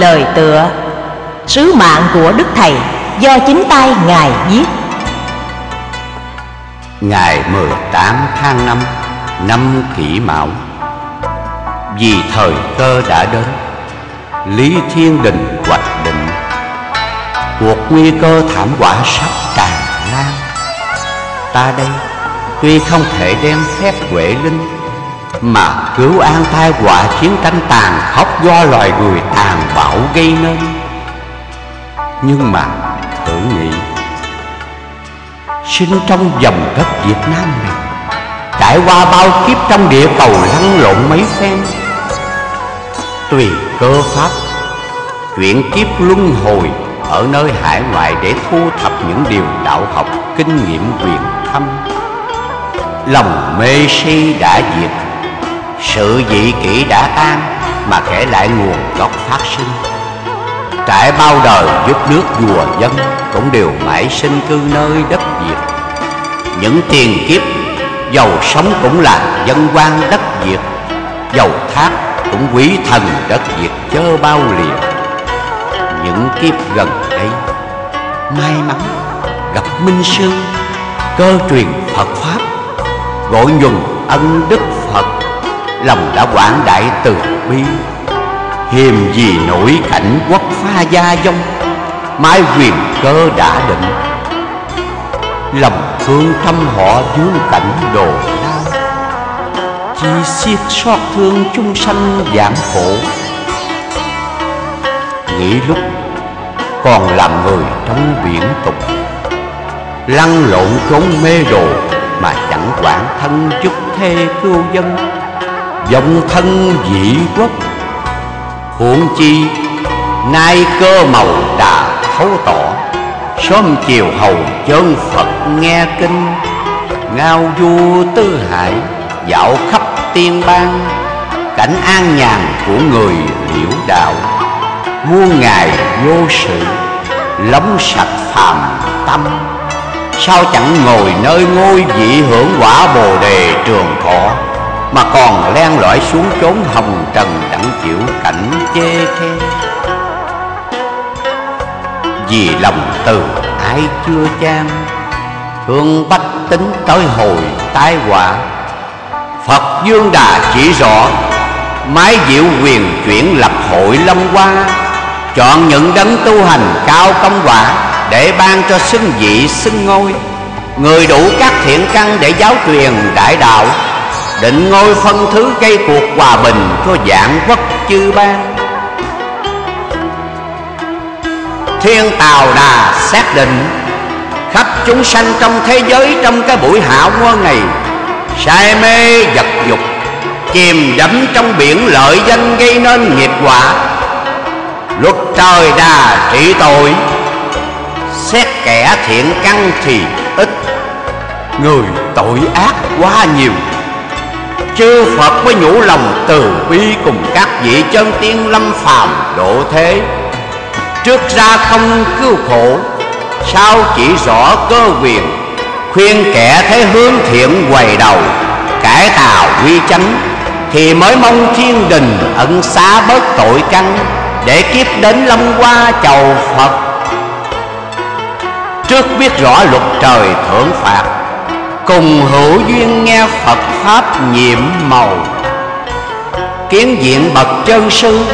lời tựa. Sứ mạng của Đức Thầy, do chính tay Ngài viết. Ngày 18 tháng 5 năm kỷ mão, Vì thời cơ đã đến, Lý Thiên Đình hoạch định, Cuộc nguy cơ thảm họa sắp tràn lan. Ta đây, tuy không thể đem phép huệ linh mà cứu an tai họa chiến tranh tàn khốc do loài người tàn bạo gây nên. Nhưng mà thử nghĩ, Sinh trong dòng đất Việt Nam này, Trải qua bao kiếp trong địa cầu lăn lộn mấy phen, Tùy cơ pháp Chuyện kiếp luân hồi Ở nơi hải ngoại để thu thập những điều đạo học, Kinh nghiệm quyền thâm, Lòng mê si đã diệt sự dị kỷ đã tan Mà kể lại nguồn gốc phát sinh. Trải bao đời giúp nước vua dân Cũng đều mãi sinh cư nơi đất Việt. Những tiền kiếp, Giàu sống cũng là dân quan đất Việt. Giàu thác cũng quý thần đất Việt chớ bao liền Những kiếp gần đây, May mắn gặp Minh Sư, Cơ truyền Phật Pháp, Gọi nhuần ân đức Phật. Lòng đã quảng đại từ bi. Hiềm gì nổi cảnh quốc pha gia dông, mái quyền cơ đã định. Lòng thương thăm họ dương cảnh đồ lao Chỉ xiết xót thương chung sanh giảm khổ. Nghĩ lúc còn làm người trong biển tục, Lăn lộn trốn mê đồ Mà chẳng quản thân chức thê cưu dân. Dòng thân dị quốc. Huống chi, Nay cơ màu đã thấu tỏ, Sớm chiều hầu chân Phật nghe kinh. Ngao du tư hải, Dạo khắp tiên bang, Cảnh an nhàn của người liễu đạo. Muôn ngày vô sự lấm sạch phàm tâm. Sao chẳng ngồi nơi ngôi vị hưởng quả bồ đề trường thọ? Mà còn len lỏi xuống chốn hồng trần đặng chịu cảnh chê khe. Vì lòng từ ai chưa chan, Thương bách tính tới hồi tai họa. Phật Dương Đà chỉ rõ, Mái diệu quyền chuyển lập hội lâm hoa. Chọn những đấng tu hành cao công quả Để ban cho xưng vị xưng ngôi. Người đủ các thiện căn để giáo truyền đại đạo. Định ngôi phân thứ gây cuộc hòa bình cho dạng quốc chư bang Thiên Tào Đà xác định, Khắp chúng sanh trong thế giới trong cái buổi hạ quân này, Say mê vật dục, Chìm đắm trong biển lợi danh gây nên nghiệp quả. Luật trời đà trị tội, Xét kẻ thiện căn thì ít, Người tội ác quá nhiều. Chư Phật mới nhủ lòng từ bi cùng các vị chân tiên lâm phàm độ thế. Trước ra không cứu khổ, Sao chỉ rõ cơ quyền, Khuyên kẻ thấy hướng thiện quầy đầu, Cải tạo quy chánh, Thì mới mong thiên đình ẩn xá bớt tội căn Để kiếp đến lâm qua chầu Phật. Trước biết rõ luật trời thưởng phạt Cùng hữu duyên nghe Phật Pháp nhiệm màu. Kiến diện bậc chân sư,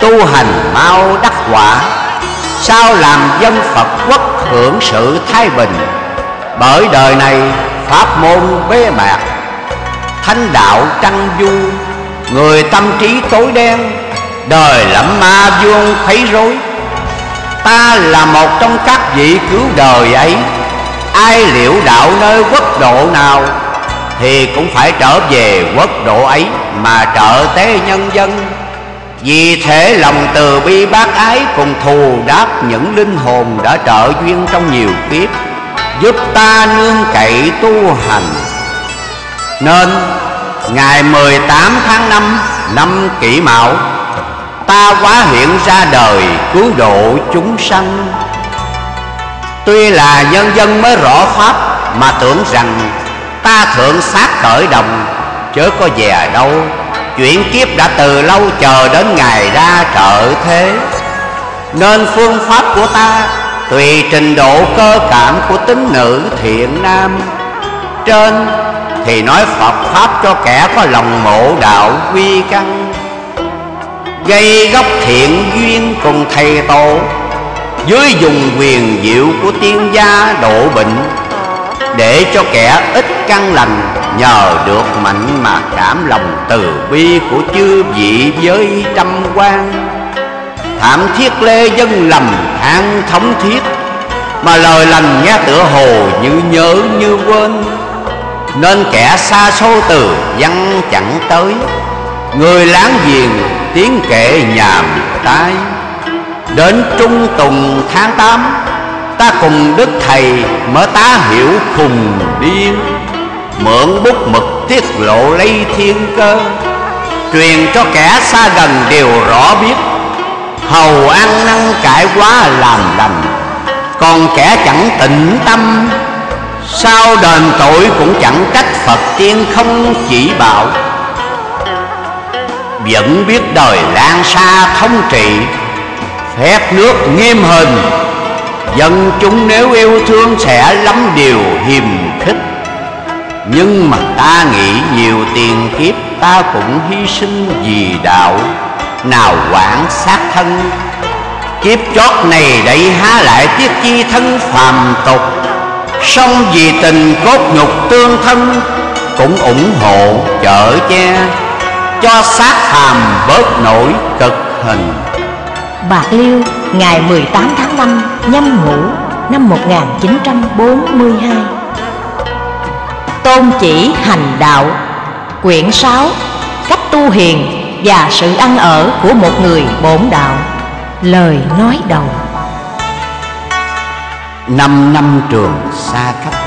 Tu hành mau đắc quả. Sao làm dân Phật quốc hưởng sự thái bình? Bởi đời này pháp môn bế mạc, Thánh đạo trăng du. Người tâm trí tối đen, Đời lẫm ma vuông thấy rối. Ta là một trong các vị cứu đời ấy. Ai liễu đạo nơi quốc độ nào Thì cũng phải trở về quốc độ ấy Mà trợ tế nhân dân. Vì thế lòng từ bi bác ái Cùng thù đáp những linh hồn Đã trợ duyên trong nhiều kiếp, Giúp ta nương cậy tu hành. Nên, Ngày 18 tháng 5 Năm kỷ mão, Ta quá hiện ra đời Cứu độ chúng sanh. Tuy là nhân dân mới rõ pháp, Mà tưởng rằng ta thượng sát khởi đồng, Chớ có về đâu. Chuyện kiếp đã từ lâu chờ đến ngày ra trợ thế. Nên phương pháp của ta Tùy trình độ cơ cảm của tính nữ thiện nam. Trên thì nói Phật Pháp cho kẻ có lòng mộ đạo quy căn Gây gốc thiện duyên cùng thầy tổ dưới dùng quyền diệu của tiên gia độ bệnh, Để cho kẻ ít căn lành, Nhờ được mạnh mà cảm lòng từ bi của chư vị với trăm quan. Thảm thiết lê dân lầm than thống thiết, Mà lời lành nghe tựa hồ như nhớ như quên. Nên kẻ xa xôi từ văn chẳng tới, Người láng giềng tiếng kệ nhàm tai. Đến trung tùng tháng tám, Ta cùng Đức Thầy mở tá hiểu khùng điên Mượn bút mực tiết lộ lấy thiên cơ, Truyền cho kẻ xa gần đều rõ biết. Hầu ăn năn cải quá làm lành, Còn kẻ chẳng tịnh tâm, Sao đền tội cũng chẳng trách Phật tiên không chỉ bảo. Vẫn biết đời lan xa thống trị Phép nước nghiêm hình. Dân chúng nếu yêu thương sẽ lắm điều hiềm khích. Nhưng mà ta nghĩ nhiều tiền kiếp, ta cũng hy sinh vì đạo. Nào quản sát thân. Kiếp chót này đẩy há lại tiếc chi thân phàm tục. Song vì tình cốt nhục tương thân, Cũng ủng hộ chở che. Cho xác phàm bớt nổi cực hình. Bạc Liêu, ngày 18 tháng 5 nhâm ngũ năm 1942 Tôn chỉ hành đạo, Quyển 6 Cách tu hiền và sự ăn ở của một người bổn đạo. Lời nói đầu. Năm năm trường xa cách,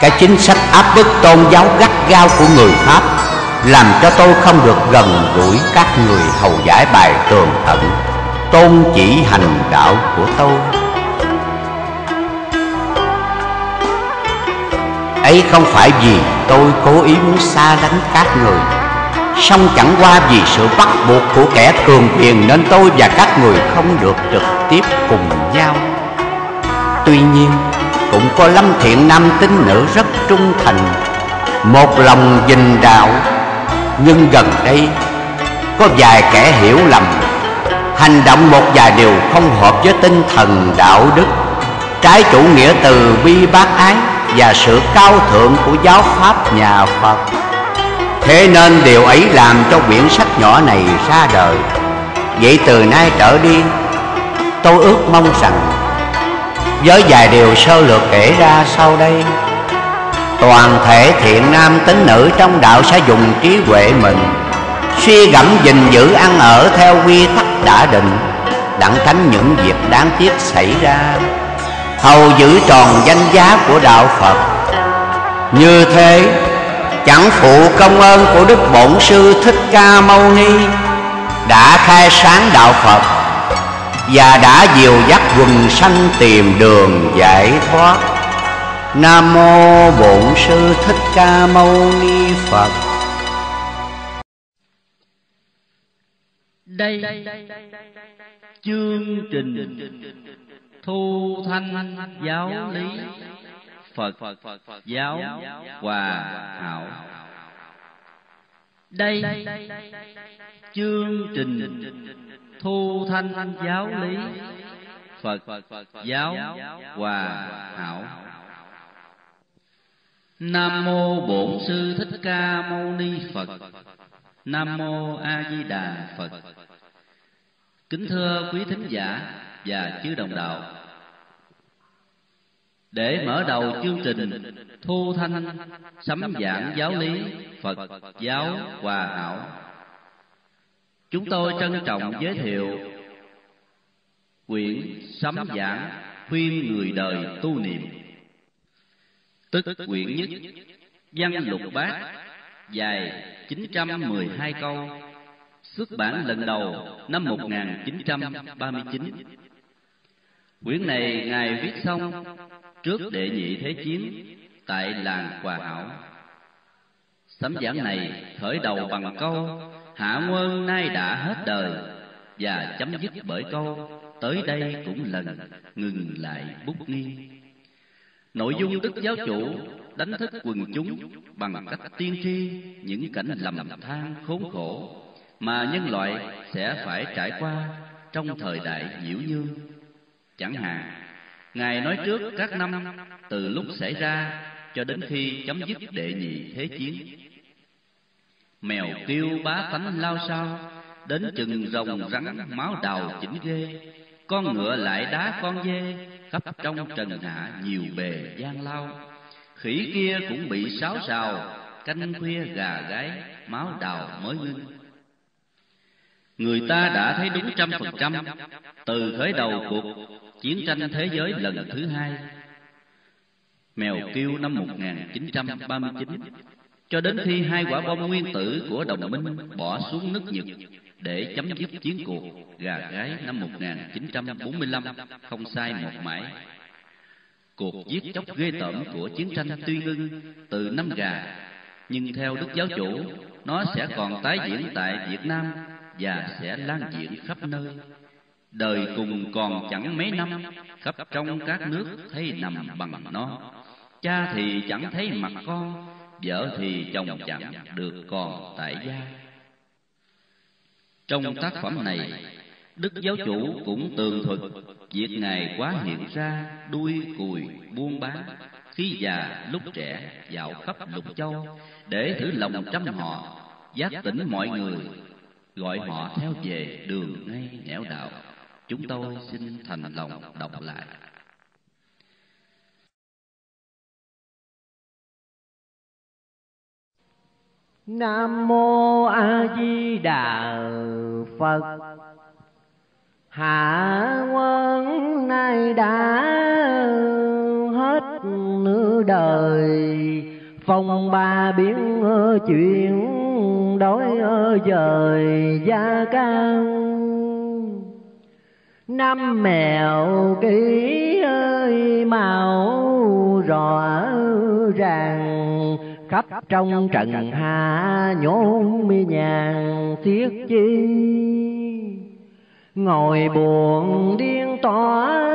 Cái chính sách áp bức tôn giáo gắt gao của người Pháp Làm cho tôi không được gần gũi các người hầu giải bài tường tận Tôn chỉ hành đạo của tôi. Ấy không phải vì tôi cố ý muốn xa lánh các người, song chẳng qua vì sự bắt buộc của kẻ cường quyền Nên tôi và các người không được trực tiếp cùng nhau. Tuy nhiên, cũng có lâm thiện nam tín nữ rất trung thành, Một lòng dình đạo. Nhưng gần đây, có vài kẻ hiểu lầm Hành động một vài điều không hợp với tinh thần đạo đức. Trái chủ nghĩa từ bi bác ái Và sự cao thượng của giáo pháp nhà Phật. Thế nên điều ấy làm cho quyển sách nhỏ này ra đời. Vậy từ nay trở đi, Tôi ước mong rằng Với vài điều sơ lược kể ra sau đây, Toàn thể thiện nam tín nữ trong đạo sẽ dùng trí huệ mình Suy gẫm gìn giữ ăn ở theo quy tắc đã định, Đặng tránh những việc đáng tiếc xảy ra. Hầu giữ tròn danh giá của đạo Phật. Như thế, chẳng phụ công ơn của Đức Bổn Sư Thích Ca Mâu Ni Đã khai sáng đạo Phật Và đã dìu dắt quần sanh tìm đường giải thoát. Nam Mô Bổn Sư Thích Ca Mâu Ni Phật. Đây. Chương trình thu thanh giáo lý Phật giáo Hòa Hảo. Đây, chương trình thu thanh giáo lý Phật giáo Hòa Hảo. Nam mô Bổn Sư Thích Ca Mâu Ni Phật. Nam mô A Di Đà Phật. Kính thưa quý thính giả và chư đồng đạo. Để mở đầu chương trình, thu thanh, sấm giảng giáo lý Phật giáo Hòa Hảo. Chúng tôi trân trọng giới thiệu quyển sấm giảng khuyên người đời tu niệm. Tức quyển nhất, Văn lục bát, dài 912 câu xuất bản lần đầu năm 1939 Quyển này Ngài viết xong trước đệ nhị thế chiến tại làng Hòa Hảo. Sấm giảng này khởi đầu bằng câu, Hạ quân nay đã hết đời và chấm dứt bởi câu, tới đây cũng lần ngừng lại bút nghiêng nội dung đức giáo chủ đánh thức quần chúng bằng cách tiên tri những cảnh lầm than khốn khổ mà nhân loại sẽ phải trải qua trong thời đại nhiễu nhương. Chẳng hạn ngài nói trước các năm, từ lúc xảy ra cho đến khi chấm dứt đệ nhị thế chiến. Mèo kêu bá tánh lao sao, đến chừng rồng rắn máu đào chỉnh ghê. Con ngựa lại đá con dê, khắp trong trần hạ nhiều bề gian lao. Khỉ kia cũng bị sáo sào, canh khuya gà gáy, máu đào mới ngưng người ta đã thấy đúng trăm phần trăm từ khởi đầu cuộc chiến tranh thế giới lần thứ hai mèo kêu năm 1939 cho đến khi hai quả bom nguyên tử của đồng minh bỏ xuống nước Nhật để chấm dứt chiến cuộc gà gái năm 1945 không sai một mãi. Cuộc giết chóc ghê tởm của chiến tranh tuy ngưng từ năm gà, nhưng theo Đức Giáo Chủ, nó sẽ còn tái diễn tại Việt Nam và sẽ lan diễn khắp nơi. Đời cùng còn chẳng mấy năm, khắp trong các nước thấy nằm bằng nó. Cha thì chẳng thấy mặt con, vợ thì chồng chẳng được còn tại gia. Trong tác phẩm này, Đức Giáo Chủ cũng tường thuật việc Ngài quá hiện ra đuôi cùi buôn bán khi già lúc trẻ vào khắp lục châu để thử lòng trăm họ giác tỉnh mọi người gọi họ theo về đường ngay nẻo đạo. Chúng tôi xin thành lòng đọc lại. Nam mô A Di Đà Phật. Hạ quân nay đã hết nửa đời. Phong ba biến chuyện đối dời gia can Năm mèo kỹ ơi màu rõ ràng. Khắp trong trần hạ nhốn mi nhàn xiết chi. Ngồi buồn điên tỏa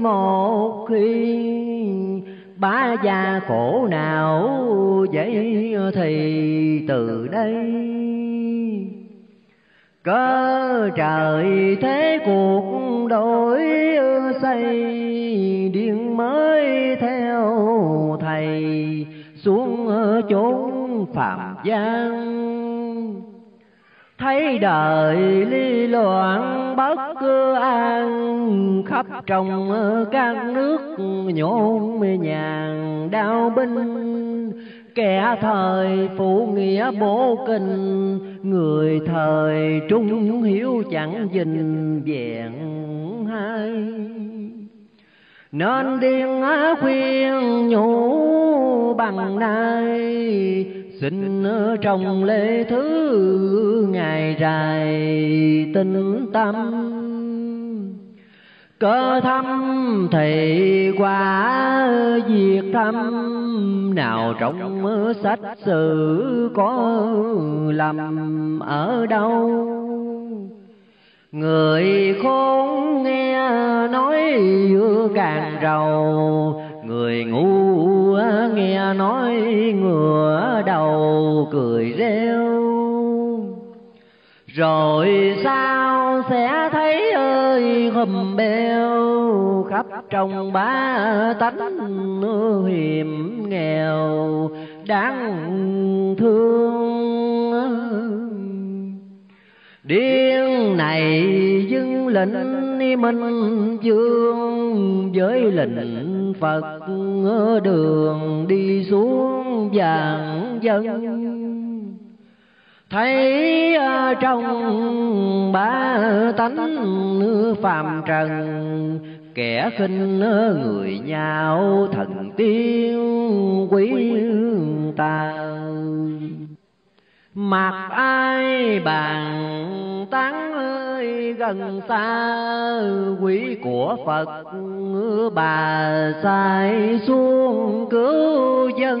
một khi ba gia khổ nào vậy thì từ đây? Cơ trời thế cuộc đổi xây điện mới theo thầy, xuống chốn phạm gian thấy đời ly loạn bất cứ an khắp trong các nước nhộn nhàn đau binh. Kẻ thời phụ nghĩa bố kinh người thời trung hiếu chẳng dình vẹn hai nên điên khuyên nhủ bằng nay xin trong lễ thứ ngày dài tinh tâm. Cơ thâm thì quả diệt thâm, nào trong sách sử có lầm ở đâu? Người khôn nghe nói càng rầu người ngu nghe nói ngửa đầu cười reo rồi sao sẽ thấy ơi hùm beo khắp trong ba tánh hiểm nghèo, đáng thương điên này dưng lệnh minh dương với lệnh phật đường đi xuống vàng dân. Thấy à, trong ba tánh phàm trần, kẻ khinh người nhau thần tiên quý ta mặt ai bàn tán ơi gần xa quỷ của phật bà sai xuống cứu dân.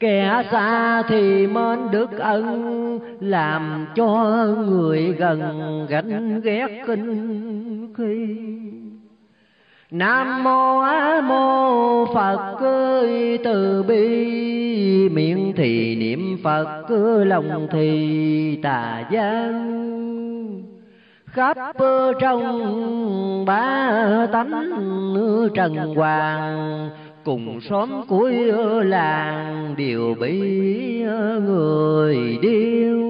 Kẻ xa thì mến đức ân, làm cho người gần gánh ghét kinh khi. Nam mô A mô Phật ơi từ bi. Miệng thì niệm Phật cứ lòng thì tà gian khắp trong ba tánh trần hoàng, cùng xóm cuối làng đều bị người điêu.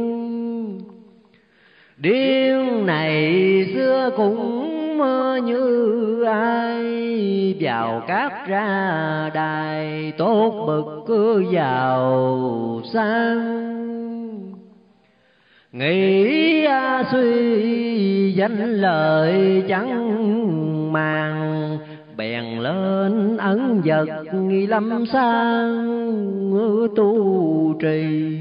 Điêu này xưa cũng như ai. Vào các ra đài tốt bực cứ vào sang nghĩ suy danh lời chẳng màng, bèn lên ấn vật nghi lâm sang tu trì.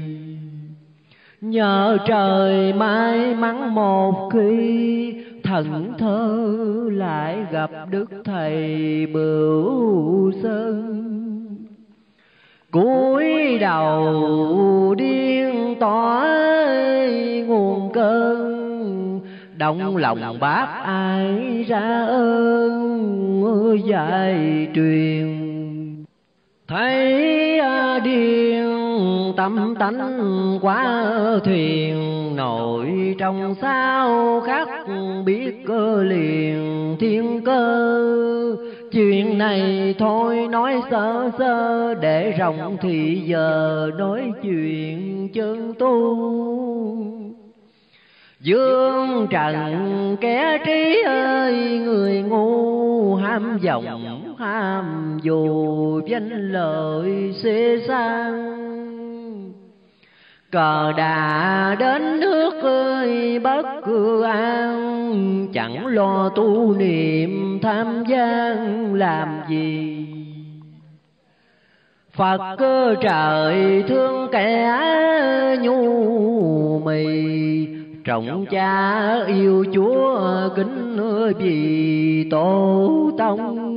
Nhờ trời may mắn một khi thần thơ lại gặp đức thầy bửu sơn. Cúi đầu điên tỏi nguồn cơn động lòng bác ai ra ơn dạy truyền. Thấy điên tâm tánh quá thuyền, nổi trong sao khắc biết cơ liền thiên cơ. Chuyện này thôi nói sơ sơ, để rộng thì giờ nói chuyện chân tu. Dương trần, kẻ trí ơi, người ngu ham vọng ham dù danh lợi xê sang cờ đà đến nước ơi, bất cứ an chẳng lo tu niệm tham gian làm gì. Phật cơ trời thương kẻ nhu mì, trọng cha yêu chúa kính vì tổ tông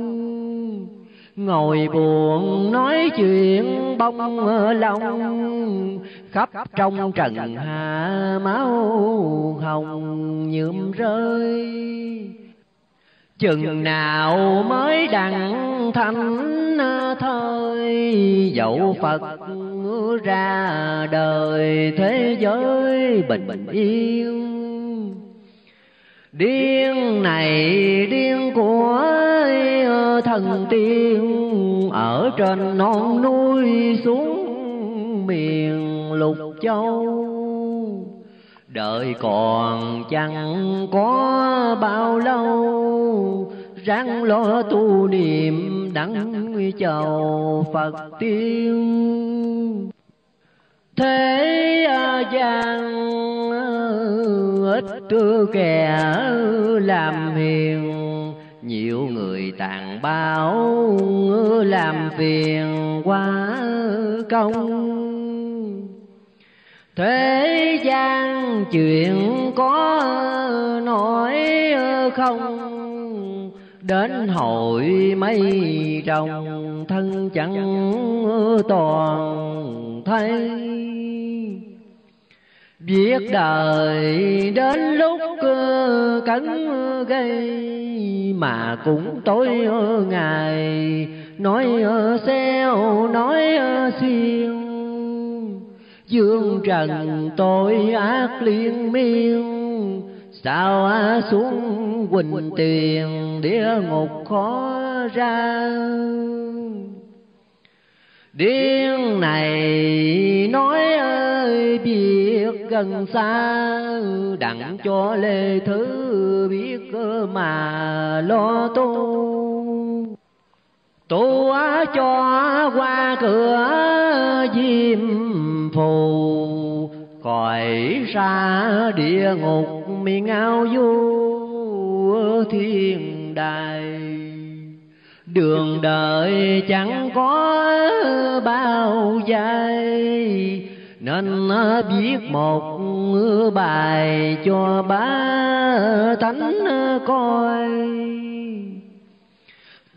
ngồi buồn nói chuyện bông lòng. khắp trong trần hạ máu hồng nhuộm rơi. Chừng nào mới đặng thanh thời? Dẫu phật ra đời thế giới bình yên. Điên này điên của thần tiên ở trên non núi xuống miền lục châu. Đời còn chẳng có bao lâu, ráng lo tu niệm đặng chầu phật tiên. Thế gian ít kẻ làm hiền nhiều người tàn bạo làm phiền quá công. thế gian chuyện có nói không? Đến hội mấy trong thân chẳng toàn thấy Viết đời đến lúc cấn gây Mà cũng tối ngày. Nói xeo nói xiên Dương trần tội ác liên miên Sao xuống quỳnh tiền địa ngục khó ra Điên này nói ơi, biết gần xa, Đặng cho lê thứ, biết mà lo tu. Tu cho qua cửa diêm phù, khỏi xa địa ngục miền ao du thiên đài đường đời chẳng có bao dài. Nên viết một bài cho ba thánh coi.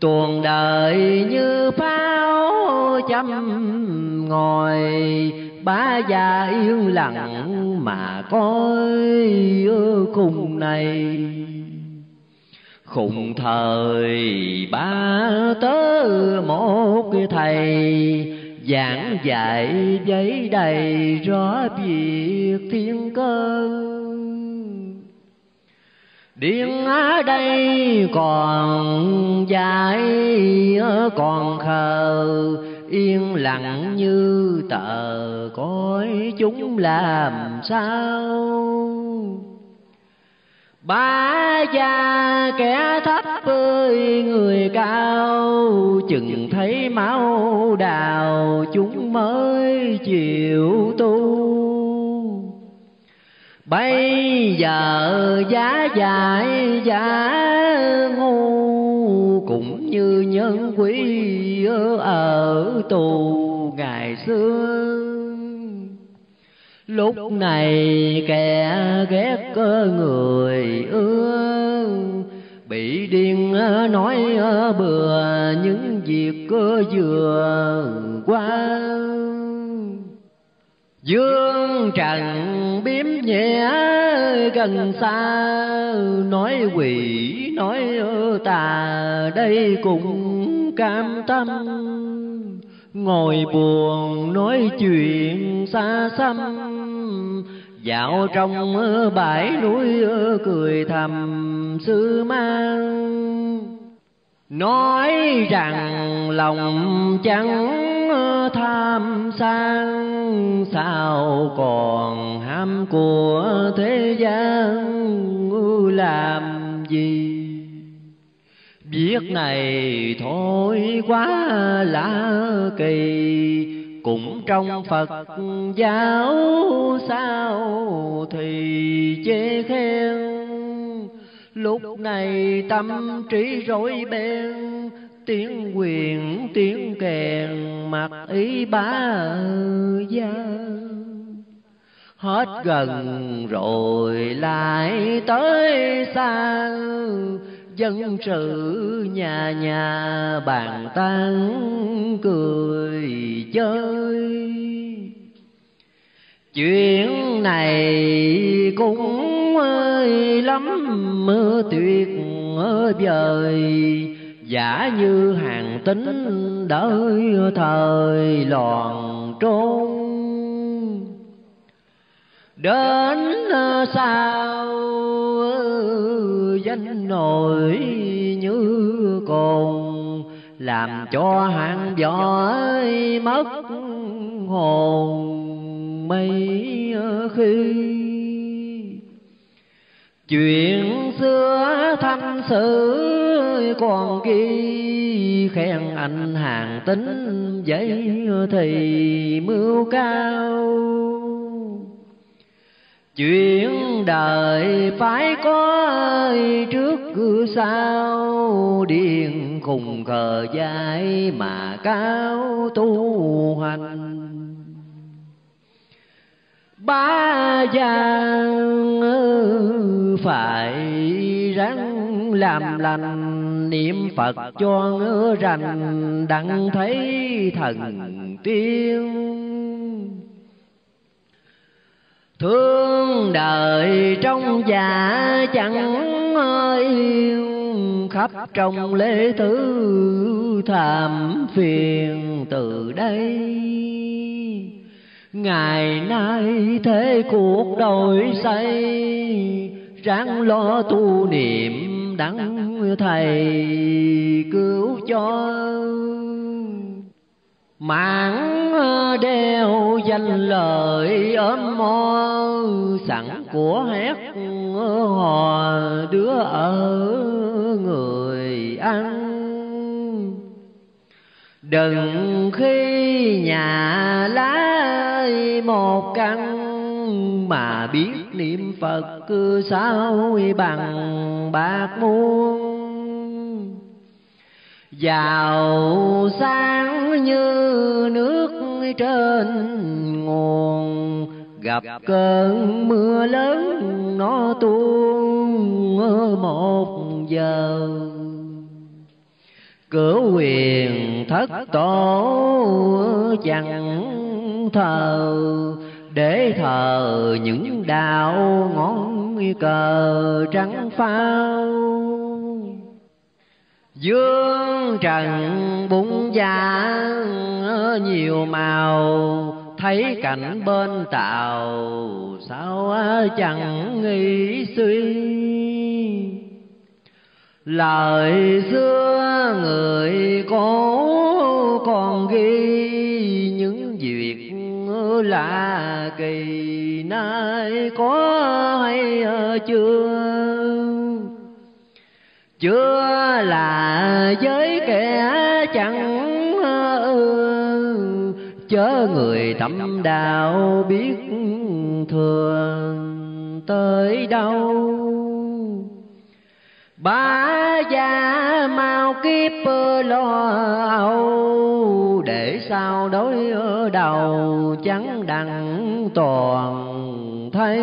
Tuồng đời như pháo châm ngồi ba già yên lặng mà coi cùng này khùng thời ba tớ một thầy giảng dạy giấy đầy rõ việc thiên cơ Điện ở đây còn dài còn khờ. Yên lặng như tờ cõi chúng làm sao Ba cha kẻ thấp ơi người cao, Chừng thấy máu đào, chúng mới chịu tu. Bây giờ giá dài giá ngu, Cũng như nhân quý ở tù ngày xưa. Lúc này kẻ ghét người ưa Bị điên nói bừa những việc vừa qua Dương trần biếm nhẹ gần xa Nói quỷ nói tà đây cũng cam tâm Ngồi buồn nói chuyện xa xăm. Dạo trong bãi núi cười thầm sư mang. Nói rằng lòng chẳng tham sang. Sao còn ham của thế gian? Làm gì Biết này thôi quá lạ kỳ. Cũng trong Phật giáo sao thì chê khen. Lúc này tâm trí rối beng, Tiếng quyền, tiếng kèn, mặc ý bá gia. Hết gần rồi lại tới xa dân sự nhà nhà bàn tán cười chơi. Chuyện này cũng ơi lắm mưa tuyệt vời. Giả như hàng tính đời thời loạn trốn đến ờ, sao ờ, danh nổi như cồn làm cho hạng võ mất hồn mấy ờ, khi. Chuyện xưa thanh sử còn ghi, khen anh hàng tính vậy thì mưu cao chuyện đời phải có trước cửa sau? Điên khùng khờ dại mà cao tu hành. Ba giang phải ráng làm lành, niệm phật cho rành, đặng thấy thần tiên thương đời trong già chẳng yêu, khắp trong lễ tứ thảm phiền từ đây. Ngày nay thế cuộc đổi xây ráng lo tu niệm đắng thầy cứu cho mạng đeo danh lời ấm mơ, sẵn của hét hò đứa ở người ăn đừng khi nhà lá một căn, mà biết niệm phật cứ sao bằng bạc muôn giàu sáng như nước trên nguồn gặp cơn mưa lớn nó tuôn một giờ. Cửu quyền thất tổ chẳng thờ để thờ những đạo ngón cờ trắng phao dương trần bụng dạ nhiều màu, thấy cảnh bên tàu, sao chẳng nghĩ suy? Lời xưa người cố còn ghi những việc lạ kỳ, nay có hay ờ, chưa? Chưa là với kẻ chẳng ờ, chớ người tâm đạo biết thường tới đâu. Ba gia mau kiếp lo âu, để sao đối ở đầu chẳng đặng toàn thấy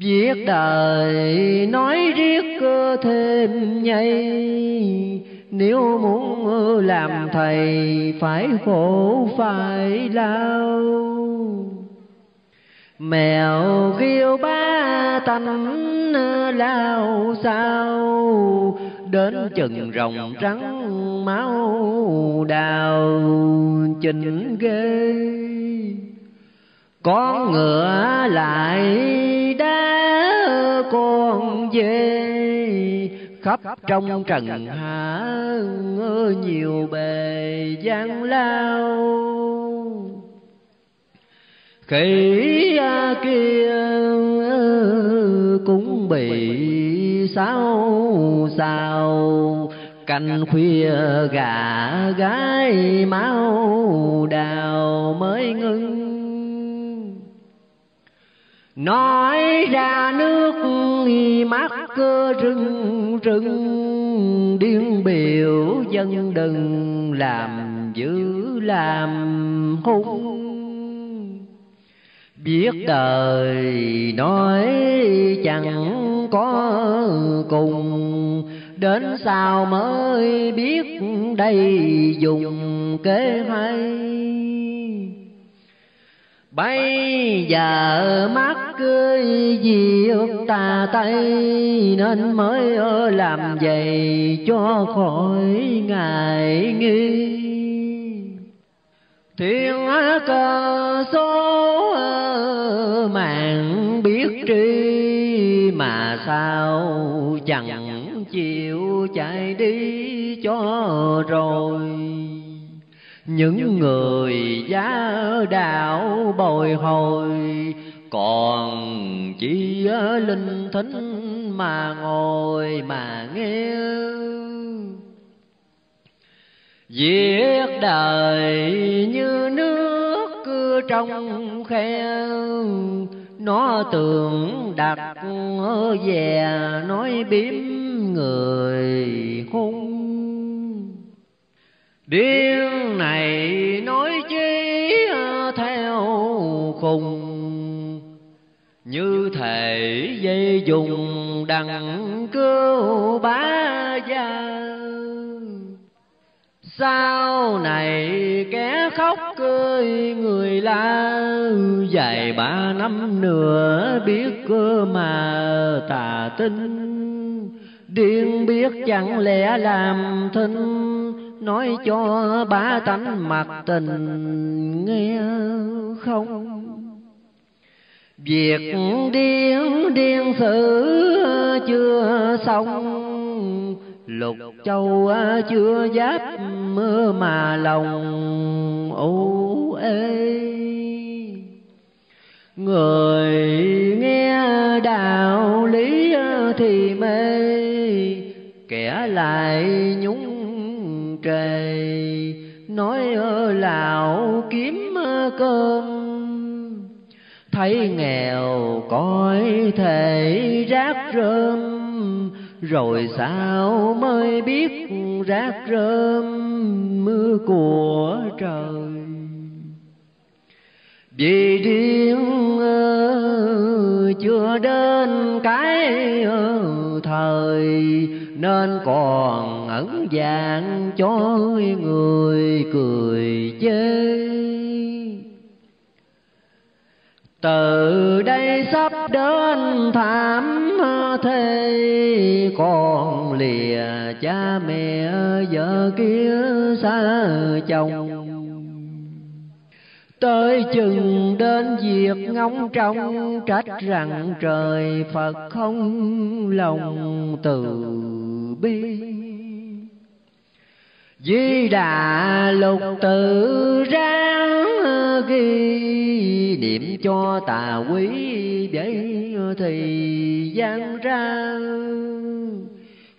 viết đời, nói riết cơ thêm nhây. Nếu muốn làm thầy, phải khổ, phải lao mèo kêu ba tánh lao sao đến chừng rồng trắng máu đào. Chỉnh ghê con ngựa lại đá con dê, khắp trong trần hạ nhiều bề gian lao. Khỉ kia cũng bị sao sao canh khuya gà gái máu đào mới ngưng nói ra nước mắt cơ rừng rừng điên biểu dân đừng làm dữ làm hung. Biết đời nói chẳng có cùng, đến sao mới biết đây dùng kế hay? Bây giờ mắt cưới diệt tà tây, nên mới làm vậy cho khỏi ngài nghi. Thiên cơ số mạng biết tri, mà sao chẳng chịu chạy đi cho rồi những người giá đạo bồi hồi còn chỉ linh thính mà ngồi mà nghe Viết đời như nước trong khe Nó tưởng đặt về nói biếm người hung Điên này nói chi ờ, theo khùng. Như thể dây dùng đằng cứu bá gia. Sau này kẻ khóc cười người la, dài ba năm nữa biết cơ mà tà tinh. Điên biết chẳng lẽ làm thinh nói cho ba tánh mặt tình nghe không? việc điên điên sự chưa xong. lục châu chưa giáp mưa mà lòng u ê. Người nghe đạo lý thì mê kẻ lại nhúng trề nói lào kiếm cơm. Thấy nghèo coi thể rác rơm. Rồi sao mới biết rác rơm? Mưa của trời. Vì điên chưa đến cái thời, nên còn ẩn dạng cho người cười chê. Từ đây sắp đến thảm thế con lìa cha mẹ vợ kia xa chồng. Tới chừng đến việc ngóng trong trách rằng trời phật không lòng từ bi. Di Đà lục tự ráng ghi niệm cho tà quý vậy thì gian ra.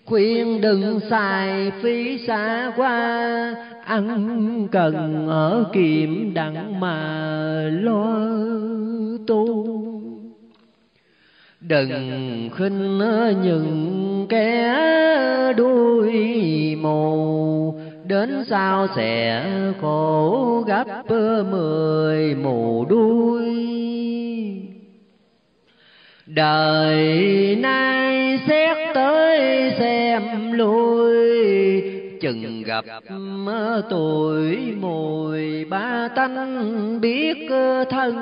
Khuyên đừng xài phí xa qua, ăn cần ở kiệm đặng mà lo tu. Đừng khinh những kẻ đuôi mù đến sau sẽ khổ gấp mười mù đuôi. Đời nay xét tới xem lui, chừng gặp tuổi mùi ba tánh biết thân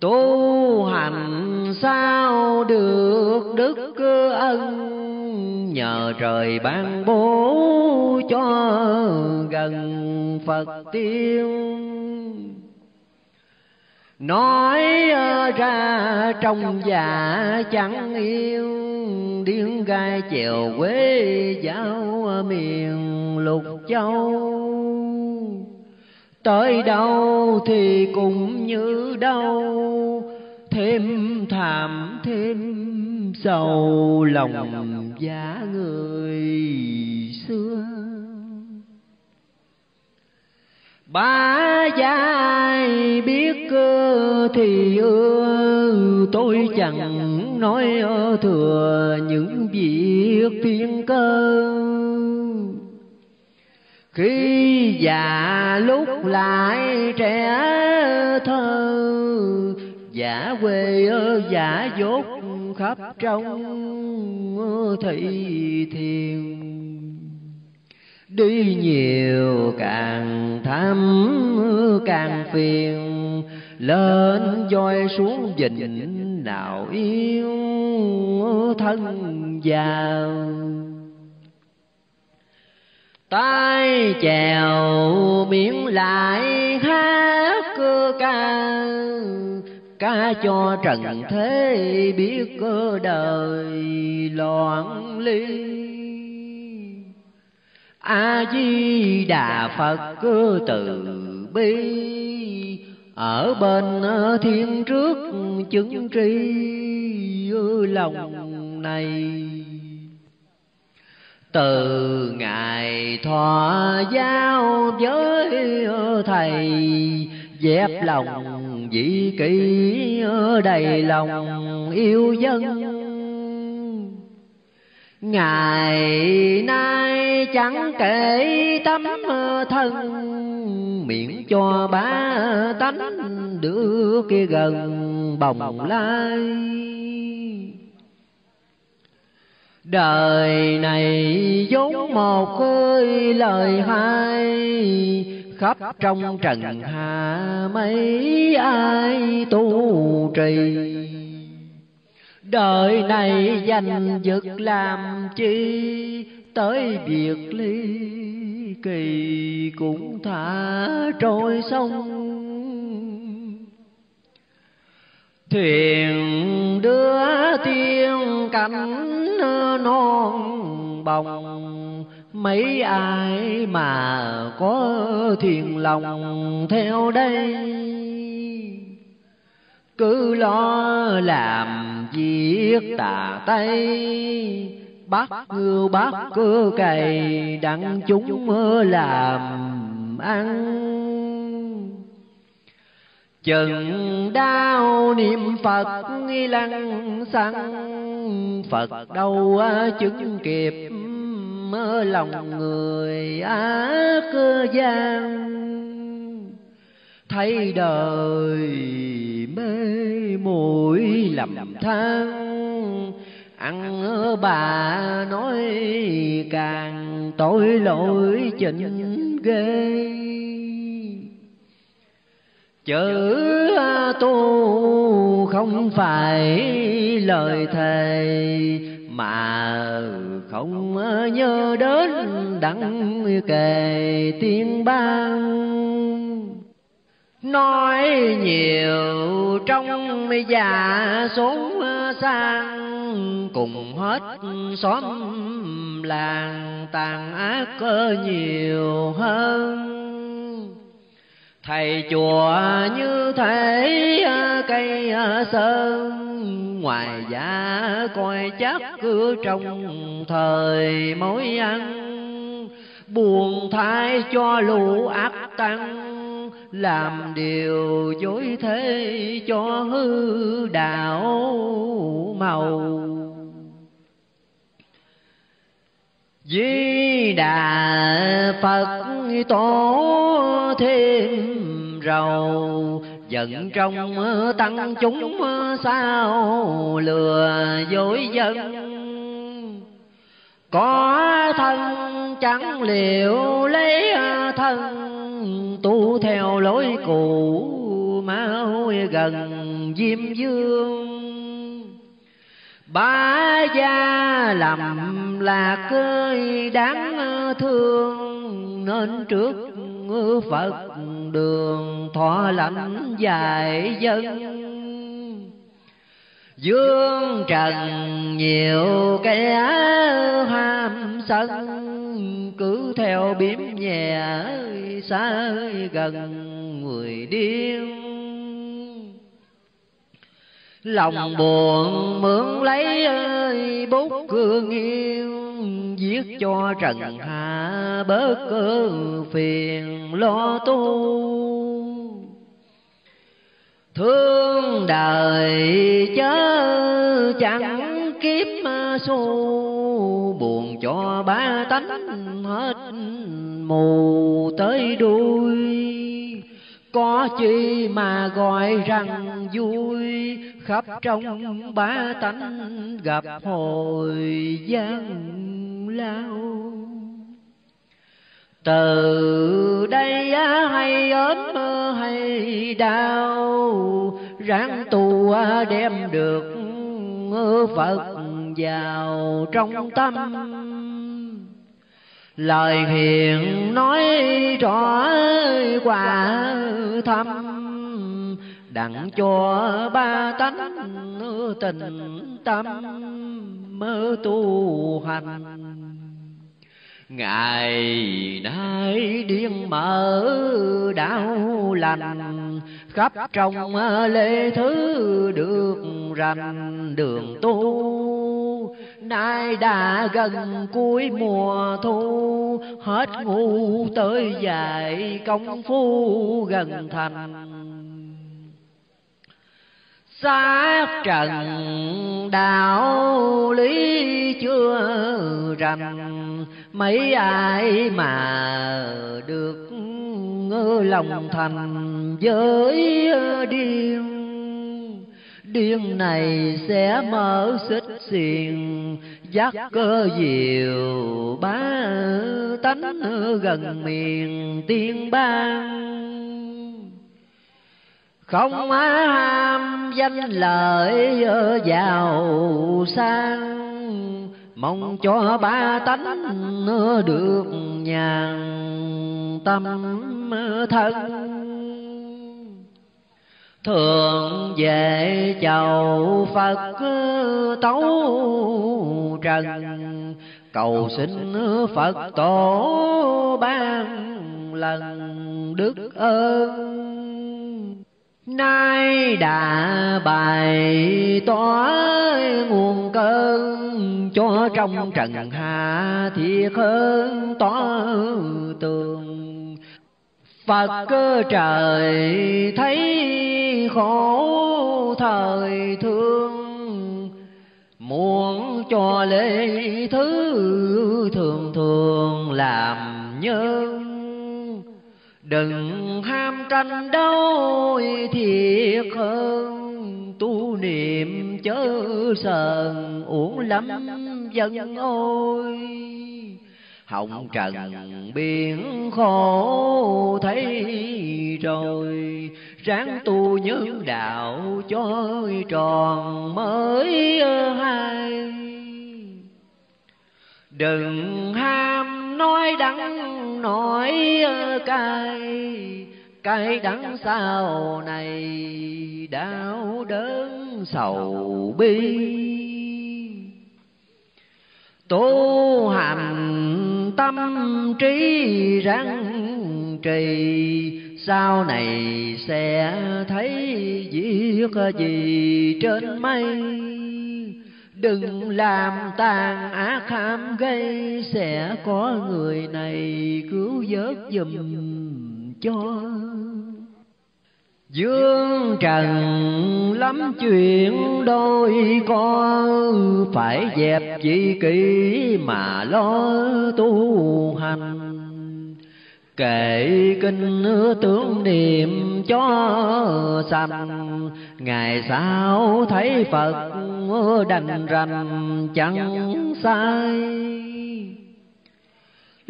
tu hành sao được đức ân? Nhờ trời ban bố cho gần phật tiên. Nói ờ, ra trong dạ chẳng yêu điên gai chèo quê giáo miền lục châu tới đâu thì cũng như đâu. Thêm thảm, thêm sầu, lòng giá người xưa. Ba dài biết cơ thì ưa, tôi chẳng nói thừa những việc thiên cơ khi già lúc lại trẻ thơ, giả quê ơ, giả dốt khắp trong thị thiền. Đi nhiều càng thăm càng phiền, lên voi xuống dình nào yêu thân giàu tay chèo biển lại hát cơ ca. Ca cho trần thế biết cơ đời loạn ly. A di đà phật cơ từ bi. Ở bên thiên trước chứng tri lòng này từ ngày thọ giao với thầy dẹp lòng dĩ kỷ, đầy lòng yêu dân. Ngày nay chẳng kể tấm thân, miệng cho ba tánh được kia gần bồng lai đời này vốn một ơi lời hai khắp trong trần hạ mấy ai tu trì. Đời này dành vực làm chi, tới biệt ly kỳ cũng thả trôi sông thuyền đưa tiên cảnh non bồng. Mấy ai mà có thiền lòng theo đây? Cứ lo làm việc tà tây bắt ngưu bắt cơ cày, đặng chúng mơ làm ăn chừng đau niệm phật nghi lăng xăng phật đâu à, chứng kịp mơ lòng người á cơ gian. Thấy đời mê muội lầm than. Ăn bà nói càng tội lỗi chỉnh ghê chữ tu không phải lời thề, mà không nhớ đến đặng kề tiên ban nói nhiều trong già xuống sang, cùng hết xóm làng tàn ác nhiều hơn thầy chùa như thế, cây sơn, ngoài giá coi chắc cứ trong thời mối ăn. Buồn thai cho lũ ác tăng, làm điều dối thế cho hư đạo màu. Di Đà Phật tổ thêm rầu, giận trong tăng chúng sao lừa dối dân. Có thân chẳng liệu lấy thân, tu theo lối cũ mau gần diêm dương ba gia làm lạc ơi, đáng thương, nên trước phật đường thọ lãnh dài dân. Dương trần nhiều kẻ ham sân, cứ theo biếm nhẹ xa gần người điên. Lòng buồn mượn lấy ơi, bút cương yêu viết cho trần hạ bớt cơ phiền lo tu. Thương đời chớ chẳng kiếp xu, buồn cho ba tánh hết mù tới đuôi có chi mà gọi rằng vui, khắp trong ba tánh gặp hồi gian lao. Từ đây hay ốm hay đau, ráng tu đem được phật vào trong tâm lời hiền nói rõ quả thâm. Đặng cho ba tánh tình tâm mơ tu hành. Ngày nay điên mở đạo lành khắp trong lễ thứ được rành đường tu nay đã gần cuối mùa thu, hết ngu tới dài công phu gần thành. Xác trần đạo lý chưa rành, mấy ai mà được lòng thành với điên điên này sẽ mở xích xiền giác cơ diệu bá tánh gần miền tiên bang. Không ham danh lợi giàu sang, mong cho ba tánh được nhàn tâm thân thường về chầu phật tấu trần. Cầu xin phật tổ ban lần đức ơn. Nay đã bày tỏ nguồn cơn cho trong trần hạ thiệt hơn tỏ tường phật cơ trời thấy khổ thời thương, muốn cho lễ thứ thường thường làm nhân. Đừng ham tranh đâu thiệt hơn, tu niệm chớ sờn, uổng lắm dân ôi hồng trần biển khổ thấy rồi ráng tu nhân đạo cho tròn mới hay. Đừng ham nói đắng nói cay cay đắng sau này đau đớn sầu bi. Tu hành tâm trí răng trì, sau này sẽ thấy việc gì trên mây. Đừng làm tàn ác ham gây, sẽ có người này cứu vớt giùm cho. Dương trần, lắm chuyện đôi con Phải dẹp chỉ kỷ mà lo tu hành. Kệ kinh tưởng niệm cho sanh, Ngày sau thấy Phật đành rành chẳng sai.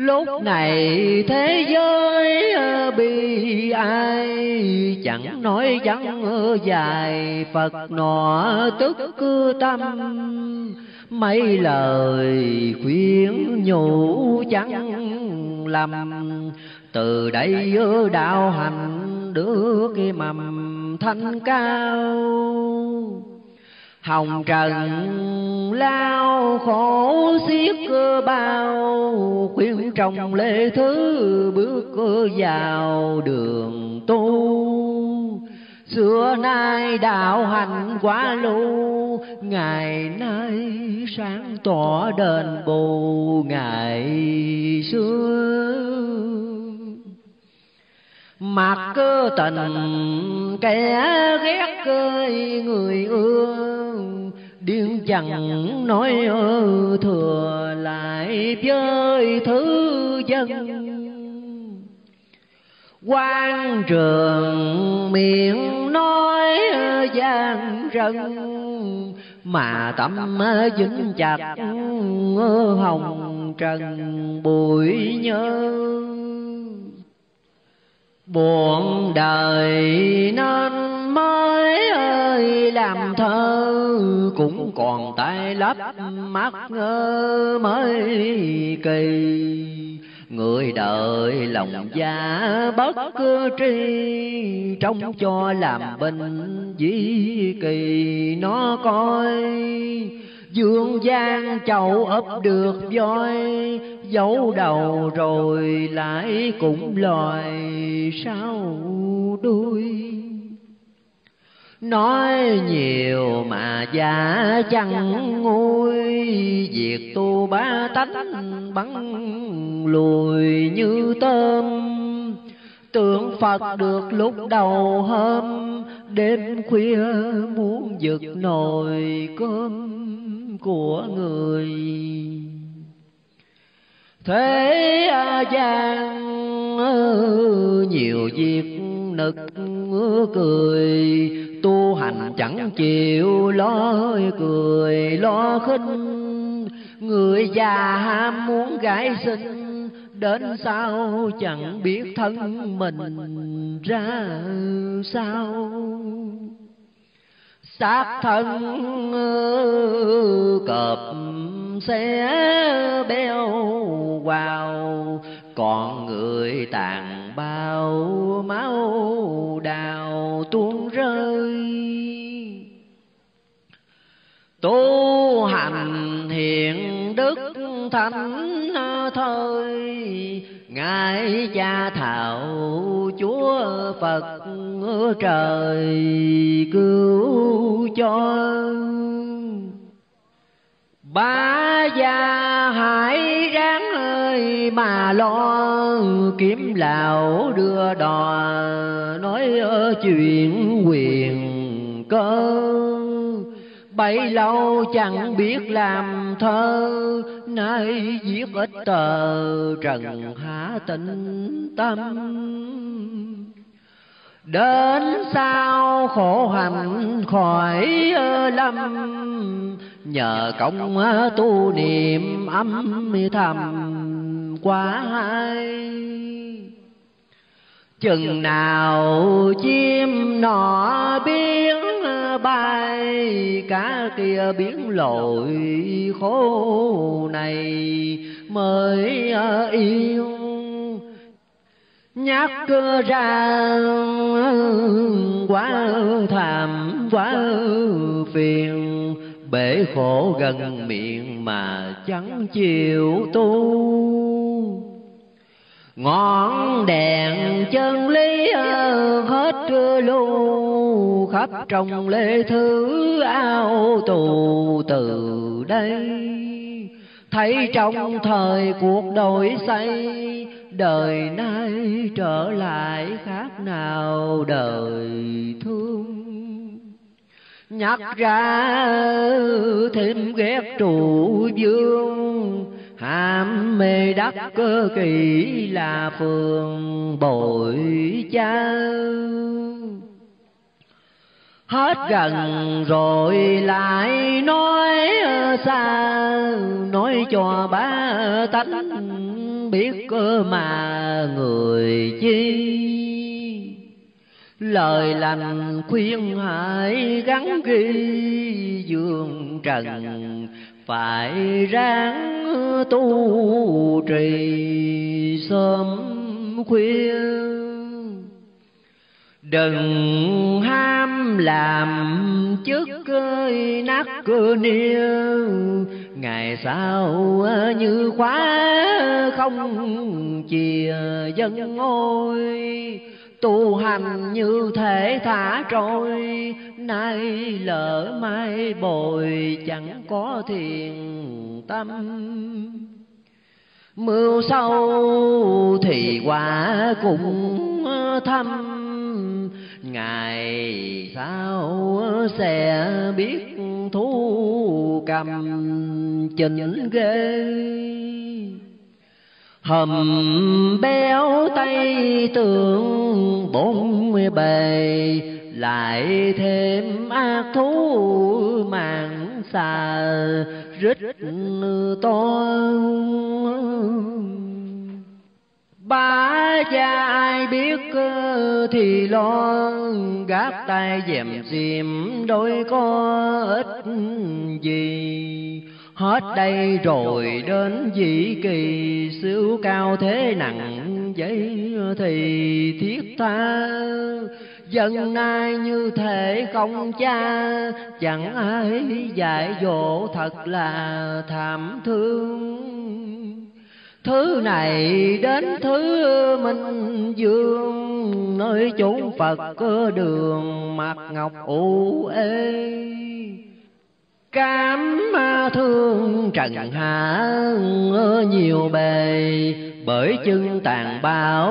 Lúc này thế giới bị ai Chẳng nói vắng dài Phật nọ tức tâm. Mấy lời khuyên nhủ chẳng lầm. Từ đây đạo hành được mầm thanh cao hồng trần lao khổ xiết cơ bao khuyên trong lễ thứ bước vào đường tu. Xưa nay đạo hành quá lưu, ngày nay sáng tỏ đền bù ngày xưa mặc cơ tình kẻ ghét cơi người ưa điên chẳng nói thừa lại với thứ dân. Quan trường miệng nói gian rân. Mà tâm dính chặt hồng trần bụi nhớ buồn đời nên mới ơi, làm thơ cũng còn tay lấp mắt ngơ mới kỳ. Người đời lòng già bất cứ tri trong cho làm bình dĩ kỳ. Nó coi dương gian chậu ấp được voi giấu đầu rồi lại cũng loài sau đuôi. Nói nhiều mà giả chẳng nguôi việc tu ba tánh bắn lùi như tôm tượng phật được lúc đầu hôm, đêm khuya muốn giật nồi cơm của người. Thế gian nhiều việc nực cười, tu hành chẳng chịu lo cười lo khinh. Người già ham muốn gái sinh đến sao chẳng biết thân mình ra sao? Xác thân ờ, cọp xé béo vào, còn người tàn bao máu đào tuôn rơi tu hành hiền đức thánh thời. Ngài cha thảo chúa phật trời cứu cho. Ba già hãy ráng ơi mà lo kiếm lão đưa đò nói chuyện quyền cơ bấy lâu chẳng biết làm thơ. nay viết ít tờ trần hạ tịnh tâm. Đến sau khổ hạnh khỏi lâm nhờ công tu niệm âm thầm quá hay. Chừng nào chim nọ biến bay, cả kia biến lội khổ này mới ờ, yêu. Nhắc ra quá thảm, quá phiền, bể khổ gần miệng mà chẳng chịu tu ngọn đèn chân lý ờ, hết lưu khắp trong lễ thứ ao tù từ đây. Thấy trong thời cuộc đổi xây, đời nay trở lại khác nào đời thương. Nhắc ra thêm ghét trụ dương ham mê đắc cơ kỳ là phường bội cha hết gần rồi lại nói xa nói cho ba tánh biết cơ mà người chi? Lời lành khuyên hãy gắn ghi dương trần phải ráng tu trì sớm khuya đừng ham làm chức cơi nát cơ nia ngày sau như khóa không chìa dân ngôi tu hành như thể thả trôi, nay lỡ mai bồi chẳng có thiền tâm. Mưu sâu thì quả cũng thâm, ngày sau sẽ biết thu cầm chỉnh ghê hầm béo tay tượng bốn bề, lại thêm ác thú mạng xà, rít to. Ba cha ai biết, thì lo, gác tay dèm dìm đôi có ít gì hết đây rồi đến dị kỳ siêu cao thế nặng giấy thì thiết tha. Dân ai như thể không cha, chẳng ai dạy dỗ thật là thảm thương. Thứ này đến thứ minh dương, nơi chốn phật cơ đường mặt ngọc ủ ê cám thương trần hạ nhiều bề, bởi chân tàn bạo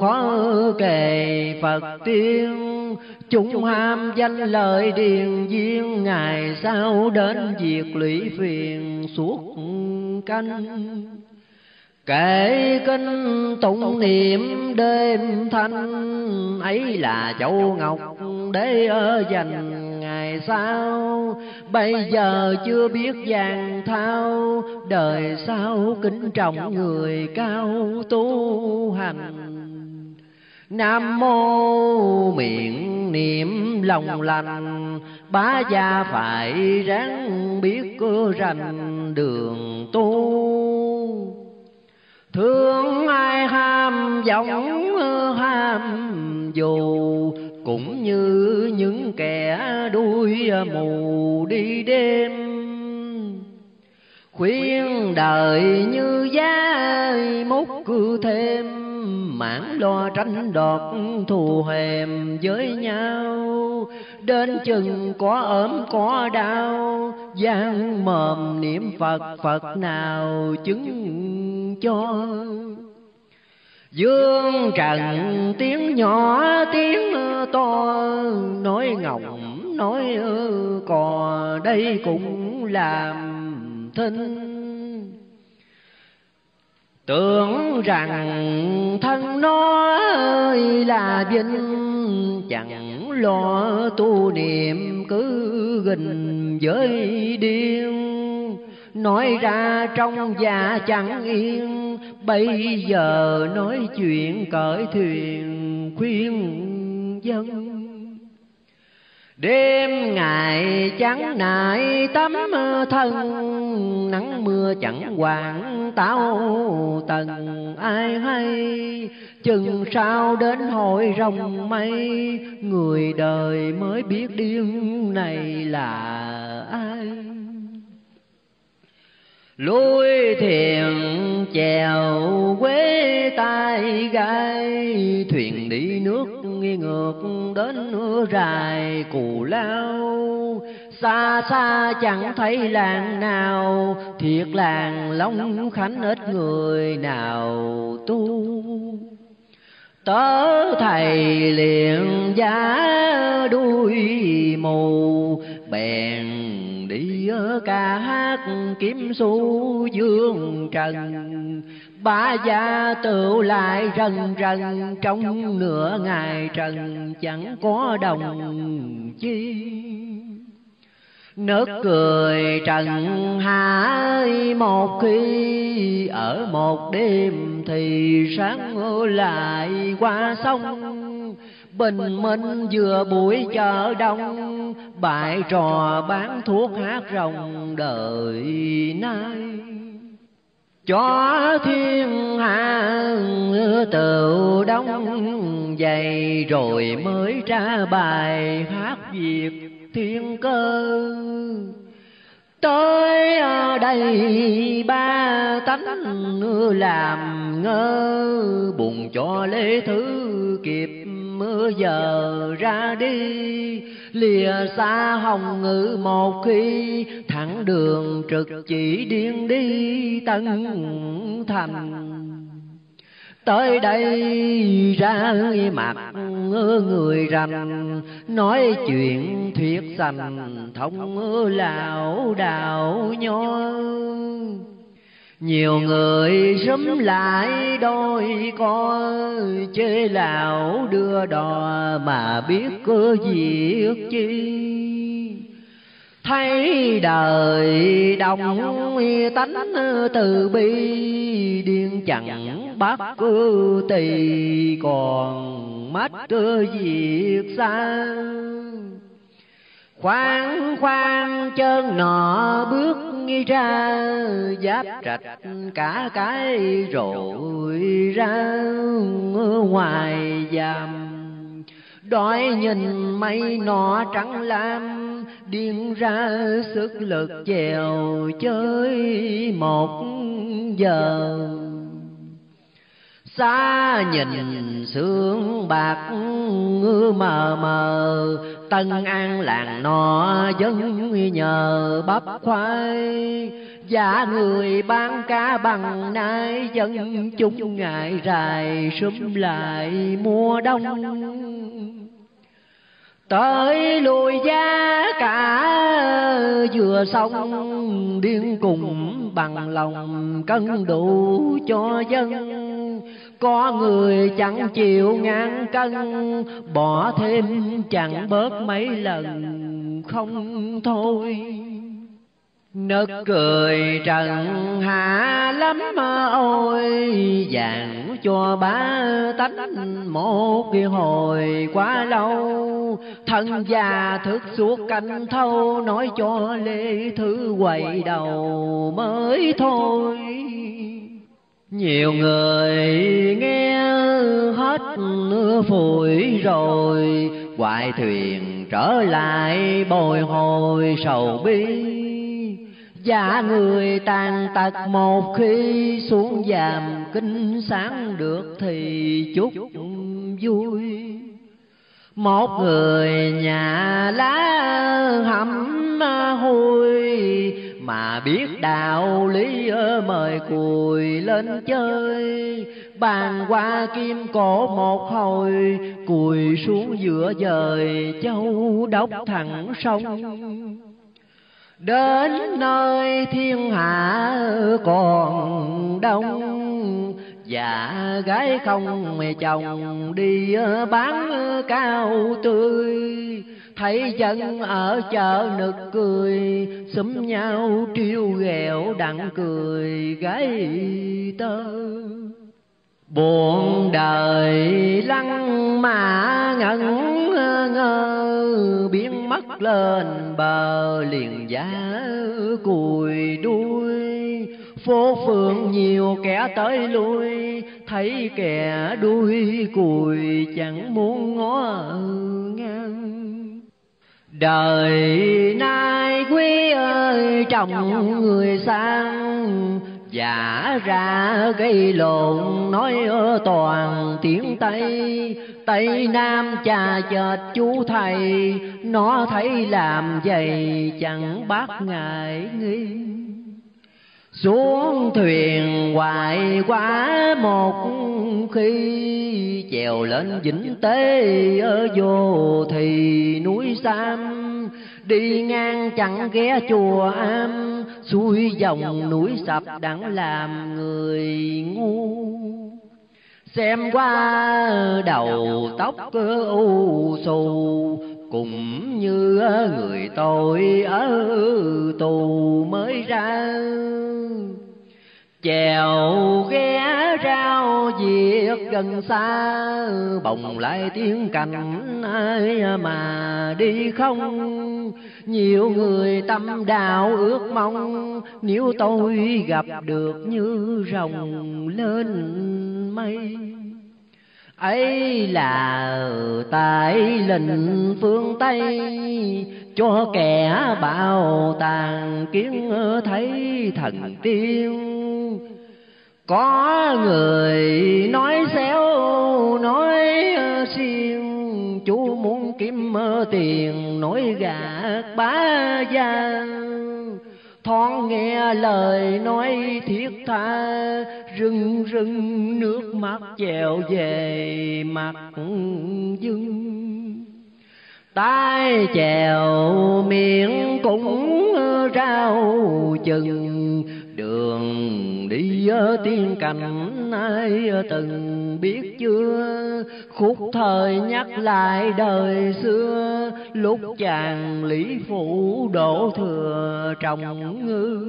khó kề. Phật tiên, chúng ham danh lợi điền viên ngày sau đến việc lũy phiền suốt canh. Kể kinh tụng niệm đêm thanh, ấy là châu ngọc để ở dành ngày sau bây giờ chưa biết vàng thao. đời sau kính trọng người cao tu hành. nam mô miệng niệm lòng lành. bá gia phải ráng biết cơ rành đường tu. Thương ai ham vọng ham dù cũng như những kẻ đuôi mù đi đêm. Khuyên đời như giá mốt cứ thêm, mãn lo tranh đoạt thù hèm với nhau. Đến chừng có ốm, có đau, gian mồm niệm phật phật nào chứng cho? Dương trần, tiếng nhỏ, tiếng to, nói ngọng, nói cò, đây cũng làm thinh tưởng rằng thân nó ơi là vinh, chẳng lo tu niệm cứ gình với điên nói ra trong già chẳng yên, bây giờ nói chuyện cởi thuyền khuyên dân. Đêm ngày chẳng nại tắm thân, Nắng mưa chẳng quản tao tần. Ai hay, Chừng sao đến hội rồng mây, Người đời mới biết điên này là ai lối thuyền chèo quế tai gai, thuyền đi nước nghi ngược đến rài cù lao. Xa xa chẳng thấy làng nào, thiệt làng long khánh ít người nào tu. Tớ thầy liền giá đuôi mù, bèn đi ca hát kiếm xu dương trần. Ba gia tựu lại rần rần, trong nửa ngày trần chẳng có đồng chi. Nước cười trần hai một khi, ở một đêm thì sáng lại qua sông. Bình minh vừa buổi chợ đông Bại trò bán thuốc hát rồng đời nay. Cho thiên hạ tự đông dày, rồi mới ra bài hát việt thiên cơ. Tới đây ba tánh làm ngơ buồn cho lễ thứ kịp mưa giờ ra đi, lìa xa hồng ngự một khi thẳng đường trực chỉ điên đi tân thành. Tới đây ra mặt người rằm, nói chuyện thuyết sành thông lão đạo nhoi nhiều người sớm lại đôi co chê lão đưa đò mà biết cơ việc chi. thấy đời đồng tánh từ bi điên chẳng bắt cứ tỳ còn mắt việc xa khoan khoan chân nọ bước ra, giáp trạch cả cái rồi ra. Ngoài giam đói nhìn mây nọ trắng lam, điên ra sức lực chèo chơi một giờ xa nhìn sương bạc mờ mờ, tân an làng nọ dân nhờ bắp khoai. Dạ người bán cá bằng nay dân chúng ngại rài sum lại mùa đông. Tới lùi giá cả vừa xong, điên cùng bằng lòng cân đủ cho dân có người chẳng chịu ngán cân, bỏ thêm chẳng bớt mấy lần không thôi. Nực cười trần hạ lắm mà ôi, Vàng cho ba tánh một kỳ hồi quá lâu. Thân già thức suốt canh thâu, Nói cho lê thứ quầy đầu mới thôi nhiều người nghe hết phủi rồi, Hoài thuyền trở lại bồi hồi sầu bi. Dạ người tàn tật một khi xuống giàm kinh sáng được thì chúc vui. Một người nhà lá hầm hôi mà biết đạo lý mời cùi lên chơi. Bàn qua kim cổ một hồi, Cùi xuống giữa dời châu đốc thẳng sông. Đến nơi thiên hạ còn đông Dạ gái không chồng đi bán cao tươi. Thấy dân ở chợ nực cười Xúm nhau triêu ghẹo đặng cười gái tơ. Buồn đời lăng mà ngẩn ngơ Biến mất lên bờ liền giá cùi đuôi. Phố phường nhiều kẻ tới lui Thấy kẻ đuôi cùi chẳng muốn ngó ngang Đời nay quý ơi trọng người sang giả ra gây lộn, nói toàn tiếng tây. Tây nam cha chợt chú thầy, nó thấy làm vậy chẳng bác ngại nghi xuống thuyền hoài quá một khi, chèo lên vĩnh tế ở vô thì núi sam. Đi ngang chẳng ghé chùa am, xuôi dòng núi sập đặng làm người ngu. Xem qua đầu tóc u xù cùng như người tôi ở tù mới ra. Chèo ghé rau việc gần xa, bồng lại tiếng cành ai mà đi không. Nhiều người tâm đạo ước mong, nếu tôi gặp được như rồng lên mây ấy là tại lình phương tây, cho kẻ bạo tàn kiến thấy thần tiên có người nói xéo, nói xiên chú muốn kiếm tiền nói gạt bá gia thoáng nghe lời nói thiết tha. Rưng rưng nước mắt chèo về mặt dưng tay chèo miệng cũng rau chừng đường đi tiên cảnh ai từng biết chưa? Khúc thời nhắc lại đời xưa, lúc chàng lý phủ đổ thừa trọng ngư.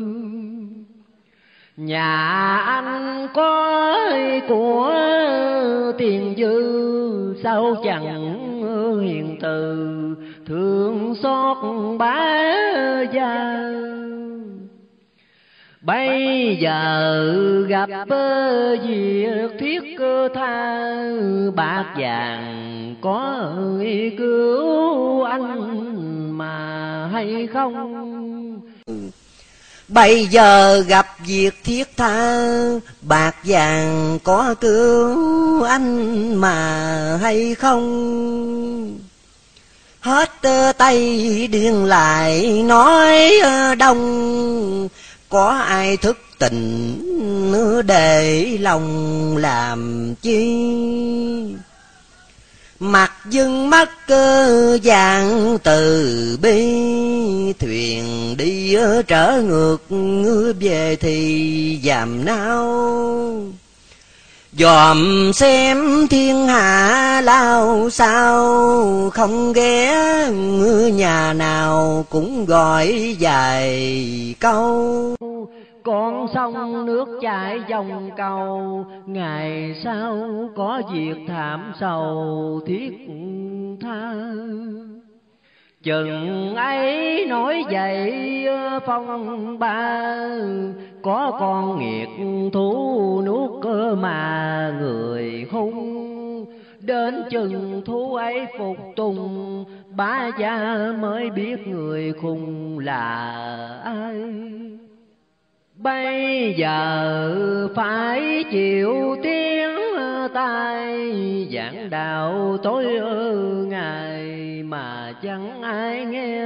Nhà anh có của tiền dư, sao chẳng hiền từ? Thương xót bá gia bây giờ gặp việc thiết cơ tha bạc vàng có cứu anh mà hay không? Bây giờ gặp việc thiết tha Bạc vàng có cứu anh mà hay không? Hết tay điên lại nói đông có ai thức tình để lòng làm chi? Mặt dưng mắt cơ dạng từ bi, thuyền đi trở ngược về thì giảm nao dòm xem thiên hạ lao sao, không ghé nhà nào cũng gọi dài câu. Con sông nước chảy dòng cầu, ngày sau có việc thảm sầu thiết tha chừng ấy nói vậy, phong ba, có con nghiệt thú nuốt cơ mà người hung. Đến chừng thú ấy phục tùng, bá gia mới biết người khùng là ai bây giờ phải chịu tiếng tai, giảng đạo tối ngày mà chẳng ai nghe.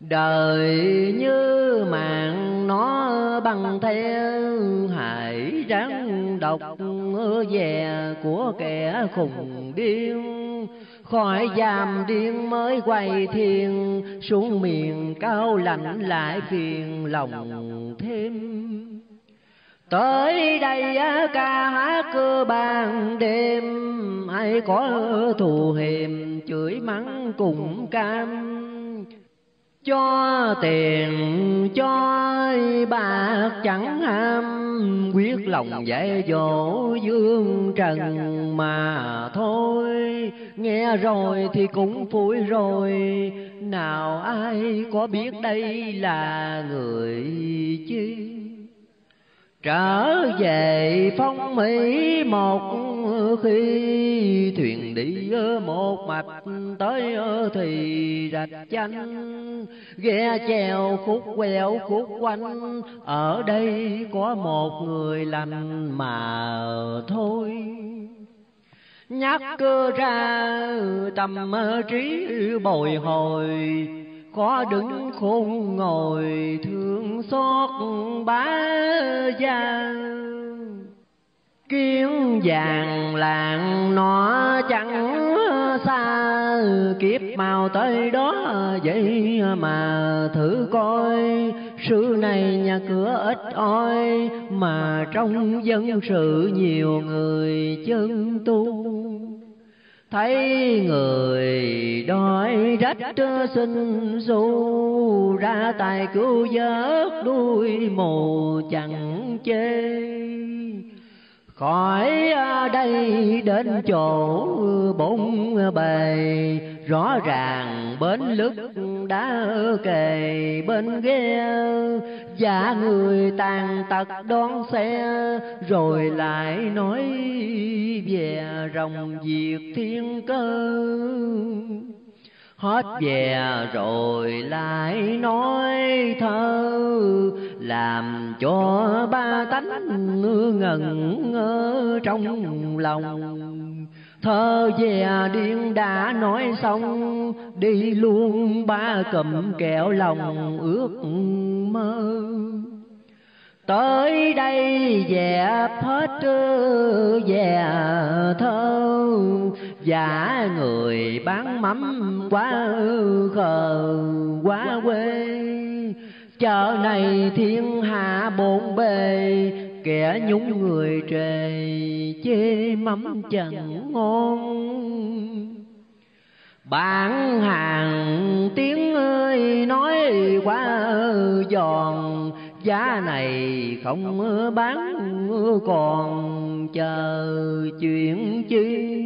Đời như mạng nó bằng theo hải rắn độc về của kẻ khùng điên khỏi giam điên mới quay thiên xuống miền cao lạnh lại phiền lòng thêm. Tới đây ca hát cơ ban đêm. ai có thù hiềm chửi mắng cùng cam cho tiền cho bạc chẳng ham, quyết lòng dễ dỗ dương trần mà thôi. Nghe rồi thì cũng vui rồi, nào ai có biết đây là người chi? Trở về phong mỹ một khi thuyền đi một mạch tới thì rạch chanh. Ghe chèo khúc quẹo khúc quanh, ở đây có một người lành mà thôi. Nhắc cơ ra tâm trí bồi hồi có đứng khôn ngồi thương xót bá gia. Kiến vàng làng nó chẳng xa, kiếp mau tới đó vậy mà thử coi. Sự này nhà cửa ít oi, mà trong dân sự nhiều người chân tu thấy người đói rách xin du ra tài cứu vớt đuôi mù chẳng chê. Khỏi đây đến chỗ bốn bề rõ ràng bến lức đã kề, bên ghe và người tàn tật đón xe, rồi lại nói về rồng diệt thiên cơ. Hết về rồi lại nói thơ, làm cho ba tánh ngẩn ngơ trong lòng thơ về à, điên đã nói xong, đi luôn ba cầm kẹo lòng ước mơ. Tới đây dẹp hết về thơ giả người bán mắm quá khờ, quá quê. Chợ này thiên hạ bộn bề kẻ nhúng người trề, chê mắm chẳng ngon. Bán hàng tiếng ơi, nói quá giòn, giá này không bán còn. Chờ chuyện chi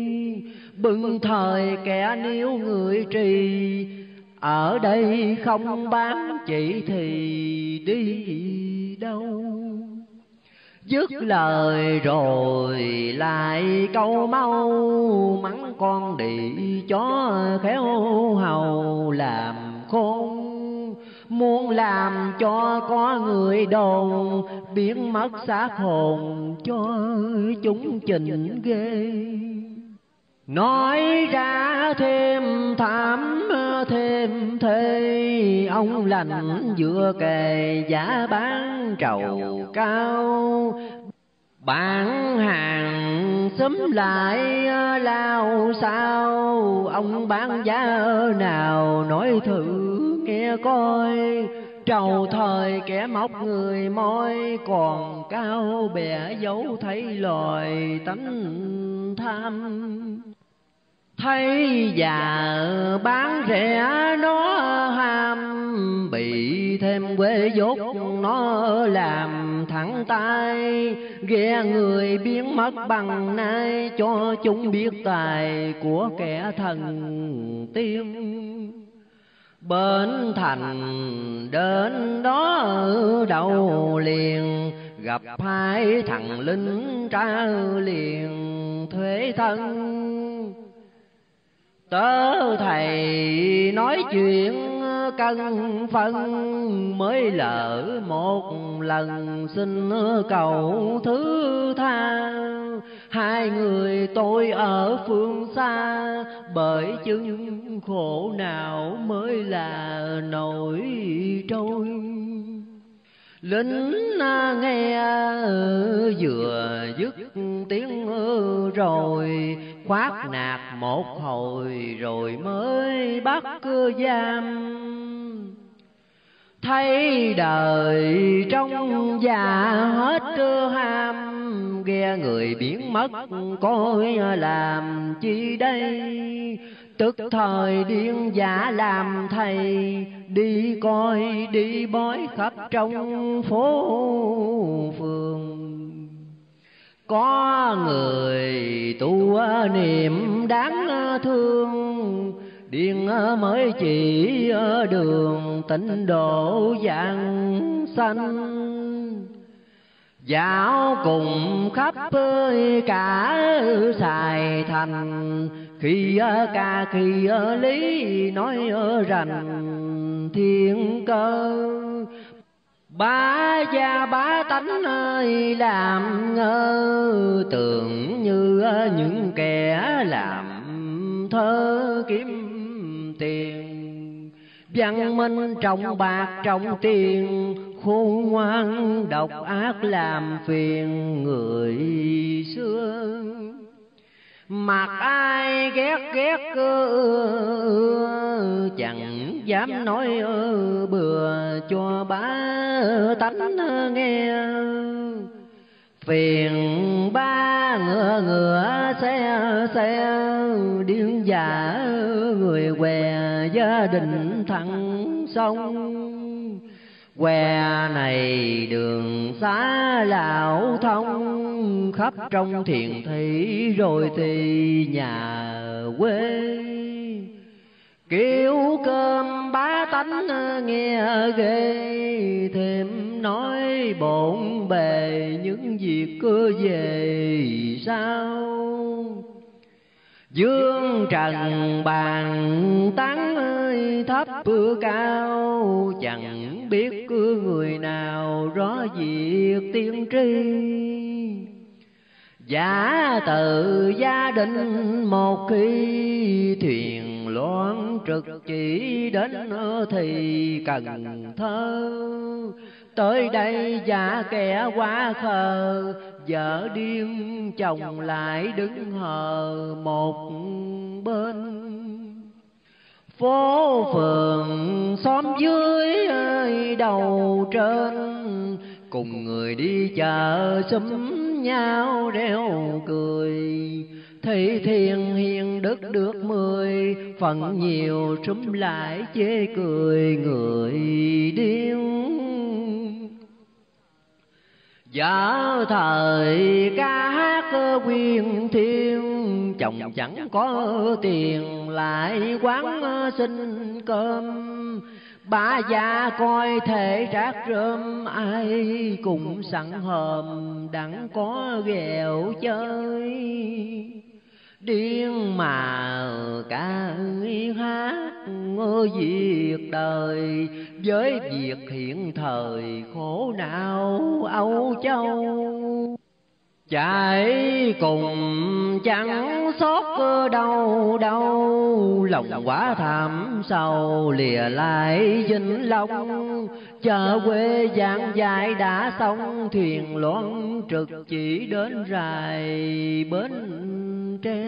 bưng thời kẻ níu người trì. Ở đây không bán chỉ thì đi đâu? Dứt lời rồi lại câu mau mắng con đi chó khéo hầu làm khôn muốn làm cho có người đồn biến mất xác hồn cho chúng trình ghê nói ra thêm, thảm thêm, thê ông lành vừa kề giá bán trầu cao. Bán hàng sớm lại lao sao, ông bán giá nào nói thử nghe coi. Trầu thời kẻ móc người môi, còn cao bẻ dấu thấy loài tánh tham thấy già bán rẻ nó ham, bị thêm quê dốt nó làm thẳng tay. Ghe người biến mất bằng nay, cho chúng biết tài của kẻ thần tiên. Bến thành đến đó ở đầu liền, Gặp hai thằng lính tra liền thuế thân. Tớ thầy nói chuyện cân phân Mới lỡ một lần xin cầu thứ tha. Hai người tôi ở phương xa, Bởi chứng khổ nào mới là nổi trôi lính nghe vừa dứt tiếng rồi khoát nạt một hồi rồi mới bắt giam. Thấy đời trong già hết ham, ghe người biến mất, coi làm chi đây? Tức thời điên giả làm thầy, đi coi, đi bói khắp trong phố phường. Có người tu niệm đáng thương, điên mới chỉ đường tịnh độ vàng xanh dạo cùng khắp cả xài thành khi à, ca, khi à, lý nói à, rành thiên cơ. Ba gia, bá tánh ơi làm ngơ Tưởng như những kẻ làm thơ kiếm tiền. Văn minh trọng bạc trọng tiền, Khôn ngoan, độc ác làm phiền người xưa. Mặc ai ghét ghét cơ Chẳng dám nói bừa cho bá tánh nghe. Phiền ba ngựa ngựa xe xe, Điên giả người què gia đình thẳng sông que này đường xá lão thông, khắp trong thiền thị rồi thì nhà quê. Kêu cơm bá tánh, nghe ghê, thêm nói bộn bề những việc cứ về sao Dương trần bàn tán ơi thấp cao, Chẳng biết cứ người nào rõ việc tiên tri. Giả từ gia đình một khi thuyền loan trực chỉ đến thì cần thơ. Tới đây giả kẻ quá khờ, Vợ điên chồng lại đứng hờ một bên. Phố phường xóm dưới ơi đầu trên, Cùng người đi chợ xúm nhau reo cười. Thị thiên hiền đức được mười Phần nhiều súng lại chê cười người điên. Giờ thời ca hát quyền thiên, Chồng chẳng có tiền lại quán xin cơm. Bà già coi thể rác rơm, Ai cũng sẵn hòm, đặng có ghẹo chơi điên mà ca hát việc đời. Với việc hiện thời khổ nào âu châu chạy cùng chẳng xót đâu đâu. Lòng quá thảm sâu lìa lại vinh long chờ quê giảng dài đã xong, thuyền loan trực chỉ đến rài bến tre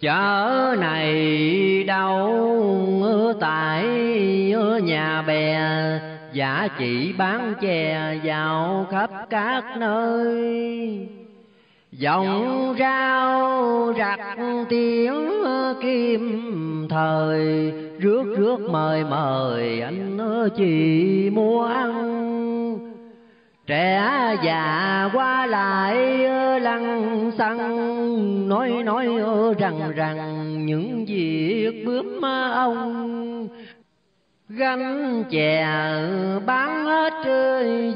chợ này đâu tại nhà bè. Giả chỉ bán chè vào khắp các nơi. Dòng rau rạc tiếng kim thời, rước rước mời mời anh chị mua ăn. Trẻ già qua lại lăng xăng, nói nói rằng rằng những việc bướm ông gánh chè bán hết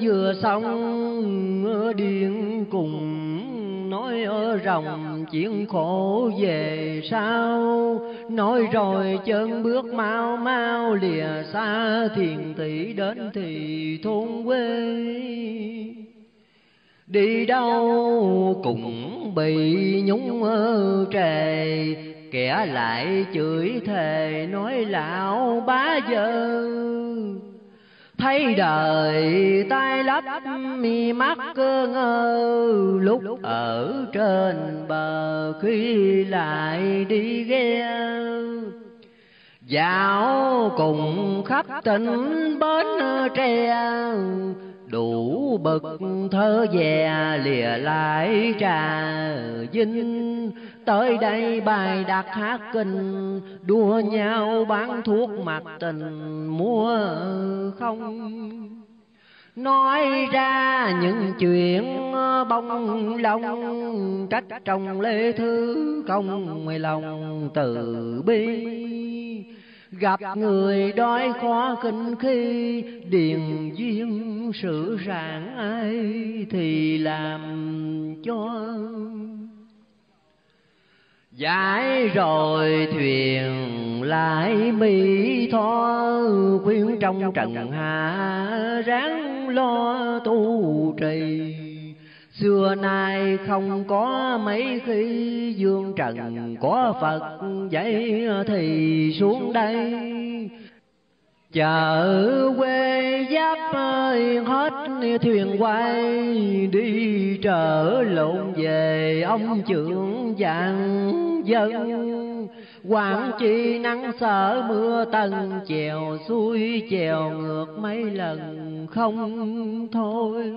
vừa xong điện cùng nói ở rồng chuyện khổ về sau. Nói rồi chân bước mau mau lìa xa, thiền tỷ đến thì thôn quê. Đi đâu cũng bị nhúng trề kẻ lại chửi thề nói lão bá giờ thấy đời tay lấp mi mắt cơ ngơ, lúc ở trên bờ khi lại đi ghe. Dạo cùng khắp tỉnh bến tre, đủ bậc thơ về lìa lại trà vinh tới đây bài đặt hát kinh đua nhau bán thuốc mặt tình mua không. Nói ra những chuyện bông lòng, trách trong lê thứ không lòng từ bi. Gặp người đói khó kinh khi điền duyên sự rạng ai thì làm cho Giải rồi thuyền lại mỹ tho khuyên trong trần hạ ráng lo tu trì. Xưa nay không có mấy khi dương trần có Phật dạy thì xuống đây Chợ quê giáp ơi hết thuyền quay, đi trở lộn về ông trưởng dạng dân. Quảng chi nắng sợ mưa tầng chèo xuôi chèo ngược mấy lần không thôi.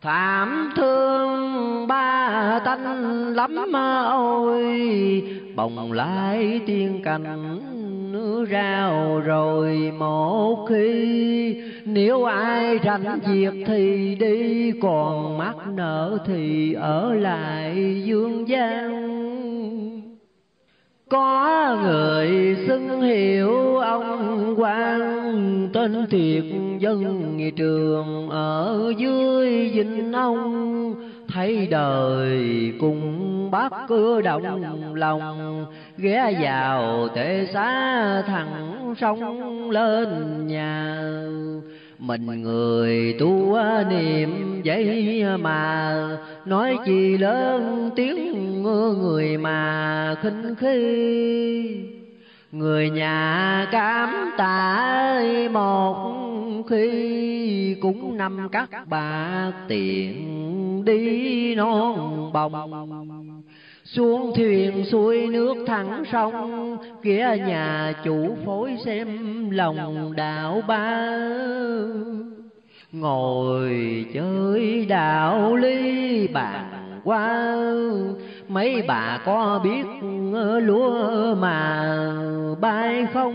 Thảm thương ba tanh lắm ôi, Bồng lại tiên cảnh rào rồi một khi Nếu ai rảnh việc thì đi, Còn mắc nợ thì ở lại dương gian. Có người xưng hiệu ông quan tên thiệt dân trường ở dưới dinh ông thấy đời cùng bác cứ động lòng. ghé vào tệ xá thẳng sông lên nhà. mình người tu niệm vậy mà. nói chi lớn tiếng người mà khinh khi người nhà cảm tạ một khi cũng năm các bà tiện đi non bồng. Xuống thuyền xuôi nước thẳng sông kia nhà chủ phối xem lòng đạo ba. Ngồi chơi đạo lý bàn qua mấy bà có biết ờ, lúa mà bay không?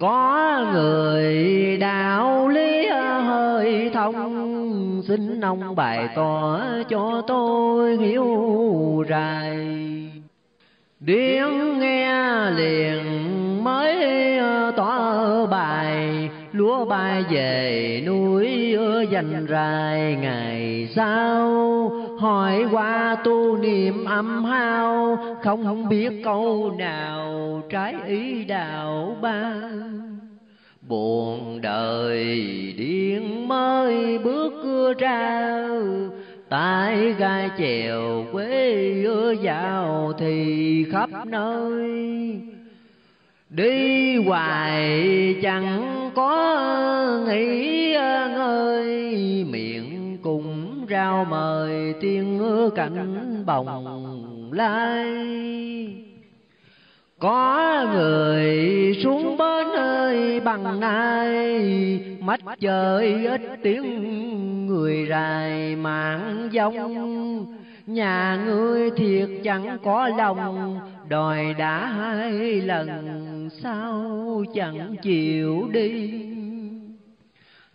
Có người đạo lý hơi thông, xin ông bài tỏ cho tôi hiểu rài. Điếng nghe liền mới ờ, tỏ bài, lúa bay về núi ờ, dành rài ngày sau hỏi qua tu niệm âm hao, không biết câu nào trái ý đạo ba. Buồn đời điên mới bước ra tại gai chèo quê vào thì khắp nơi. Đi hoài chẳng có nghĩ ngơi, miệng cùng rao mời tiên cảnh bồng lai. Có người xuống bến ơi bằng ai, mắt trời ít tiếng người rài mạng dông nhà ngươi thiệt chẳng có lòng, đòi đã hai lần, sao chẳng chịu đi?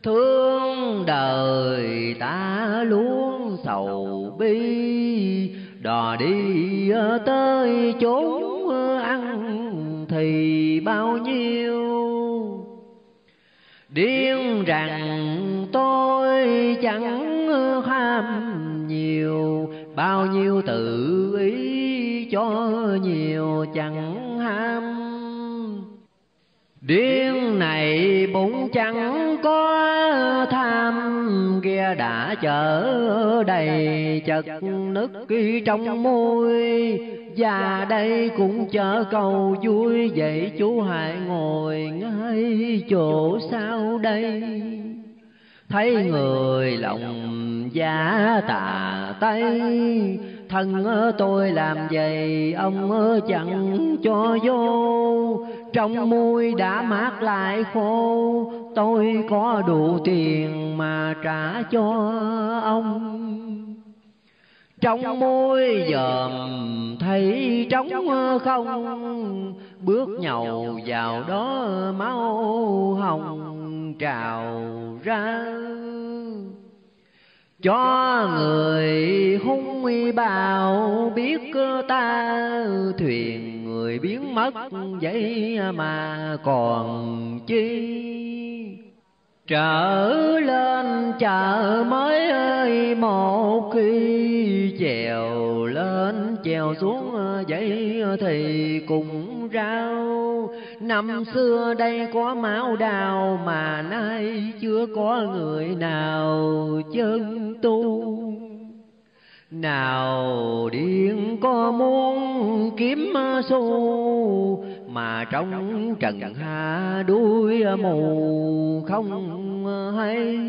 Thương đời ta luôn sầu bi. Đò đi tới chốn ăn thì bao nhiêu? Điên rằng tôi chẳng ham nhiều, bao nhiêu tự ý cho nhiều chẳng ham điên này bụng chẳng có tham, kia đã chở đầy chật nức trong môi. Và đây cũng chở cầu vui, vậy chú hãy ngồi ngay chỗ sau đây. Thấy người lòng giá tà tây thân tôi làm vậy, ông chẳng cho vô. Trong môi đã mát lại khô, tôi có đủ tiền mà trả cho ông. Trong môi dòm thấy trống không, bước nhầu vào đó máu hồng trào ra cho người hung bào biết ta thuyền người biến mất vậy mà còn chi trở lên chợ mới ơi, một khi chèo lên chèo xuống vậy thì cũng rau. Năm xưa đây có máu đào mà nay chưa có người nào chân tu. Nào điện có muốn kiếm xu mà trong trần hạ đuôi mù không hay.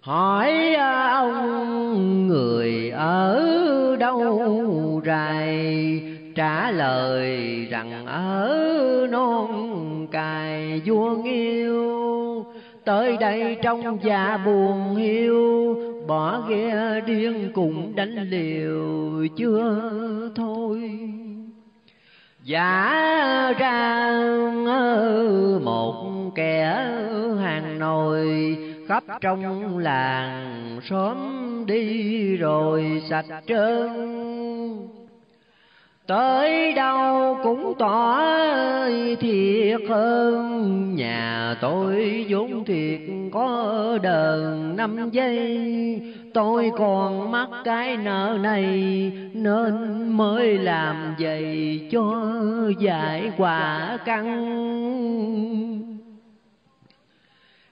Hỏi à, ông người ở đâu rài trả lời rằng ở non cài vua yêu tới đây trong già buồn hiu, bỏ ghe điên cùng đánh liều chưa thôi giả ra một kẻ hàng nồi khắp trong làng xóm đi rồi sạch trơn tới đâu cũng tỏ thiệt hơn nhà tôi vốn thiệt có đờn năm giây tôi còn mắc cái nợ này nên mới làm vậy cho giải quả căng.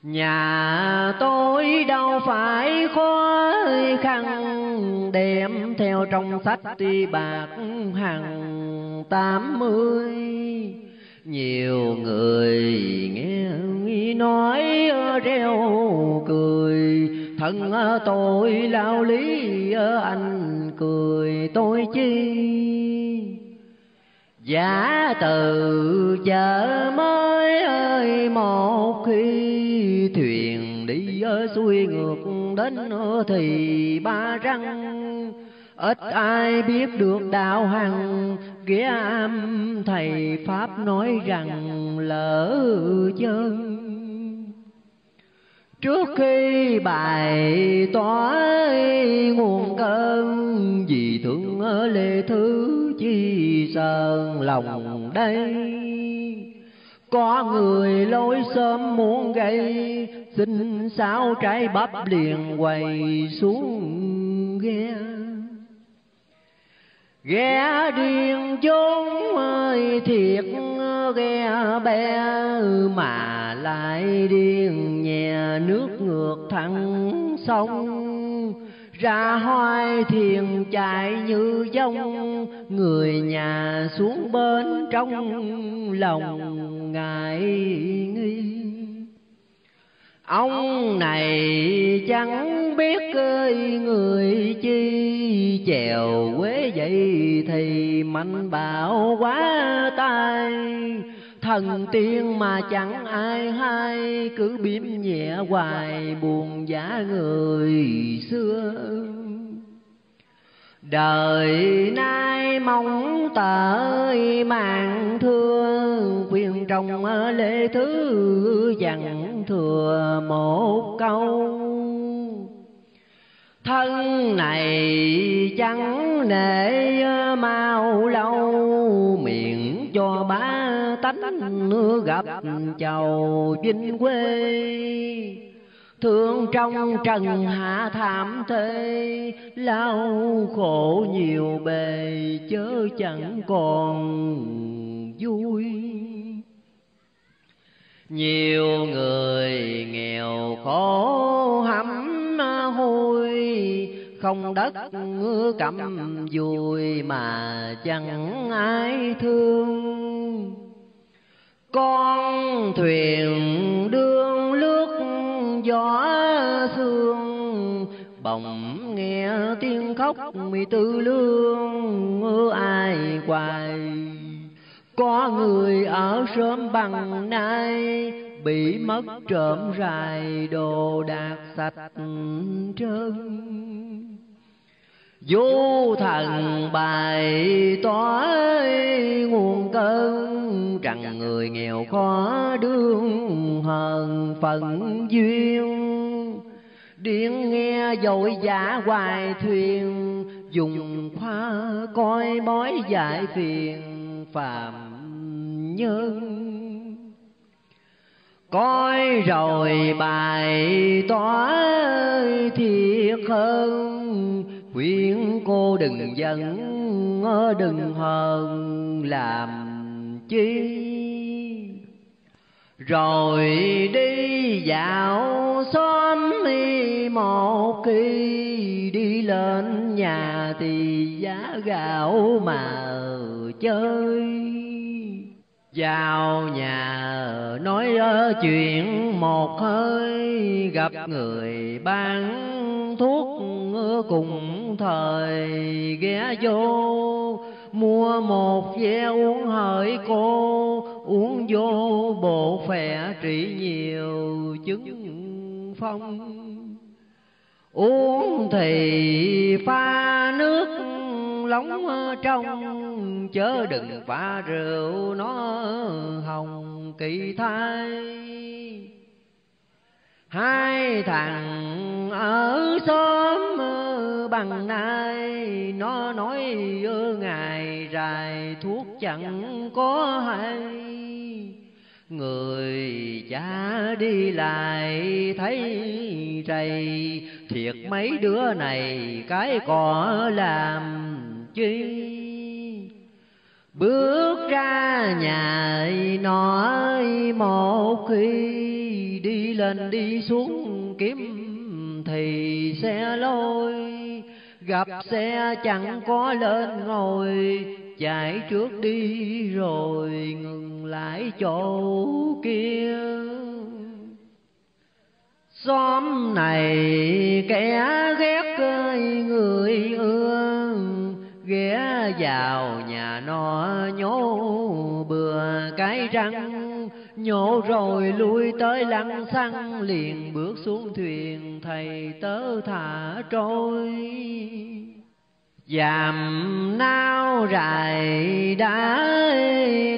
Nhà tôi đâu phải khó khăn Đem theo trong sách tuy bạc hàng tám mươi. Nhiều người nghe nói ờ, reo cười. Thân ờ, tôi lao lý ờ, anh cười tôi chi. Giả từ chợ mới ơi, một khi thuyền đi ở xuôi ngược đến thì ba răng. Ít ai biết được đạo hằng ghé âm thầy pháp nói rằng lỡ chân. Trước khi bài tỏa nguồn cơn, vì thương lệ thứ chi sơn lòng đây? Có người lối sớm muốn gây, xin sao trái bắp liền quay xuống ghe. Ghe điên chốn ơi, thiệt ghe bé mà lại điên nhà nước ngược thẳng sông ra hoai thiền chạy như dông, người nhà xuống bên trong lòng ngại nghi. Ông này chẳng biết ơi, người chi chèo quế vậy thì mạnh bạo quá tay thần tiên mà chẳng ai hay, cứ biếm nhẹ hoài buồn giả người xưa. Đời nay mong tới mạng thương quyền trong lễ thứ, dặn thừa một câu. Thân này chẳng nể, mau lâu, miệng cho ba tánh gặp chầu vinh quê. Thương trong trần hạ thảm thế lao khổ nhiều bề chớ chẳng còn vui. Nhiều người nghèo khổ hắm hôi, không đất cầm vui mà chẳng ai thương con thuyền đương lướt gió sương, bỗng nghe tiếng khóc mi tư lương ai hoài có người ở sớm bằng nay, bị mất trộm rài đồ đạc sạch trơn vô thần bài toái nguồn cơn rằng người nghèo khó đương hờn phận duyên. Điện nghe dội giả hoài thuyền, dùng khoa coi bói giải phiền phàm nhân. Coi rồi bài toái thiệt hơn khuyên cô đừng giận, đừng hờn, làm chi? Rồi đi dạo xóm đi một kỳ đi lên nhà thì giá gạo mà chơi vào nhà, nói ờ, chuyện một hơi, gặp người bán thuốc cùng thời. Ghé vô, mua một ve uống hỡi cô. Uống vô, bộ phè trị nhiều chứng phong. Uống thì pha nước lóng trong chớ đừng pha rượu nó hồng kỳ thai. hai thằng ở xóm bằng nay nó nói ngày dài thuốc chẳng có hay. người cha đi lại thấy rầy thiệt mấy đứa này cái có làm chi? Bước ra nhà nói một khi đi lên đi xuống kiếm thì xe lôi. Gặp xe chẳng có lên ngồi chạy trước đi rồi ngừng lại chỗ kia. Xóm này kẻ ghét người ưa ghé vào nhà nó nhổ bừa cái răng. Nhổ rồi lui tới lăng xăng, liền bước xuống thuyền, thầy tớ thả trôi. Dàm nao rài đã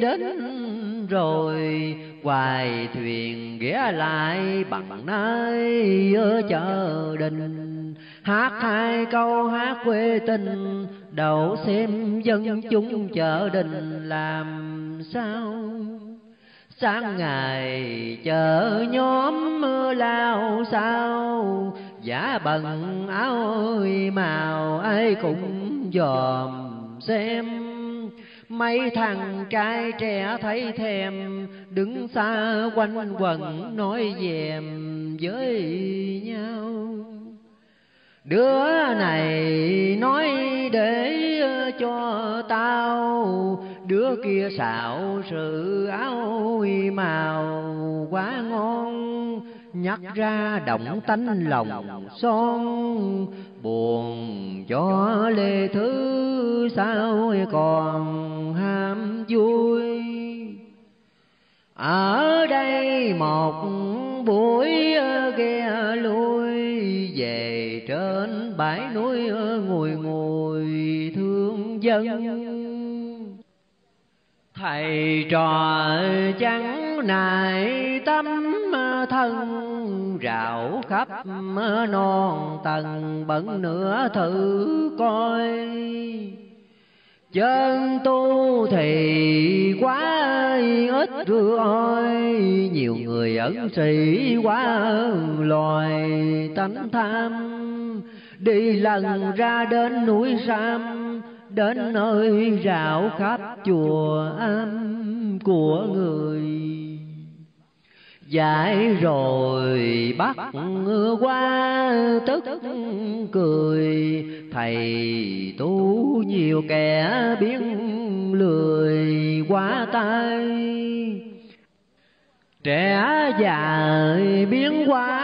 đến rồi, Hoài thuyền ghé lại bằng nơi ở chợ đình. Hát hai câu hát quê tình Đậu xem dân chúng chợ đình làm sao. Sáng ngày chờ nhóm mưa lao sao. Giả bần áo ơi, màu ai cũng dòm xem. Mấy thằng trai trẻ thấy thèm, Đứng xa quanh quần nói dèm với nhau. Đứa này nói để cho tao. Đứa kia xạo sự áo màu quá ngon. nhắc ra động tánh lòng son. buồn cho lê thứ sao còn ham vui. Ở đây một buổi ghe lui về trên bãi núi ngồi ngồi thương dân. Thầy trò chẳng nài tâm thân rạo khắp non tầng bận nửa thử coi chân tu thì quá ít ơi nhiều người ẩn sĩ quá loài tánh tham. Đi lần ra đến núi sam, đến nơi rạo khắp chùa am của người. Giải rồi bắt qua tức cười. Thầy tu nhiều kẻ biến lười quá tay. Trẻ già biến quá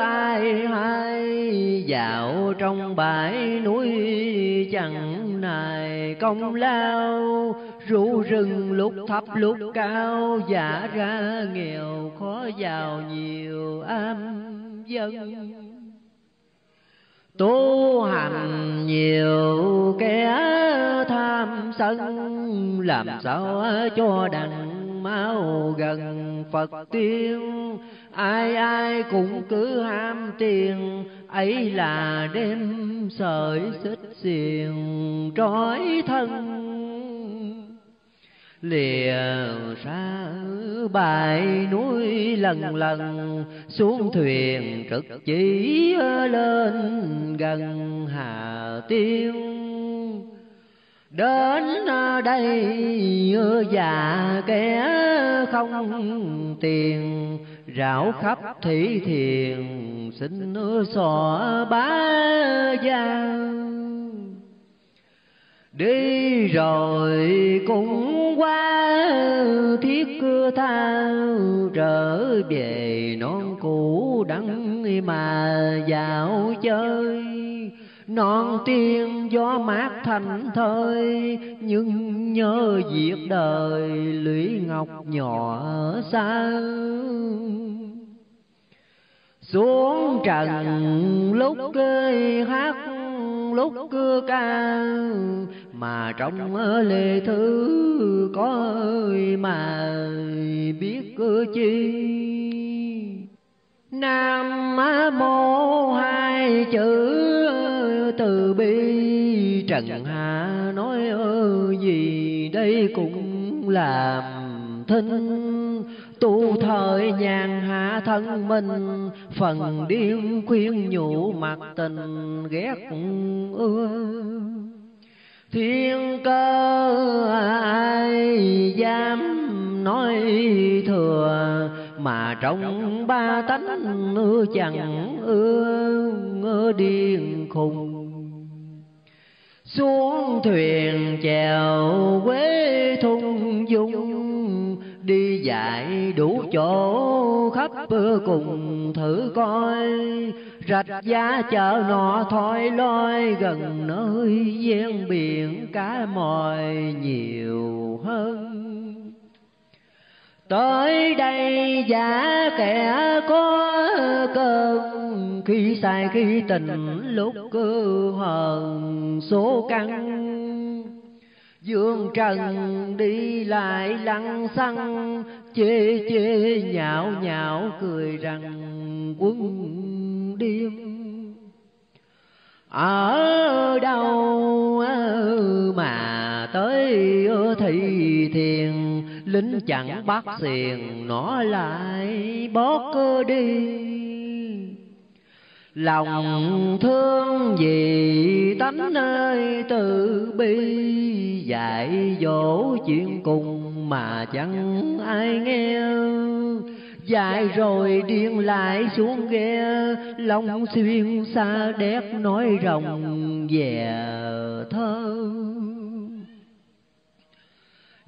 ai hay. Dạo trong bãi núi chẳng này công lao, rủ rừng lúc thấp lúc cao, giả ra nghèo khó giàu nhiều am dân. Tu hành nhiều kẻ tham sân, làm sao cho đặng mau gần phật tiên ai ai cũng cứ ham tiền, ấy là đêm sợi xích xiềng trói thân. Lìa xa bài núi lần lần, xuống thuyền trực chỉ lên gần hà tiên. Đến đây già kẻ không tiền rảo khắp thị thiền, xin xò bá gia. Đi rồi cũng qua, thiết cưa thao, trở về non cũ đắng mà dạo chơi non tiên gió mát thành thơi, nhưng nhớ việc đời lũy ngọc nhỏ xa xuống trần lúc cây hát lúc cưa ca, mà trong lệ thứ có ơi mà biết cưa chi? Nam mô hai chữ từ bi. Trần hạ nói gì đây cũng làm thinh. Tu thời nhàn hạ thân mình, phần điên khuyên nhủ mặt tình ghét ưa thiên cơ ai dám nói thừa mà trong ba tánh ưa chẳng ưa điên khùng? Xuống thuyền chèo quê thung dung, đi dạy đủ chỗ khắp cùng thử coi rạch giá chợ nọ thoi loi gần nơi gian biển cá mòi nhiều hơn. Tới đây giả kẻ có cơn, khi sai khi tình lúc cơ hờn số căng. Dương trần đi lại lăng xăng chê chê nhạo nhạo, cười rằng quân điên. Ở đâu ờ, mà tới ờ, thị thiền, lính chẳng bắt xiền nó lại bót cơ ờ, đi lòng thương vì tánh nơi từ bi, dạy dỗ chuyện cùng mà chẳng ai nghe. Dài rồi điên lại xuống ghe, lòng xuyên xa đét nói rồng về thơ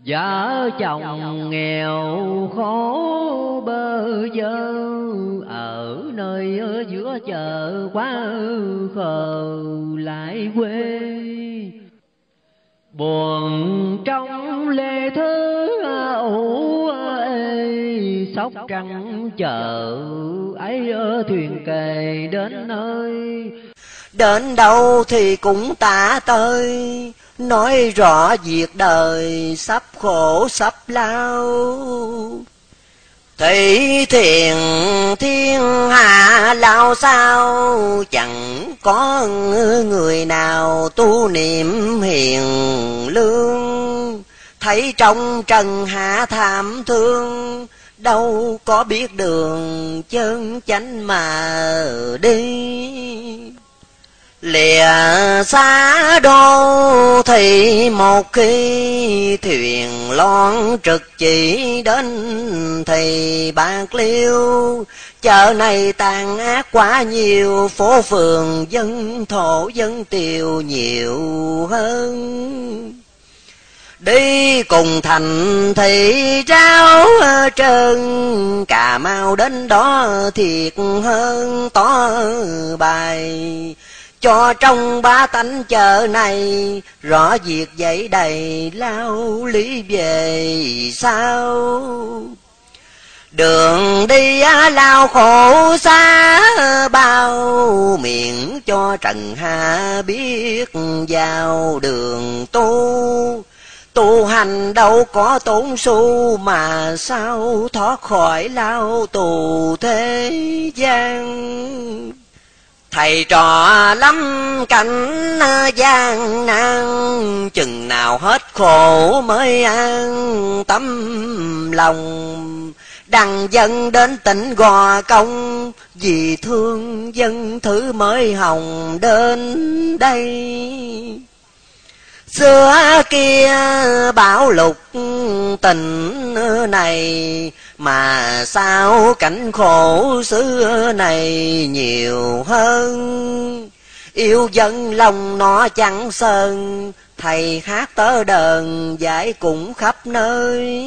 vợ chồng nghèo khổ bơ vơ, ở nơi ở giữa chợ quá khờ lại quê. Buồn trong lê thứ ủ ê sóc trăng chợ ấy ở thuyền kề đến nơi. Đến đâu thì cũng tả tơi nói rõ việc đời sắp khổ, sắp lao. Thị thiền thiên hạ lao sao, Chẳng có người nào tu niệm hiền lương. Thấy trong trần hạ thảm thương, Đâu có biết đường chân chánh mà đi lìa xa đô thì một khi thuyền loan trực chỉ đến thì bạc liêu. Chợ này tàn ác quá nhiều, phố phường dân thổ dân tiều nhiều hơn. Đi cùng thành thị ráo trơn, Cà mau đến đó thiệt hơn, tỏ bài. Cho trong ba tánh chợ này, Rõ việc dậy đầy lao lý về sao Đường đi lao khổ xa bao, Miệng cho Trần Hạ biết vào đường tu Tu hành đâu có tốn xu mà sao thoát khỏi lao tù thế gian. Thầy trò lắm cảnh à, gian nan, chừng nào hết khổ mới an tâm lòng. Đằng dân đến tỉnh Gò Công, vì thương dân thứ mới hồng đến đây. Xưa kia bão lục tình này mà sao cảnh khổ xưa này nhiều hơn? Yêu dân lòng nó chẳng sơn, Thầy hát tớ đờn giải cũng khắp nơi.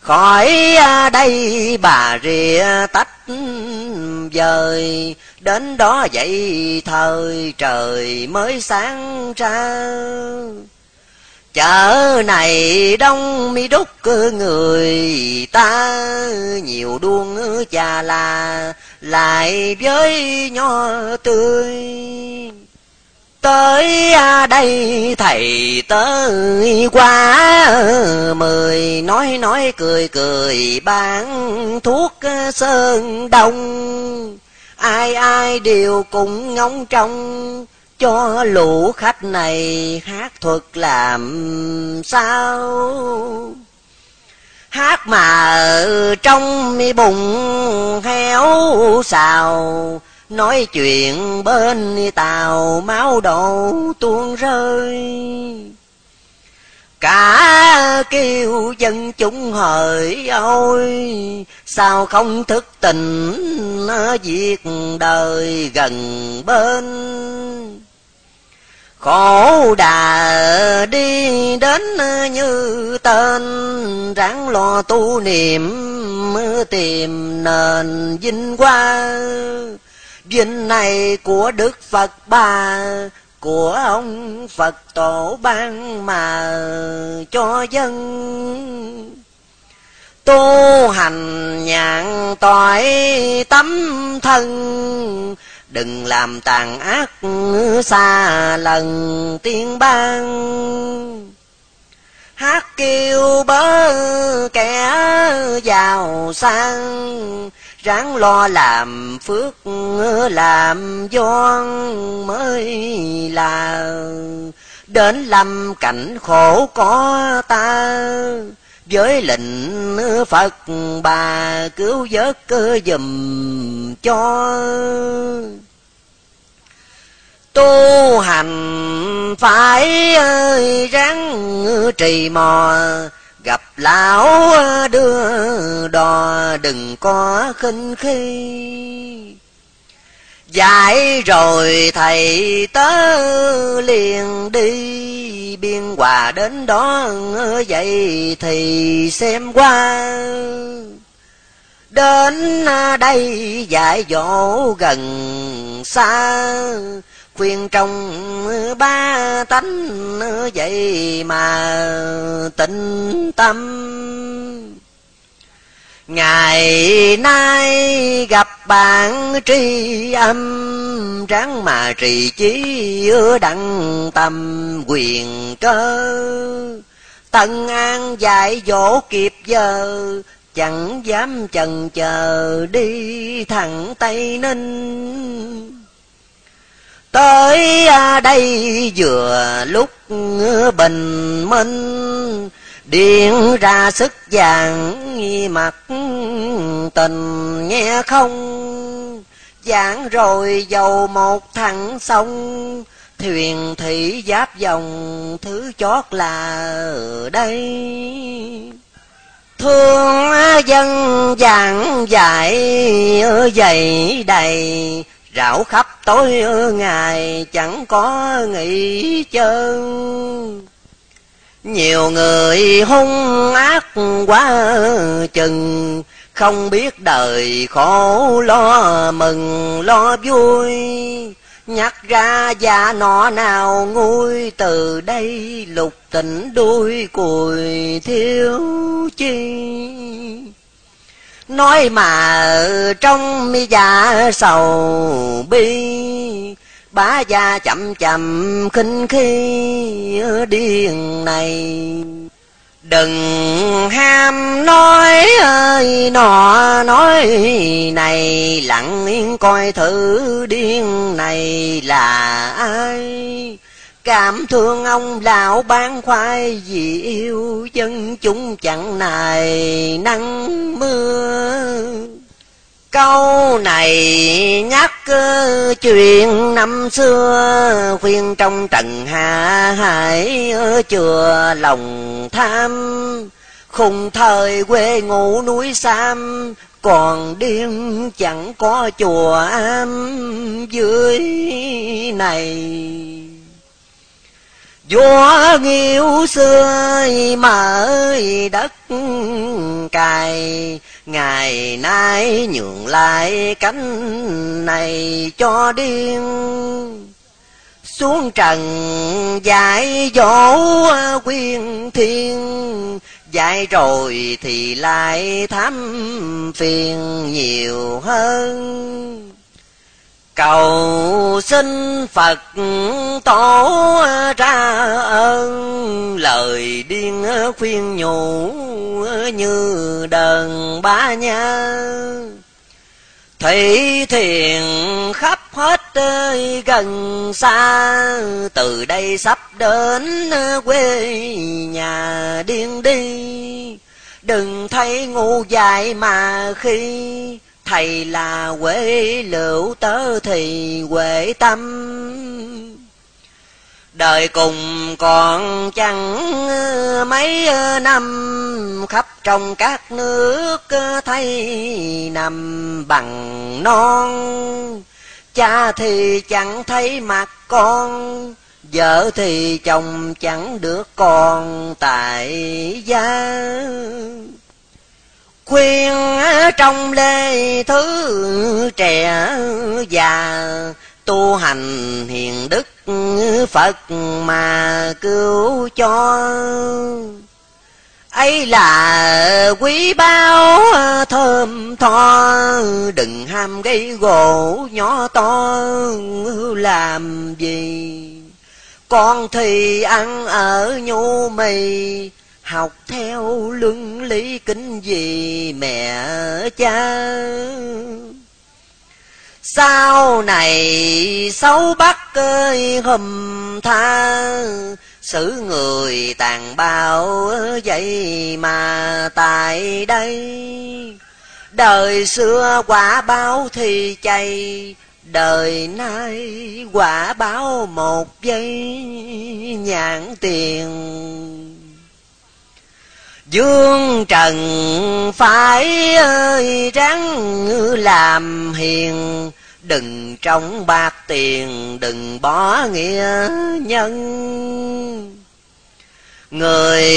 Khỏi à, đây bà rìa tách dời Đến đó vậy thời trời mới sáng ra. Chợ này đông mi đúc người ta, Nhiều đuông trà là lại với nho tươi. Tới à đây thầy tới qua, mời Nói nói cười cười bán thuốc sơn đông. Ai ai đều cùng ngóng trông cho lũ khách này hát thuật làm sao? Hát mà ở trong mi bụng héo xào, Nói chuyện bên tàu máu đổ tuôn rơi. Cả kêu dân chúng hỡi ôi, Sao không thức tình việc đời gần bên? Cổ đà đi đến như tên, Ráng lo tu niệm, tìm nền vinh hoa. Vinh này của Đức Phật bà, Của ông Phật tổ ban mà cho dân. Tu hành nhạn tỏi tấm thân Đừng làm tàn ác xa lần tiên ban Hát kêu bớ kẻ giàu sang, ráng lo làm phước làm doan mới là. Đến lâm cảnh khổ có ta, với lệnh Phật bà cứu vớt cơ dùm cho tu hành phải ờ, ráng trì mò. Gặp lão ờ, đưa đò, đừng có khinh khi. Dạy rồi thầy tớ liền đi, biên hòa đến đó vậy thì xem qua. Đến ờ, đây dạy dỗ gần xa khuyên trong ba tánh vậy mà tịnh tâm. Ngày nay gặp bạn tri âm, Ráng mà trì chí đặng tâm quyền cơ. Tận an dạy dỗ kịp giờ, Chẳng dám chần chờ đi thẳng Tây Ninh. Tới à, đây vừa lúc bình minh Điện ra sức vàng mặt tình nghe không. Giảng rồi dầu một thằng sông, Thuyền thị giáp dòng, thứ chót là ở đây. Thương dân giảng dạy ở dày đầy Rảo khắp tối ngày chẳng có nghỉ chân. Nhiều người hung ác quá chừng, không biết đời khổ lo mừng lo vui. Nhắc ra già nọ nào nguôi, từ đây lục tình đuôi cùi thiếu chi nói mà trong mi già sầu bi, bá gia chậm chậm khinh khi điên này. Đừng ham nói ơi, nọ nói này, lặng yên coi thử điên này là ai? Cảm thương ông lão bán khoai vì yêu dân chúng chẳng nài nắng mưa. Câu này nhắc chuyện năm xưa, Khuyên trong trần hạ hải chừa lòng tham. Khùng thời quê ngủ núi Sam, Còn điên chẳng có chùa am dưới này. Vua nghiêu xưa mở đất cài Ngày nay nhường lại cánh này cho điên. Xuống trần dạy dỗ quyên thiên. Dạy rồi thì lại thám phiền nhiều hơn. Cầu xin Phật tổ ra ơn Lời điên khuyên nhủ như đờn ba nha. Thủy thiền khắp hết gần xa, Từ đây sắp đến quê nhà điên đi. Đừng thấy ngu dại mà khi Thầy là quê lựu tớ thì quệ tâm. Đời cùng còn chẳng mấy năm, Khắp trong các nước thấy nằm bằng non. Cha thì chẳng thấy mặt con, Vợ thì chồng chẳng được con tại gia khuyên trong lê thứ trẻ già, tu hành hiền đức phật mà cứu cho. Ấy là quý bao thơm tho, đừng ham gây gỗ nhỏ to làm gì? Con thì ăn ở nhu mì học theo luân lý kính gì mẹ cha. Sau này xấu bắt ơi, hùm tha. Xử người tàn bạo vậy mà tại đây. Đời xưa quả báo thì chay, đời nay quả báo một giây nhãn tiền. Dương Trần phải ơi, ráng làm hiền. Đừng trong bạc tiền, đừng bỏ nghĩa nhân. Người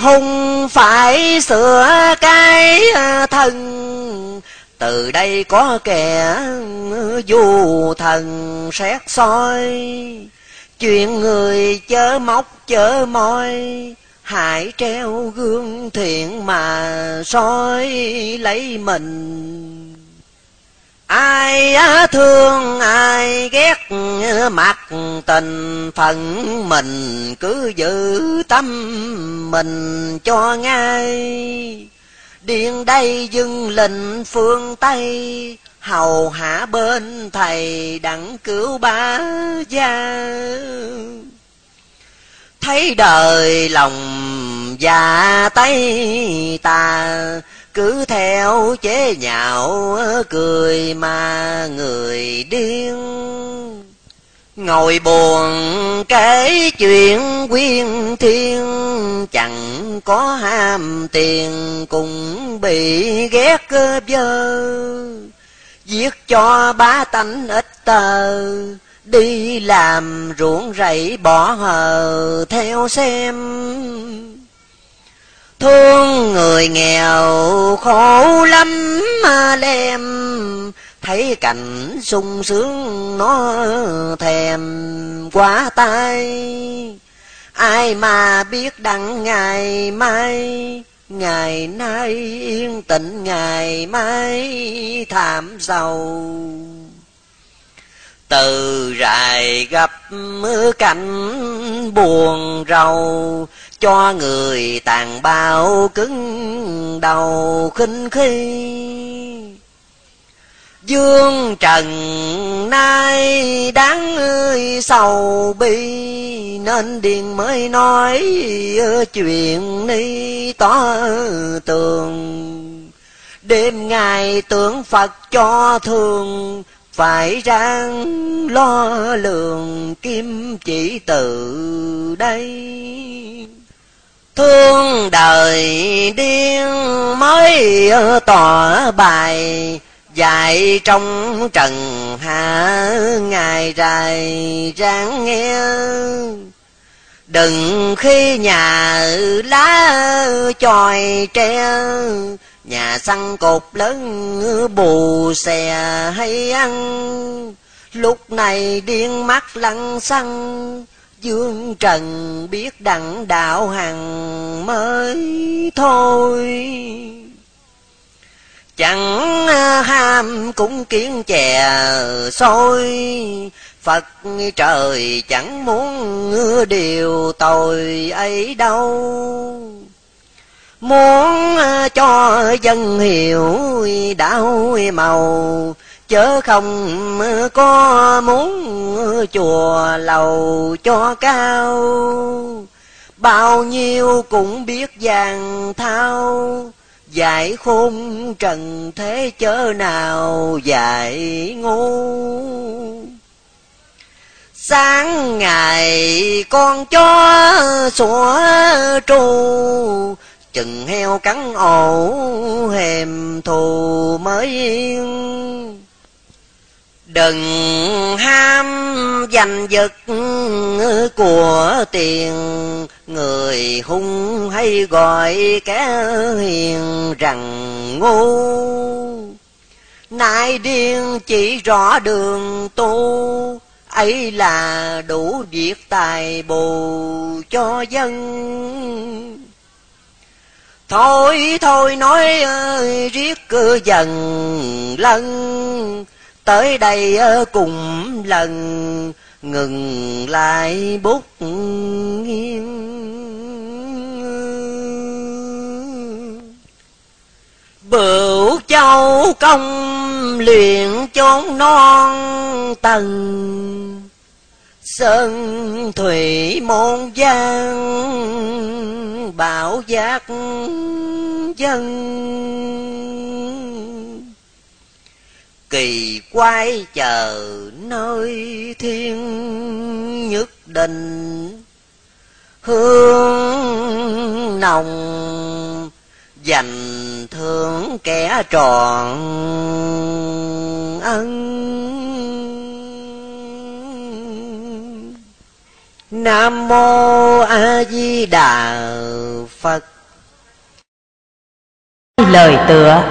hung phải sửa cái thân. Từ đây có kẻ du thần xét soi. Chuyện người chớ móc chớ môi hãy treo gương thiện mà soi lấy mình. Ai thương, ai ghét mặt tình phận mình, cứ giữ tâm mình cho ngay. Điện đây dưng lệnh phương tây, hầu hạ bên thầy đặng cứu ba gia thấy đời lòng già tay ta, cứ theo chế nhạo cười mà người điên. Ngồi buồn kể chuyện quyên thiên, chẳng có ham tiền cũng bị ghét vơ. Giết cho ba tánh ít tờ đi làm ruộng rẫy bỏ hờ theo xem. Thương người nghèo khổ lắm mà lem, Thấy cảnh sung sướng nó thèm quá tay Ai mà biết đặng ngày mai, Ngày nay yên tĩnh, ngày mai thảm giàu từ rài gặp cảnh buồn rầu, Cho người tàn bao cứng đầu khinh khi. Dương trần nay đáng ơi sầu bi Nên điền mới nói chuyện ni tỏ tường. Đêm ngày tưởng Phật cho thường phải ráng lo lường kim chỉ từ đây. Thương đời điên mới tỏ bài, Dạy trong trần hạ ngày dài ráng nghe. Đừng khi nhà lá chòi tre Nhà xăng cột lớn bù xè hay ăn. Lúc này điên mắt lăng xăng, Dương Trần biết đặng đạo hằng mới thôi. Chẳng à, ham cũng kiến chè sôi, Phật trời chẳng muốn điều tội ấy đâu. Muốn à, cho dân hiểu đạo màu, Chớ không à, có muốn chùa lầu cho cao. Bao nhiêu cũng biết vàng thao Dạy khôn trần thế chớ nào dạy ngu. Sáng ngày con chó sủa tru Chừng heo cắn ổ hèm thù mới. Yên Đừng ham giành giật của tiền. Người hung hay gọi kẻ hiền rằng ngu. Nay điên chỉ rõ đường tu, ấy là đủ việc tài bù cho dân thôi thôi, nói ơi riết dần lân. Tới đây ờ, cùng lần, ngừng lại bút nghiêng. Bửu châu công luyện chốn non tầng Sơn thủy môn giang bảo giác dân. Kỳ quay chờ nơi thiên nhất định Hương nồng dành thương kẻ tròn ân. Nam mô a di đà phật. Lời tựa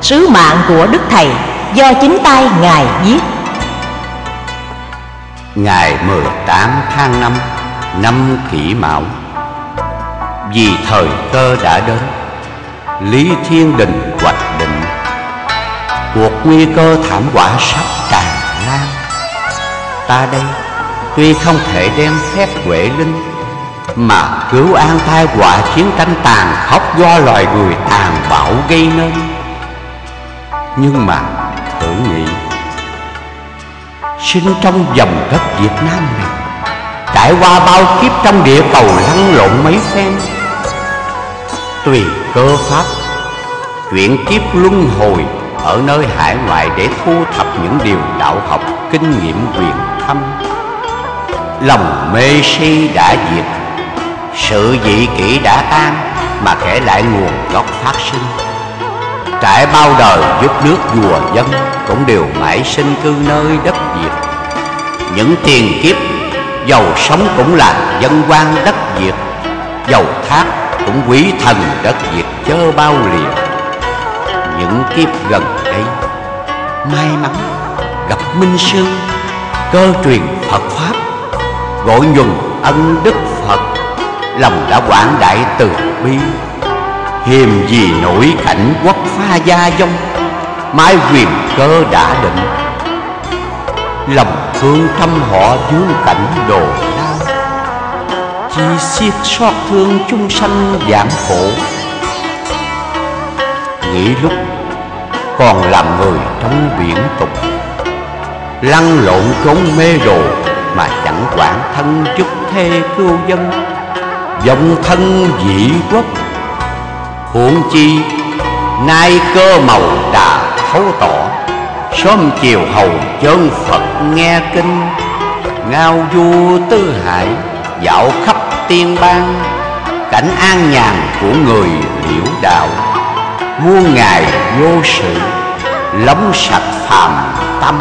sứ mạng của đức thầy do chính tay ngài viết. Ngày 18 tháng 5 năm kỷ mão vì thời cơ đã đến Lý Thiên Đình hoạch định Cuộc nguy cơ thảm họa sắp tràn lan. Ta đây tuy không thể đem phép huệ linh, Mà cứu an tai họa chiến tranh tàn khốc do loài người tàn bạo gây nên. Nhưng mà, thử nghĩ, Sinh trong dòng đất Việt Nam này, Trải qua bao kiếp trong địa cầu lăn lộn mấy phen, tùy cơ pháp, chuyển kiếp luân hồi ở nơi hải ngoại để thu thập những điều đạo học kinh nghiệm quyền thâm lòng mê si đã diệt, sự dị kỷ đã tan mà kể lại nguồn gốc phát sinh. Trải bao đời giúp nước vua dân cũng đều mãi sinh cư nơi đất việt. Những tiền kiếp, giàu sống cũng là dân quan đất việt. Giàu thác cũng quý thần đất Việt chớ bao liền Những kiếp gần đây, May mắn gặp Minh Sư, Cơ truyền Phật Pháp. Gọi nhuần ân đức Phật, Lòng đã quảng đại từ bi. Hiềm gì nổi cảnh quốc pha gia dông Mai quyền cơ đã định. Lòng thương thăm họ dương cảnh đồ lao Chi xiết xót thương chung sanh giảm khổ. Nghĩ lúc còn làm người trong biển tục, Lăn lộn trốn mê đồ mà chẳng quản thân chức thê cưu dân. Dòng thân dị quốc, Huống chi Nay cơ màu đã thấu tỏ Sớm chiều hầu chân Phật nghe kinh. Ngao du tư hải Dạo khắp tiên bang, Cảnh an nhàn của người liễu đạo. Muôn ngày vô sự lấm sạch phàm tâm.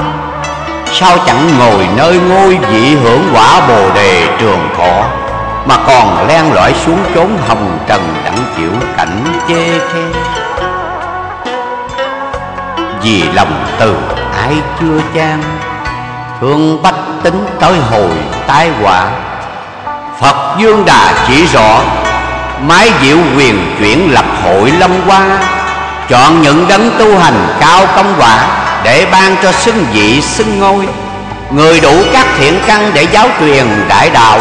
Sao chẳng ngồi nơi ngôi vị hưởng quả bồ đề trường thọ, Mà còn len lỏi xuống chốn hồng trần đặng chịu cảnh chê khe? Vì lòng từ ai chưa chan, Thương bách tính tới hồi tai họa. Phật Dương Đà chỉ rõ, Mái diệu quyền chuyển lập hội lâm qua Chọn những đấng tu hành cao công quả. Để ban cho xưng vị xưng ngôi. Người đủ các thiện căn để giáo truyền đại đạo,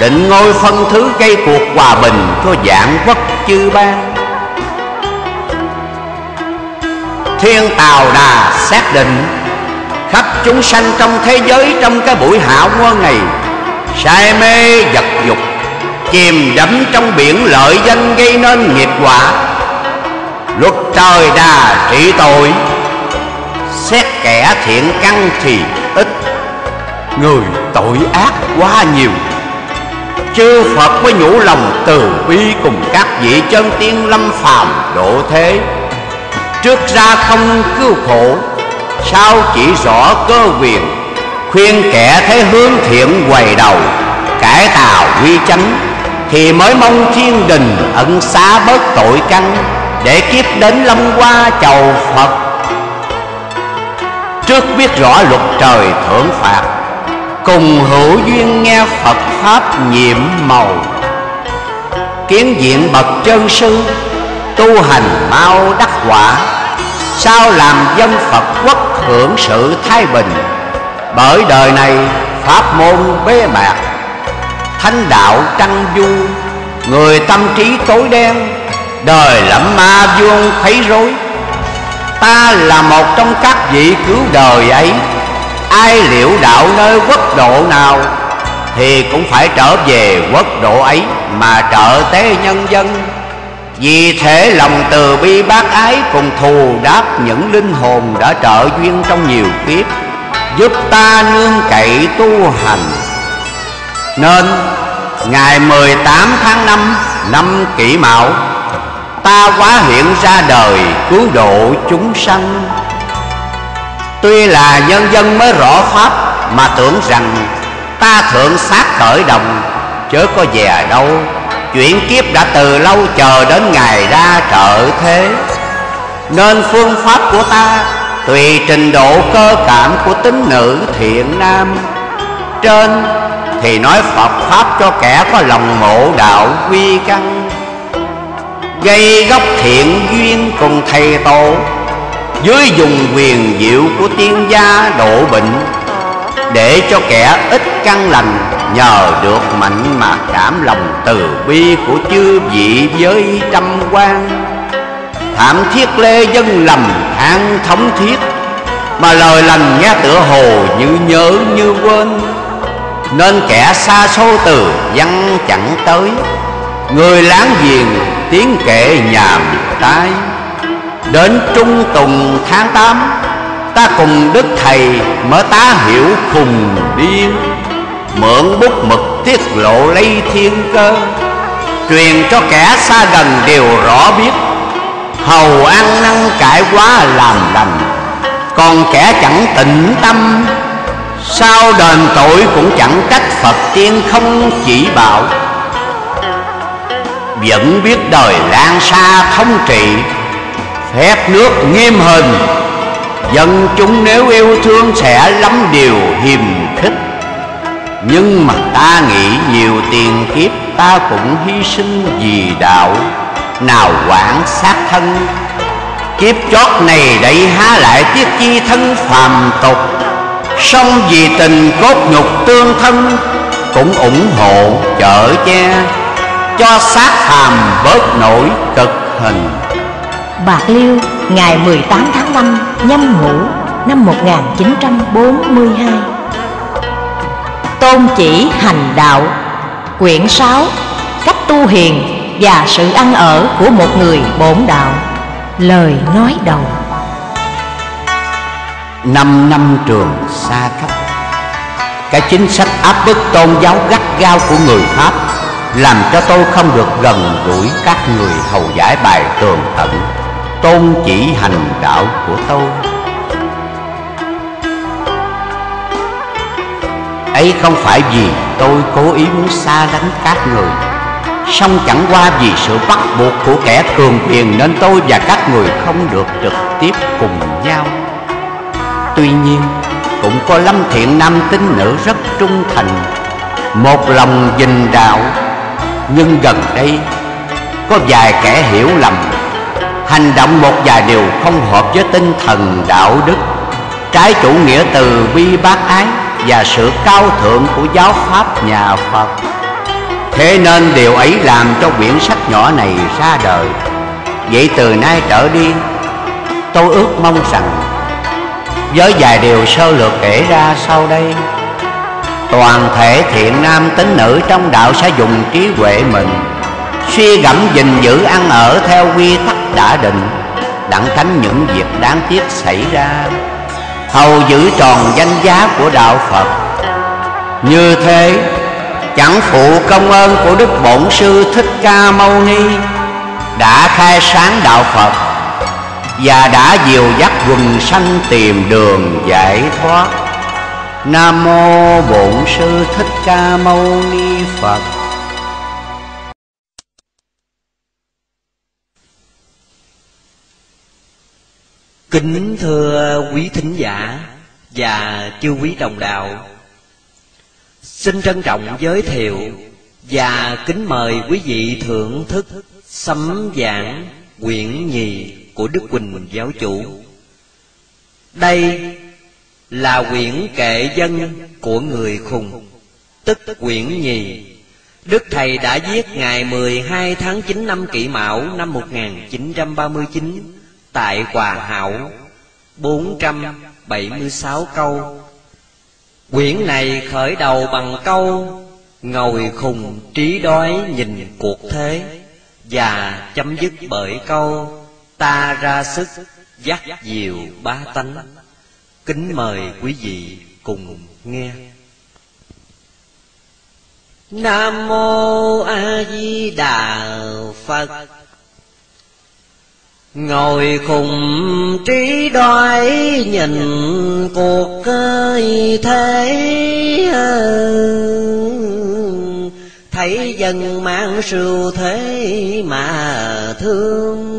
Định ngôi phân thứ gây cuộc hòa bình cho dạng quốc chư bang Thiên Tào Đà xác định, Khắp chúng sanh trong thế giới trong cái buổi hạ quân này, Say mê vật dục, Chìm đắm trong biển lợi danh gây nên nghiệp quả. Luật trời đà trị tội Xét kẻ thiện căn thì ít. Người tội ác quá nhiều. Chư Phật mới nhủ lòng từ bi cùng các vị chân tiên lâm phàm độ thế. Trước ra không cứu khổ, Sao chỉ rõ cơ quyền? Khuyên kẻ thấy hướng thiện quầy đầu, Cải tạo quy chánh, Thì mới mong thiên đình ẩn xá bớt tội căn. Để kiếp đến lâm qua chầu Phật Trước biết rõ luật trời thưởng phạt, Cùng hữu duyên nghe Phật Pháp nhiệm màu. Kiến diện bậc chân sư, Tu hành mau đắc quả, Sao làm dân Phật quốc hưởng sự thái bình? Bởi đời này Pháp môn bế mạc, Thánh đạo trăng du, Người tâm trí tối đen, Đời lẫm ma vuông thấy rối. Ta là một trong các vị cứu đời ấy. Ai liệu đạo nơi quốc độ nào Thì cũng phải trở về quốc độ ấy Mà trợ tế nhân dân. Vì thế lòng từ bi bác ái Cùng thù đáp những linh hồn Đã trợ duyên trong nhiều kiếp, Giúp ta nương cậy tu hành. Nên, Ngày 18 tháng 5 Năm kỷ mão Ta quá hiện ra đời, Cứu độ chúng sanh. Tuy là nhân dân mới rõ pháp, Mà tưởng rằng ta thượng sát khởi đồng, Chớ có về đâu. Chuyển kiếp đã từ lâu chờ đến ngày ra trợ thế. Nên phương pháp của ta Tùy trình độ cơ cảm của tính nữ thiện nam. Trên thì nói Phật Pháp cho kẻ có lòng mộ đạo quy căn. Gây gốc thiện duyên cùng thầy tổ. Dưới dùng quyền diệu của tiên gia độ bệnh, Để cho kẻ ít căn lành, Nhờ được mạnh mà cảm lòng từ bi Của chư vị với trăm quan. Thảm thiết lê dân lầm than thống thiết, Mà lời lành nghe tựa hồ như nhớ như quên. Nên kẻ xa xôi từ văn chẳng tới. Người láng giềng tiếng kệ nhàm trái Đến trung tùng tháng tám, Ta cùng Đức Thầy mở tá hiểu khùng điên, Mượn bút mực tiết lộ lấy thiên cơ, Truyền cho kẻ xa gần đều rõ biết. Hầu ăn năn cải quá làm lành, Còn kẻ chẳng tịnh tâm. Sao đền tội cũng chẳng trách Phật tiên không chỉ bảo vẫn biết đời lan xa thống trị, phép nước nghiêm hình. Dân chúng nếu yêu thương sẽ lắm điều hiềm khích. Nhưng mà ta nghĩ nhiều tiền kiếp, ta cũng hy sinh vì đạo. Nào quản sát thân, kiếp chót này đẩy há lại tiếc chi thân phàm tục. Song vì tình cốt nhục tương thân, cũng ủng hộ chở che cho xác phàm bớt nổi cực hình. Bạc Liêu ngày 18 tháng 5 nhâm ngũ năm 1942 Tôn chỉ hành đạo Quyển 6 Cách tu hiền và sự ăn ở của một người bổn đạo. Lời nói đầu. Năm năm trường xa cách Cái chính sách áp bức tôn giáo gắt gao của người Pháp làm cho tôi không được gần gũi các người hầu giải bài tường tận Tôn chỉ hành đạo của tôi. Ấy không phải vì tôi cố ý muốn xa lánh các người, song chẳng qua vì sự bắt buộc của kẻ cường quyền Nên tôi và các người không được trực tiếp cùng nhau. Tuy nhiên, cũng có lâm thiện nam tín nữ rất trung thành, Một lòng dình đạo nhưng gần đây, có vài kẻ hiểu lầm, Hành động một vài điều không hợp với tinh thần đạo đức, Trái chủ nghĩa từ bi bác ái Và sự cao thượng của giáo pháp nhà Phật. Thế nên điều ấy làm cho quyển sách nhỏ này ra đời. Vậy từ nay trở đi, Tôi ước mong rằng, Với vài điều sơ lược kể ra sau đây Toàn thể thiện nam tín nữ trong đạo sẽ dùng trí huệ mình. Suy gẫm gìn giữ ăn ở theo quy tắc đã định, Đặng tránh những việc đáng tiếc xảy ra. Hầu giữ tròn danh giá của đạo Phật. Như thế, chẳng phụ công ơn của Đức Bổn Sư Thích Ca Mâu Ni Đã khai sáng đạo Phật Và đã dìu dắt quần sanh tìm đường giải thoát. Nam Mô Bổn Sư Thích Ca Mâu Ni Phật Kính thưa quý thính giả và chư quý đồng đạo, Xin trân trọng giới thiệu và kính mời quý vị thưởng thức sấm giảng quyển nhì của Đức Quỳnh Giáo Chủ. Đây là quyển kệ dân của người khùng, tức quyển nhì. Đức Thầy đã viết ngày 12 tháng 9 năm Kỷ Mão năm 1939 tại Hòa Hảo, 476 câu Quyển này khởi đầu bằng câu Ngồi khùng trí đói nhìn cuộc thế Và chấm dứt bởi câu Ta ra sức dắt dìu ba tánh Kính mời quý vị cùng nghe. Nam Mô A Di Đà Phật. Ngồi khùng trí đoái nhìn cuộc thế. Thấy dân mang sưu thế mà thương.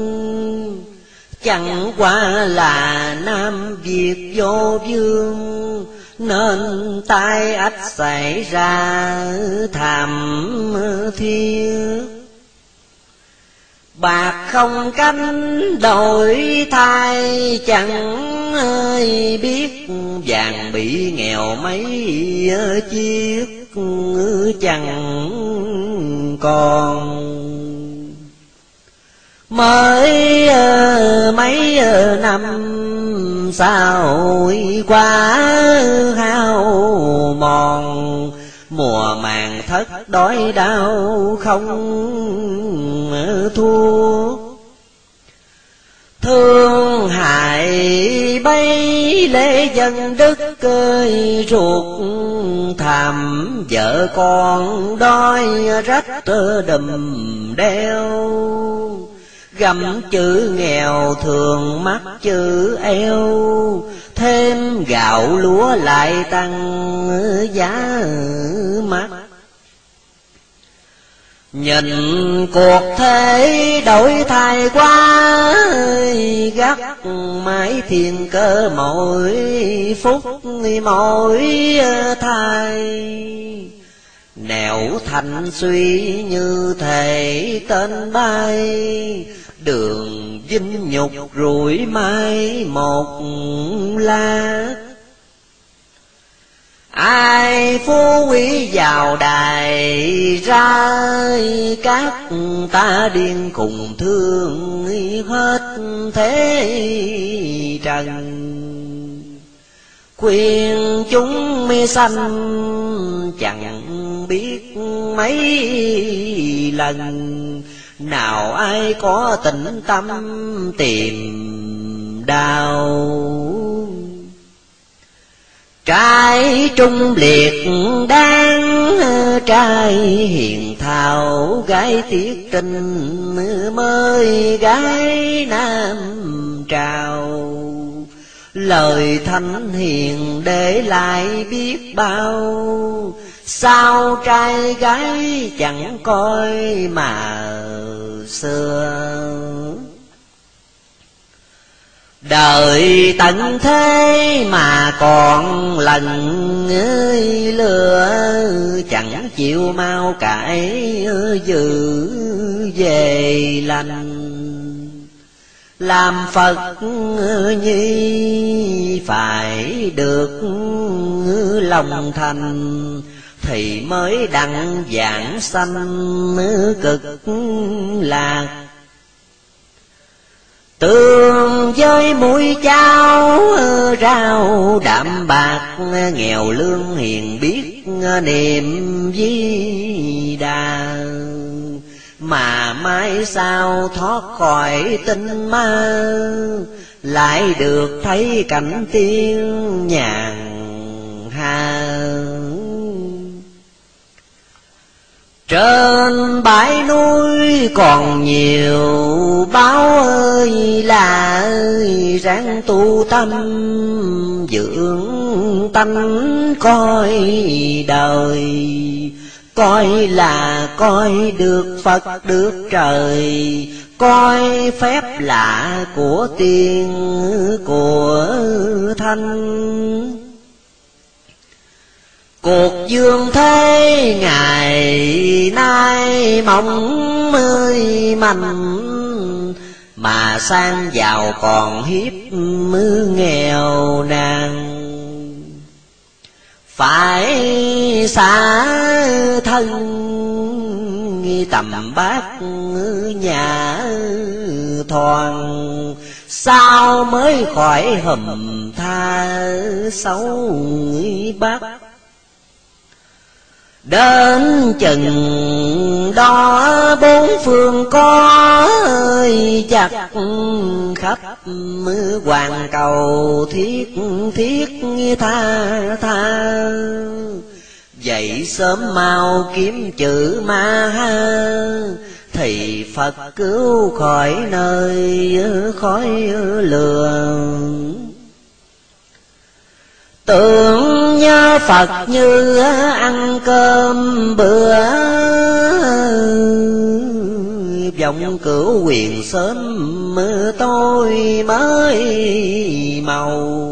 Chẳng qua là Nam Việt vô vương, Nên tai ách xảy ra thảm thiết. Bạc không canh đổi thay chẳng ai biết Vàng bị nghèo mấy chiếc, chẳng còn. Mới ờ, mấy ờ, năm sau qua hao mòn. Mùa màng thất đói đau, không ờ, thua thương hại bay lễ dân đức cơi ruột thảm, vợ con đói rách đùm đeo gặm chữ nghèo thường mắc chữ eo. Thêm gạo lúa lại tăng giá mắt Nhìn cuộc thế đổi thay quá Gắt mãi thiên cơ mỗi phút mỗi thay. Nẻo thành suy như thể tên bay Đường vinh nhục rủi mai một la ai phú quý vào đài ra, các ta điên cùng thương hết thế trần. Khuyên chúng mi sanh chẳng biết mấy lần nào ai có tĩnh tâm tìm đau? Trái trung liệt đang trai hiền thảo, gái tiết tình mới gái nam trào. Lời thánh hiền để lại biết bao sao trai gái chẳng coi mà xưa Đời tận thế mà còn lần ơi lừa, Chẳng chịu mau cãi dự về lành. Làm Phật nhi phải được lòng thành thì mới đặng giảng sanh cực lạc. Tương với mũi cháo rau đạm bạc, Nghèo lương hiền biết niềm di đà. Mà mai sao thoát khỏi tinh ma, Lại được thấy cảnh tiên nhàn hà trên bãi núi còn nhiều báo ơi, là ơi, ráng tu tâm, dưỡng tánh coi đời. Coi là coi được phật được trời, coi phép lạ của tiên của thanh Cuộc dương thế ngày nay mong mươi mạnh Mà sang giàu còn hiếp mưa nghèo nàng. Phải xa thân, tầm bát nhà thoàn, Sao mới khỏi hầm tha xấu bác? Đến chừng đó bốn phương có ơi chặt khắp hoàng cầu thiết thiết tha tha. Dậy sớm mau kiếm chữ ma Thì Phật cứu khỏi nơi khói lường. Tưởng nhớ Phật như ăn cơm bữa. Vọng cửu quyền sớm mưa tôi mới màu.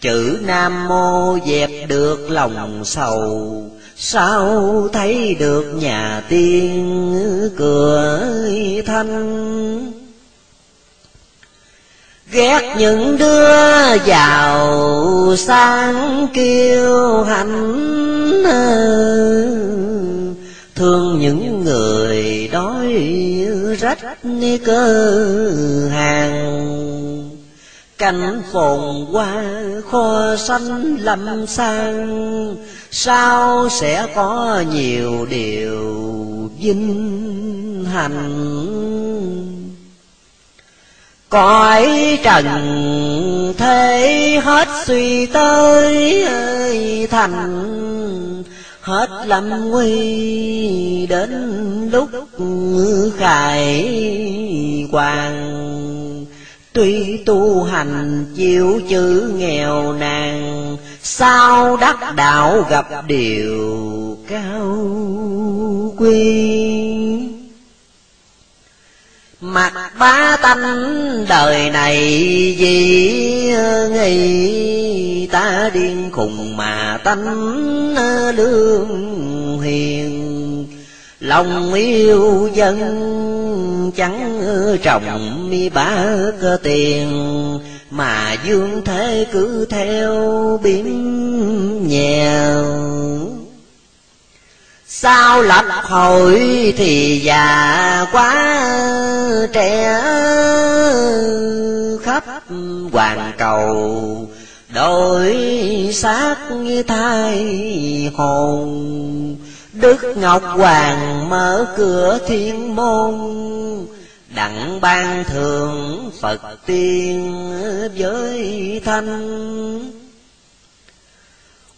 Chữ Nam Mô dẹp được lòng sầu, Sao thấy được nhà tiên cửa thanh? Ghét những đứa giàu sang kiêu hạnh thương những người đói rách cơ hàng. Cảnh phồn qua kho xanh lâm sang, sao sẽ có nhiều điều vinh hạnh? Cõi trần thế hết suy tới thành, hết lâm nguy đến lúc khải hoàng. Tuy tu hành chịu chữ nghèo nàn, sao đắc đạo gặp điều cao quý mặt ba tánh đời này gì nghĩ ta điên khùng mà tánh lương hiền. Lòng yêu dân chẳng trọng mi ba cơ tiền, mà dương thế cứ theo biến nhèo sao lập hội thì già quá trẻ khắp hoàn cầu. Đổi xác như thai hồn, đức ngọc hoàng mở cửa thiên môn. Đặng ban thường phật tiên với thanh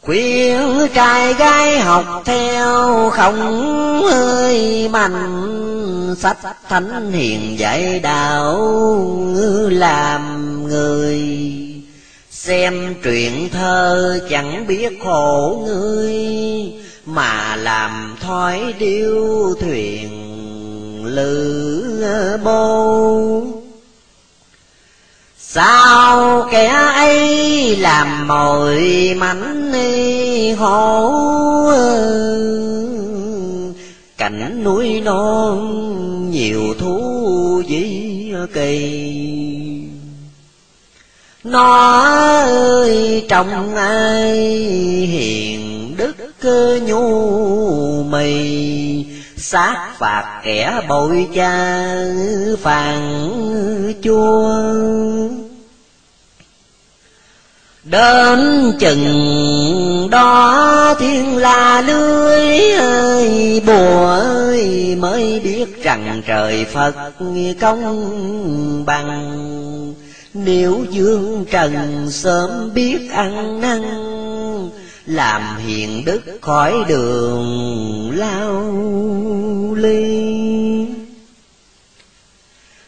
khuyên trai gái học theo không hơi mạnh sách thánh hiền dạy đạo làm người. Xem truyện thơ chẳng biết khổ ngươi, mà làm thói điêu thuyền lữ bô sao kẻ ấy làm mồi mảnh hổ cảnh núi non nhiều thú dĩ kỳ. Nó ơi, trong ai hiền đức cơ nhu mì? Sát phạt kẻ bội cha phàn chua Đến chừng đó thiên la lưới ơi, bùa ơi, mới biết rằng trời Phật công bằng. Nếu dương trần sớm biết ăn năn, Làm hiền đức khỏi đường lao ly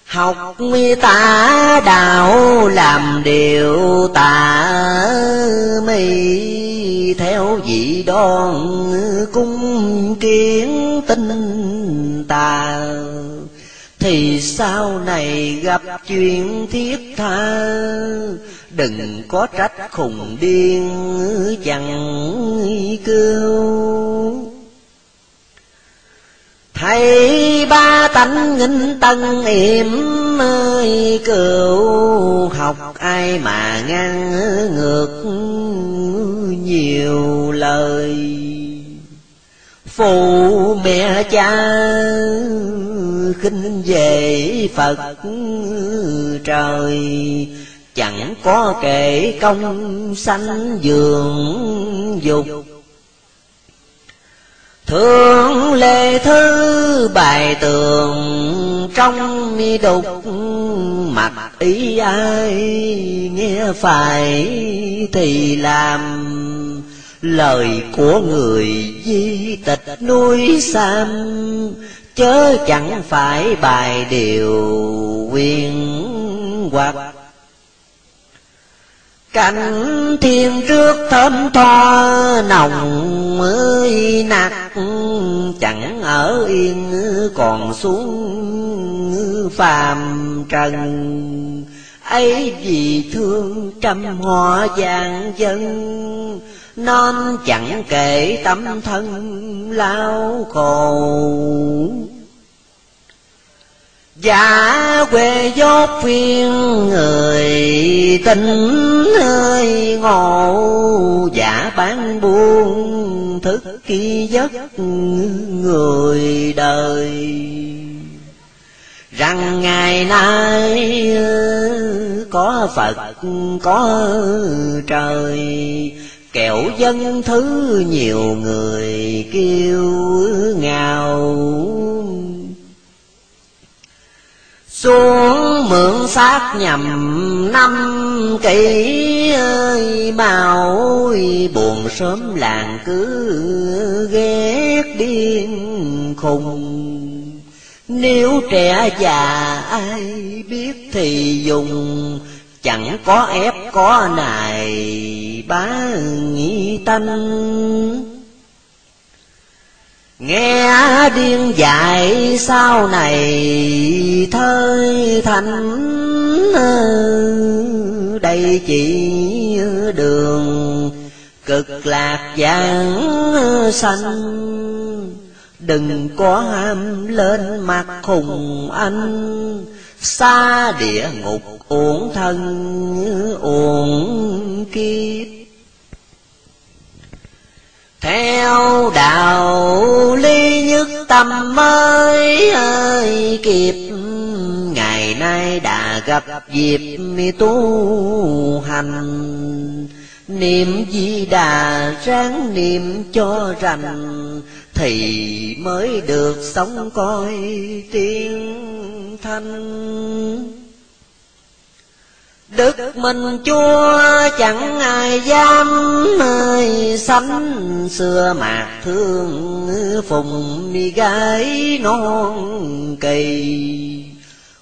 học tả đạo làm điều tà mi theo vị đoan cung kiến tinh tà. Thì sau này gặp chuyện thiết tha. Đừng có trách khùng điên, chẳng cứu. Thầy ba tánh nghìn tân yểm ơi cựu học ai mà ngăn ngược nhiều lời. Phụ mẹ cha khinh về Phật trời, Chẳng có kể công sanh dường dục. Thượng lệ thư bài tường trong mi đục mặt ý ai nghe phải thì làm. Lời của người di tịch núi sam, chớ chẳng phải bài điều quyền hoặc Cảnh thiên trước thơm tho nồng ơi nặc Chẳng ở yên còn xuống phàm trần. Ấy vì thương trăm họ vàng dân, Non chẳng kể tâm thân lao khổ. Giả quê dốt phiên người, tình hơi ngộ Giả bán buôn thức kỳ giấc người đời. Rằng ngày nay có Phật, có trời, Kẻo dân thứ nhiều người kêu ngào xuống mượn xác nhầm năm kỷ ơi, bao buồn sớm làng cứ ghét điên khùng. Nếu trẻ già ai biết thì dùng, chẳng có ép có nài bá nghĩ tanh. Nghe điên dại sau này thơi thành Đây chỉ đường cực lạc giảng sanh. Đừng có ham lên mặt khùng anh, Xa địa ngục uổng thân uổng kiếp theo đạo ly nhất tâm mới ơi kịp, ngày nay đã gặp dịp mi tu hành. Niệm di đà ráng niệm cho rành, thì mới được sống coi tiên thanh. Đức mình chúa chẳng ai dám ơi sánh. Xưa mạc thương phùng đi gái non kỳ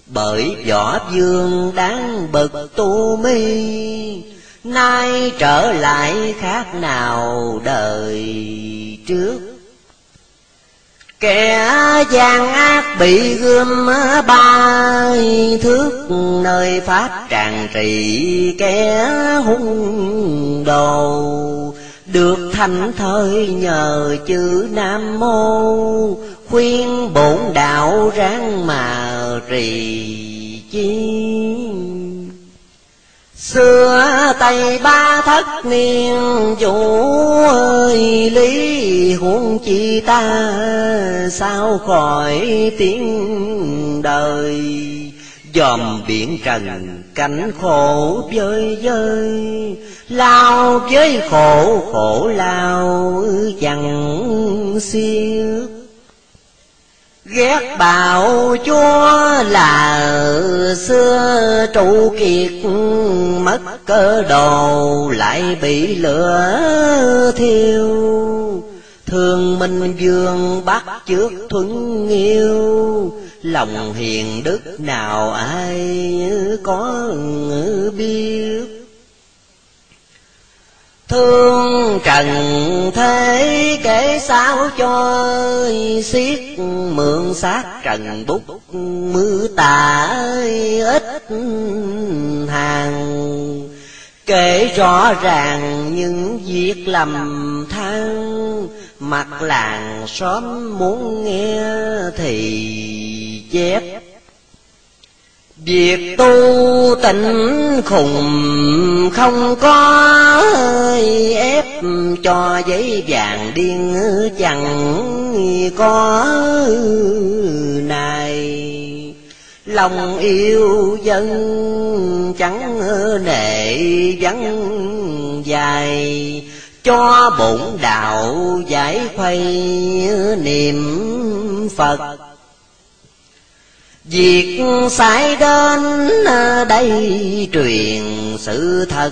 bởi võ dương đáng bậc tu mi, nay trở lại khác nào đời trước? Kẻ gian ác bị gươm ba thước nơi pháp tràn trì kẻ hung đồ. Được thành thời nhờ chữ nam mô, khuyên bổn đạo ráng mà trì chi. Xưa Tây ba thất niên chủ ơi, lý huống chi ta, sao khỏi tiếng đời? Dòm biển trần cảnh khổ vơi vơi, lao với khổ khổ lao, chẳng xiết ghét bạo chúa là xưa, trụ kiệt mất cơ đồ, lại bị lửa thiêu. Thường minh dương bắt trước thuấn yêu lòng hiền đức nào ai có biết. Thương trần thế kể sao cho xiết Mượn sát trần bút, mưa tả ít hàng. Kể rõ ràng những việc lầm than, Mặt làng xóm muốn nghe thì chép Việc tu tịnh khùng không có ép cho giấy vàng điên chẳng có này. Lòng yêu dân chẳng nệ vắng dài, cho bổn đạo giải khuây niệm phật. Việc xảy đến đây truyền sự thật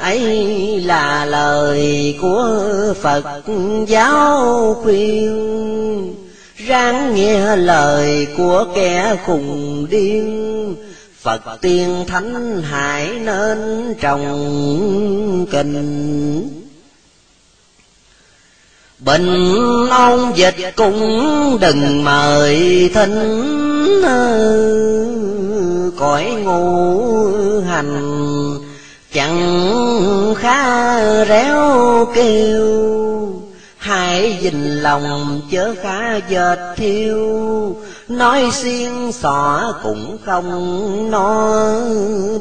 ấy là lời của Phật giáo khuyên. Ráng nghe lời của kẻ khùng điên. Phật tiên thánh hải nên trồng kinh. Bình ông dịch cũng đừng mời Ờ, cõi ngũ hành, chẳng khá réo kêu. Hãy dình lòng chớ khá dệt thiêu. Nói xiên xỏ cũng không no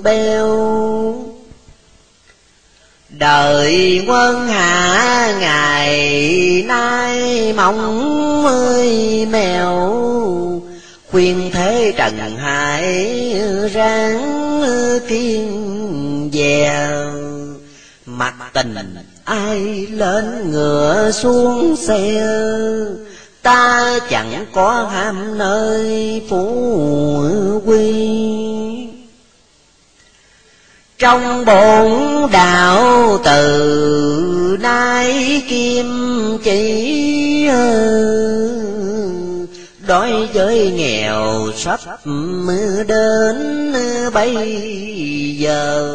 beo. Đời quân hạ ngày nay mong ơi mèo. Khuyên thế trần hải ráng kiên dè Mặt tình ai lên ngựa xuống xe, Ta chẳng có ham nơi phú quy. Trong bổn đạo từ nay kim chỉ đói với nghèo, sắp đến bây giờ.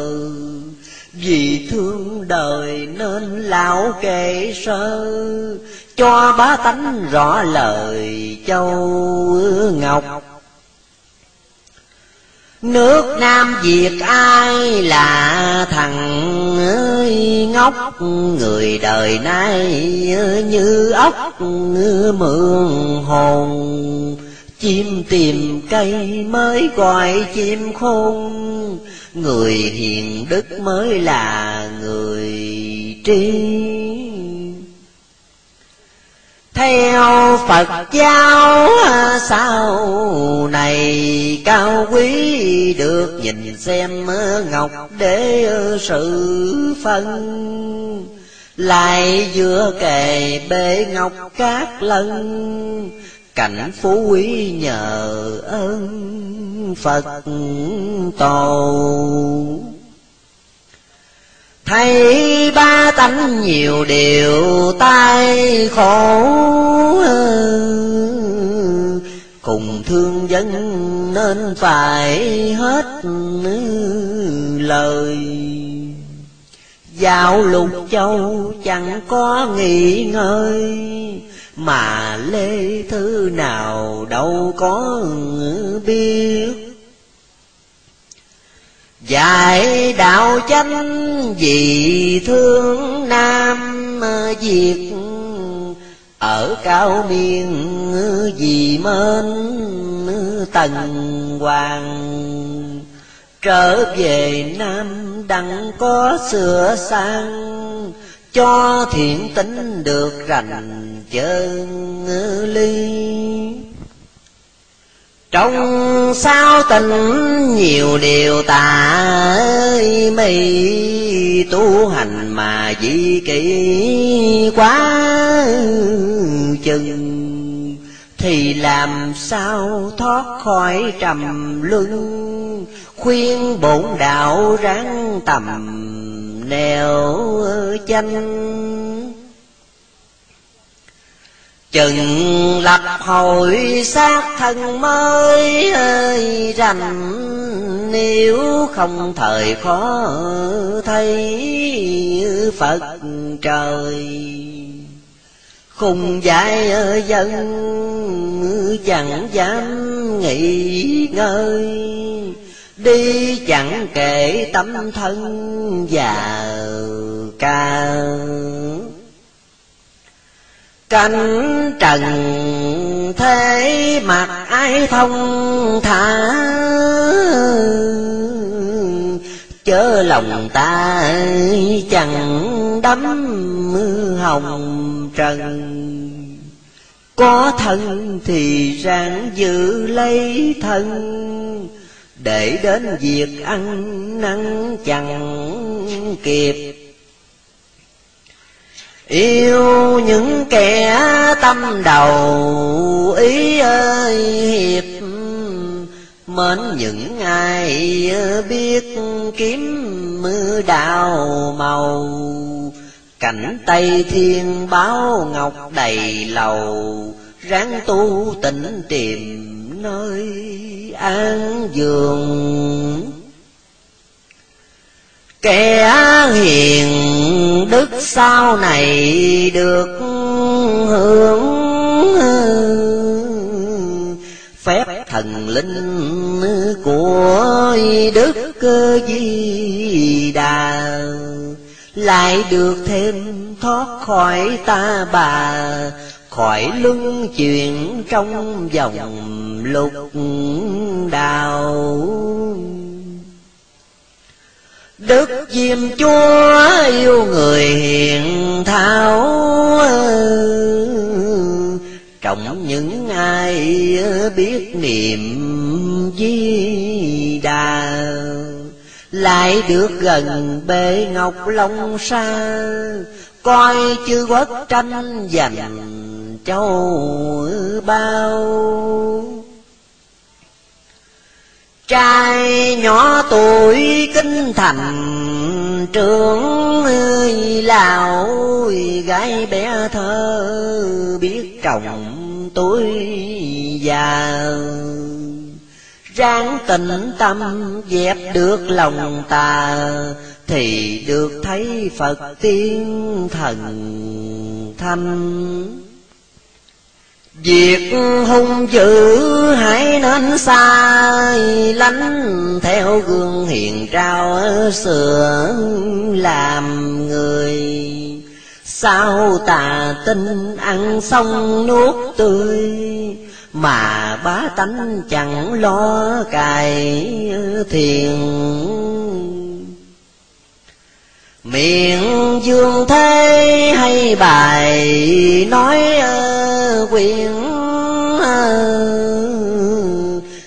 Vì thương đời nên lão kệ sơ, cho bá tánh rõ lời, châu ngọc. Nước Nam Việt ai là thằng ơi ngốc? Người đời nay như ốc mượn hồn. Chim tìm cây mới gọi chim khôn. Người hiền đức mới là người tri theo Phật giáo, sau này cao quý được nhìn xem ngọc để sự phân. Lại vừa kề bể ngọc các lần, cảnh phú quý nhờ ơn Phật tổ. Thấy ba tánh nhiều điều tai khổ Cùng thương dân nên phải hết lời. Dạo lục châu chẳng có nghỉ ngơi, Mà lê thứ nào đâu có biết. Dạy đạo chánh vì thương Nam Việt Ở cao miên vì mến Tần Hoàng. Trở về Nam đặng có sửa sang, Cho thiện tính được rành chân ly trong sao tình nhiều điều tà ơi, mây tu hành mà dị kỷ quá chừng. Thì làm sao thoát khỏi trầm luân, khuyên bổn đạo ráng tầm nèo chanh chừng lập hồi xác thân mới ơi rành, nếu không thời khó thấy phật trời. Khùng dại dân, chẳng dám nghỉ ngơi, đi chẳng kể tâm thân già ca. Cánh trần thế mặt ai thông thả Chớ lòng ta chẳng đắm hồng trần. Có thân thì ràng giữ lấy thân, Để đến việc ăn năn chẳng kịp. Yêu những kẻ tâm đầu, ý ơi, hiệp Mến những ai biết kiếm mưa đào màu. Cảnh Tây Thiên báo ngọc đầy lầu, Ráng tu tịnh tìm nơi an giường Kẻ hiền đức sau này được hưởng. Phép thần linh của Đức Di Đà Lại được thêm thoát khỏi ta bà, Khỏi luân chuyển trong vòng lục đào Đức Diêm Chúa yêu người hiền thảo Trọng những ai biết niệm di đà Lại được gần bề ngọc long sa, Coi chư quốc tranh giành châu bao. Trai nhỏ tuổi kinh thành, trưởng ơi gái bé thơ biết trọng tuổi già. Ráng tịnh tâm, dẹp được lòng tà, thì được thấy phật tiên thần thanh Việc hung dữ hãy nên sai, lánh Theo gương hiền trao sửa làm người. Sao tà tinh ăn xong nuốt tươi, Mà bá tánh chẳng lo cài thiền. Miệng dương thế hay bài nói quyển ờ,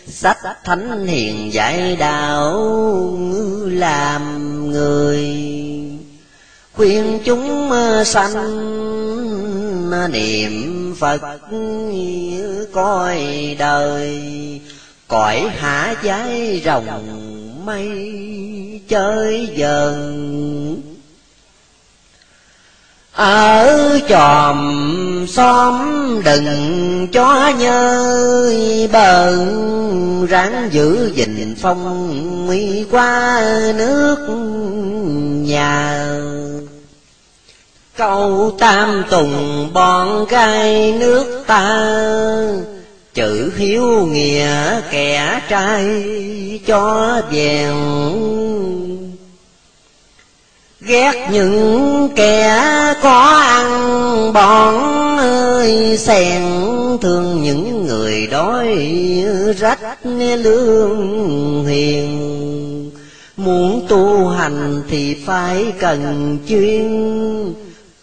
sách thánh hiền dạy đạo làm người. Khuyên chúng ờ, sanh ờ, niệm phật coi đời. Cõi hạ giái rồng mây chơi dần ở chòm xóm đừng cho nhơi bờ ráng giữ gìn phong mi qua nước nhà. Câu tam tùng bọn gai nước ta, chữ hiếu nghĩa kẻ trai cho vẹn ghét những kẻ có ăn, bọn ơi, xèn thương những người đói rách lương hiền. Muốn tu hành thì phải cần chuyên,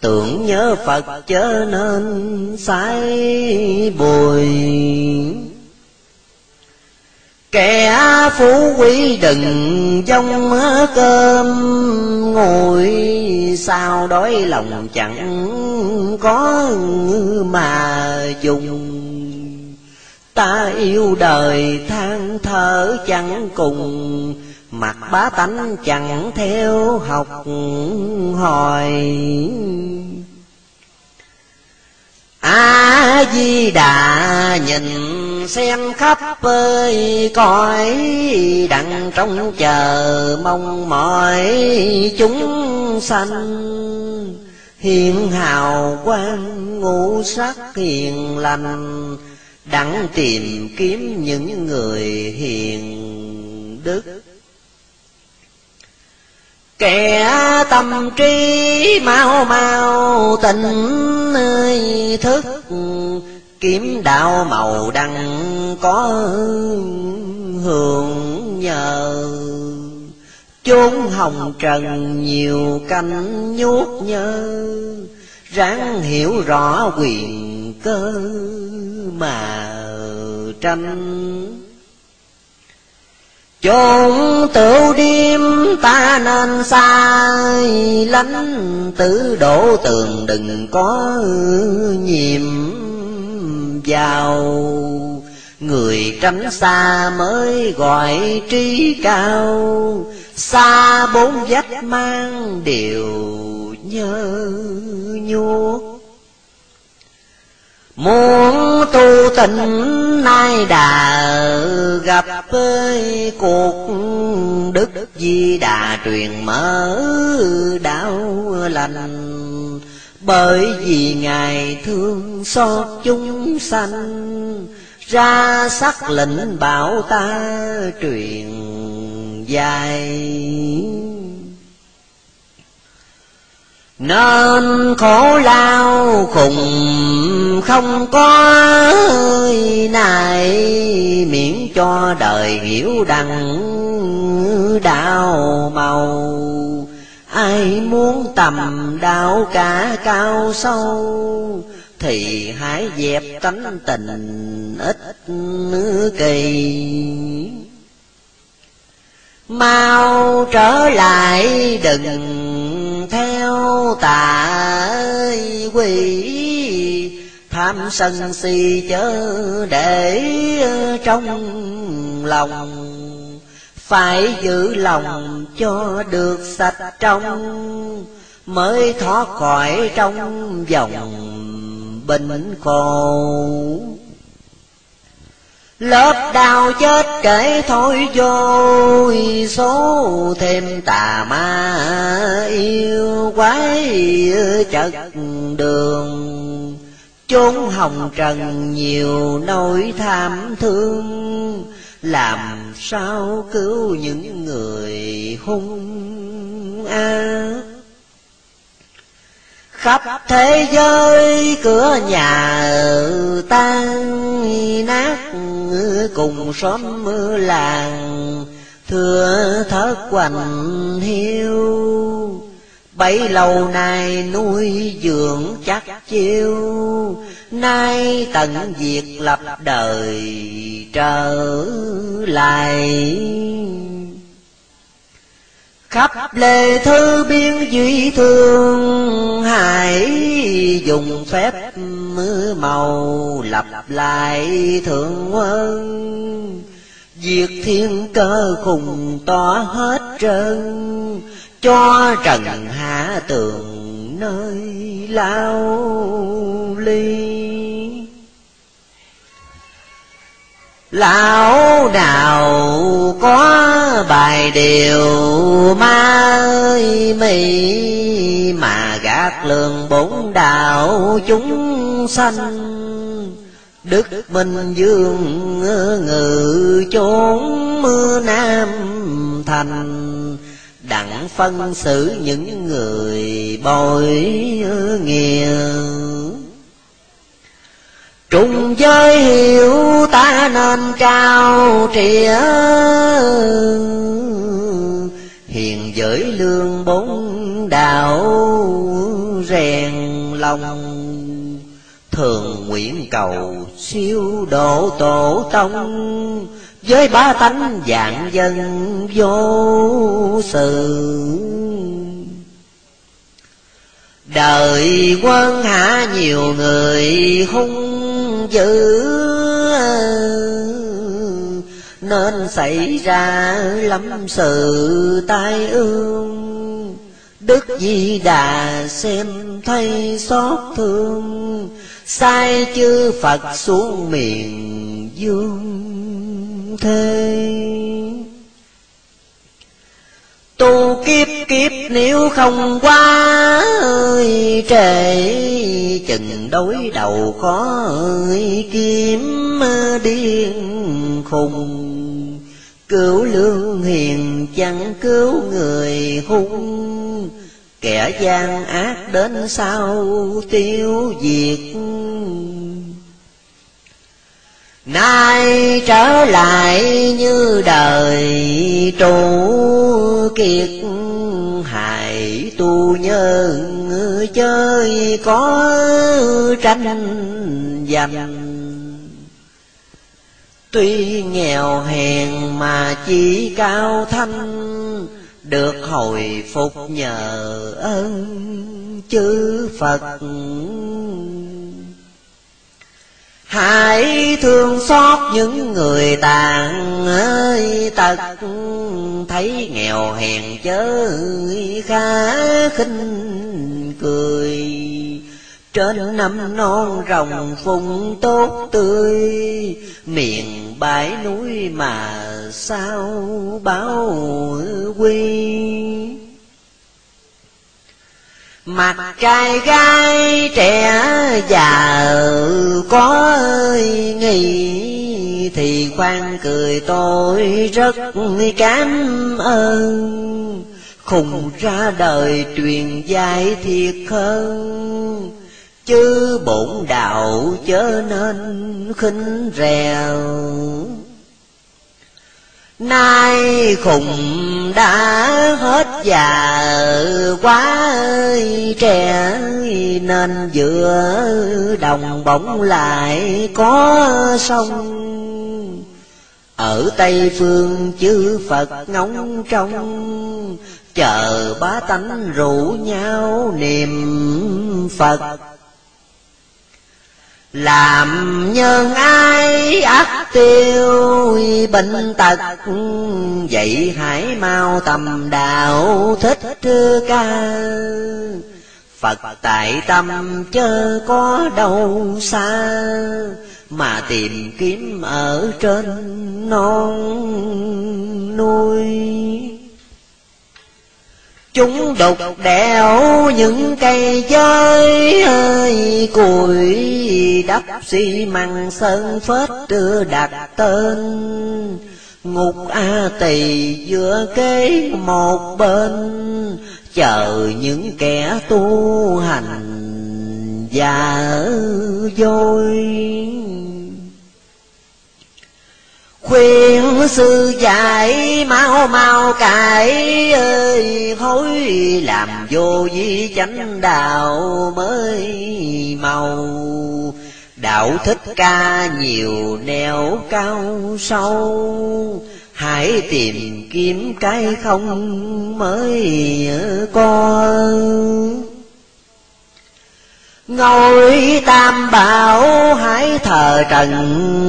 tưởng nhớ phật chớ nên sai bồi Kẻ phú quý đừng trong cơm, ngồi Sao đói lòng chẳng có mà dùng. Ta yêu đời than thở chẳng cùng Mặt bá tánh chẳng theo học hỏi a di đà nhìn xem khắp ơi cõi đặng trong chờ mong mỏi chúng sanh. Hiền hào quang ngũ sắc hiền lành, đặng tìm kiếm những người hiền đức kẻ tâm trí mau mau, tình nơi thức kiếm đạo màu đăng có hưởng nhờ. Chốn hồng trần nhiều canh nhút nhớ ráng hiểu rõ quyền cơ mà tranh chốn tửu điếm ta nên sai, lánh tử đổ tường đừng có nhiệm vào. Người tránh xa mới gọi trí cao, xa bốn vách mang đều nhớ nhuốc. Muốn tu tịnh nay đà gặp ơi cuộc đức di đà truyền mở đạo lành. Bởi vì ngài thương xót chúng sanh, ra sắc lệnh bảo ta truyền dài nên khổ lao khùng không có ơi này, miễn cho đời hiểu đằng đạo màu. Ai muốn tầm đạo cả cao sâu, thì hãy dẹp tánh tình ít kỳ. Mau trở lại đừng theo tà quỷ. Tham sân si chớ để trong lòng. Phải giữ lòng cho được sạch trong, mới thoát khỏi trong vòng bình khổ. Lớp đau chết kể thôi vô số thêm tà ma yêu quái chật đường. Chốn hồng trần nhiều nỗi tham thương, làm sao cứu những người hung ác? Khắp thế giới, cửa nhà tan, nát cùng xóm mưa làng. Thưa thất quạnh hiu, bấy lâu nay nuôi dưỡng chắc chiêu. Nay tận diệt lập đời trở lại khắp lề thư biên duy thương hải dùng phép mưa màu lặp lại thượng quân. Diệt thiên cơ khùng to hết trơn, Cho trần hạ tường nơi lao ly. Lão đạo có bài điều ma ơi mị Mà gạt lường bốn đạo chúng sanh. Đức Minh Dương ngự chốn mưa Nam Thành, Đặng phân xử những người bội nghèo Trùng giới hiểu ta nên cao trịa. Hiền giới lương bốn đạo rèn lòng. Thường nguyện cầu siêu độ tổ tông. Với ba tánh dạng dân vô sự. Đời quân hạ nhiều người hung dữ nên xảy ra lắm sự tai ương. Đức di đà xem thấy xót thương. Sai chư phật xuống miền dương thế tu kiếp kiếp nếu không qua ơi, trễ, chừng đối đầu khó ơi, kiếm điên khùng. Cứu lương hiền chẳng cứu người hung. Kẻ gian ác đến sau tiêu diệt? Nay trở lại như đời trụ kiệt. Hại tu nhân chơi có tranh dầm tuy nghèo hèn mà chỉ cao thanh, được hồi phục nhờ ơn chư Phật. Hãy thương xót những người tàn ơi tật Thấy nghèo hèn chớ khá khinh cười. Trên năm non rồng phùng tốt tươi, Miền bãi núi mà sao báo quy? Mặt trai gái trẻ già có ơi nghi, Thì khoan cười tôi rất cảm ơn. Khùng ra đời truyền dạy thiệt hơn, Chứ bổn đạo chớ nên khinh rèo. Nay khùng đã hết già quá ơi, trẻ Nên giữa đồng bóng lại có sông. Ở Tây Phương chư Phật ngóng trong Chờ bá tánh rủ nhau niệm Phật làm nhân ai ác tiêu bệnh tật, vậy hãy mau tầm đạo thích ca. Phật tại tâm chớ có đâu xa, mà tìm kiếm ở trên non nuôi. Chúng đục đẽo những cây chơi ơi Cùi đắp xi măng sơn phết đưa đặt tên. Ngục A Tỳ giữa kế một bên, Chờ những kẻ tu hành và dôi khuyên sư dạy, mau mau cải ơi hối làm vô vi chánh đạo mới màu. Đạo thích ca nhiều nẻo cao sâu, hãy tìm kiếm cái không mới có. Ngôi tam bảo hãy thờ trần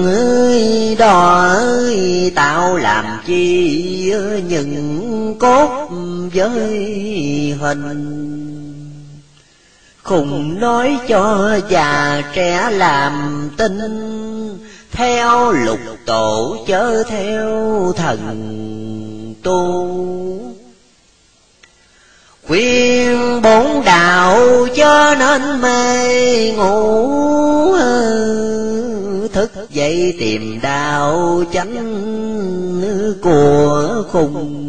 ơi đòi tạo làm chi những cốt với hình. Khùng nói cho già trẻ làm tin, Theo lục tổ chớ theo thần tu. Khuyên bốn đạo cho nên mê ngủ Thức dậy tìm đạo chánh của khùng.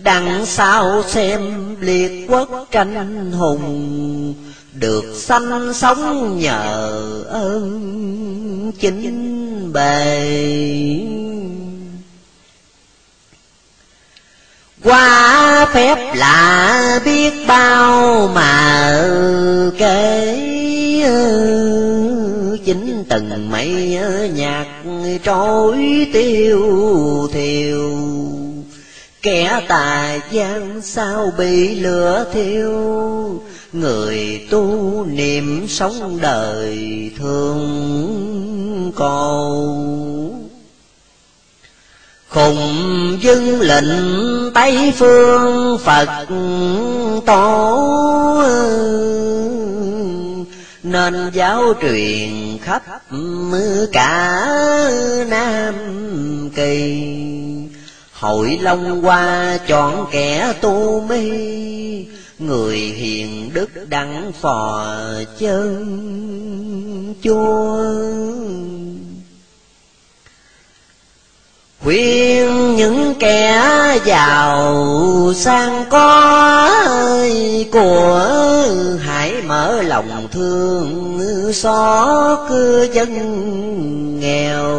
Đằng sau xem liệt quốc tranh hùng. Được sanh sống nhờ ơn chính bề. Qua phép lạ biết bao mà kể chính từng mây nhạc trôi tiêu thiều kẻ tà gian sao bị lửa thiêu? Người tu niệm sống đời thương cầu cùng dân lệnh Tây phương Phật tổ. Nên giáo truyền khắp cả Nam Kỳ. Hội Long Hoa chọn kẻ tu mi. Người hiền đức đặng phò chân chuông khuyên những kẻ giàu sang có của hãy mở lòng thương xót dân nghèo.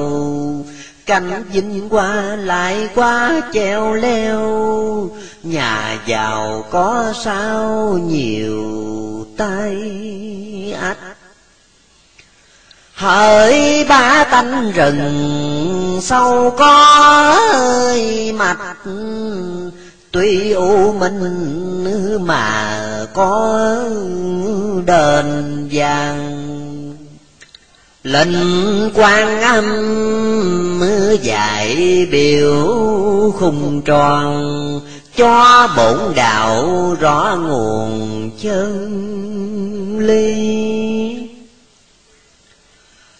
Cảnh vinh qua lại quá treo leo, nhà giàu có sao nhiều tay ách hỡi ba tánh rừng, sâu có ơi mặt. Tuy u minh mà có đền vàng. Lệnh quan âm dạy biểu khung tròn, cho bổn đạo rõ nguồn chân lý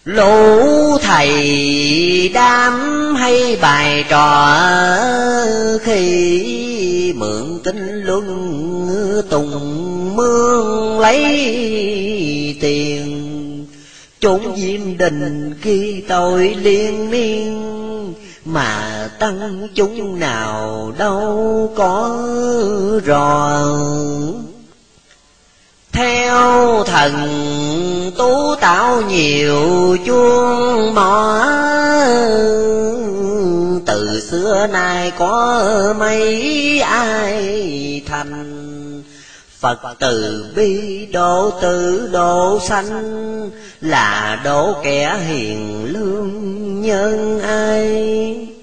lũ thầy đám hay bài trò khi mượn tính luân tùng mương lấy tiền. Chốn diêm đình khi tội liên miên, mà tăng chúng nào đâu có rồi theo thần tú tạo nhiều chuông mỏ từ xưa nay có mấy ai thành Phật từ bi độ tử độ sanh, Là độ kẻ hiền lương nhân ai?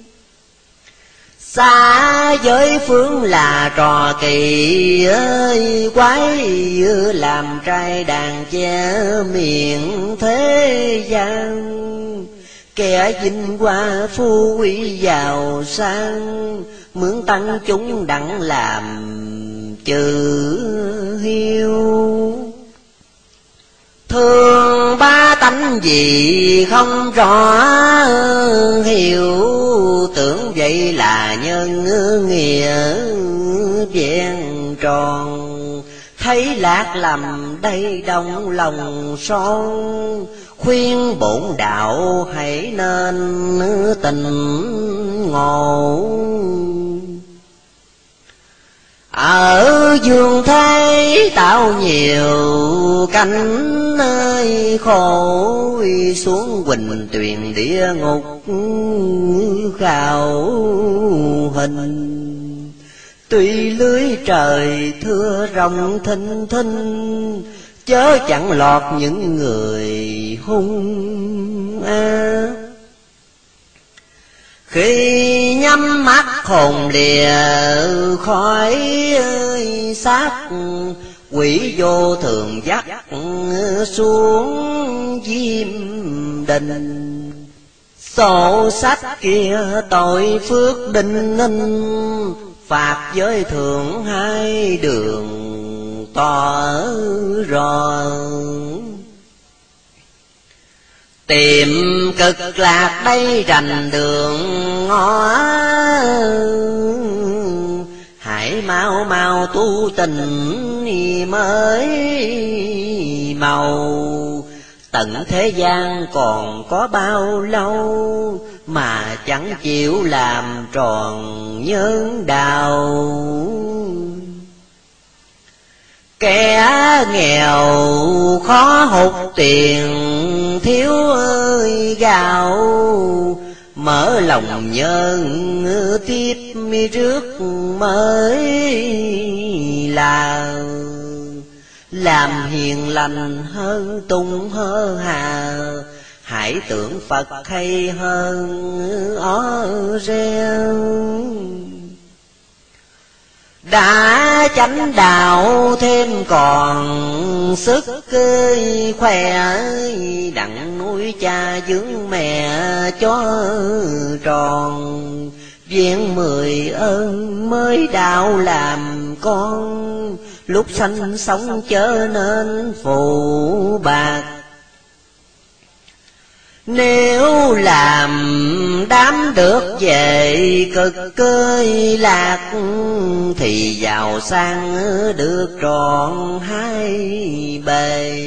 Xa giới phương là trò kỳ ơi, quái làm trai đàn che miệng thế gian. Kẻ dinh hoa phu quý giàu sang, mướn tăng chúng đặng làm chữ hiu thương ba tánh gì không rõ hiểu. Tưởng vậy là nhân nghĩa vẹn tròn. Thấy lạc lầm đây đông lòng son. Khuyên bổn đạo hãy nên tình ngộ ở dương thế tạo nhiều cánh nơi khổ xuống quỳnh tuyền địa ngục khảo hình. Tuy lưới trời thưa rộng thinh thinh, chớ chẳng lọt những người hung ác khi nhắm mắt hồn lìa khỏi xác. Quỷ vô thường dắt xuống diêm đình. Sổ sách kia tội phước đinh ninh, phạt giới thượng hai đường tỏ rồi Tìm cực lạc đây rành đường ngõ. Hãy mau mau tu tình mới màu. Tận thế gian còn có bao lâu Mà chẳng chịu làm tròn nhân đạo Kẻ nghèo khó hụt tiền thiếu ơi gạo. Mở lòng nhân tiếp mi rước mới là Làm hiền lành hơn tung hơ hà, Hãy tưởng Phật hay hơn ó reo đã chánh đạo thêm còn sức khỏe, đặng nuôi cha dưỡng mẹ cho tròn. Viên mười ơn mới đạo làm con, lúc sanh sống chớ nên phụ bạc nếu làm đám được về cực cơi lạc, Thì giàu sang được trọn hai bề.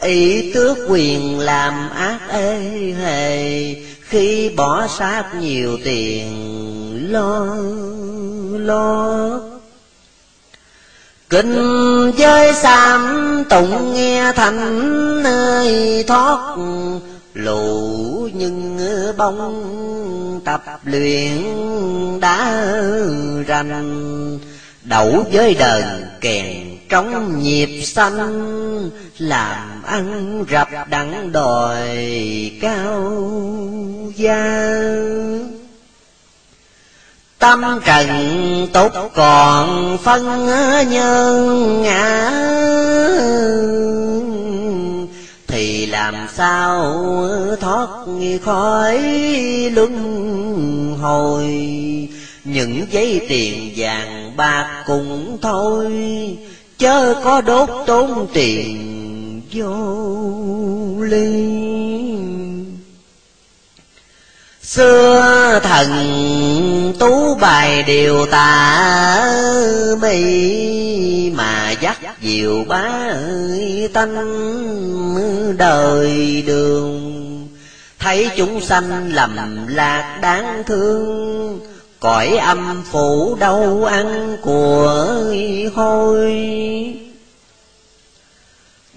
Ý tước quyền làm ác ê hề, Khi bỏ sát nhiều tiền lo lo. Kinh chơi sam tụng nghe thành nơi thoát lũ nhưng bông tập luyện đã rành, đậu với đời kèn trong nhịp xanh, làm ăn rập đặng đòi cao gia tâm trần tốt còn phân nhân ngã làm sao thoát khỏi luân hồi? Những giấy tiền vàng bạc cũng thôi, chớ có đốt tốn tiền vô ly xưa thần tú bài điều tà mi mà dắt diệu bá ơi tanh đời đường. Thấy chúng sanh lầm lạc đáng thương, cõi âm phủ đâu ăn của hôi.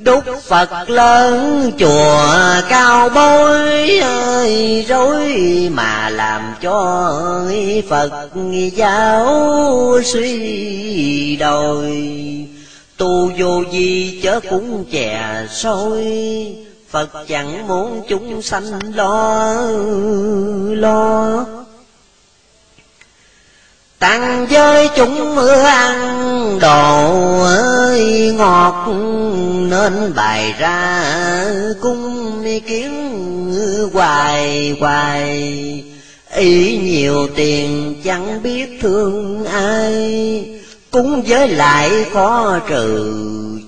Đúc Phật lớn, chùa cao bối ơi, rối mà làm cho Phật giáo suy đồi. Tu vô di chớ cũng chè sôi, Phật chẳng muốn chúng sanh lo lo. Tăng với chúng mưa ăn, đồ ơi, ngọt, Nên bày ra cung kiến hoài hoài. Ý nhiều tiền chẳng biết thương ai, Cúng với lại khó trừ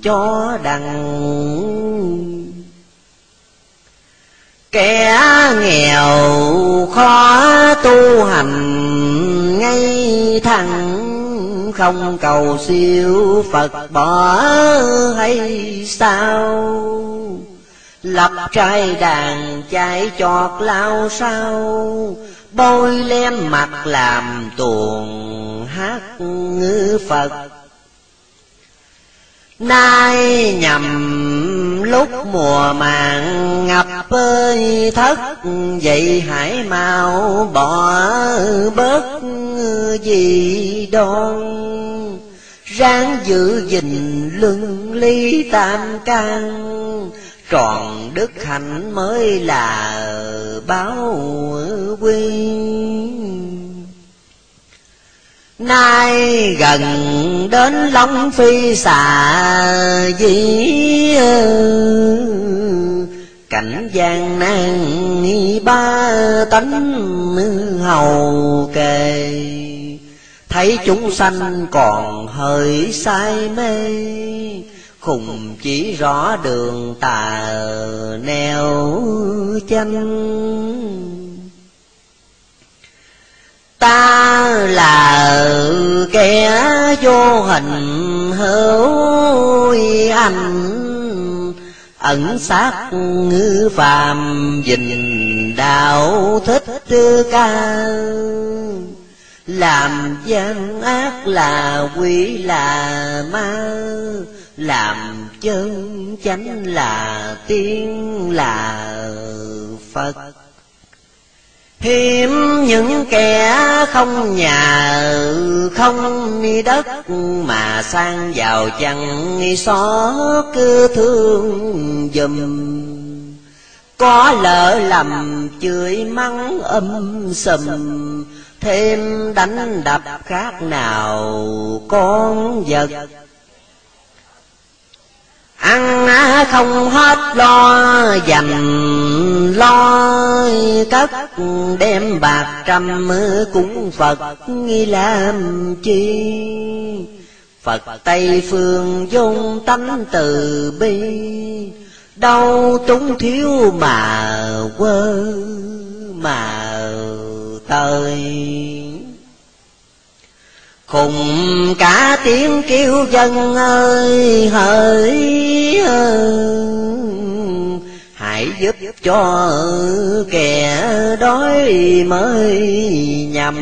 cho đằng. Kẻ nghèo khó tu hành ngay thẳng, không cầu siêu Phật bỏ hay sao Lập trai đàn chạy chọt lao sao Bôi lem mặt làm tuồng hát ngữ Phật Nay nhầm lúc mùa màng ngập ơi, thất Vậy hãy mau bỏ bớt gì đoan Ráng giữ gìn luân ly tam căn, Tròn đức hạnh mới là báo quy. Nay gần đến Long Phi xà dĩ Cảnh gian nan ba tánh hầu kề. Thấy chúng sanh còn hơi say mê, Khùng chỉ rõ đường tà neo chanh ta là kẻ vô hình hữu anh. Ẩn sát ngư phàm dình đạo thích ca. Làm gian ác là quỷ là ma, làm chân chánh là tiên là phật. Hiếm những kẻ không nhà không đất Mà sang giàu chẳng xót cứ thương dùm. Có lỡ lầm chửi mắng âm sầm Thêm đánh đập khác nào con vật ăn không hết lo, dành lo. Cất đem bạc trăm cúng phật, nghi làm chi? Phật tây phương dung tánh từ bi. Đâu túng thiếu mà quơ, mà tơi. Cùng cả tiếng kêu dân ơi, hỡi Hãy giúp cho kẻ đói mới nhầm.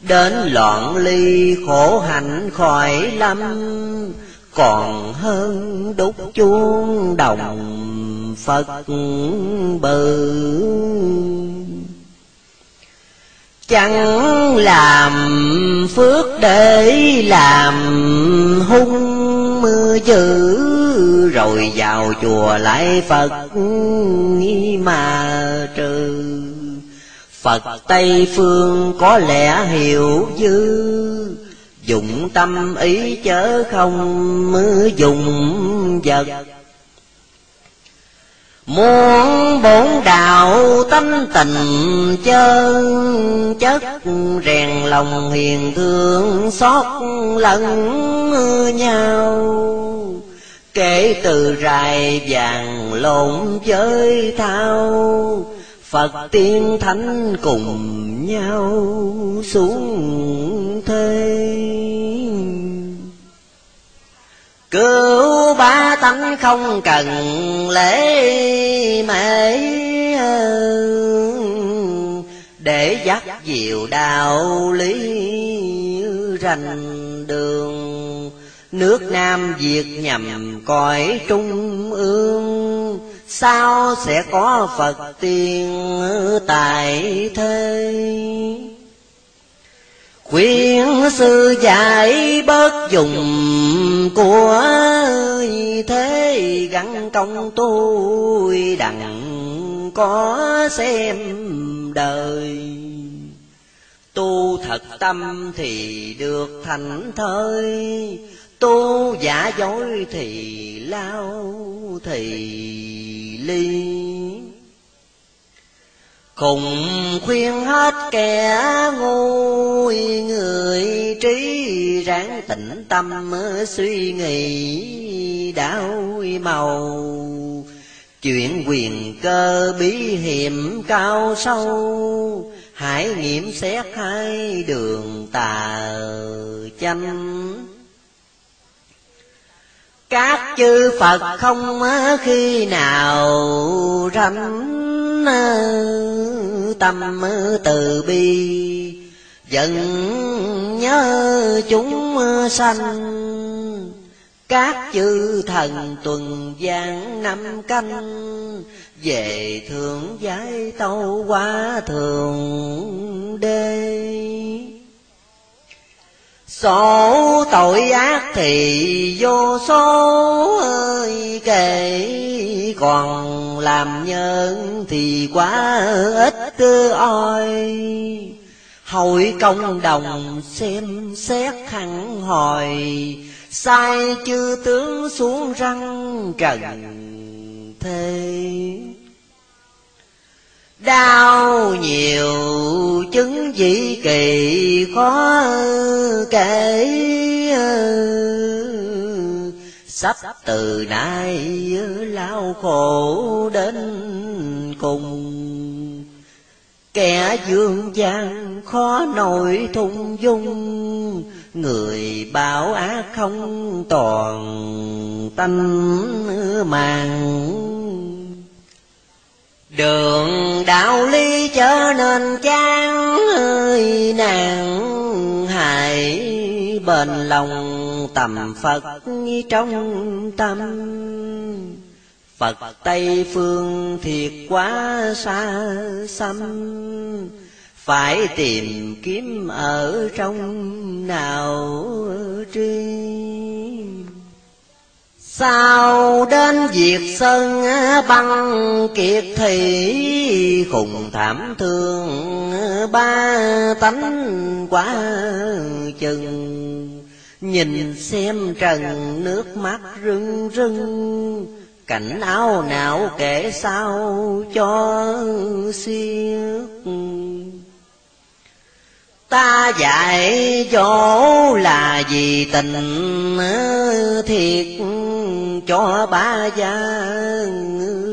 Đến loạn ly khổ hạnh khỏi lâm, Còn hơn đúc chuông đồng Phật bự chẳng làm phước để làm hung, mưa dữ. Rồi vào chùa lại phật mà trừ. Phật tây phương có lẽ hiểu dư. Dụng tâm ý chớ không mưa dùng vật. Muốn bổn đạo tâm tình chân chất, Rèn lòng hiền thương xót lẫn nhau. Kể từ rài vàng lộn chơi thao, Phật tiên thánh cùng nhau xuống thế. Cứu ba tánh không cần lễ mễ, Để dắt diệu đạo lý rành đường. Nước Nam Việt nhằm cõi trung ương, Sao sẽ có Phật tiên tại thế? Khuyên sư dạy bớt dùng của thế gắn công tôi đặng có xem đời. Tu thật tâm thì được thành thơi, tu giả dối thì lao thì ly cùng khuyên hết kẻ ngu, người trí ráng tĩnh tâm, suy nghĩ đau màu. Chuyện quyền cơ bí hiểm cao sâu hãy nghiệm xét hai đường tà chanh. Các chư phật không khi nào rảnh tâm từ bi, vẫn nhớ chúng sanh. Các chư thần tuần gian năm canh, về thượng giải tâu quá thường đê số tội ác thì vô số ơi, kể còn làm nhân thì quá ít oi hội công đồng xem xét hẳn hồi, sai chư tướng xuống răng trần thế đau nhiều chứng dị kỳ khó kể. Sắp từ nay lao khổ đến cùng. Kẻ dương gian khó nổi thung dung. Người bảo ác không toàn tanh màng đường đạo lý trở nên chán ơi nàng hại bền lòng tầm phật trong tâm. Phật tây phương thiệt quá xa xăm, phải tìm kiếm ở trong nào tri? Sao đến việc sơn à, băng kiệt thì khùng thảm thương à, ba tánh quá chừng. Nhìn xem trần nước mắt rưng rưng, cảnh áo não kể sao cho xiết ta dạy chỗ là vì tình thiệt cho ba gia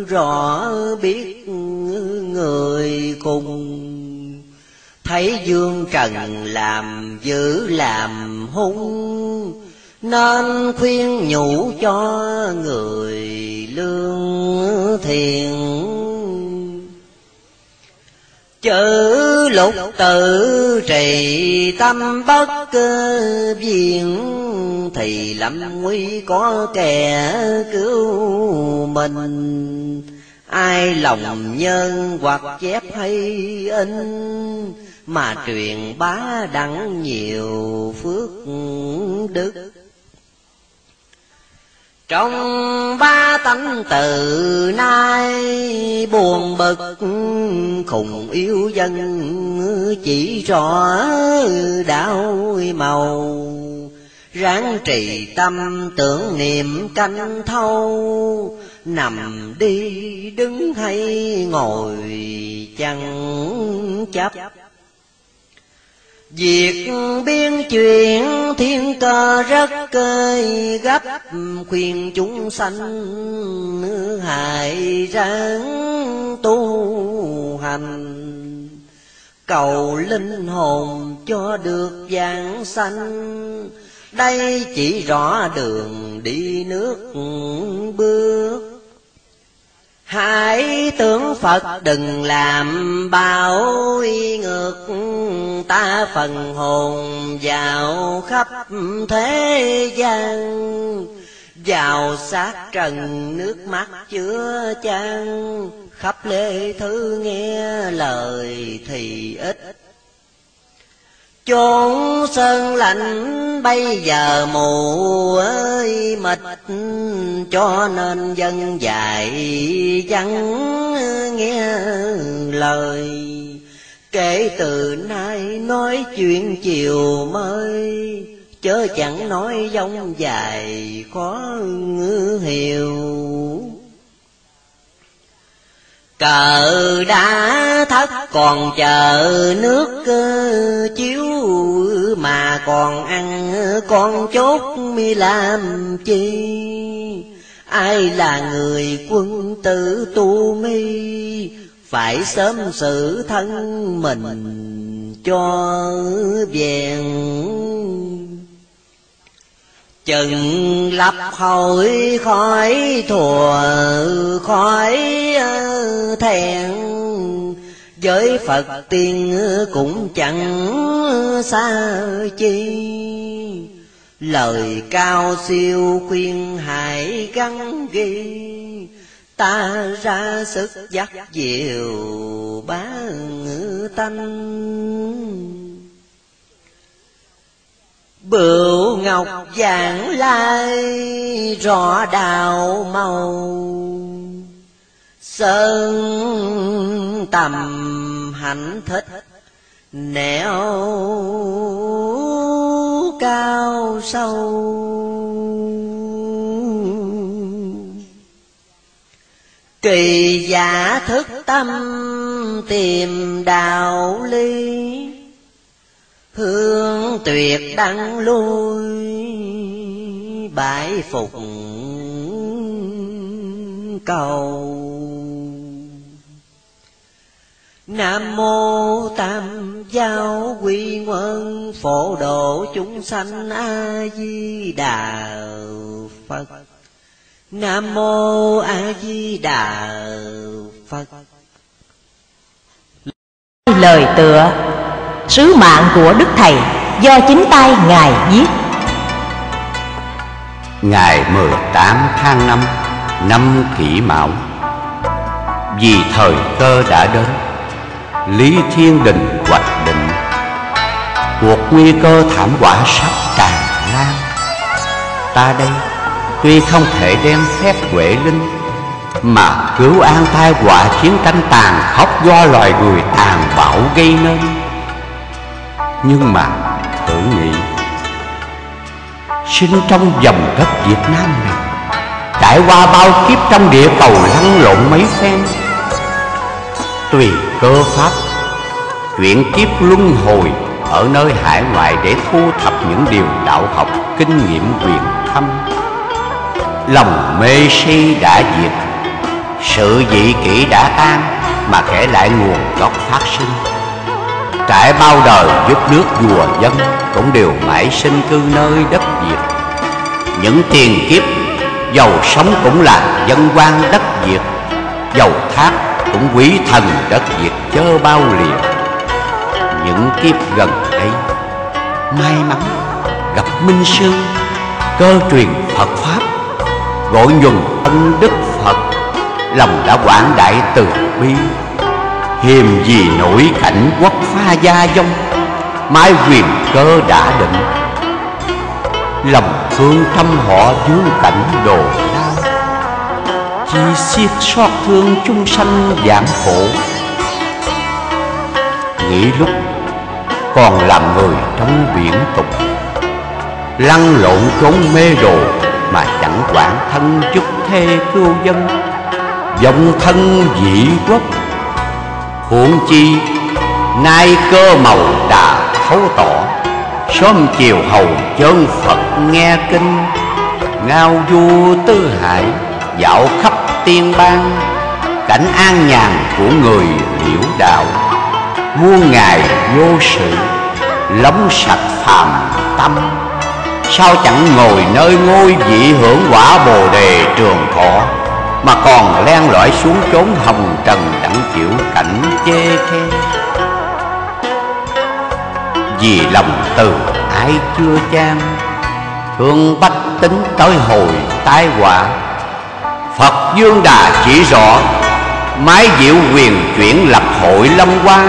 rõ biết người cùng thấy dương trần làm dữ làm hung, nên khuyên nhủ cho người lương thiện chữ lục tự trì tâm bất cơ viện thì lắm nguy có kẻ cứu mình. Ai lòng nhân hoặc chép hay in, mà truyền bá đặng nhiều phước đức trong ba tánh từ nay buồn bực, khùng yêu dân chỉ rõ đạo màu. Ráng trì tâm tưởng niệm canh thâu, nằm đi đứng hay ngồi chẳng chấp Việc biên chuyển thiên cơ rất cơi, gấp Khuyên chúng sanh hại ráng tu hành. Cầu linh hồn cho được vàng sanh, Đây chỉ rõ đường đi nước bước. Hãy tưởng Phật đừng làm bao ngược, ta phần hồn vào khắp thế gian. Vào sát trần nước mắt chứa chan, khắp lễ thư nghe lời thì ít chốn sơn lạnh bây giờ mù ơi, mịt cho nên dân dạy chẳng nghe lời. Kể từ nay nói chuyện chiều mới, chớ chẳng nói dông dài khó hiểu Cờ đã thất còn chờ nước chiếu, Mà còn ăn con chốt mi làm chi? Ai là người quân tử tu mi? Phải sớm xử thân mình cho vẹn chừng lập hội khỏi thùa khỏi ờ, thẹn. Với phật tiên cũng chẳng xa chi. Lời cao siêu khuyên hại gắn ghi, ta ra sức dắt diệu bá tanh. Bửu ngọc vàng lai, rõ đào màu. Sơn tầm hạnh thích, nẻo cao sâu. Kỳ giả thức tâm tìm đạo lý hương tuyệt đăng lui bãi phục cầu. Nam mô Tam Giáo Quy Nguyên, Phổ Độ chúng sanh A Di Đà Phật Nam mô A Di Đà Phật Lời tựa. Sứ mạng của Đức Thầy, Do chính tay Ngài viết. Ngày 18 tháng 5 Năm kỷ mão, Vì thời cơ đã đến, Lý Thiên Đình hoạch định, Cuộc nguy cơ thảm họa sắp tràn lan. Ta đây, Tuy không thể đem phép huệ linh, Mà cứu an tai họa chiến tranh tàn khốc Do loài người tàn bạo gây nên nhưng mà thử nghĩ, Sinh trong dòng đất Việt Nam này, Trải qua bao kiếp trong địa cầu lăn lộn mấy phen, Tùy cơ pháp, Chuyển kiếp luân hồi Ở nơi hải ngoại để thu thập những điều đạo học, Kinh nghiệm quyền thâm. Lòng mê si đã diệt, Sự dị kỷ đã tan, Mà kể lại nguồn gốc phát sinh. Trải bao đời giúp nước vua dân Cũng đều mãi sinh cư nơi đất Việt. Những tiền kiếp, Giàu sống cũng là dân quan đất Việt. Giàu thác cũng quý thần đất Việt chớ bao liền Những kiếp gần đây, May mắn gặp Minh Sư, Cơ truyền Phật Pháp, Gọi nhuần ân Đức Phật, Lòng đã quảng đại từ bi. Hiềm gì nổi cảnh quốc pha gia dông mãi quyền cơ đã định. Lòng thương thăm họ dương cảnh đồ đau chỉ xiết xót thương chung sanh giảm khổ Nghĩ lúc còn làm người trong biển tục, Lăn lộn trốn mê đồ Mà chẳng quản thân chút thê cưu dân. Dòng thân dị quốc Huống chi, Nay cơ màu đã thấu tỏ, Sớm chiều hầu chân Phật nghe kinh. Ngao du tư hải Dạo khắp tiên bang, Cảnh an nhàn của người liễu đạo. Muôn ngày vô sự Lóng sạch phàm tâm. Sao chẳng ngồi nơi ngôi vị hưởng quả bồ đề trường thọ? Mà còn len lỏi xuống chốn hồng trần đặng chịu cảnh chê khe. Vì lòng từ ai chưa chan, Thương bách tính tới hồi tai họa. Phật Dương Đà chỉ rõ, Mái diệu quyền chuyển lập hội lâm Hoa.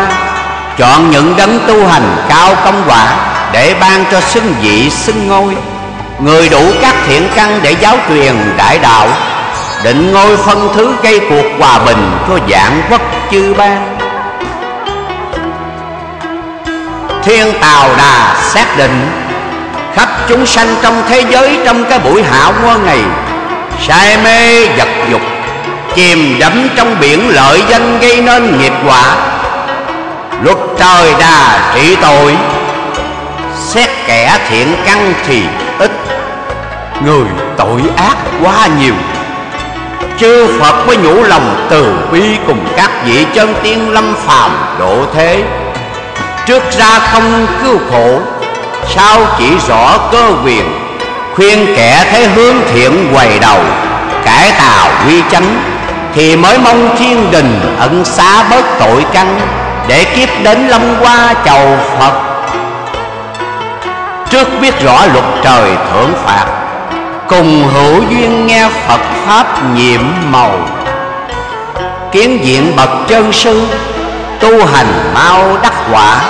Chọn những đấng tu hành cao công quả Để ban cho xưng vị xưng ngôi. Người đủ các thiện căn để giáo truyền đại đạo. Định ngôi phân thứ gây cuộc hòa bình Cho dạng quốc chư ban Thiên Tào Đà xác định, Khắp chúng sanh trong thế giới Trong cái buổi hạ mua ngày say mê vật dục, chìm đắm trong biển lợi danh gây nên nghiệp quả. Luật trời đà trị tội, xét kẻ thiện căn thì ít, người tội ác quá nhiều chư phật mới nhủ lòng từ bi cùng các vị chân tiên lâm phàm độ thế. Trước ra không cứu khổ, Sao chỉ rõ cơ quyền, Khuyên kẻ thấy hướng thiện quầy đầu, Cải tạo quy chánh, Thì mới mong thiên đình ẩn xá bớt tội căn Để kiếp đến lâm qua chầu Phật. Trước biết rõ luật trời thưởng phạt Cùng hữu duyên nghe Phật Pháp nhiệm màu. Kiến diện bậc chân sư, Tu hành mau đắc quả.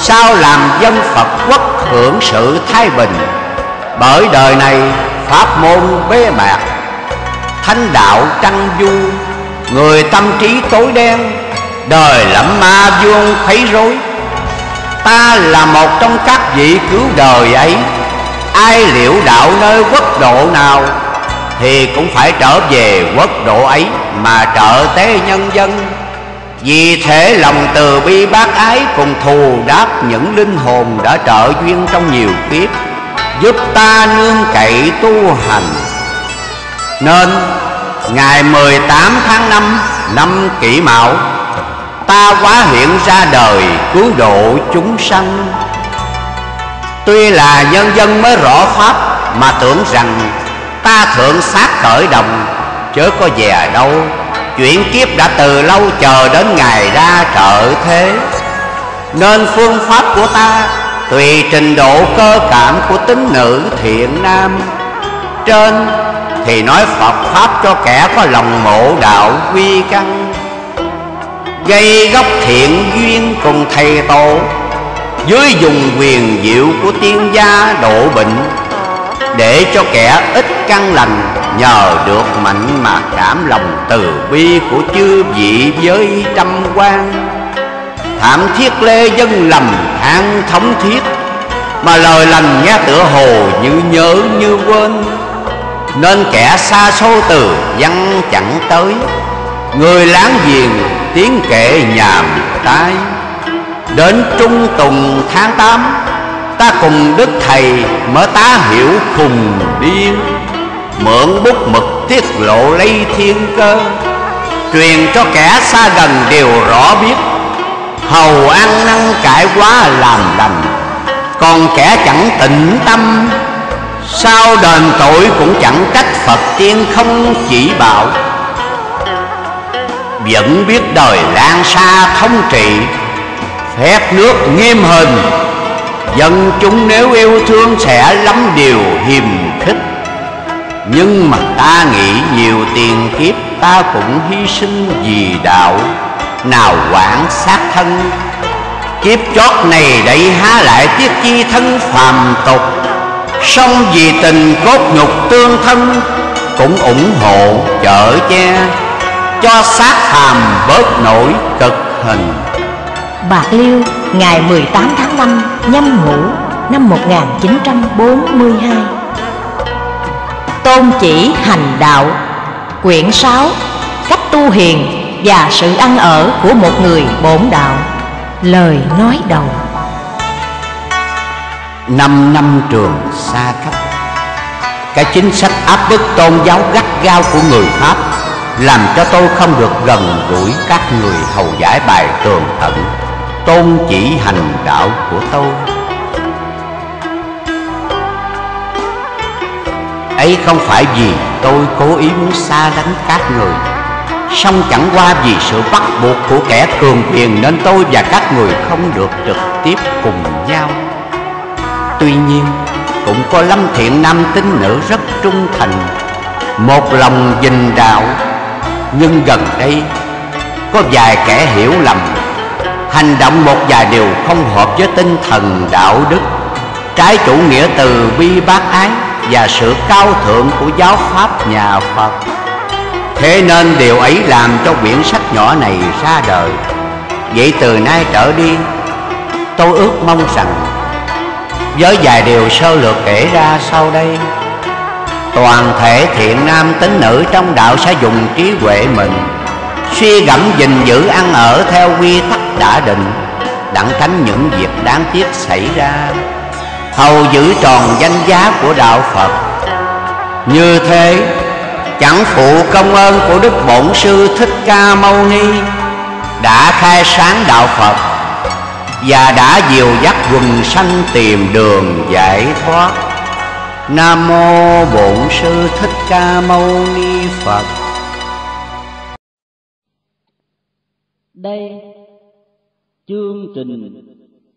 Sao làm dân Phật quốc hưởng sự thái bình? Bởi đời này pháp môn bế mạc, Thánh đạo trăng du. Người tâm trí tối đen, Đời lẫm ma vuông khuấy rối. Ta là một trong các vị cứu đời ấy. Ai liễu đạo nơi quốc độ nào Thì cũng phải trở về quốc độ ấy Mà trợ tế nhân dân. Vì thế lòng từ bi bác ái Cùng thù đáp những linh hồn Đã trợ duyên trong nhiều kiếp, Giúp ta nương cậy tu hành. Nên Ngày 18 tháng 5 Năm kỷ mão, Ta quá hiện ra đời Cứu độ chúng sanh. Tuy là nhân dân mới rõ pháp, Mà tưởng rằng ta thượng sát khởi đồng, Chớ có về đâu. Chuyện kiếp đã từ lâu chờ đến ngày ra trợ thế. Nên phương pháp của ta Tùy trình độ cơ cảm của tính nữ thiện nam. Trên thì nói Phật Pháp cho kẻ có lòng mộ đạo quy căn Gây gốc thiện duyên cùng thầy tổ dưới dùng quyền diệu của tiên gia độ bệnh, để cho kẻ ít căn lành, nhờ được mạnh mà cảm lòng từ bi của chư vị với trăm quan. Thảm thiết lê dân lầm than thống thiết, mà lời lành nghe tựa hồ như nhớ như quên. Nên kẻ xa xôi từ văn chẳng tới, người láng giềng tiếng kệ nhàm tai. Đến trung tùng tháng tám, Ta cùng Đức Thầy mở tá hiểu khùng điên, Mượn bút mực tiết lộ lấy thiên cơ, Truyền cho kẻ xa gần đều rõ biết. Hầu ăn năn cải quá làm lành Còn kẻ chẳng tịnh tâm, Sao đền tội cũng chẳng trách Phật tiên không chỉ bảo. Vẫn biết đời lan xa thông trị phép nước nghiêm hình. Dân chúng nếu yêu thương sẽ lắm điều hiềm khích. Nhưng mà ta nghĩ nhiều tiền kiếp, ta cũng hy sinh vì đạo. Nào quản sát thân. Kiếp chót này đẩy há lại tiếc chi thân phàm tục. Song vì tình cốt nhục tương thân, cũng ủng hộ chở che. Cho xác phàm bớt nổi cực hình. Bạc Liêu, ngày 18 tháng 5 nhâm ngũ năm 1942 Tôn chỉ hành đạo, Quyển 6 Cách tu hiền và sự ăn ở của một người bổn đạo. Lời nói đầu. Năm năm trường xa cách, Cái chính sách áp bức tôn giáo gắt gao của người Pháp Làm cho tôi không được gần gũi các người hầu giải bài tường tận tôn chỉ hành đạo của tôi. Ấy không phải vì tôi cố ý muốn xa lánh các người, song chẳng qua vì sự bắt buộc của kẻ cường quyền nên tôi và các người không được trực tiếp cùng nhau. Tuy nhiên, cũng có lâm thiện nam tín nữ rất trung thành, một lòng dình đạo. Nhưng gần đây, có vài kẻ hiểu lầm hành động một vài điều không hợp với tinh thần đạo đức. Trái chủ nghĩa từ bi bác ái và sự cao thượng của giáo pháp nhà Phật. Thế nên điều ấy làm cho quyển sách nhỏ này ra đời. Vậy từ nay trở đi, Tôi ước mong rằng Với vài điều sơ lược kể ra sau đây, Toàn thể thiện nam tín nữ trong đạo sẽ dùng trí huệ mình Suy gẫm gìn giữ ăn ở theo quy tắc đã định, đặng tránh những việc đáng tiếc xảy ra. Hầu giữ tròn danh giá của đạo phật. Như thế, chẳng phụ công ơn của đức bổn sư thích ca mâu ni đã khai sáng đạo Phật và đã dìu dắt quần sanh tìm đường giải thoát. Nam mô Bổn sư Thích Ca Mâu Ni Phật. Đây chương trình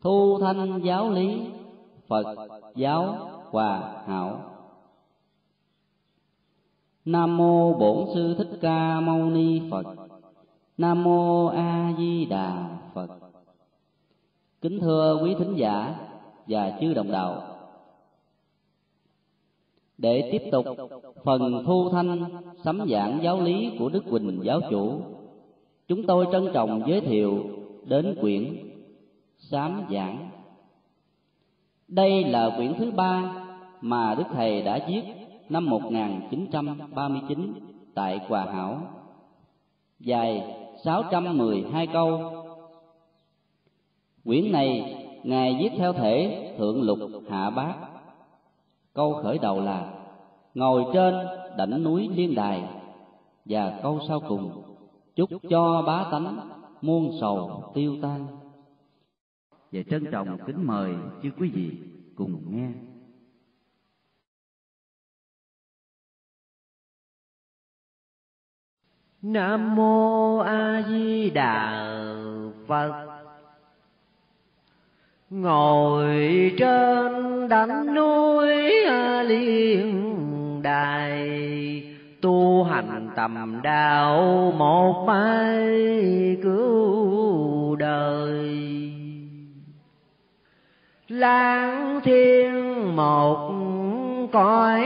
thu thanh giáo lý Phật giáo Hòa Hảo. Nam mô Bổn sư Thích Ca Mâu Ni Phật. Nam mô A Di Đà Phật. Kính thưa quý thính giả và chư đồng đạo. Để tiếp tục phần thu thanh sấm giảng giáo lý của Đức Quỳnh giáo chủ, chúng tôi trân trọng giới thiệu đến quyển Sám giảng. Đây là quyển thứ ba mà Đức Thầy đã viết năm 1939 tại Hòa Hảo, dài 612 câu. Quyển này Ngài viết theo thể thượng lục hạ bát. Câu khởi đầu là Ngồi trên đỉnh núi liên đài Và câu sau cùng Chúc cho bá tánh muôn sầu tiêu tan. Và trân trọng kính mời chư quý vị cùng nghe. Nam mô A Di Đà Phật. Ngồi trên đỉnh núi liên đài Tu hành tầm đạo một mai cứu đời. Lãng thiên một cõi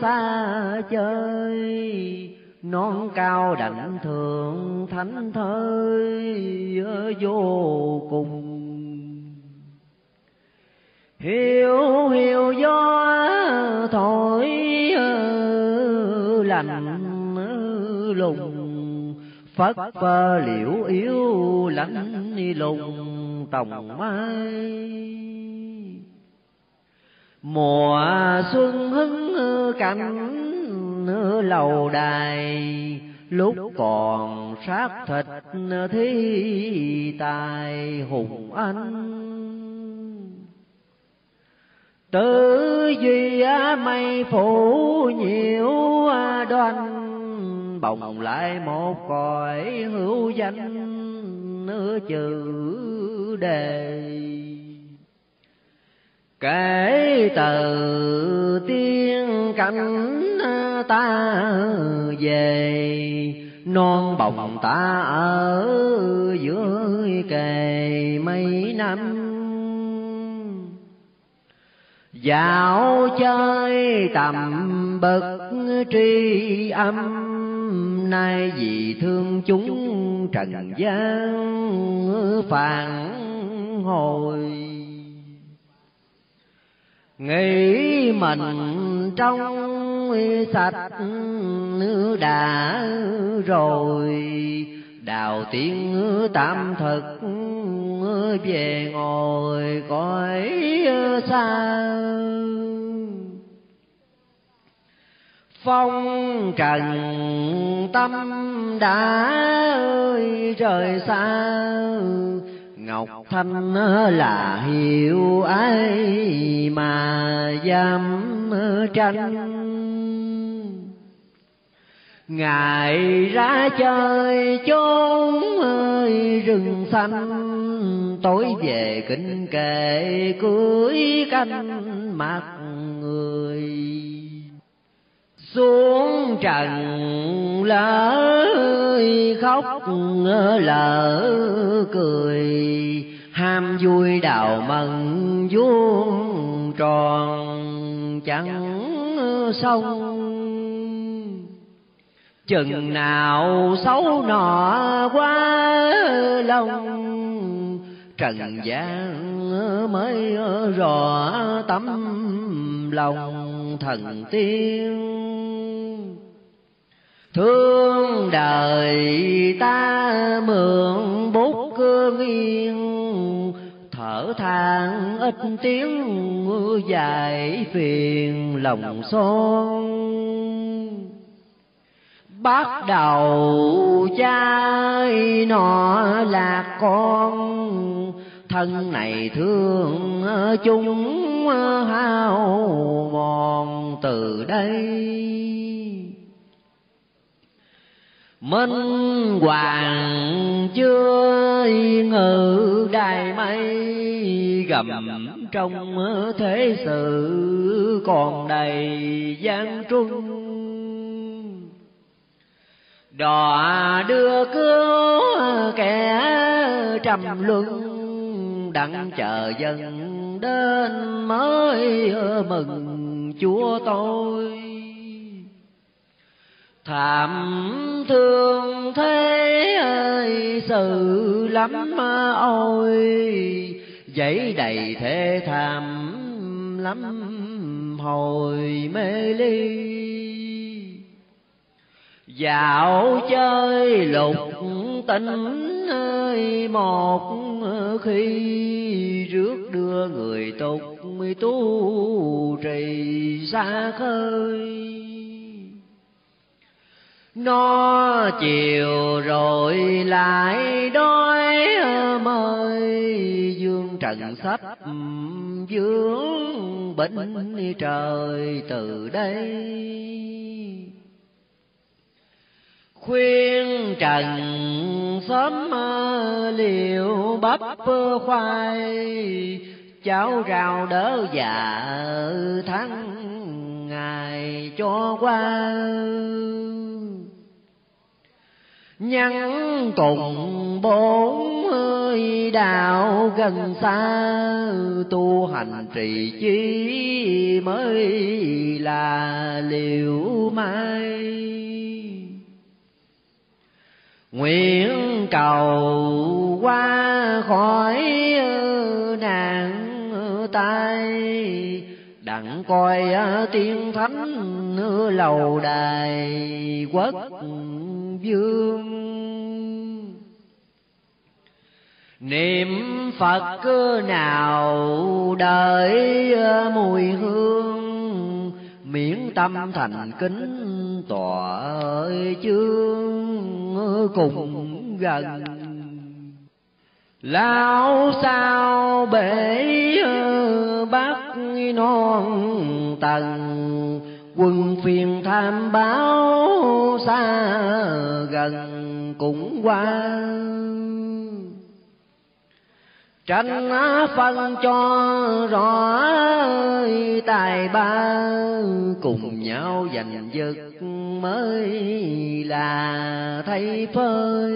xa chơi, non cao đảnh thượng thánh thơi vô cùng. Hiu hiu gió thổi lành lùng. Phất phơ liễu yếu lạnh lùng tòng mai mùa xuân hứng cảnh lầu đài, lúc còn sát thịt thi tài hùng anh tự duy mây phủ nhiều đoan bồng lại một cõi hữu danh nữa chữ đề. Kể từ tiên cảnh ta về, non bồng ta ở dưới kề mấy năm dạo chơi tầm bậc tri âm. nay vì thương chúng trần gian phản hồi. Nghĩ mình trong sạch đã rồi đào tiếng tam thực về ngồi cõi ờ, xa. Phong trần tâm đã ơi trời xa. Ngọc thanh ờ, là hiệu ấy mà dám ờ, tranh. Ngài ra chơi chốn ơi, rừng xanh. Tối về kinh kệ cưới canh mặt người. Xuống trần lỡ khóc lỡ cười. Ham vui đào mừng vuông tròn, chẳng sông chừng nào xấu nọ quá lòng, trần gian mới rõ tấm lòng thần tiên. Thương đời ta mượn bút cương yên thở than ít tiếng dài phiền lòng son bắt đầu trai nọ là con thân này thương chúng hao mòn từ đây. Minh hoàng chưa ngự đài mây, gầm trong thế sự còn đầy gian trung đò đưa cứu kẻ trầm luân, đặng chờ dân đến mới mừng chúa tôi. Thảm thương thế ơi, sự lắm ôi dãy đầy thế thảm lắm hồi mê ly dạo chơi lục tình ơi một, khi rước đưa người tục tu trì xa khơi. Nó chiều rồi lại đói mời dương trần sắp dưỡng bệnh trời từ đây khuyên trần sớm ờ, liều bắp khoai. Cháo rào đỡ già tháng ngày cho qua. Nhắn cùng bốn hơi đạo gần xa, tu hành trì chí mới là liệu mai nguyện cầu qua khỏi nạn tai, đặng coi tiên thánh lầu đài quốc vương. Niệm phật cơ nào đợi mùi hương miễn tâm thành kính tọa chương cùng gần. Lao sao bể bắt non tầng quân phiền tham báo xa gần cũng qua tranh phân cho rõ tài ba, cùng nhau giành giật mới là thấy phơi.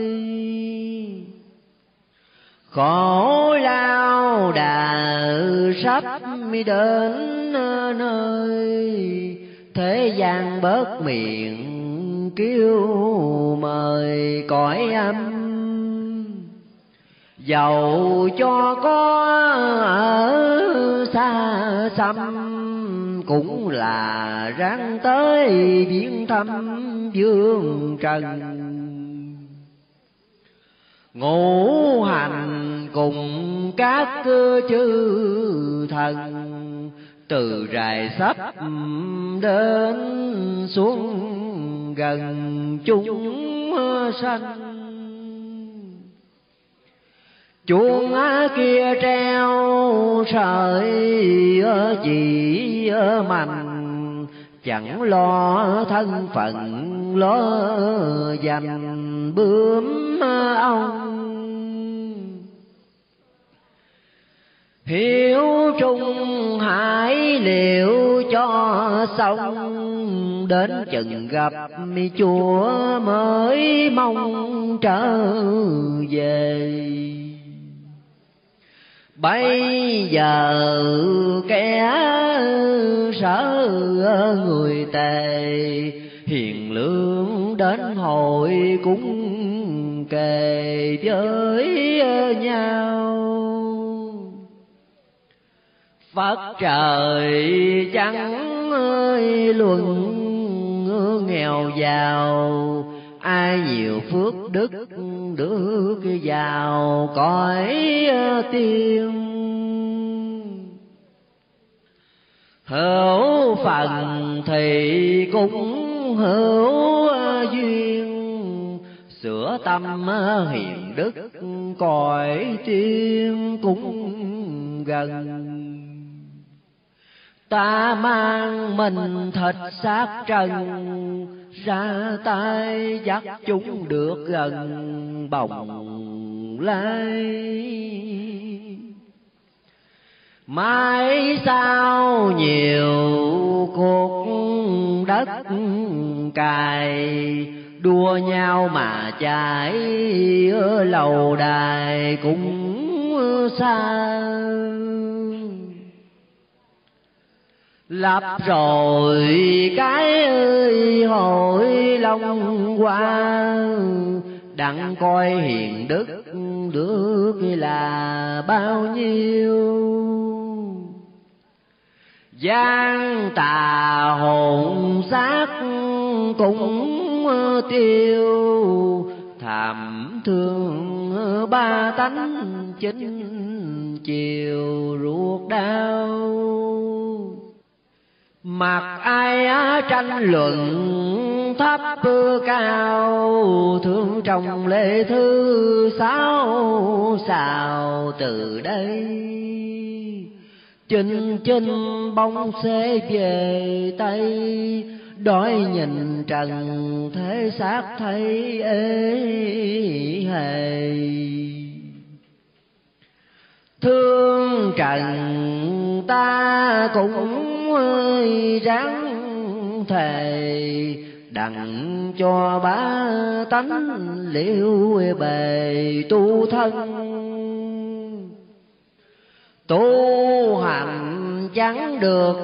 Khổ lao đà sắp mi đến nơi, thế gian bớt miệng kêu mời cõi âm dầu cho có ở xa xăm, cũng là ráng tới viếng thăm dương trần. Ngũ hành cùng các cơ chư thần, từ rài sắp đến xuống gần chúng sanh chuông kia treo, sợi chỉ mạnh chẳng lo thân phận, lo dành bướm ông. Hiểu trung hải liệu cho xong, đến chừng gặp mi chúa mới mong trở về bây giờ kẻ sở người tề hiền lương đến hội cũng kề với nhau. Phật trời chẳng ơi luận nghèo giàu ai nhiều phước đức được vào cõi tiên. Hữu phần thì cũng hữu duyên, sửa tâm hiền đức cõi tiên cũng gần ta mang mình thịt xác trần, ra tay dắt chúng được gần bồng lai. Mãi sao nhiều cuộc đất cài, đua nhau mà chạy ở lầu đài cũng xa lập rồi cái ơi hội long qua. Đặng coi hiền đức được là bao nhiêu? Gian tà hồn xác cũng tiêu. Thảm thương ba tánh chính chiều ruột đau. Mặc ai tranh luận thấp cao, Thương trong lễ thư sáu xào từ đây. Chinh chinh bóng xế về Tây, Đói nhìn trần thế xác thấy ế hề. Thương trần ta cũng ráng thề đặng cho ba tánh liệu bề tu thân. Tu hành chẳng được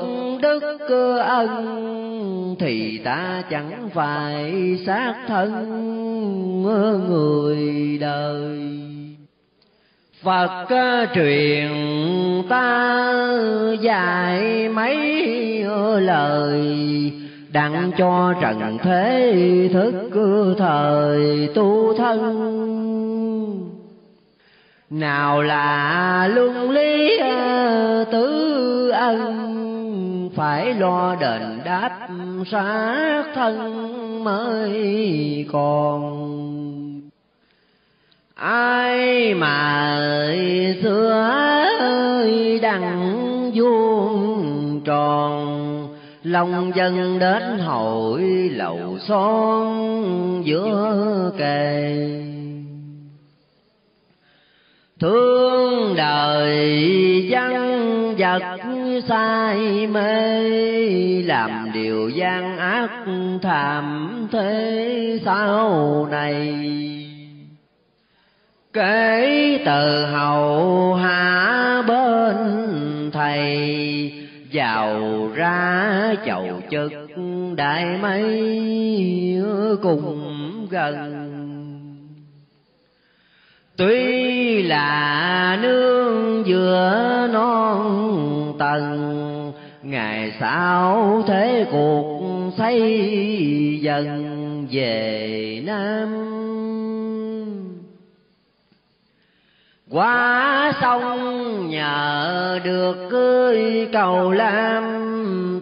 đức cơ ân thì ta chẳng phải xác thân người đời Phật truyền ta dạy mấy lời, đặng cho trần thế thức thời tu thân. Nào là luân lý ờ, tứ ân, phải lo đền đáp sát thân mới còn ai mà xưa ơi đặng vuông tròn, lòng dân đến hội lầu son giữa kề. Thương đời dân vật sai mê, làm điều gian ác thảm thế sau này kể từ hầu hạ bên thầy, giàu ra chầu chức đại mấy cùng gần. Tuy là nương vừa non tầng ngày sau thế cuộc xây dần về nam. Qua sông nhờ được cưới cầu lam,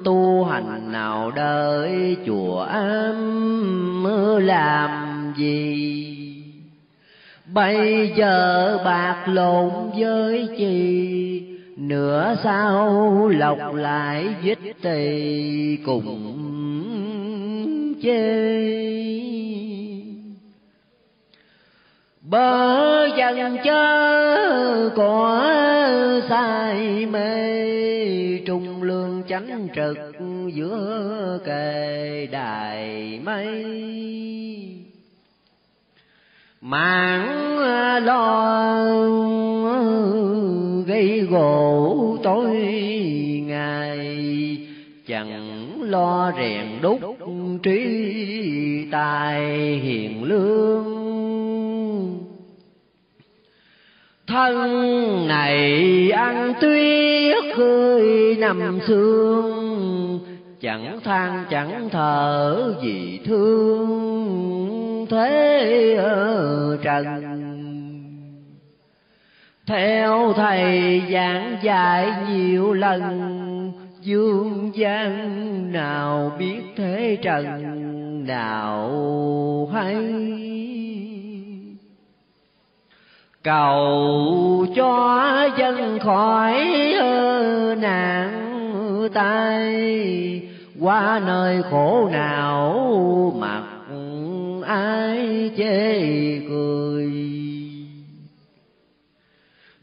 tu hành nào đợi chùa am làm gì? Bây giờ bạc lộn với chi, nửa sau lọc lại dích tỳ cùng chê bơ dân chớ có sai mê trung lương chánh trực giữa kề đài mây. Mạng lo gây gỗ tối ngày, chẳng lo rèn đúc trí tài hiền lương thân này ăn tuyết hơi nằm xương, chẳng than chẳng thở vì thương thế ở trần. Theo thầy giảng dạy nhiều lần, dương gian nào biết thế trần nào hay cầu cho dân khỏi nạn tay qua nơi khổ nào mặc ai chê cười.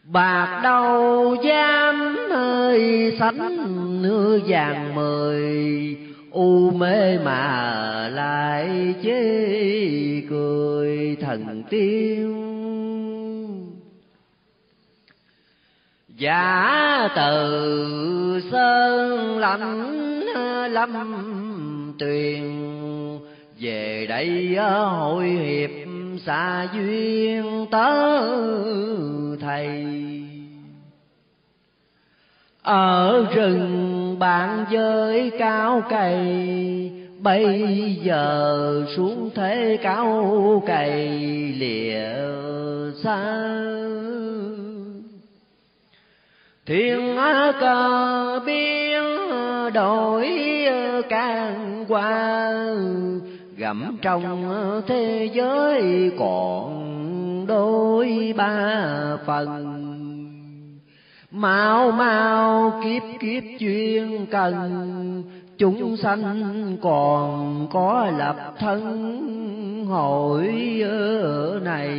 Bạc đâu dám ơi sánh nưa vàng mời u mê mà lại chê cười thần tiên giả từ sơn lâm lâm tuyền. Về đây ờ, hội hiệp xa duyên tớ thầy. Ở rừng bạn giới cao cày, bây giờ xuống thế cao cày lìa xa thiên cơ biến đổi càng qua gặm trong thế giới còn đôi ba phần. Mau mau kiếp kiếp chuyên cần, chúng sanh còn có lập thân hội này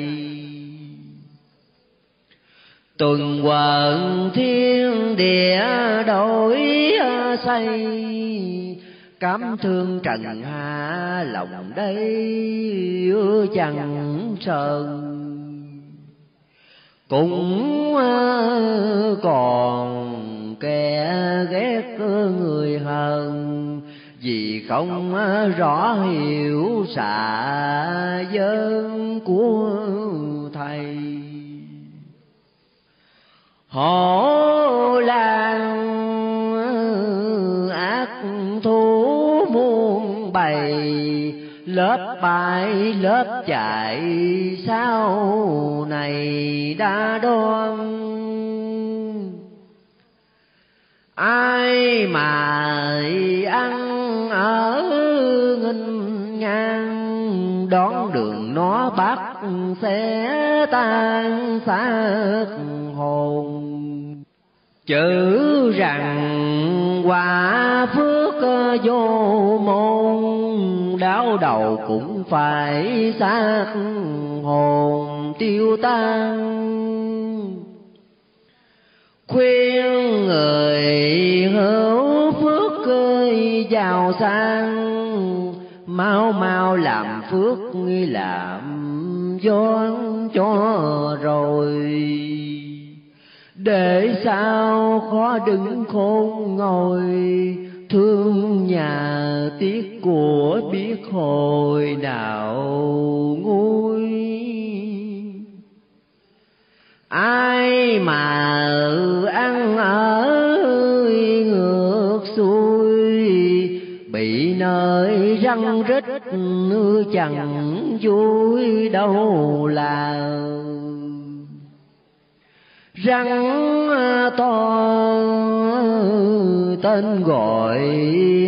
tuần quần thiên địa đổi xây cảm thương trần hạ lòng đây chẳng sơn cũng ờ, còn kẻ ghét người hờn, vì không ờ, rõ hiểu xạ dân của thầy hổ lan ác thú muôn bày, lớp bài lớp chạy, sau này đã đoan. Ai mà ăn ở nghinh ngang, đón đường nó bắt sẽ tan xác hồn. Chữ rằng quả phước vô môn đáo đầu cũng phải xác hồn tiêu tan. Khuyên người hữu phước cười giàu sang, mau mau làm phước làm cho cho rồi để sao khó đứng khôn ngồi, thương nhà tiếc của biết hồi nào nguôi. Ai mà ăn ở ngược xuôi, bị nơi răng rít chẳng vui đâu là rắn à, to, tên gọi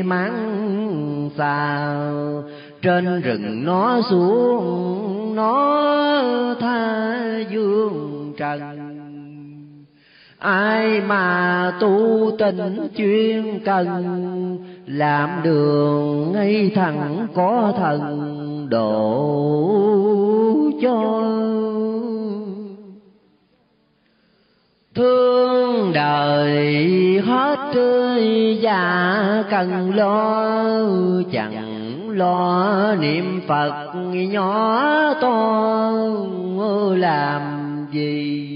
mắng sao? Trên rừng nó xuống, nó tha dương trần. Ai mà tu tình chuyên cần, làm đường ngay thẳng có thần độ cho thương đời hết tươi già cần lo, chẳng lo niệm phật nhỏ to làm gì?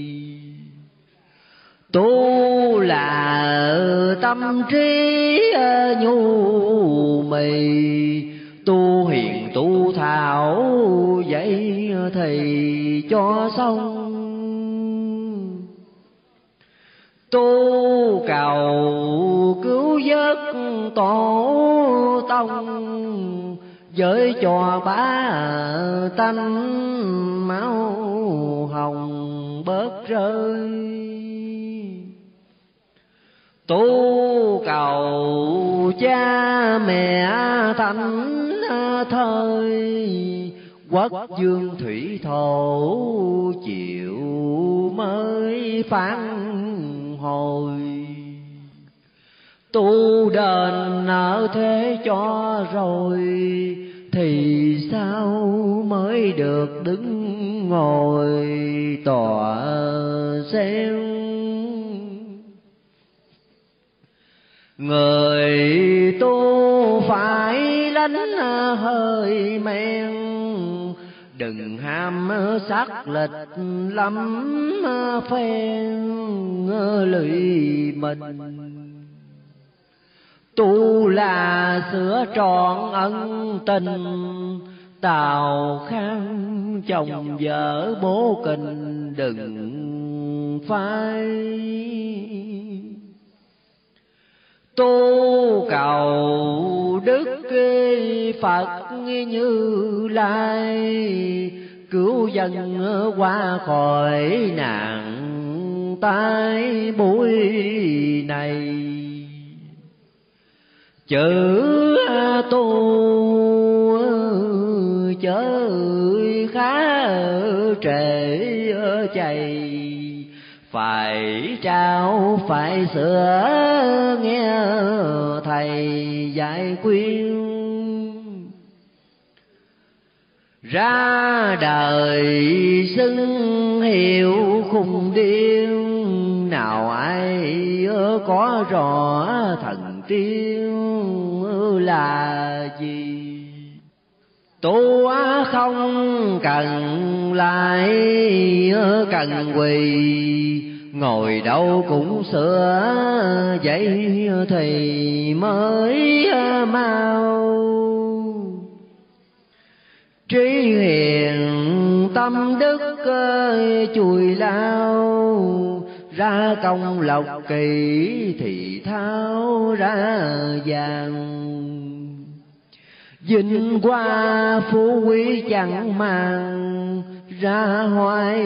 Tu là tâm trí nhu mì, tu hiền tu thảo vậy thì cho xong. Tu cầu cứu vớt tổ tông, với cho bá tanh máu hồng bớt rơi. Tu cầu cha mẹ thánh thời quốc dương thủy thổ chịu mới phán hồi. Tu đền nợ thế cho rồi, thì sao mới được đứng ngồi tòa xem người tu phải lánh hơi men đừng ham sắc lịch lắm, phen lụy mình. Tu là sửa trọn ân tình, tào khang chồng vợ bố kình đừng phai tu cầu đức phật như lai. Cứu dân qua khỏi nạn tai bụi này. Chữ tu chớ khá trễ chạy phải trao, phải sửa, nghe thầy dạy quyên ra đời xưng hiệu khùng điên, nào ai có rõ thần tiên là gì? Tu không cần lại cần quỳ. Ngồi đâu cũng sửa vậy thì mới mau. Trí hiền tâm đức chùi lao. Ra công lộc kỳ thì tháo ra vàng. Vinh qua phú quý chẳng mang ra hoài,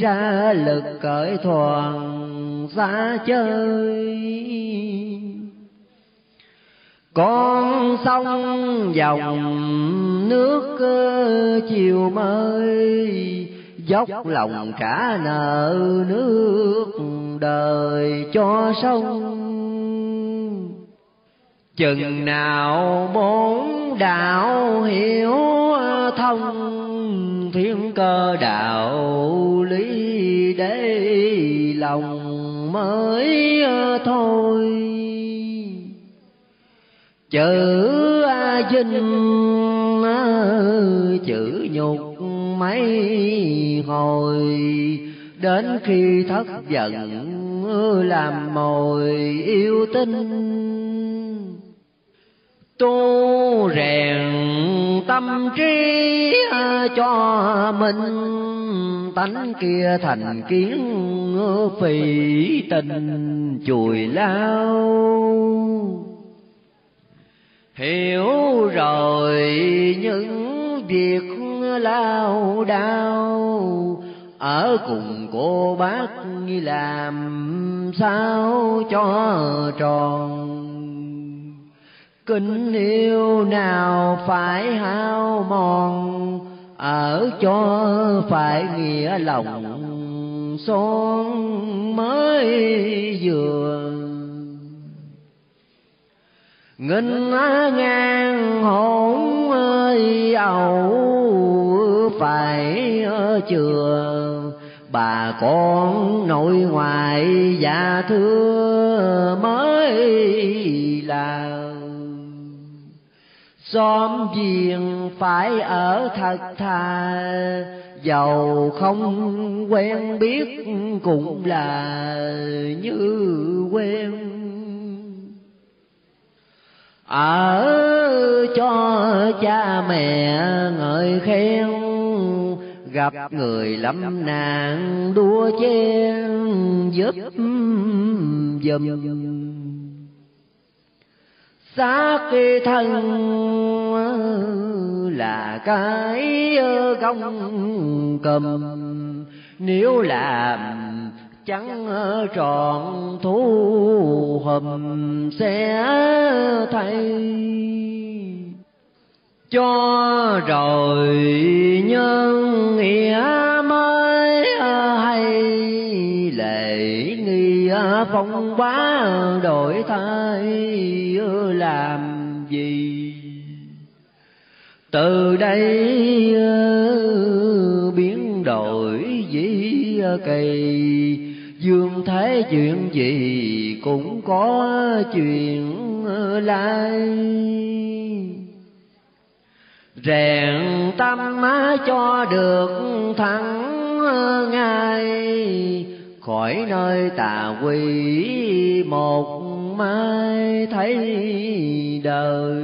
ra lực cởi thoảng ra chơi. Con sông dòng nước chiều mới dốc lòng trả nợ nước đời cho sông chừng nào bốn đạo hiểu thông, thiên cơ đạo lý để lòng mới thôi. Chữ a dinh chữ nhục mấy hồi, đến khi thất giận, làm mồi yêu tinh tu rèn tâm trí cho mình. Tánh kia thành kiến phỉ tình chùi lao. Hiểu rồi những việc lao đao. Ở cùng cô bác làm sao cho tròn? Kính yêu nào phải hao mòn, ở cho phải nghĩa lòng son mới vừa. Ngân ngang hỗn ơi, ẩu phải chừa. Bà con nội ngoại già thưa mới là xóm giềng phải ở thật thà. Giàu không quen biết cũng là như quen. Ở cho cha mẹ ngợi khen, gặp người lắm nạn đua chen, giúp dùm xác thân là cái gông cầm. Nếu làm chẳng tròn thu hầm sẽ thay. Cho rồi nhân nghĩa mới hay lệ Dạ, phong bá đổi thay, làm gì? Từ đây ờ, biến đổi dĩ kỳ. Dương thế chuyện gì cũng có chuyện ờ, lai. Rèn tâm cho được thắng ờ, ngay khỏi nơi tà quỷ một mai thấy đời.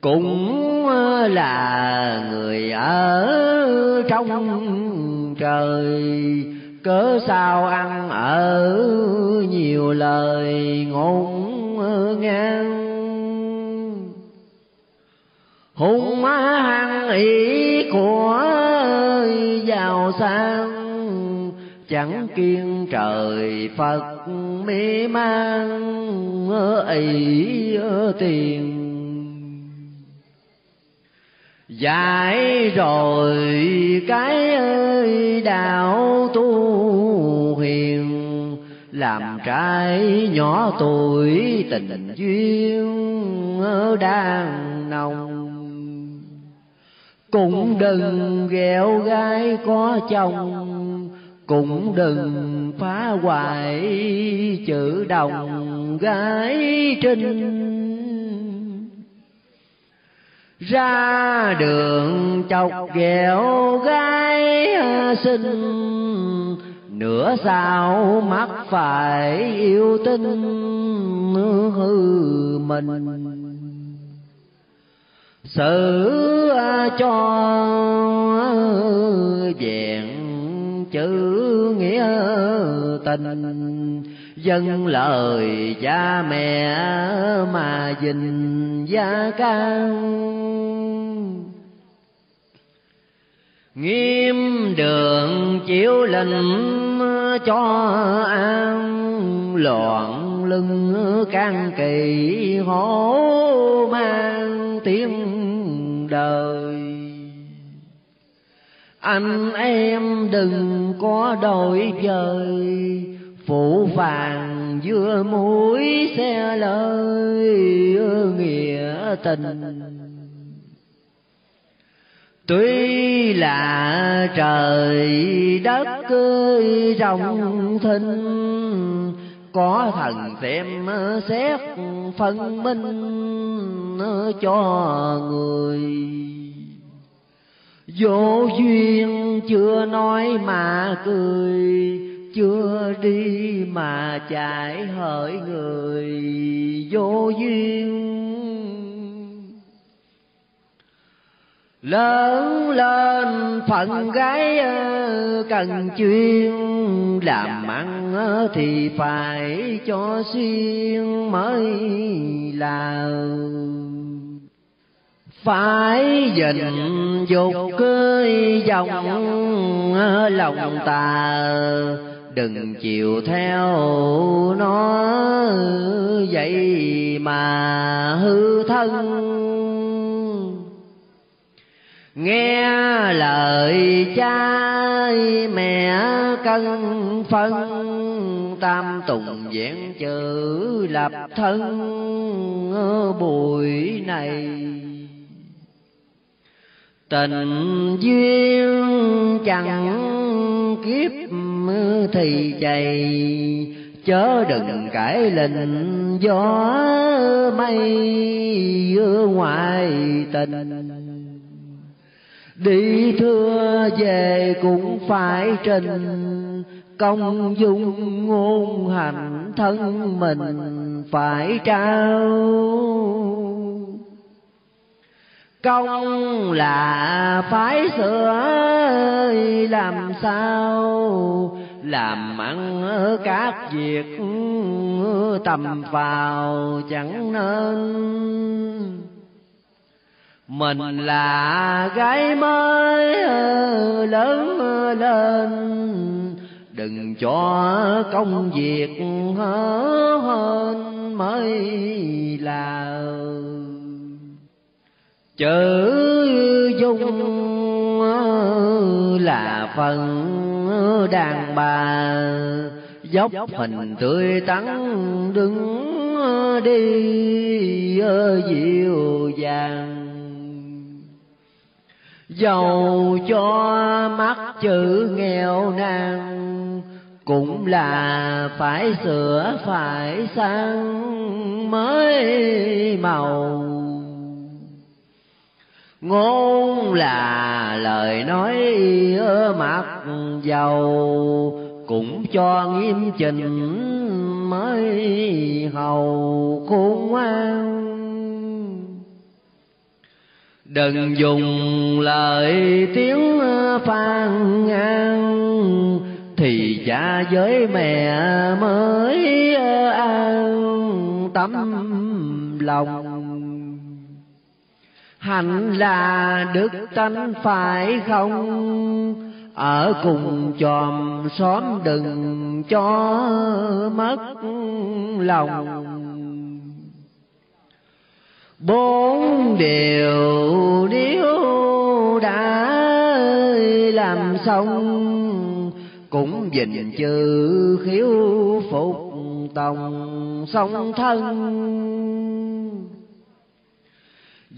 Cũng là người ở trong trời, cớ sao ăn ở nhiều lời ngôn ngang. Hung hăng ý của giàu sang chẳng kiên trời phật mê mang ấy tiền. Dạy rồi cái ơi, đạo tu hiền, làm trai nhỏ tuổi tình duyên đang nồng. Cũng đừng ghẹo gái có chồng cũng đừng phá hoại chữ đồng gái trinh. Ra đường chọc ghẹo gái xinh, nửa sao mắt phải yêu tinh hư mình. Xử cho về chữ nghĩa tình. Dân lời cha mẹ mà dình gia can. Nghiêm đường chiếu lệnh cho an, loạn lưng can kỳ hổ mang tiếng đời anh em đừng có đổi trời phụ vàng dưa muối xe lời nghĩa tình. Tuy là trời đất rộng thinh, có thần xem xét phân minh cho người vô duyên chưa nói mà cười, chưa đi mà chạy hỡi người. Vô duyên. Lớn lên phận gái ờ, cần chuyên, làm ăn ờ, thì phải cho xuyên mới làm phải dình dục cưới dòng lòng tà. Đừng chịu theo nó vậy mà hư thân. Nghe lời cha mẹ cân phân. Tam tùng vẹn chữ lập thân, bụi này tình duyên chẳng kiếp thì chày chớ đừng cãi lình gió mây ngoài tình. Đi thưa về cũng phải trình công dung ngôn hành thân mình phải trao công là phải sửa làm sao? Làm ăn các việc tầm vào chẳng nên. Mình là gái mới lớn lên, đừng cho công việc hơn mới là chữ dung là phần đàn bà. Dốc hình tươi tắn đứng đi dịu dàng. Dầu cho mắt chữ nghèo nàn cũng là phải sửa phải sang mới màu ngôn là lời nói mặt dầu cũng cho nghiêm trình mới hầu khôn ngoan. Đừng dùng lời tiếng phan ngang thì cha với mẹ mới an tâm lòng hạnh là đức tánh phải không? Ở cùng chòm xóm đừng cho mất lòng. Bốn điều nếu đã làm xong, cũng dình chữ khiếu phục tòng song thân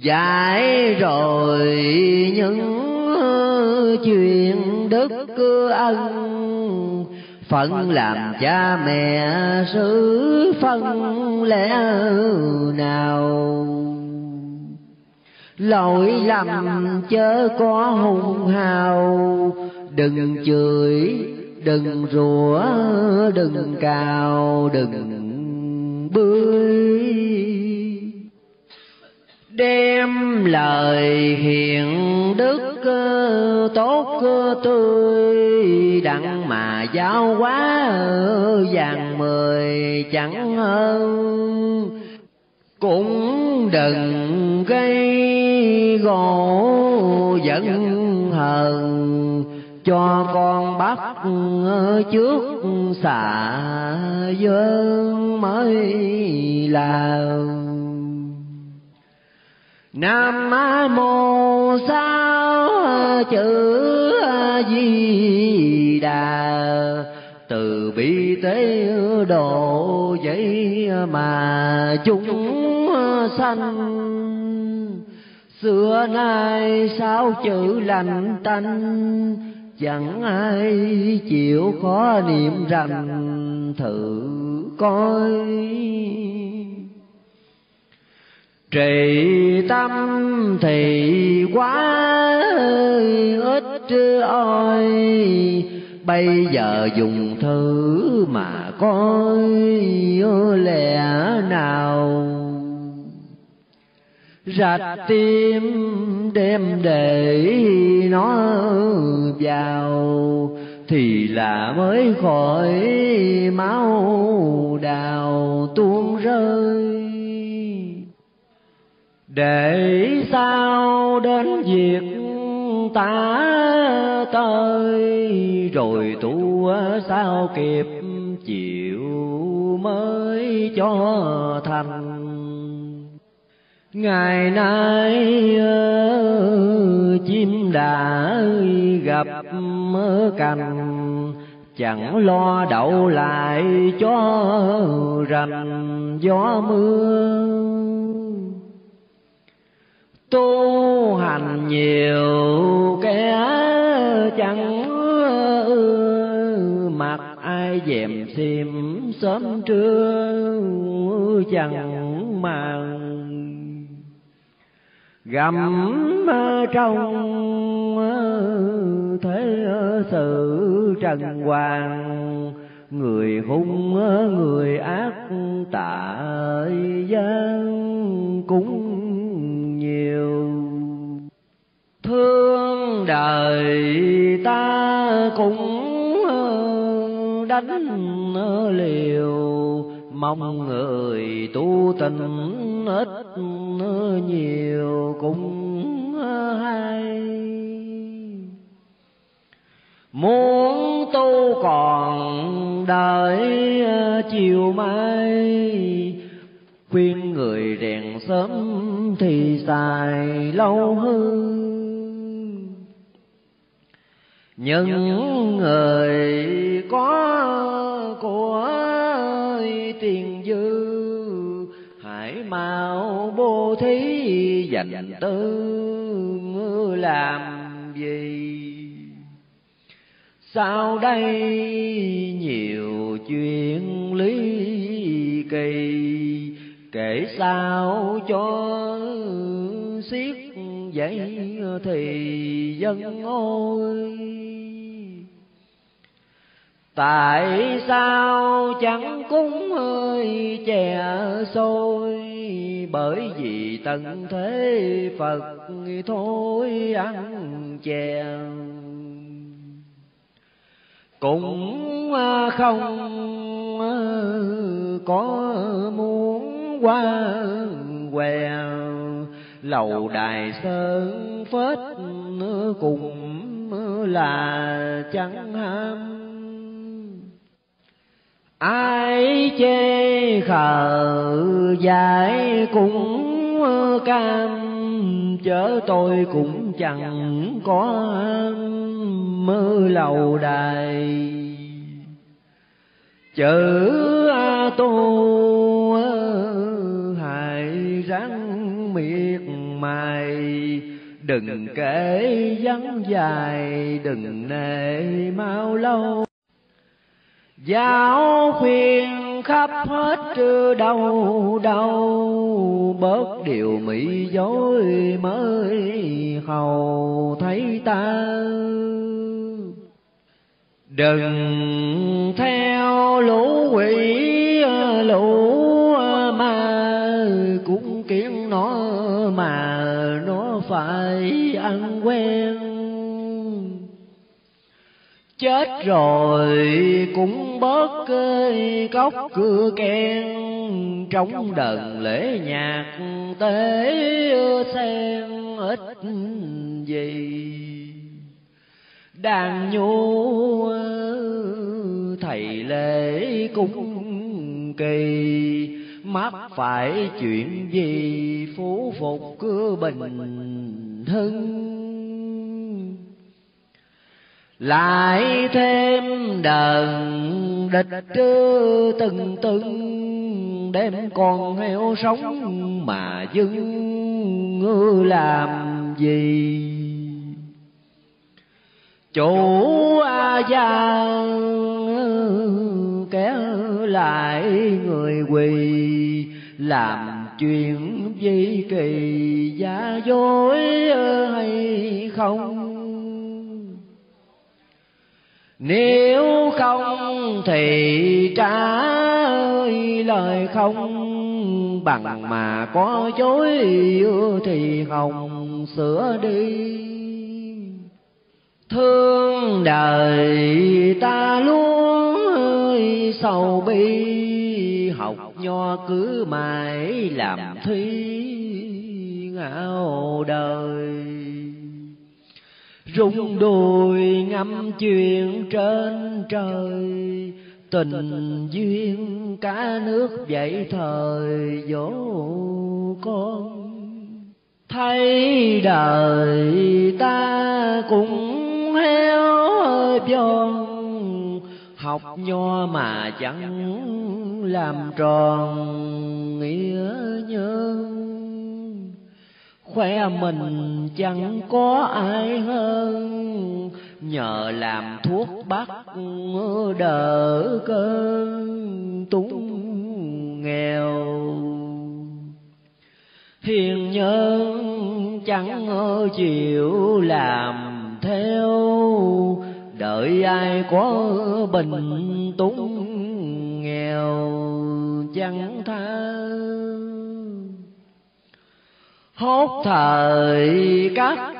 dạy rồi những chuyện đức ân. Phận làm cha mẹ xử phân lẽ nào? Lỗi lầm chớ có hùng hào. Đừng chửi, đừng rủa, đừng cào, đừng bươi đem lời hiền đức tốt tươi đặng mà giáo hóa vàng mười chẳng hơn. Cũng đừng gây gỗ giận hờn, cho con bắt trước xả dơn mới làm nam mô sao chữ di đà. Từ bi tế độ vậy mà chúng sanh. Xưa nay sao chữ lành tanh? Chẳng ai chịu khó niệm rằng thử coi trì tâm thì quá ít ơi bây giờ dùng thử mà coi lẽ nào? Rạch tim đem để nó vào thì là mới khỏi máu đào tuôn rơi để sao đến việc ta tới, rồi tu sao kịp chịu mới cho thành. Ngày nay chim đã gặp cành, chẳng lo đậu lại cho rành gió mưa tu hành nhiều, kẻ chẳng mặt ai dèm xiêm sớm trưa chẳng màng. Gặm trong thế sự trần hoàng, người hung người ác tại gian cũng đời ta cũng ờ, đánh ờ, liều. Mong người tu tình ít ờ, nhiều cũng hay. Muốn tu còn đợi chiều mai. Khuyên người rèn sớm thì xài lâu hơn những người có của tiền dư hãy mau bố thí dành tư làm gì? Sau đây nhiều chuyện lý kỳ kể sao cho xiết vậy ờ, thì dân ôi. Tại sao chẳng cúng hơi chè sôi bởi vì tận thế phật thôi ăn chè. Cũng ờ, không ờ, có muốn qua què lầu đài sơn phết cùng là chẳng ham. Ai chê khờ giải cũng cam chớ tôi cũng chẳng có mơ lầu đài chữ a tu mai. Đừng kể vắng dài, đừng nề mau lâu. Giáo khuyên khắp hết đâu đâu bớt điều mỹ dối mới hầu thấy ta. Đừng theo lũ quỷ, lũ phải ăn quen. Chết rồi cũng bớt cây cốc cưa ken, trong đần lễ nhạc tế sen ít gì. Đàn nhu thầy lễ cũng kỳ mắc phải chuyện gì, phú phục cứ bình thân. Lại thêm đờn địch từng từng đem con heo sống mà dưng làm gì? Chủ a gia kéo lại người quỳ, làm chuyện gì kỳ. Giả dối hay không? Nếu không thì trả lời không. Bằng mà có chối thì hồng sửa đi. Thương đời ta luôn sầu bi, học nho cứ mãi làm thi ngạo đời. Rung đùi ngâm chuyện trên trời, tình duyên cả nước dậy thời dỗ con. Thấy đời ta cũng heo giòn học nho mà chẳng làm tròn nghĩa nhân. Khoe mình chẳng có ai hơn, nhờ làm thuốc bắc đỡ cơn túng nghèo. Hiền nhân chẳng chịu làm theo đợi ai có bình túng, nghèo chẳng tha. Hốt thời các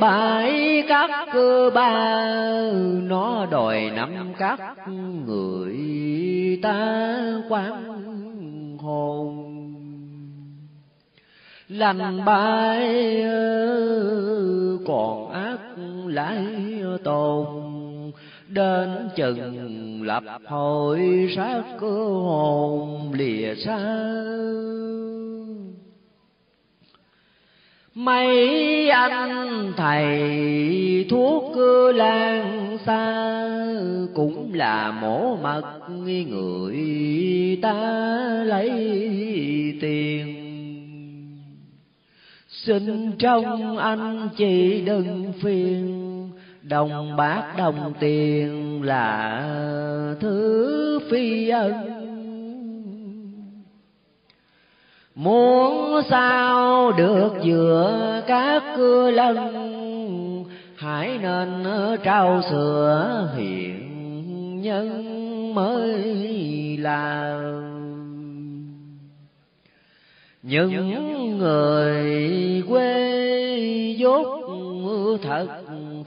bãi, các cơ ba, nó đòi nắm các người ta quan hồn. Lành bãi ờ, còn ác lại tồn đến chừng lập hội sát cơ hồn lìa xa. Mấy anh thầy thuốc cơ lan xa, cũng là mổ mật người ta lấy tiền. Xin trong anh chị đừng phiền đồng bạc đồng tiền là thứ phi ân. Muốn sao được giữa các cưa lân, hãy nên trao sửa hiện nhân mới là những người quê dốt thật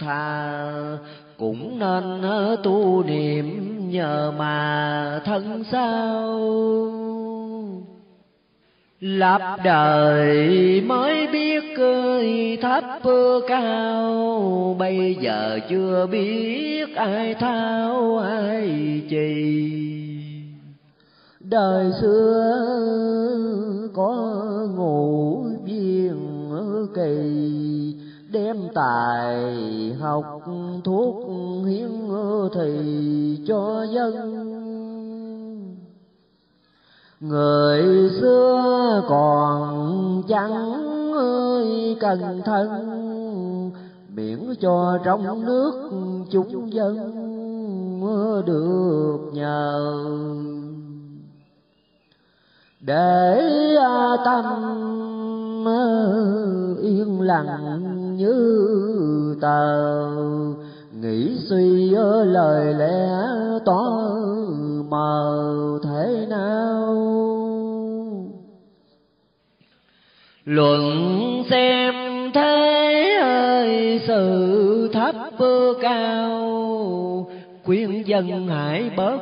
tha, cũng nên tu niệm nhờ mà thân sao. Lập đời mới biết cười thấp cao, bây giờ chưa biết ai thao ai trì đời xưa có ngủ viên kỳ đem tài, học thuốc hiến thì cho dân. Người xưa còn chẳng ơi cần thân, miễn cho trong nước chúng dân được nhờ để tâm yên lặng như tờ. Nghĩ suy lời lẽ to mờ thế nào? Luận xem thế ơi, sự thấp cao khuyên dân hãy bớt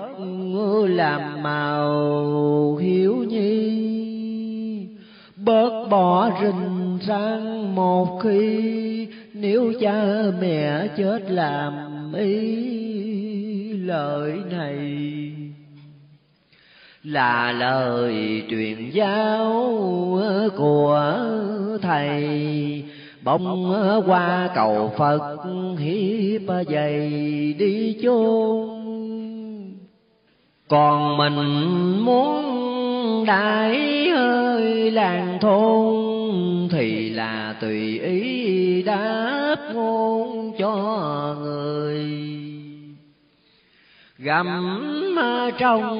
làm màu hiếu nhi. Bớt bỏ rình sang một khi nếu cha mẹ chết làm ý lời này. Là lời truyền giáo của thầy bông qua cầu phật, hiếp dày đi chôn. Còn mình muốn đại ơi làng thôn, thì là tùy ý đáp ngôn cho người. Gặm trong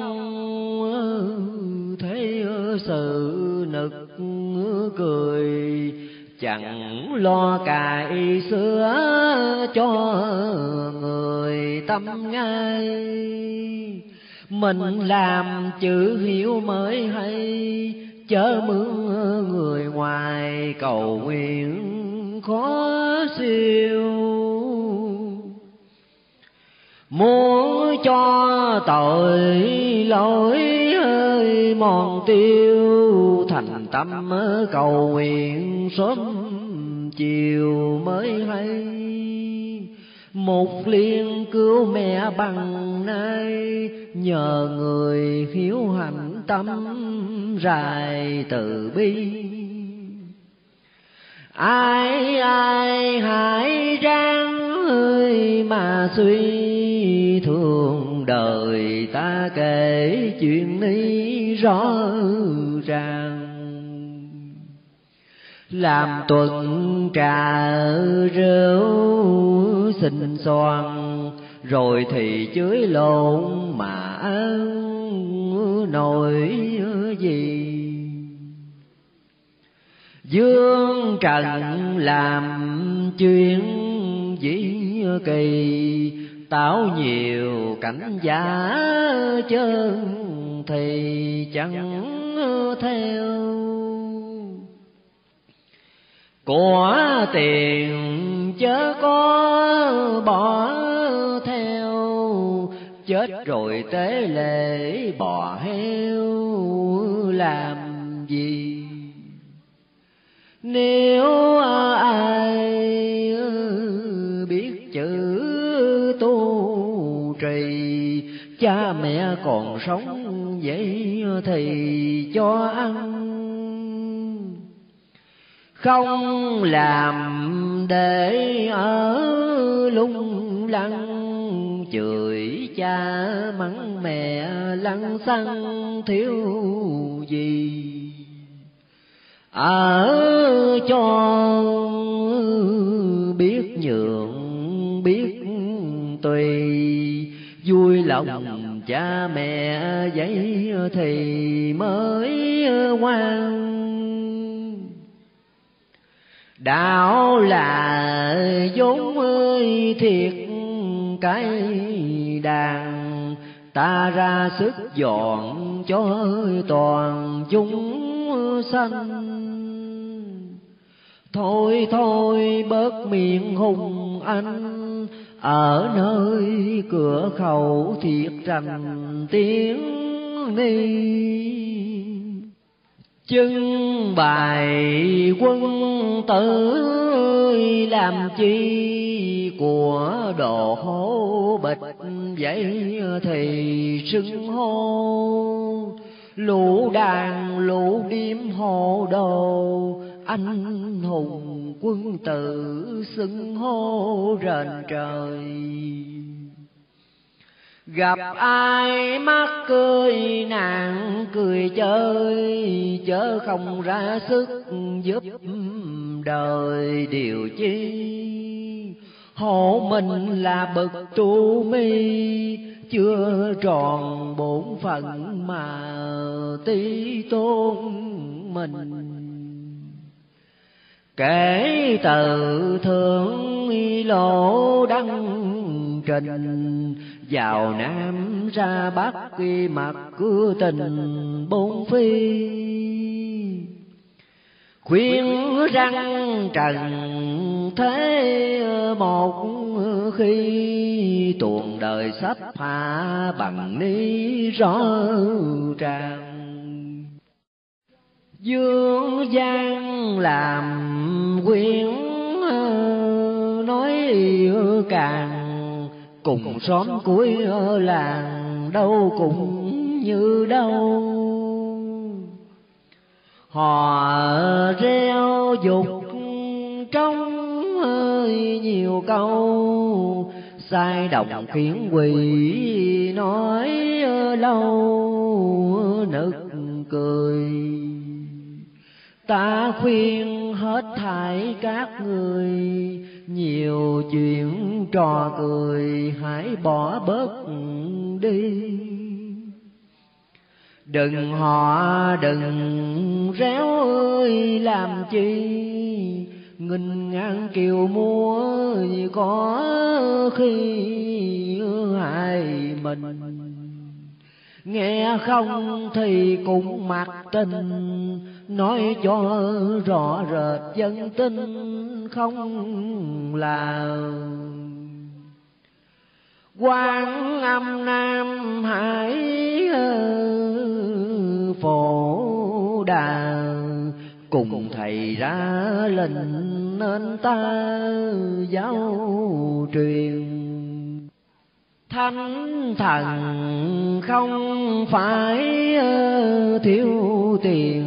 thấy sự nực, cười chẳng lo cài sữa cho người tâm ngay. Mình làm chữ hiểu mới hay chớ mướn người ngoài cầu nguyện khó siêu muốn cho tội lỗi ơi mòn tiêu, thành tâm cầu nguyện sớm chiều mới hay. Một liên cứu mẹ bằng nay nhờ người hiếu hạnh tâm rài từ bi ai ai, hãy ráng ơi mà suy thường đời ta kể chuyện ní rõ ràng. Làm tuần trà rượu xinh xoan rồi thì chới lộn mà ăn nổi gì? Dương trần làm chuyện dĩ kỳ, tạo nhiều cảnh giả chân thì chẳng theo. Của tiền chớ có bỏ theo, chết rồi tế lễ bỏ heo làm gì? Nếu ai biết chữ tu trì, cha mẹ còn sống vậy thì cho ăn. Không làm để ở lung lăng, chửi cha mắng mẹ lăng xăng thiếu gì ở cho biết nhượng, biết tùy. Vui lòng cha mẹ vậy thì mới ngoan. Đạo là vốn ơi thiệt cái đàn. Ta ra sức dọn cho toàn chúng sanh thôi thôi, bớt miệng hùng anh. Ở nơi cửa khẩu thiệt trành tiếng ni. Chân bài quân tử làm chi của đồ hố bịch vậy thì xưng hô lũ đàn lũ điếm hồ đồ, anh hùng quân tử xưng hô rền trời. Gặp ai mắt cười, nàng cười chơi, chớ không ra sức giúp đời điều chi hộ mình là bậc tu mi, chưa tròn bổn phận mà tí tôn mình. Kể từ thượng lộ đăng trình, vào nam ra bắc khi mặt cứ tình bốn phi khuyên răng trần thế một khi tuồng đời sắp hạ bằng ni rõ ràng. Dương gian làm quyến nói càng cùng xóm cuối làng đâu cũng như đâu họ reo dục trong hơi nhiều câu. Sai động khiến quỷ nói lâu, nực cười. Ta khuyên hết thảy các người, nhiều chuyện trò cười hãy bỏ bớt đi đừng họ đừng réo ơi làm chi? Nghìn ngàn kiều mua có khi hại mình. Nghe không thì cũng mặc tình nói cho rõ rệt dân tin không là quan âm nam hải phổ đà. Cùng thầy ra lệnh nên ta giáo truyền. Thánh thần không phải thiếu tiền,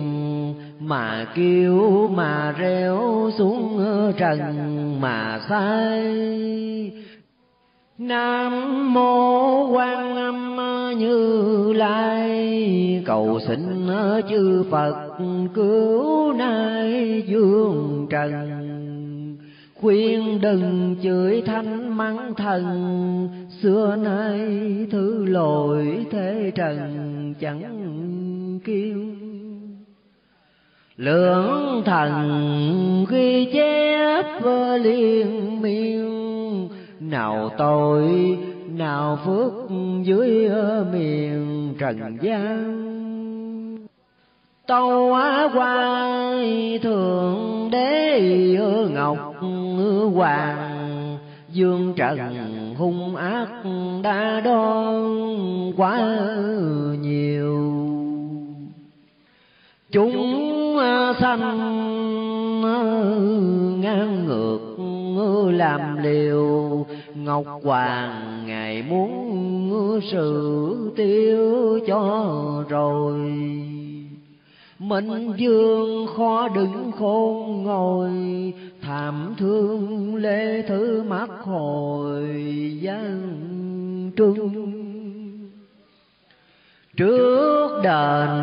mà kêu mà reo xuống trần mà sai nam mô quan âm như lai. Cầu xin ờ, chư phật cứu nay dương trần. Khuyên đừng chửi thanh mắng thần. Xưa nay thứ lỗi thế trần chẳng kêu. Lượng thần ghi chép liên miên nào tội, nào phước dưới ờ, miền trần gian. Tâu á quay thượng đế ngọc hoàng. Dương trần, hung ác đã đoan quá nhiều. Chúng ờ, sanh ờ, ngang ngược làm liều ngọc hoàng, ngài muốn sự tiêu cho rồi. Minh dương khó đứng khôn ngồi, Thảm thương lê thứ mắt hồi gian trung. Trước đền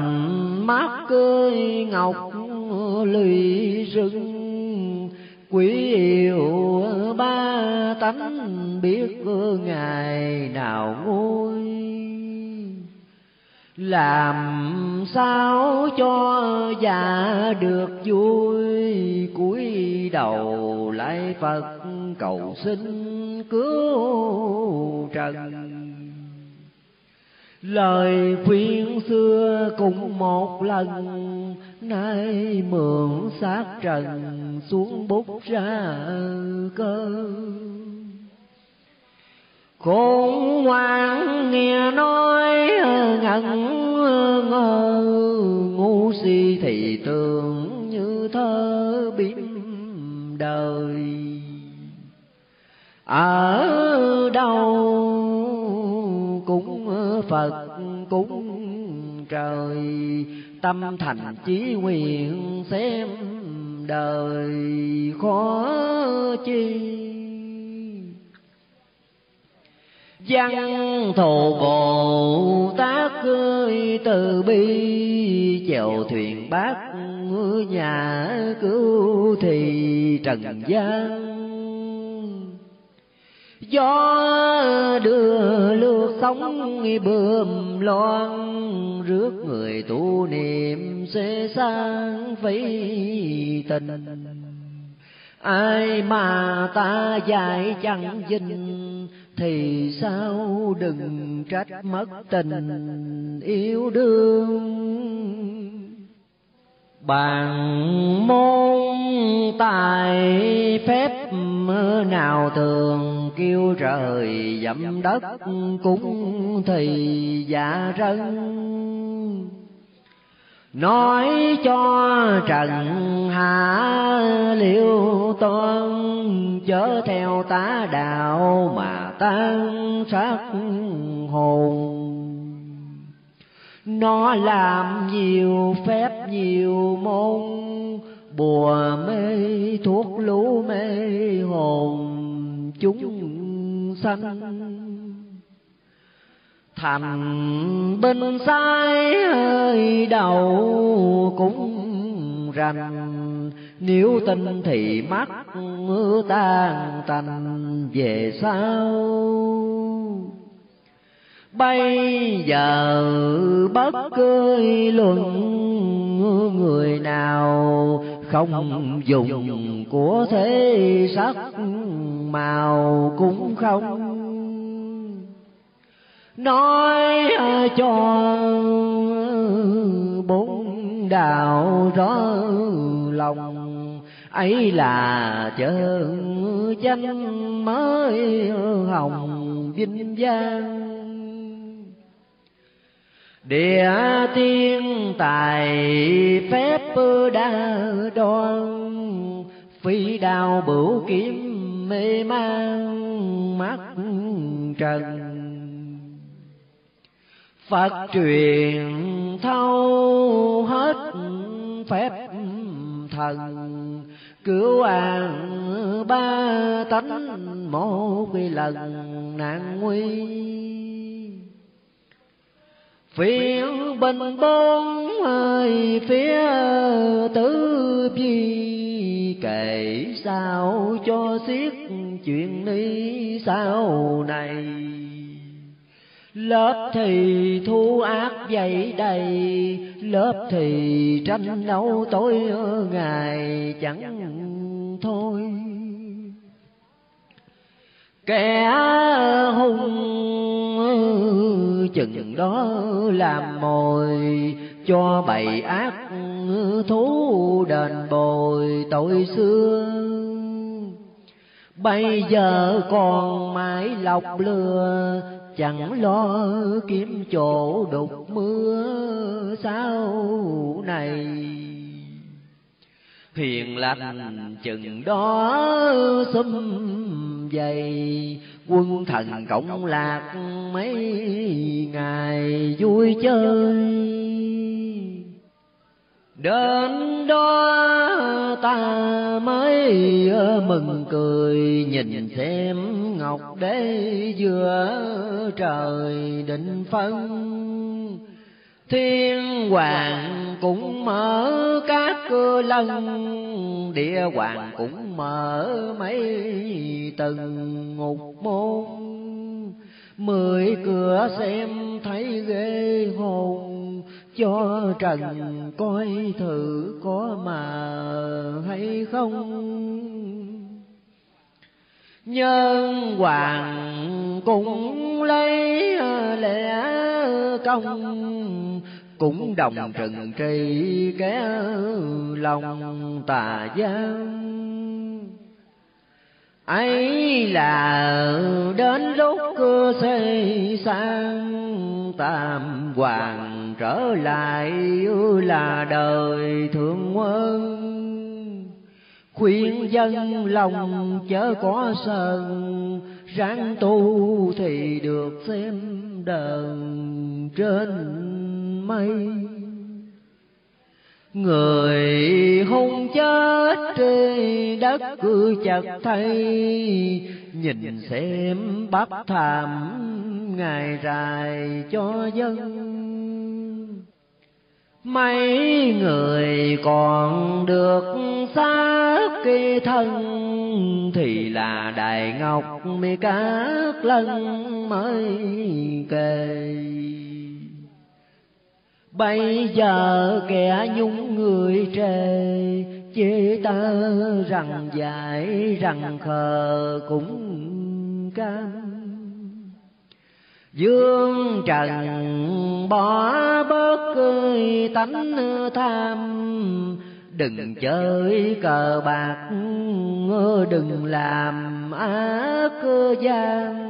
mắt cưới ngọc lụy rừng Quý yêu ba tánh, biết ngày nào ngôi? Làm sao cho già được vui? Cúi đầu lại phật, cầu xin cứu trần. Lời khuyên xưa cũng một lần nay mượn xác trần xuống bút ra cơ. Khôn ngoan nghe nói, ngẩn ngơ, ngu si thì tưởng như thơ biếm đời. Ở đâu cũng phật cũng trời tâm thành chí nguyện xem đời khó chi. Văn thù bồ tát ơi, từ bi chèo thuyền bát nhà cứu thì trần gian gió đưa lướt sóng bơm loan rước người tu niệm sẽ sang vây tình. Ai mà ta dạy chẳng dinh thì sao đừng trách mất tình yêu đương? Bàn môn tài phép nào thường kêu trời dẫm đất cũng thì dạ rân. Nói cho trần hạ liêu toan chớ theo tá đạo mà tan sát hồn nó làm nhiều phép nhiều môn, bùa mê, thuốc lũ mê, hồn chúng sanh. Thành bên sai hơi đầu cũng rành, nếu tin thì mắt tan tành, về sau? Bây giờ bất cứ luận người nào, không dùng của thế sắc màu cũng không. Nói cho bốn đạo rõ lòng, ấy là chân danh mới hồng vinh giang địa tiên tài phép đa đoan, phi đào bửu kiếm mê mang mắt trần. Phật truyền thâu hết phép thần, cứu an ba tánh một lần nạn nguy phiền bình bốn hơi phía tứ chi kể sao cho xiết chuyện ni sau này. Lớp thì thu ác dày đầy lớp thì tranh đấu tối ngày chẳng thôi kẻ hung chừng đó làm mồi, cho bầy ác thú đền bồi tội xưa. Bây giờ còn mãi lọc lừa, chẳng lo kiếm chỗ đục mưa. Sau này? Hiền lành chừng đó xâm dây. Quân thần cộng lạc mấy ngày vui chơi. Đến đó ta mới mừng cười, nhìn xem ngọc đế vừa trời định phân thiên hoàng cũng mở các cơ lân, địa hoàng cũng mở mấy tầng ngục môn. Mười cửa xem thấy ghê hồn, cho trần coi thử có mà hay không nhân hoàng cũng lấy ờ, lẽ công, cũng đồng trừng tri kẻ lòng tà gian. Ấy là đến lúc cưa xây sang, tam hoàng trở lại là đời thượng quân khuyên dân lòng chớ có sân ráng tu thì được xem đờn trên mây. Người hung chết trên đất cứ chặt thay nhìn xem bắp thảm ngày dài cho dân mấy người còn được xa kỳ thân thì là đại ngọc mi các lần mới kề. Bây giờ kẻ nhúng người trề chỉ ta rằng dại rằng khờ cũng cam dương trần bỏ bớt cười tánh tham. Đừng chơi cờ bạc đừng làm ác gian.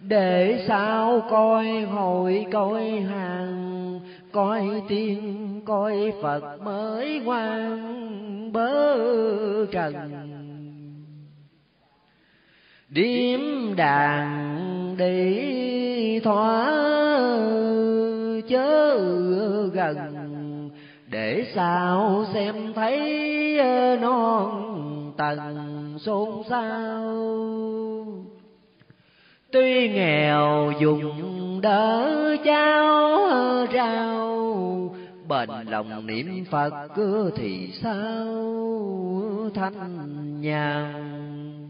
Để sao coi hội, coi hàng, coi tiên, coi phật mới ngoan bớ trần. Điếm đàn đi thỏa chớ gần, để sao xem thấy non tầng xôn xao. Tuy nghèo dùng đỡ cháo rau, bền lòng niệm phật cứ thì sao thanh nhàn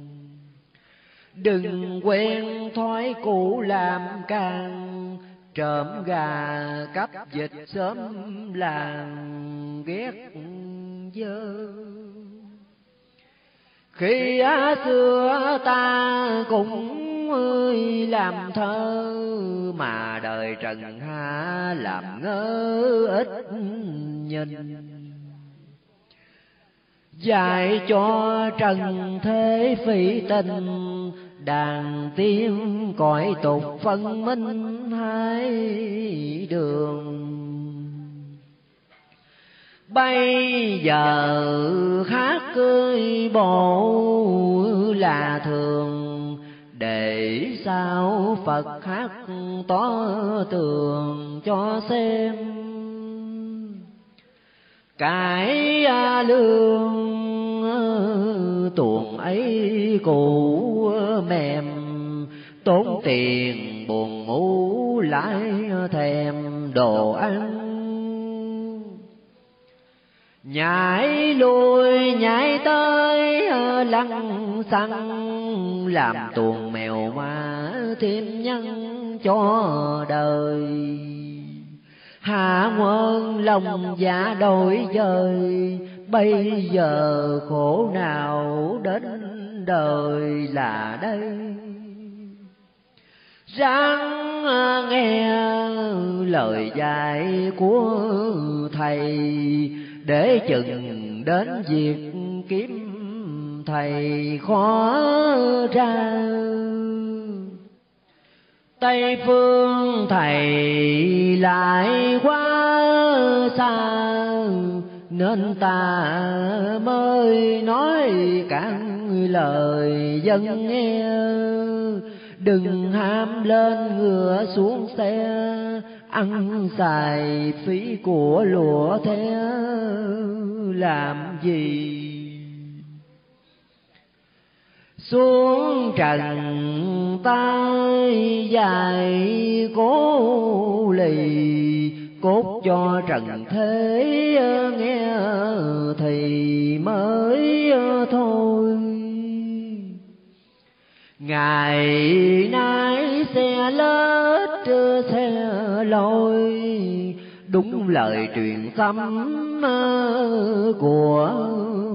đừng quen thói cũ làm càng, trộm gà cắp dịch sớm làng ghét dơ. Khi xưa ta cũng làm thơ, mà đời trần ha làm ngơ ít nhìn. Dạy cho trần thế phỉ tình đàn tiên cõi tục phân minh hai đường. Bây giờ hát cưới bộ là thường, để sao phật hát to tường cho xem cái lương ờ, tuồng ấy cũ ờ, mềm. Tốn tiền buồn ngủ lại thèm đồ ăn. Nhảy lui nhảy tới ờ, lăng xăng. Làm tuồng mèo ma thêm nhân cho đời hạ quân lòng dạ đổi dời bây giờ khổ nào đến đời là đây? Ráng à, nghe lời dạy của thầy, để chừng đến việc kiếm thầy khó ra tây phương thầy lại quá xa nên ta mới nói càng lời dân nghe. Đừng ham lên ngựa xuống xe, ăn xài phí của lụa thế làm gì xuống trần tay dài cố lì, cốt cho trần thế nghe thì mới thôi. Ngày nay xe lết xe lôi đúng lời truyền tâm ờ, của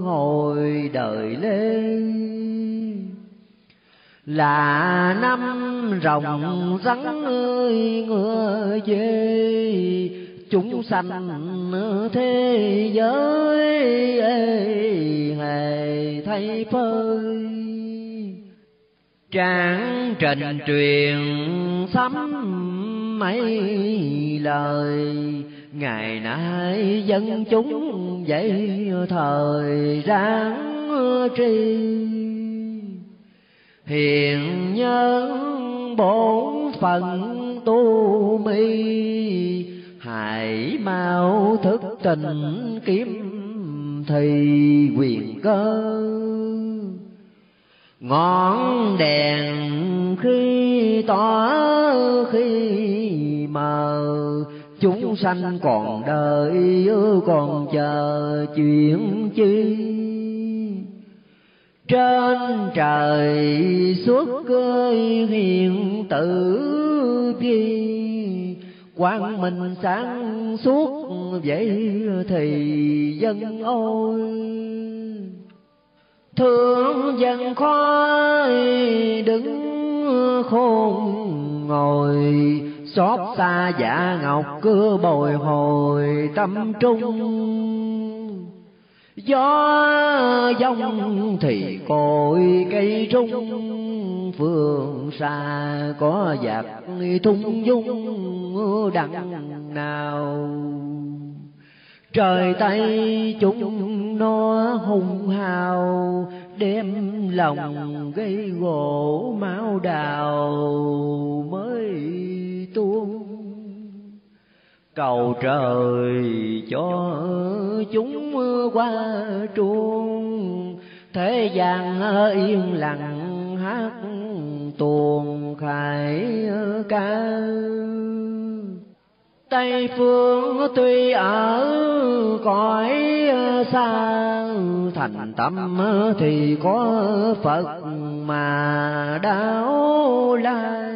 hồi đời lên. Là năm rồng rắn ơi, ngựa dê, chúng sanh thế giới hề thay phơi. Tráng trình truyền sấm mấy lời. Ngày nay dân chúng dậy thời ráng tri. Hiền nhân bổn phận tu mi, hãy mau thức tình kiếm thì quyền cơ ngọn đèn khi tỏ khi mờ chúng sanh còn đợi còn chờ chuyện chi. Trên trời suốt cơi hiện tử chi quang minh sáng suốt vậy thì dân ôi thương dân khói đứng khôn ngồi, xót xa dạ ngọc cứ bồi hồi tâm trung. Gió giông thì cội cây trung phương xa có giặc thung dung đặng nào trời tây chúng nó hùng hào, đem lòng gây gỗ máu đào mới tuôn. Cầu trời cho chúng qua chuông thế gian yên lặng hát tuồng khải ca. Tây phương tuy ở cõi ờ, xa, thành tâm thì có Phật mà đáo lai.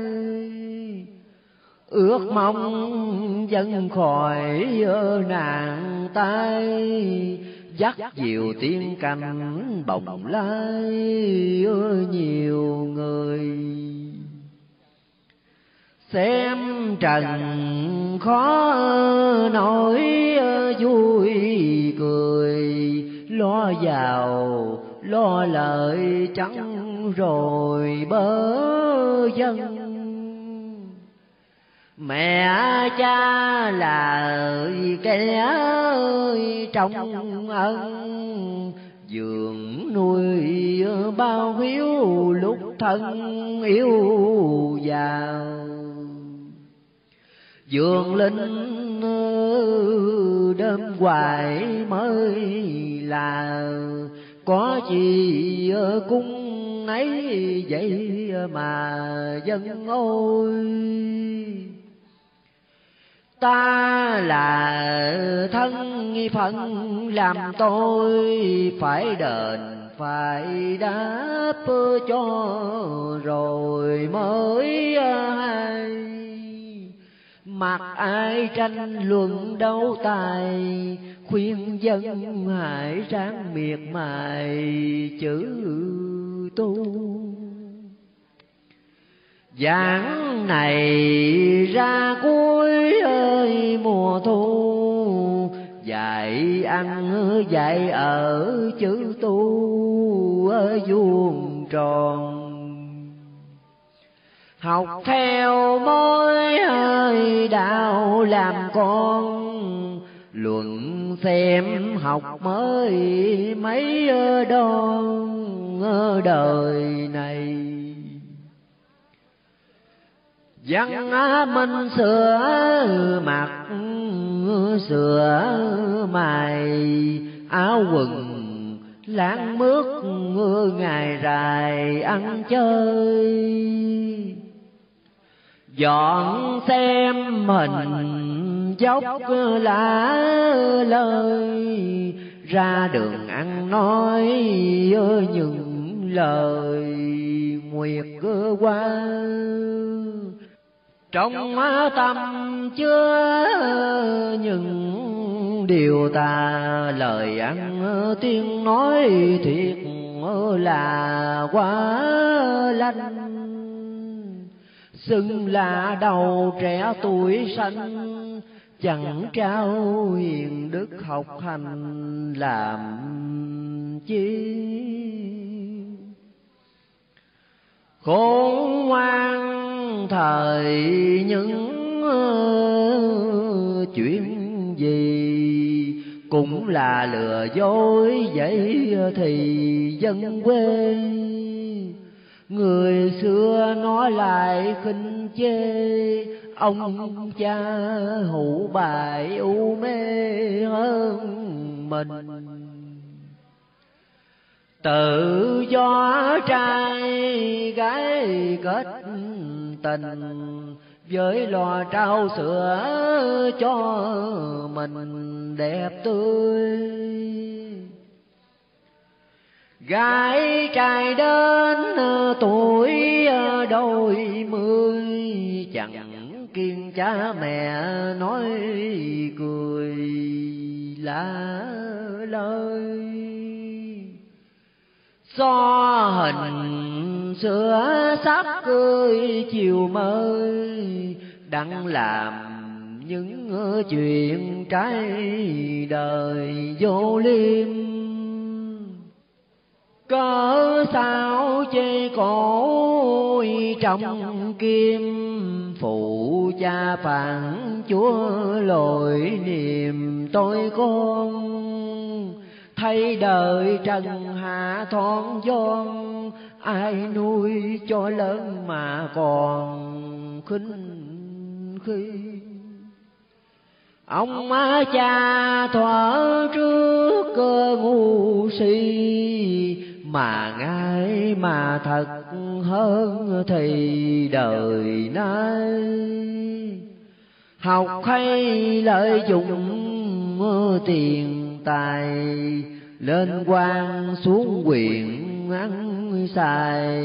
Ước mong dân khỏi ờ, nạn tay dắt diều tiên canh bồng lai ờ, nhiều người xem trần khó nổi vui cười. Lo giàu, lo lợi trắng rồi bớ dân. Mẹ cha là kẻ trong ân. Giường nuôi bao hiếu lúc thân yêu giàu dường linh đêm hoài mới là, có gì cung ấy vậy mà dân ôi. Ta là thân phận làm tôi phải đền, phải đáp cho rồi mới hay mặc ai tranh luận đấu tài, khuyên dân hãy ráng miệt mài, chữ tu. Giảng này ra cuối ơi mùa thu, dạy ăn dạy ở chữ tu ở vuông tròn học theo mối hơi đạo làm con, luận xem học mới mấy đòn đời này. Văn minh sửa mặt, sửa mày, áo quần lãng mướt ngày dài ăn chơi dọn xem hình dốc lá lời. Ra đường ăn nói những lời nguyệt qua. Trong tâm chứa những điều ta lời ăn tiếng nói thiệt là quá lanh xưng là đầu trẻ tuổi sanh, chẳng trao hiền đức học hành làm chi. Khôn ngoan thời những ờ, chuyện gì cũng là lừa dối vậy thì dân quê người xưa nói lại khinh chê, ông cha hữu bài u mê hơn mình. Tự do trai gái kết tình, với lò trao sữa cho mình đẹp tươi gái trai đến ờ, tuổi ờ, đôi mươi, chẳng kiên cha mẹ nói cười lá lời. Do hình sữa sắp cười chiều mới, đang làm những chuyện trái đời vô liêm cớ sao chê cổ trong kim, phụ cha phản chúa lội niềm tôi con thay đời trần hạ thon giòn ai nuôi cho lớn mà còn khinh khi ông má cha thuở trước cơ ngu si mà ngay mà thật hơn thì đời nay. Học hay lợi dụng tiền tài, lên quan xuống quyền ăn xài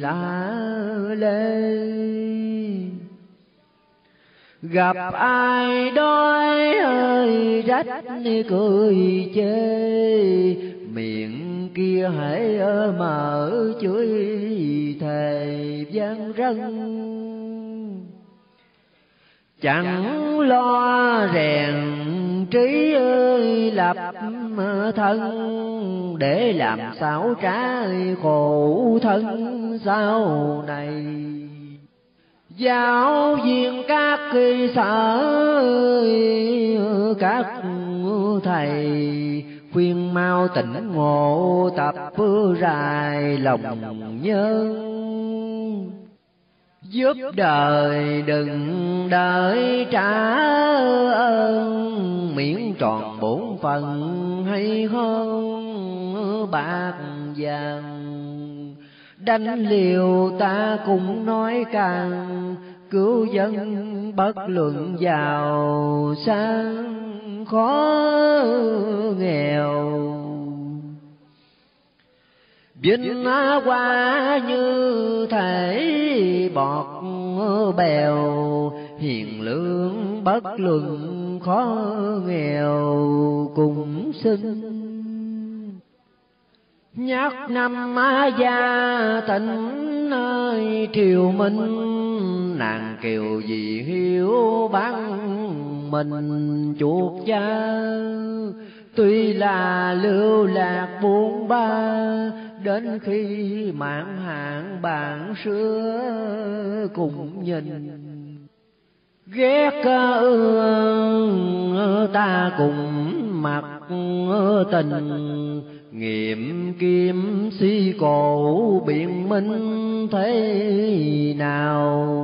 lá lê. Gặp ai đói ơi, rách cười chê, miệng kia hãy mở chửi thề gian răng, chẳng lo rèn trí ơi lập thân để làm sao trả khổ thân sau này. Giáo viên các kỳ sở các thầy khuyên mau tỉnh ngộ tập rài lòng nhân. Giúp đời đừng đợi trả ơn, miễn tròn bổn phần hay hơn bạc vàng. Đánh liều ta cũng nói càng cứu dân bất luận giàu sang khó nghèo. Vinh qua như thể bọt bèo, hiền lương bất luận khó nghèo cùng sinh nhắc năm má gia tỉnh nơi triều minh, nàng kiều gì hiếu bán mình chuột cha. Tuy là lưu lạc buôn ba, đến khi mạng hạn bạn xưa cùng nhìn. Ghét ờ, ta cùng mặt tình nghiệm kim si cổ biện minh thế nào?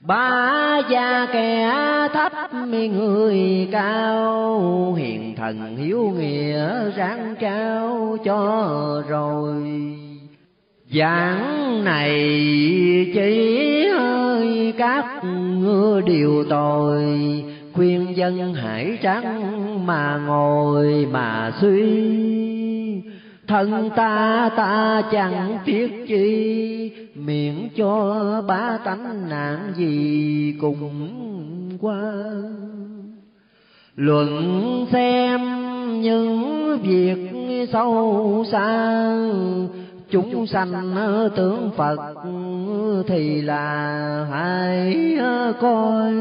Ba gia kẻ thấp người cao, hiền thần hiếu nghĩa ráng trao cho rồi. Giảng này chỉ hơi các điều tội khuyên dân hãy trắng mà ngồi mà suy. Thân ta ta chẳng tiếc chi miệng cho ba tánh nạn gì cùng qua. Luận xem những việc sâu xa, chúng sanh tưởng phật thì là hãy coi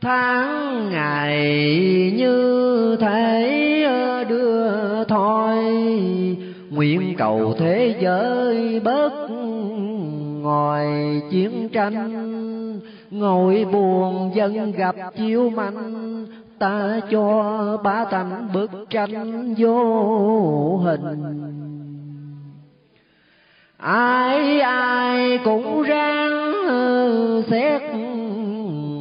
tháng ngày như thế, đưa thôi. Nguyện cầu thế giới bớt ngồi chiến tranh. Ngồi buồn dân gặp chiếu manh, ta cho ba tánh bức tranh vô hình. Ai ai cũng ráng xét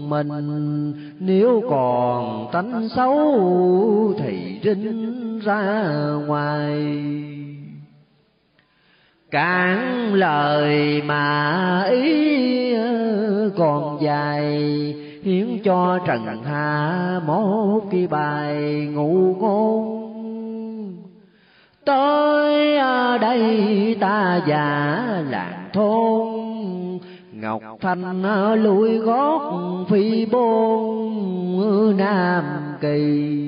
mình. Nếu còn tánh xấu, thì rinh ra ngoài. Cản lời mà ý còn dài, hiến cho trần hạ một cái bài ngụ ngôn. Tới đây ta già làng thôn ngọc. Thanh ờ, lùi gót phi bôn ờ, nam kỳ.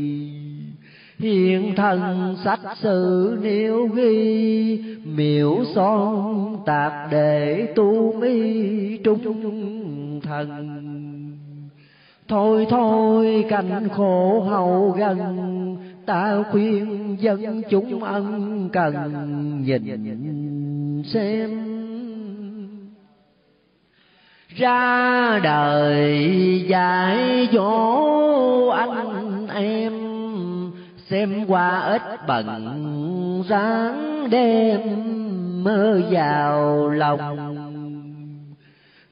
Hiện thần sách sự nếu ghi miểu son tạc để tu mi trung thần. Thôi thôi cảnh khổ hậu gần, ta khuyên dân chúng ân cần nhìn xem ra đời dạy dỗ anh em. Xem qua ít bận ráng đêm mơ vào lòng.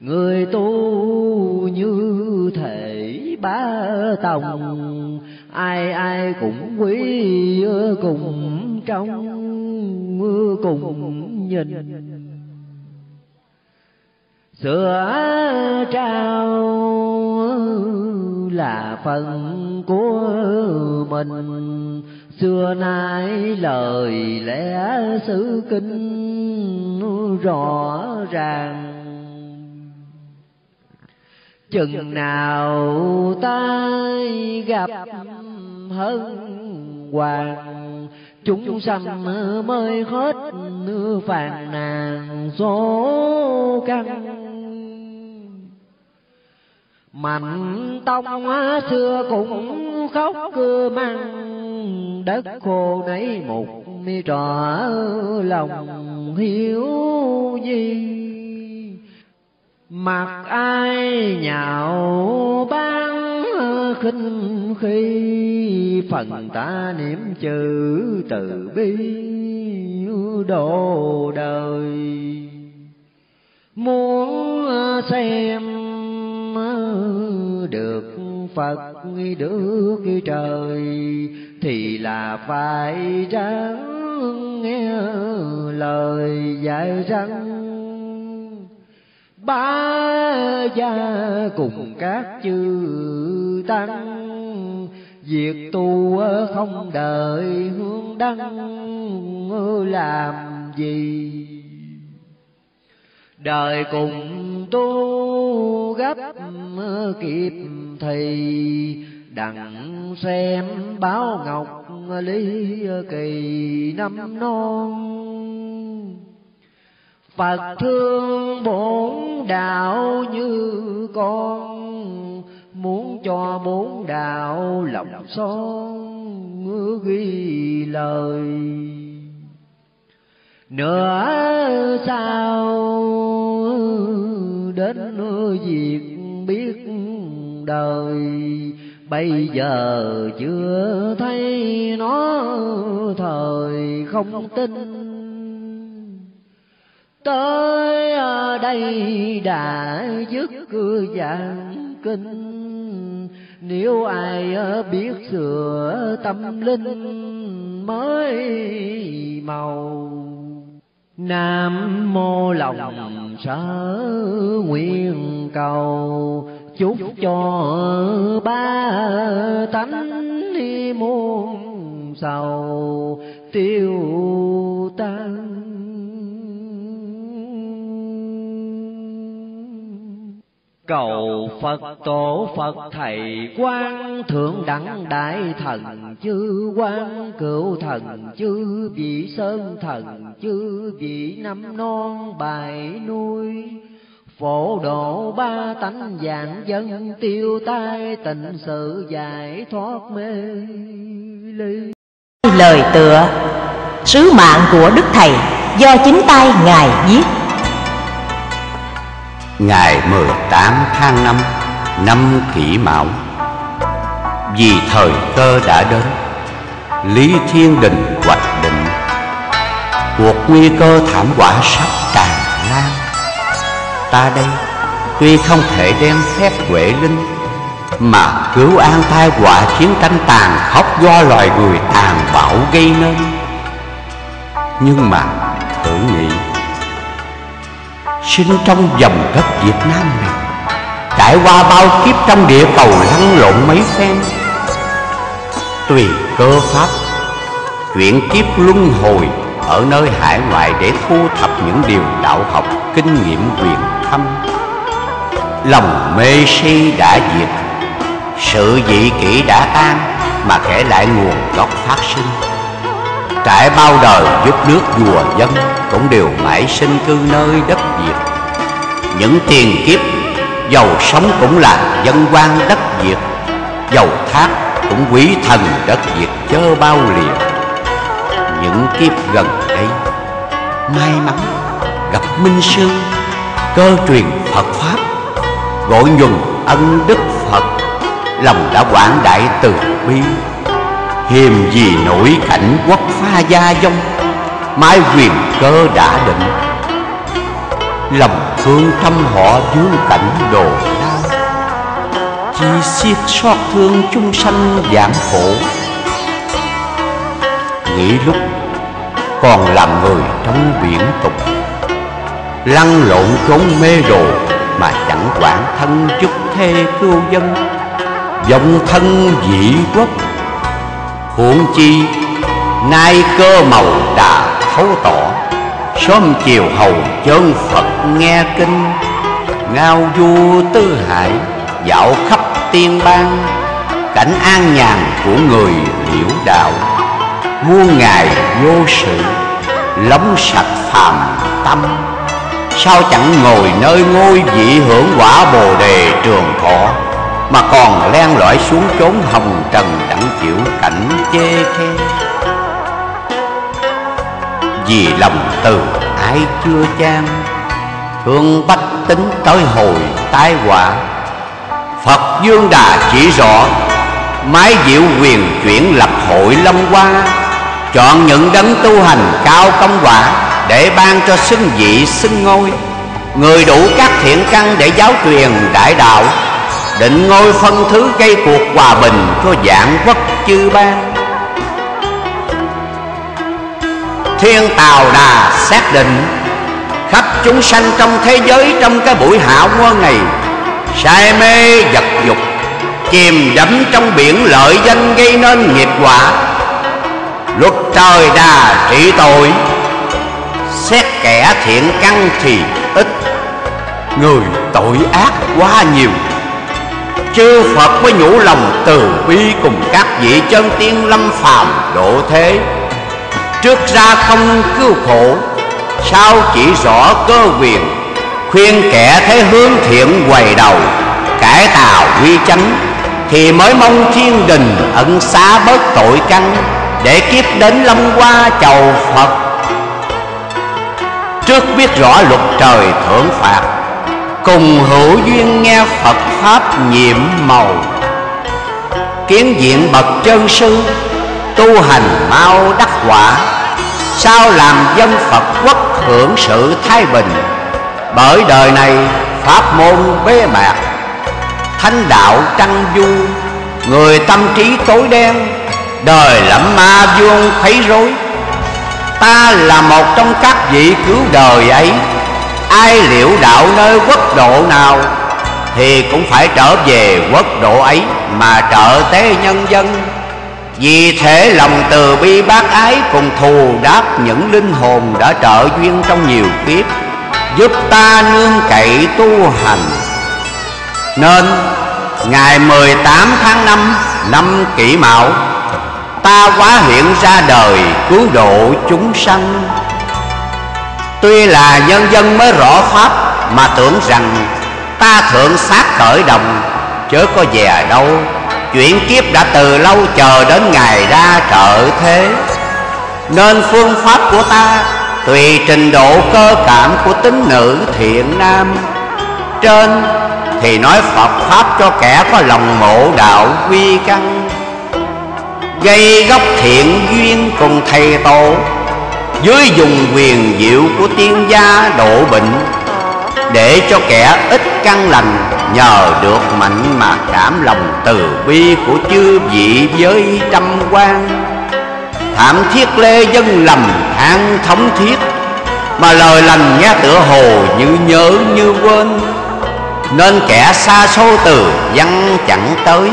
Người tu như thể bá tòng, ai ai cũng quý cùng trong mưa cùng nhìn sửa trao là phần của mình. Xưa nay lời lẽ sự kinh rõ ràng. Chừng nào tay gặp hân hoàng chúng sanh mới hết phàn nàn số căn mạnh tông xưa cũng khóc cưa măng, đất khô nấy một mi trọ lòng hiếu gì mặc ai nhạo ban khinh khi phần ta niệm chữ từ bi độ đời. Muốn xem được Phật được trời thì là phải ráng nghe lời dạy rằng ba gia cùng các chư tăng. Việc tu ờ, không đợi hương đăng ờ, làm gì? Đời cùng tu gấp ờ, kịp thì đặng xem báo ngọc lý kỳ năm non. Phật thương bổn đạo như con Muốn cho bốn đạo lòng son ghi lời. Nữa sao đến việc biết đời. Bây giờ chưa thấy nó thời không tin. Tới đây đã dứt cửa giảng kinh nếu ai biết sửa tâm linh mới màu, nam mô lòng sở nguyện cầu, chúc cho ba tánh đi muôn sầu, tiêu tan cầu phật tổ phật thầy quan thượng đẳng đại thần chư quan cửu thần chư vị sơn thần chư vị năm non bài nuôi. Phổ độ ba tánh dạng dân tiêu tai, tịnh sự giải thoát mê ly. Lời tựa, sứ mạng của đức thầy do chính tay ngài viết ngày 18 tháng 5 năm kỷ mão. Vì thời cơ đã đến, lý thiên đình hoạch định. Cuộc nguy cơ thảm họa sắp tràn lan. Ta đây, tuy không thể đem phép huệ linh, mà cứu an tai họa chiến tranh tàn khốc do loài người tàn bạo gây nên. Nhưng mà sinh trong dòng đất Việt Nam này. Trải qua bao kiếp trong địa cầu lăn lộn mấy phen, tùy cơ pháp, chuyển kiếp luân hồi ở nơi hải ngoại để thu thập những điều đạo học, kinh nghiệm quyền thâm. Lòng mê si đã diệt, sự dị kỷ đã tan, mà kể lại nguồn gốc phát sinh trải bao đời giúp nước vua dân cũng đều mãi sinh cư nơi đất việt. Những tiền kiếp, giàu sống cũng là dân quan đất việt. Giàu thác cũng quý thần đất việt chớ bao liền những kiếp gần đây, may mắn gặp minh sư, cơ truyền phật pháp, gọi nhuần ân đức phật, lòng đã quảng đại từ bi hiềm gì nổi cảnh quốc pha gia vong mãi quyền cơ đã định. Lòng thương thăm họ dương cảnh đồ lao chỉ xiết xót thương chung sanh giảm khổ. Nghĩ lúc còn làm người trong biển tục, lăn lộn trốn mê đồ mà chẳng quản thân chức thê cưu dân. Dòng thân dị quốc huống chi, nay cơ màu đã thấu tỏ, sớm chiều hầu chân phật nghe kinh, ngao du tư hải, dạo khắp tiên bang, cảnh an nhàn của người liễu đạo. Muôn ngày vô sự lóng sạch phàm tâm, sao chẳng ngồi nơi ngôi vị hưởng quả bồ đề trường thọ? Mà còn len lỏi xuống chốn hồng trần đặng chịu cảnh chê khe. Vì lòng từ ai chưa chan, thương bách tính tới hồi tái họa. Phật dương đà chỉ rõ, mái diệu quyền chuyển lập hội long hoa. Chọn những đấng tu hành cao công quả để ban cho xưng vị xưng ngôi. Người đủ các thiện căn để giáo truyền đại đạo định ngôi phân thứ gây cuộc hòa bình cho dạng quốc chư bang thiên tào đà xác định, khắp chúng sanh trong thế giới trong cái buổi hạ qua ngày say mê vật dục, chìm đắm trong biển lợi danh gây nên nghiệp quả. Luật trời đà trị tội, xét kẻ thiện căn thì ít, người tội ác quá nhiều chư phật mới nhủ lòng từ bi cùng các vị chân tiên lâm phàm độ thế. Trước ra không cứu khổ, sao chỉ rõ cơ quyền, khuyên kẻ thấy hướng thiện quầy đầu, cải tạo quy chánh, thì mới mong thiên đình ẩn xá bớt tội căn để kiếp đến lâm qua chầu phật. Trước biết rõ luật trời thưởng phạt cùng hữu duyên nghe phật pháp nhiệm màu. Kiến diện bậc chân sư, tu hành mau đắc quả. Sao làm dân phật quốc hưởng sự thái bình? Bởi đời này pháp môn bế mạc thánh đạo trăng du. Người tâm trí tối đen, đời lẫm ma vuông thấy rối. Ta là một trong các vị cứu đời ấy ai liễu đạo nơi quốc độ nào thì cũng phải trở về quốc độ ấy mà trợ tế nhân dân. Vì thế lòng từ bi bác ái cùng thù đáp những linh hồn đã trợ duyên trong nhiều kiếp, Giúp ta nương cậy tu hành. Nên ngày 18 tháng 5 năm kỷ mão, Ta quá hiện ra đời cứu độ chúng sanh. Tuy là nhân dân mới rõ pháp, Mà tưởng rằng ta thượng sát khởi đồng, Chớ có về đâu. Chuyện kiếp đã từ lâu chờ đến ngày ra trợ thế. Nên phương pháp của ta Tùy trình độ cơ cảm của tính nữ thiện nam. Trên thì nói Phật Pháp cho kẻ có lòng mộ đạo quy căn Gây gốc thiện duyên cùng thầy tổ dưới dùng quyền diệu của tiên gia độ bệnh, Để cho kẻ ít căn lành, Nhờ được mạnh mà cảm lòng từ bi của chư vị với trăm quan. Thảm thiết lê dân lầm than thống thiết, Mà lời lành nghe tựa hồ như nhớ như quên. Nên kẻ xa xôi từ văn chẳng tới,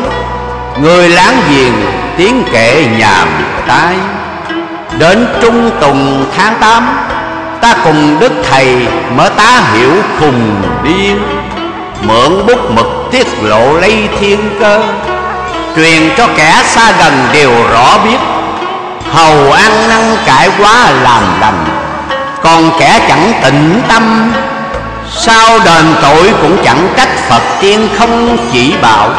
Người láng giềng tiếng kệ nhàm tai. Đến trung tùng tháng tám, Ta cùng Đức Thầy mở tá hiểu khùng điên Mượn bút mực tiết lộ lấy thiên cơ, Truyền cho kẻ xa gần đều rõ biết. Hầu ăn năn cải quá làm lành, Còn kẻ chẳng tịnh tâm, Sao đền tội cũng chẳng trách Phật tiên không chỉ bảo.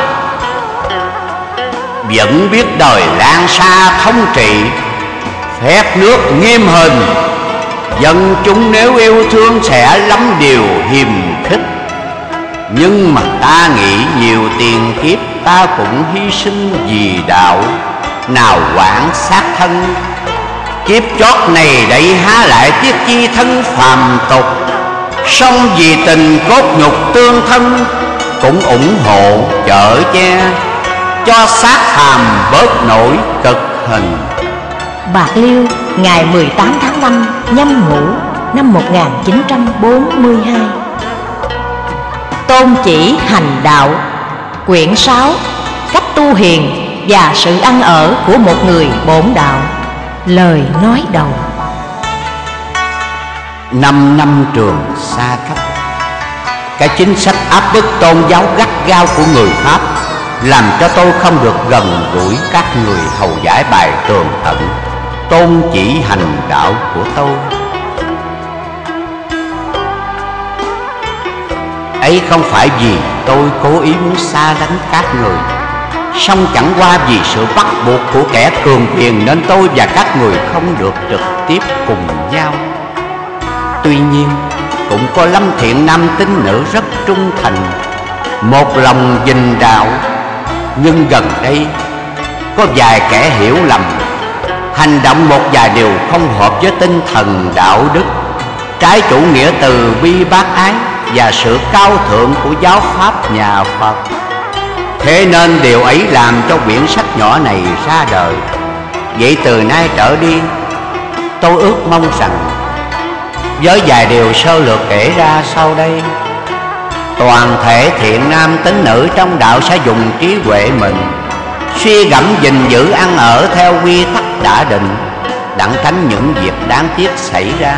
Vẫn biết đời lan xa thông trị Phép nước nghiêm hình. Dân chúng nếu yêu thương sẽ lắm điều hiềm khích. Nhưng mà ta nghĩ nhiều tiền kiếp, ta cũng hy sinh vì đạo. Nào quản sát thân, kiếp chót này đẩy há lại tiếc chi thân phàm tục. Song vì tình cốt nhục tương thân, cũng ủng hộ chở che, cho xác hàm bớt nổi cực hình. Bạc Liêu, ngày 18 tháng 5 nhâm ngũ năm 1942 Tôn chỉ hành đạo, Quyển 6 Cách tu hiền và sự ăn ở của một người bổn đạo. Lời nói đầu. Năm năm trường xa cách, cái chính sách áp bức tôn giáo gắt gao của người pháp làm cho tôi không được gần gũi các người hầu giải bài tường tận tôn chỉ hành đạo của tôi. Ấy không phải vì tôi cố ý muốn xa lánh các người, song chẳng qua vì sự bắt buộc của kẻ cường quyền Nên tôi và các người không được trực tiếp cùng nhau. Tuy nhiên, cũng có lâm thiện nam tín nữ rất trung thành, Một lòng dình đạo. Nhưng gần đây, có vài kẻ hiểu lầm Hành động một vài điều không hợp với tinh thần đạo đức. Trái chủ nghĩa từ bi bác ái Và sự cao thượng của giáo pháp nhà Phật. Thế nên điều ấy làm cho quyển sách nhỏ này ra đời. Vậy từ nay trở đi, Tôi ước mong rằng Với vài điều sơ lược kể ra sau đây, Toàn thể thiện nam tín nữ trong đạo sẽ dùng trí huệ mình Suy gẫm gìn giữ ăn ở theo quy tắc đã định, Đặng tránh những việc đáng tiếc xảy ra.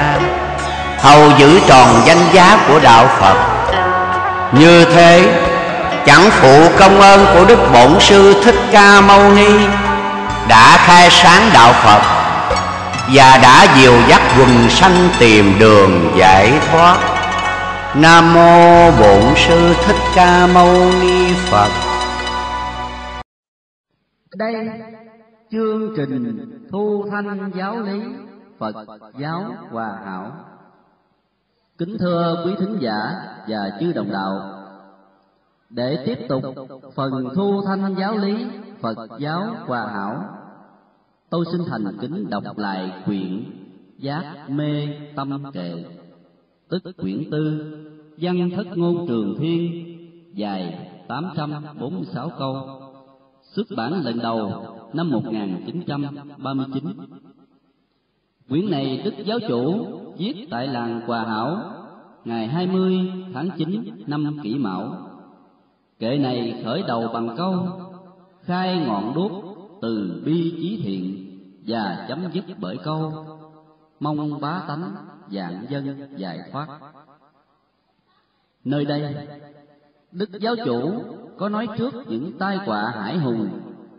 Hầu giữ tròn danh giá của đạo Phật. Như thế, chẳng phụ công ơn của đức bổn sư thích ca mâu ni đã khai sáng đạo phật và đã dìu dắt quần sanh tìm đường giải thoát. Nam mô bổn sư thích ca mâu ni phật đây, chương trình thu thanh giáo lý phật giáo hòa hảo. Kính thưa quý thính giả và chư đồng đạo, để tiếp tục phần thu thanh giáo lý Phật giáo hòa hảo, Tôi xin thành kính đọc lại quyển Giác mê tâm kệ, Tức quyển tư, Văn thất ngôn trường thiên, Dài 846 câu. Xuất bản lần đầu năm 1939 Quyển này Đức Giáo Chủ viết tại làng Hòa Hảo ngày 20 tháng 9 năm Kỷ Mão. Kệ này khởi đầu bằng câu khai ngọn đuốc từ bi chí thiện và chấm dứt bởi câu mong bá tánh dạng dân giải thoát. Nơi đây, Đức Giáo Chủ có nói trước những tai họa hải hùng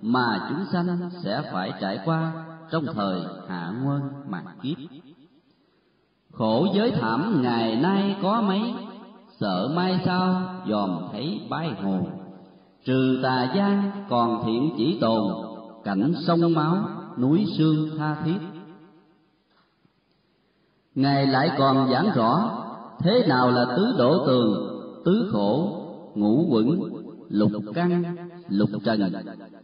mà chúng sanh sẽ phải trải qua trong thời hạ nguyên mạt kiếp. Khổ giới thảm ngày nay có mấy, sợ mai sau dòm thấy bái hồ. Trừ tà gian còn thiện chỉ tồn, cảnh sông máu, núi xương tha thiết. Ngài lại còn giảng rõ thế nào là tứ đổ tường, tứ khổ, ngũ quẩn, lục căn, lục trần,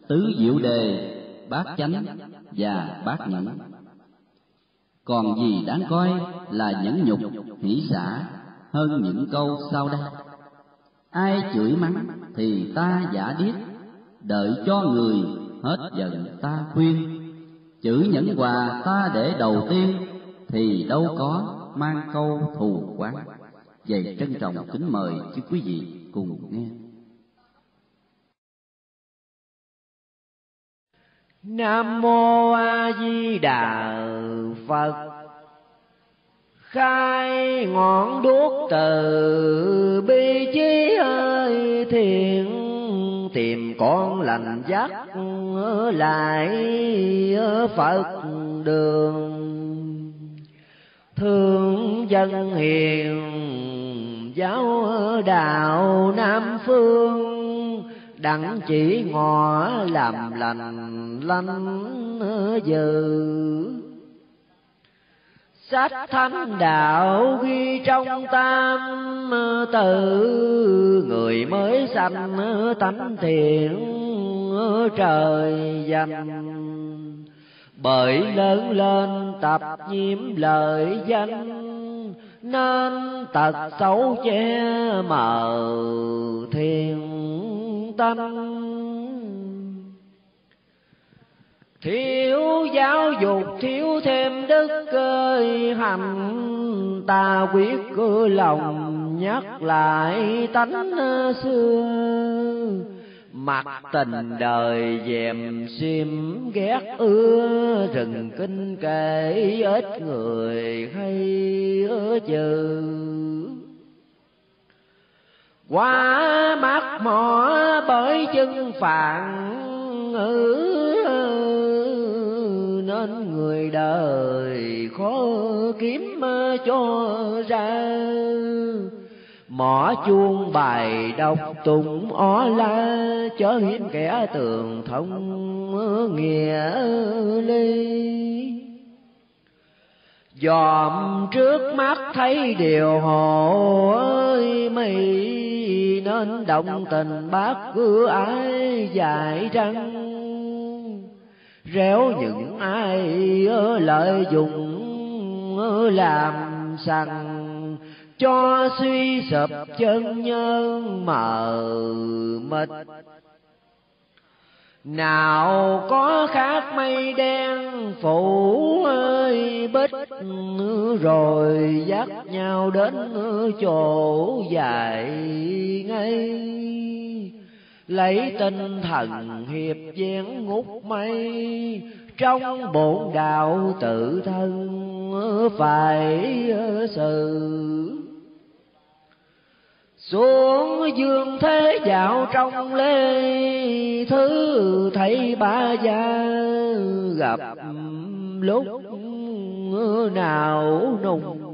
tứ diệu đề, bát chánh và bát nhẫn. Còn gì đáng coi là nhẫn nhục, hỷ xả hơn những câu sau đây. Ai chửi mắng thì ta giả điếc, đợi cho người hết giận ta khuyên. Chữ nhẫn hòa ta để đầu tiên thì đâu có mang câu thù quán. Vậy trân trọng kính mời chứ quý vị cùng nghe. Nam mô A Di Đà Phật. Khai ngọn đuốc từ bi chí ơi thiện, tìm con lành dắt lại Phật đường. Thương dân hiền, giáo đạo Nam Phương đặng chỉ ngọ làm lành, lanh dự sách thánh đạo ghi trong tam tự người mới sanh tánh thiện trời dành bởi lớn lên tập nhiễm lời danh nên tật xấu che mờ thiền tâm. Thiếu giáo dục, thiếu thêm đức ơi hành, ta quyết cứ lòng nhắc lại tánh xưa mặt tình đời dèm xiêm ghét ưa rừng kinh kể, ít người hay ưa chừ quá mắt mỏ bởi chân phạn ngữ, nên người đời khó kiếm cho ra mỏ chuông bài đọc tụng ó la, chớ hiếm kẻ tường thông nghĩa ly. Dòm trước mắt thấy điều hồ ơi mây, nên động tình bác cứ ai dài răng. Réo những ai lợi dụng làm sằng cho suy sụp chân nhân mờ mịt. Nào có khác mây đen, phủ ơi bích rồi dắt nhau đến chỗ dài ngay. Lấy tinh thần hiệp dáng ngút mây trong bổn đạo tự thân phải xử. Xuống dương thế dạo trong lê thứ thấy ba gia gặp lúc nào nùng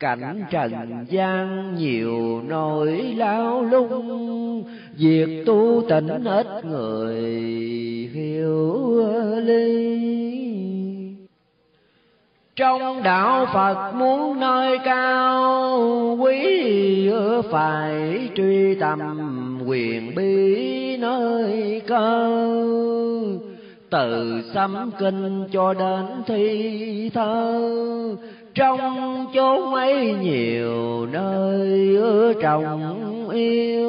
cảnh trần gian nhiều nỗi lao lung. việc tu tỉnh ít người hiểu ly trong đạo Phật muốn nơi cao quý phải truy tầm quyền bí nơi cơ từ sấm kinh cho đến thi thơ trong chốn ấy nhiều nơi trồng yêu.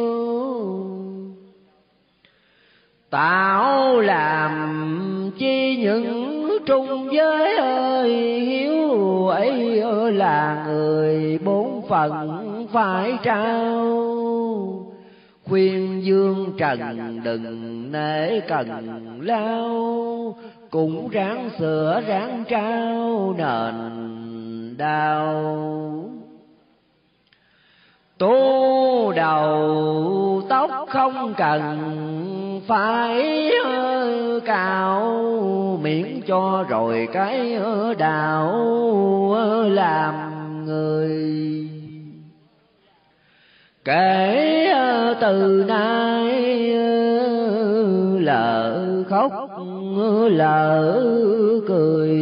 Tạo làm chi những trung giới ơi, hiếu ấy là người bốn phần phải trao. Khuyên dương trần đừng nể cần lao, cũng ráng sửa ráng trao nền đau. Tu đầu tóc không cần phải cạo, miễn cho rồi cái đạo làm người. Kể từ nay lỡ khóc, lỡ cười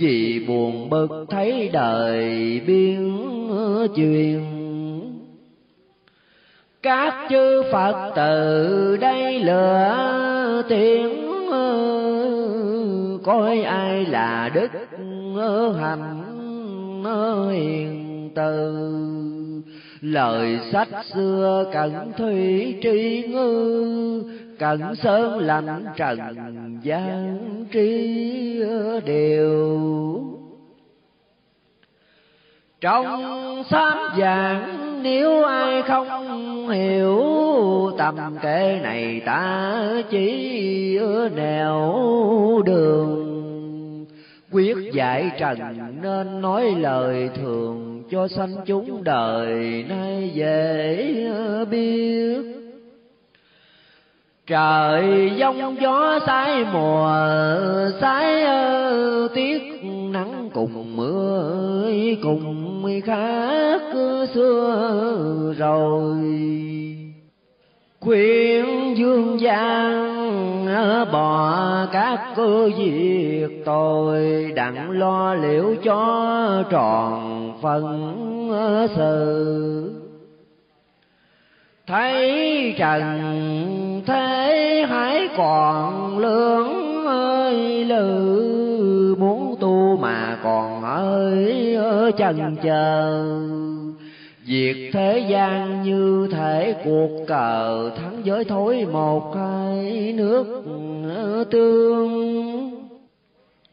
vì buồn bực thấy đời biến chuyện các chư phật từ đây lửa tiếng, coi ai là đức hành hiền từ? Lời sách xưa cẩn thủy tri ngư, cẩn sơn lạnh trần gian tri đều. Trong sám giảng nếu ai không hiểu, tầm kệ này ta chỉ nẻo đường. Quyết giải trần nên nói lời thường cho sanh chúng đời nay dễ ờ, biết. Trời giông gió sái mùa sái ờ, tiết nắng cùng mưa cùng khác xưa rồi. Khuyên dương gian ờ, bỏ các cơ việc tôi đặng lo liệu cho tròn phần ờ, sự. Thấy trần thế hãy còn lưỡng ơi lự muốn tu mà còn ơi ờ, chần chờ. Việc thế gian như thể cuộc cờ thắng giới thối một hai nước ờ, tương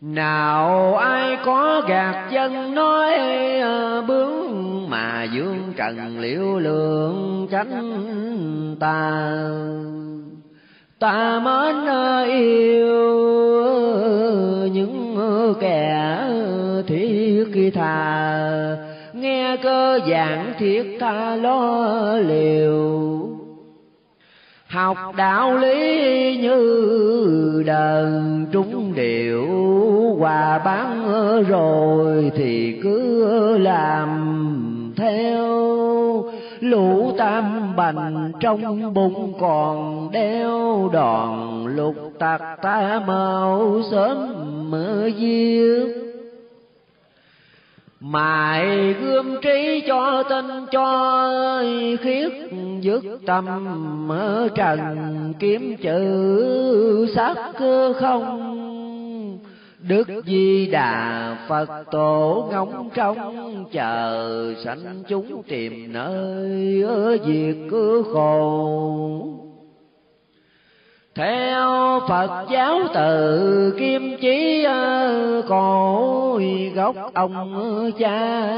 nào ai có gạt dân nói ờ, bướng mà dương trần liễu lượng tránh ta. Ta mến ờ, yêu những ờ, kẻ thiết thà nghe cơ giảng thiết tha lo liều học đạo lý như đờn trúng điệu hòa bán rồi thì cứ làm theo. Lũ tam bành trong bụng còn đeo đòn, lục tặc ta mau sớm mở giết mài gươm trí cho tinh cho khiết dứt tâm trần kiếm chữ sắc không. Đức Di Đà Phật tổ ngóng trong chờ sanh chúng tìm nơi ở diệt cứ khổ theo Phật giáo từ kim chí ờ, cổ gốc ông cha,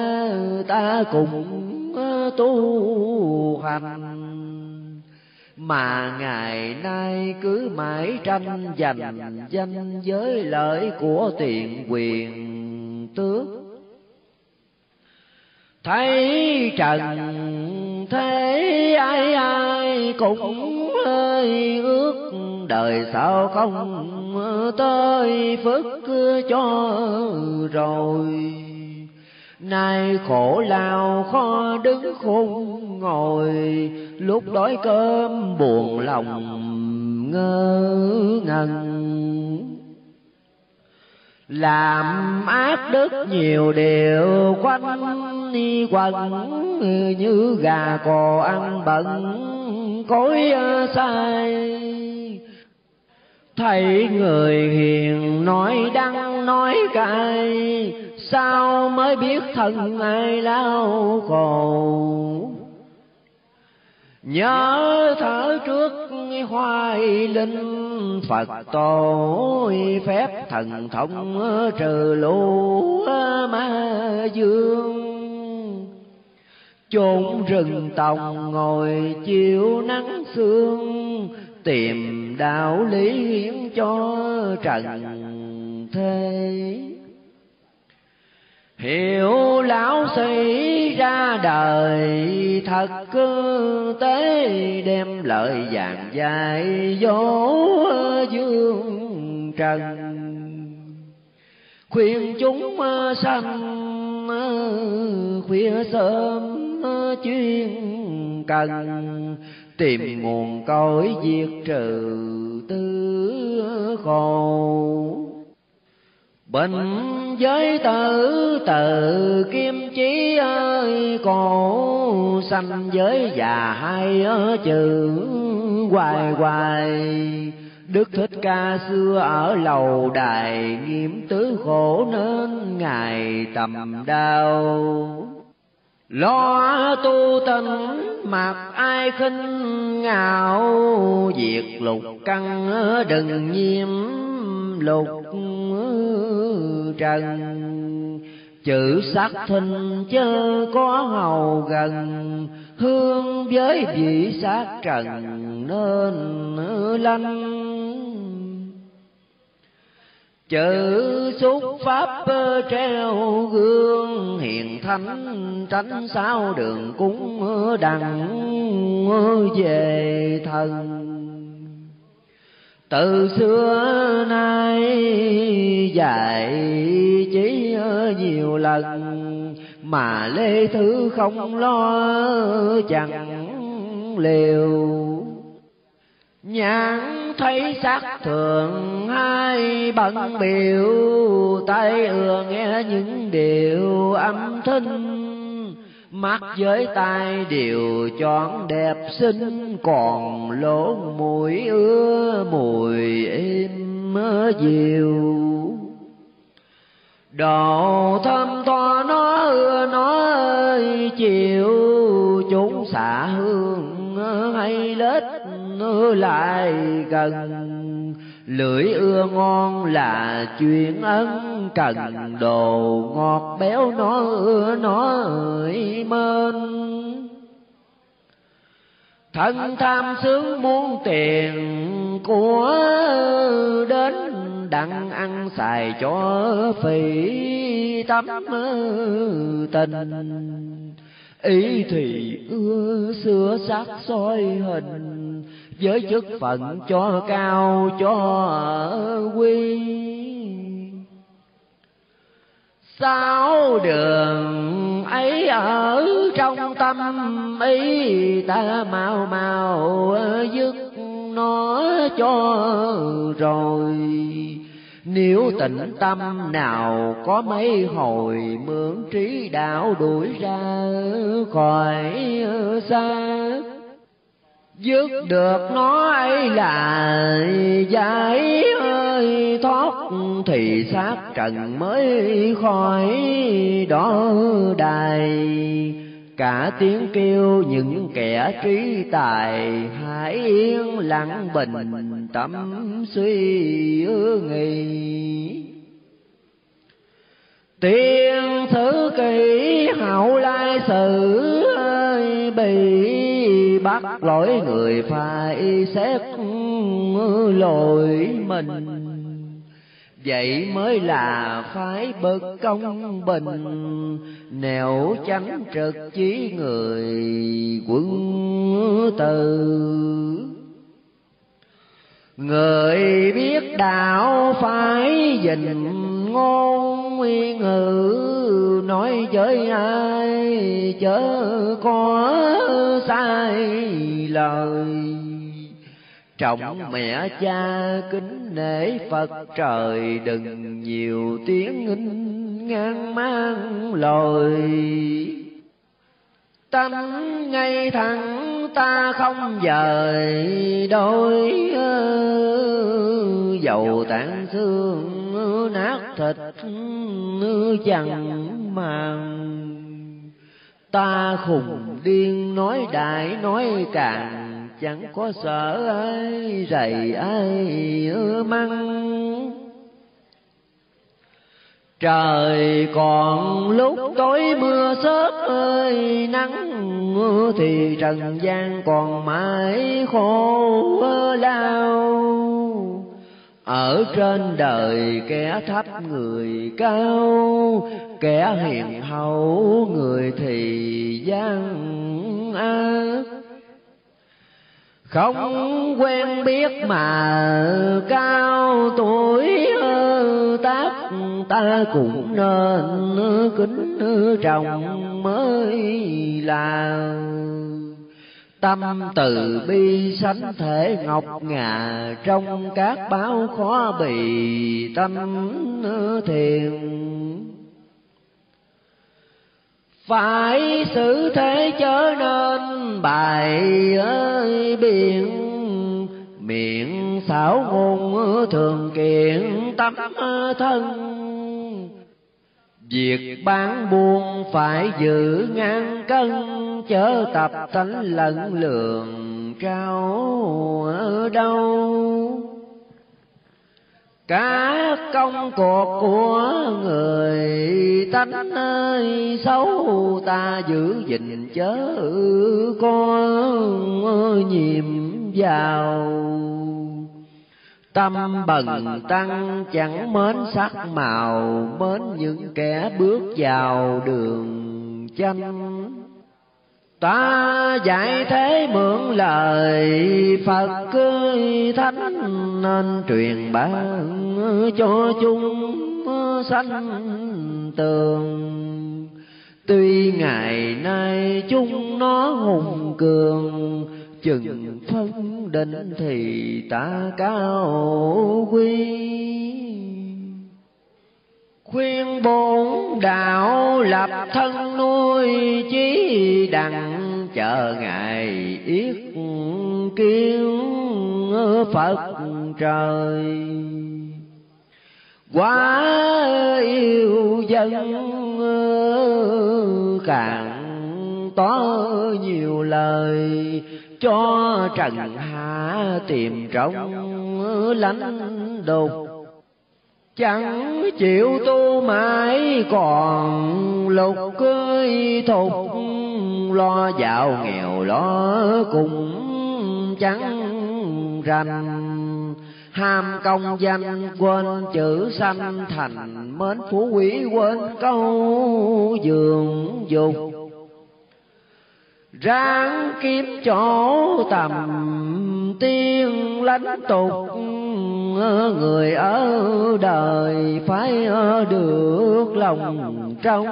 ta cùng ờ, tu hành. Mà ngày nay cứ mãi tranh giành, danh giới lợi của tiền quyền tước. Thấy trần thế ai ai cũng, ơi, ước đời sao không tới phước cho rồi. Nay khổ lao khó đứng khôn ngồi, lúc đói cơm buồn lòng ngơ ngẩn. Làm ác đức nhiều điều quanh quẩn như gà cò ăn bận cối à, sai thấy người hiền nói đắng nói cay sao mới biết thân ai lao khổ nhớ thở trước hoài linh phật tổ phép thần thông trừ lũ ma dương. Chốn rừng tòng ngồi chiều nắng sương tìm đạo lý hiến cho trần thế. Hiểu lão sĩ ra đời thật cơ tế, đem lợi vàng dài dỗ dương trần. Khuyên chúng sanh khuya sớm chuyên cần tìm nguồn cõi diệt trừ tư khổ. Bình giới tử tự kim chí ơi, cổ sanh giới già hai chữ hoài hoài. Đức Thích Ca xưa ở lầu đài, nghiêm tứ khổ nên Ngài tầm đau. Lo tu tình mặc ai khinh ngạo Việc lục căn đừng nhiễm lục trần. Chữ sắc thinh chớ có hầu gần, hương với vị sát trần nên lanh chữ xúc pháp ờ, treo gương, hiền thánh, tránh sao đường cúng ờ, đằng ờ, về thần. Từ xưa nay dạy chỉ nhiều lần, mà lê thứ không lo, chẳng liều nhãn thấy sắc thường hai bận biểu tay ưa nghe những điều âm thanh. Mắt với tai đều chọn đẹp xinh, còn lỗ mũi ưa mùi êm diều đồ thơm to nó ưa nó ơi, chiều chúng xả hương hay lết lại gần. Lưỡi ưa ngon là chuyện ân cần, đồ ngọt béo nó ưa nó ơi mên thân tham sướng muốn tiền của đến, đặng ăn xài cho phỉ tắm tình. Ý thì ưa xưa sắc soi hình với chức phận cho cao, cho quy. Sao đường ấy ở trong tâm ý, ta mau mau dứt nó cho rồi. Nếu tịnh tâm nào có mấy hồi mượn trí đạo đuổi ra khỏi xa dứt được nó ấy là giải ơi thoát, thì xác trần mới khỏi đó đài. Cả tiếng kêu những kẻ trí tài, hãy yên lặng bình tâm suy nghĩ. Tiên thứ kỷ hậu lai sự ơi, bị bắt lỗi người phải xét lỗi mình. Vậy mới là phái bậc công bình, nẻo chánh trực chí người quân tử. Người biết đạo phải dình ngôn nguyên ngữ, nói với ai chớ có sai lời. Trọng mẹ cha kính nể phật, trời đừng nhiều tiếng nghinh ngang mang lời tâm ngay thẳng ta không dời đôi dầu tạng xương nát thịt chẳng màng. Ta khùng điên nói đại nói càng, chẳng có sợ ai rầy ai măng trời còn lúc tối mưa sớt ơi, nắng mưa thì trần gian còn mãi khổ lao. Ở trên đời kẻ thấp người cao, kẻ hiền hậu người thì gian ác không quen biết mà cao tuổi tác ta cũng nên kính trọng mới là. Tâm từ bi sánh thể ngọc ngà, trong các báo khó bì tâm thiền phải xử thế chớ nên bài ơi biển miệng xảo ngôn thường kiện tâm thân Việc bán buôn phải giữ ngang cân, chớ tập tánh lẫn lượng trao ở đâu cả công cuộc của người tánh ơi xấu ta giữ gìn chớ có nhiệm vào Tâm bần tăng chẳng mến sắc màu, Mến những kẻ bước vào đường chanh. Ta dạy thế mượn lời Phật cưới thánh, Nên truyền bá cho chúng sanh tường Tuy ngày nay chúng nó hùng cường, chừng phân định thì ta cao quý khuyên bổn đạo lập thân nuôi chí đặng, chờ ngày yết kiến phật trời. Quá yêu dân, càng to nhiều lời, cho trần hạ tìm trong lánh đục chẳng chịu tu mãi, còn lục cưới thục, lo giàu nghèo lo cùng chẳng rành. Ham công danh quên chữ sanh thành, mến phú quý quên câu giường dục ráng kiếm chỗ tầm tiên lãnh tục, người ở đời phải được lòng trong.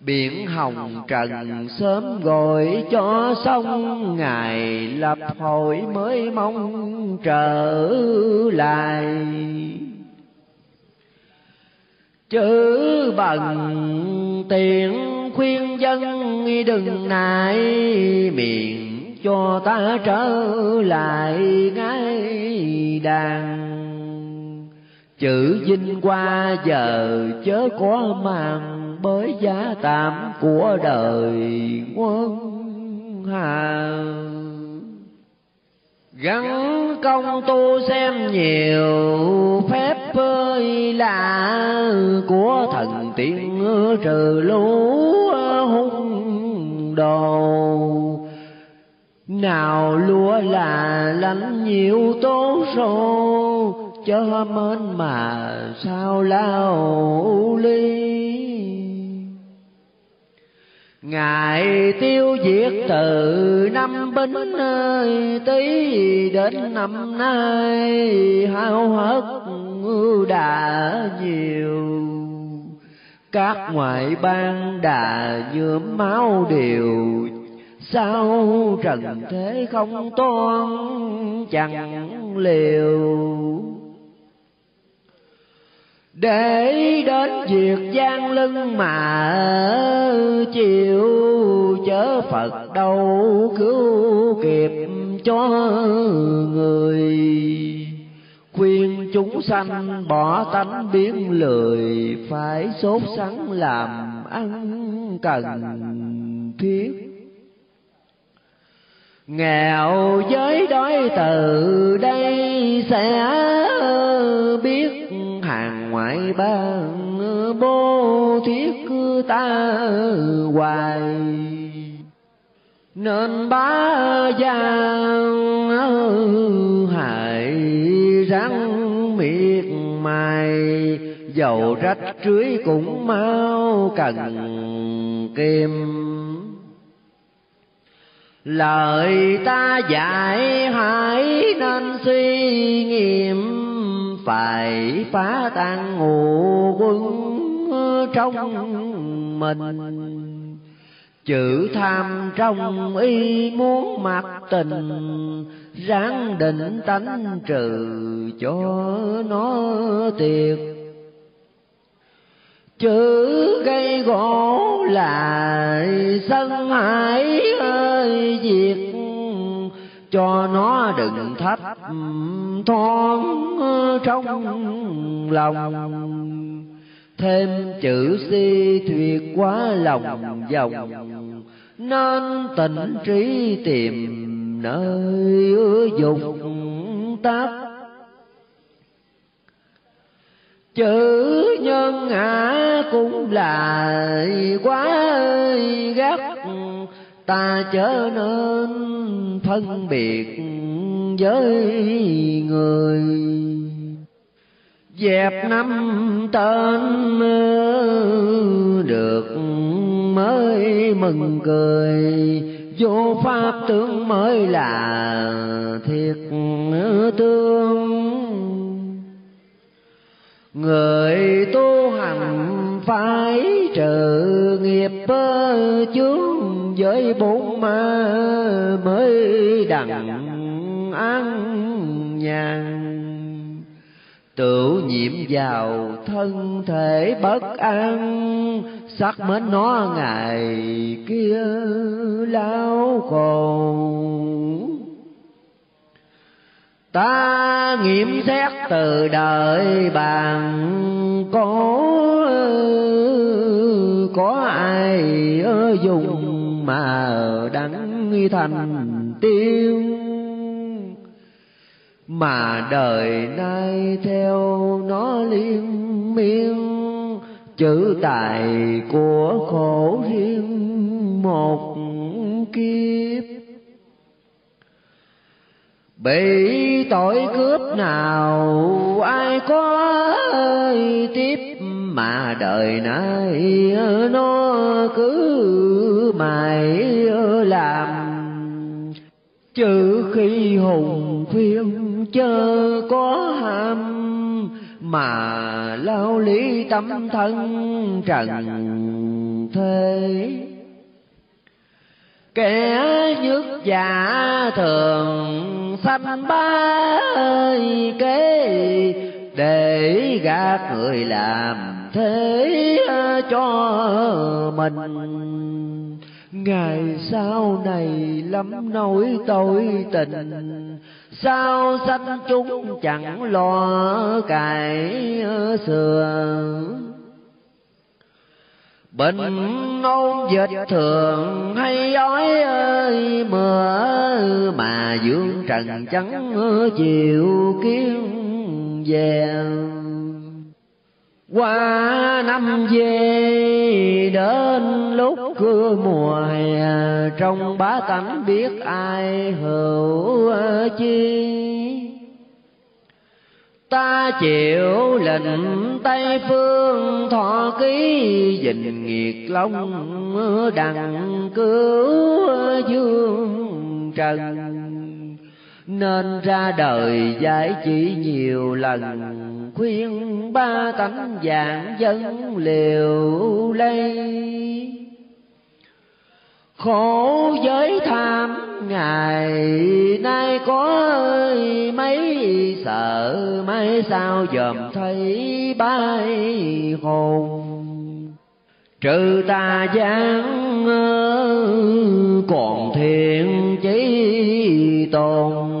Biển hồng trần sớm gọi cho xong ngày lập hội mới mong trở lại. Chữ bằng tiền khuyên dân, đừng nại, miệng cho ta trở lại ngay đàn. Chữ vinh qua giờ chớ có màng bởi giá tạm của đời quân hà gắn công tu xem nhiều phép ơi lạ của thần tiên trừ lũ hung đồ. Nào lúa là lánh nhiều tố số, chớ mến mà sao lao ly. Ngài tiêu diệt từ năm bính ơi tí đến năm nay, hao hất đã nhiều. Các ngoại bang đà nhuộm máu đều, sao trần thế không toan, chẳng liều để đến việc gian lưng mà chịu, chớ phật đâu cứu kịp cho người. Khuyên chúng sanh bỏ tánh biến lười, phải sốt sắng làm ăn cần thiết. Nghèo giới đói từ đây sẽ ngoại bang bố thiết cứ ta hoài. Nên bá giang hại rắn miệt mài. Dầu rách trưới cũng mau cần kim lời ta dạy hãy nên suy nghiệm phải phá tan ngụ quân trong mình. Chữ tham trong y muốn mặc tình, ráng định tánh trừ cho nó tiệt. Chữ gây gỗ lại sân hải ơi, diệt cho nó đừng thấp, thoáng trong lòng. Thêm chữ si thuyệt quá lòng vòng, nên tỉnh trí tìm nơi dùng tác chữ nhân ngã cũng là quá gắt ta chớ nên phân biệt với người. Dẹp năm tên được mới mừng cười. Vô pháp tướng mới là thiệt tương. Người tu hành phải trừ nghiệp chướng với bốn ma mới đặng an nhàn. Tự nhiễm vào thân thể bất an, sắc mến nó ngày kia lao khổ ta nghiệm xét từ đời bàn có có ai dùng mà đắng thành tiêu. Mà đời nay theo nó liên miên, chữ tài của khổ riêng một kiếp. Bị tội cướp nào ai có tiếp mà đời nay ờ, nó cứ mãi ờ, làm. Trừ khi hùng phiên chớ có ham, mà lao lý tâm thân trần thế. Kẻ nhức giả thường sanh ba kế, để gạt người làm thế à, cho mình. Ngày sau này lắm nỗi tội tình, sao sanh chúng chẳng lo cải à, xưa. Bệnh ôn dịch thường hay ói ơi mưa mà dương trần trắng à, chiều kiếm về qua năm về, đến lúc cưa mùa hè, trong bá tánh biết ai hữu chi. Ta chịu lệnh tây phương thọ ký, dình nghiệt long đằng cứu dương trần. Nên ra đời giải chỉ nhiều lần khuyên ba tánh dạng dân liều lây. Khổ giới tham ngày nay có mấy sợ, mấy sao dòm thấy bay hồn. Trừ tà giáng còn thiện chí tồn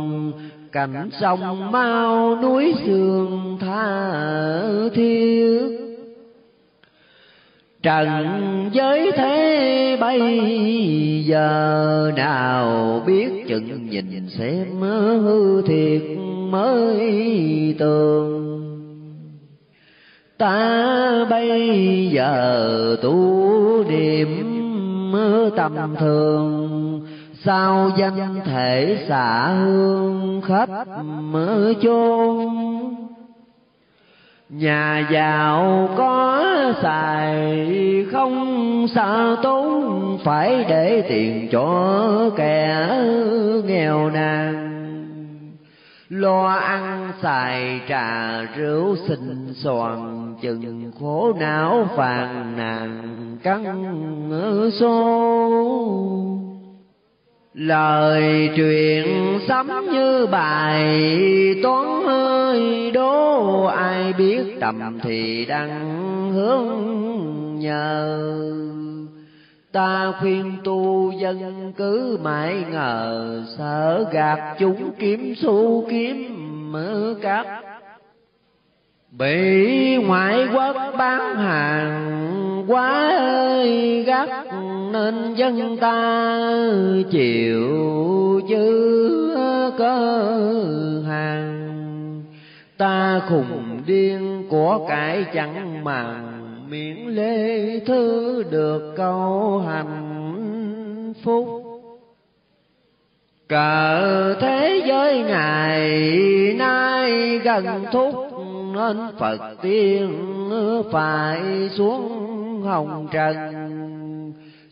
cảnh sông mau núi sương tha thiết. Trần giới thế bây giờ nào biết chừng nhìn xem hư thiệt mới tường. Ta bây giờ tu niệm tâm thường sao danh thể xả hương khắp chôn? Nhà giàu có xài không xa tốn, phải để tiền cho kẻ nghèo nàn. Lo ăn xài trà rượu xình xoàn chừng khổ não phàn nàn căng số lời truyền sấm như bài, toán hơi đố. Ai biết tầm thì đang hướng nhờ. Ta khuyên tu dân cứ mãi ngờ, sợ gạt chúng kiếm xu kiếm các bị ngoại quốc bán hàng quá ơi gắt, nên dân ta chịu chứ cơ hàng. Ta khùng điên của cải chẳng màng, miễn lê thư được câu hạnh phúc. Cờ thế giới ngày nay gần thúc nên phật tiên phải xuống hồng trần.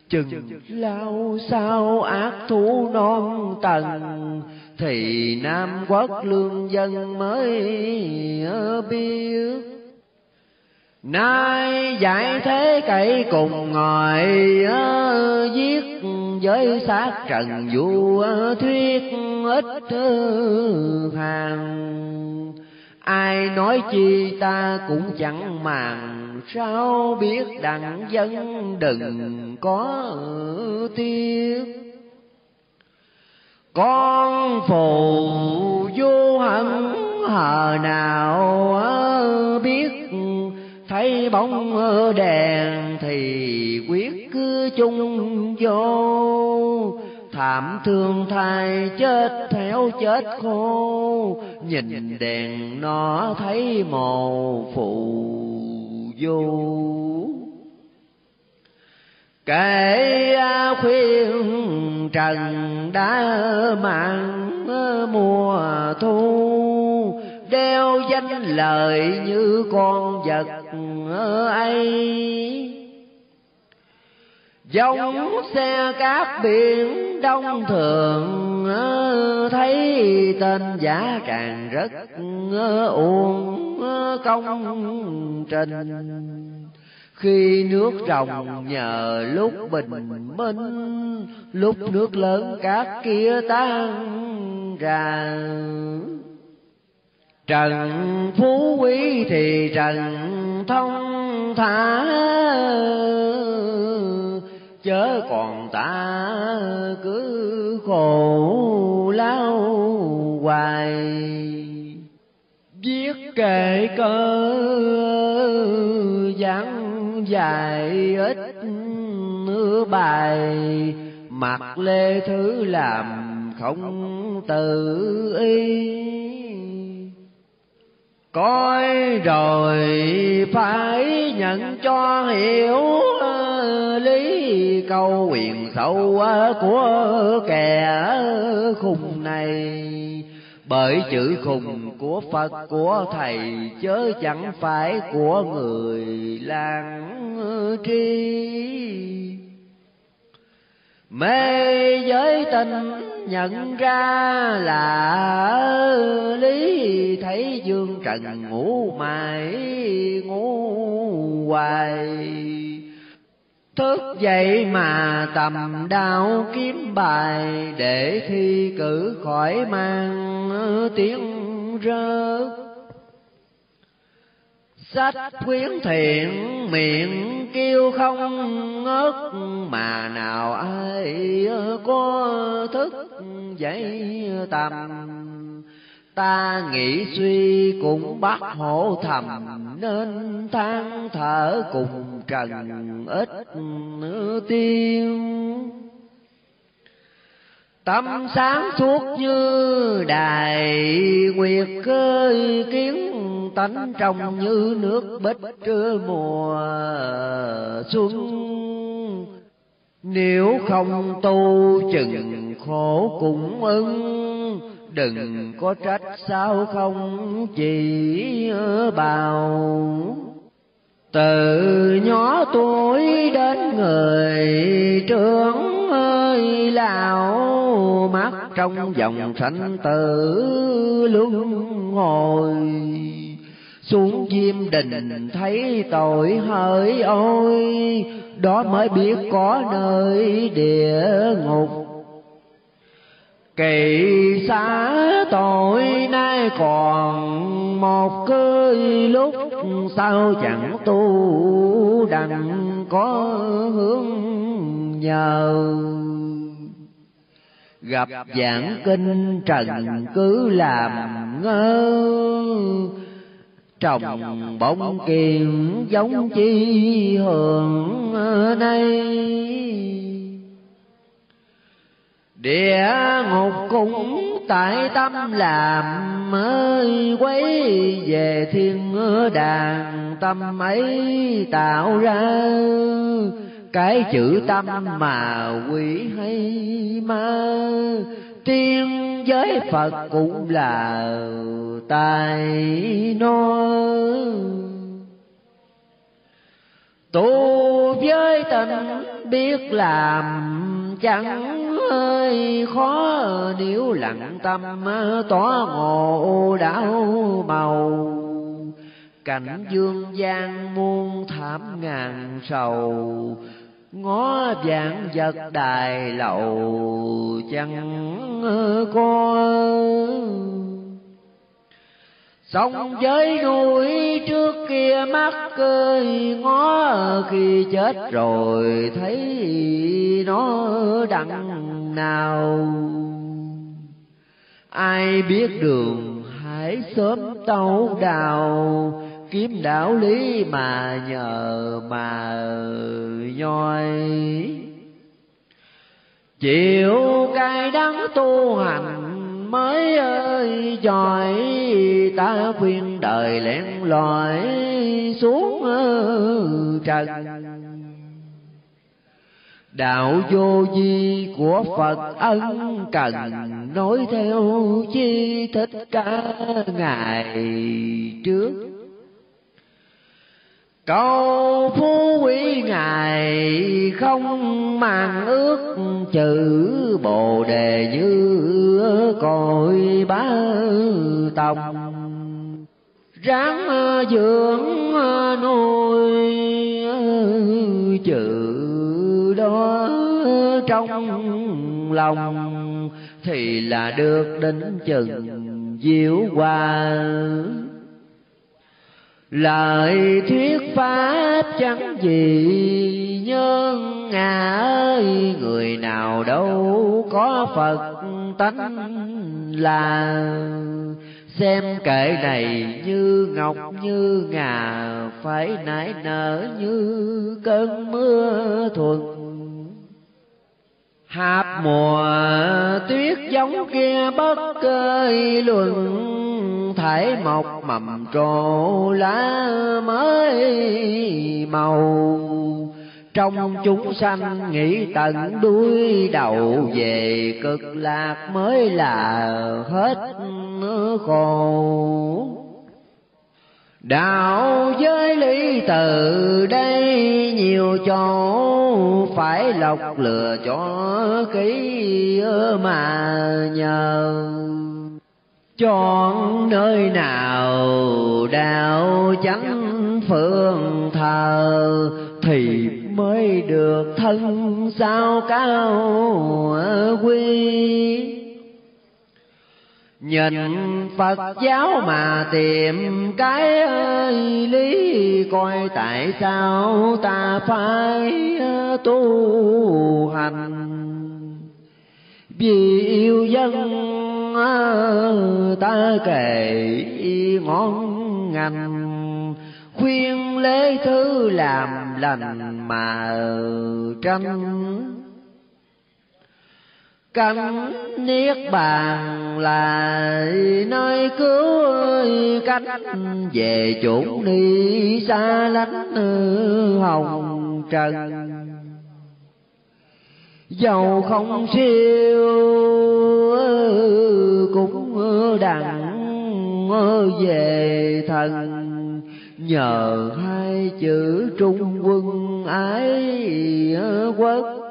Chừng lao sao ác thú non tầng thì nam quốc lương dân mới biết. Nay giải thế cậy cùng ngồi giết với xác trần du thuyết ít hàng ai nói chi ta cũng chẳng màng, sao biết đặng dân đừng có tiếc? Con phù vô hận hờ nào biết? Thấy bóng đèn thì quyết cứ chung vô thảm thương thai chết theo chết khô. Nhìn đèn nó thấy màu phụ du. Kể khuyên trần đã mang mùa thu. Đeo danh lời như con vật ấy. Dòng xe cáp biển đông thường, thấy tên giả càng rất ờ, uổng ờ, công trình. Khi nước rồng nhờ lúc bình minh, lúc nước lớn cát kia tan ra. Trần phú quý thì trần thông thả chớ còn ta cứ khổ lao hoài. Viết kệ cơ dáng dài ít nửa bài mặt lê thứ làm không tự ý coi rồi phải nhận cho hiểu ờ, lý câu quyền sâu ờ, của kẻ khùng này. Bởi chữ khùng của Phật, của Thầy, chớ chẳng phải của người lang tri mê giới tình nhận ra là lý, thấy dương trần ngủ mãi, ngủ hoài. Thức dậy mà tầm đao kiếm bài, để thi cử khỏi mang tiếng rớt sách khuyến thiện, miệng kêu không ngớt, mà nào ai có thức dậy tầm. Ta nghĩ suy cũng bắt hổ thầm, nên than thở cùng trần, ít tiên tâm sáng suốt như đài nguyệt khơi, kiến tánh trong như nước bích trưa mùa xuân. Nếu không tu chừng khổ cũng ưng, đừng có trách sao không chỉ bào. Từ nhỏ tuổi đến người trưởng ơi, lão mắt trong dòng sanh tử luân hồi xuống diêm đình thấy tội hỡi ôi, đó mới biết có nơi địa ngục. Kỳ xá tội nay còn một cơi lúc sao chẳng tu đành có hướng nhờ. Gặp giảng kinh trần cứ làm ngơ. Trồng bóng kiền giống chi hường nay địa ngục cũng tại tâm làm ơi quấy về thiên đàng tâm ấy tạo ra cái chữ tâm mà quỷ hay ma. tiên giới phật cũng là tài nói. tu với tình biết làm chẳng hơi khó. nếu lặng tâm tỏ ngộ đạo màu. cảnh dương gian muôn thảm ngàn sầu ngó dạng vật đài lậu chẳng có. Sông với núi trước kia mắt cười ngó, khi chết rồi thấy nó đặng nào. Ai biết đường, hãy sớm tấu đào kiếm đạo lý mà nhờ mà nhoi chịu cay đắng tu hành mới ơi giỏi, ta khuyên đời lén lỏi xuống trần. Đạo vô vi của phật ân cần nói theo chi thích cả ngày trước. Cầu phú quý ngài không mang ước chữ bồ đề như cội bá tòng ráng dưỡng nuôi chữ đó trong lòng thì là được đến chừng diệu hòa lời thuyết pháp chẳng gì nhân ngà ơi, người nào đâu có phật tánh là. Xem kệ này như ngọc như ngà, phải nảy nở như cơn mưa thuần hạp mùa tuyết giống kia bất cơi luận thể mọc mầm trổ lá mới màu. Trong chúng sanh nghĩ tận đuôi đầu về, cực lạc mới là hết khổ đạo giới lý từ đây nhiều chỗ phải lọc lừa cho kỹ mà nhờ. Chọn nơi nào đạo chánh phương thờ thì mới được thân sao cao quy. Nhìn Phật giáo mà tìm cái lý coi tại sao ta phải ờ, tu hành? Vì yêu dân ờ, ta kể ngon ngành, khuyên lễ thứ làm lành mà tranh cánh niết bàn là nơi cứu cách về chốn đi xa lánh hồng trần. Dầu không siêu cũng đặng về thần. Nhờ hai chữ trung quân ái quốc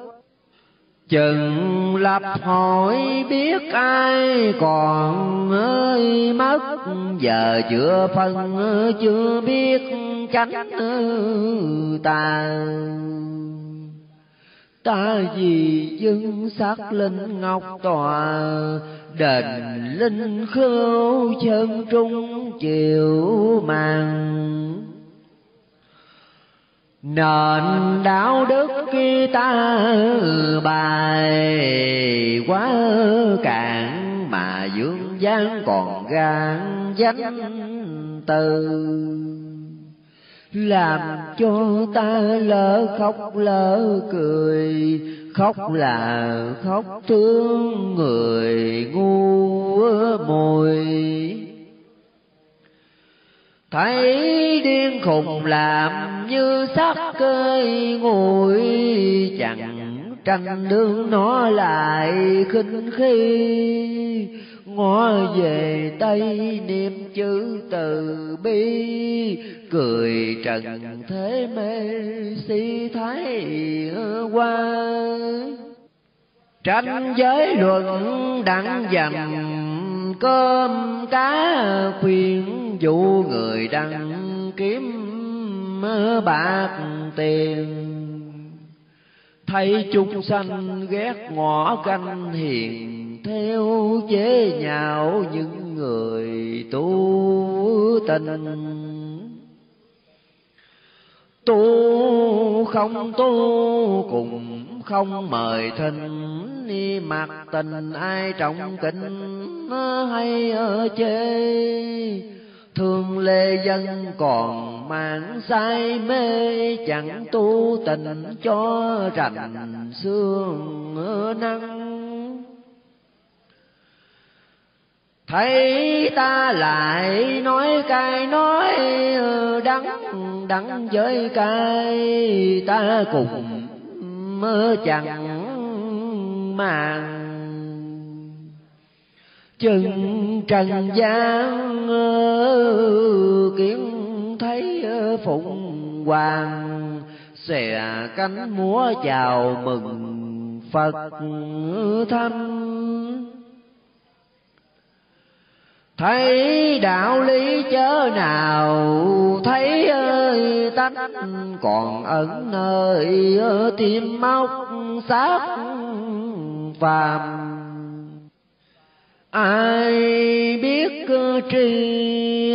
chừng lập hỏi biết ai còn ơi, mất giờ chưa phân, chưa biết tránh ta. Ta vì dân sắc linh ngọc tòa, đền linh khâu chân trung chiều màng nền đạo đức khi ta bài quá cạn mà dương gian còn gan danh từ. Làm cho ta lỡ khóc lỡ cười, khóc là khóc thương người ngu mồi thấy điên khùng làm như sắc cơi ngồi, chẳng tranh đương nó lại khinh khi. Ngó về tây niệm chữ từ bi, cười trần thế mê si thái qua tranh giới luận đặng dầm cơm cá khuyên dụ người đăng kiếm bạc tiền. Thấy chúng sanh ghét ngõ canh hiền, theo chế nhạo những người tu tình. Tu không tu cùng không mời thình ni mặt tình ai trọng kính hay ở chê. Thương lê dân còn mang say mê, chẳng tu tình cho rành xương năng thấy ta lại nói cay, nói đắng đắng với cay, ta cùng chẳng màng. Chừng trần gian kiến thấy phụng hoàng. Xòe cánh múa chào mừng phật thanh thấy đạo lý chớ nào thấy ơi tánh còn ẩn nơi tim móc xác phàm. Ai biết tri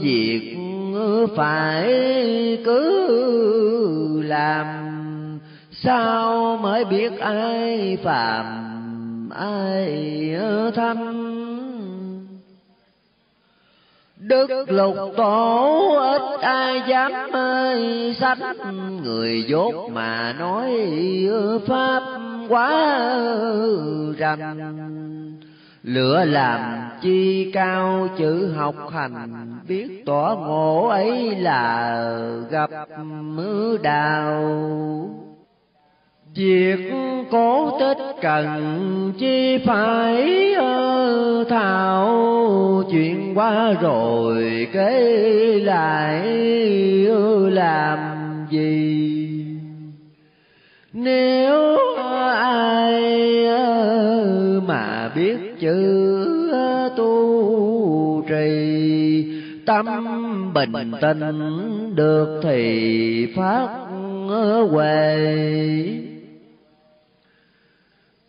việc phải cứ làm sao mới biết ai phàm ai thâm Đức lục tổ, ít ai dám ơi sánh Người dốt mà nói Pháp quá rành. Lửa làm chi cao chữ học hành, Biết tỏ ngộ ấy là gặp mưa đào. Việc cố tích cần chi phải ờ, thảo chuyện qua rồi kể lại làm gì? Nếu ai ờ, mà biết chữ ờ, tu trì, tâm bình tĩnh được thì phát huệ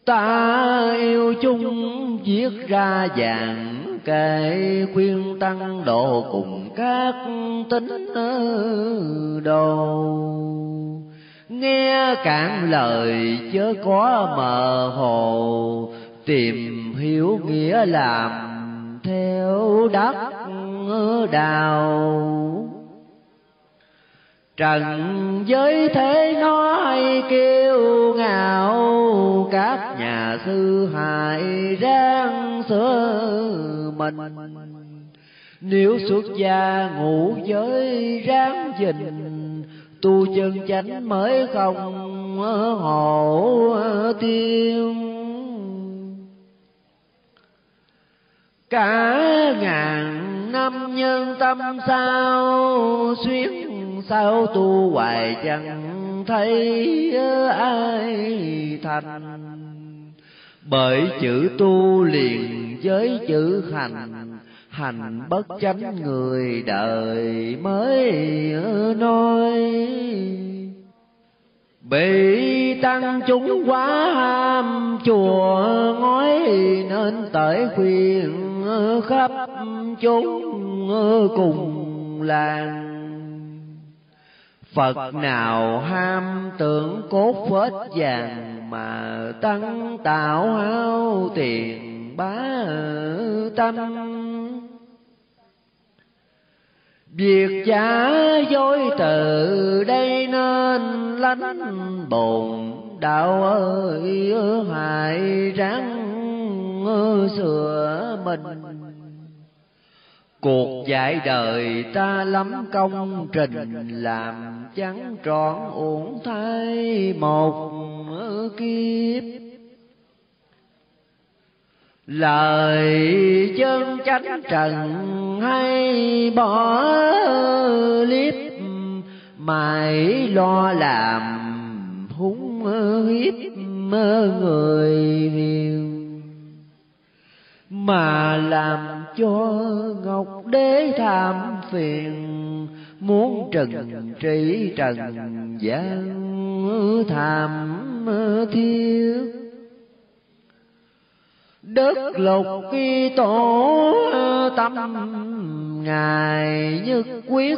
ta yêu chung viết ra vàng kệ khuyên tăng độ cùng các tính đồ. Nghe cạn lời chớ có mờ hồ, tìm hiểu nghĩa làm theo đắc đào trần giới thế nói kêu ngạo, các nhà sư hại ráng sửa mình. Nếu xuất gia ngủ giới ráng dình, tu chân chánh mới không hộ tiêu. Cả ngàn năm nhân tâm sao xuyến sao tu hoài chẳng thấy ai thành? Bởi chữ tu liền với chữ hành hành bất chánh người đời mới nói. Bị tăng chúng quá ham, chùa ngói nên tới khuyên khắp chúng cùng làng. Phật nào ham tưởng cốt phết vàng mà tăng tạo hao tiền bá tâm. Việc giả dối từ đây nên lánh bồn, đạo ơi hại ráng sửa mình. Cuộc dạy đời ta lắm công trình, làm chẳng trọn uổng thay một kiếp. Lời chân chánh trần hay bỏ liếp mày lo làm húng hiếp người hiền mà làm cho ngọc đế tham phiền, muốn trần trị trần gian tham thiếu đất lục kỳ tổ tâm ngài nhất quyết,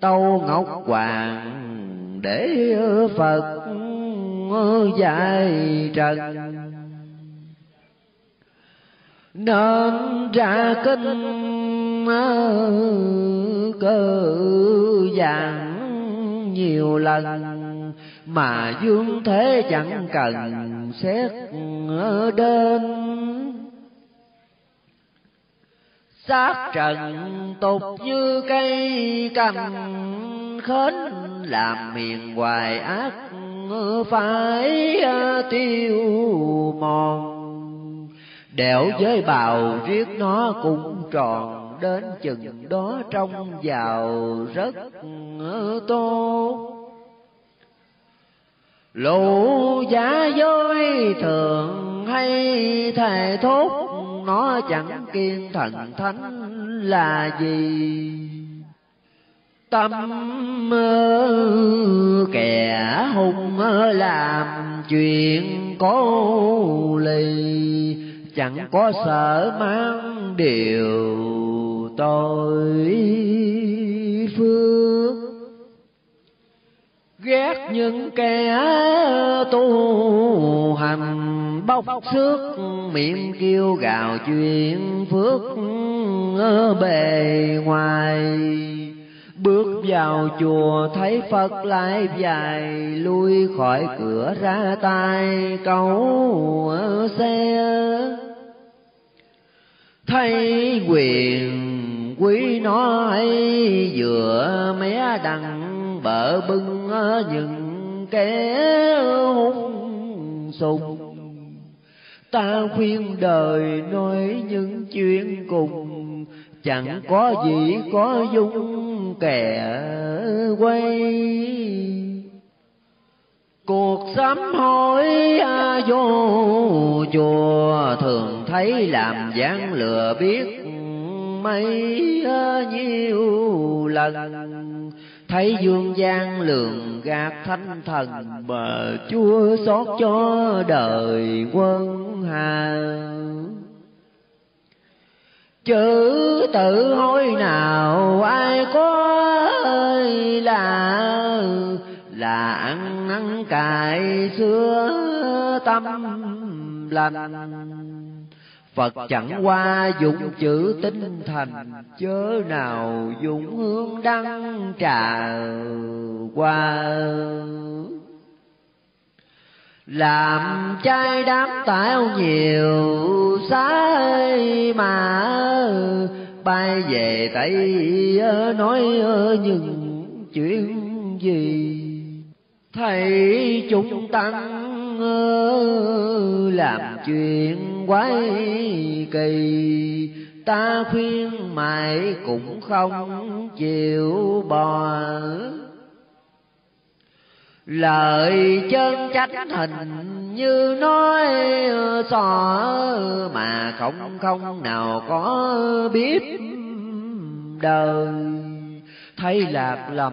tâu ngọc hoàng để phật dạy trần nên ra kinh cơ giảng nhiều lần, mà dương thế chẳng cần xét đến sát trần tục như cây cầm khến làm miền hoài ác phải tiêu mòn đẻo với bào riết nó cũng tròn đến chừng đó trong vào rất ờ, tốt. Lũ giả dối thường hay thề thốt, nó chẳng kiên thần thánh là gì? Tâm ờ, kẻ hung ờ, làm chuyện cố lì chẳng có sợ mang điều tội phước. Ghét những kẻ tu hành bóc xước miệng kêu gào chuyện phước bề ngoài. Bước vào chùa thấy Phật lại dài, Lui khỏi cửa ra tay cầu xe. Thấy quyền quý nó ấy giữa mé đằng bờ bưng những kẻ hung sùng. Ta khuyên đời nói những chuyện cùng, Chẳng có gì có dung kẻ quay. Cuộc sám hối vô chùa thường thấy làm gián lừa biết mấy nhiêu lần. Thấy dương gian lường gạt thanh thần mà chúa xót cho đời quân hà chữ tự hối nào ai có ơi là là ăn ăn cải xưa tâm lành Phật chẳng qua dụng chữ tinh thành, chớ nào dụng hương đăng trà qua. Làm trai đám tạo nhiều sai mà. Bay về Tây nói những chuyện gì? Thầy chúng tăng làm chuyện quái kỳ. Ta khuyên mãi cũng không chịu bò lời chân chánh hình như nói xò mà không không nào có biết đời. Thấy lạc lầm,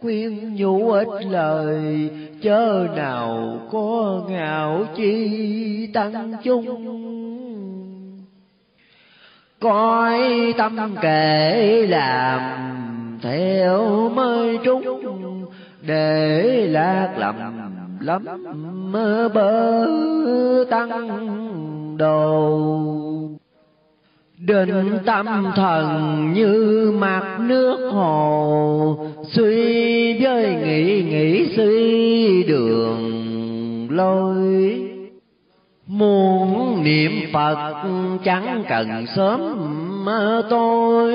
khuyên nhủ ít lời, chớ nào có ngạo chi tăng chung. Coi tâm kể làm, theo mới trúng để lạc lầm lắm mơ bơ tăng đồ Định tâm thần như mặt nước hồ, Suy với nghĩ nghĩ suy đường lối. Muốn niệm Phật chẳng cần sớm tôi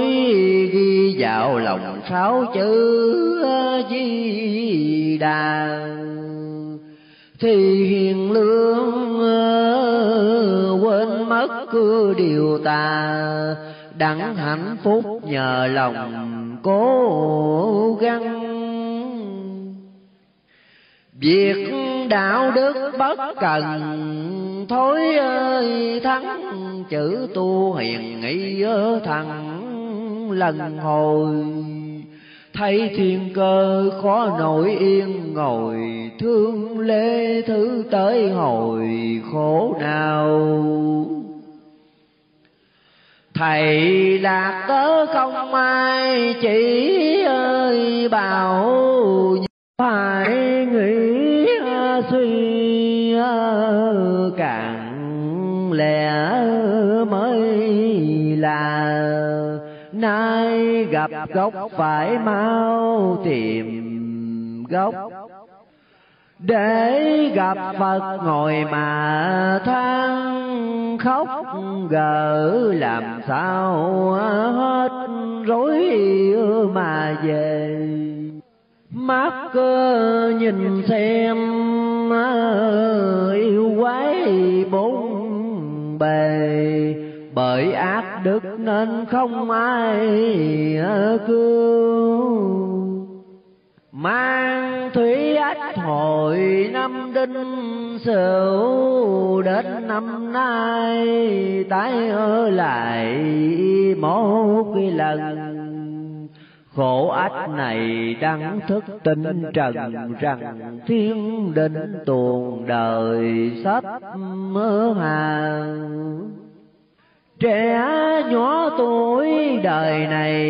ghi vào lòng sáu chữ di đà. Thì hiền lương ờ, quên mất cứ điều ta đặng hạnh phúc nhờ lòng cố gắng việc đạo đức bất cần. Thối ơi, thắng chữ tu hiền nghĩ thằng lần hồi. Thấy thiên cơ khó nổi yên ngồi, thương lê thứ tới hồi khổ nào. Thầy lạc tớ không ai chỉ ơi, bảo phải nghĩ à, suy à, càng lẽ mới là nay gặp gốc phải mau tìm gốc. Để gặp Phật ngồi mà than khóc, gỡ làm sao hết rối mà về mắt cơ nhìn xem à, yêu quái bốn bề. Bởi ác đức nên không ai à, cứu. Mang thủy ách hồi năm đinh sửu, đến năm nay, tái ở lại một lần khổ ách này đắng thức tinh trần rằng thiên đình tuồn đời sắp mơ hàng. Trẻ nhỏ tuổi đời này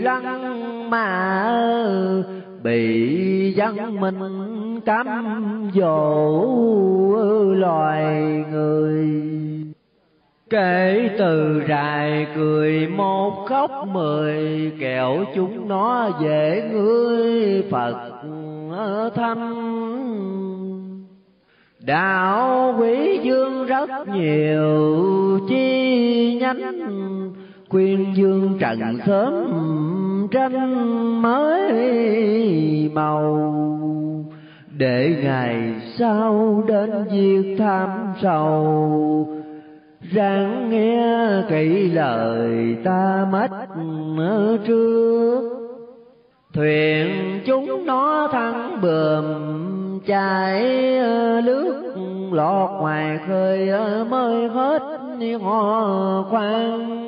lăng mà, bị dân mình cắm dỗ loài người kể từ rài cười một khóc mười kẹo chúng nó về ngươi phật thăm. Đạo quý dương rất nhiều chi nhánh, khuyên dương trần sớm tranh mới màu. Để ngày sau đến việc tham sầu ráng nghe kỹ lời ta mất ở trước. Thuyền chúng nó thắng bờm chạy lướt lọt ngoài khơi mới hết họ khoan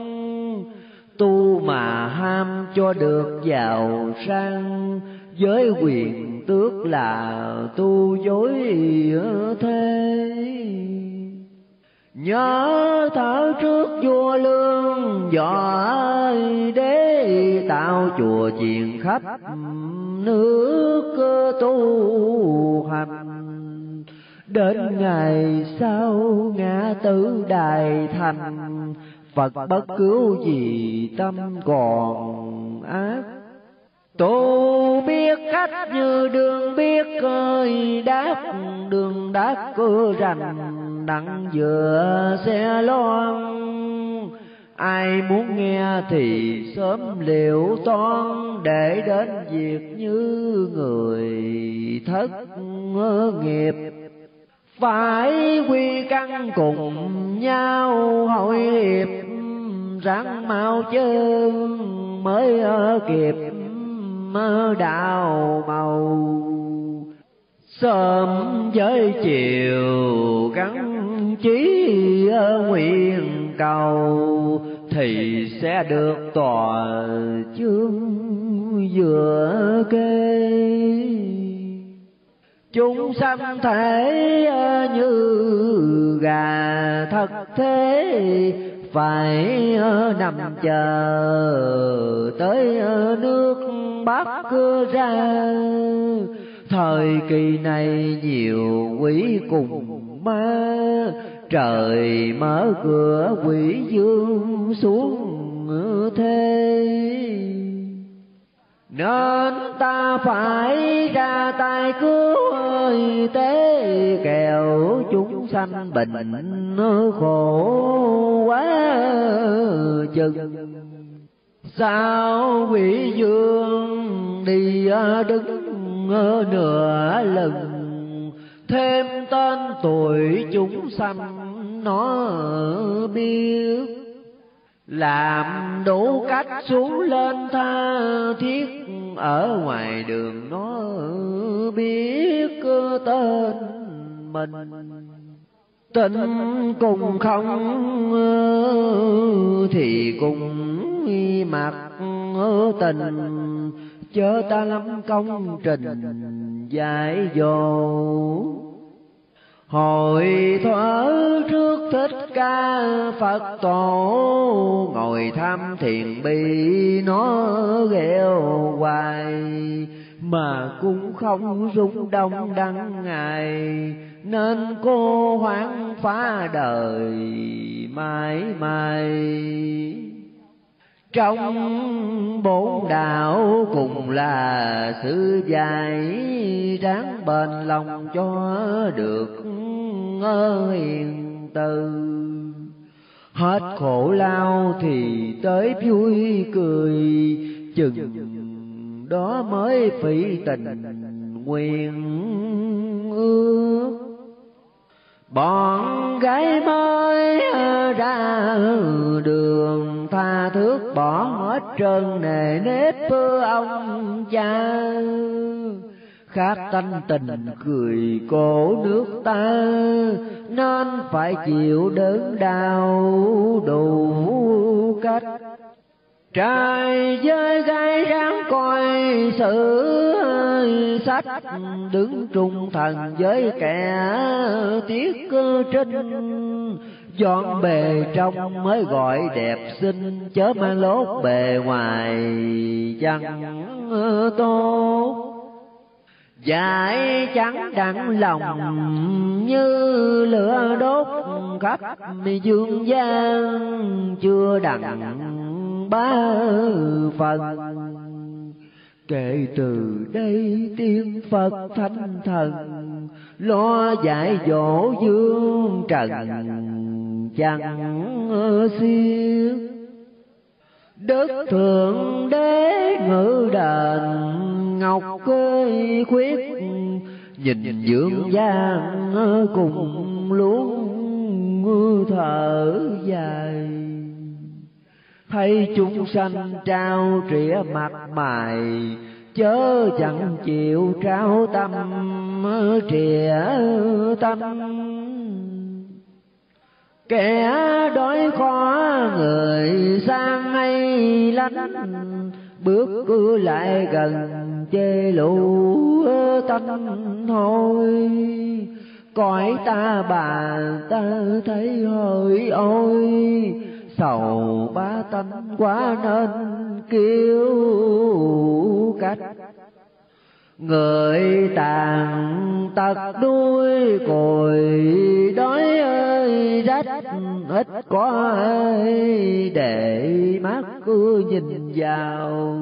tu mà ham cho được giàu sang, với quyền tước là tu dối thế nhớ thở trước vua lương võ đế tạo chùa chiền khắp nước tu hành. Đến ngày sau ngã tử đài thành, phật bất cứu gì tâm còn ác. Tu biết khách như đường biết ơi đáp đường đáp cơ rành, nặng vừa xe loan. Ai muốn nghe thì sớm liệu toan, để đến việc như người thất nghiệp. Phải quy căn cùng nhau hội hiệp ráng mau chân mới kịp đạo màu. Sớm với chiều gắn chí nguyện cầu, thì sẽ được tòa chương vừa kê. Chúng sanh thể như gà thật thế phải ờ, nằm chờ tới ờ, nước bắc ra. Thời kỳ này nhiều quỷ cùng ma, trời mở cửa quỷ dương xuống thế nên ta phải ra tay cứu ơi tế kèo chúng sanh bình khổ quá chừng. Sao quỷ dương đi đứng nửa lần? Thêm tên tuổi chúng sanh nó biết làm đủ cách xuống lên tha thiết, ở ngoài đường nó biết tên mình. Tình cùng không thì cùng mặt tình. Chớ ta lắm công trình dài dỗ Hồi thuở trước thích ca Phật tổ, Ngồi tham thiền bi nó ghẹo hoài. Mà cũng không rung đông đăng ngày, Nên cô hoang phá đời mãi mãi trong bốn đạo cùng là sự dài ráng bền lòng cho được yên từ. Hết khổ lao thì tới vui cười, chừng đó mới phỉ tình nguyện ước bọn gái mới ra đường, tha thước bỏ hết trơn nề nếp ông cha. Khát tanh tình cười cổ nước ta, nên phải chịu đớn đau đủ cách trai với gái ráng coi sự sách, đứng trung thần với kẻ tiếc cơ trinh. Dọn bề trong mới gọi đẹp xinh, chớ mang lốt bề ngoài chẳng tốt. Giải chẳng đặng lòng như lửa đốt khắp dương gian, chưa đặng ba phần. Kể từ đây tiên phật thánh thần, lo dạy dỗ dương trần, chẳng xiết đức thượng đế ngự đền, ngọc cây khuyết, nhìn dưỡng gian cùng luôn thở dài. Thấy chúng sanh trao trĩa mặt mày, chớ chẳng chịu trao tâm trĩa tâm kẻ đói khó người sang hay lánh bước cứ lại gần chê lũ tanh thôi. Cõi ta bà ta thấy hơi ôi. Sầu ba tánh quá nên kêu cách người tàn tật đuôi cồi, đói ơi, rách ít có ai để mắt cứ nhìn vào.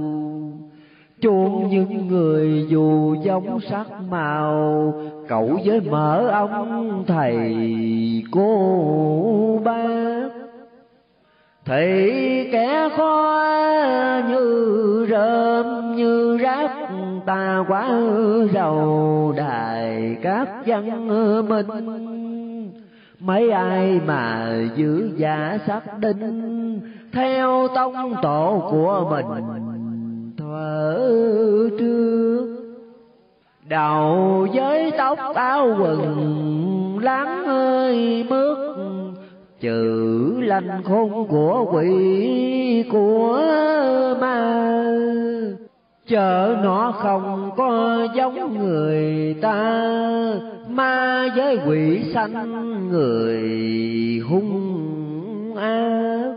Chuông những người dù giống sắc màu, cậu với mở ông thầy cô bác thì kẻ khó như rơm, như rác, ta quá giàu đài các văn minh. Mấy ai mà giữ giả xác định theo tông tổ của mình thuở trước. Đầu với tóc áo quần, láng ơi bước chữ lành khôn của quỷ của ma. Chợ nó không có giống người ta, ma với quỷ sanh người hung ác.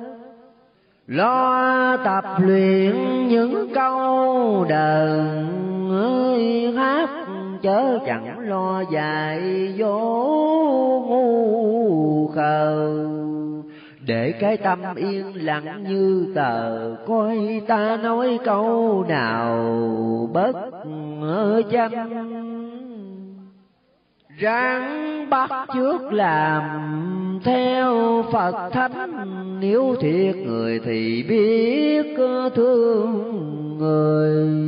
Lo tập luyện những câu đờn ơi hát chớ chẳng lo dài vô ngu khờ. Để cái tâm yên lặng như tờ, coi ta nói câu nào bất chăm ráng bắt trước làm theo Phật Thánh, Nếu thiệt người thì biết thương người.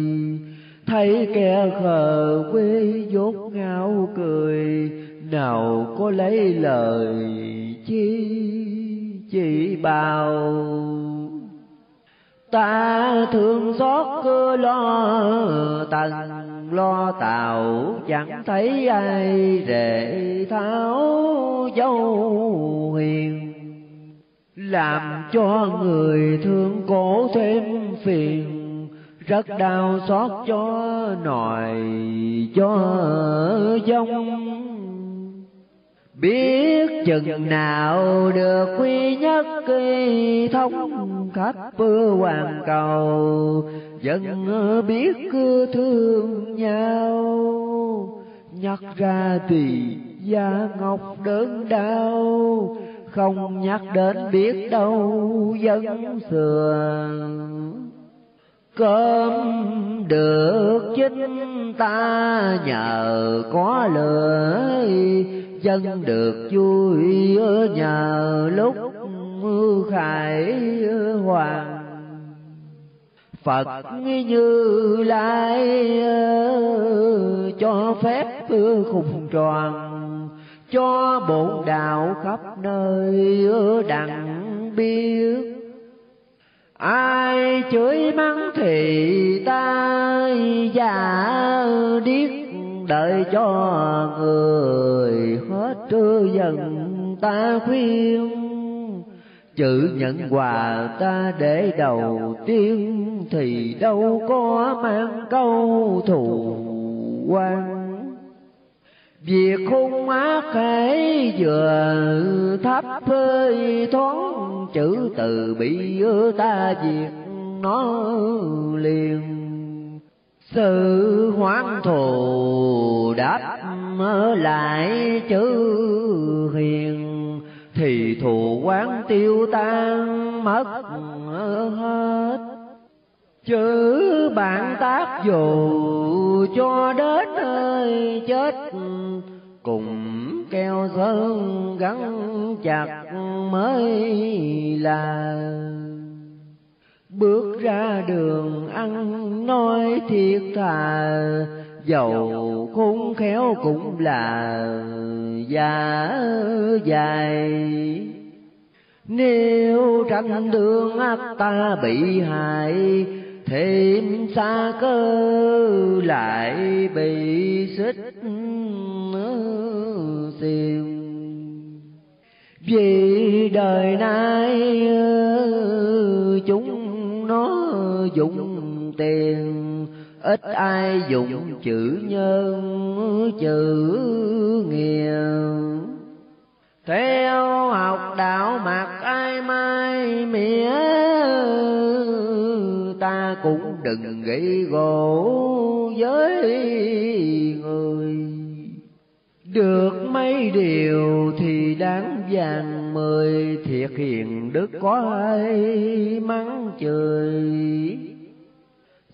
Thấy kẻ khờ quê dốt ngao cười, Nào có lấy lời chi, chỉ bào ta thương xót cứ lo tần lo tàu, chẳng thấy ai rể tháo dâu hiền. Làm cho người thương cổ thêm phiền rất đau xót cho nòi cho dông. Biết chừng nào được quy nhất kỳ thông, khắp hoàn cầu dân biết cứ thương nhau. Nhắc ra thì da ngọc đớn đau, không nhắc đến biết đâu dân sườn cơm được chính ta nhờ có lời dân được vui nhờ lúc khải hoàng. Phật như lai, cho phép khùng tròn cho bổn đạo khắp nơi đặng biết ai chửi mắng thì ta già điếc. Đợi cho người hết trưa dần ta khuyên. Chữ nhận quà ta để đầu tiên thì đâu có mang câu thù quan Việc khôn ác hãy vừa thấp hơi thoáng chữ từ bị ta diệt nó liền. Sự hoán thù đáp lại chữ hiền, thì thù quán tiêu tan mất hết. Chữ bạn tác dù cho đến nơi chết, cùng keo sơn gắn chặt mới là. Bước ra đường ăn nói thiệt thà, dầu khôn khéo cũng là giả dài nếu tranh đường ác ta bị hại, thêm xa cơ lại bị xích xiềng vì đời nay, chúng nó dùng tiền, ít ai dùng chữ nhân, chữ nghĩa theo học đạo mặc ai mai mía, ta cũng đừng gây gỗ với người được mấy điều thì đáng vàng mười thiệt hiền đức có ai mắng chửi?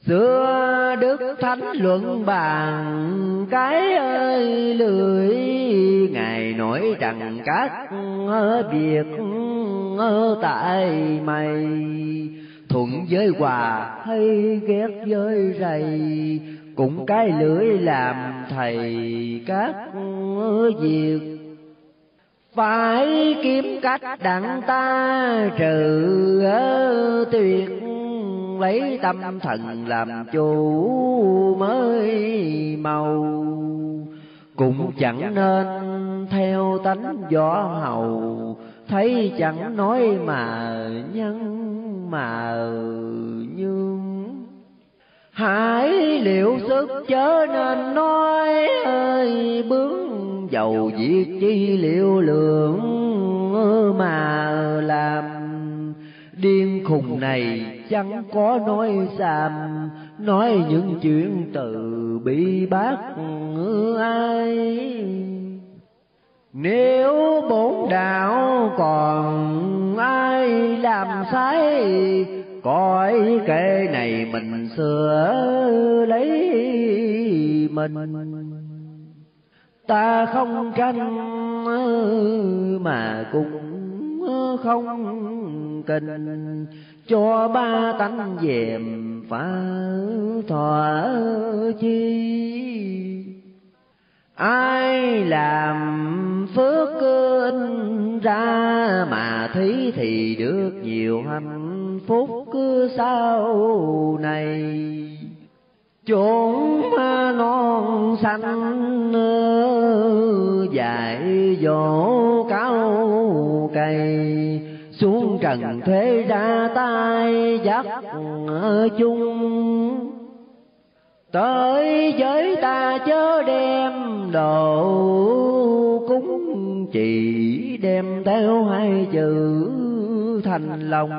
Xưa đức thánh luận bàn, cái ơi lười ngài nói rằng các việc tại mày thuận với hòa hay ghét với rầy? Cũng cái lưỡi làm thầy các việc. Phải kiếm cách đặng ta trừ tuyệt lấy tâm thần làm chủ mới màu. Cũng chẳng nên theo tánh võ hầu thấy chẳng nói mà nhân mà nhưng hãy liệu sức chớ nên nói ơi, bướng dầu việc chi liệu lượng mà làm. Điên khùng này chẳng có nói xàm, nói những chuyện từ bi bác ai. Nếu bổn đạo còn ai làm sai coi kệ này mình sửa lấy mình. Ta không tranh mà cũng không kinh cho ba tánh dèm phá thỏa chi ai làm phước kinh ra mà thí thì được nhiều hạnh phúc cứ sau này. Chốn non xanh dài dỗ cao cây xuống trần thế ra tay dắt chung tới với ta chớ đem đồ cúng chỉ đem theo hai chữ thành lòng.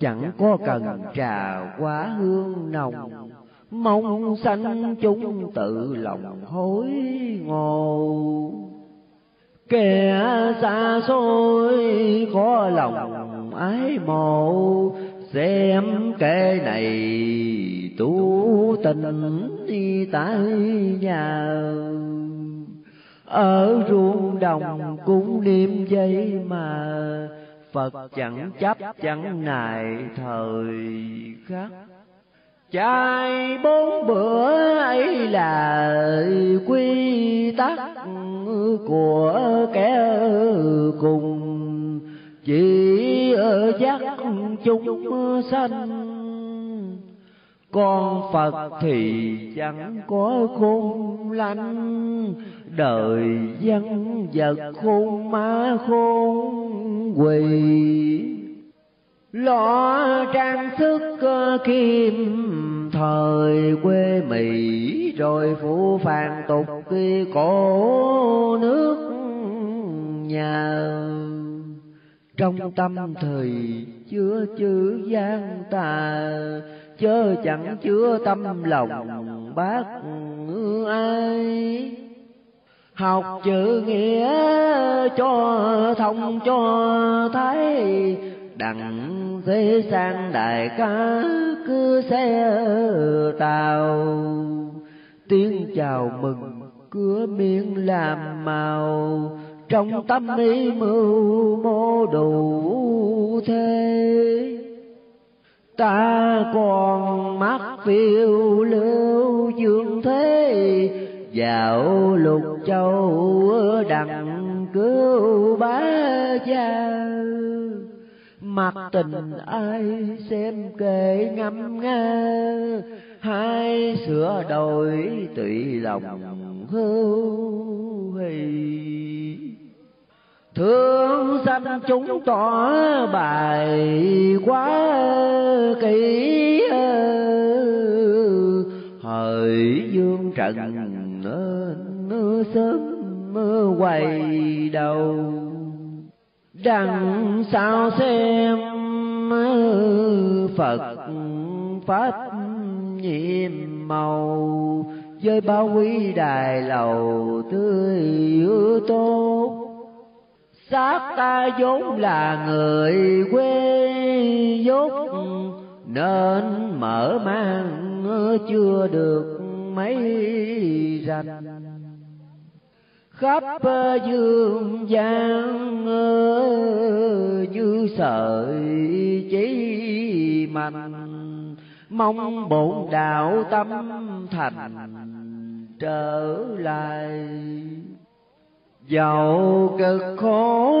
Chẳng có cần trà quá hương nồng, mong sanh chúng tự lòng hối ngộ. Kẻ xa xôi có lòng ái mộ xem kệ này, tu tình đi tại nhà. Ở ruộng đồng cũng niệm dây mà, Phật chẳng chấp chẳng nài thời khắc. Chai bốn bữa ấy là quy tắc của kẻ cùng. Chỉ ở giác chúng sanh. Con Phật thì chẳng có khôn lanh đời dân vật khôn má khôn quỳ. Lo trang sức kim thời quê mỹ, rồi phụ phàn tục kia cổ nước nhà trong tâm thời chưa chữ gian tà, chớ chẳng chứa tâm lòng bác ai. Học chữ nghĩa cho thông cho thấy đặng thế sang đại ca cứ xe tàu. Tiếng chào mừng, cửa miệng làm màu trong tâm ý mưu mô đủ thế. Ta còn mắt phiêu lưu dương thế. Dạo lục châu đặng cứu bá cha mặt tình ai xem kệ ngâm nga. Hai sửa đổi tùy lòng hưu hì thương sanh chúng tỏ bài quá kỹ, hỡi dương trần nên sớm quay đầu. Đằng sau xem phật pháp nhiệm màu với bao quý đài lầu tươi tốt xác ta vốn là người quê dốt nên mở mang chưa được mấy rành khắp ờ, dương gian ờ, như sợi chỉ mạnh mong bổn đạo tâm thành trở lại. Dẫu cực khổ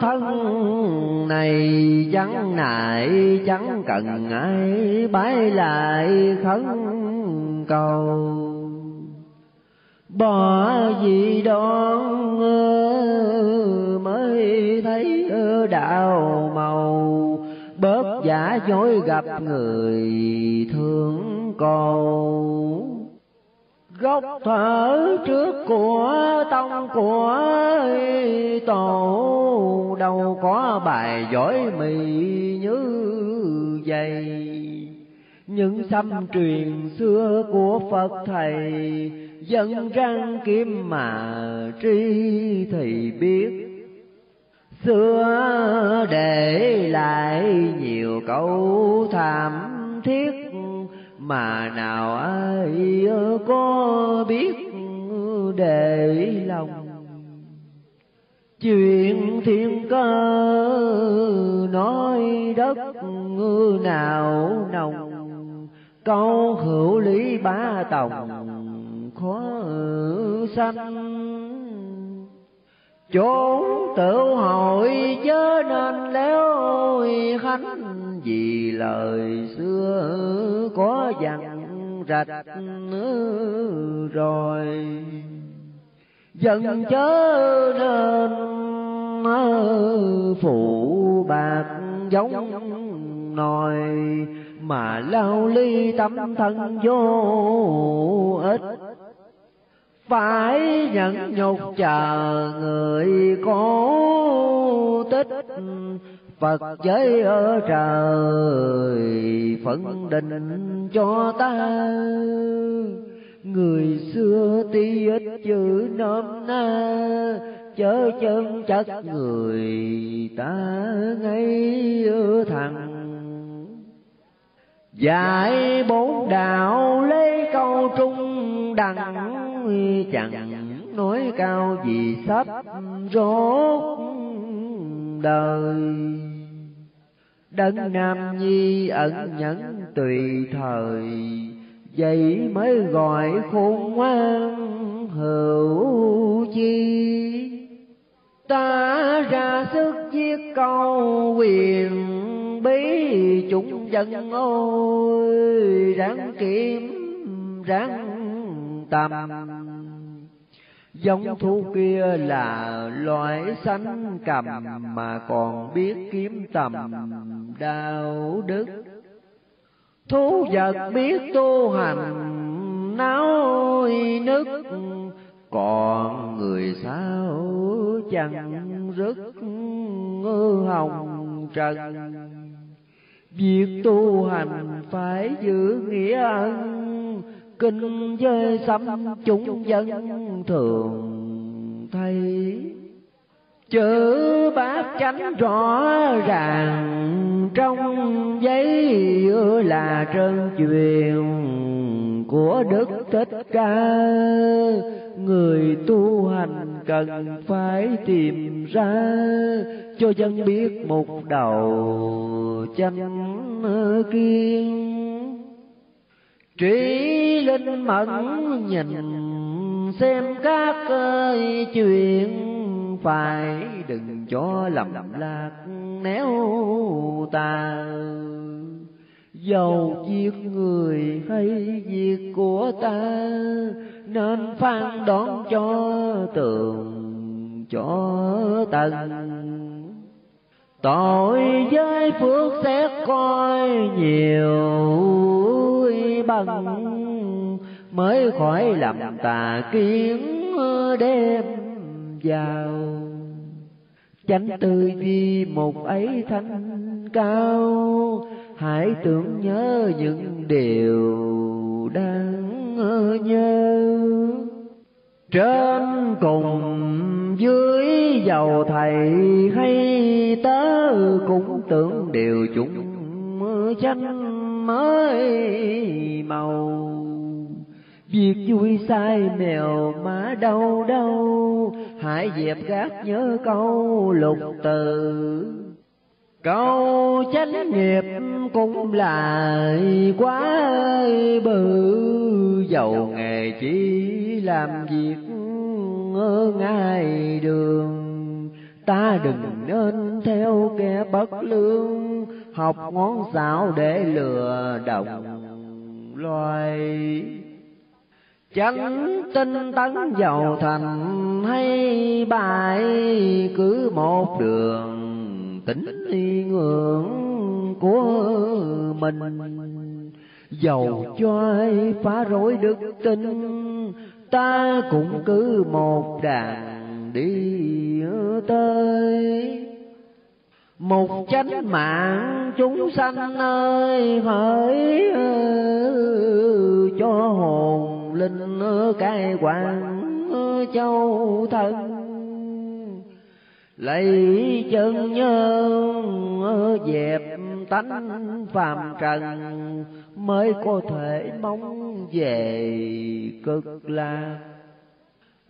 thân này chẳng nại chẳng cần ai bái lại khấn cầu. Bỏ gì đó mới thấy đạo màu, bớt giả dối gặp người thương cầu gốc thở trước của tông của tổ. Đâu có bài giỏi mì như vậy. Những xăm truyền xưa của phật thầy dân răng kim mà tri thì biết. Xưa để lại nhiều câu thảm thiết mà nào ai có biết để lòng? Chuyện thiên cơ nói đất nào nồng? Câu hữu lý ba tòng khó sanh. Chốn tự hội chớ nên léo khánh vì lời xưa có dặn rạch rồi. Dần chớ nên phụ bạc giống nòi mà lao ly tâm thân vô ích. Phải nhận nhục chờ người cố tích Phật giới ở trời, phận định cho ta. Người xưa ti ít chữ nôm na, Chớ chân chất người ta ngay thằng. Dạy bốn đạo lấy câu trung đẳng, Chẳng nói cao gì sắp rốt đời. Đấng nam nhi ẩn nhẫn tùy thời, vậy mới gọi khôn ngoan hữu chi. Ta ra sức giết câu quyền bí chúng dân ôi, ráng kiếm, ráng tầm. Giống thú kia là loại sanh cầm mà còn biết kiếm tầm đạo đức. Thú vật biết tu hành náo nức, còn người sao chẳng rất hồng trần. Việc tu hành phải giữ nghĩa ân kinh với sấm chúng dân thường thấy. Chữ bát chánh rõ ràng, trong giấy là trơn truyền của đức thích ca. Người tu hành cần phải tìm ra, cho dân biết một đầu chánh kiên trí linh mẫn nhìn, xem các ơi chuyện. Phải đừng cho lầm lạc néo ta dầu giết người hay việc của ta, nên phan đón cho tường, cho tầng tội với phước xét coi nhiều bằng mới khỏi làm tà kiến đem vào. Chánh tư duy một ấy thanh cao hãy tưởng nhớ những điều đáng nhớ trên cùng dưới giàu thầy hay tớ cũng tưởng đều chúng chánh mới màu Việc vui sai mèo má đâu đâu, Hãy dẹp gác nhớ câu lục từ. Câu chánh nghiệp cũng là quá bự, Dầu nghề chỉ làm việc ở ngay đường. Ta đừng nên theo kẻ bất lương, Học ngón xảo để lừa đồng loài. Chánh tinh tấn giàu thành hay bại cứ một đường tính y ngưỡng của mình. Dầu cho ai phá rối đức tin, ta cũng cứ một đàn đi tới. Một chánh mạng chúng sanh ơi, hỡi ừ, cho hồn linh cai quản ừ, châu thân lấy chân nhân dẹp tánh phàm trần, mới có thể mong về cực lạc.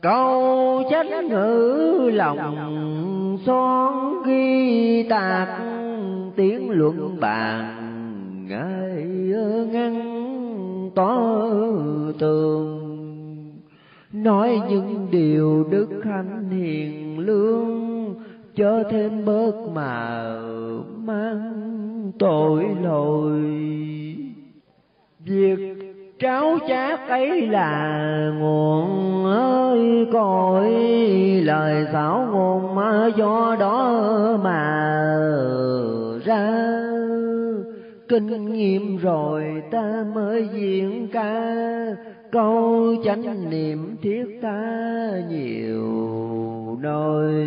Câu chánh ngữ lòng son ghi tạc, tiếng luận bàn ngài ngăn to tường nói những điều đức hạnh hiền lương cho thêm bớt mà mang tội lỗi. Việc tráo chát ấy là nguồn ơi cội lời xảo ngôn do đó mà ra kinh nghiệm rồi ta mới diễn ca. Câu chánh niệm thiết ta nhiều nơi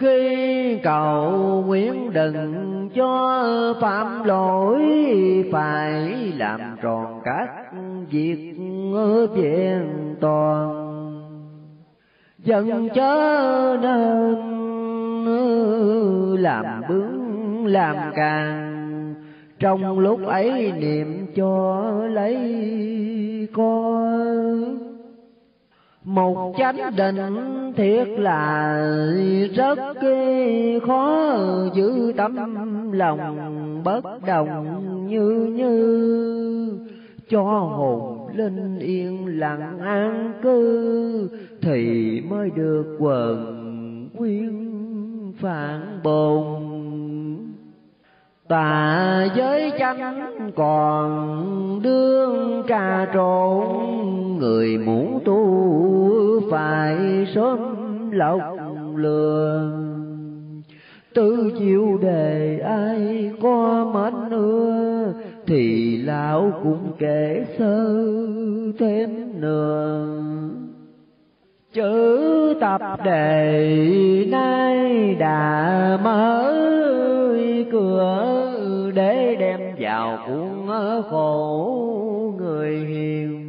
khi cầu nguyện đừng cho phạm lỗi, phải làm tròn các việc vẹn toàn. Dần chớ nên làm bướng làm càng. Trong lúc ấy niệm cho lấy con. Một chánh định thiệt là rất khó, giữ tâm lòng bất đồng như như. Cho hồn linh yên lặng an cư, thì mới được quần nguyên phản bồn tà giới chánh còn đương ca trộn, người muốn tu phải sớm lọc lừa tư chịu đề ai có mến ưa, thì lão cũng kể sơ thêm nương chữ tập đề nay đã mở cửa để đem vào cuốn khổ người hiền.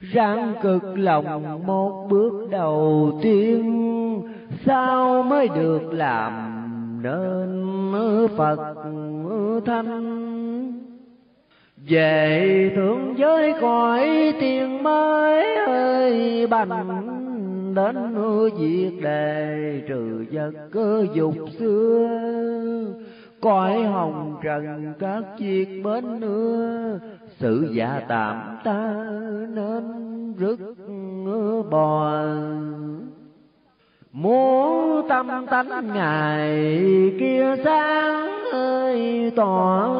Ráng cực lòng một bước đầu tiên, sao mới được làm nên phật thanh về thượng giới cõi tiền mới ơi, bành đến diệt đề, trừ vật cơ dục xưa. Cõi hồng trần các việc bến nữa sự giả tạm ta nên rứt bò muốn tâm tánh ngày kia sáng ơi, tỏ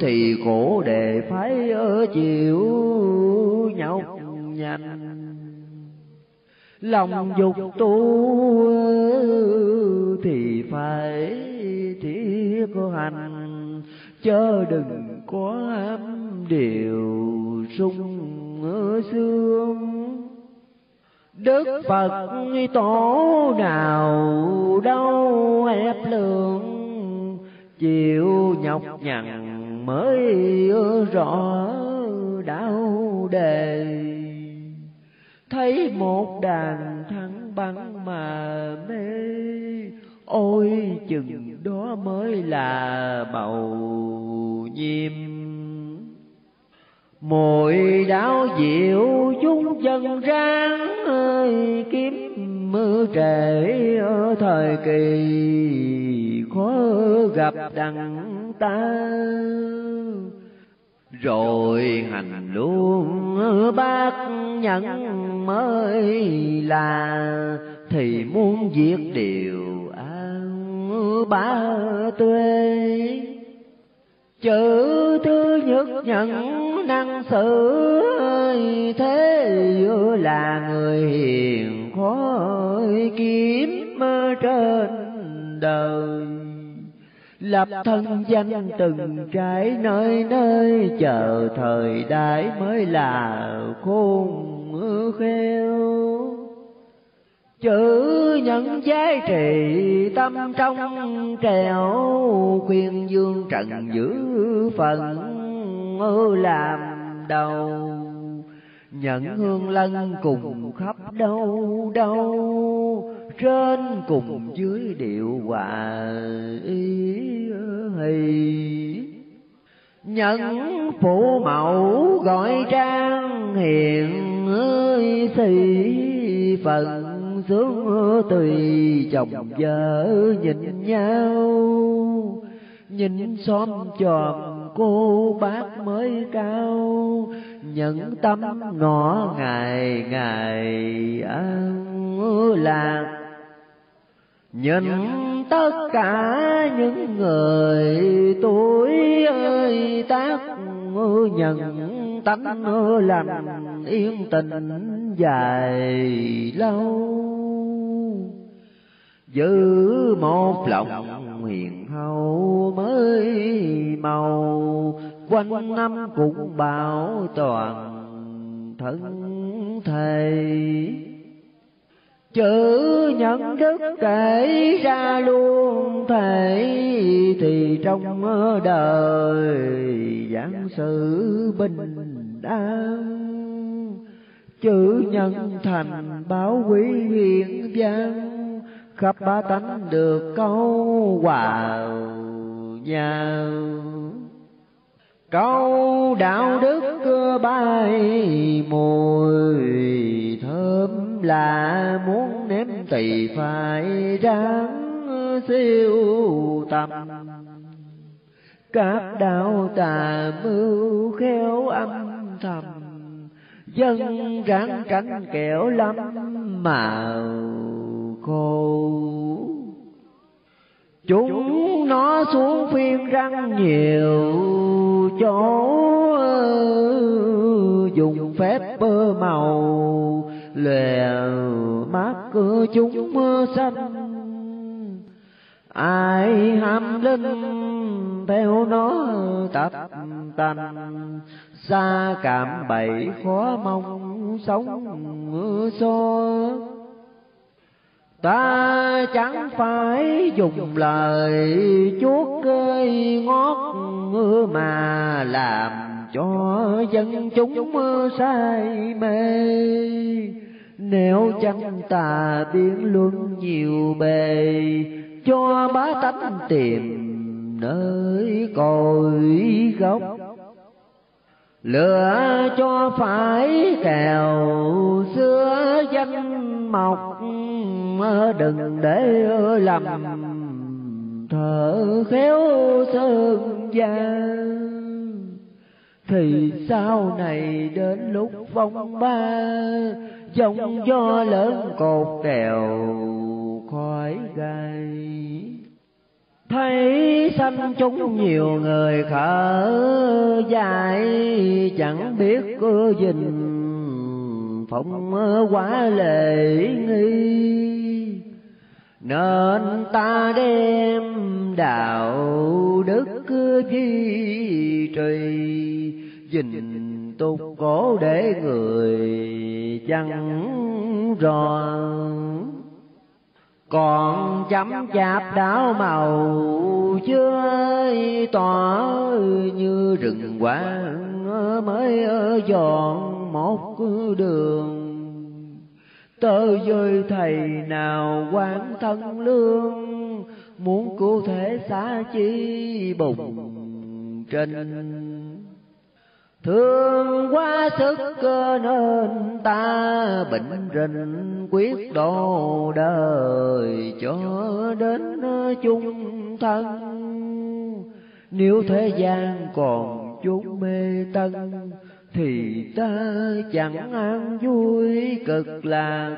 thì khổ đề phải ở chịu nhọc nhằn lòng dục tu thì phải thiết hành. Chớ đừng có ám điều sung xương Đức Phật tổ nào đâu ép lượng Chịu nhọc nhằn mới rõ đau đề. Thấy một đàn thắng bắn mà mê, Ôi chừng đó mới là bầu nhiêm Mùi đáo diệu chúng dân ráng ơi, kiếm mưa trễ ở thời kỳ khó gặp đằng ta. Rồi hành luôn bác nhận mới là, thì muốn giết điều an ba tuê chữ thứ nhất nhận năng xử thế là người hiền khó kiếm mơ trên đời. Lập thân danh từng trải nơi nơi, chờ thời đại mới là khôn khéo chữ nhận giá trị tâm trong trèo, khuyên dương trần giữ phần làm đầu. Nhận hương lân cùng khắp đâu đâu, trên cùng dưới điệu hòa ý hì. Nhận phụ mẫu gọi trang hiền ơi sĩ phần sướng tùy chồng vợ nhìn nhau. Nhìn xóm tròn cô bác mới cao nhận tâm ngõ ngày ngày an lạc. Nhìn tất cả những người tuổi ơi tác nhận tánh làm yên tình dài lâu. Giữ một lòng hiền hậu mới màu, quanh năm cũng bảo toàn thân thầy chữ nhận đức kể ra luôn thể thì trong đời giảng sự bình an chữ nhân thành báo quý hiện văn, khắp ba tánh được câu hòa nhau. Câu đạo đức bay mùi thơm là muốn nếm tỳ phải ráng siêu tâm các đạo tà mưu khéo âm thầm, dân ráng tránh kẻo lắm màu khô chúng nó xuống phiên răng nhiều chỗ ờ, dùng phép bơ màu lè mắt cửa chúng mưa xanh ai ham linh theo nó tập tành. Xa cảm bậy khó mong, sống mưa xô. Ta chẳng phải dùng lời chuốt cây ngót mà làm cho dân chúng say mê nếu chẳng ta biến luân nhiều bề, cho bá tánh tìm nơi cội gốc. Lửa cho phải kèo xưa danh mọc đừng để lầm thở khéo sơn gian. Thì sau này đến lúc phong ba dòng gió lớn cột đèo khói gai thấy xanh chúng nhiều người khở dài, chẳng biết cơ dình phong quá lệ nghi. Nên ta đem đạo đức duy trì gìn tục cổ để người chẳng rõ còn chấm chạp đảo màu chưa tỏ như rừng quang mới dọn một đường. Tơ rơi thầy nào quán thân lương, muốn cụ thể xá chi bùng trên thương quá sức nên ta bệnh rình, quyết độ đời cho đến chung thân. Nếu thế gian còn chút mê tân, thì ta chẳng an vui cực lạc.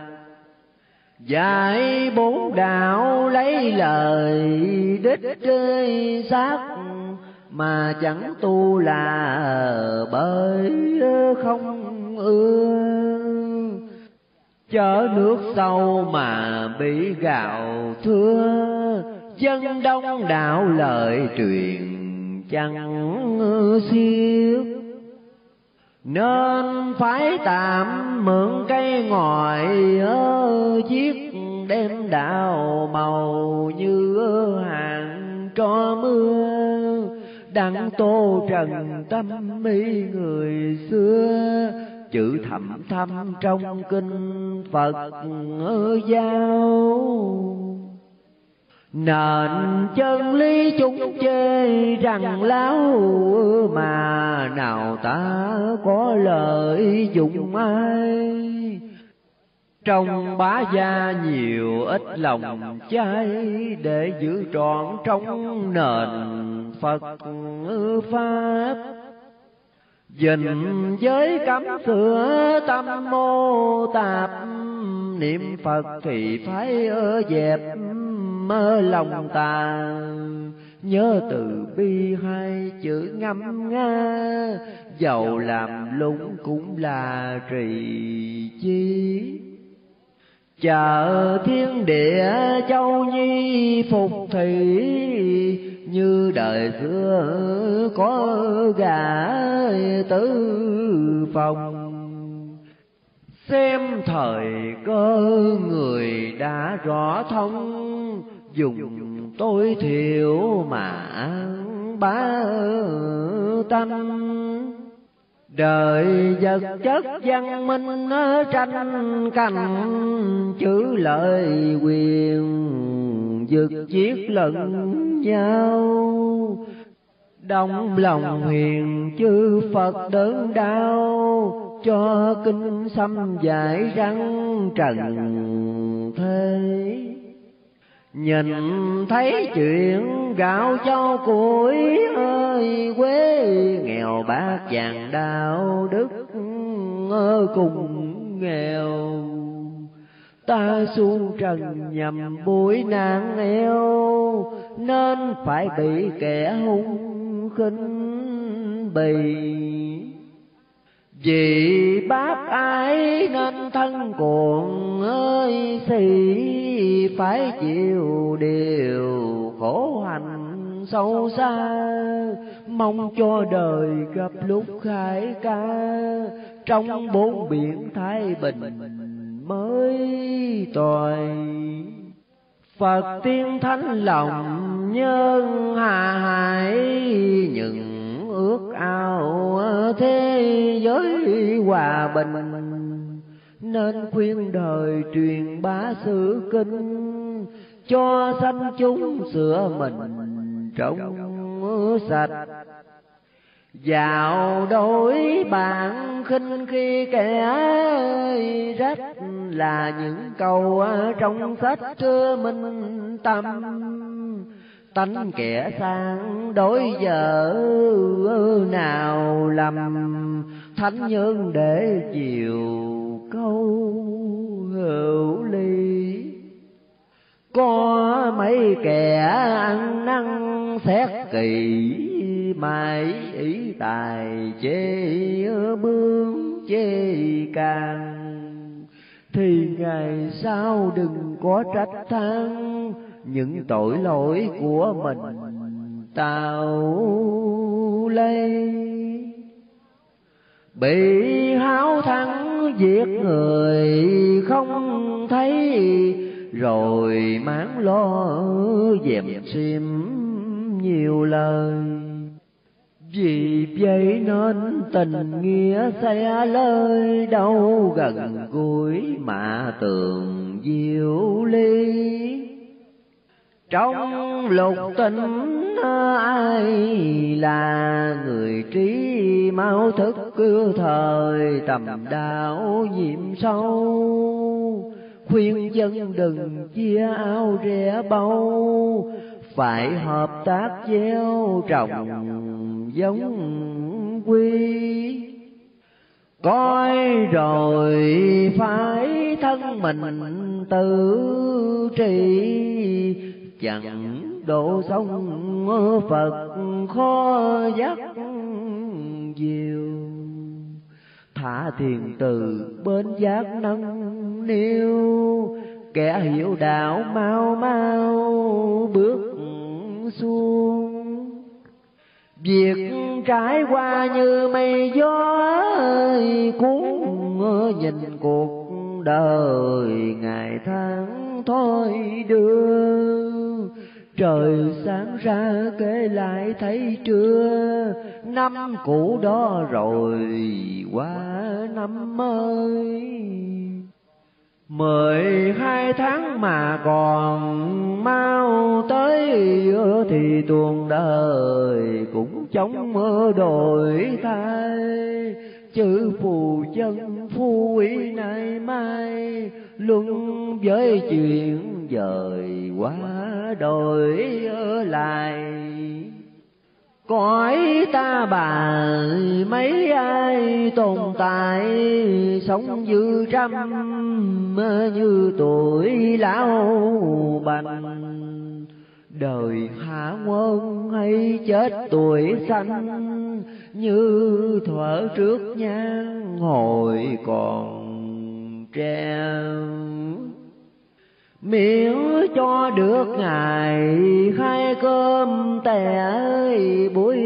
Giải bốn đạo lấy lời đích xác mà chẳng tu là bởi không ưa. Chở nước sâu mà bị gạo thưa dân đông đạo lời truyền chẳng xiết. Nên phải tạm mượn cây ngòi chiếc đem đạo màu như hàng cho mưa đặng tô trần tâm mi người xưa. Chữ thầm thâm trong kinh phật giao. Nền chân lý chúng chê rằng láo mà nào ta có lợi dụng ai? Trong bá gia nhiều ít lòng cháy để giữ trọn trong nền phật pháp. Dình giới cấm sửa tâm mô tạp, Niệm Phật thì phải ở dẹp mơ lòng tà. Nhớ từ bi hai chữ ngâm nga, dầu làm lũng cũng là trì chi. Chờ thiên địa châu nhi phục thị như đời xưa có gà tứ phòng. Xem thời cơ người đã rõ thông, dùng tôi thiểu mà bá tâm. Đời vật chất văn minh tranh cành, chữ lời quyền dực chiết lẫn nhau. Đồng lòng huyền chư phật đớn đau, cho kinh xâm giải răng trần thế. Nhìn thấy chuyện gạo cho củi ơi, quê nghèo bát vàng đạo đức cùng nghèo ta xuống trần nhầm bụi nạn eo nên phải bị kẻ hung khinh bì. Vì bác ái nên thân cuồng ơi xì phải chịu điều khổ hành sâu xa. Mong cho đời gặp lúc khải ca, trong bốn biển thái bình mới tội. Phật tiên thánh lòng nhân hà hải, những ước ao thế giới hòa bình. Nên khuyên đời truyền bá sự kinh, cho sanh chúng sửa mình trong sạch. Dạo đổi bạn khinh khi kẻ rách là những câu trong sách trưa minh tâm. Tánh kẻ sang đối vợ nào lầm, thánh nhân để chiều câu hữu ly. Có mấy kẻ ăn năn xét kỳ mãi ý tài chê bướng chê càng. Thì ngày sau đừng có trách than những tội lỗi của mình tạo lấy. Bị háo thắng giết người không thấy, rồi máng lo dèm xiêm nhiều lời vì vậy nên tình nghĩa sẽ lơi đâu gần gũi mà tường diệu ly. Trong lục tình ai là người trí mau thức cứ thời tầm đạo nhiệm sâu? Khuyên dân đừng chia áo rẻ bâu phải hợp tác gieo trồng giống quy. Coi rồi phải thân mình tự trì chẳng độ sông phật khó dắt diệu thả thiền từ bên giác nâng niu kẻ hiểu đạo mau mau bước xuống. Việc trải qua như mây gió ơi, cuốn nhìn cuộc đời ngày tháng thôi đưa. Trời sáng ra kể lại thấy trưa, năm cũ đó rồi qua năm mới mười hai tháng mà còn mau tới thì tuôn đời cũng chống mơ đổi thay. Chữ phù chân phu quý nay mai, luân với chuyện dời quá đổi ở lại cõi ta bà mấy ai tồn tại, sống dư trăm như tuổi lão bành. Đời hạ quân hay chết tuổi xanh như thuở trước nhan hồi còn treo miễn cho được ngày khai cơm tè buổi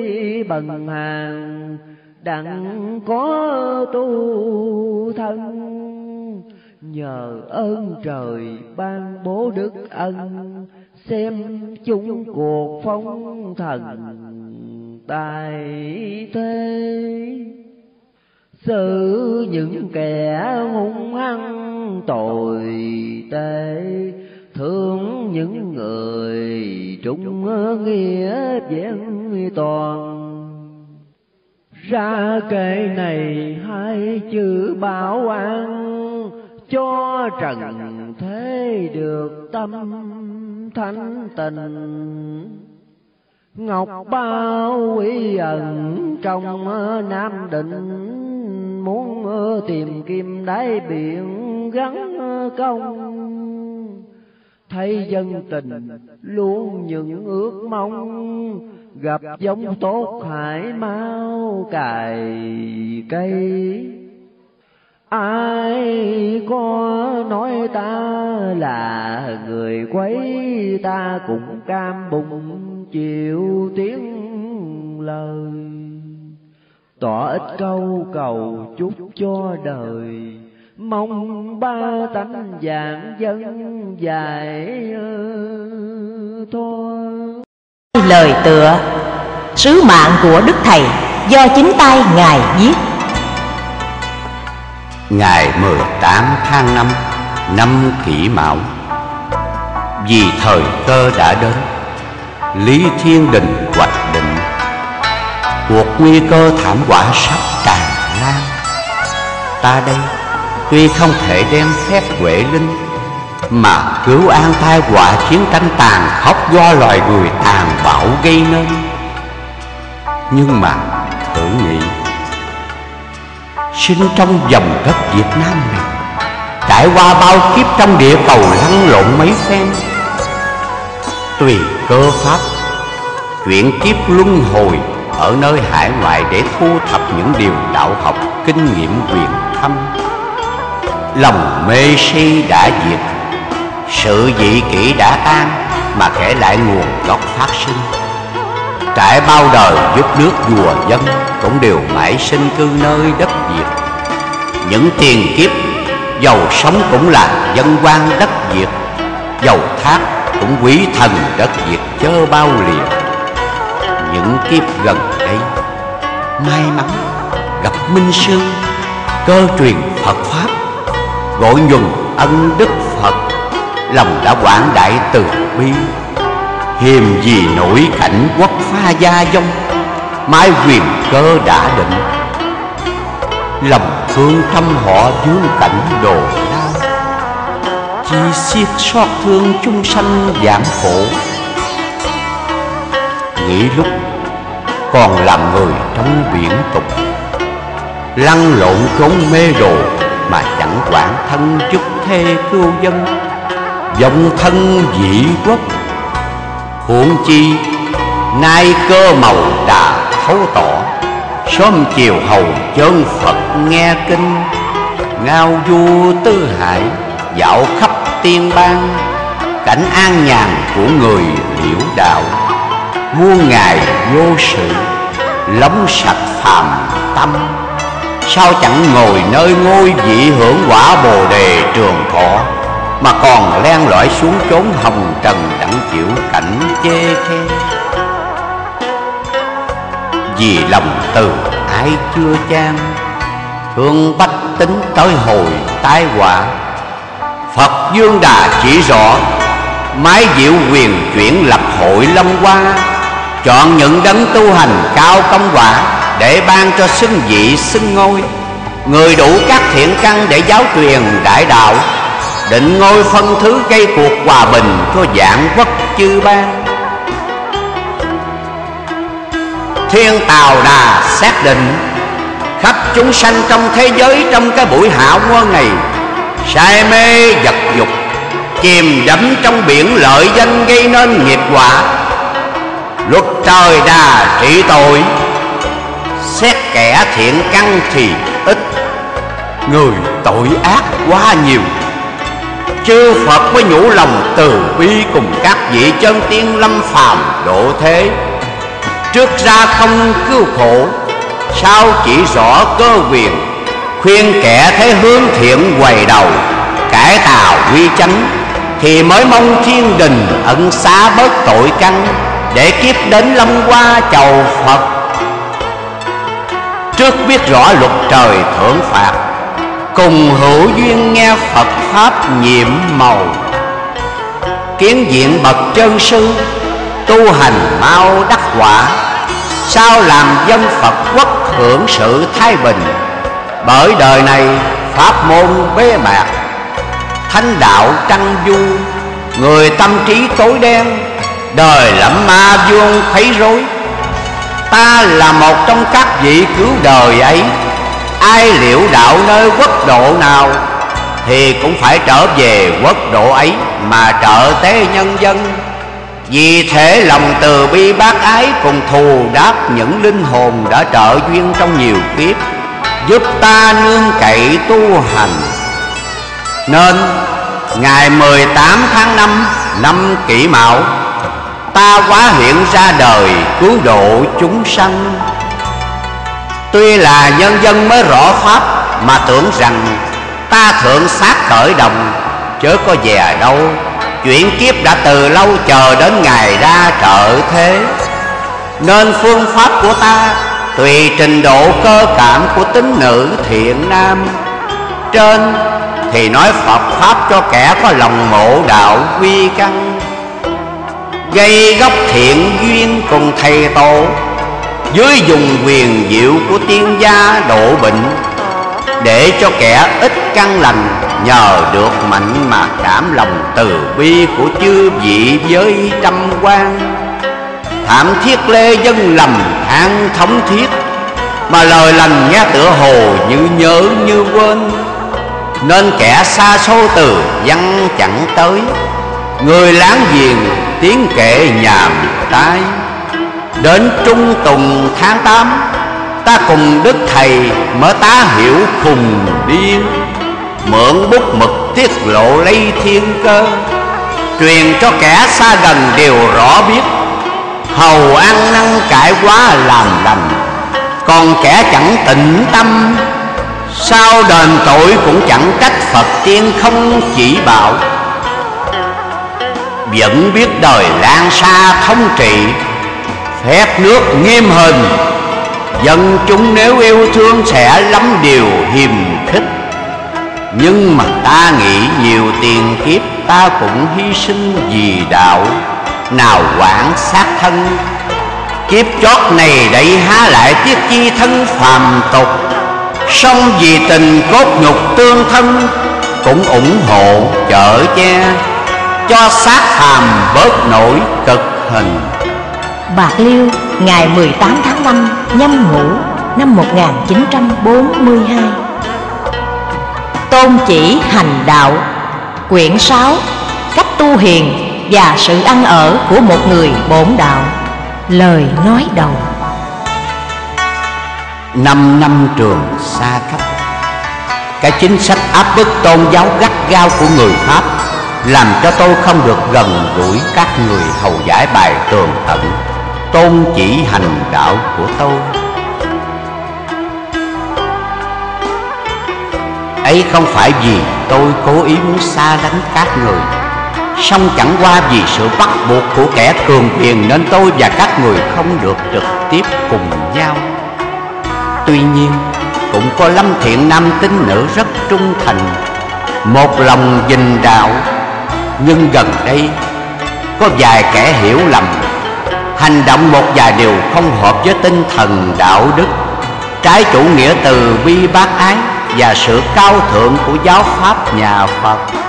bằng hàng, đặng có tu thân. Nhờ ơn trời ban bố đức ân, xem chung cuộc phong thần tài thế xử những kẻ hung hăng tội tệ, thương những người trung nghĩa vẹn toàn. Ra kệ này hai chữ bảo an, cho trần thế được tâm thanh tịnh ngọc bao quý ẩn trong nam định, muốn tìm kim đáy biển gắn công. Thấy dân tình luôn những ước mong, gặp giống tốt hải mau cài cây. Ai có nói ta là người quấy ta cũng cam bụng chịu tiếng lời. Tỏ ít câu cầu chúc cho đời mong ba tánh dạng dân dài thôi. Lời tựa sứ mạng của đức thầy do chính tay ngài viết. Ngày 18 tháng 5 năm kỷ mão vì thời cơ đã đến lý thiên đình hoạch định. Cuộc nguy cơ thảm họa sắp tràn lan. Ta đây, tuy không thể đem phép huệ linh, mà cứu an tai họa chiến tranh tàn khốc do loài người tàn bạo gây nên. Nhưng mà, thử nghĩ, sinh trong dòng đất Việt Nam này, trải qua bao kiếp trong địa cầu lăn lộn mấy phen tùy cơ pháp. Chuyển kiếp luân hồi ở nơi hải ngoại để thu thập những điều đạo học, kinh nghiệm quyền thâm. Lòng mê si đã diệt, sự dị kỷ đã tan, mà kể lại nguồn gốc phát sinh. Trải bao đời giúp nước vua dân cũng đều mãi sinh cư nơi đất Việt Những tiền kiếp, Giàu sống cũng là dân quan đất Việt Giàu thác cũng quý thần đất Việt chớ bao liền Những kiếp gần đây, May mắn gặp Minh Sư, Cơ truyền Phật Pháp. Gọi nhuần ân đức Phật, Lòng đã quảng đại từ bi. Hiềm gì nổi cảnh quốc pha gia dông, mái quyền cơ đã định. Lòng thương thăm họ dương cảnh đồ chi Chỉ xiết xót thương chung sanh giảm khổ. Nghĩ lúc còn làm người trong biển tục, Lăn lộn trốn mê đồ Mà chẳng quản thân chức thê cưu dân. Dòng thân dị quốc, Huống chi Nay cơ màu đã thấu tỏ, Sớm chiều hầu chân Phật nghe kinh, Ngao du tư hải Dạo khắp tiên ban Cảnh an nhàn của người liễu đạo. Muôn ngày vô sự Lóng sạch phàm tâm. Sao chẳng ngồi nơi ngôi vị hưởng quả bồ đề trường thọ, Mà còn len lỏi xuống chốn hồng trần đặng chịu cảnh chê khe? Vì lòng từ ai chưa chan Thương bách tính tới hồi tai họa. Phật Dương Đà chỉ rõ, Mái diệu quyền chuyển lập hội lâm hoa, Chọn những đấng tu hành cao công quả Để ban cho xưng vị xưng ngôi, Người đủ các thiện căn để giáo truyền đại đạo, Định ngôi phân thứ gây cuộc hòa bình cho dạng quốc chư ban. Thiên Tào Đà xác định, Khắp chúng sanh trong thế giới trong cái buổi hạ quân này Say mê vật dục, Chìm đắm trong biển lợi danh gây nên nghiệp quả. Luật trời đà trị tội, Xét kẻ thiện căn thì ít, Người tội ác quá nhiều. Chư Phật với nhủ lòng từ bi Cùng các vị chân tiên lâm phàm độ thế. Trước ra không cứu khổ, Sao chỉ rõ cơ quyền Khuyên kẻ thấy hướng thiện quầy đầu, Cải tạo quy chánh, Thì mới mong thiên đình ẩn xá bớt tội căn Để kiếp đến lâm qua chầu Phật. Trước biết rõ luật trời thưởng phạt, Cùng hữu duyên nghe Phật Pháp nhiệm màu. Kiến diện bậc chân sư, Tu hành mau đắc quả, Sao làm dân Phật quốc hưởng sự thái bình? Bởi đời này, pháp môn bế mạc, Thánh đạo trăng du, Người tâm trí tối đen, Đời lẫm ma vuông thấy rối. Ta là một trong các vị cứu đời ấy, Ai liễu đạo nơi quốc độ nào Thì cũng phải trở về quốc độ ấy Mà trợ tế nhân dân. Vì thế lòng từ bi bác ái Cùng thù đáp những linh hồn Đã trợ duyên trong nhiều kiếp. Giúp ta nương cậy tu hành. Nên, Ngày 18 tháng 5 Năm kỷ mão, Ta quá hiện ra đời Cứu độ chúng sanh. Tuy là nhân dân mới rõ pháp, Mà tưởng rằng Ta thượng sát khởi đồng, Chớ có về đâu. Chuyển kiếp đã từ lâu chờ đến ngày ra trợ thế. Nên phương pháp của ta Tùy trình độ cơ cảm của tính nữ thiện nam, Trên thì nói Phật Pháp cho kẻ có lòng mộ đạo quy căn. Gây gốc thiện duyên cùng thầy tổ, Dưới dùng quyền diệu của tiên gia độ bệnh, Để cho kẻ ít căn lành, Nhờ được mạnh mà cảm lòng từ bi Của chư vị với trăm quan. Thảm thiết lê dân lầm than thống thiết. Mà lời lành nghe tựa hồ như nhớ như quên. Nên kẻ xa xôi từ văn chẳng tới. Người láng giềng tiếng kệ nhàm tai. Đến trung tùng tháng tám, Ta cùng Đức Thầy mở tá hiểu khùng điên. Mượn bút mực tiết lộ lấy thiên cơ. Truyền cho kẻ xa gần đều rõ biết. Hầu ăn năn cải quá làm lành. Còn kẻ chẳng tịnh tâm, Sao đền tội cũng chẳng trách Phật tiên không chỉ bảo. Vẫn biết đời lan xa thống trị Phép nước nghiêm hình. Dân chúng nếu yêu thương sẽ lắm điều hiềm khích. Nhưng mà ta nghĩ nhiều tiền kiếp ta cũng hy sinh vì đạo. Nào quản sát thân. Kiếp chót này đẩy há lại tiếc chi thân phàm tục. Song vì tình cốt nhục tương thân, cũng ủng hộ chở che, cho sát hàm bớt nổi cực hình. Bạc Liêu, ngày 18 tháng 5 nhâm ngũ năm 1942 Tôn chỉ hành đạo, Quyển 6 Cách tu hiền và sự ăn ở của một người bổn đạo. Lời nói đầu. Năm năm trường xa cách, Cái chính sách áp bức tôn giáo gắt gao của người Pháp Làm cho tôi không được gần gũi các người hầu giải bài tường tận, Tôn chỉ hành đạo của tôi. Ấy không phải vì tôi cố ý muốn xa lánh các người song chẳng qua vì sự bắt buộc của kẻ cường quyền Nên tôi và các người không được trực tiếp cùng nhau. Tuy nhiên, cũng có lâm thiện nam tín nữ rất trung thành, Một lòng dình đạo. Nhưng gần đây, có vài kẻ hiểu lầm, Hành động một vài điều không hợp với tinh thần đạo đức, Trái chủ nghĩa từ bi bác ái Và sự cao thượng của giáo pháp nhà Phật.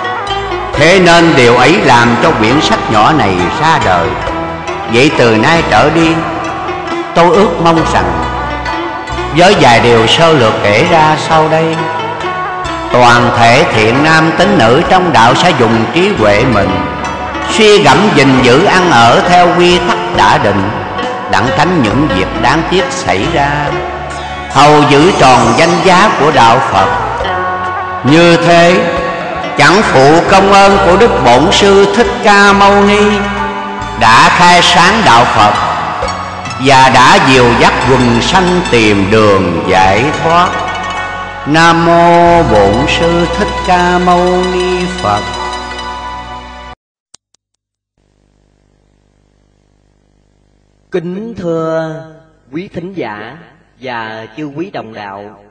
Thế nên điều ấy làm cho quyển sách nhỏ này ra đời. Vậy từ nay trở đi, Tôi ước mong rằng Với vài điều sơ lược kể ra sau đây, Toàn thể thiện nam tín nữ trong đạo sẽ dùng trí huệ mình Suy gẫm gìn giữ ăn ở theo quy tắc đã định, Đặng tránh những việc đáng tiếc xảy ra. Hầu giữ tròn danh giá của đạo Phật. Như thế chẳng phụ công ơn của đức bổn sư thích ca mâu ni, đã khai sáng đạo phật và đã dìu dắt quần sanh tìm đường giải thoát. Nam mô bổn sư thích ca mâu ni phật. Kính thưa quý thính giả và chư quý đồng đạo,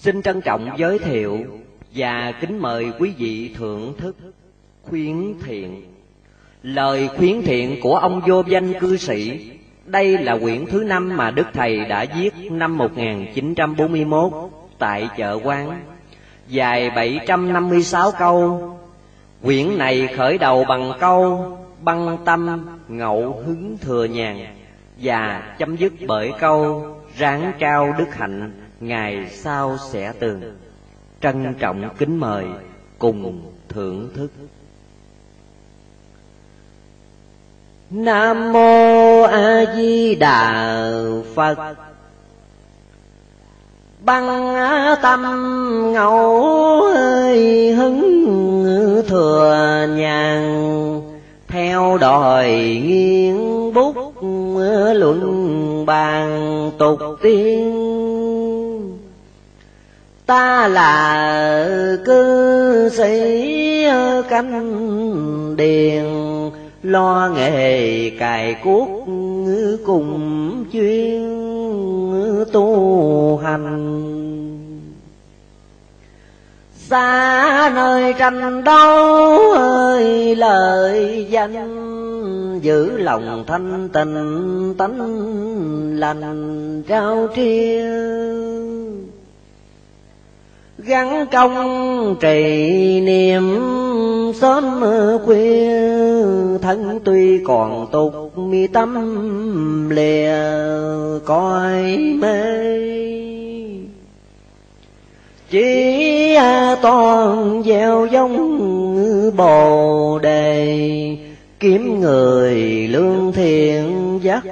Xin trân trọng giới thiệu và kính mời quý vị thưởng thức khuyến thiện. Lời khuyến thiện của ông vô danh cư sĩ, đây là quyển thứ năm mà đức thầy đã viết năm 1941 tại chợ quán. Dài 756 câu, quyển này khởi đầu bằng câu băng tâm ngậu hứng thừa nhàn và chấm dứt bởi câu ráng trao đức hạnh ngày sau sẽ tường trân trọng kính mời cùng thưởng thức. Nam mô a di đà phật. Băng tâm ngẫu ơi hứng thừa nhàn, theo đòi nghiêng bút luận bàn tục tiên ta là cư sĩ canh điền, lo nghề cài cuốc cùng chuyên tu hành. Xa nơi tranh đấu ơi, lời danh giữ lòng thanh tình tánh lành trao triêu gắn công trì niệm. Sớm khuya thân tuy còn tục, mi tâm lìa, coi mê. Chỉ toàn gieo giống bồ đề, kiếm người lương thiện dắt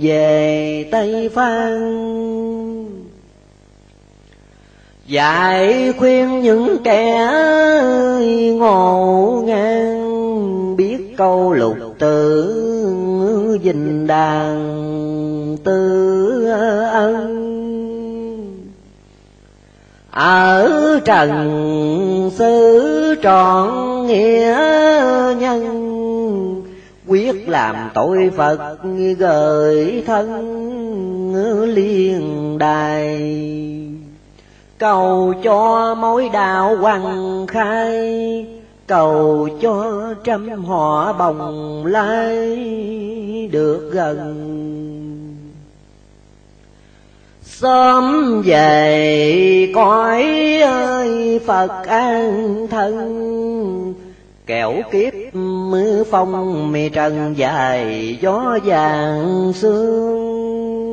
về tây phan dạy khuyên những kẻ ngộ ngang, biết câu lục tử dình đàn tư ân. Ở trần xứ trọn nghĩa nhân, quyết làm tội phật gợi thân liên đài cầu cho mối đạo hoàng khai, cầu cho trăm họ bồng lai được gần. Sớm về cõi ơi, phật an thân, kẻo kiếp mưa phong mì trần dài gió vàng sương.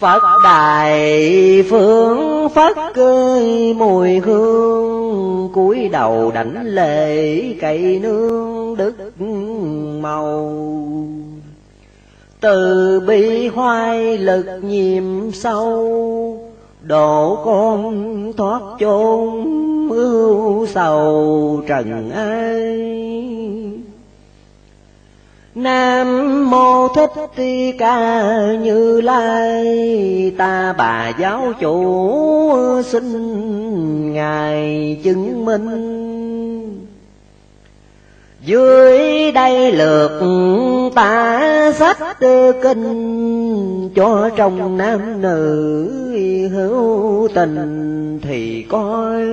Phật đài phương Phất ơi mùi hương, cúi đầu đảnh lễ cây nương đức màu. Từ bi hoai lực nhiệm sâu, độ con thoát chốn ưu sầu trần ai Nam mô thích ti ca như lai. Ta bà giáo chủ xin ngài chứng minh. Dưới đây lượt ta sách kinh cho trong nam nữ hữu tình thì coi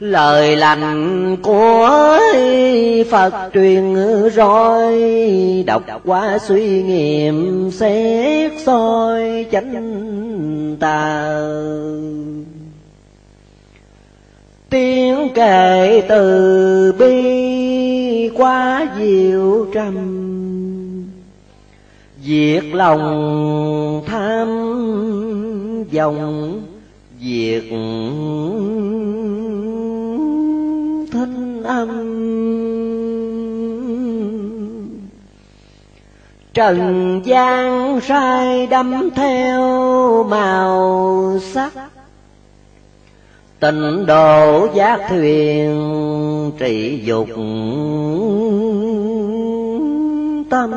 lời lành của Phật truyền rồi, đọc qua suy nghiệm xét soi chánh tà tiếng kệ từ bi quá diệu trầm, diệt lòng tham vọng, diệt âm. Trần gian sai đâm theo màu sắc. Tịnh độ giác thuyền trị dục tâm.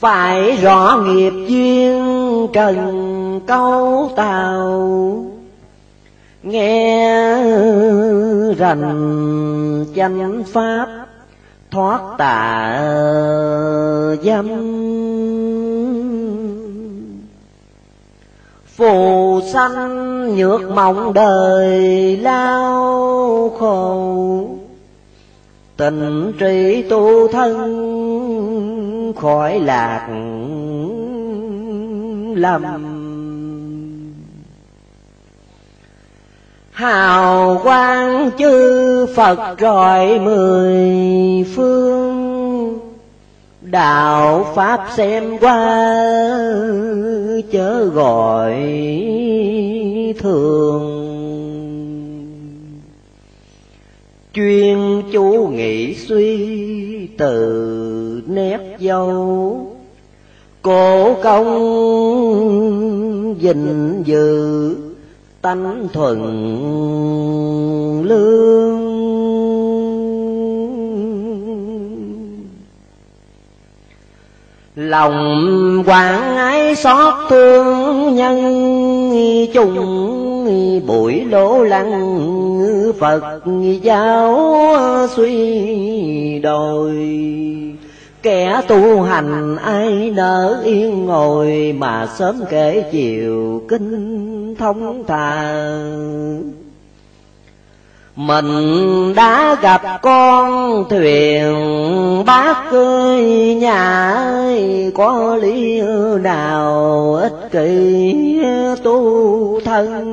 Phải rõ nghiệp duyên trần câu tàu nghe rành chánh pháp thoát tà dâm. Phù sanh nhược mộng đời lao khổ. Tình trí tu thân khỏi lạc lầm. Hào quang chư phật rọi mười phương. Đạo pháp xem qua, chớ gọi thường. Chuyên chú nghĩ suy từ nét dâu cổ công gìn giữ tánh thuần lương. Lòng quảng ái xót thương nhân, chung buổi lỗ lăng phật giáo suy đồi kẻ tu hành ai nỡ yên ngồi mà sớm kể chiều kinh thông thà. Mình đã gặp con thuyền bác ơi, nhà ơi, có lý nào ích kỷ tu thân?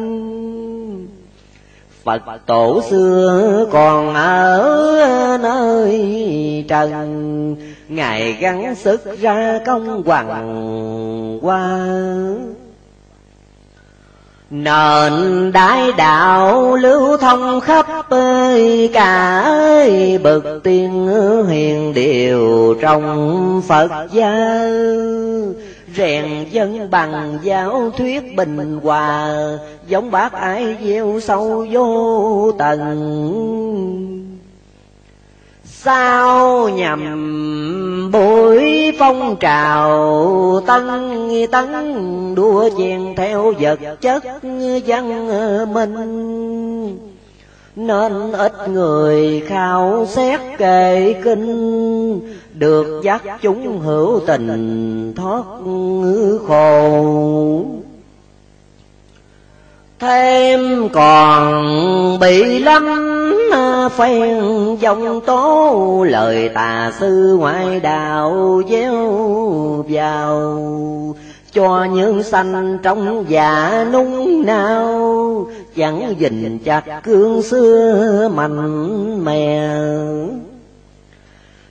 Phật tổ xưa còn ở nơi trần Ngài gắng sức ra công hoàng qua Nền đại đạo lưu thông khắp cả ơi bậc tiên hiền điều trong Phật gia rèn dân bằng giáo thuyết bình hòa, giống bác ai gieo sâu vô tận sao nhầm buổi phong trào tân tấn đua chen theo vật chất văn minh nên ít người khao xét kệ kinh, được dắt chúng hữu tình thoát khổ. Thêm còn bị lắm phen dòng tố, lời tà sư ngoại đạo gieo vào. Cho những sanh trong dạ nung nao, chẳng dình chặt cương xưa mạnh mè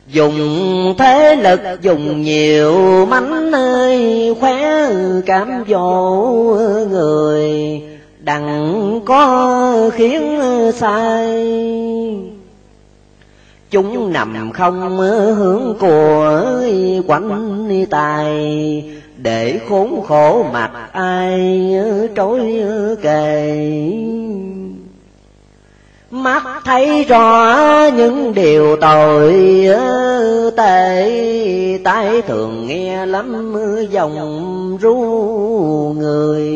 dùng thế lực, dùng nhiều mánh ơi, khóe cảm dỗ người đặng có khiến sai. Chúng nằm không hướng của quanh tài, để khốn khổ mặt ai trối kề. Mắt thấy rõ những điều tội tệ, tai thường nghe lắm, dòng ru người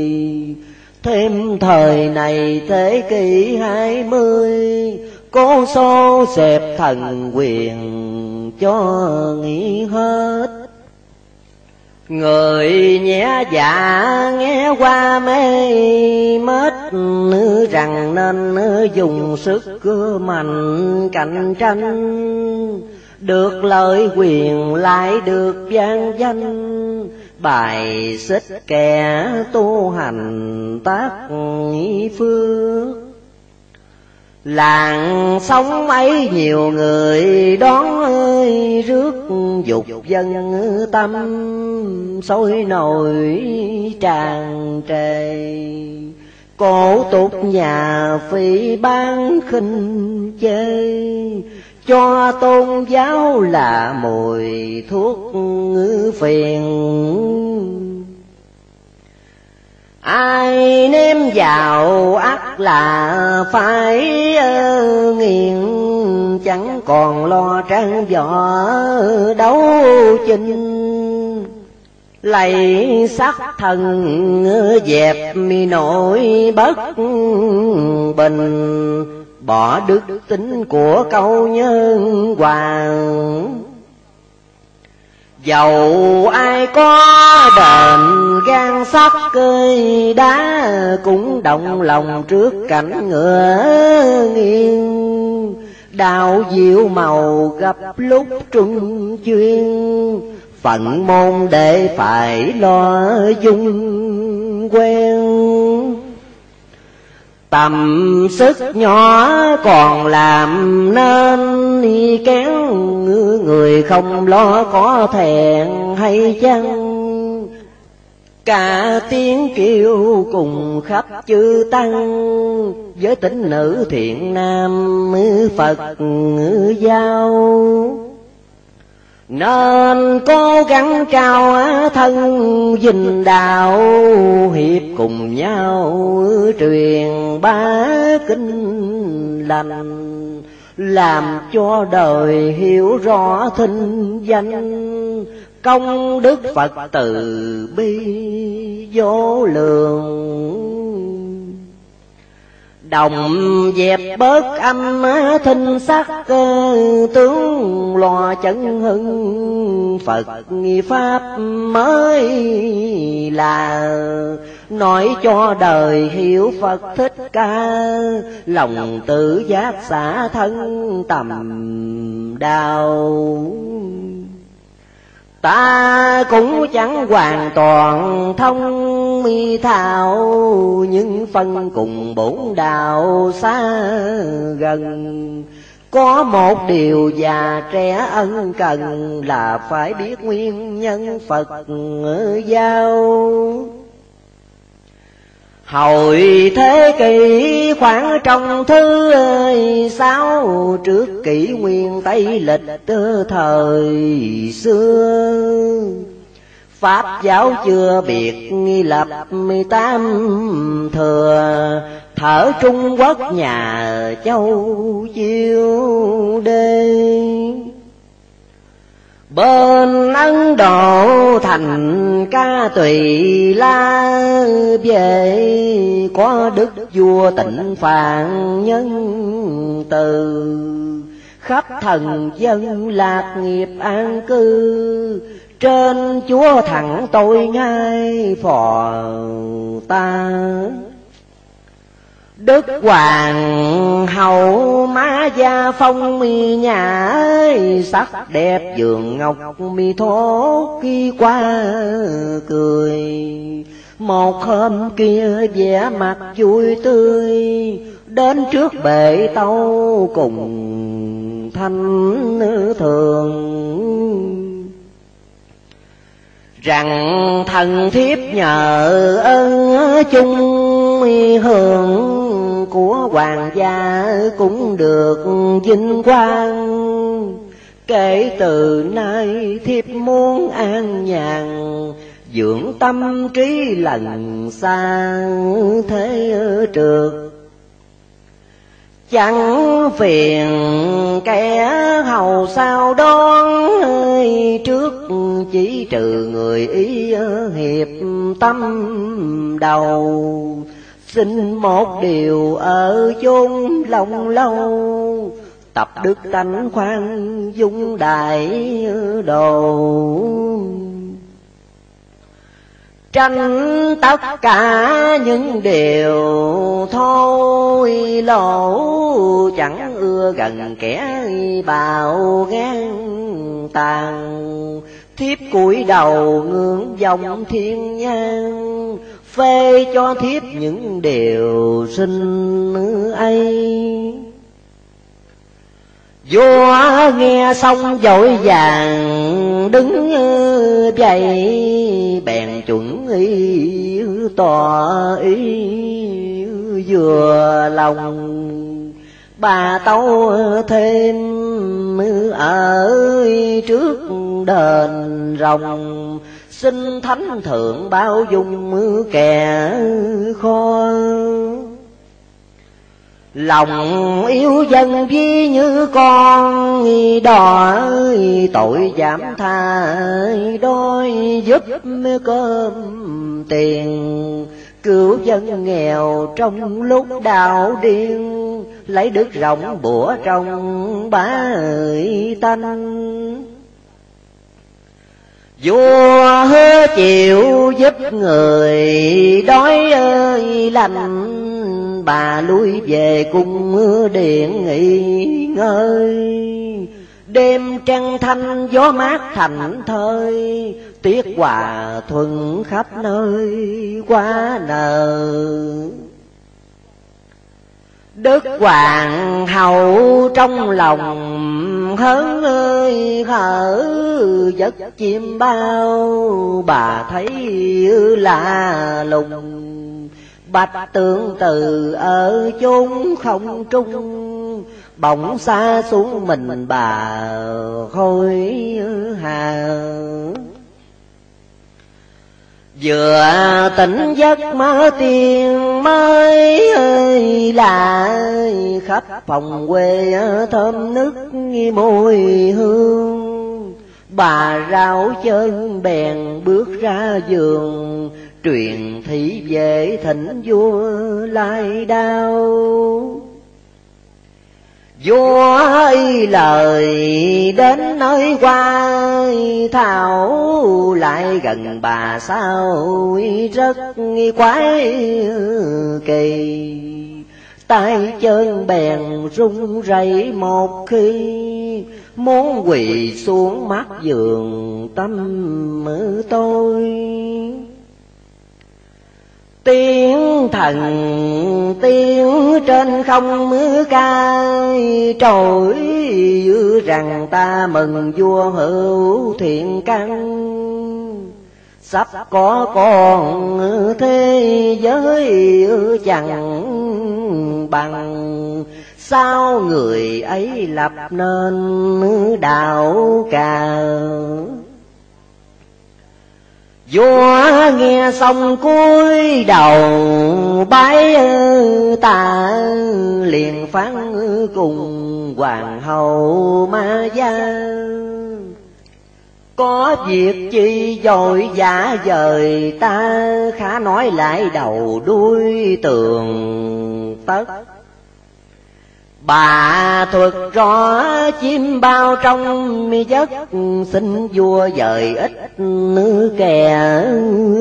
thêm thời này thế kỷ hai mươi cố xô xẹp thần quyền cho nghĩ hết. Người nhẹ dạ nghe qua mê mết rằng nên dùng sức mạnh cạnh tranh. Được lợi quyền lại được gian danh bài xích kẻ tu hành tác phước làng sống ấy nhiều người đón ơi, rước dục dân tâm, sôi nổi tràn trề. Cổ tục nhà phi ban khinh chơi cho tôn giáo là mùi thuốc phiền. Ai ném vào ắt là phải ờ, nghiền. Chẳng còn lo trang võ đấu chinh. Lạy sắc thần ờ, dẹp mi nổi bất bình bỏ đức tính của câu nhân hoàng. Dầu ai có đền gan sắt cơi đá Cũng động lòng trước cảnh ngựa nghiêng. Đạo diệu màu gặp lúc trung chuyên, Phận môn để phải lo dung quen. Tầm sức nhỏ còn làm nên kéo Người không lo có thẹn hay chăng? Cả tiếng kêu cùng khắp chư tăng, Với tính nữ thiện nam Phật giao nên cố gắng trao thân dình đạo, hiệp cùng nhau truyền bá kinh lành, làm cho đời hiểu rõ thinh danh. Công đức phật từ bi vô lượng. Đồng dẹp bớt âm thinh sắc ờ, tướng lò chân hưng. Phật Pháp mới là Nói cho đời hiểu Phật thích ca. Lòng tự giác xả thân tầm đau ta cũng chẳng hoàn toàn thông mi thạo nhưng phân cùng bổn đạo xa gần. Có một điều già trẻ ân cần là phải biết nguyên nhân phật giao. Hồi thế kỷ khoảng trong thứ sáu Trước kỷ nguyên Tây lịch thời xưa. Pháp giáo chưa biệt lập tam thừa, Thở Trung Quốc nhà châu chiêu đê. Bên Ấn Độ thành ca tùy la về Có đức vua tịnh phạn nhân từ. Khắp thần dân lạc nghiệp an cư, Trên chúa thẳng tôi ngay phò ta Đức Hoàng hậu má gia phong mi nhã Sắc đẹp giường ngọc mi thố khi qua cười. Một hôm kia vẻ mặt vui tươi, Đến trước bệ tâu cùng thanh nữ thường. Rằng thần thiếp nhờ ơn chung hưởng của hoàng gia cũng được vinh quang. Kể từ nay thiếp muốn an nhàn, dưỡng tâm trí lần xa thế trượt. Chẳng phiền kẻ hầu sao đón, trước chỉ trừ người ý hiệp tâm đầu xin một điều ở chốn lòng lâu. Tập đức tánh khoan dung đại đồ. Tranh tất cả những điều thôi lỗ, chẳng ưa gần kẻ bào gan tàn. Thiếp cúi đầu ngưỡng dòng thiên nhang phê cho thiếp những điều sinh ấy. Vua nghe xong vội vàng đứng dậy, bèn chuẩn y tòa ý vừa lòng. Bà tâu thêm ở trước đền rồng xin thánh thượng bao dung kẻ khó lòng yêu dân vi như con đòi tội giảm tha đôi giúp cơm tiền. Cứu dân nghèo trong lúc đạo điên, lấy đức rộng bủa trong bá tanh vua hứa chịu giúp người đói ơi, lành bà lui về cung điện nghỉ ngơi đêm trăng thanh, gió mát thành thơi, tiết hòa thuận khắp nơi quá nở. Đức Hoàng hậu trong lòng hớn ơi khở, giấc chim bao bà thấy là lùng. Bạch tượng từ ở chốn không trung, bỗng xa xuống mình bà khôi hà vừa tỉnh giấc mơ tiền mới ơi là khắp phòng quê thơm nức mùi hương. Bà rau chân bèn bước ra giường, truyền thị về thỉnh vua lai đao vua ơi, lời đến nơi qua thảo lại gần bà sao rất quái kỳ. Tay chân bèn run rẩy một khi, muốn quỳ xuống mắt giường tâm tôi tiếng thần, tiếng trên không mưa ca trồi rằng ta mừng vua hữu thiện căn. Sắp có con thế giới chẳng bằng. Sao người ấy lập nên đạo cao vua nghe xong cúi đầu, bái tạ liền phán cùng hoàng hậu ma gia. Có việc chi dội giả dời ta, khá nói lại đầu đuôi tường tất. Bà thuật rõ chim bao trong mi giấc, Xin vua dời ít nữ kè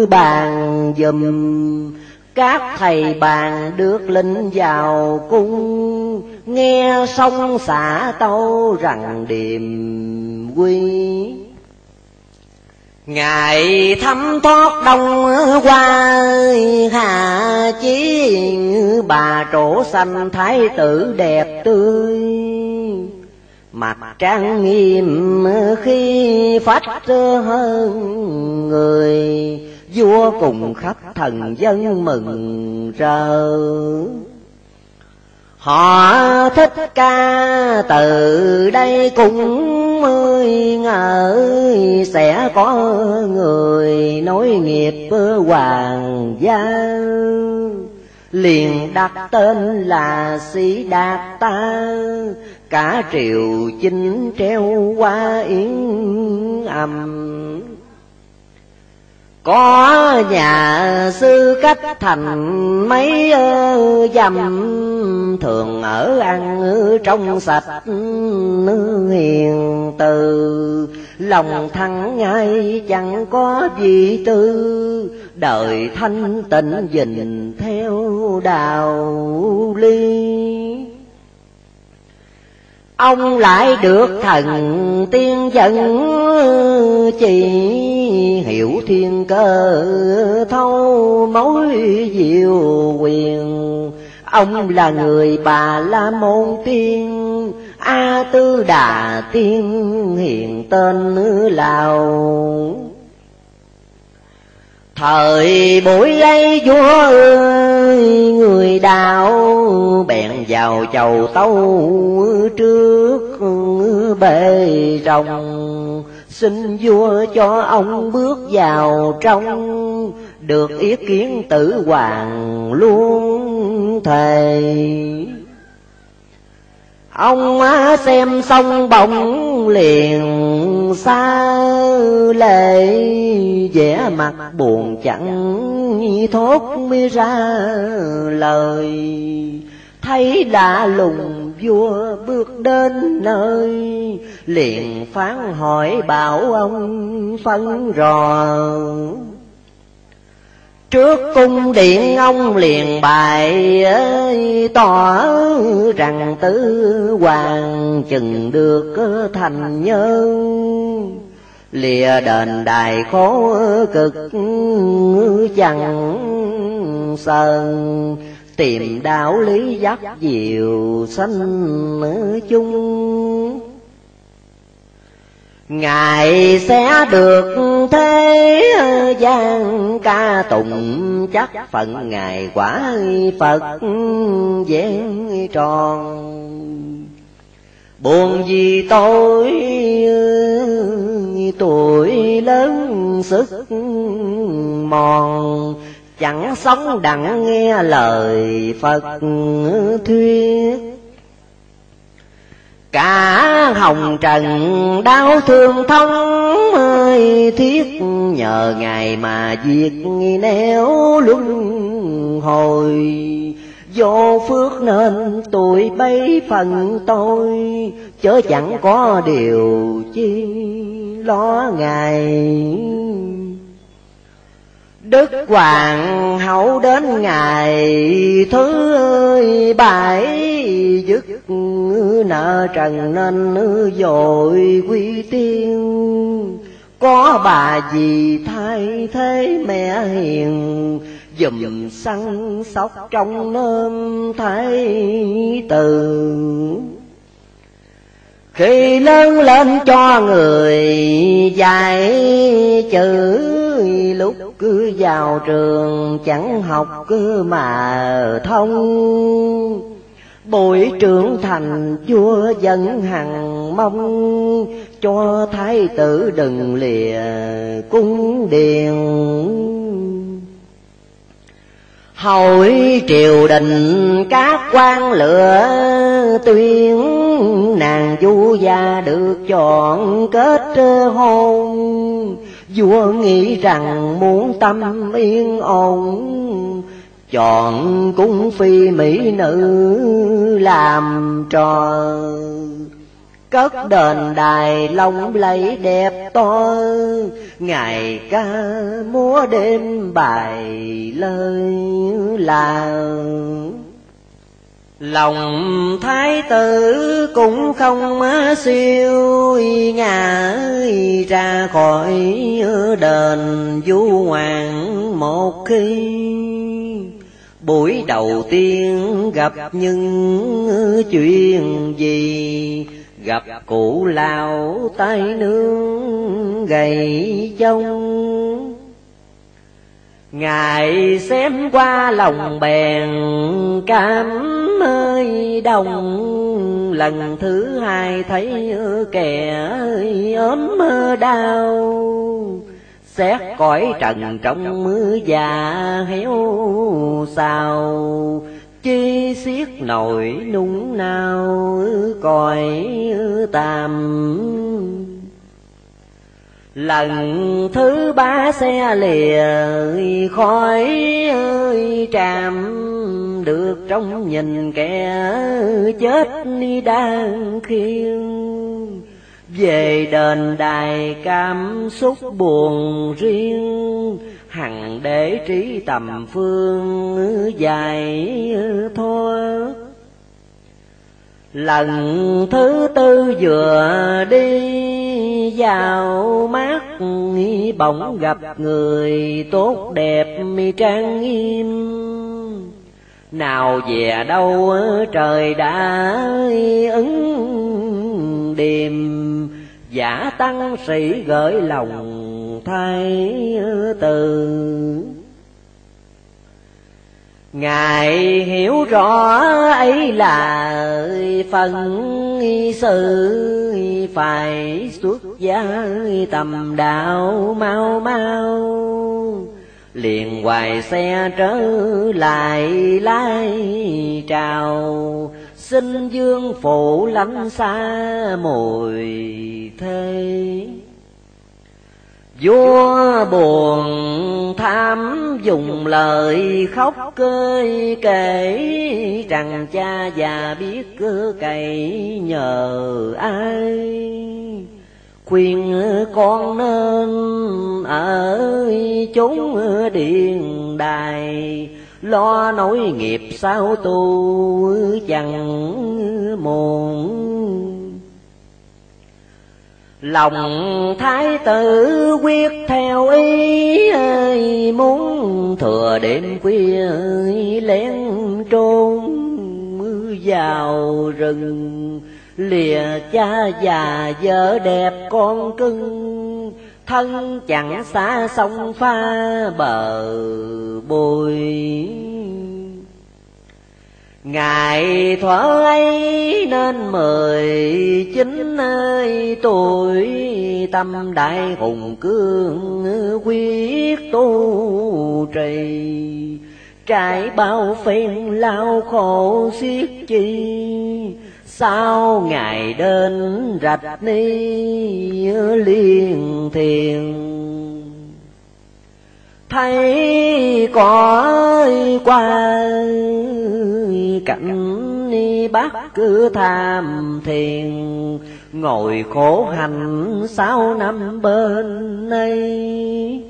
bàn dùm. Các thầy bàn được linh vào cung, Nghe sông xả tâu rằng điềm quy. Ngày thăm thoát đông qua hà chí bà trổ xanh thái tử đẹp tươi. Mặt trang nghiêm khi phát hơn người, vua cùng khắp thần dân mừng rỡ. Họ thích ca từ đây cũng mươi ngờ, Sẽ có người nối nghiệp hoàng gia Liền đặt tên là Sĩ Đạt ta, Cả triều chinh treo qua yến âm có nhà sư cách thành mấy ờ, dầm thường ở ăn trong sạch hiền từ. Lòng thăng ngay chẳng có gì tư, đời thanh tịnh dình theo đạo ly ông lại được thần tiên dẫn chỉ hiểu thiên cơ thâu mối diệu quyền. Ông là người bà la môn tiên. A tư đà tiên hiện tên lào. Thời buổi ấy vua ơi người đạo, bèn vào chầu tâu trước bề rồng. Xin vua cho ông bước vào trong, được ý kiến tử hoàng luôn thề. Ông xem xong bỗng liền xa lệ, vẻ mặt buồn chẳng thốt mi ra lời. Thấy đã lùng vua bước đến nơi, liền phán hỏi bảo ông phân rò Trước cung điện, ông liền bài ơi tỏ rằng tứ hoàng chừng được thành nhân. Lìa đền đài khổ cực chẳng sơn tìm đạo lý dắt diệu sanh chung. Ngài sẽ được thế gian ca tụng, chắc phận Ngài quả Phật vẹn tròn. Buồn vì tôi, tuổi lớn sức mòn, Chẳng sống đặng nghe lời Phật thuyết cả hồng trần đau thương thông ơi, thiết nhờ ngài mà diệt nẻo luân hồi. Vô phước nên tuổi bấy phần tôi, chớ chẳng có điều chi lo ngài. Đức Hoàng hậu đến ngày thứ bảy dứt nợ trần nên dội quy tiên. Có bà gì thay thế mẹ hiền, dùm săn sóc trong nôm thái từ khi lớn lên cho người dạy chữ, lúc cứ vào trường chẳng học cứ mà thông. Bội trưởng thành vua dân hằng mong, Cho thái tử đừng lìa cung điện hỏi triều đình các quan lựa tuyên Nàng du gia được chọn kết hôn. Vua nghĩ rằng muốn tâm yên ổn, Chọn cung phi mỹ nữ làm trò. Cất đền đài long lẫy đẹp to, Ngày ca múa đêm bài lời là Lòng thái tử cũng không siêu ngã ra khỏi đền du hoàng một khi. Buổi đầu tiên gặp những chuyện gì? Gặp cụ lao tay nương gầy trông Ngài xem qua lòng bèn cảm ơi đồng. Lần thứ hai thấy kẻ ốm đau. Xét cõi trần trong mưa già héo sao Chi xiết nổi nung nao, cõi tạm Lần thứ ba xe lìa khỏi ơi, tràm Được trong nhìn kẻ chết đang khiêng. Về đền đài cảm xúc buồn riêng, Hằng để trí tầm phương dài thôi. Lần thứ tư vừa đi vào mắt Bỗng gặp người tốt đẹp trang nghiêm. Nào về đâu, trời đã ứng điềm, Giả tăng sĩ gửi lòng thay từ. Ngài hiểu rõ ấy là phần sự phải xuất gia tầm đạo mau mau. Liền hoài xe trở lại lai trào, xin dương phụ lánh xa mùi thế Vua buồn tham dùng lời khóc cơi kể Rằng cha già biết cứ cậy nhờ ai. Khuyên con nên ở chốn điện đài, Lo nối nghiệp sao tu chẳng muộn lòng thái tử quyết theo ý ơi, muốn thừa đêm khuya lén trốn vào rừng. Lìa cha già vợ đẹp con cưng, thân chẳng xa sông pha bờ bồi. Ngài thuở ấy nên mười chín tuổi Tâm đại hùng cương quyết tu trì. Trải bao phen lao khổ xiết chi, Sao ngày đến rạch ni liên thiền? Thấy có qua cảnh bác cứ tham thiền, ngồi khổ hành sáu năm bên đây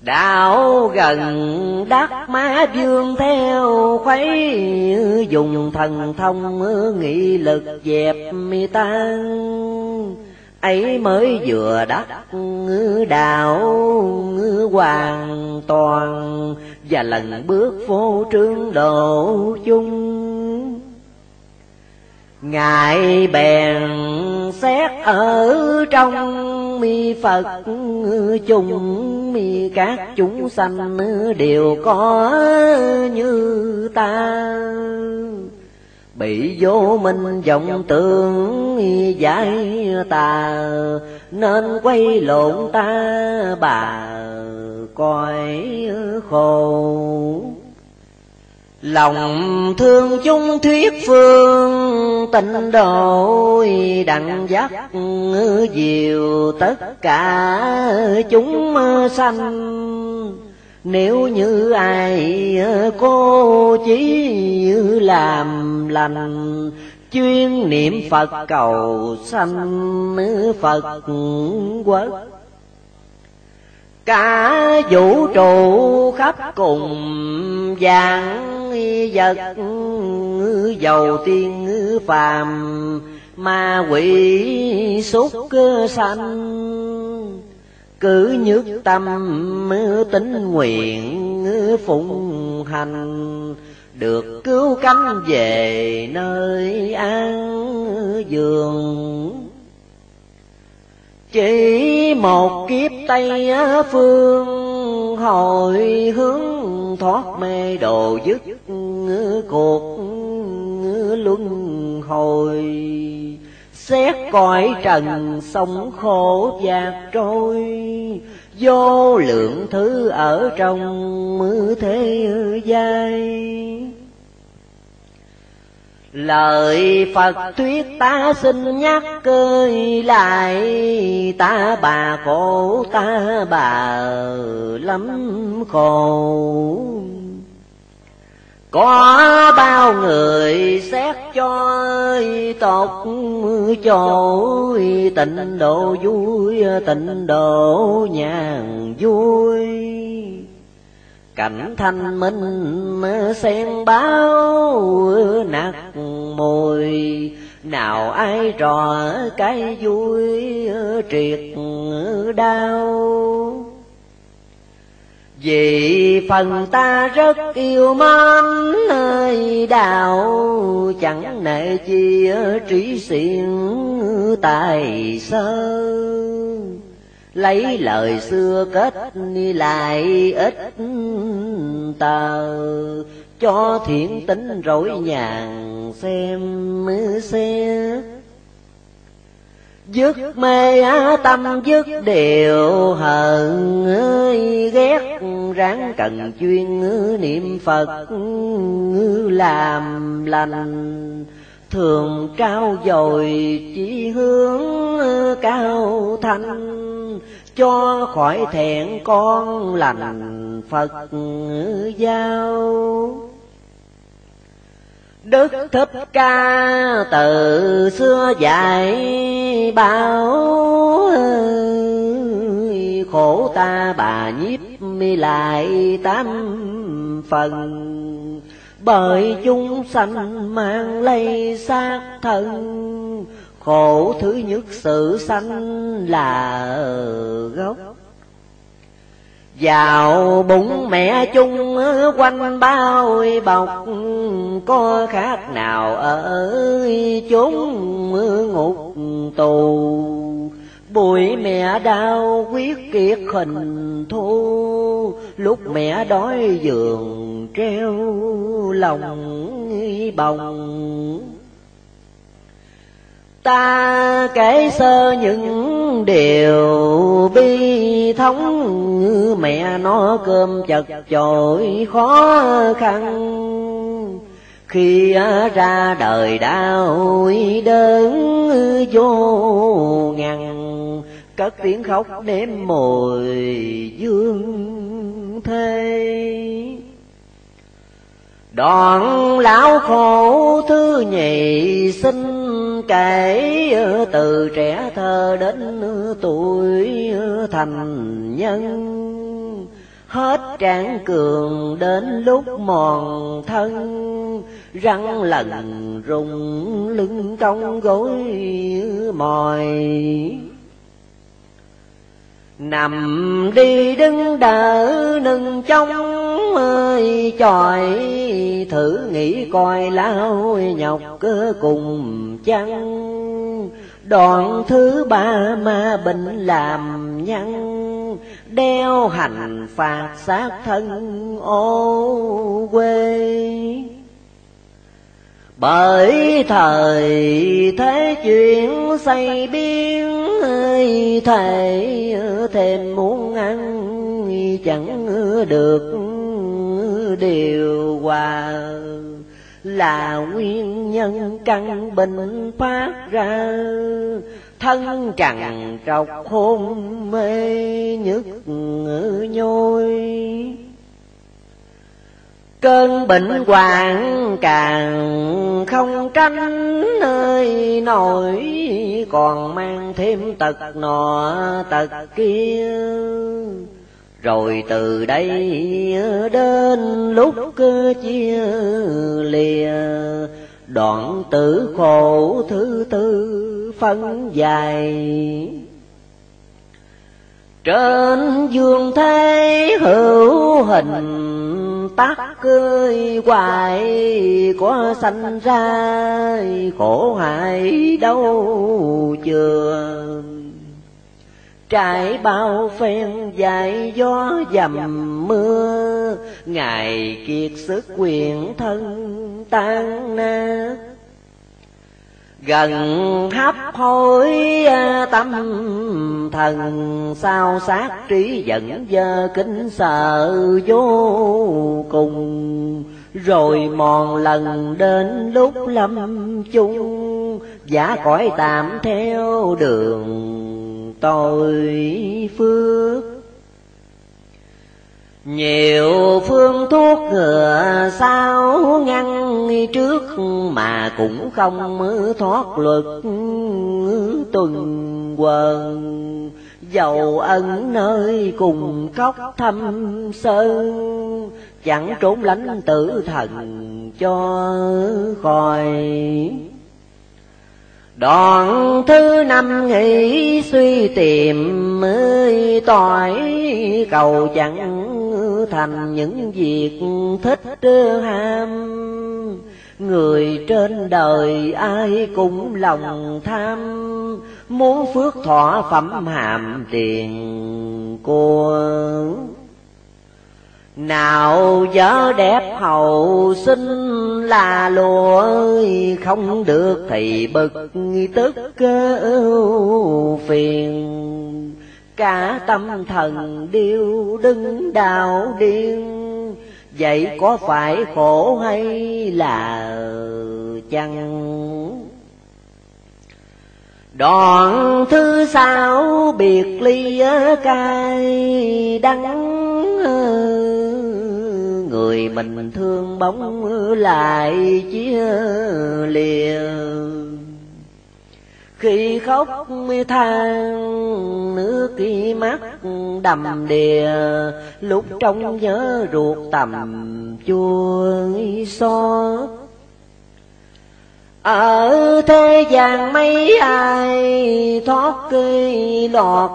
đạo gần đắc má dương theo khuấy, dùng thần thông nghị lực dẹp mi tan ấy mới vừa đắc đạo hoàn toàn và lần bước vô trương độ chung. Ngài bèn xét ở trong mi Phật chung, mi các chúng sanh đều có như ta. Bị vô minh vọng tưởng giải tà, nên quay lộn ta bà coi khổ. Lòng thương chung thuyết phương tình đội đặng dắt diệu tất cả chúng sanh. Nếu như ai cô chỉ làm lành, chuyên niệm phật cầu sanh phật quốc cả vũ trụ khắp cùng vàng vật dầu tiên phàm, ma quỷ súc sanh. Cứ nhức tâm, tính nguyện phụng hành, được cứu cánh về nơi an giường chỉ một kiếp tây phương, hồi hướng thoát mê đồ dứt cuộc luân hồi. Xét cõi trần sông khổ dạt trôi, vô lượng thứ ở trong mưa thế gian Lời Phật thuyết ta xin nhắc cơi lại, Ta bà khổ, ta bà lắm khổ. Có bao người xét cho tột chỗ Tịnh độ vui, tịnh độ nhàn vui cảnh thanh minh xem báo nạt mùi. Nào ai trò cái vui triệt đau. Vì phần ta rất yêu mến nơi đạo chẳng nệ chi trí xuyên tài sơ lấy lời xưa kết lại ít tờ. Cho thiện tính rỗi nhàn xem xe. Dứt mê á tâm dứt đều hận ơi, ghét ráng cần chuyên niệm phật làm lành thường trao dồi chỉ hướng cao thanh cho khỏi thẹn con lành Phật giao. Đức Thích Ca từ xưa dạy bảo, khổ ta bà nhiếp mi lại tám phần bởi chúng sanh mang lây xác thân, khổ thứ nhất sự sanh là gốc. Vào bụng mẹ chung quanh bao bọc, có khác nào ở chốn ngục tù bụi mẹ đau, quyết kiệt hình thu. Lúc mẹ đói giường treo lòng bồng. Ta kể sơ những điều bi thống. Mẹ nó cơm chật chội khó khăn. Khi ra đời đau đớn vô ngàn cất tiếng khóc đêm mùi dương thê. Đoạn lão khổ thứ nhị sinh kể, từ trẻ thơ đến tuổi thành nhân. Hết tráng cường đến lúc mòn thân, răng lần rùng lưng cong gối mỏi nằm đi đứng đỡ nâng trong ơi chòi thử nghĩ coi lao nhọc cơ cùng chăng. Đoạn thứ ba ma bệnh làm nhăn, Đeo hành phạt sát thân ô quê bởi thời thế chuyện xây biến thầy thêm muốn ăn, chẳng được điều hòa. Là nguyên nhân căn bệnh phát ra, thân trần trọc hôn mê nhức nhối cơn bệnh hoạn càng không tránh nơi nổi, còn mang thêm tật nọ tật kia. Rồi từ đây đến lúc cơ chia lìa, đoạn tử khổ thứ tư phân dài. Trên dương thế hữu hình tác cười hoài có sanh ra, khổ hại đâu chưa trải bao phen dài gió dầm mưa ngày kiệt sức quyền thân tan nát gần hấp hối à, tâm thần sao sát trí giận dơ kính sợ vô cùng. Rồi mòn lần đến lúc lâm chung, giả cõi tạm theo đường tội phước. Nhiều phương thuốc ngừa sao ngăn trước mà cũng không thoát luật tuần quần. Dầu ân nơi cùng khóc thâm sơn, chẳng trốn lánh tử thần cho khỏi. Đoạn thứ năm nghĩ suy tìm mới tỏi cầu chẳng thành những việc thích ham. Người trên đời ai cũng lòng tham, Muốn phước thọ phẩm hàm tiền của. Nào vợ đẹp hậu sinh là lùa không được thì bực tức ưu phiền cả tâm thần điêu đứng đào điên. Vậy có phải khổ hay là chăng? Đoạn thứ sáu biệt ly cay đắng, người mình thương bóng lại chia liều khi khóc than nước khi mắt đầm đìa. Lúc trong nhớ ruột tầm chua xót. Ở thế gian mấy ai thoát cây lọt,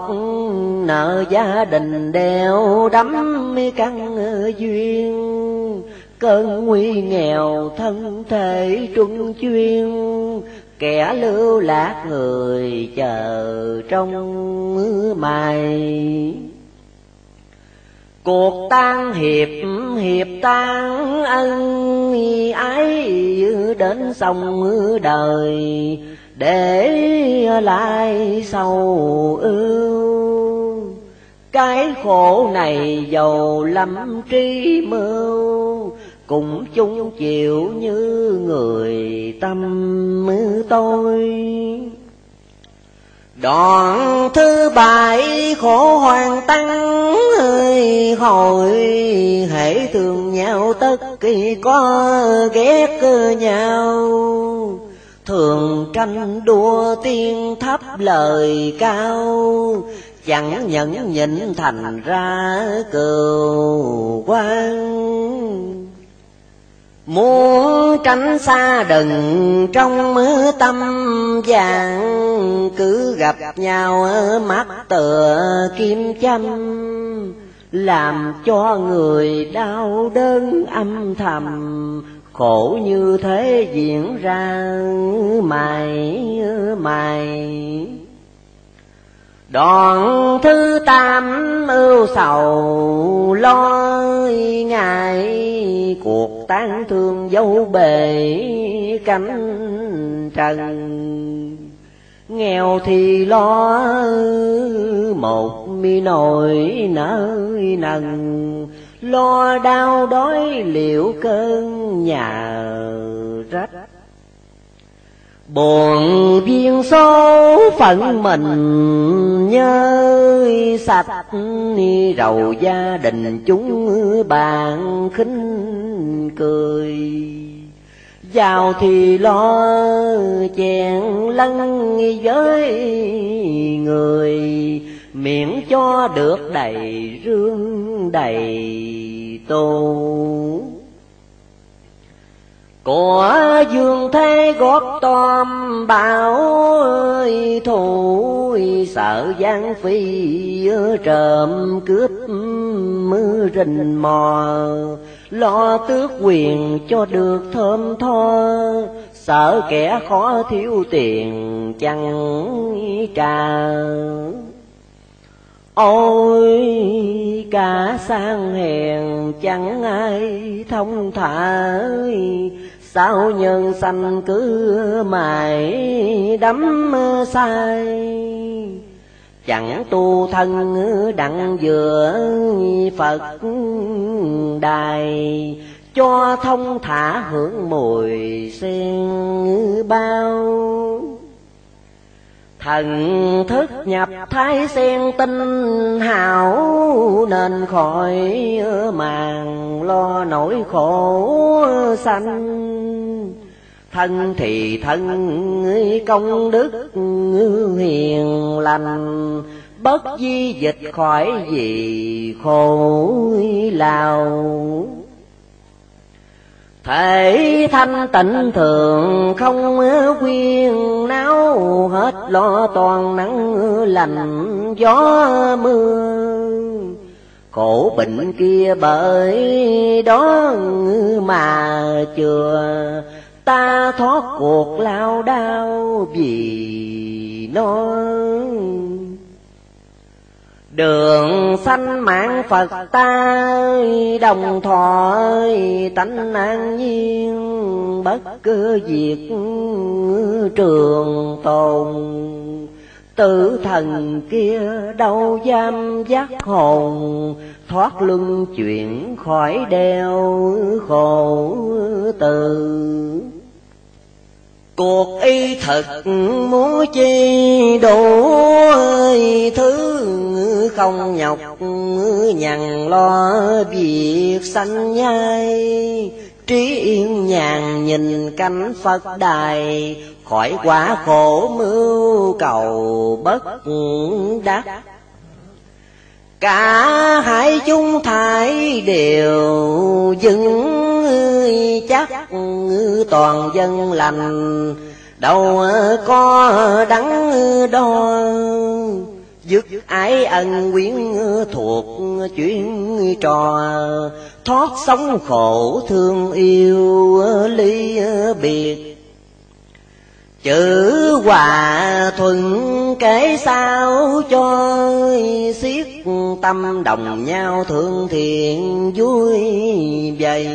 nợ gia đình đeo đắm căn duyên. Cơn nguy nghèo thân thể trung chuyên kẻ lưu lạc người chờ trong mày. Cuộc tan hiệp hiệp tan ân ái đến sông đời, để lại sầu ưu. Cái khổ này giàu lắm trí mưu cũng chung chịu như người tâm tôi. Đoạn thứ bảy khổ hoàng tăng ơi, hồi hãy thương nhau tất kỳ có ghét nhau. Thường tranh đua tiên thấp lời cao, chẳng nhẫn nhịn thành ra cừu quan Muốn tránh xa đừng trong mưa tâm vàng, Cứ gặp nhau ở mắt tựa kim châm, Làm cho người đau đớn âm thầm. Khổ như thế diễn ra mày mày Đoạn thứ tam ưu sầu lo ngại Cuộc tán thương dấu bề cánh trần. Nghèo thì lo một mi nồi nơi nần, Lo đau đói liệu cơn nhà rách buồn duyên số phận mình nhớ sạch rầu gia đình chúng bạn khinh cười. Giàu thì lo chèn lân với người miễn cho được đầy rương đầy tô của dương thế gót tom, bảo ơi thủ sợ gian phi trộm cướp mưa rình mò. Lo tước quyền cho được thơm tho, sợ kẻ khó thiếu tiền chẳng trả ôi, cả sang hèn chẳng ai thông thả sao nhân sanh cứ mãi đắm say. Chẳng tu thân đặng vừa phật đài, cho thông thả hưởng mùi sen bao thần thức nhập thái sen tinh hảo, nên khỏi màng lo nỗi khổ sanh. Thân thì thân, công đức hiền lành, bất di dịch khỏi gì khổ lao thể thanh tịnh thường không quyên náo, hết lo toàn nắng lành gió mưa. Khổ bệnh kia bởi đó mà chừa, ta thoát cuộc lao đao vì nó. Đường sanh mạng Phật ta đồng thoại tánh an nhiên. Bất cứ việc trường tồn, Tử thần kia đâu giam giác hồn. Thoát luân chuyển khỏi đeo khổ từ. Cuộc y thực muốn chi đủ thứ không nhọc nhằn lo việc sanh nhai. Trí yên nhàn nhìn cánh phật đài, khỏi quá khổ mưu cầu bất đắc cả hai chung thái đều vững, chắc toàn dân lành. Đâu có đắng đo, dứt ái ân quyến thuộc chuyện trò. Thoát sống khổ thương yêu ly biệt chữ hòa thuận kể sao cho siết tâm, đồng nhau thương thiện vui vầy.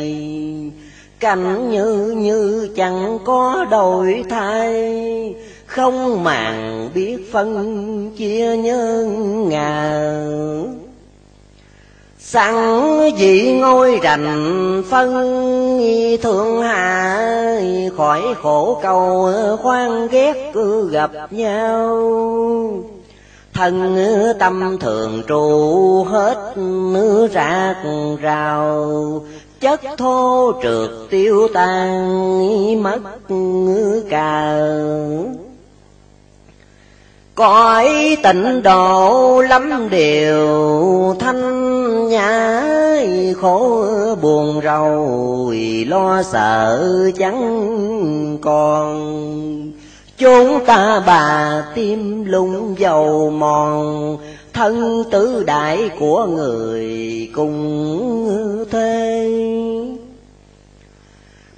Cảnh như như chẳng có đổi thay, không màng biết phân chia nhân ngà sẵn vị ngôi rành phân, thương hạ khỏi khổ cầu khoan ghét cứ gặp nhau. Thân tâm thường trụ hết rạc rào, chất thô trượt tiêu tan, mất cả cõi tịnh độ lắm điều thanh nhã khổ buồn rầu, lo sợ chẳng còn. Chúng ta bà tim lung dầu mòn, thân tứ đại của người cùng thế.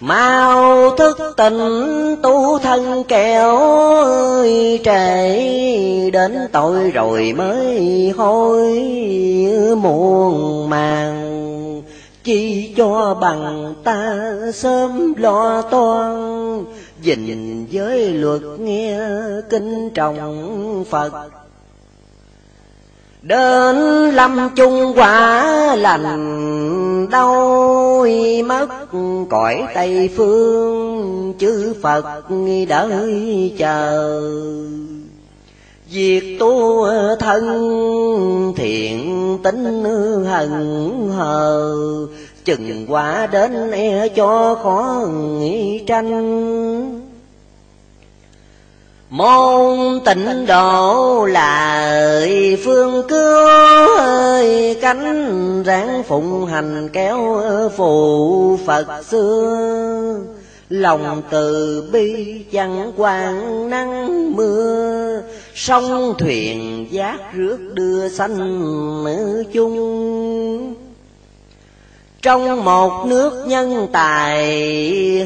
Mau thức tình tu thân kẻo ơi, trễ đến tội rồi mới hối muôn màng. Chi cho bằng ta sớm lo toan dình với luật nghe kinh trọng Phật. Đến lâm chung quả lành đâu mất cõi Tây phương, chư Phật đợi chờ. Việc tu thân thiện tính hận hờ, Chừng quả đến e cho khó nghĩ tranh. Môn tịnh độ là phương cứu ơi, cánh ráng phụng hành kéo phù Phật xưa lòng từ bi chẳng quang nắng mưa, sông thuyền giác rước đưa sanh nữ chung. Trong một nước nhân tài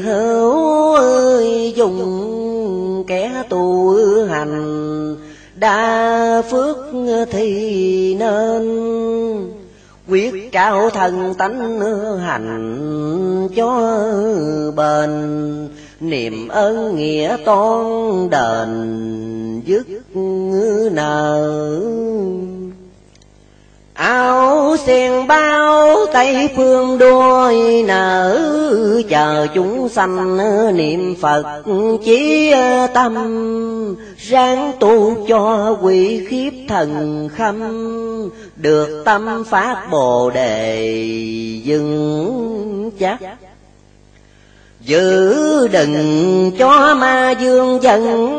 hữu ơi, dùng kẻ tu hành, đa phước thì nên. Quyết cao thần tánh hành cho bền, niềm ơn nghĩa toan đền dứt nợ áo sen bao tây phương đôi nở, chờ chúng sanh niệm phật chí tâm. Ráng tu cho quỷ khiếp thần khâm, được tâm phát bồ đề dừng chắc giữ đừng cho ma dương dần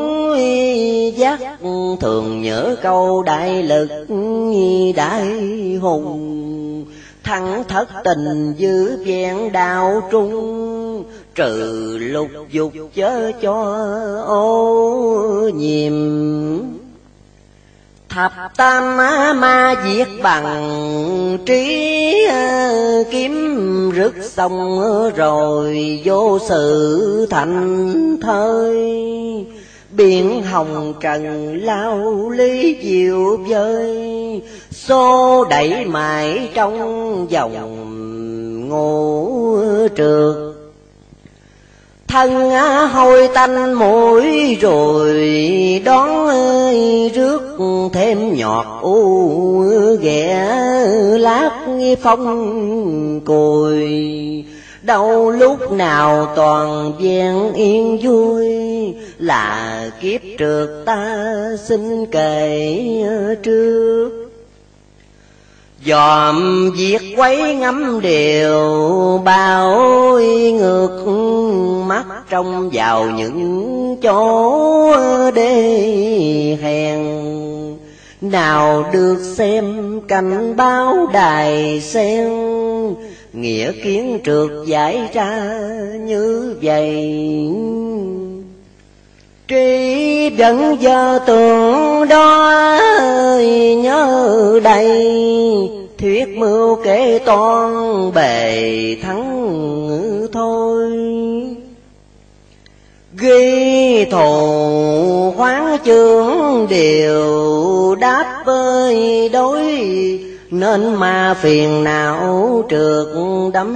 giác thường nhớ câu đại lực đại hùng. Thắng thất tình giữ vẹn đạo trung. Trừ lục dục chớ cho ô nhiễm thập tam ma diệt bằng trí ờ, kiếm rứt xong rồi vô sự thành thơi. Biển hồng trần lao lý diệu vơi, xô đẩy mãi trong dòng ngủ trượt thân hôi tanh mũi rồi đón rước thêm nhọt u ghẻ lát phong cùi. Đâu lúc nào toàn vẹn yên vui là kiếp trượt ta xin kể trước dòm viết quấy ngắm đều, bao ngược mắt trong vào những chỗ đê hèn. Nào được xem cảnh báo đài sen, nghĩa kiến trượt giải ra như vậy trí vẫn giờ tưởng đó nhớ đây Thuyết mưu kể toan, bề thắng thôi. Ghi thù khoáng chương đều đáp ơi đối, Nên mà phiền não trượt đắm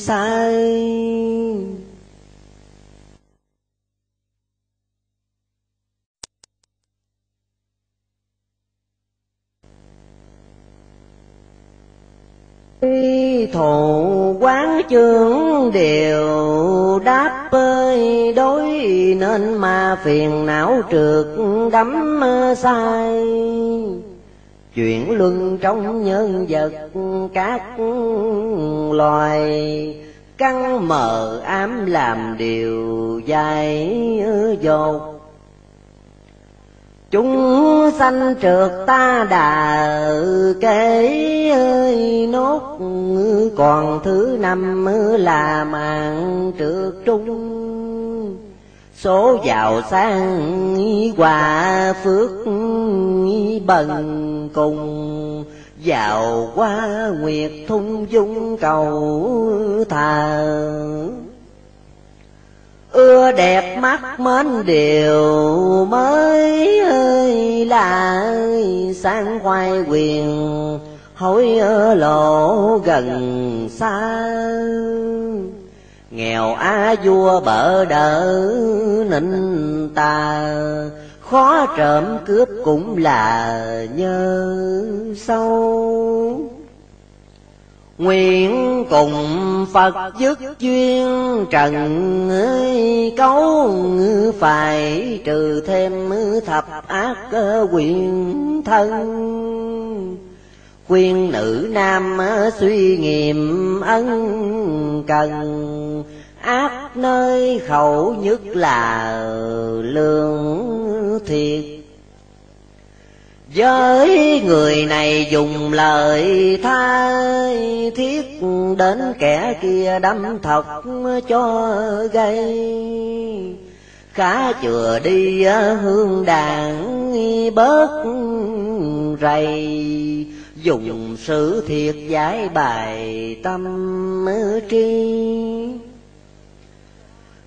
sai thù quán chương đều đáp ơi, đối nên mà phiền não trượt đắm sai chuyện luân trong nhân vật các loài, căng mờ ám làm điều dài dột chúng sanh trượt ta đà kể ơi, nốt còn thứ năm là mạng trượt trung. Số giàu sang quà phước bần cùng. Giàu qua nguyệt thung dung cầu thờ ưa đẹp mắt mến điều mới ơi là sang khoai quyền, hối lộ gần xa. Nghèo á vua bỡ đỡ nịnh ta khó trộm cướp cũng là nhớ sâu. Nguyện cùng Phật dứt duyên, trần ấy cấu Phải trừ thêm thập ác quyền thân. Khuyên nữ nam suy nghiệm ân cần, Ác nơi khẩu nhất là lương thiệt với người này dùng lời thay, thiết đến kẻ kia đâm thật cho gây khá chừa đi ờ, hương đàn bớt rầy. Dùng sự thiệt giải bài tâm tri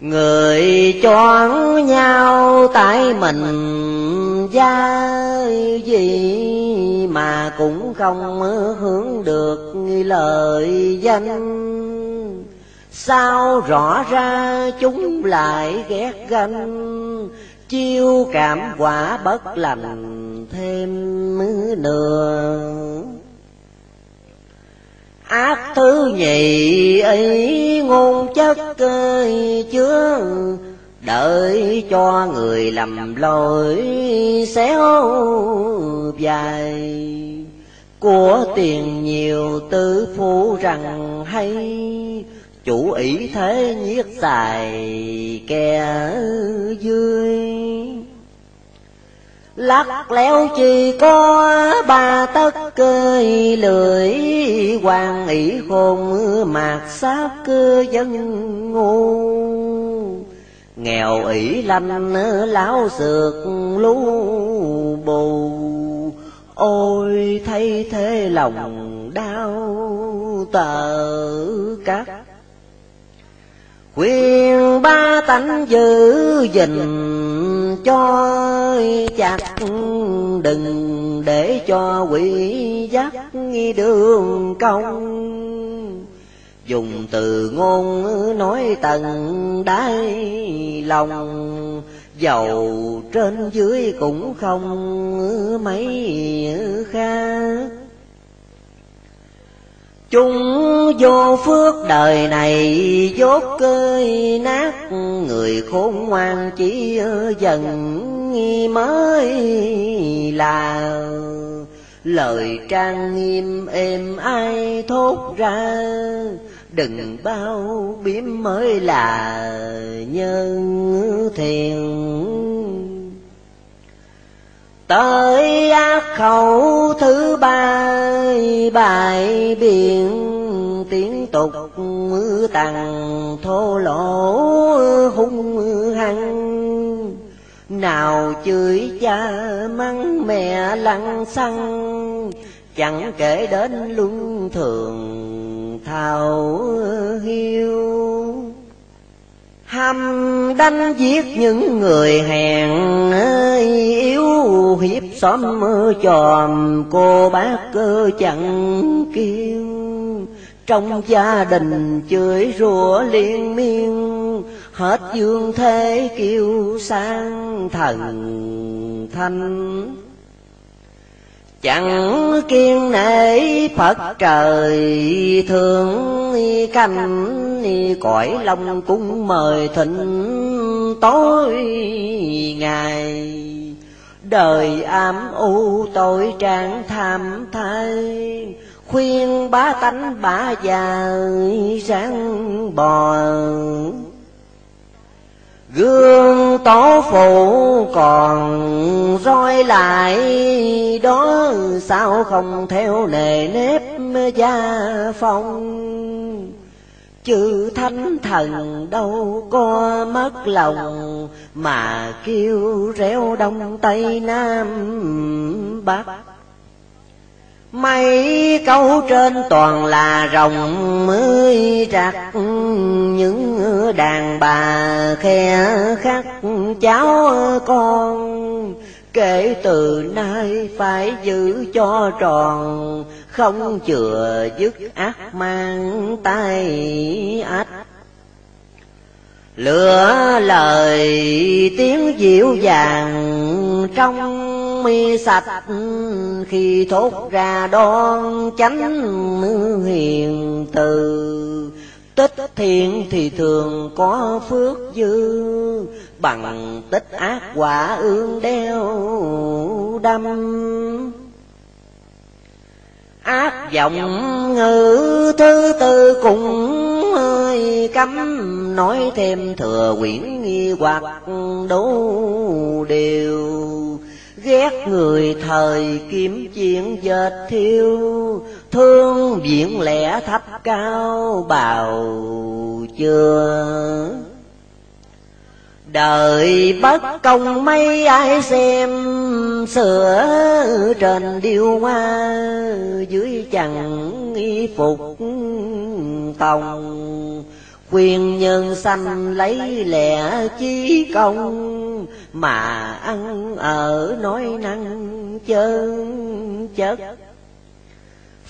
người choáng nhau tại mình gia gì mà cũng không hướng được lời danh. Sao rõ ra chúng lại ghét ganh? Chiêu cảm quả bất lành thêm nữa ác thứ nhị ấy ngôn chất cơi chứa. Đợi cho người lầm lỗi xéo dài. Của tiền nhiều tư phụ rằng hay, chủ ý thế nhiết tài kẻ dưới lắc léo chỉ có ba tấc cơi lưỡi hoàng ỷ khôn mạt sát cơ dân ngu. Nghèo ỷ lanh lão sược lú bù. Ôi, thấy thế lòng đau tờ các Quyền ba tánh giữ gìn cho chặt đừng để cho quỷ dắt đường công dùng từ ngôn nói tầng đáy lòng, dầu trên dưới cũng không mấy khác. Chúng vô phước đời này, dốt cơi nát, Người khôn ngoan chỉ dần mới là. Lời trang nghiêm êm ai thốt ra, Đừng bao biếm mới là nhân thiền tới ác khẩu thứ ba bài biển tiếng tục mưa tằng thô lỗ hung hăng. Nào chửi cha mắng mẹ lăng xăng, chẳng kể đến luân thường thảo hiu. Ham đánh giết những người hèn yếu hiếp xóm tròm cô bác cơ chẳng kêu. Trong gia đình chửi rủa liên miên, hết dương thế kêu sang thần thanh chẳng kiên nể phật trời, thương canh cõi lòng cũng mời thịnh tối ngày. Đời ám u tội trạng tham thay, khuyên bá tánh bá già ráng bò. Gương tổ phụ còn roi lại, đó Sao không theo nề nếp gia phong? Chữ thánh thần đâu có mất lòng Mà kêu réo đông tây nam bắc. Mấy câu trên toàn là rồng mới trặc Những đàn bà khe khắc cháu con. Kể từ nay phải giữ cho tròn, Không chừa dứt ác mang tay ách. Lửa lời tiếng dịu dàng trong mi sạch, khi thốt ra đoan chánh hiền từ. Tích thiện thì thường có phước dư, bằng tích ác quả ương đeo đâm. Ác vọng ngữ thứ tư cùng hơi cấm, nói thêm thừa quyển nghi hoặc đủ điều ghét người thời kiếm chuyện dệt thiêu. Thương viện lẻ thấp cao, bào chưa đời bất công mấy ai xem, sửa trên điêu hoa, dưới chẳng y phục tòng. Quyền nhân sanh lấy lẽ chí công, mà ăn ở nói năng chân chất.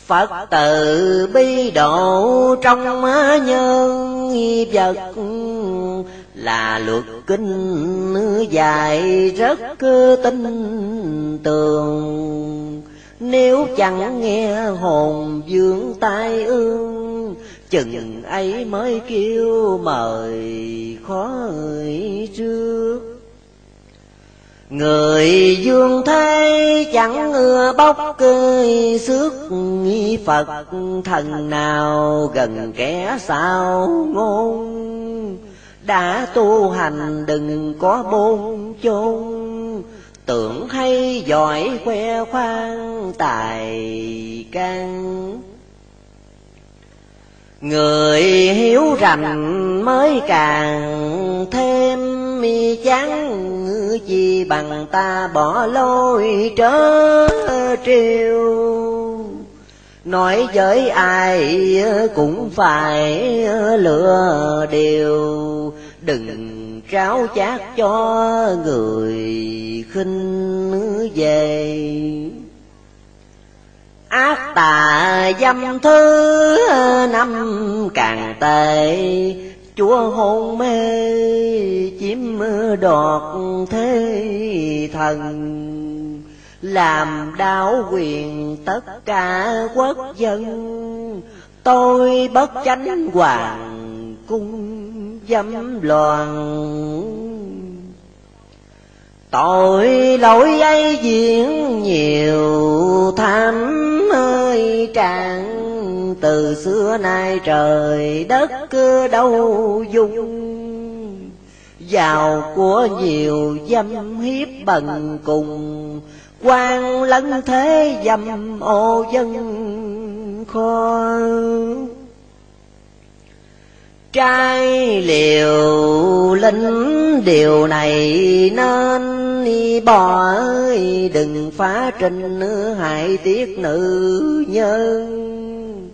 Phật tự bi độ trong nhân vật là luật kinh dài rất tinh tường nếu chẳng nghe hồn dưỡng tai ương, chừng ấy mới kêu mời khó trước. Người dương thế chẳng ưa bóc cười, xước Phật thần nào gần kẻ sao ngôn. Đã tu hành đừng có bôn chôn Tưởng hay giỏi khoe khoang tài can Người hiếu rành mới càng thêm mi chán Chi bằng ta bỏ lối trớ triều. Nói với ai cũng phải lựa điều, Đừng tráo chát cho người khinh về. Ác tà dâm thứ năm càng tệ, chúa hôn mê chiếm đoạt thế thần. Làm đảo quyền tất cả quốc dân, tôi bất chánh hoàng cung dâm loạn. Tội lỗi ấy diễn nhiều tham ơi tràn Từ xưa nay trời đất cứ đâu dung. Giàu của nhiều dâm hiếp bần cùng, quan lẫn thế dâm ô dân kho trai liều linh điều này nên bỏ đừng phá trình hại tiếc nữ nhân.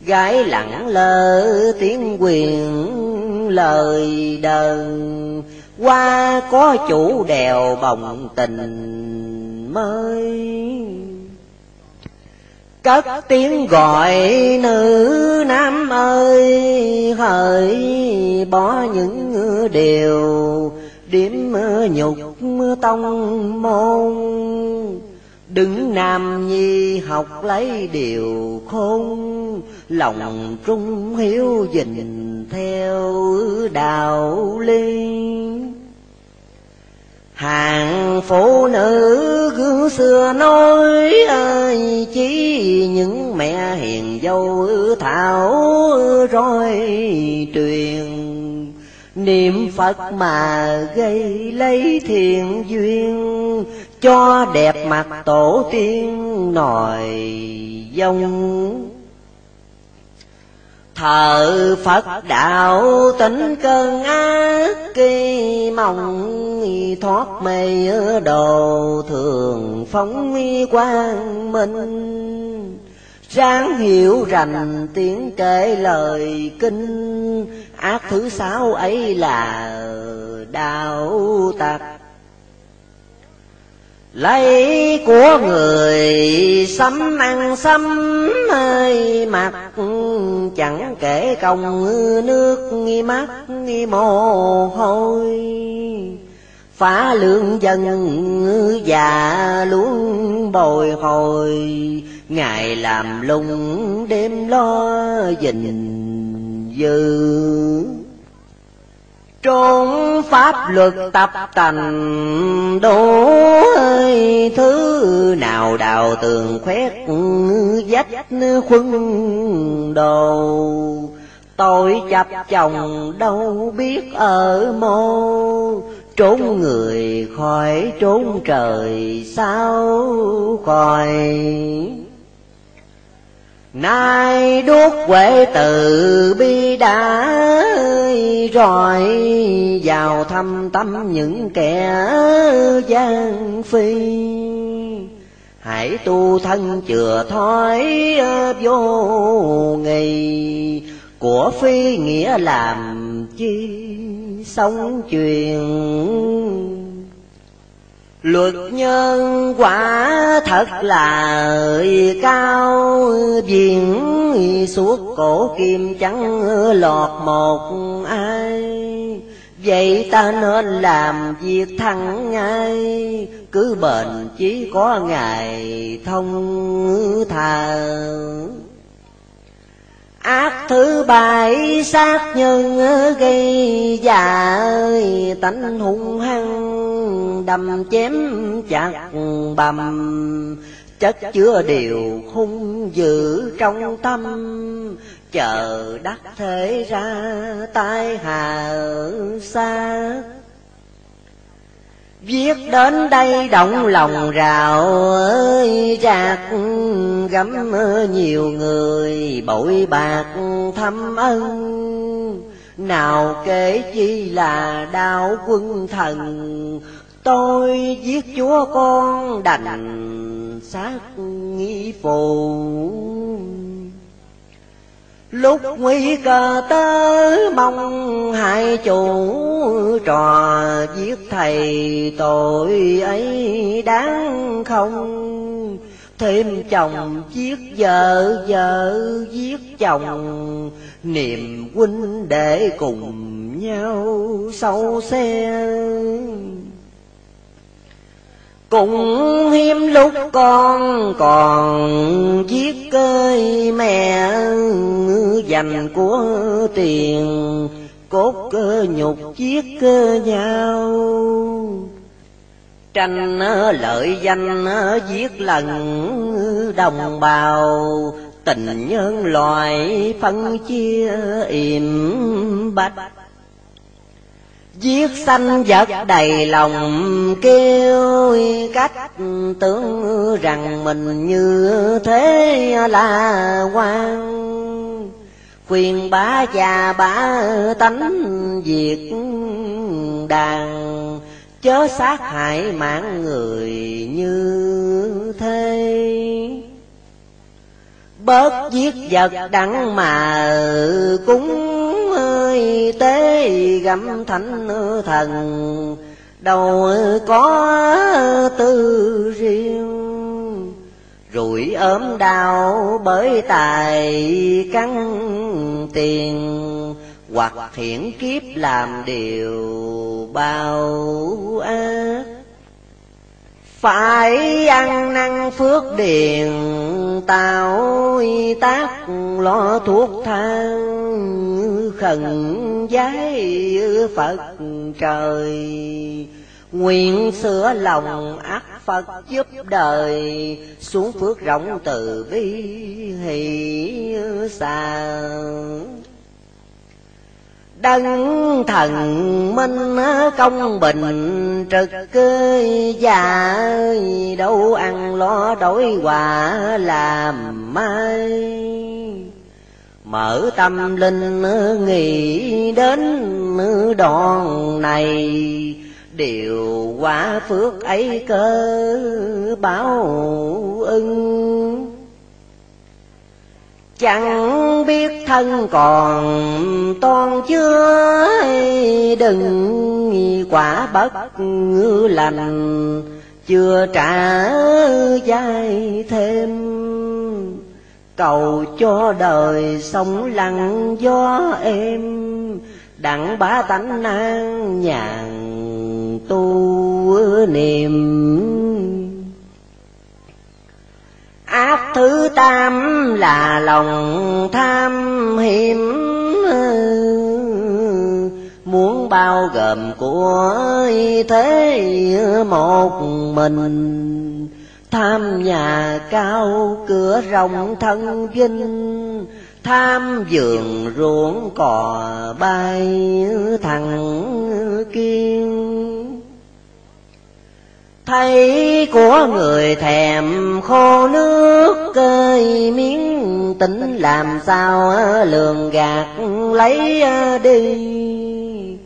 Gái lặng lơ tiếng quyền lời đờn, qua có chủ đèo bồng tình mới. Cất tiếng gọi nữ nam ơi, Hỡi bỏ những điều điểm nhục tông môn. Đứng nam nhi học lấy điều khôn, Lòng trung hiếu dình theo đạo lý hàng phụ nữ gương xưa nói ơi chỉ những mẹ hiền dâu thảo roi truyền. Niệm phật mà gây lấy thiện duyên, cho đẹp mặt tổ tiên nòi dông thờ Phật đạo tính cơn ác kỳ mong thoát mê đồ thường phóng quang minh. Ráng hiểu rành tiếng kể lời kinh, ác thứ sáu ấy là đạo tặc lấy của người sắm ăn sắm hơi mặt chẳng kể công nước nghi mắt nghi mồ hôi. Phá lương dân già luôn bồi hồi ngày làm lung đêm lo gìn dư trốn pháp luật tập tành, đố ơi, thứ nào đào tường khoét vách khuân đồ. Tôi chập chồng đâu biết ở mô, trốn người khỏi trốn trời sao khỏi. Nay đuốc quế từ bi đã rồi vào thăm tâm những kẻ gian phi. Hãy tu thân chừa thói vô nghị của phi nghĩa làm chi sống truyền Luật nhân quả thật là cao Viền suốt cổ kim chẳng lọt một ai. Vậy ta nên làm việc thẳng ngay, Cứ bền chí có ngày thông thà Ác thứ bảy sát nhân gây già tánh hung hăng, đầm chém chặt bầm. Chất chứa điều hung dữ trong tâm, chờ đắc thế ra tai hà xa. Viết đến đây động lòng rào ơi rạc gắm nhiều người bội bạc thâm ân. Nào kể chi là đạo quân thần, Tôi giết chúa con đành sát nghi phù. Lúc nguy cơ tới mong hai chủ trò giết thầy tội ấy đáng không? Thêm chồng giết vợ, vợ giết chồng Niềm huynh để cùng nhau sâu xe cũng hiếm lúc con còn giết cơi mẹ dành của tiền, cốt cơ nhục giết cơ nhau. Tranh lợi danh giết lần đồng bào, tình nhân loại phân chia im bạch. Giết sanh vật đầy lòng kêu cách. Tưởng rằng mình như thế là quan. Khuyên bá già bá tánh diệt đàn. Chớ sát hại mạng người như thế. Bớt giết vật đắng mà cúng ơi tế gặm thánh thần. Đâu có tư riêng. Rủi ốm đau bởi tài căn tiền. Hoặc hiển kiếp làm điều bao ác phải ăn năn phước điền tạo tác lo thuốc thang. Khẩn giái phật trời, nguyện sửa lòng ác phật giúp đời. Xuống phước rộng từ bi hỷ xa Đấng thần minh công bình trực già đâu ăn lo đổi quả làm mai Mở tâm linh nghĩ đến đòn này, Điều quả phước ấy cơ, báo ưng chẳng biết thân còn toan chưa đừng quả bất lành, chưa trả dây thêm. Cầu cho đời sống lặng gió êm, đặng bá tánh an nhàn tu niệm ác thứ tam là lòng tham hiểm. Muốn bao gồm của thế một mình. Tham nhà cao cửa rộng thân vinh. Tham vườn ruộng cò bay thằng kiên thấy của người thèm khô nước cơi miếng tính làm sao ờ, lường gạt lấy ờ, đi.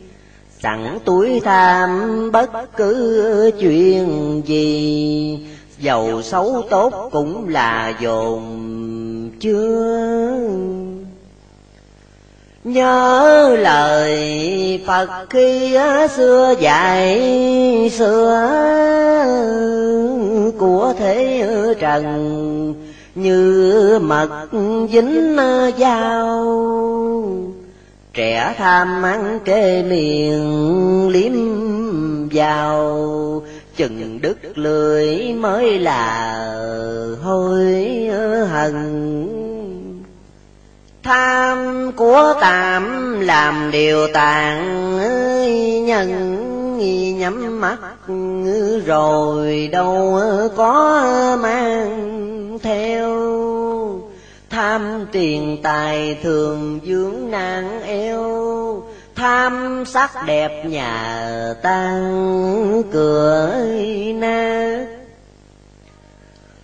Sẵn tuổi tham bất cứ chuyện gì, Dầu xấu tốt cũng là dồn chưa. Nhớ lời Phật khi ờ, xưa dạy, xưa Của thế trần, như mật dính ờ, dao. Trẻ tham ăn kê miệng, liếm vào. Chừng đứt lưỡi mới là hối ờ, hận tham của tạm làm điều tàn nhân nhắm mắt rồi đâu có mang theo. Tham tiền tài thường vướng nạn eo, tham sắc đẹp nhà tan cửa nát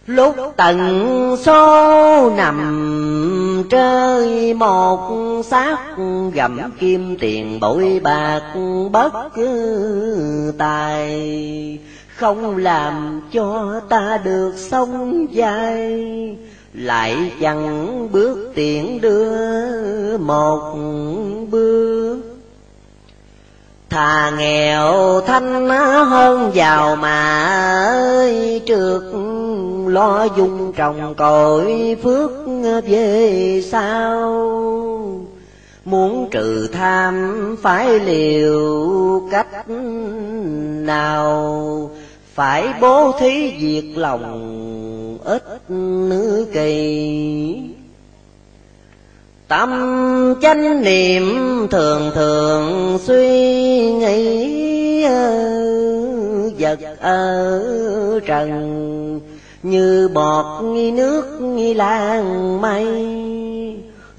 lúc tận số nằm chơi một xác gặm kim tiền bội bạc bất cứ tài, không làm cho ta được sống dài lại chẳng bước tiện đưa một bước Thà nghèo thanh hơn giàu mà ơi. Trước lo dung trồng cội, phước về sau. Muốn trừ tham phải liều cách nào? Phải bố thí diệt lòng ít nữ kỳ. Tâm chánh niệm thường thường suy nghĩ vật ở trần, Như bọt nghi nước nghi lan mây.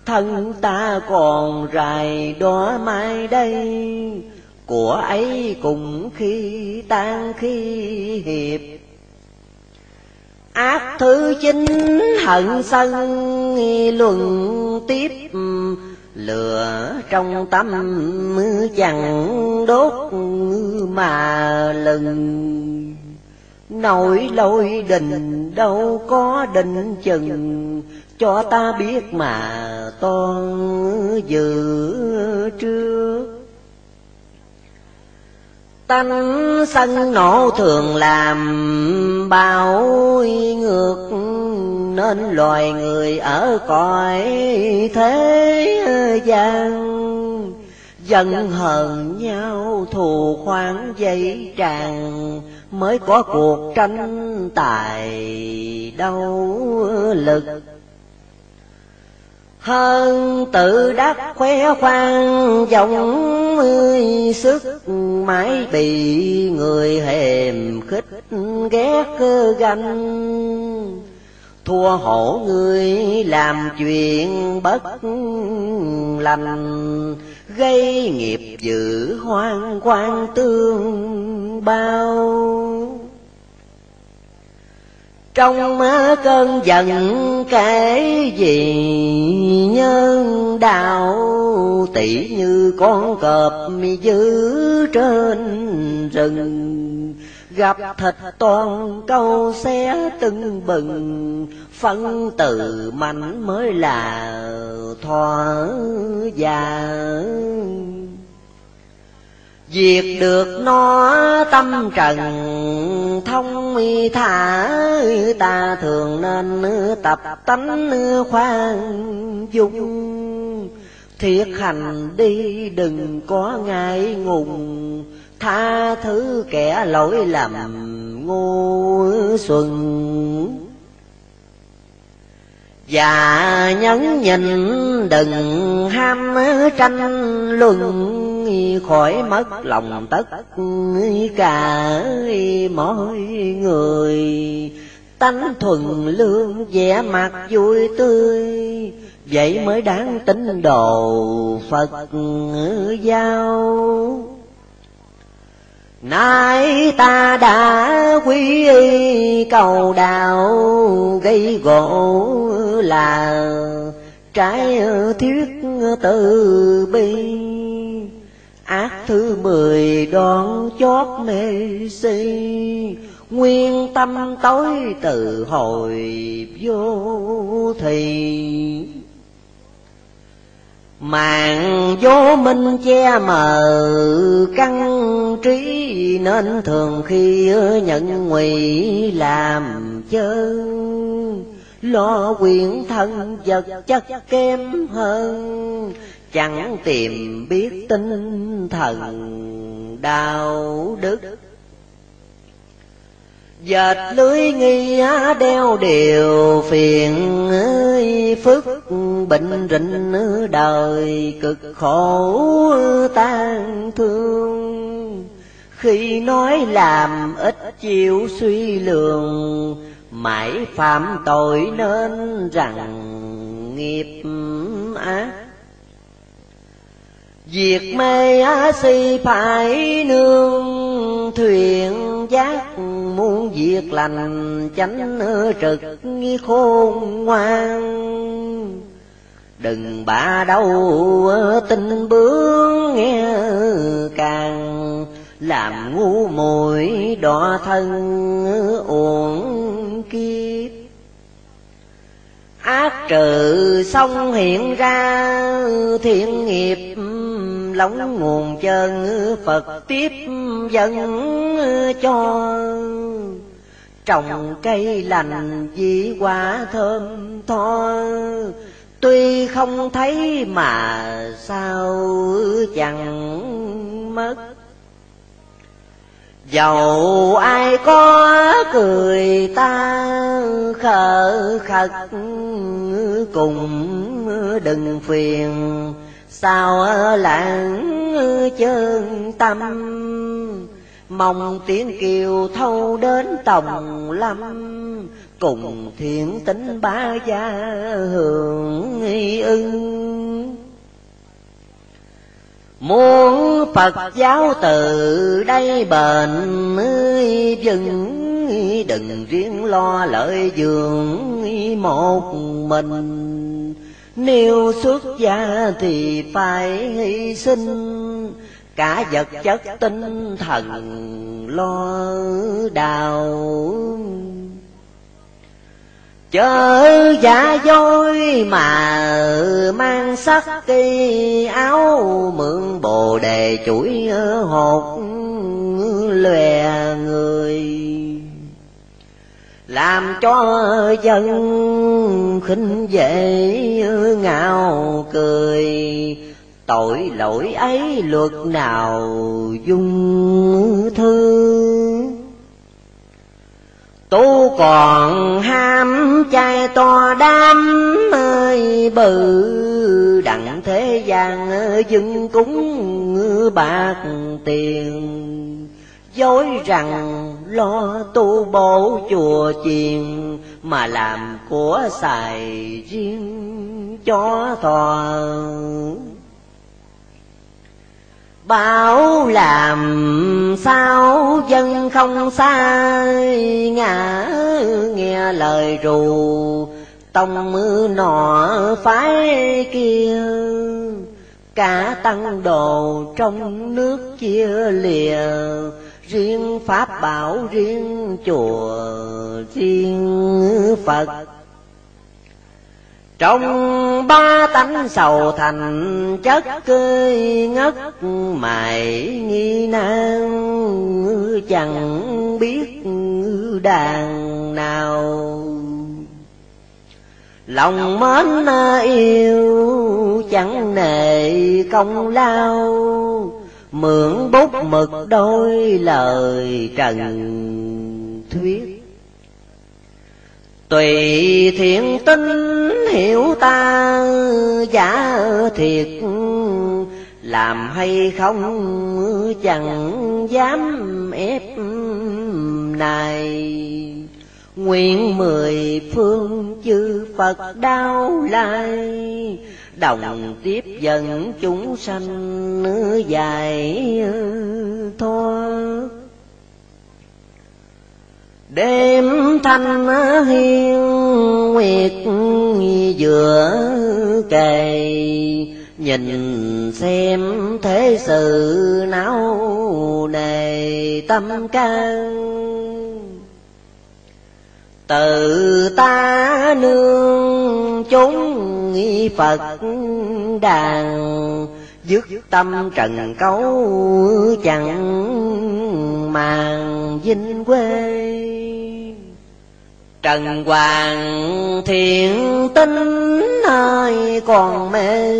Thân ta còn rài đóa mai đây, Của ấy cùng khi tan khi hiệp ác thứ chính hận sân, luận tiếp. Lửa trong tâm chẳng đốt mà lừng. Nỗi lôi đình đâu có định chừng, cho ta biết mà toan dự trước tánh sân nổ thường làm bao ngược, nên loài người ở cõi thế gian giận hờn nhau, thù khoáng dây tràn mới có cuộc tranh tài đấu lực hơn tự đắc khoe khoang, giọng sức mãi bị người hèm khích ghét cơ ganh. Thua hổ người làm chuyện bất lành, gây nghiệp dữ hoang quan tương bao trong cơn giận kể gì nhân đạo? Tỷ như con cọp giữ trên rừng. Gặp thịt toàn câu xé từng bừng. Phân từ mạnh mới là thỏa già Việc được nó, tâm trần, thông thả Ta thường nên tập tánh khoan dung. Thiệt hành đi, đừng có ngại ngùng, Tha thứ kẻ lỗi lầm, ngu xuân và nhấn nhìn đừng ham tranh luận khỏi mất lòng tất cả mọi người. Tánh thuần lương vẻ mặt vui tươi, vậy mới đáng tín đồ phật giao. Nay ta đã quy cầu đạo gây gỗ là trái thuyết từ bi. Ác thứ mười đoạn chót mê si, nguyên tâm tối từ hồi vô thì. Mạng vô minh che mờ, căn trí Nên thường khi nhận nguy làm chân Lo quyền thân vật chất kém hơn, Chẳng tìm biết tinh thần đạo đức. Dệt lưới nghi đeo điều phiền phức bệnh rịnh đời, cực khổ tan thương. Khi nói làm ít chịu suy lường, mãi phạm tội nên rằng nghiệp ác Việc mê á, si phải nương, thuyền giác muôn việc lành, chánh trực khôn ngoan. Đừng bả đâu tin bướng nghe càng, Làm ngu muội đỏ thân uổng kiếp. Ác trừ xong hiện ra, thiện nghiệp lóng nguồn chân phật tiếp dẫn cho trồng cây lành vị quả thơm tho. Tuy không thấy mà sao chẳng mất. Dầu ai có cười ta khờ khật Cùng đừng phiền. Sao lãng chân tâm? Mong tiếng kiều thâu đến tòng lâm, Cùng thiện tính ba gia hưởng ưng. Muốn Phật giáo từ đây bền vững, Đừng riêng lo lợi dường một mình. Nếu xuất gia thì phải hy sinh Cả vật chất tinh thần lo đào chớ giả dối mà mang sắc cây áo mượn bồ đề chuỗi hột lòe người. Làm cho dân khinh dễ ngạo cười tội lỗi ấy luật nào dung thư? Tu còn ham chai to đam ơi, bự đặng thế gian dưng cúng bạc tiền. Dối rằng lo tu bổ chùa chiền mà làm của xài riêng cho thọ. Bảo làm sao dân không sai, ngã nghe lời rù, tông mưa nọ phái kia. Cả tăng đồ trong nước chia lìa, riêng pháp bảo riêng chùa riêng phật trong ba tánh sầu thành chất cây ngất mày nghi nan, chẳng biết đàn nào. Lòng mến yêu chẳng nề công lao, mượn bút mực đôi lời trần thuyết tùy thiện tinh hiểu ta, giả thiệt, làm hay không chẳng dám ép này. Nguyện mười phương chư phật đau lai, đồng tiếp dẫn chúng sanh dài thoát đêm thanh hiên nguyệt giữa kề nhìn xem thế sự não nề tâm can. Từ ta nương chúng phật đàn dứt tâm trần cấu chẳng màng vinh quê. Trần hoàng thiện tinh ơi còn mê,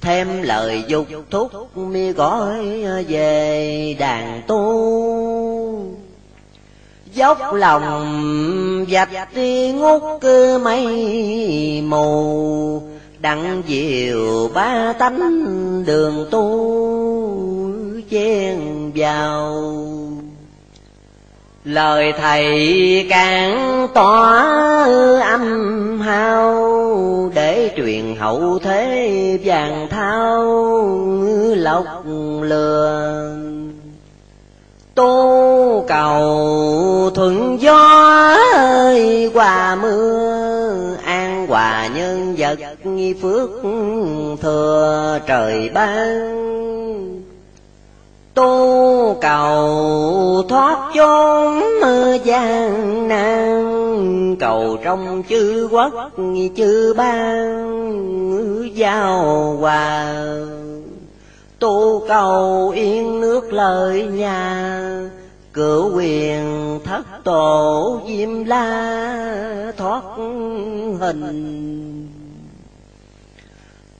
thêm lời dục thúc mi gọi về đàn tu. Dốc lòng dạch đi ngút mây mù đặng diệu ba tánh đường tu chen vào. Lời thầy càng tỏa âm hao, để truyền hậu thế vàng thao lộc lừa. Tu cầu thuận gió ơi, qua mưa an hòa nhân vật nghi phước thừa trời ban. Tu cầu thoát chốn gian nan, cầu trong chư quốc chư ban giao hòa. Tu cầu yên nước lời nhà cửu quyền thất tổ diêm la thoát hình.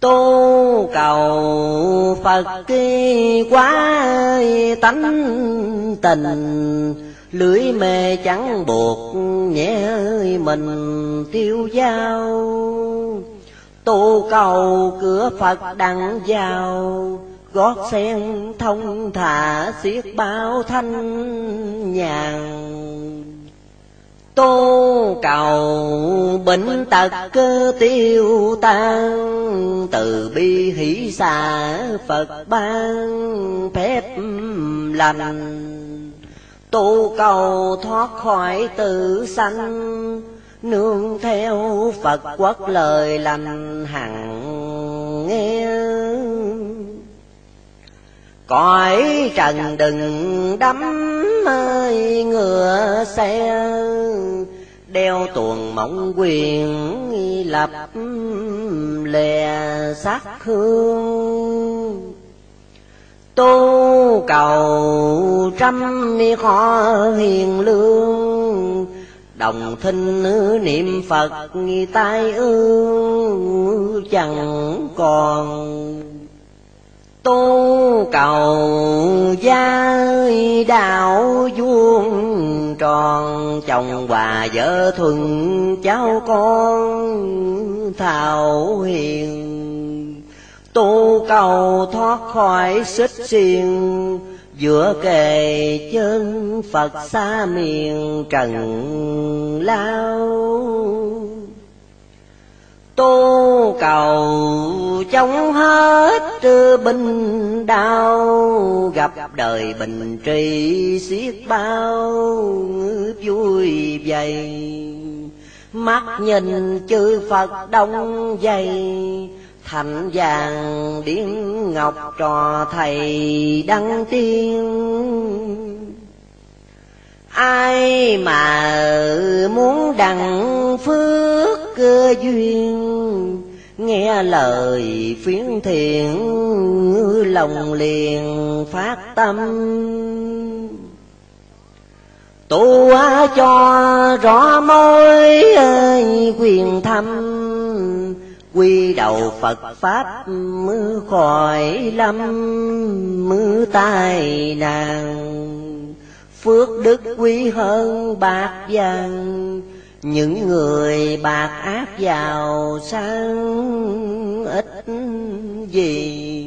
Tu cầu phật kỳ quá tánh tình, lưỡi mê chẳng buộc nhẹ mình tiêu dao tu cầu cửa phật đặng vào gót sen thông thả xiết bao thanh nhàn. Tô cầu bệnh tật cơ tiêu tan, từ bi hỷ xả phật ban phép lành. Tu cầu thoát khỏi tự sanh, nương theo phật quốc lời lành hằng nghe cõi trần đừng đắm ơi, ngựa xe đeo tuồng mộng quyền lập lè sát hương tu cầu trăm mi khó hiền lương, đồng thinh niệm phật tai ương chẳng còn tu cầu gia đạo vuông tròn, chồng bà vợ thuần cháu con thảo hiền. Tu cầu thoát khỏi xích xiên giữa kề chân phật xa miền trần lao tu cầu chống hết binh đau, gặp đời bình trị xiết bao vui vầy. Mắt nhìn chư phật đông dày, thành vàng điển ngọc trò thầy đăng tiên ai mà muốn đặng phước cơ duyên? Nghe lời phiến thiện, lòng liền phát tâm. Tu cho rõ mối quyền thâm. Quy đầu phật pháp mưa khỏi lâm, mưa tai nạn phước đức quý hơn bạc vàng. Những người bạc ác giàu sang ít gì?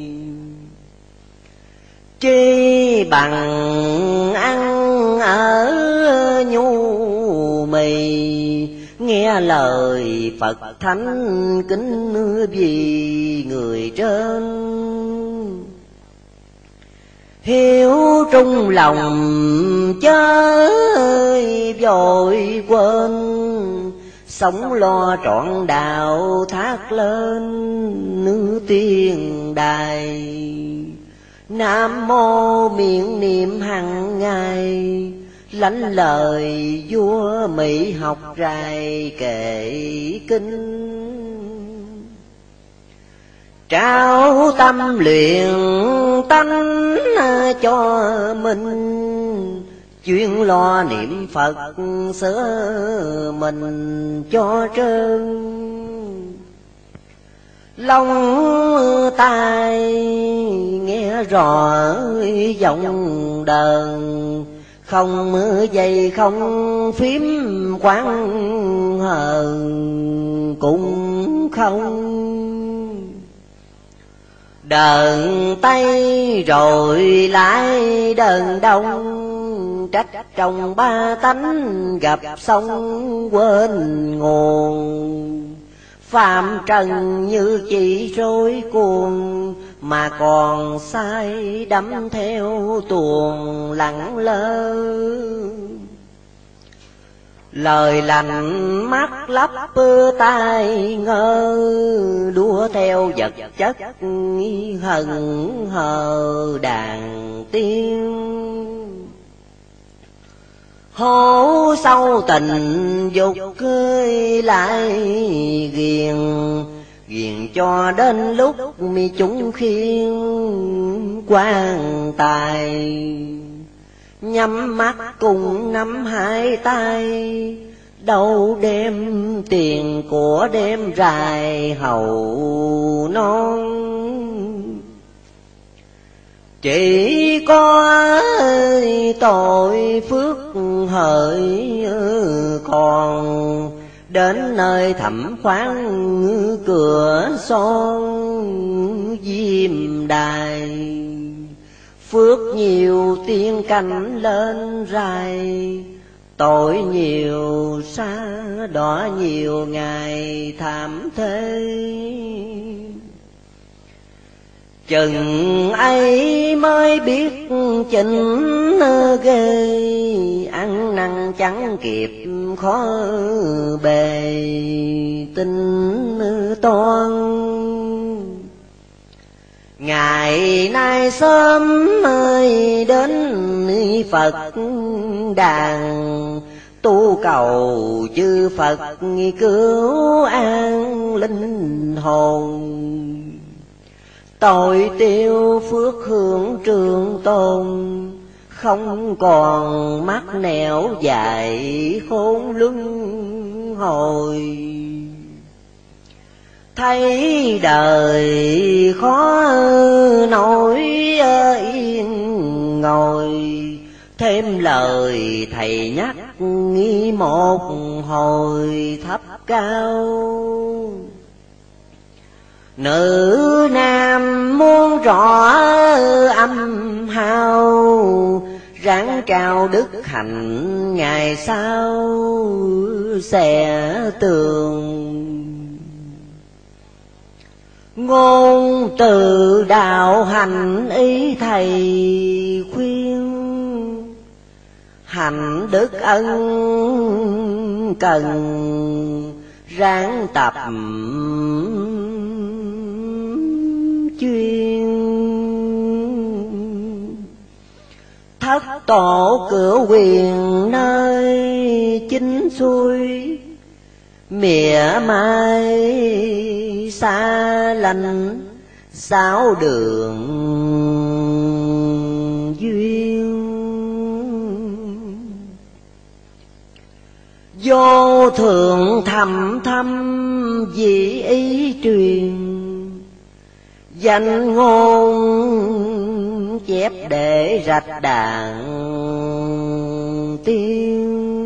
Chi bằng ăn ở nhu mì? Nghe lời phật thánh kính vì người trên hiếu trung lòng chớ vội quên. Sống lo trọn đạo thác lên nữ tiên đài. Nam mô miệng niệm hằng ngày, lãnh lời vua mỹ học rài kệ kinh trao tâm luyện tánh cho mình. Chuyên lo niệm phật sửa mình cho trơn. Lòng tai nghe rõ giọng đờn. Không dây không phím quán hờn cũng không đờn tay rồi lại đờn đông. Trách trong ba tánh gặp sông quên nguồn. Phạm trần như chỉ rối cuồng, mà còn sai đắm theo tuồng lặng lơ lời lành mắt lấp tai ngơ, đua theo vật chất hận hờ đàn tiên hố sâu tình dục cưới lại ghiền ghiền cho đến lúc mi chúng khiên quan tài nhắm mắt cùng nắm hai tay. Đâu đêm tiền của đêm rài hầu non. Chỉ có tội phước hỡi còn. Đến nơi thẩm khoáng cửa son, diêm đài phước nhiều tiên cảnh lên rài, tội nhiều xa đỏ nhiều ngày thảm thế chừng ấy mới biết chỉnh ghê, ăn năn chẳng kịp khó bề tinh toan ngày nay sớm ơi đến phật đàn. Tu cầu chư phật cứu an linh hồn. Tội tiêu phước hưởng trường tồn, không còn mắc nẻo dài khốn luân hồi thấy đời khó nổi yên ngồi. Thêm lời thầy nhắc nghi một hồi thấp cao. Nữ nam muốn rõ âm hao ráng cao đức hạnh ngày sau sẽ tường ngôn từ đạo hành ý thầy khuyên. Hạnh đức ân cần ráng tập chuyên. Thất tổ cửa quyền nơi chính xuôi mỉa mai xa lành, sáu đường duyên. Vô thượng thầm thâm dị ý truyền, danh ngôn chép để rạch đàn tiên.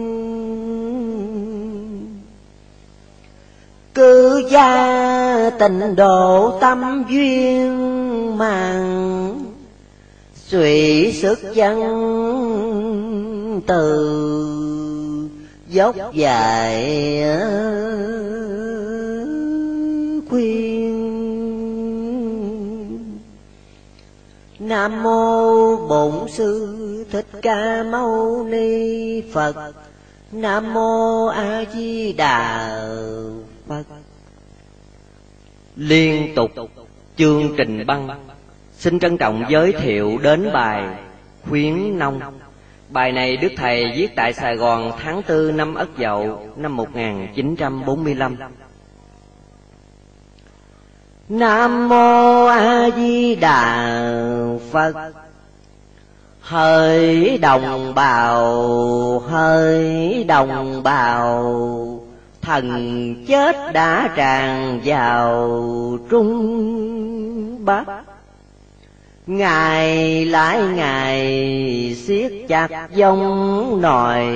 Cư gia tình độ tâm duyên màng, suy sức dân từ dốc dài uh, khuyên. Nam mô bổn sư thích ca mâu ni phật. Nam mô a di đà phật liên tục chương trình băng. Xin trân trọng giới thiệu đến bài khuyến nông. Bài này Đức Thầy viết tại Sài Gòn tháng 4 năm Ất Dậu năm 1945. Nam Mô A Di Đà Phật. Hỡi đồng bào, hỡi đồng bào. Thần chết đã tràn vào Trung Bắc. Ngày lại ngày siết chặt dông nòi.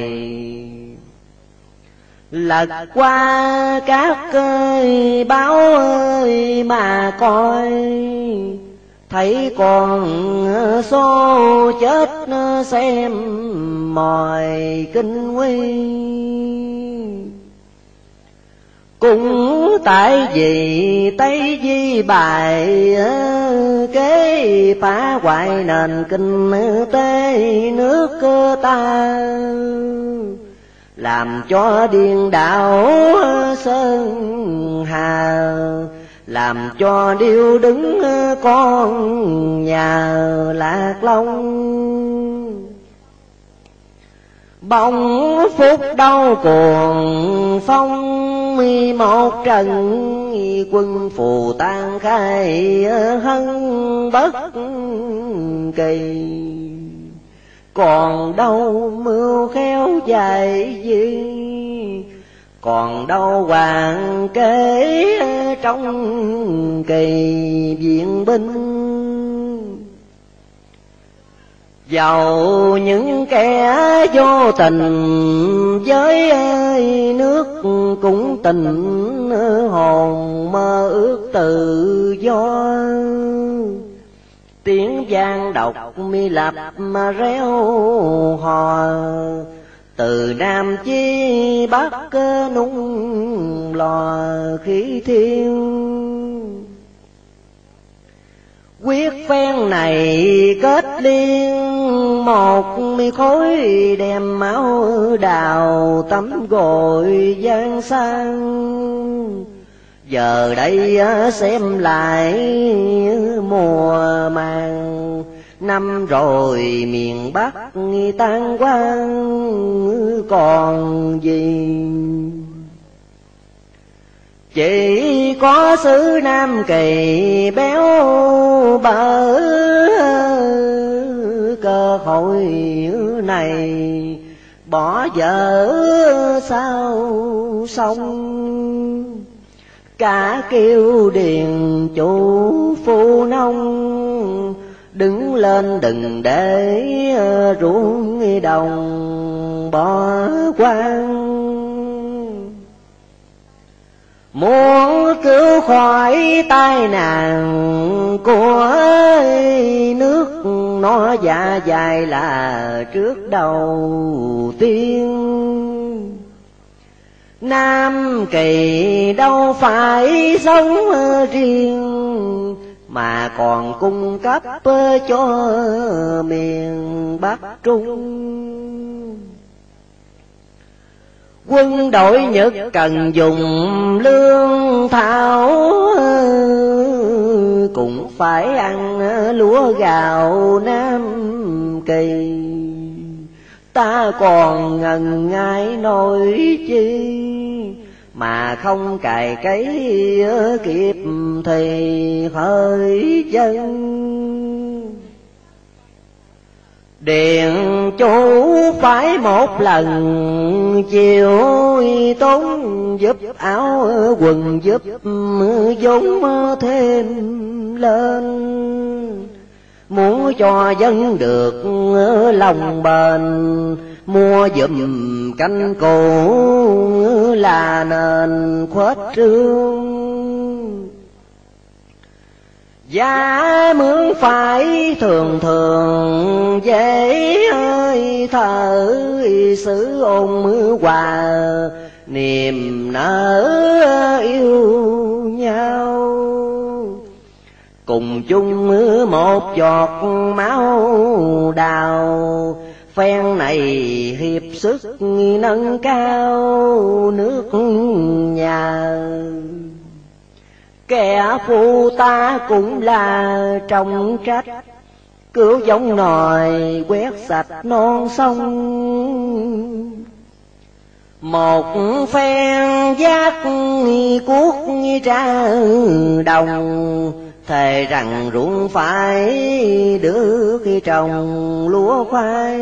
Lật qua các cây báo ơi mà coi, Thấy còn số chết xem mòi kinh nguy cũng tại vì Tây Di bài ờ, kế phá hoại nền kinh tế nước ta. Làm cho điên đảo ờ, sơn hà. Làm cho điêu đứng ờ, con nhà lạc long bóng phút đau cuồng, phong mi một trận, quân phù tan khai hân bất kỳ. Còn đâu mưu khéo dài gì, còn đâu hoàng kế trong kỳ viện binh. Dầu những kẻ vô tình, với nước cũng tình, hồn mơ ước tự do. Tiếng vang độc mi lập mà réo hò, từ nam chi bắc nung lò khí thiên Quyết phen này kết liên một mi khối đem máu đào tắm gội gian sang. Giờ đây ờ, xem lại mùa màng, Năm rồi miền Bắc tan quang, còn gì? Chỉ có xứ Nam Kỳ béo bở cơ hội này, bỏ vợ sao xong? Cả kêu điền chủ phu nông, đứng lên đừng để ruộng đồng bỏ quang. Muốn cứu khỏi tai nạn của nước, nó dạ dài là trước đầu tiên. Nam Kỳ đâu phải sống riêng, Mà còn cung cấp cho miền Bắc Trung. Quân đội Nhật cần dùng lương thảo, cũng phải ăn lúa gạo nam kỳ. Ta còn ngần ngại nổi chi, mà không cài cấy kịp thì hơi chân. Điện chú phải một lần chiều tốn giúp áo quần, giúp vốn thêm lên. Muốn cho dân được lòng bền, Mua dùm canh cổ là nền khuếch trương. Giá mướn phải thường thường, dễ hơi thở xứ ôn mưa hòa, niềm nở yêu nhau. Cùng chung mưa một giọt máu đào, phen này hiệp sức nâng cao nước nhà kẻ phu ta cũng là trọng trách. Cứu giống nòi, quét sạch non sông. Một phen giác cuốc ra đồng, thề rằng ruộng phải được khi trồng lúa khoai.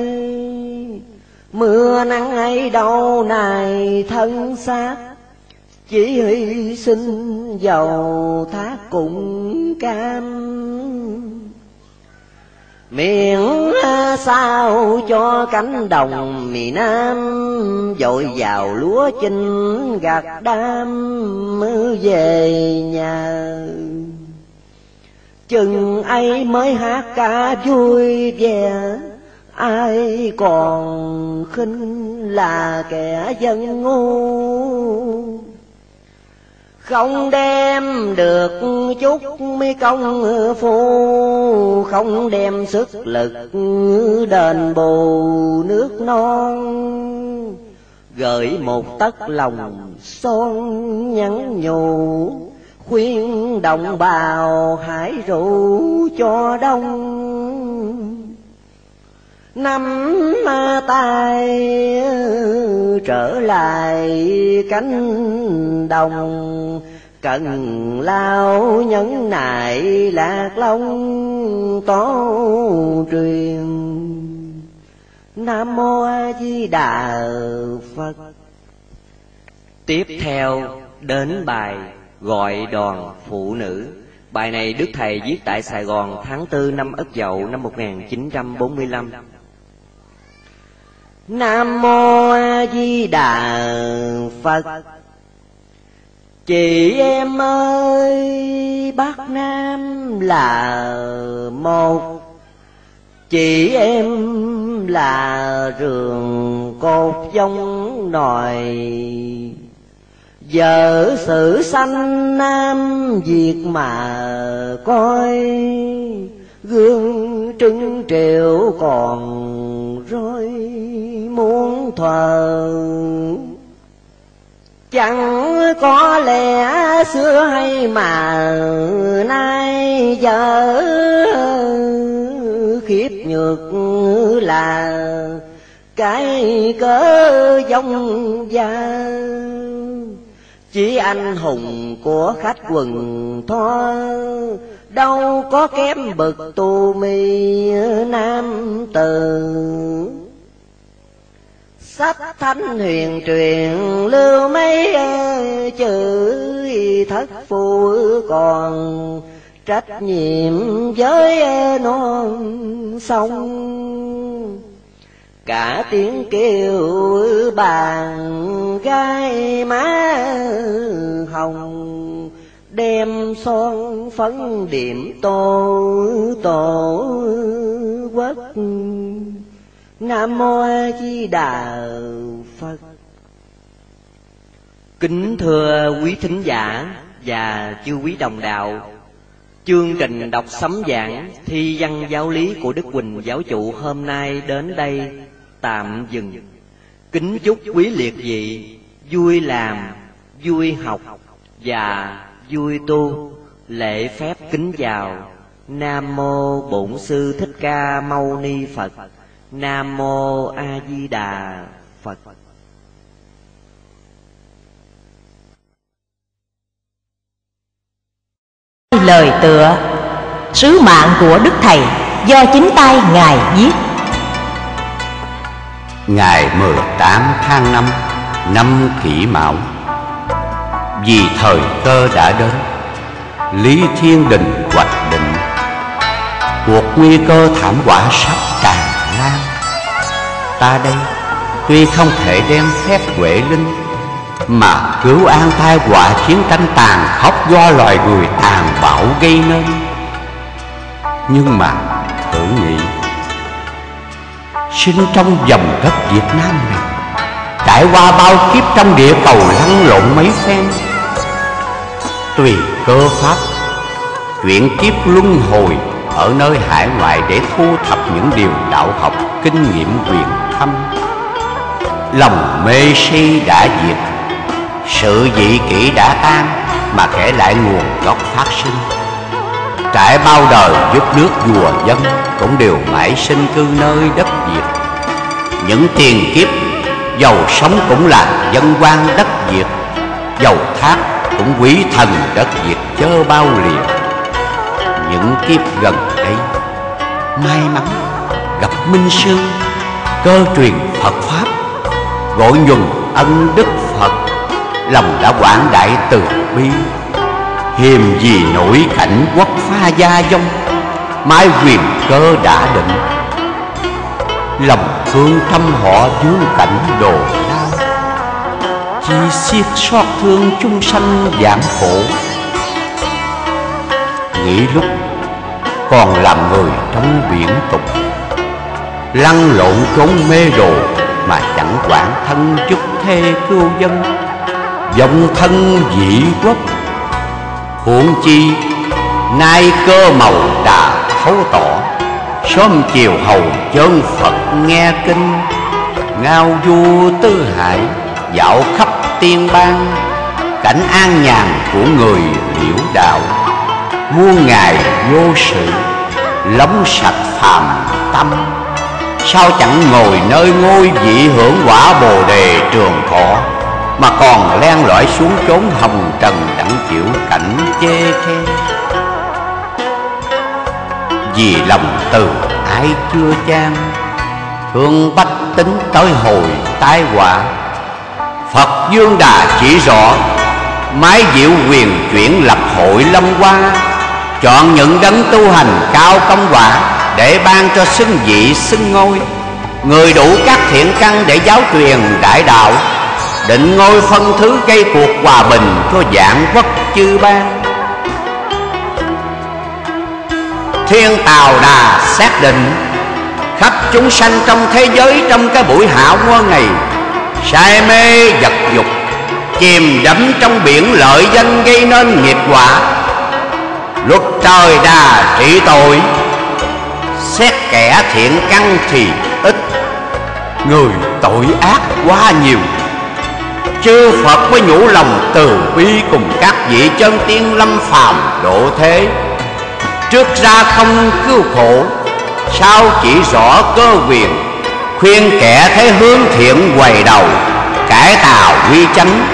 Mưa nắng ấy đâu này thân xác chỉ hy sinh dầu thác cũng cam. Miệng sao cho cánh đồng miền nam, dội vào lúa chinh gặt đam mưa về nhà. Chừng ấy mới hát ca vui vẻ, ai còn khinh là kẻ dân ngu không đem được chút mấy công phu, không đem sức lực đền bù nước non. Gửi một tấc lòng son nhắn nhủ, khuyên đồng bào hãy rủ cho đông năm ma tay trở lại cánh đồng. Cần lao nhẫn nại lạc long tố truyền. Nam mô a di đà phật. Tiếp theo đến bài gọi đoàn phụ nữ. Bài này đức thầy viết tại sài gòn tháng 4 năm ất dậu năm 1945 Nam Mô A Di Đà Phật. Chị em ơi Bắc Nam là một. Chị em là rường cột giống nòi. Vợ sự sanh Nam Việt mà coi, Gương trưng triệu còn rối muốn thờ. Chẳng có lẽ xưa hay mà nay giờ, khiếp nhược là cái cớ dông gia chỉ anh hùng của khách quần thoa, đâu có kém bậc tu mi nam tử sách thánh huyền truyền lưu mấy chữ thất phu còn trách nhiệm với non sông. Cả tiếng kêu bàn gai má hồng, đem son phấn điểm tô tổ quốc nam mô a di đà phật. Kính thưa quý thính giả và chư quý đồng đạo, chương trình đọc sấm giảng thi văn giáo lý của đức quỳnh giáo chủ hôm nay đến đây tạm dừng. Kính chúc quý liệt vị vui làm, vui học và vui tu Lễ phép kính chào. Nam mô Bổn sư Thích Ca Mâu Ni Phật. Nam mô A Di Đà Phật. Lời tựa Sứ mạng của Đức Thầy do chính tay Ngài viết. Ngày 18 tháng 5 năm kỷ mão Vì thời cơ đã đến Lý Thiên Đình hoạch định Cuộc nguy cơ thảm họa sắp tràn Ta đây. Tuy không thể đem phép huệ linh, Mà cứu an tai họa chiến tranh tàn khốc do loài người tàn bạo gây nên. Nhưng mà, thử nghĩ, Sinh trong dòng đất Việt Nam này, Trải qua bao kiếp trong địa cầu lăn lộn mấy phen, Tùy cơ pháp, Chuyển kiếp luân hồi Ở nơi hải ngoại để thu thập những điều đạo học, Kinh nghiệm quyền thâm. Lòng mê si đã diệt, Sự dị kỷ đã tan, Mà kể lại nguồn gốc phát sinh. Trải bao đời giúp nước vua dân Cũng đều mãi sinh cư nơi đất Việt. Những tiền kiếp, Giàu sống cũng là dân quan đất Việt. Giàu thác cũng quý thần đất Việt chớ bao liền Những kiếp gần đây, May mắn gặp Minh Sư. Cơ truyền Phật Pháp. Gọi nhuần ân Đức Phật, Lòng đã quảng đại từ bi. Hiềm gì nổi cảnh quốc pha gia dông, Mái quyền cơ đã định. Lòng thương thăm họ dương cảnh đồ đau Chỉ xiết xót thương chung sanh giảm khổ. Nghĩ lúc còn làm người trong biển tục Lăn lộn trốn mê đồ Mà chẳng quản thân chức thê cưu dân. Dòng thân dị quốc, Huống chi Nay cơ màu đà thấu tỏ, Sớm chiều hầu chân Phật nghe kinh. Ngao du tư hải Dạo khắp tiên bang, Cảnh an nhàn của người liễu đạo. Muôn ngày vô sự lấm sạch phàm tâm. Sao chẳng ngồi nơi ngôi vị hưởng quả bồ đề trường thọ, Mà còn len lỏi xuống chốn hồng trần đặng chịu cảnh chê khe? Vì lòng từ ai chưa chan, Thương bách tính tới hồi tai họa. Phật Dương Đà chỉ rõ, Mái diệu quyền chuyển lập hội lâm qua Chọn những đấng tu hành cao công quả. Để ban cho xưng vị xưng ngôi. Người đủ các thiện căn để giáo truyền đại đạo, Định ngôi phân thứ gây cuộc hòa bình cho dạng quốc chư bang Thiên Tào Đà xác định, Khắp chúng sanh trong thế giới trong cái buổi hạ quân này, Say mê vật dục, Chìm đắm trong biển lợi danh gây nên nghiệp quả. Luật trời đà trị tội Xét kẻ thiện căn thì ít. Người tội ác quá nhiều. Chư Phật mới nhủ lòng từ bi Cùng các vị chân tiên lâm phàm độ thế. Trước ra không cứu khổ, Sao chỉ rõ cơ quyền, Khuyên kẻ thấy hướng thiện quầy đầu, Cải tạo quy chánh,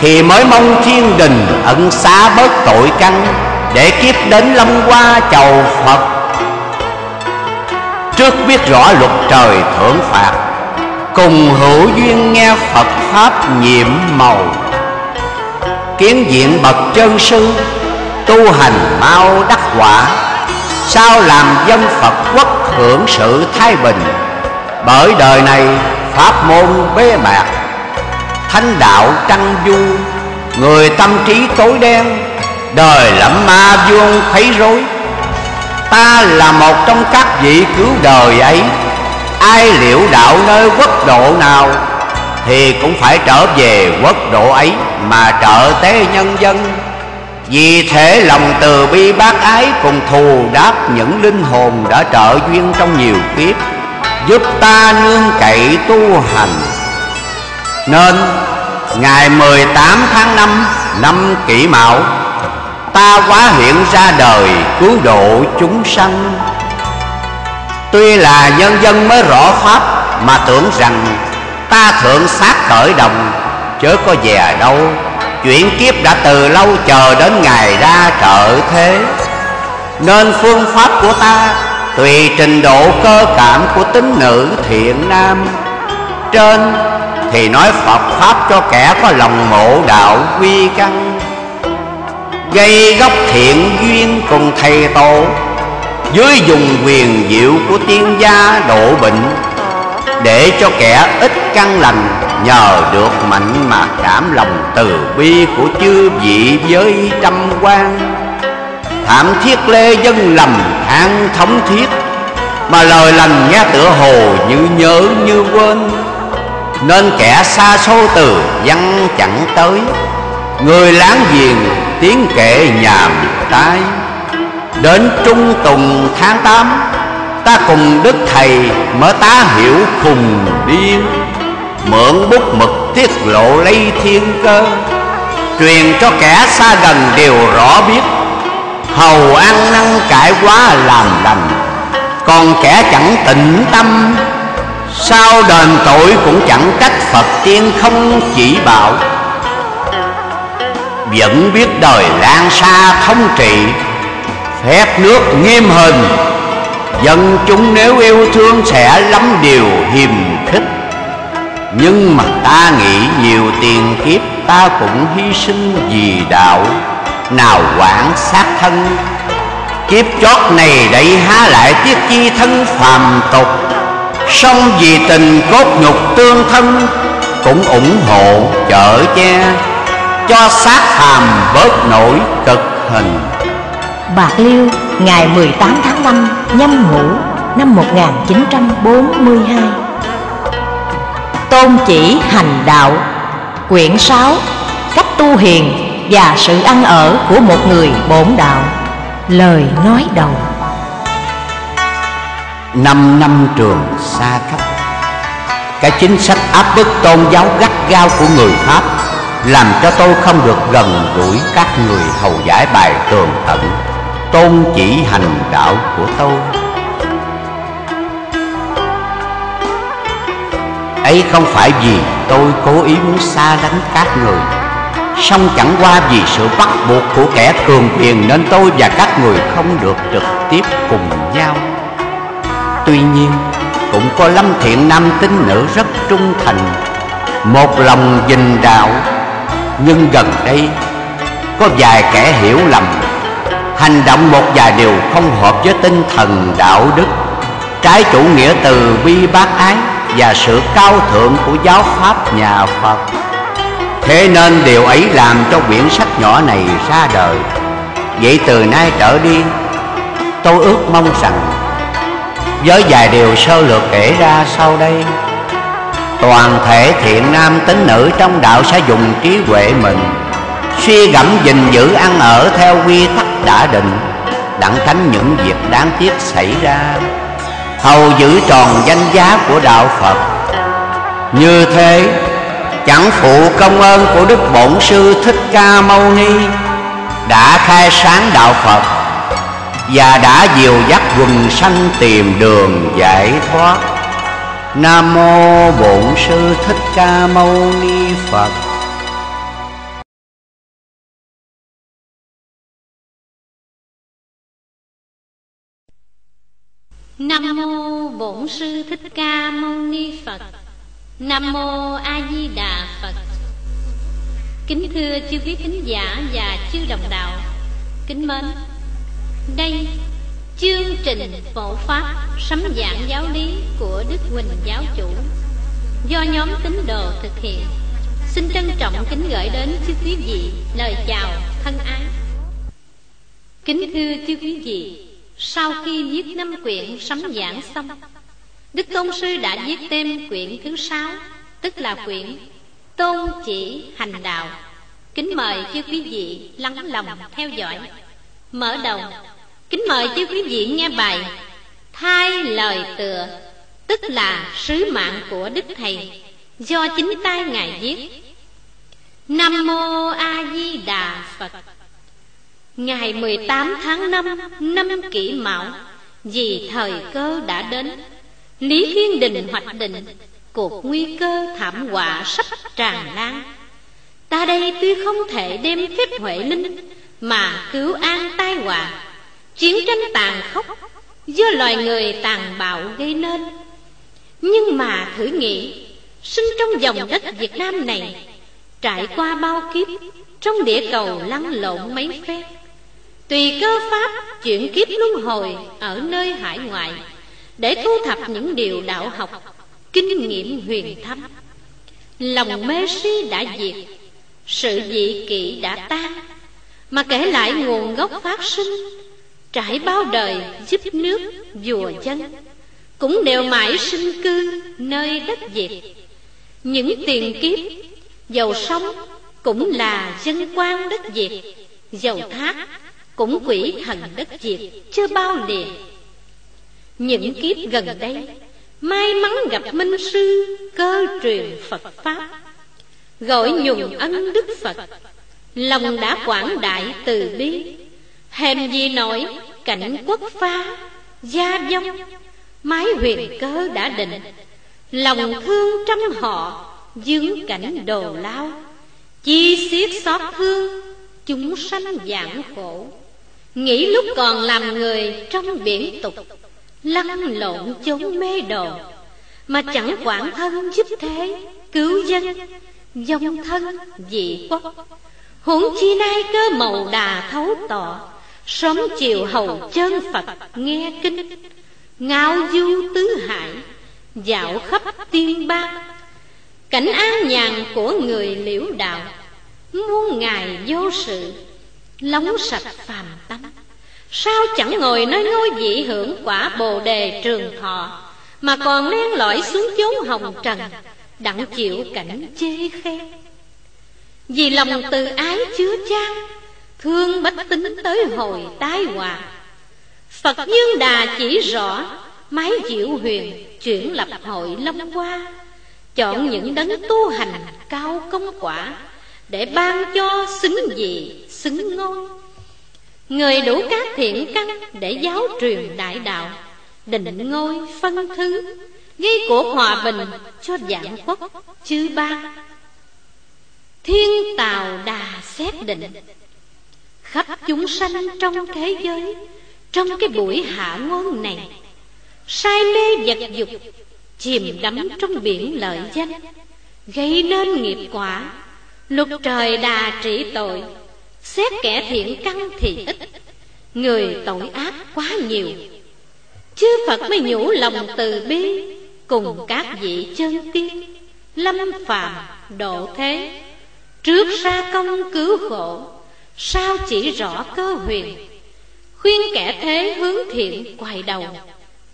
Thì mới mong thiên đình ẩn xá bớt tội căn, Để kiếp đến lâm qua chầu Phật. Trước biết rõ luật trời thưởng phạt, Cùng hữu duyên nghe Phật Pháp nhiệm màu. Kiến diện bậc chân sư, Tu hành mau đắc quả, Sao làm dân Phật quốc hưởng sự thái bình? Bởi đời này pháp môn bế mạc, Thánh đạo trăng du, Người tâm trí tối đen, Đời lẫm ma vuông thấy rối. Ta là một trong các vị cứu đời ấy. Ai liệu đạo nơi quốc độ nào Thì cũng phải trở về quốc độ ấy Mà trợ tế nhân dân. Vì thế lòng từ bi bác ái cùng thù đáp những linh hồn đã trợ duyên trong nhiều kiếp, Giúp ta nương cậy tu hành. Nên, ngày 18 tháng 5 năm kỷ mão Ta quá hiện ra đời cứu độ chúng sanh. Tuy là nhân dân mới rõ pháp Mà tưởng rằng ta thượng sát khởi đồng, Chớ có về đâu. Chuyển kiếp đã từ lâu chờ đến ngày ra trợ thế. Nên phương pháp của ta Tùy trình độ cơ cảm của tính nữ thiện nam. Trên thì nói Phật Pháp cho kẻ có lòng mộ đạo quy căn. Gây gốc thiện duyên cùng thầy tổ. Dưới dùng quyền diệu của tiên gia độ bệnh, Để cho kẻ ít căn lành, Nhờ được mạnh mà cảm lòng từ bi của chư vị với trăm quan. Thảm thiết lê dân lầm than thống thiết, Mà lời lành nghe tựa hồ như nhớ như quên. Nên kẻ xa xôi từ văn chẳng tới, Người láng giềng tiếng kệ nhàm tai. Đến trung tùng tháng tám, Ta cùng Đức Thầy mở tá hiểu khùng điên, Mượn bút mực tiết lộ lấy thiên cơ, Truyền cho kẻ xa gần đều rõ biết. Hầu ăn năn cải quá làm lành Còn kẻ chẳng tịnh tâm, Sao đền tội cũng chẳng trách Phật tiên không chỉ bảo. Vẫn biết đời lan xa thống trị, Phép nước nghiêm hình. Dân chúng nếu yêu thương sẽ lắm điều hiềm khích. Nhưng mà ta nghĩ nhiều tiền kiếp, ta cũng hy sinh vì đạo. Nào quản sát thân, Kiếp chót này đẩy há lại tiếc chi thân phàm tục. Song vì tình cốt nhục tương thân, Cũng ủng hộ chở che. Cho sát phàm bớt nổi cực hình. Bạc Liêu ngày 18 tháng 5 nhâm ngũ năm 1942 Tôn chỉ hành đạo Quyển 6 Cách tu hiền và sự ăn ở của một người bổn đạo. Lời nói đầu. Năm năm trường xa cách Cái chính sách áp bức tôn giáo gắt gao của người Pháp làm cho tôi không được gần gũi các người hầu giải bài tường tận Tôn chỉ hành đạo của tôi. Ấy không phải vì tôi cố ý muốn xa lánh các người, song chẳng qua vì sự bắt buộc của kẻ cường quyền Nên tôi và các người không được trực tiếp cùng nhau. Tuy nhiên, cũng có lâm thiện nam tín nữ rất trung thành, Một lòng dình đạo nhưng gần đây, có vài kẻ hiểu lầm, Hành động một vài điều không hợp với tinh thần đạo đức, Trái chủ nghĩa từ bi bác ái Và sự cao thượng của giáo pháp nhà Phật. Thế nên điều ấy làm cho quyển sách nhỏ này ra đời. Vậy từ nay trở đi, Tôi ước mong rằng, Với vài điều sơ lược kể ra sau đây Toàn thể thiện nam tín nữ trong đạo sẽ dùng trí huệ mình. Suy gẫm gìn giữ ăn ở theo quy tắc đã định, Đặng tránh những việc đáng tiếc xảy ra. Hầu giữ tròn danh giá của đạo Phật. Như thế, chẳng phụ công ơn của Đức Bổn Sư Thích Ca Mâu Ni Đã khai sáng đạo Phật Và đã dìu dắt quần sanh tìm đường giải thoát. Nam Mô Bổn Sư Thích Ca Mâu Ni Phật Nam mô Bổn Sư Thích Ca Mâu Ni Phật. Nam mô A Di Đà Phật. Kính thưa chư quý khán giả và chư đồng đạo, kính mến. Đây chương trình phổ pháp sấm giảng giáo lý của Đức Huỳnh giáo chủ do nhóm tín đồ thực hiện. Xin trân trọng kính gửi đến chư quý vị lời chào thân ái. Kính thưa chư quý vị, sau khi viết năm quyển sấm giảng xong Đức Tôn Sư đã viết thêm quyển thứ sáu Tức là quyển Tôn chỉ hành đạo Kính mời chư quý vị lắng lòng theo dõi Mở đầu Kính mời chư quý vị nghe bài Thay lời tựa, Tức là sứ mạng của Đức Thầy, Do chính tay Ngài viết. Nam Mô A Di Đà Phật. Ngày 18 tháng 5 năm kỷ mão, Vì thời cơ đã đến, Lý Thiên Đình hoạch định Cuộc nguy cơ thảm họa sắp tràn lan. Ta đây tuy không thể đem phép Huệ Linh Mà cứu an tai họa Chiến tranh tàn khốc, Do loài người tàn bạo gây nên. Nhưng mà thử nghĩ, Sinh trong dòng đất Việt Nam này, Trải qua bao kiếp, Trong địa cầu lăn lộn mấy phép Tùy cơ pháp chuyển kiếp luân hồi Ở nơi hải ngoại, Để thu thập những điều đạo học, Kinh nghiệm huyền thâm. Lòng mê si đã diệt, Sự dị kỵ đã tan, Mà kể lại nguồn gốc phát sinh Trải bao đời giúp nước, vùa dân. Cũng đều mãi sinh cư nơi đất Việt. Những tiền kiếp, Giàu sống cũng là dân quan đất Việt. Giàu thác cũng quỷ thần đất Việt chưa bao liền Những kiếp gần đây, May mắn gặp minh sư, cơ truyền Phật Pháp. Gọi nhùng ân Đức Phật, Lòng đã quảng đại từ bi. Hèm gì nổi cảnh quốc phá Gia vong Mái huyền cơ đã định. Lòng thương trăm họ Dương cảnh đồ lao. Chi xiết xót thương, Chúng sanh giảng khổ. Nghĩ lúc còn làm người trong biển tục, Lăn lộn chốn mê đồ. Mà chẳng quản thân giúp thế, Cứu dân, Dòng thân dị quốc. Huống chi nay cơ màu đà thấu tỏ Sớm chiều hầu chân Phật, nghe kinh. Ngao du tứ hải, Dạo khắp tiên bang. Cảnh an nhàn của người liễu đạo, Muôn ngài vô sự, Lóng sạch phàm tâm Sao chẳng ngồi nơi ngôi vị hưởng quả bồ đề trường thọ, Mà còn len lỏi xuống chốn hồng trần, Đặng chịu cảnh chê khen? Vì lòng từ ái chứa chan Thương bách tính tới hồi tái hòa. Phật như Đà chỉ rõ, Mái diệu huyền chuyển lập hội long hoa. Chọn những đấng tu hành cao công quả Để ban cho xứng gì, xứng ngôi. Người đủ các thiện căn để giáo truyền đại đạo, Định ngôi phân thứ Gây của hòa bình cho dạng quốc, chư ba. Thiên tào đà xét định. Khắp chúng sanh trong thế giới, Trong cái buổi hạ ngôn này. Sai mê vật dục, Chìm đắm trong biển lợi danh, Gây nên nghiệp quả. Lục trời đà trị tội, Xét kẻ thiện căn thì ít, Người tội ác quá nhiều. Chư Phật mới nhủ lòng từ bi, Cùng các vị chân tiên, Lâm phàm độ thế, Trước ra công cứu khổ. Sao chỉ rõ cơ huyền? Khuyên kẻ thế hướng thiện quay đầu,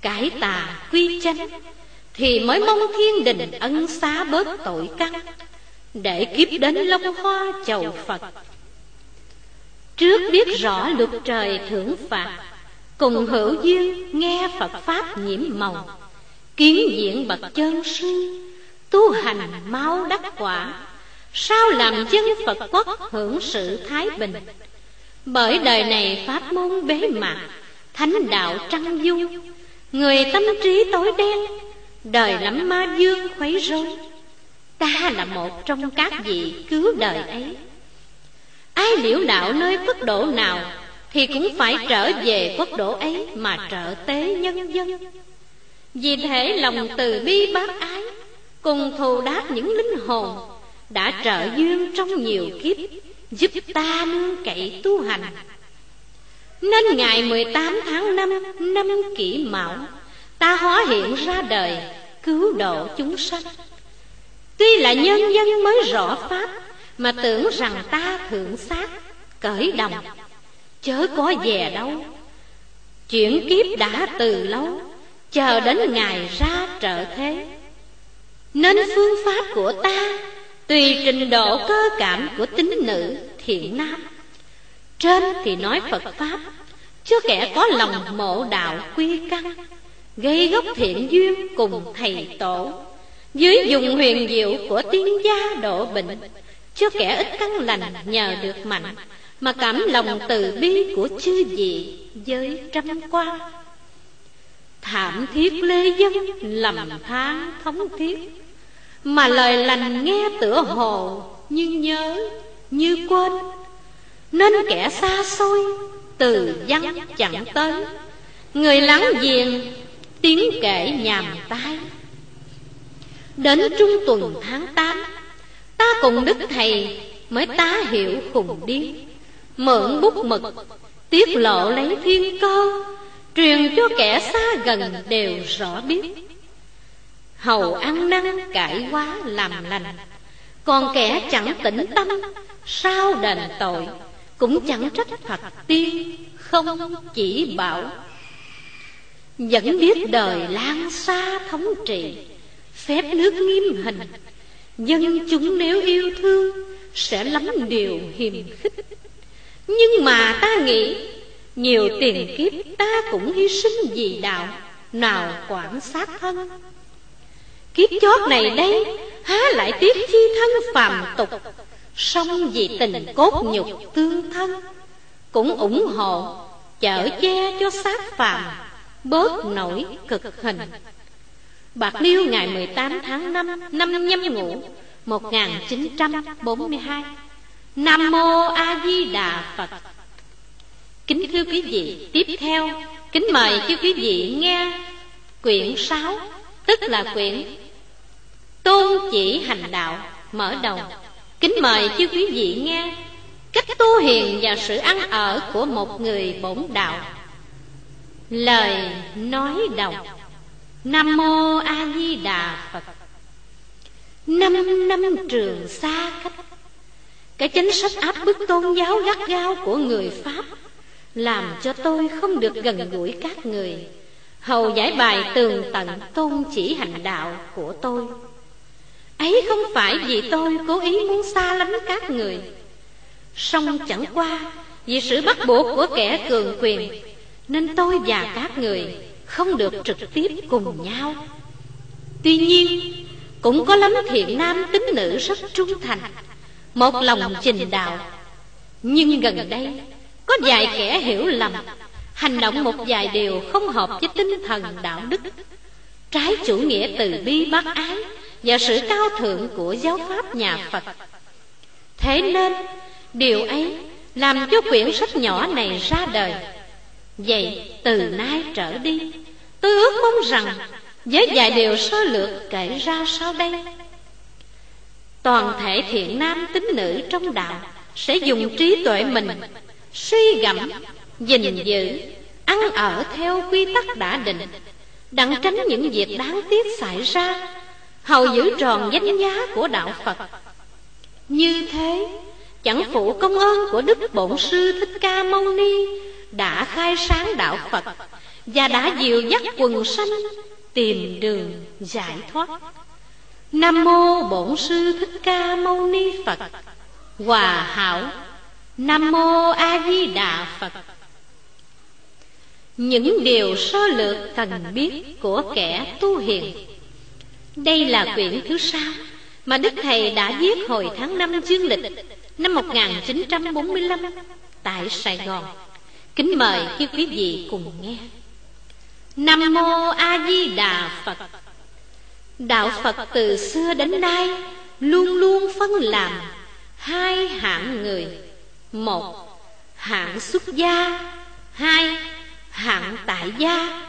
Cải tà quy chánh Thì mới mong thiên đình ân xá bớt tội căn, Để kiếp đến long hoa chầu Phật. Trước biết rõ luật trời thưởng phạt, Cùng hữu duyên nghe Phật Pháp nhiễm màu, Kiến diện bậc chân sư, Tu hành mau đắc quả Sao làm dân Phật quốc hưởng sự thái bình? Bởi đời này Pháp môn bế mạc, Thánh đạo trăng du, Người tâm trí tối đen, Đời lắm ma dương khuấy rối. Ta là một trong các vị cứu đời ấy. Ai liễu đạo nơi quốc độ nào Thì cũng phải trở về quốc độ ấy Mà trợ tế nhân dân. Vì thế lòng từ bi bác ái, Cùng thù đáp những linh hồn đã trợ duyên trong nhiều kiếp, Giúp ta nương cậy tu hành. Nên ngày 18 tháng 5 năm kỷ mão, Ta hóa hiện ra đời, Cứu độ chúng sanh. Tuy là nhân dân mới rõ Pháp, mà tưởng rằng ta thượng xác, Cởi đồng, Chớ có về đâu. Chuyển kiếp đã từ lâu, Chờ đến ngày ra trợ thế. Nên phương pháp của ta Tùy trình độ cơ cảm của tính nữ thiện nam. Trên thì nói Phật Pháp Chứ kẻ có lòng mộ đạo quy căn, Gây gốc thiện duyên cùng thầy tổ. Dưới dùng huyền diệu của tiên gia độ bệnh cho kẻ ít căn lành nhờ được mạnh, mà cảm lòng từ bi của chư vị với trăm qua thảm thiết lê dân lầm than thống thiết mà lời lành nghe tựa hồ như nhớ, như quên. Nên kẻ xa xôi, từ văn chẳng tới. Người lắng giềng, tiếng kể nhàm tai. Đến trung tuần tháng tám, ta cùng đức thầy mới tá hiểu cùng điên. Mượn bút mực, tiết lộ lấy thiên cơ, truyền cho kẻ xa gần đều rõ biết hầu ăn năn cải quá làm lành. Còn kẻ chẳng tĩnh tâm, sao đền tội? Cũng chẳng trách phật tiên, không chỉ bảo. Vẫn biết đời lan xa thống trị phép nước nghiêm hình. Dân chúng nếu yêu thương, sẽ lắm điều hiềm khích. Nhưng mà ta nghĩ, nhiều tiền kiếp ta cũng hy sinh vì đạo, nào quản sát thân kiếp chót này đây há lại tiếc chi thân phàm tục. Song vì tình cốt nhục tương thân cũng ủng hộ chở che cho xác phàm bớt nổi cực hình. Bạc Liêu ngày 18 tháng 5 năm nhâm ngũ 1942 Nam Mô A Di Đà Phật. Kính thưa quý vị, tiếp theo kính mời quý vị nghe quyển 6 tức là quyển Tôn chỉ hành đạo, mở đầu. Kính mời chư quý vị nghe cách tu hiền và sự ăn ở của một người bổn đạo. Lời nói đầu Nam Mô A Di Đà Phật Năm năm trường xa cách, Cái chính sách áp bức tôn giáo gắt gao của người Pháp, Làm cho tôi không được gần gũi các người Hầu giải bài tường tận tôn chỉ hành đạo của tôi Ấy không phải vì tôi cố ý muốn xa lánh các người. Song chẳng qua vì sự bắt buộc của kẻ cường quyền, Nên tôi và các người không được trực tiếp cùng nhau. Tuy nhiên, cũng có lắm thiện nam tín nữ rất trung thành, Một lòng trình đạo. Nhưng gần đây, có vài kẻ hiểu lầm, Hành động một vài điều không hợp với tinh thần đạo đức. Trái chủ nghĩa từ bi bác ái và sự cao thượng của giáo pháp nhà Phật. Thế nên điều ấy làm cho quyển sách nhỏ này ra đời. Vậy từ nay trở đi Tôi ước mong rằng Với vài điều sơ lược kể ra sau đây Toàn thể thiện nam tín nữ trong đạo Sẽ dùng trí tuệ mình Suy gẫm, gìn giữ Ăn ở theo quy tắc đã định Đặng tránh những việc đáng tiếc xảy ra Hầu giữ tròn danh giá của đạo Phật. Như thế, Chẳng phụ công ơn của Đức Bổn Sư Thích Ca Mâu Ni Đã khai sáng đạo Phật Và đã dìu dắt quần sanh Tìm đường giải thoát. Nam Mô Bổn Sư Thích Ca Mâu Ni Phật. Hòa hảo. Nam Mô A Di Đà Phật. Những điều sơ lược cần biết của kẻ tu hiền đây là quyển thứ sáu Mà Đức Thầy đã viết hồi tháng năm dương lịch Năm 1945 Tại Sài Gòn. Kính mời quý quý vị cùng nghe. Nam Mô A Di Đà Phật. Đạo Phật từ xưa đến nay Luôn luôn phân làm Hai hạng người. Một, Hạng xuất gia. Hai, Hạng tại gia.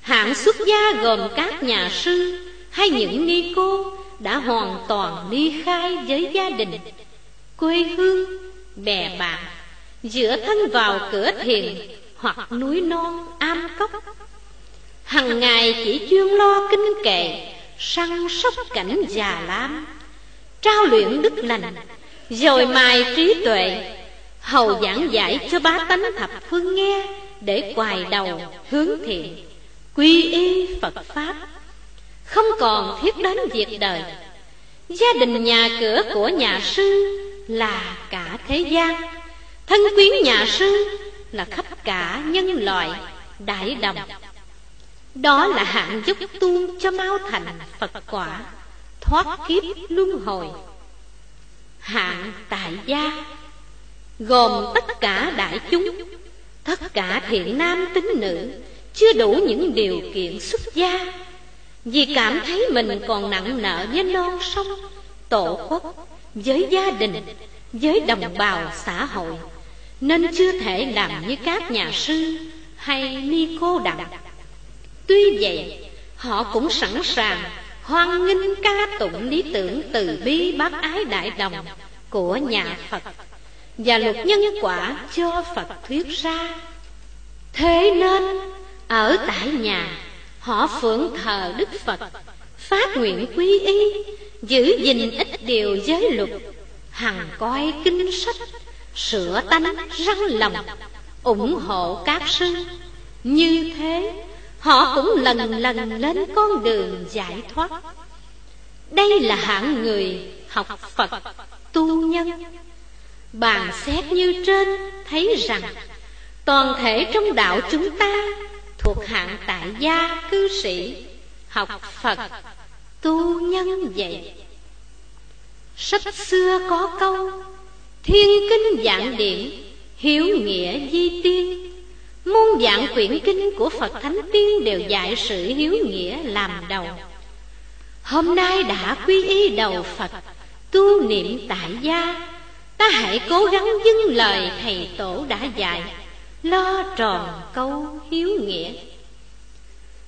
Hạng xuất gia gồm các nhà sư hay những ni cô Đã hoàn toàn ly khai với gia đình, Quê hương, Bè bạn, giữa thân vào cửa thiền Hoặc núi non am cốc. Hằng ngày chỉ chuyên lo kinh kệ, săn sóc cảnh già lam, trao luyện đức lành rồi mài trí tuệ, hầu giảng giải cho bá tánh thập phương nghe để quài đầu hướng thiện, quy y phật pháp không còn thiết đến việc đời. Gia đình nhà cửa của nhà sư là cả thế gian. Thân quyến nhà sư là khắp cả nhân loại, đại đồng. Đó là hạng giúp tu cho mau thành Phật quả, Thoát kiếp luân hồi. Hạng tại gia Gồm tất cả đại chúng, Tất cả thiện nam tín nữ, Chưa đủ những điều kiện xuất gia. Vì cảm thấy mình còn nặng nợ với non sông, Tổ quốc, Với gia đình, Với đồng bào xã hội, Nên chưa thể làm như các nhà sư Hay ni cô đặng Tuy vậy, Họ cũng sẵn sàng hoan nghênh ca tụng lý tưởng từ bi bác ái đại đồng của nhà Phật và luật nhân quả cho Phật thuyết ra. Thế nên, ở tại nhà họ phượng thờ Đức Phật, phát nguyện quy y, giữ gìn ít điều giới luật, hằng coi kinh sách, sửa tánh răng lòng, ủng hộ các sư. Như thế Họ cũng lần lần lên con đường giải thoát Đây là hạng người học Phật tu nhân Bàn xét như trên thấy rằng Toàn thể trong đạo chúng ta Thuộc hạng tại gia cư sĩ, Học Phật, tu nhân vậy. Sách xưa có câu, Thiên kinh dạng điển Hiếu nghĩa di tiên. Muôn dạng quyển kinh của Phật Thánh Tiên Đều dạy sự hiếu nghĩa làm đầu. Hôm nay đã quy y đầu Phật, Tu niệm tại gia. Ta hãy cố gắng dâng lời Thầy Tổ đã dạy. Lo tròn câu hiếu nghĩa.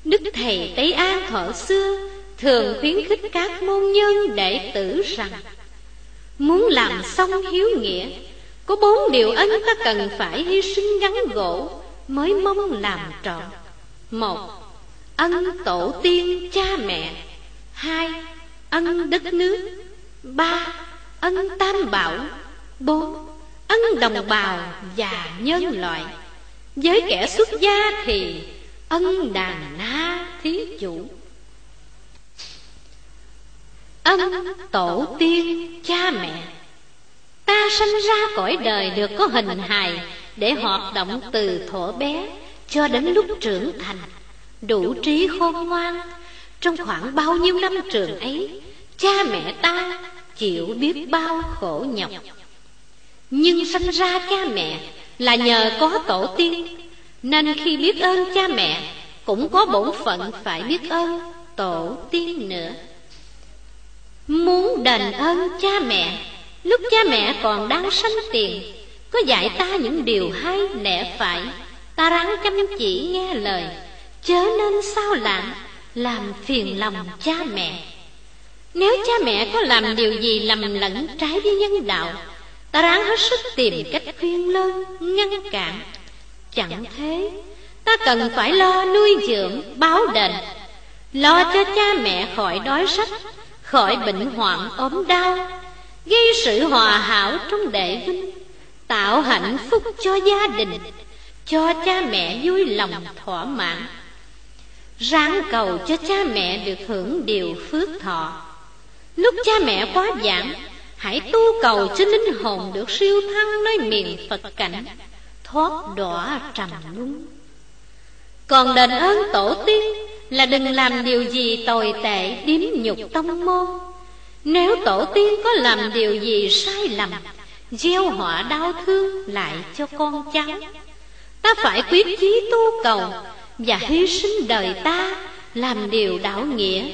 Đức Thầy Tây An thọ xưa, Thường khuyến khích các môn nhân đệ tử rằng, Muốn làm xong hiếu nghĩa, Có bốn điều ân ta cần phải hy sinh gắn gỗ mới mong làm trọn. Một, ân tổ tiên cha mẹ. Hai, ân đất nước. Ba, ân tam bảo. Bốn, ân đồng bào và nhân loại với kẻ xuất gia thì ân đàn na thí chủ. Ân tổ tiên cha mẹ, ta sinh ra cõi đời được có hình hài để hoạt động từ thuở bé cho đến lúc trưởng thành, đủ trí khôn ngoan. Trong khoảng bao nhiêu năm trường ấy, cha mẹ ta chịu biết bao khổ nhọc. Nhưng sinh ra cha mẹ là nhờ có tổ tiên. Nên khi biết ơn cha mẹ, cũng có bổn phận phải biết ơn tổ tiên nữa. Muốn đền ơn cha mẹ, lúc cha mẹ còn đang sanh tiền, có dạy ta những điều hay lẽ phải. Ta ráng chăm chỉ nghe lời, Chớ nên sao lãng Làm phiền lòng cha mẹ. Nếu cha mẹ có làm điều gì lầm lẫn trái với nhân đạo Ta ráng hết sức tìm cách khuyên lơn, Ngăn cản. Chẳng thế, Ta cần phải lo nuôi dưỡng, báo đền. Lo cho cha mẹ khỏi đói sách, Khỏi bệnh hoạn ốm đau, Gây sự hòa hảo trong đệ vinh, tạo hạnh phúc cho gia đình, cho cha mẹ vui lòng thỏa mãn. Ráng cầu cho cha mẹ được hưởng điều phước thọ. Lúc cha mẹ quá giảng hãy tu cầu cho linh hồn được siêu thăng nơi miền phật cảnh, thoát đọa trầm luân. Còn đền ơn tổ tiên là đừng làm điều gì tồi tệ điếm nhục tông môn. Nếu tổ tiên có làm điều gì sai lầm, gieo họa đau thương lại cho con cháu. Ta phải quyết chí tu cầu và hy sinh đời ta làm điều đạo nghĩa,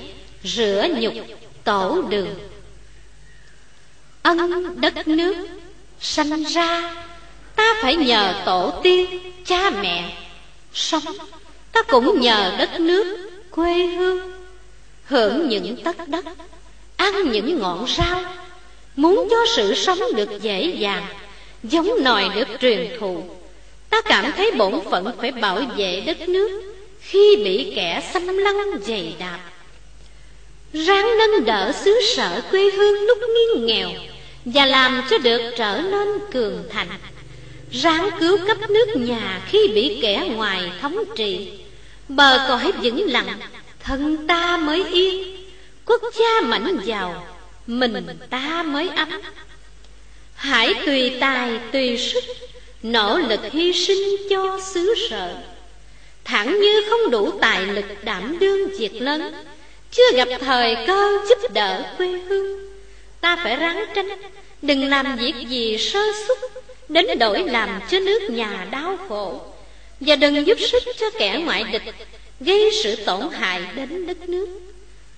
rửa nhục tổ đường ân đất nước. Sanh ra, ta phải nhờ tổ tiên, cha mẹ sống. Ta cũng nhờ đất nước, quê hương, hưởng những tất đất, ăn những ngọn rau. Muốn cho sự sống được dễ dàng, Giống nòi được truyền thụ. Ta cảm thấy bổn phận phải bảo vệ đất nước Khi bị kẻ xâm lăng dày đạp. Ráng nâng đỡ xứ sở quê hương lúc nghiêng nghèo. Và làm cho được trở nên cường thành. Ráng cứu cấp nước nhà khi bị kẻ ngoài thống trị. Bờ cõi vững lặng, Thân ta mới yên. Quốc gia mạnh giàu, mình ta mới ấm. Hãy tùy tài, tùy sức, nỗ lực hy sinh cho xứ sở. Thẳng như không đủ tài lực đảm đương việc lớn, chưa gặp thời cơ giúp đỡ quê hương ta phải ráng tranh đừng làm việc gì sơ xuất, Đến đổi làm cho nước nhà đau khổ. Và đừng giúp sức cho kẻ ngoại địch, Gây sự tổn hại đến đất nước.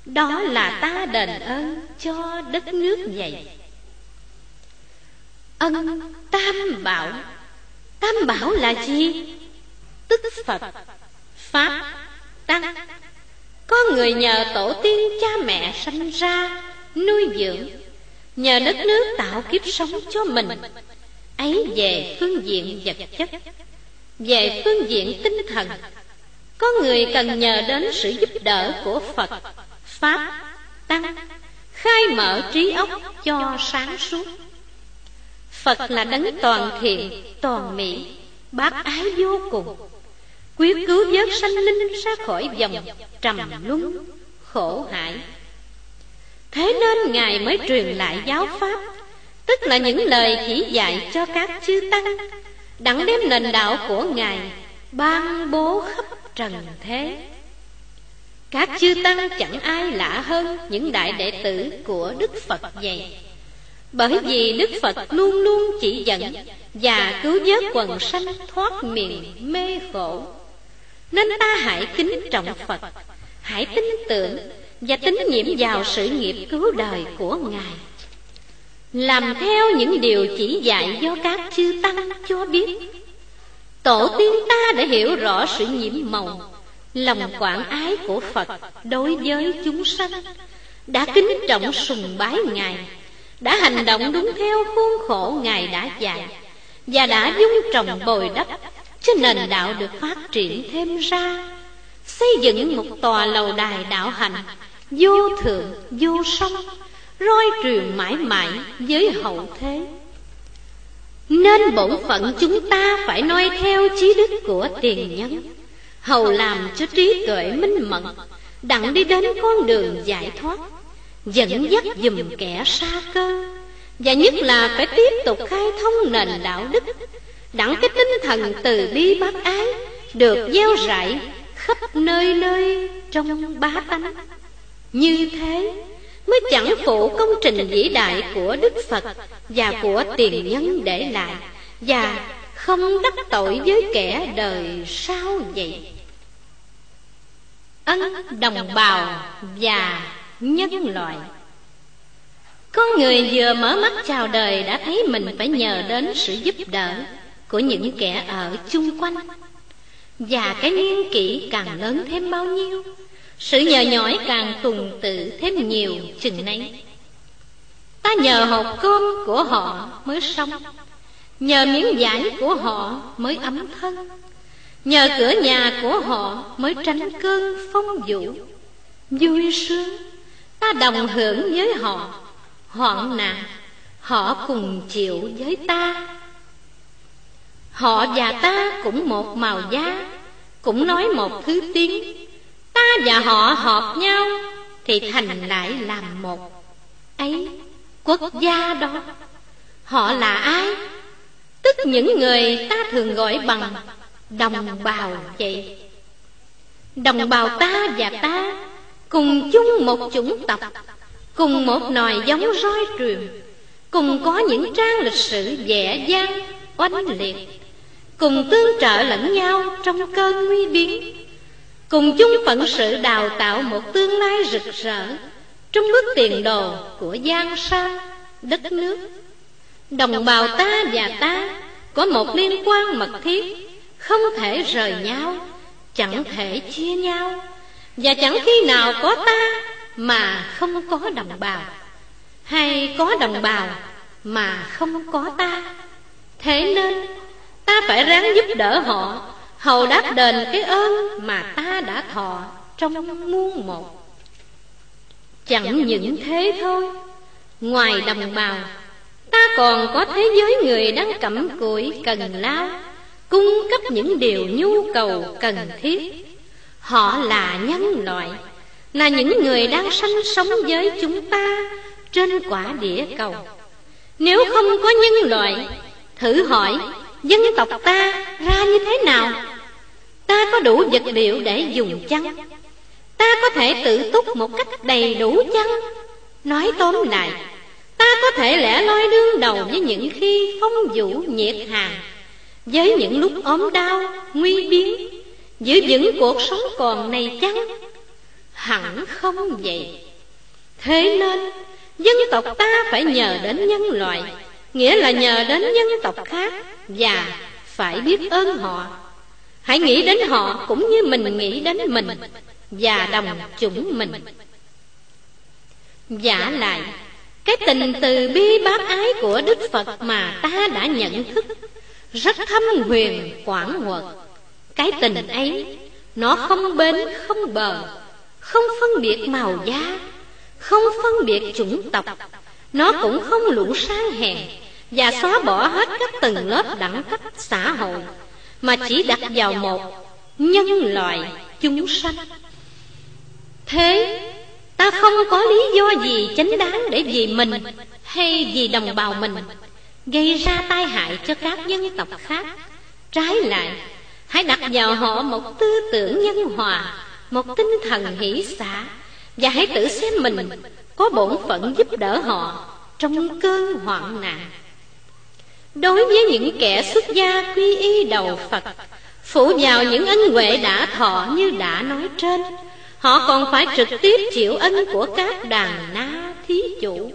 Đó là ta đền ơn cho đất nước vậy. Ân tam bảo. Tam bảo là gì? Tức Phật. Pháp Tăng. Có người nhờ tổ tiên cha mẹ sanh ra, Nuôi dưỡng. Nhờ đất nước tạo kiếp sống cho mình Ấy về phương diện vật chất Về phương diện tinh thần. Có người cần nhờ đến sự giúp đỡ của Phật Pháp Tăng Khai mở trí óc cho sáng suốt. Phật là đấng toàn thiện, toàn mỹ, bác ái vô cùng. Quyết cứu vớt sanh linh ra khỏi vòng trầm luân, khổ hải. Thế nên Ngài mới truyền lại giáo Pháp, Tức là những lời chỉ dạy cho các chư Tăng, Đặng đem nền đạo của Ngài ban bố khắp trần thế. Các chư Tăng chẳng ai lạ hơn những đại đệ tử của Đức Phật vậy. Bởi vì Đức Phật luôn luôn chỉ dẫn Và cứu vớt quần sanh thoát miền mê khổ. Nên ta hãy kính trọng Phật, Hãy tin tưởng và tín nhiệm vào sự nghiệp cứu đời của Ngài. Làm theo những điều chỉ dạy do các chư Tăng cho biết. Tổ tiên ta đã hiểu rõ sự nhiễm màu, Lòng quảng ái của Phật đối với chúng sanh, Đã kính trọng sùng bái Ngài, đã hành động đúng theo khuôn khổ Ngài đã dạy, và đã dung trồng bồi đắp cho nền đạo được phát triển thêm ra, xây dựng một tòa lầu đài đạo hành vô thượng, vô song roi truyền mãi mãi với hậu thế. Nên bổn phận chúng ta phải noi theo chí đức của tiền nhân. Hầu làm cho trí tuệ minh mẫn, đặng đi đến con đường giải thoát. Dẫn dắt dùm kẻ xa cơ, và nhất là phải tiếp tục khai thông nền đạo đức. Đặng cái tinh thần từ bi bác ái, được gieo rải khắp nơi nơi trong bá tánh như thế mới chẳng phụ công trình vĩ đại của đức phật và của tiền nhân để lại và không đắc tội với kẻ đời sau vậy. Ân đồng bào và nhân loại. Con người vừa mở mắt chào đời đã thấy mình phải nhờ đến sự giúp đỡ của những kẻ ở chung quanh. Và cái niên kỷ càng lớn thêm bao nhiêu sự nhờ nhỏi càng tùng tự thêm nhiều chừng nấy. Ta nhờ hộp cơm của họ mới sống nhờ miếng vải của họ mới ấm thân. Nhờ cửa nhà của họ mới tránh cơn phong vũ. Vui sướng, ta đồng hưởng với họ. Hoạn nạn, họ cùng chịu với ta. Họ và ta cũng một màu da, cũng nói một thứ tiếng ta và họ hợp nhau thì thành lại làm một. Ấy, quốc gia đó, họ là ai? Tức những người ta thường gọi bằng đồng bào vậy. Đồng bào ta và ta cùng chung một chủng tộc, cùng một nòi giống roi truyền, cùng có những trang lịch sử vẻ vang, oanh liệt, cùng tương trợ lẫn nhau trong cơn nguy biến cùng chung phận sự đào tạo một tương lai rực rỡ trong bước tiền đồ của giang sơn đất nước. Đồng bào ta và ta có một liên quan mật thiết, không thể rời nhau, chẳng thể chia nhau. Và chẳng khi nào có ta mà không có đồng bào, hay có đồng bào mà không có ta. Thế nên ta phải ráng giúp đỡ họ hầu đáp đền cái ơn mà ta đã thọ trong muôn một. Chẳng những thế thôi, ngoài đồng bào, ta còn có thế giới người đang cẩm cụi cần lao, cung cấp những điều nhu cầu cần thiết. Họ là nhân loại, là những người đang sanh sống với chúng ta trên quả địa cầu. Nếu không có nhân loại, thử hỏi dân tộc ta ra như thế nào? Ta có đủ vật liệu để dùng chăng? Ta có thể tự túc một cách đầy đủ chăng? Nói tóm lại ta có thể lẽ loi đương đầu với những khi phong vũ nhiệt hàng Với những lúc ốm đau, nguy biến Giữ vững cuộc sống còn này chăng? Hẳn không vậy. Thế nên dân tộc ta phải nhờ đến nhân loại Nghĩa là nhờ đến dân tộc khác Và phải biết ơn họ. Hãy nghĩ đến họ cũng như mình nghĩ đến mình Và đồng chủng mình. Giả lại, Cái tình từ bi bác ái của Đức Phật mà ta đã nhận thức, Rất thâm huyền, quảng quật. Cái tình ấy, Nó không bến, không bờ, Không phân biệt màu da, Không phân biệt chủng tộc. Nó cũng không lũ sang hèn Và xóa bỏ hết các tầng lớp đẳng cấp xã hội. Mà chỉ đặt vào một Nhân loại chúng sanh. Thế, Ta không có lý do gì chánh đáng để vì mình Hay vì đồng bào mình Gây ra tai hại cho các dân tộc khác. Trái lại, Hãy đặt vào họ một tư tưởng nhân hòa, Một tinh thần hỷ xả, Và hãy tự xem mình Có bổn phận giúp đỡ họ Trong cơn hoạn nạn. Đối với những kẻ xuất gia quy y đầu Phật Phụ vào những ân huệ đã thọ như đã nói trên Họ còn phải trực tiếp chịu ân của các đàn na thí chủ.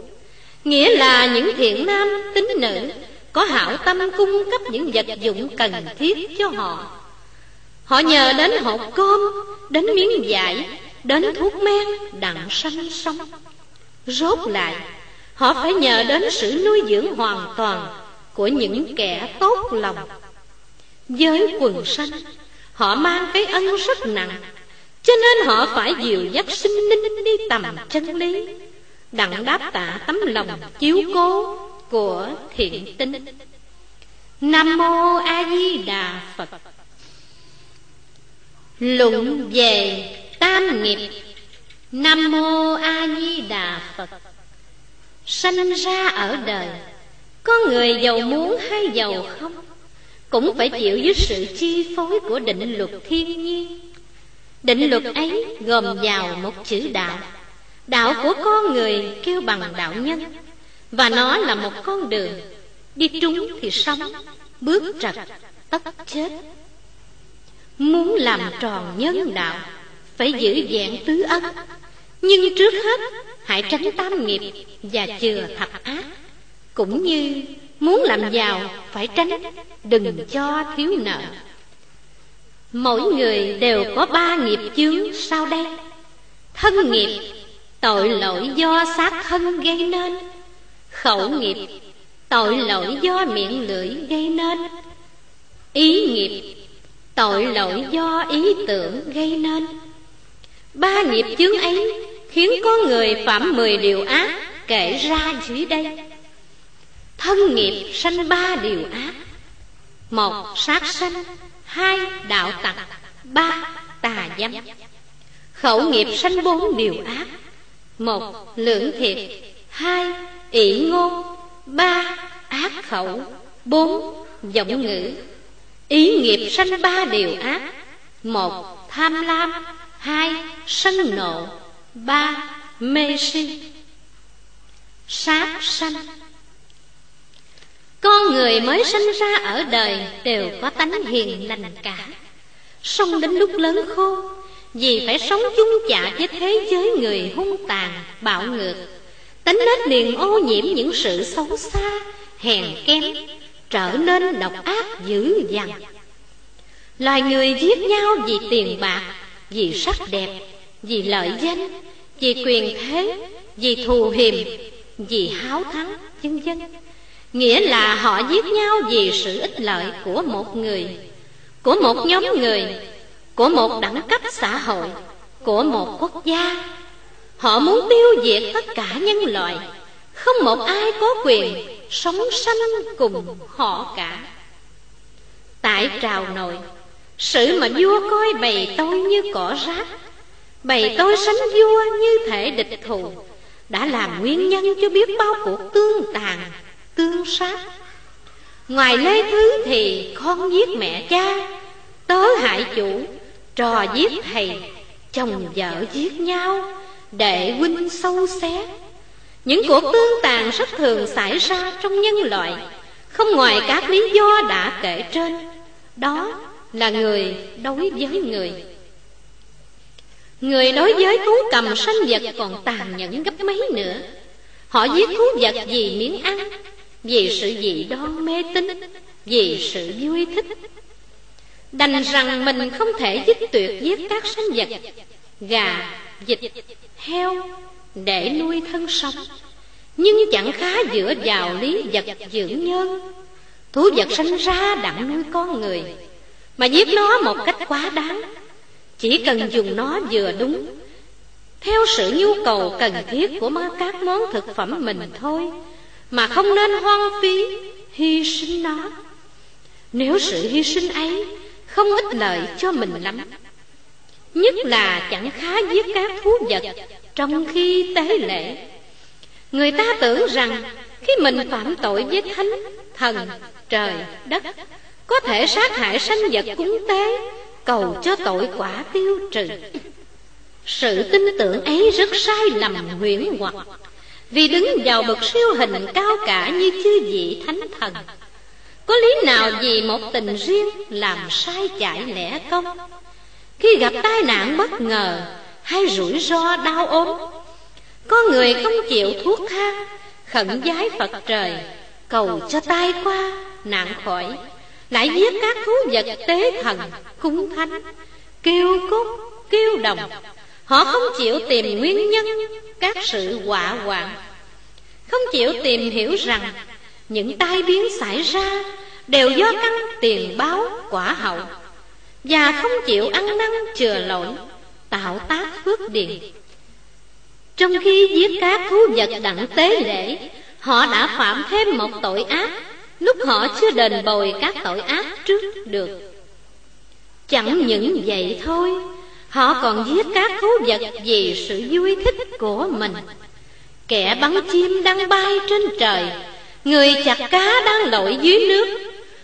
Nghĩa là những thiện nam tín nữ Có hảo tâm cung cấp những vật dụng cần thiết cho họ. Họ nhờ đến hộp cơm, đến miếng vải, đến thuốc men đặng sanh sống. Rốt lại, họ phải nhờ đến sự nuôi dưỡng hoàn toàn của những kẻ tốt lòng. Với quần sanh, họ mang cái ân rất nặng cho nên họ phải dìu dắt sinh linh đi tầm chân lý Đặng đáp tạ tấm lòng chiếu cố của thiện tinh. Nam Mô A Di Đà Phật. Luận về tam nghiệp Nam Mô A Di Đà Phật. Sanh ra ở đời có người giàu muốn hay giàu không? Cũng phải chịu với sự chi phối của định luật thiên nhiên. Định luật ấy gồm vào một chữ đạo. Đạo của con người kêu bằng đạo nhân. Và nó là một con đường. Đi trúng thì sống, Bước trật tất chết. Muốn làm tròn nhân đạo, Phải giữ vẹn tứ ân. Nhưng trước hết, Hãy tránh tam nghiệp Và chừa thập ác. Cũng như muốn làm giàu, Phải tránh. Đừng cho thiếu nợ. Mỗi người đều có ba nghiệp chướng sau đây. Thân nghiệp, Tội lỗi do sát thân gây nên. Khẩu nghiệp, Tội lỗi do miệng lưỡi gây nên. Ý nghiệp, Tội lỗi do ý tưởng gây nên. Ba nghiệp chướng ấy Khiến có người phạm mười điều ác Kể ra dưới đây. Thân nghiệp sanh ba điều ác. Một, sát sanh. Hai, đạo tặc. Ba, tà dâm. Khẩu nghiệp sanh bốn điều ác. Một, lưỡng thiệt. Hai, ỷ ngôn. Ba, ác khẩu. Bốn giọng ngữ. Ý nghiệp sanh ba điều ác. Một, tham lam. Hai, sân nộ. Ba, mê si. Sát sanh con người mới sinh ra ở đời đều có tánh hiền lành cả. Sống đến lúc lớn khôn Vì phải sống chung chạ với thế giới người hung tàn, bạo ngược. Tính nết liền ô nhiễm những sự xấu xa, hèn kém Trở nên độc ác dữ dằn. Loài người giết nhau vì tiền bạc, vì sắc đẹp, vì lợi danh, vì quyền thế, vì thù hiềm, vì háo thắng, vân vân. Nghĩa là họ giết nhau vì sự ích lợi của một người, Của một nhóm người, Của một đẳng cấp xã hội, Của một quốc gia. Họ muốn tiêu diệt tất cả nhân loại, Không một ai có quyền Sống sanh cùng họ cả. Tại trào nội, Sự mà vua coi bầy tôi như cỏ rác, Bầy tôi sánh vua như thể địch thù, Đã làm nguyên nhân cho biết bao cuộc tương tàn tương sát. Ngoài lê thứ thì con giết mẹ cha, Tớ hại chủ, Trò giết thầy, Chồng vợ giết nhau Đệ huynh sâu xé. Những cuộc tương tàn rất thường xảy ra trong nhân loại, Không ngoài các lý do đã kể trên. Đó là người đối với người. Người đối với thú cầm sanh vật còn tàn nhẫn gấp mấy nữa. Họ giết thú vật vì miếng ăn vì sự dị đoan mê tín Vì sự vui thích. Đành rằng mình không thể dứt tuyệt giết các sanh vật Gà, vịt, heo Để nuôi thân sống. Nhưng chẳng khá dựa vào lý vật dưỡng nhân. Thú vật sinh ra đặng nuôi con người Mà giết nó một cách quá đáng. Chỉ cần dùng nó vừa đúng Theo sự nhu cầu cần thiết của các món thực phẩm mình thôi mà không nên hoang phí hy sinh nó. Nếu sự hy sinh ấy không ít lợi cho mình lắm. Nhất là chẳng khá giết các thú vật Trong khi tế lễ. Người ta tưởng rằng Khi mình phạm tội với thánh, thần, trời, đất Có thể sát hại sanh vật cúng tế Cầu cho tội quả tiêu trừ. Sự tin tưởng ấy rất sai lầm huyễn hoặc vì đứng vào bậc siêu hình cao cả như chư vị thánh thần. Có lý nào vì một tình riêng làm sai chạy lẽ công? Khi gặp tai nạn bất ngờ hay rủi ro đau ốm Có người không chịu thuốc thang Khẩn giái Phật trời Cầu cho tai qua nạn khỏi Lại giết các thú vật tế thần Cúng thánh Kêu cốt, kêu đồng. Họ không chịu tìm nguyên nhân Các sự quả hoạn. Không chịu tìm hiểu rằng những tai biến xảy ra đều do căn tiền báo quả hậu và không chịu ăn năn chừa lỗi, tạo tác phước điền. Trong khi giết các thú vật đặng tế lễ, họ đã phạm thêm một tội ác lúc họ chưa đền bồi các tội ác trước được. Chẳng những vậy thôi họ còn giết các thú vật vì sự vui thích của mình. Kẻ bắn chim đang bay trên trời, người chặt cá đang lội dưới nước.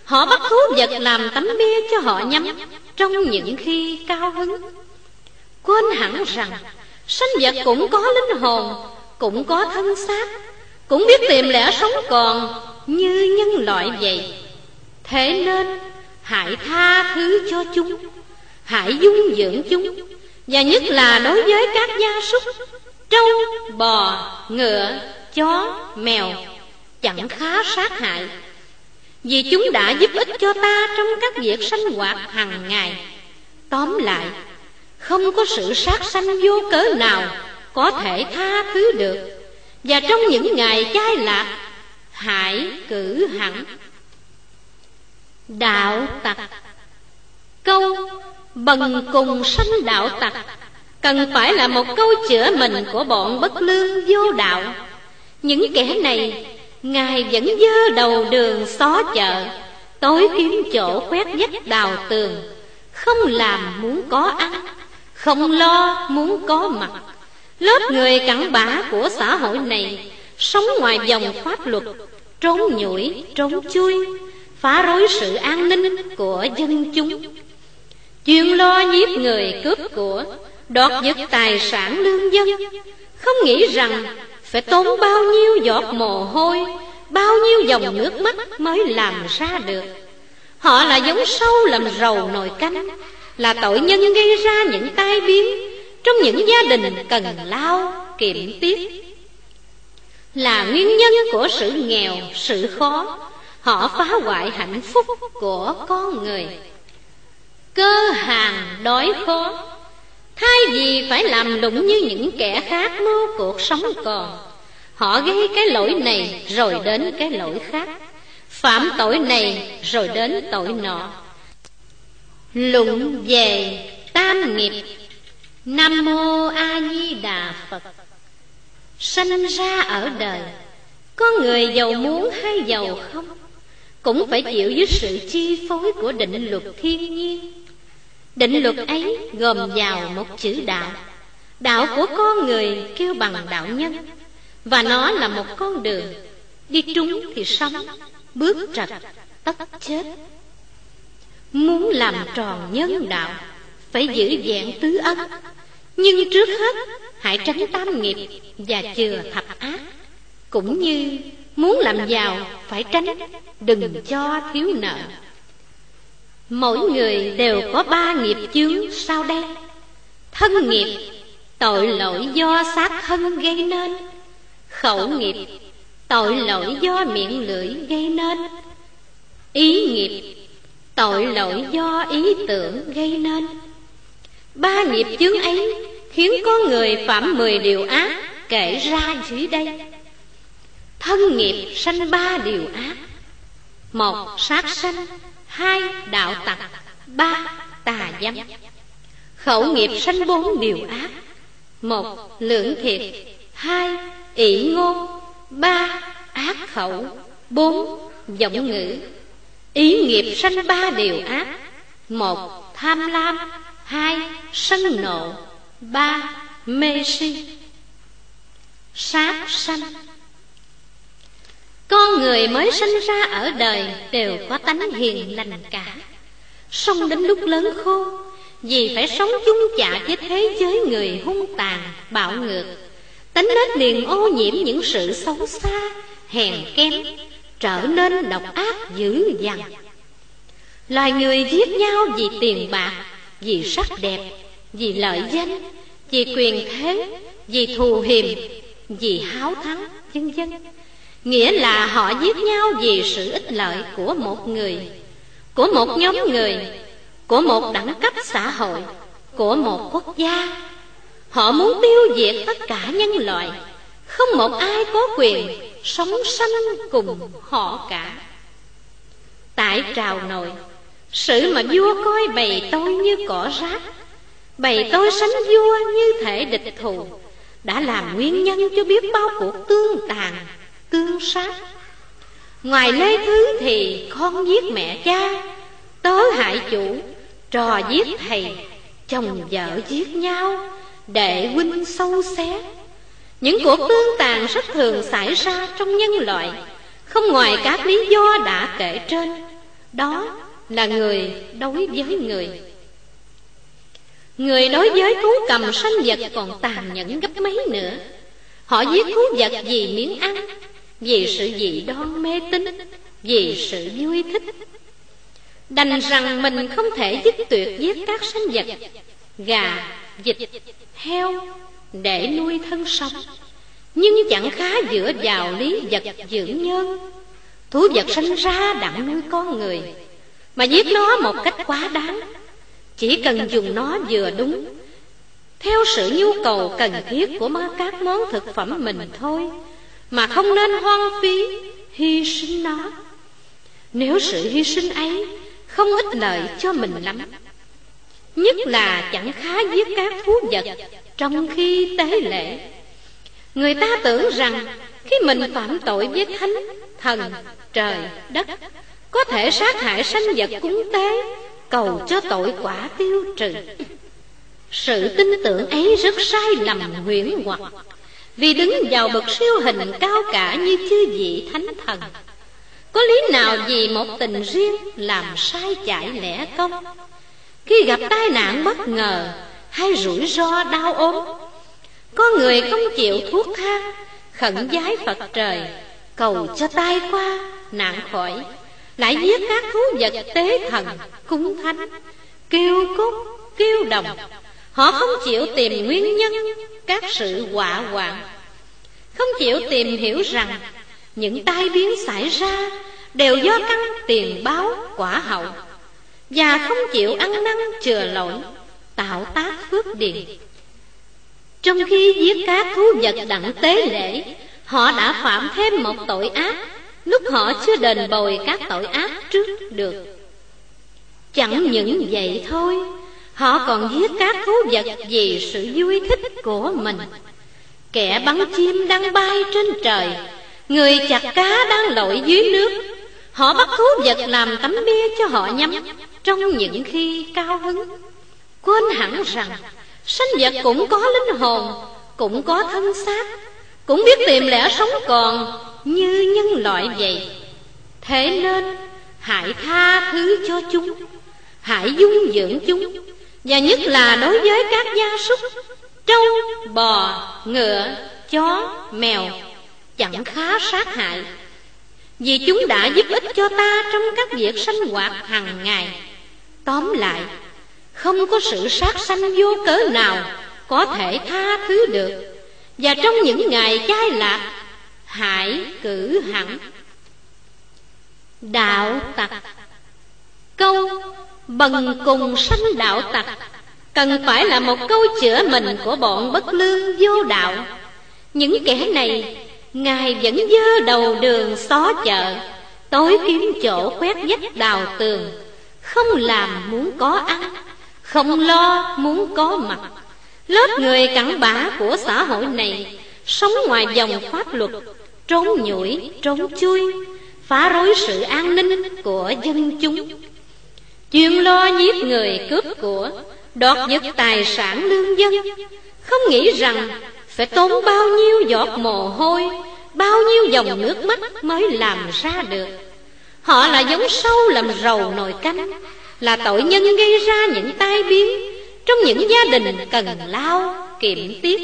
Họ bắt thú vật làm tấm bia cho họ nhắm, Trong những khi cao hứng. Quên hẳn rằng, Sanh vật cũng có linh hồn, Cũng có thân xác, Cũng biết tìm lẽ sống còn Như nhân loại vậy. Thế nên, Hãy tha thứ cho chúng. Hãy dung dưỡng chúng Và nhất là đối với các gia súc Trâu, bò, ngựa, chó, mèo Chẳng khá sát hại. Vì chúng đã giúp ích cho ta trong các việc sinh hoạt hàng ngày. Tóm lại Không có sự sát sanh vô cớ nào Có thể tha thứ được. Và trong những ngày chai lạc Hãy cử hẳn. Đạo tặc. Câu bần cùng sanh đạo tặc Cần phải là một câu chữa mình của bọn bất lương vô đạo. Những kẻ này Ngài vẫn dơ đầu đường xó chợ Tối kiếm chỗ khoét vách đào tường Không làm muốn có ăn Không lo muốn có mặt. Lớp người cặn bã của xã hội này Sống ngoài vòng pháp luật Trốn nhủi, trốn chui Phá rối sự an ninh của dân chúng. Chuyên lo giết người cướp của Đoạt giật tài sản lương dân. Không nghĩ rằng phải tốn bao nhiêu giọt mồ hôi Bao nhiêu dòng nước mắt mới làm ra được. Họ là giống sâu làm rầu nồi canh Là tội nhân gây ra những tai biến Trong những gia đình cần lao kiệm tiết Là nguyên nhân của sự nghèo, sự khó Họ phá hoại hạnh phúc của con người. Cơ hàng đói khó Thay vì phải làm đụng như những kẻ khác mưu cuộc sống còn, Họ gây cái lỗi này rồi đến cái lỗi khác. Phạm tội này rồi đến tội nọ. Luận về tam nghiệp, Nam Mô A Di Đà Phật. Sanh ra ở đời, Có người giàu muốn hay giàu không? Cũng phải chịu với sự chi phối của định luật thiên nhiên. Định luật ấy gồm vào một chữ đạo. Đạo của con người kêu bằng đạo nhân. Và nó là một con đường. Đi trúng thì sống, Bước trật tất chết. Muốn làm tròn nhân đạo, Phải giữ vẹn tứ ân. Nhưng trước hết, Hãy tránh tam nghiệp Và chừa thập ác. Cũng như muốn làm giàu, phải tránh, Đừng cho thiếu nợ. Mỗi người đều có ba nghiệp chướng sau đây Thân nghiệp, Tội lỗi do sát thân gây nên. Khẩu nghiệp, Tội lỗi do miệng lưỡi gây nên. Ý nghiệp, Tội lỗi do ý tưởng gây nên. Ba nghiệp chướng ấy Khiến có người phạm mười điều ác Kể ra dưới đây. Thân nghiệp sanh ba điều ác. Một, sát sanh. Hai đạo tặc, Ba tà dâm. Khẩu nghiệp sanh bốn điều ác. Một, lưỡng thiệt. Hai, ỷ ngôn. Ba, ác khẩu. Bốn giọng ngữ. Ý nghiệp sanh ba điều ác. Một, tham lam. Hai, sân nộ. Ba, mê si. Sát sanh. Con người mới sinh ra ở đời Đều có tánh hiền lành cả. Xong đến lúc lớn khôn, Vì phải sống chung chạ với thế giới người hung tàn, bạo ngược Tính nết liền ô nhiễm những sự xấu xa, hèn kém Trở nên độc ác dữ dằn. Loài người giết nhau vì tiền bạc Vì sắc đẹp Vì lợi danh Vì quyền thế Vì thù hiềm Vì háo thắng Vân vân. Nghĩa là họ giết nhau vì sự ích lợi của một người, Của một nhóm người, Của một đẳng cấp xã hội, Của một quốc gia. Họ muốn tiêu diệt tất cả nhân loại. Không một ai có quyền Sống sanh cùng họ cả. Tại trào nội, sự mà vua coi bầy tôi như cỏ rác, Bầy tôi sánh vua như thể địch thù, Đã làm nguyên nhân cho biết bao cuộc tương tàn Tương sát. Ngoài lê thứ thì con giết mẹ cha, Tớ hại chủ, Trò giết thầy, Chồng vợ giết nhau, Đệ huynh sâu xé. Những cuộc tương tàn rất thường xảy ra trong nhân loại, Không ngoài các lý do đã kể trên. Đó là người đối với người. Người đối với thú cầm sanh vật còn tàn nhẫn gấp mấy nữa. Họ giết thú vật vì miếng ăn vì sự dị đoan mê tín Vì sự vui thích. Đành rằng mình không thể dứt tuyệt giết các sinh vật. Gà, vịt, heo Để nuôi thân sống. Nhưng chẳng khá dựa vào lý vật dưỡng nhân. Thú vật sinh ra đặng nuôi con người mà giết nó một cách quá đáng. Chỉ cần dùng nó vừa đúng Theo sự nhu cầu cần thiết của các món thực phẩm mình thôi mà không nên hoang phí Hy sinh nó. Nếu sự hy sinh ấy Không ích lợi cho mình lắm Nhất là chẳng khá giết các thú vật Trong khi tế lễ. Người ta tưởng rằng Khi mình phạm tội với thánh, thần, trời, đất có thể sát hại sanh vật cúng tế cầu cho tội quả tiêu trừ. Sự tin tưởng ấy rất sai lầm huyễn hoặc vì đứng vào bậc siêu hình cao cả như chư vị thánh thần. Có lý nào vì một tình riêng làm sai chạy lẽ công? Khi gặp tai nạn bất ngờ hay rủi ro đau ốm, có người không chịu thuốc thang khẩn giái phật trời, cầu cho tai qua, nạn khỏi, lại giết các thú vật tế thần, cúng thánh, kêu cúc kêu đồng họ không chịu tìm nguyên nhân các sự họa hoạn. Không chịu tìm hiểu rằng những tai biến xảy ra đều do căn tiền báo quả hậu và không chịu ăn năn chừa lỗi, tạo tác phước điền. Trong khi giết các thú vật đặng tế lễ, họ đã phạm thêm một tội ác lúc họ chưa đền bồi các tội ác trước được. Chẳng những vậy thôi họ còn giết các thú vật vì sự vui thích của mình. Kẻ bắn chim đang bay trên trời, người chặt cá đang lội dưới nước. Họ bắt thú vật làm tấm bia cho họ nhắm, trong những khi cao hứng. Quên hẳn rằng sinh vật cũng có linh hồn, cũng có thân xác, cũng biết tìm lẽ sống còn như nhân loại vậy. Thế nên, hãy tha thứ cho chúng, hãy dung dưỡng chúng và nhất là đối với các gia súc, trâu, bò, ngựa, chó, mèo, chẳng khá sát hại. Vì chúng đã giúp ích cho ta trong các việc sinh hoạt hàng ngày. Tóm lại, không có sự sát sanh vô cớ nào có thể tha thứ được. Và trong những ngày chai lạc hãy cử hẳn. Đạo tặc câu bần cùng sanh đạo tặc, cần phải là một câu chữa mình của bọn bất lương vô đạo. Những kẻ này, ngài vẫn dơ đầu đường xó chợ, tối kiếm chỗ quét vách đào tường, không làm muốn có ăn, không lo muốn có mặt. Lớp người cặn bã của xã hội này, sống ngoài dòng pháp luật, trốn nhủi, trốn chui, phá rối sự an ninh của dân chúng chuyên lo giết người cướp của, đoạt giật tài sản lương dân. Không nghĩ rằng phải tốn bao nhiêu giọt mồ hôi, bao nhiêu dòng nước mắt mới làm ra được. Họ là giống sâu làm rầu nồi canh, là tội nhân gây ra những tai biến trong những gia đình cần lao, kiệm tiết.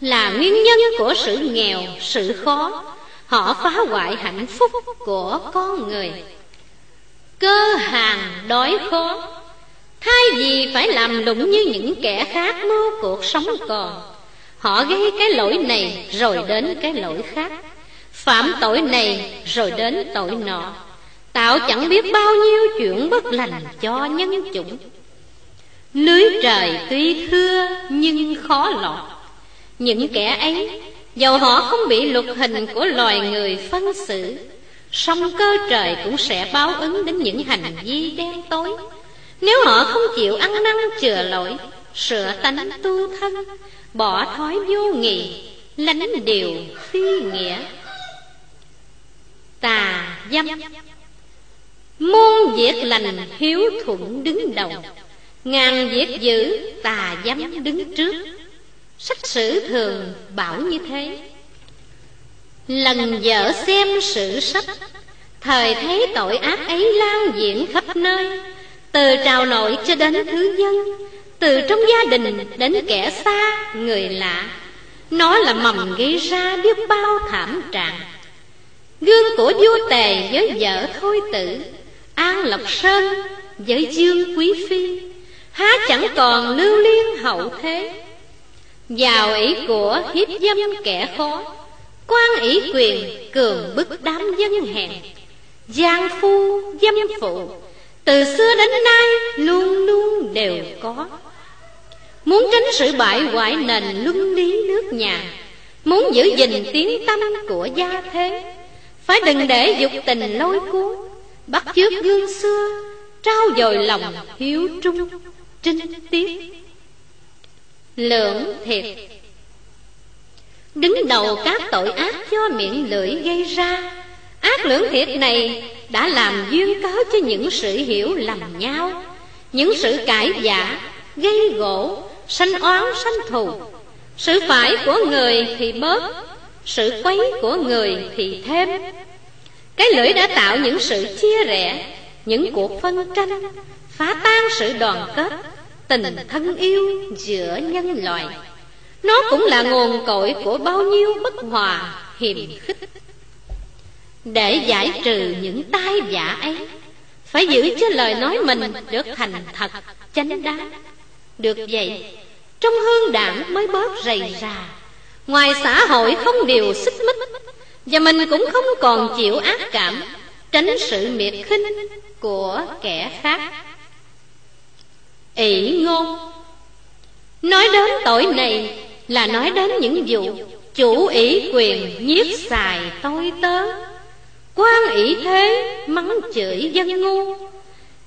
Là nguyên nhân của sự nghèo, sự khó, họ phá hoại hạnh phúc của con người cơ hàng đói khó. Thay vì phải làm lụng như những kẻ khác mưu cuộc sống còn, họ gây cái lỗi này rồi đến cái lỗi khác. Phạm tội này rồi đến tội nọ. Tạo chẳng biết bao nhiêu chuyện bất lành cho nhân chủng. Lưới trời tuy thưa nhưng khó lọt. Những kẻ ấy, dầu họ không bị luật hình của loài người phân xử song cơ trời cũng sẽ báo ứng đến những hành vi đen tối. Nếu họ không chịu ăn năn chừa lỗi, sửa tánh tu thân, bỏ thói vô nghị, lánh điều phi nghĩa. Tà dâm. Muôn việc lành hiếu thuận đứng đầu, Ngàn việc dữ tà dâm đứng trước. Sách sử thường bảo như thế. Lần vợ xem sự sách Thời thấy tội ác ấy lan diễn khắp nơi. Từ trào nội cho đến thứ dân, Từ trong gia đình đến kẻ xa, người lạ. Nó là mầm gây ra biết bao thảm trạng. Gương của vua tề với vợ thôi tử, An Lộc Sơn với Dương Quý Phi. Há chẳng còn lưu liên hậu thế. Giàu ý của hiếp dâm kẻ khó quan ý quyền, cường bức đám dân hèn. Giang phu, dâm phụ, Từ xưa đến nay luôn luôn đều có. Muốn tránh sự bại hoại nền luân lý nước nhà, Muốn giữ gìn tiếng tâm của gia thế, Phải đừng để dục tình lôi cuốn, Bắt chước gương xưa, Trao dồi lòng hiếu trung, Trinh tiết, Lưỡng thiệt. Đứng đầu các tội ác do miệng lưỡi gây ra. Ác lưỡng thiệt này đã làm duyên cớ cho những sự hiểu lầm nhau. Những sự cãi giả, gây gỗ, sanh oán sanh thù. Sự phải của người thì bớt Sự quấy của người thì thêm. Cái lưỡi đã tạo những sự chia rẽ Những cuộc phân tranh Phá tan sự đoàn kết Tình thân yêu giữa nhân loại nó cũng là nguồn cội của bao nhiêu bất hòa hiềm khích. Để giải trừ những tai giả ấy Phải giữ cho lời nói mình được thành thật, chánh đáng. Được vậy, trong hương đảng mới bớt rầy rà Ngoài xã hội không điều xích mích Và mình cũng không còn chịu ác cảm Tránh sự miệt khinh của kẻ khác. Ỷ ngôn Nói đến tội này là nói đến những vụ chủ ý quyền nhiếp xài tôi tớ. Quan ý thế, mắng chửi dân ngu.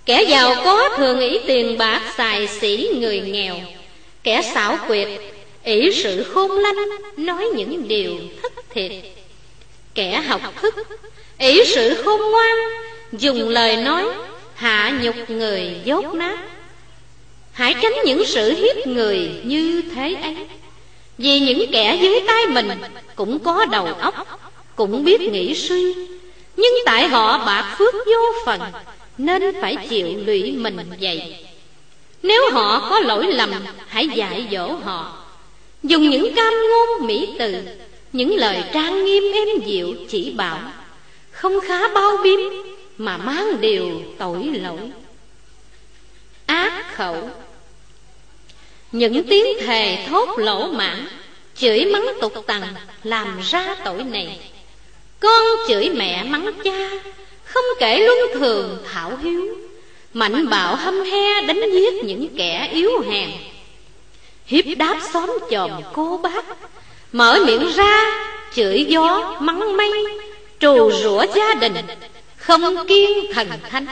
Kẻ giàu có thường ý tiền bạc xài xỉ người nghèo. Kẻ xảo quyệt ý sự khôn lanh, nói những điều thất thiệt. Kẻ học thức ý sự khôn ngoan, dùng lời nói, hạ nhục người dốt nát. Hãy tránh những sự hiếp người như thế ấy vì những kẻ dưới tay mình Cũng có đầu óc, Cũng biết nghĩ suy. Nhưng tại họ bạc phước vô phần, Nên phải chịu lụy mình vậy. Nếu họ có lỗi lầm, Hãy dạy dỗ họ. Dùng những cam ngôn mỹ từ, những lời trang nghiêm êm dịu chỉ bảo. Không khá bao biếm mà mang điều tội lỗi. Ác khẩu những tiếng thề thốt lỗ mãn, chửi mắng tục tằn làm ra tội này. Con chửi mẹ mắng cha, không kể luân thường thảo hiếu. Mạnh bạo hâm he đánh giết những kẻ yếu hèn. Hiếp đáp xóm chòm cô bác, mở miệng ra, chửi gió mắng mây, trù rủa gia đình, không kiên thần thanh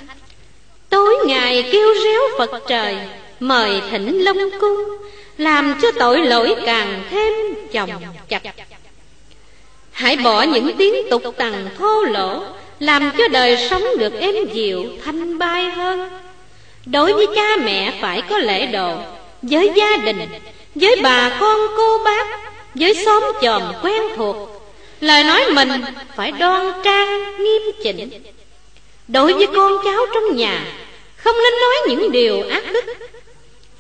tối ngày kêu réo phật trời mời thỉnh long cung, làm cho tội lỗi càng thêm chồng chặt. Hãy bỏ những tiếng tục tằng thô lỗ, làm cho đời sống được êm dịu, thanh bay hơn. Đối với cha mẹ phải có lễ độ, với gia đình, với bà con cô bác, với xóm chòm quen thuộc, lời nói mình phải đoan trang, nghiêm chỉnh. Đối với con cháu trong nhà, không nên nói những điều ác đức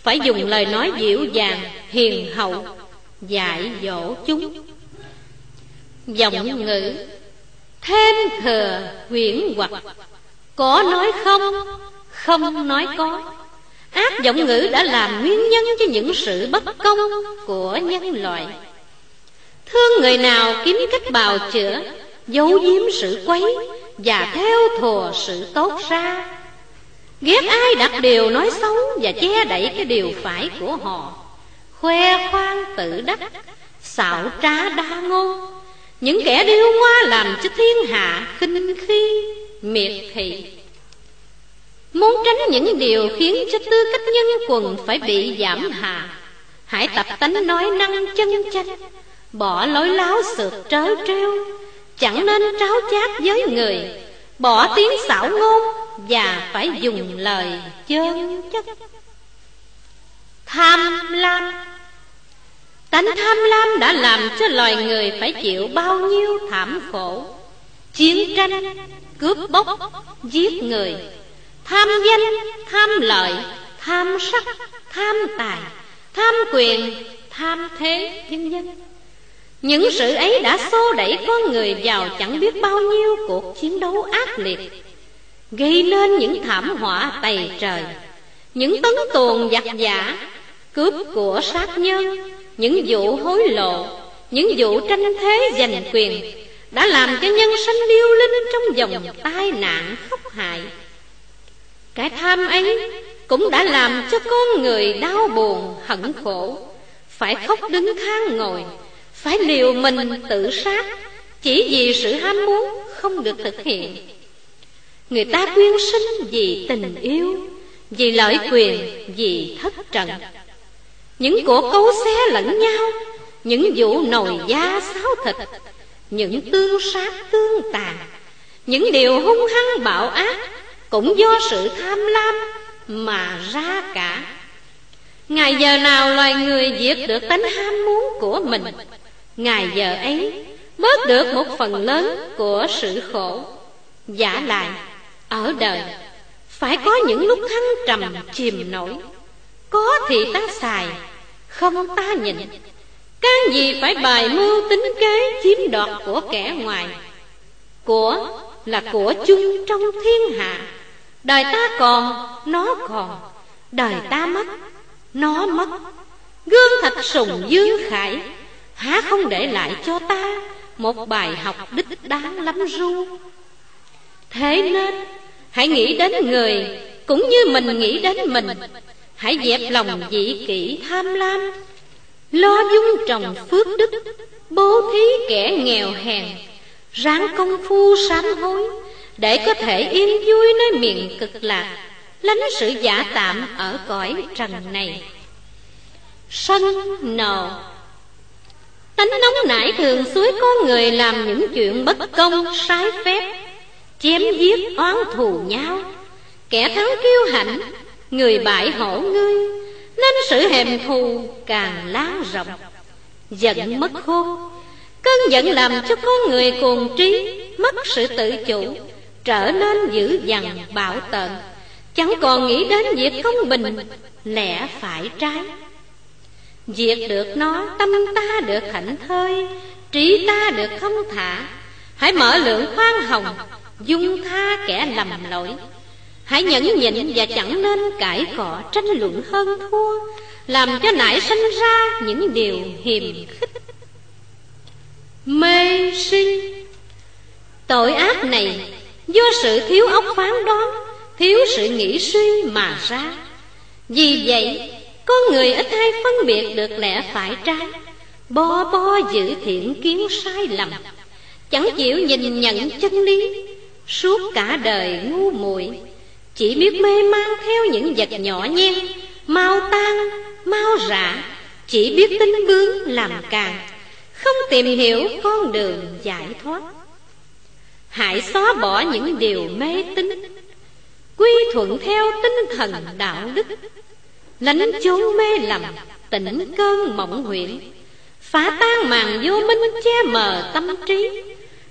phải dùng lời nói dịu dàng, hiền hậu, dạy dỗ chúng. Giọng ngữ, thêm thừa huyễn hoặc, có nói không? Không nói có. Ác giọng ngữ đã làm nguyên nhân cho những sự bất công của nhân loại. Thương người nào kiếm cách bào chữa, giấu giếm sự quấy và theo thùa sự tốt ra ghét ai đặt điều nói xấu và che đậy cái điều phải của họ. Khoe khoang tự đắc, xạo trá đa ngôn. Những kẻ điêu hoa làm cho thiên hạ khinh khi, miệt thị. Muốn tránh những điều khiến cho tư cách nhân quần phải bị giảm hạ, hãy tập tánh nói năng chân chánh. Bỏ lối láo sượt trớ trêu, chẳng nên tráo chát với người. Bỏ tiếng xảo ngôn và phải dùng lời chân chất tham lam. Tánh tham lam đã làm cho loài người phải chịu bao nhiêu thảm khổ. Chiến tranh, cướp bóc, giết người. Tham danh, tham lợi, tham sắc, tham tài, tham quyền, tham thế vân vân những sự ấy đã xô đẩy con người vào chẳng biết bao nhiêu cuộc chiến đấu ác liệt. Gây nên những thảm họa tày trời, Những tấn tuồn giặc giả, Cướp của sát nhân, Những vụ hối lộ, Những vụ tranh thế giành quyền Đã làm cho nhân sanh điêu linh Trong dòng tai nạn khốc hại. Cái tham ấy Cũng đã làm cho con người đau buồn, hận khổ. Phải khóc đứng than ngồi, phải liều mình tự sát, chỉ vì sự ham muốn không được thực hiện người ta quyên sinh vì tình yêu, vì lợi quyền, vì thất trận những cuộc cấu xé lẫn nhau, những vụ nồi da xáo thịt, những tương sát tương tàn. Những điều hung hăng bạo ác cũng do sự tham lam mà ra cả. Ngày giờ nào loài người diệt được tánh ham muốn của mình Ngày giờ ấy bớt được một phần lớn của sự khổ. Giả lại ở đời Phải có những lúc thăng trầm chìm nổi. Có thì ta xài Không ta nhịn. Can gì phải bài mưu tính kế Chiếm đoạt của kẻ ngoài? Của là của chung trong thiên hạ. Đời ta còn, nó còn. Đời ta mất, nó mất. Gương thạch sùng dương khải há không để lại cho ta một bài học đích đáng lắm ru thế nên, hãy nghĩ đến người cũng như mình nghĩ đến mình. Hãy dẹp lòng dị kỷ tham lam, lo dung trồng phước đức, bố thí kẻ nghèo hèn, ráng công phu sám hối để có thể yên vui nơi miền cực lạc, lánh sự giả tạm ở cõi trần này. Sân nộ Tánh nóng nảy thường suối con người làm những chuyện bất công, sai phép. Chém giết oán thù nhau. Kẻ thắng kiêu hãnh, Người bại hổ ngươi. Nên sự hèm thù càng lan rộng. Giận mất khôn, Cơn giận làm cho con người cuồng trí, Mất sự tự chủ, Trở nên dữ dằn, bạo tợn. Chẳng còn nghĩ đến việc công bình, Lẽ phải trái. Diệt được nó, tâm ta được thảnh thơi, Trí ta được không thả. Hãy mở lượng khoan hồng Dung tha kẻ lầm lỗi. Hãy nhẫn nhịn và chẳng nên cãi cọ, tranh luận hơn thua, Làm cho nảy sinh ra những điều hiềm khích. Mê si. Tội ác này, do sự thiếu óc phán đoán, Thiếu sự nghĩ suy mà ra. Vì vậy Con người ít hay phân biệt được lẽ phải trái. Bo bo giữ thiện kiến sai lầm. Chẳng chịu nhìn nhận chân lý. Suốt cả đời ngu muội Chỉ biết mê man theo những vật nhỏ nhen Mau tan, mau rã Chỉ biết tính bướng làm càng Không tìm hiểu con đường giải thoát. Hãy xóa bỏ những điều mê tín Quy thuận theo tinh thần đạo đức Lánh chốn mê lầm Tỉnh cơn mộng huyễn Phá tan màn vô minh che mờ tâm trí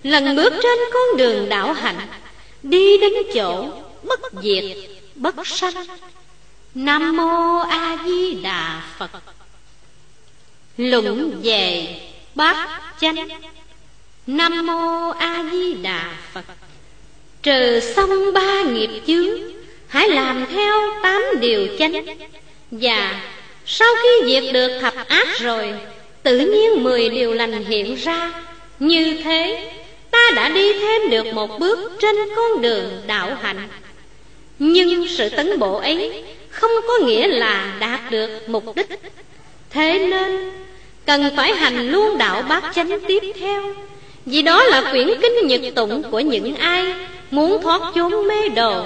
Lần bước trên con đường đạo hạnh Đi đến chỗ bất diệt bất sanh. Nam mô A Di Đà Phật. Luận về bát chánh. Nam mô A Di Đà Phật. Trừ xong ba nghiệp chướng Hãy làm theo tám điều chánh. Và sau khi diệt được thập ác rồi Tự nhiên mười điều lành hiện ra. Như thế ta đã đi thêm được một bước trên con đường đạo hạnh. Nhưng sự tấn bộ ấy không có nghĩa là đạt được mục đích. Thế nên, cần phải hành luôn đạo bát chánh tiếp theo. Vì đó là quyển kinh nhật tụng của những ai muốn thoát chốn mê đồ,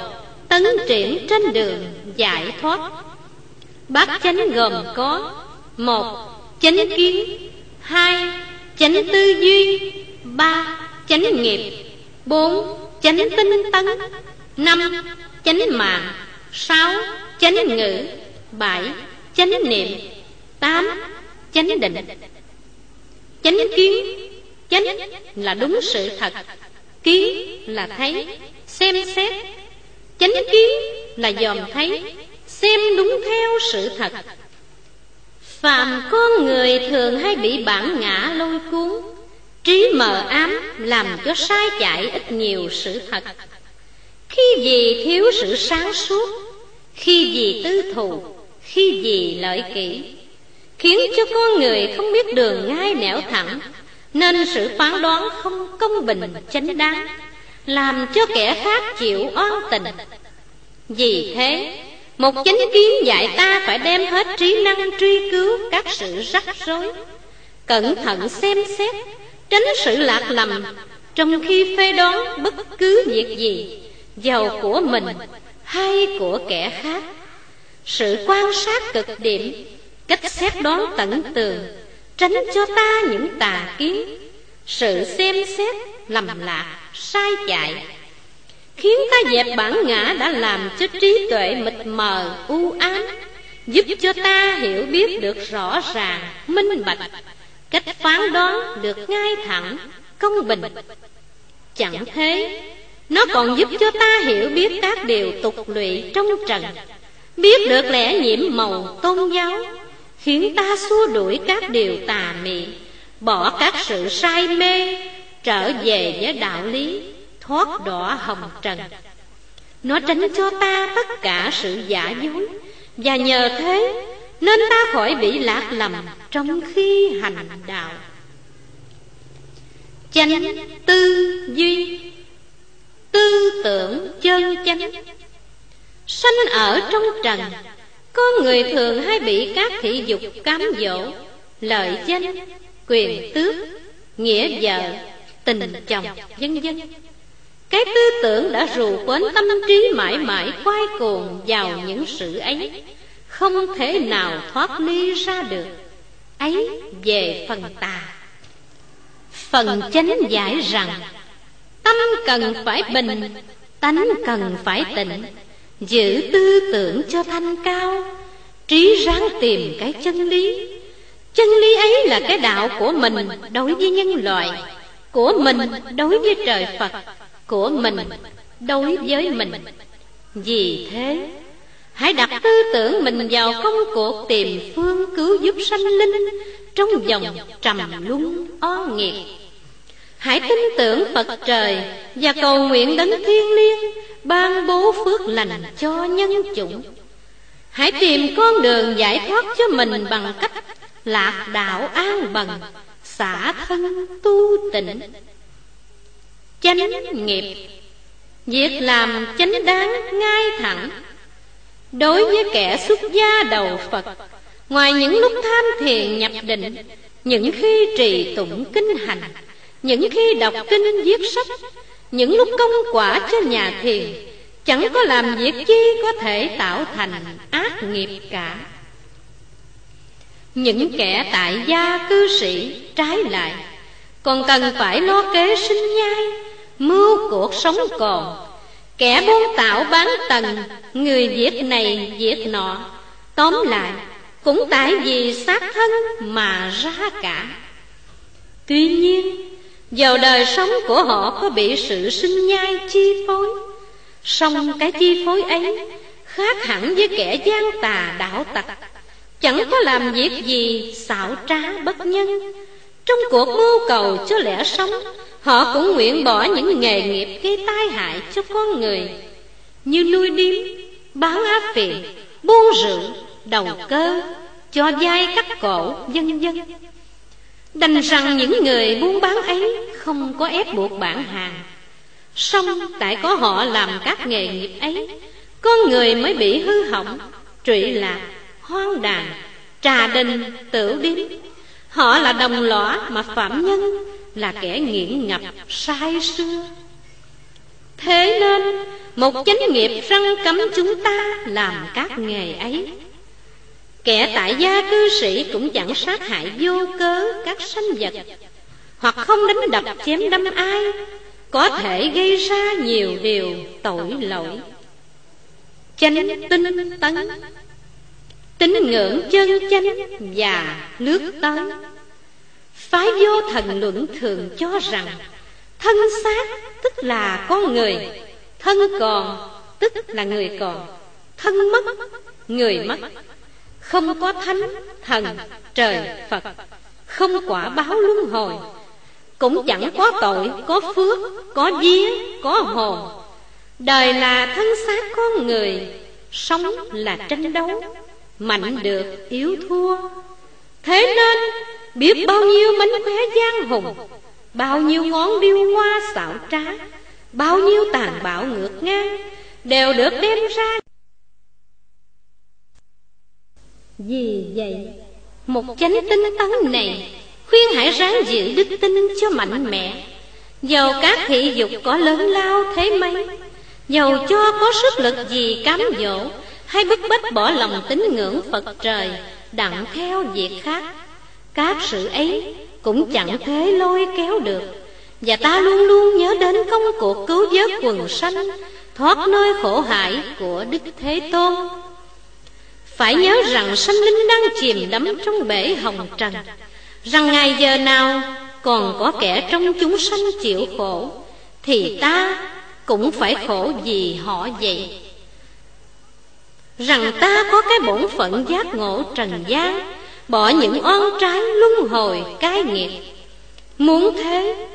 tấn triển trên đường giải thoát. Bát chánh gồm có một, chánh kiến, hai, chánh tư duy, ba chánh nghiệp. Bốn, chánh tinh tấn. Năm, chánh mạng. Sáu, chánh ngữ. Bảy, chánh niệm. Tám, chánh định. Chánh kiến chánh là đúng sự thật. Kiến là thấy, xem xét. Chánh kiến là dòm thấy, xem đúng theo sự thật. Phàm con người thường hay bị bản ngã lôi cuốn trí mờ ám làm cho sai chạy ít nhiều sự thật. Khi gì thiếu sự sáng suốt, khi gì tư thù, khi gì lợi kỷ, khiến cho con người không biết đường ngay nẻo thẳng nên sự phán đoán không công bình, chánh đáng, làm cho kẻ khác chịu oan tình. Vì thế, một chánh kiến dạy ta phải đem hết trí năng truy cứu các sự rắc rối, cẩn thận xem xét tránh sự lạc lầm, trong khi phê đoán bất cứ việc gì, giàu của mình, hay của kẻ khác. Sự quan sát cực điểm, cách xét đoán tận tường, tránh cho ta những tà kiến. Sự xem xét, lầm lạc, sai chạy, khiến ta dẹp bản ngã đã làm cho trí tuệ mịt mờ, u ám, giúp cho ta hiểu biết được rõ ràng, minh bạch cách phán đoán được ngay thẳng, công bình. Chẳng thế, nó còn giúp cho ta hiểu biết các điều tục lụy trong trần. Biết được lẽ nhiễm màu tôn giáo, khiến ta xua đuổi các điều tà mị, bỏ các sự say mê, trở về với đạo lý, thoát đỏ hồng trần. Nó tránh cho ta tất cả sự giả dối, và nhờ thế nên ta khỏi bị lạc lầm trong khi hành đạo. Chánh tư duy, tư tưởng chân chánh. Sanh ở trong trần con người thường hay bị các thị dục cám dỗ, lợi danh, quyền tước, nghĩa vợ, tình chồng, vân vân. Cái tư tưởng đã rù quến tâm trí mãi mãi quay cuồng vào những sự ấy không thể nào thoát ly ra được. Ấy về phần tà. Phần chánh giải rằng, tâm cần phải bình, tánh cần phải tịnh, giữ tư tưởng cho thanh cao, trí ráng tìm cái chân lý. Chân lý ấy là cái đạo của mình đối với nhân loại, của mình đối với trời phật, của mình đối với mình. Vì thế hãy đặt tư tưởng mình vào công cuộc tìm phương cứu giúp sanh linh trong dòng trầm luân o nghiệt hãy tin tưởng phật trời và cầu nguyện đấng thiên liêng ban bố phước lành cho nhân chủng. Hãy tìm con đường giải thoát cho mình bằng cách lạc đạo an bần xả thân tu tịnh. Chánh nghiệp. Việc làm chánh đáng ngay thẳng đối với kẻ xuất gia đầu phật, ngoài những lúc tham thiền nhập định, những khi trì tụng kinh hành, những khi đọc kinh viết sách, những lúc công quả cho nhà thiền, chẳng có làm việc chi có thể tạo thành ác nghiệp cả. Những kẻ tại gia cư sĩ trái lại, còn cần phải lo kế sinh nhai, mưu cuộc sống còn kẻ muốn tạo bán tầng người giết này giết nọ. Tóm lại, cũng tại vì xác thân mà ra cả. Tuy nhiên, vào đời sống của họ có bị sự sinh nhai chi phối. Song cái chi phối ấy khác hẳn với kẻ gian tà đạo tặc. Chẳng có làm việc gì xảo trá bất nhân. Trong cuộc mưu cầu cho lẽ sống họ cũng nguyện bỏ những nghề nghiệp gây tai hại cho con người. Như nuôi điếm, bán áp phiện buôn rượu, đầu cơ, cho dai cắt cổ, vân vân. Đành rằng những người buôn bán ấy không có ép buộc bản hàng. Song tại có họ làm các nghề nghiệp ấy con người mới bị hư hỏng, trụy lạc, hoang đàn, trà đình, tử điếm họ là đồng lõa mà phạm nhân là kẻ nghiện ngập sai xưa thế nên, một chánh nghiệp răng cấm chúng ta làm các nghề ấy. Kẻ tại gia cư sĩ cũng chẳng sát hại vô cớ các sanh vật, Hoặc không đánh đập chém đâm ai, Có thể gây ra nhiều điều tội lỗi. Chánh tinh tấn, Tín ngưỡng chân chánh và lướt tới Phái vô thần luận thường cho rằng Thân xác tức là con người Thân còn tức là người còn Thân mất, người mất. Không có thánh thần trời phật không quả báo luân hồi cũng chẳng có tội có phước có vía có hồn. Đời là thân xác con người sống là tranh đấu mạnh được yếu thua. Thế nên biết bao nhiêu mánh khóe giang hùng bao nhiêu ngón điêu hoa xảo trá, bao nhiêu tàn bạo ngược ngang, đều được đem ra. Vì vậy, Một chánh tinh tấn này Khuyên hãy ráng giữ đức tin cho mạnh mẽ. Dầu các thị dục có lớn lao thế mấy Dầu cho có sức lực gì cám dỗ, Hay bức bách bỏ lòng tín ngưỡng Phật trời, Đặng theo việc khác. Các sự ấy cũng chẳng thế lôi kéo được. Và ta luôn luôn nhớ đến công cuộc cứu vớt quần sanh, Thoát nơi khổ hại của Đức Thế Tôn. Phải nhớ rằng sanh linh đang chìm đắm trong bể hồng trần, Rằng ngày giờ nào còn có kẻ trong chúng sanh chịu khổ, Thì ta cũng phải khổ vì họ vậy. Rằng ta có cái bổn phận giác ngộ trần gian Bỏ những oan trái luân hồi cai nghiệt. Muốn thế,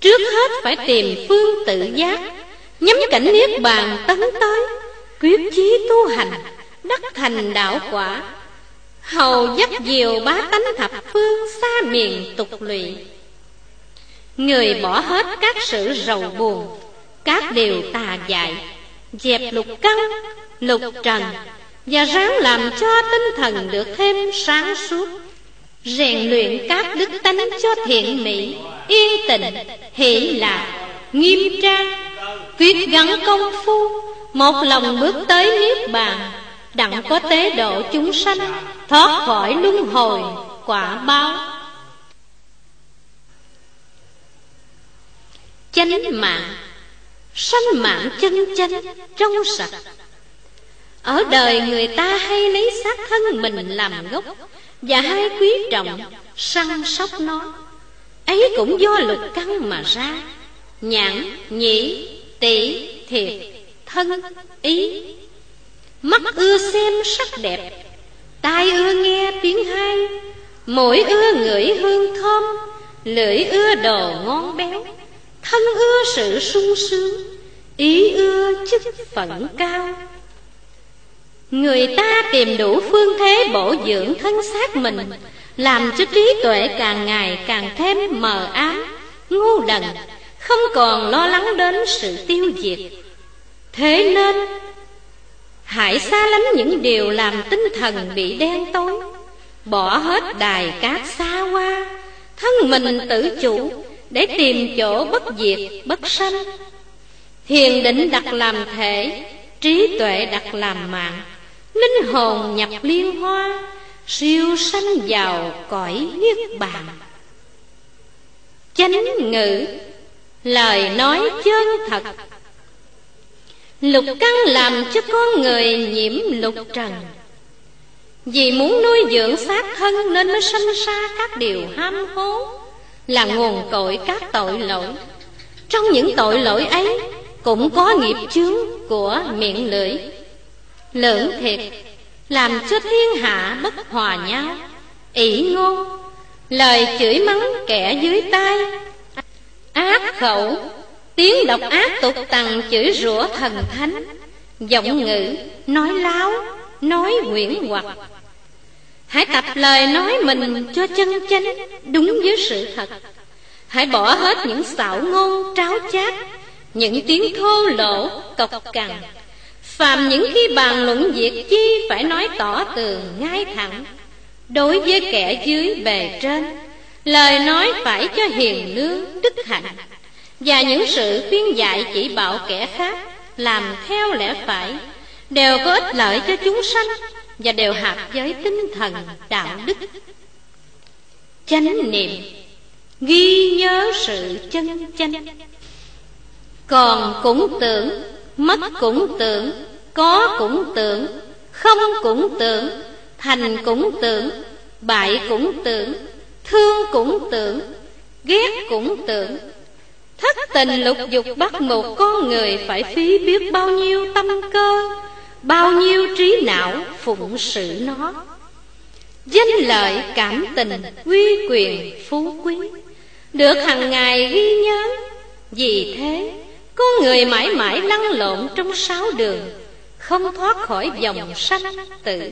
Trước hết phải tìm phương tự giác, Nhắm cảnh niết bàn tấn tới, Quyết chí tu hành, đắc thành đạo quả. Hầu dắt diều bá tánh thập phương xa miền tục lụy. Người bỏ hết các sự rầu buồn, các điều tà dại, dẹp lục căn lục trần và ráng làm cho tinh thần được thêm sáng suốt. Rèn luyện các đức tánh cho thiện mỹ, yên tịnh, hỷ lạc, nghiêm trang, quyết gắng công phu. Một lòng bước tới niết bàn, đặng có tế độ chúng sanh, thoát khỏi luân hồi, quả báo. Chánh mạng, sanh mạng chân chánh, trong sạch ở đời người ta hay lấy xác thân mình làm gốc, và hay quý trọng săn sóc nó. Ấy cũng do lục căn mà ra, nhãn, nhĩ tỷ thiệt, thân, ý. Mắt ưa xem sắc đẹp, Tai ưa nghe tiếng hay, Mũi ưa ngửi hương thơm, Lưỡi ưa đồ ngon béo, Thân ưa sự sung sướng, Ý ưa chức phận cao. Người ta tìm đủ phương thế bổ dưỡng thân xác mình, Làm cho trí tuệ càng ngày càng thêm mờ ám, Ngu đần, Không còn lo lắng đến sự tiêu diệt. Thế nên, Hãy xa lánh những điều làm tinh thần bị đen tối, Bỏ hết đài cát xa hoa, Thân mình tự chủ Để tìm chỗ bất diệt, bất sanh. Thiền định đặt làm thể, Trí tuệ đặt làm mạng. Linh hồn nhập liên hoa, Siêu sanh vào cõi niết bàn. Chánh ngữ, Lời nói chân thật. Lục căn làm cho con người nhiễm lục trần. Vì muốn nuôi dưỡng xác thân Nên mới sanh ra các điều ham hố, Là nguồn cội các tội lỗi. Trong những tội lỗi ấy Cũng có nghiệp chướng của miệng lưỡi. Lưỡng thiệt, Làm cho thiên hạ bất hòa nhau. Ỷ ngôn, Lời chửi mắng kẻ dưới tay. Ác khẩu, Tiếng độc ác tục tằng chửi rủa thần thánh. Giọng ngữ, nói láo, Nói quyển hoặc. Hãy tập lời nói mình cho chân chánh, Đúng với sự thật. Hãy bỏ hết những xảo ngôn, tráo chát, Những tiếng thô lỗ, cộc cằn phạm những khi bàn luận việc chi Phải nói tỏ tường ngay thẳng. Đối với kẻ dưới bề trên, Lời nói phải cho hiền lương, đức hạnh. Và những sự khuyên dạy chỉ bảo kẻ khác, làm theo lẽ phải, đều có ích lợi cho chúng sanh và đều hợp với tinh thần đạo đức. Chánh niệm ghi nhớ sự chân chánh. Còn cũng tưởng, mất cũng tưởng có cũng tưởng, không cũng tưởng, thành cũng tưởng, bại cũng tưởng, thương cũng tưởng, ghét cũng tưởng. Thất tình lục dục bắt một con người Phải phí biết bao nhiêu tâm cơ, Bao nhiêu trí não phụng sự nó. Danh lợi, cảm tình Quy quyền, phú quý, Được hằng ngày ghi nhớ. Vì thế Con người mãi mãi lăn lộn trong sáu đường không thoát khỏi dòng sanh tử.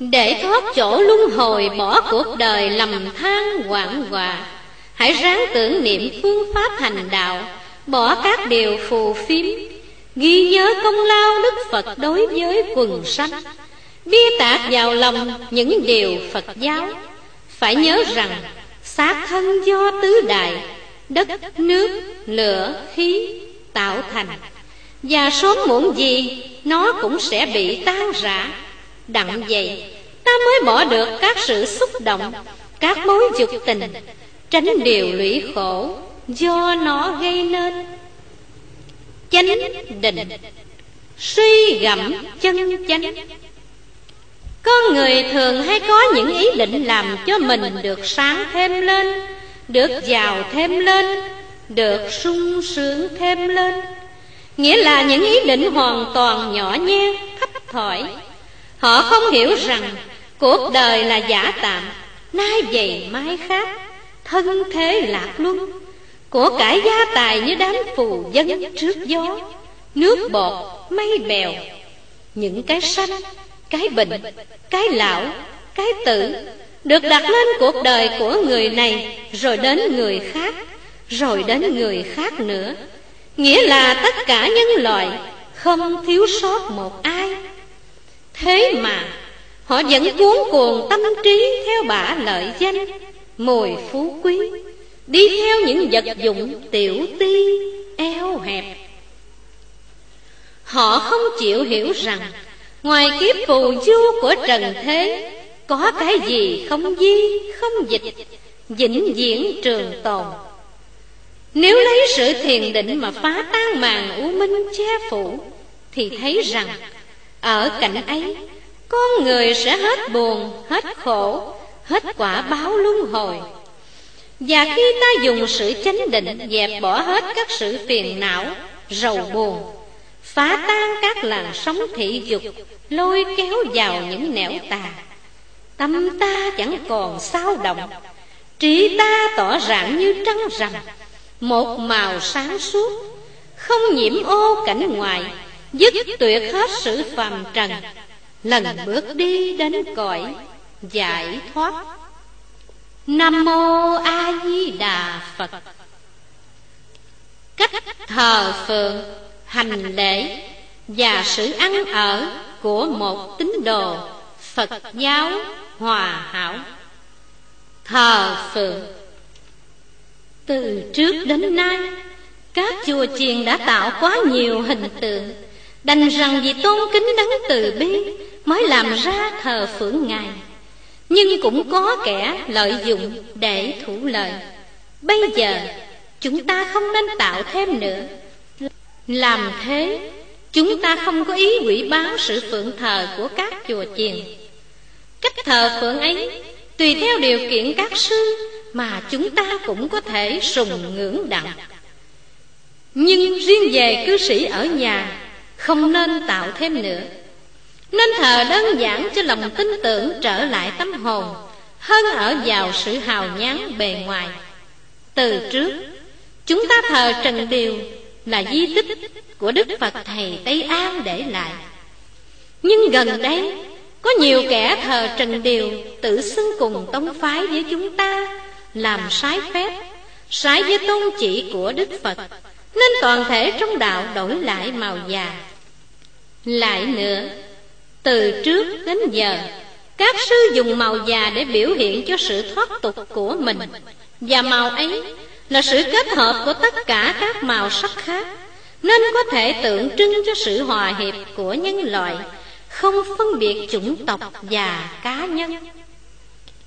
Để thoát chỗ luân hồi Bỏ cuộc đời lầm than hoảng hòa Hãy ráng tưởng niệm phương pháp hành đạo Bỏ các điều phù phiếm Ghi nhớ công lao Đức Phật đối với quần sanh Bia tạc vào lòng những điều Phật giáo. Phải nhớ rằng xác thân do tứ đại Đất, nước, lửa, khí tạo thành. Và sớm muộn gì, Nó cũng sẽ bị tan rã. Đặng vậy Ta mới bỏ được các sự xúc động, Các mối dục tình, tránh điều lũy khổ do nó gây nên. Chánh định, suy gẫm chân chánh. Con người thường hay có những ý định làm cho mình được sáng thêm lên, được giàu thêm lên, được sung sướng thêm lên nghĩa là những ý định hoàn toàn nhỏ nhen thấp thỏi. Họ không hiểu rằng cuộc đời là giả tạm, nay vậy mai khác. Thân thế lạc luân, của cải gia tài như đám phù dân trước gió. Nước bọt, mây bèo, những cái sanh, cái bệnh, cái lão, cái tử được đặt lên cuộc đời của người này, rồi đến người khác, rồi đến người khác nữa nghĩa là tất cả nhân loại không thiếu sót một ai. Thế mà, họ vẫn cuốn cuồng tâm trí theo bả lợi danh mồi phú quý, đi theo những vật dụng tiểu ti, eo hẹp. Họ không chịu hiểu rằng, ngoài kiếp phù du của trần thế, có cái gì không di, không dịch, vĩnh viễn trường tồn nếu lấy sự thiền định mà phá tan màn u minh che phủ, thì thấy rằng, ở cảnh ấy, con người sẽ hết buồn, hết khổ, hết quả báo luân hồi. Và khi ta dùng sự chánh định dẹp bỏ hết các sự phiền não, rầu buồn, phá tan các làn sóng thị dục, lôi kéo vào những nẻo tà, Tâm ta chẳng còn sao động, Trí ta tỏ rạng như trăng rằm một màu sáng suốt Không nhiễm ô cảnh ngoài Dứt tuyệt hết sự phàm trần. Lần bước đi đến cõi giải thoát. Nam mô A Di Đà Phật. Cách thờ phượng, hành lễ và sự ăn ở của một tín đồ Phật giáo hòa hảo. Thờ phượng. Từ trước đến nay, Các chùa chiền đã tạo quá nhiều hình tượng. Đành rằng vì tôn kính đấng từ bi Mới làm ra thờ phượng Ngài. Nhưng cũng có kẻ lợi dụng để thủ lợi Bây giờ, chúng ta không nên tạo thêm nữa. Làm thế, Chúng ta không có ý quỷ báo sự phượng thờ của các chùa chiền. Cách thờ phượng ấy, Tùy theo điều kiện các sư mà chúng ta cũng có thể sùng ngưỡng đặng Nhưng riêng về cư sĩ ở nhà, Không nên tạo thêm nữa. Nên thờ đơn giản cho lòng tin tưởng trở lại tâm hồn, Hơn ở vào sự hào nhán bề ngoài. Từ trước, Chúng ta thờ Trần Điều Là di tích của Đức Phật Thầy Tây An để lại. Nhưng gần đây, Có nhiều kẻ thờ Trần Điều Tự xưng cùng tông phái với chúng ta làm sai phép, Sai với tôn chỉ của Đức Phật, Nên toàn thể trong đạo đổi lại màu già. Lại nữa, Từ trước đến giờ, Các sư dùng màu già để biểu hiện cho sự thoát tục của mình, Và màu ấy là sự kết hợp của tất cả các màu sắc khác, nên có thể tượng trưng cho sự hòa hiệp của nhân loại, không phân biệt chủng tộc và cá nhân.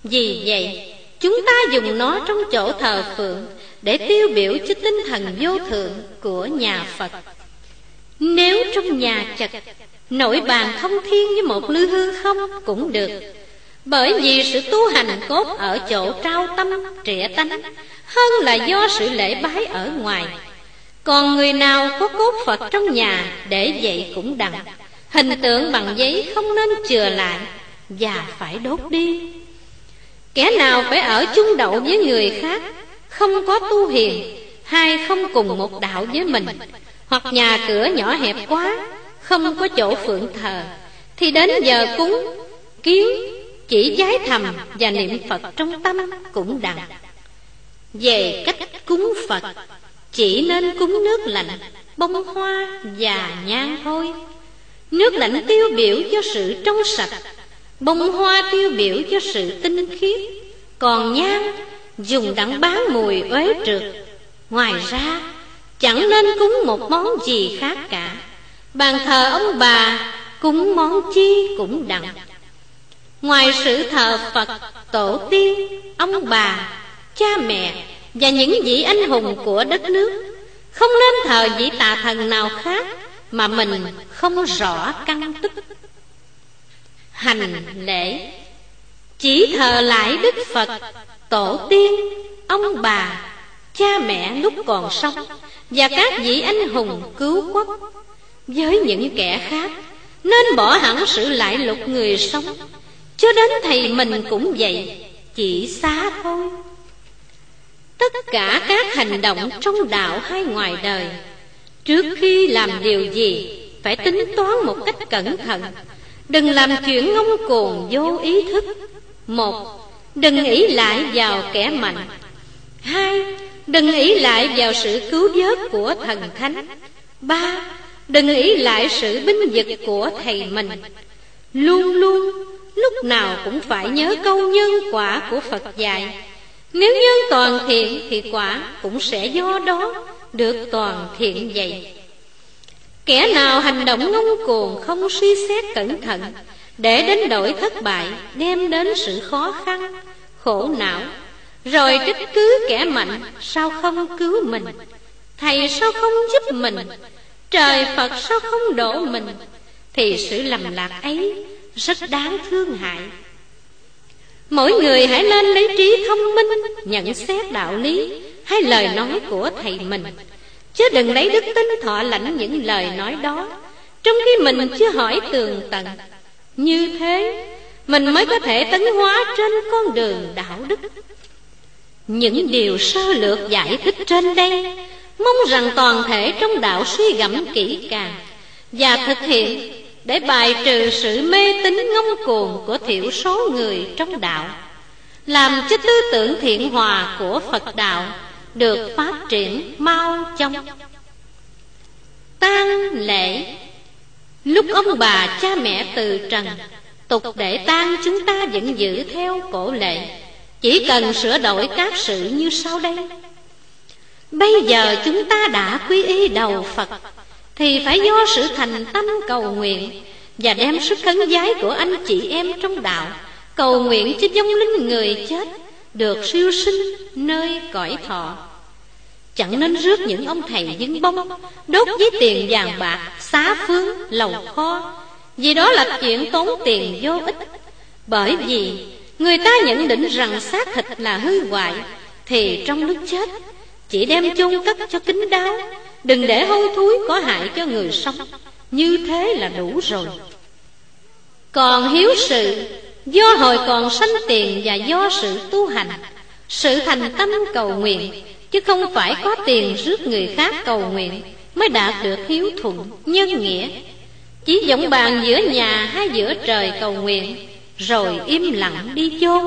Vì vậy chúng ta dùng nó trong chỗ thờ phượng để tiêu biểu cho tinh thần vô thượng của nhà phật. Nếu trong nhà chật nội bàn thông thiên với một lư hư không cũng được. Bởi vì sự tu hành cốt ở chỗ trao tâm, trịa tánh, hơn là do sự lễ bái ở ngoài. Còn người nào có cốt phật trong nhà để vậy cũng đặng. Hình tượng bằng giấy không nên chừa lại và phải đốt đi kẻ nào phải ở chung đậu với người khác, không có tu hiền, hay không cùng một đạo với mình, hoặc nhà cửa nhỏ hẹp quá, không có chỗ phượng thờ, thì đến giờ cúng, kiến, chỉ giái thầm và niệm phật trong tâm cũng đặng về cách cúng Phật, Chỉ nên cúng nước lạnh, Bông hoa và nhang thôi. Nước lạnh tiêu biểu cho sự trong sạch Bông hoa tiêu biểu cho sự tinh khiết Còn nhang dùng đặng bán mùi uế trượt Ngoài ra chẳng nên cúng một món gì khác cả. Bàn thờ ông bà cúng món chi cũng đặng. Ngoài sự thờ Phật, tổ tiên, ông bà cha mẹ và những vị anh hùng của đất nước không nên thờ vị tà thần nào khác mà mình không rõ căn tức hành lễ. Chỉ thờ lại đức phật, tổ tiên, ông bà, cha mẹ lúc còn sống, và các vị anh hùng cứu quốc. Với những kẻ khác, nên bỏ hẳn sự lại lục người sống. Cho đến thầy mình cũng vậy, chỉ xa thôi. Tất cả các hành động trong đạo hay ngoài đời, trước khi làm điều gì, phải tính toán một cách cẩn thận đừng làm chuyện ngông cuồng vô ý thức. Một, đừng nghĩ lại vào kẻ mạnh. Hai, đừng nghĩ lại vào sự cứu vớt của thần thánh. Ba, đừng nghĩ lại sự binh vực của thầy mình. Luôn luôn, lúc nào cũng phải nhớ câu nhân quả của phật dạy. Nếu nhân toàn thiện thì quả cũng sẽ do đó được toàn thiện vậy Kẻ nào hành động ngông cuồng không suy xét cẩn thận Để đến đổi thất bại đem đến sự khó khăn, khổ não. Rồi trách cứ kẻ mạnh sao không cứu mình? Thầy sao không giúp mình? Trời Phật sao không đổ mình? Thì sự lầm lạc ấy rất đáng thương hại. Mỗi người hãy nên lấy trí thông minh Nhận xét đạo lý Hay lời nói của thầy mình. Chứ đừng lấy đức tin thọ lãnh những lời nói đó. Trong khi mình chưa hỏi tường tận, Như thế, Mình mới có thể tấn hóa trên con đường đạo đức. Những điều sơ lược giải thích trên đây, Mong rằng toàn thể trong đạo suy gẫm kỹ càng Và thực hiện để bài trừ sự mê tín ngông cuồng của thiểu số người trong đạo, làm cho tư tưởng thiện hòa của phật đạo được phát triển mau chóng. Tang lễ. Lúc ông bà cha mẹ từ trần, tục để tang chúng ta vẫn giữ theo cổ lệ. Chỉ cần sửa đổi các sự như sau đây. Bây giờ chúng ta đã quy y đầu phật, thì phải do sự thành tâm cầu nguyện và đem sức khấn giái của anh chị em trong đạo cầu nguyện cho vong linh người chết được siêu sinh nơi cõi thọ. Chẳng nên rước những ông thầy dính bông, đốt với tiền vàng bạc, xá phương lầu kho. Vì đó là chuyện tốn tiền vô ích. Bởi vì người ta nhận định rằng xác thịt là hư hoại, thì trong lúc chết, chỉ đem chôn cất cho kín đáo, đừng để hôi thối có hại cho người sống. Như thế là đủ rồi. Còn hiếu sự do hồi còn sanh tiền và do sự tu hành. Sự thành tâm cầu nguyện, chứ không phải có tiền rước người khác cầu nguyện, mới đạt được hiếu thuận, nhân nghĩa. Chỉ giống bàn giữa nhà hay giữa trời cầu nguyện, rồi im lặng đi chôn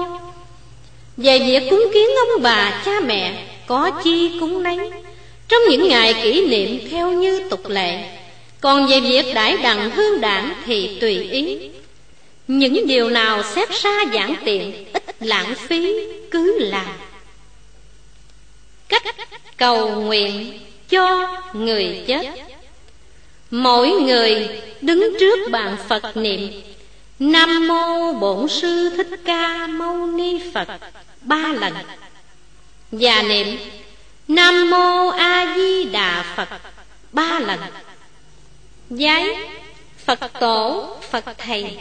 về việc cúng kiến ông bà, cha mẹ, có chi cúng nấy. Trong những ngày kỷ niệm theo như tục lệ, còn về việc đãi đặng hương đảng thì tùy ý những điều nào xếp xa giản tiện, Ít lãng phí, cứ làm. Cách cầu nguyện cho người chết. Mỗi người đứng trước bàn Phật niệm. Nam mô Bổn Sư Thích Ca Mâu Ni Phật, ba lần. Và niệm, Nam mô A Di Đà Phật, ba lần. Giấy, Phật Tổ, Phật Thầy.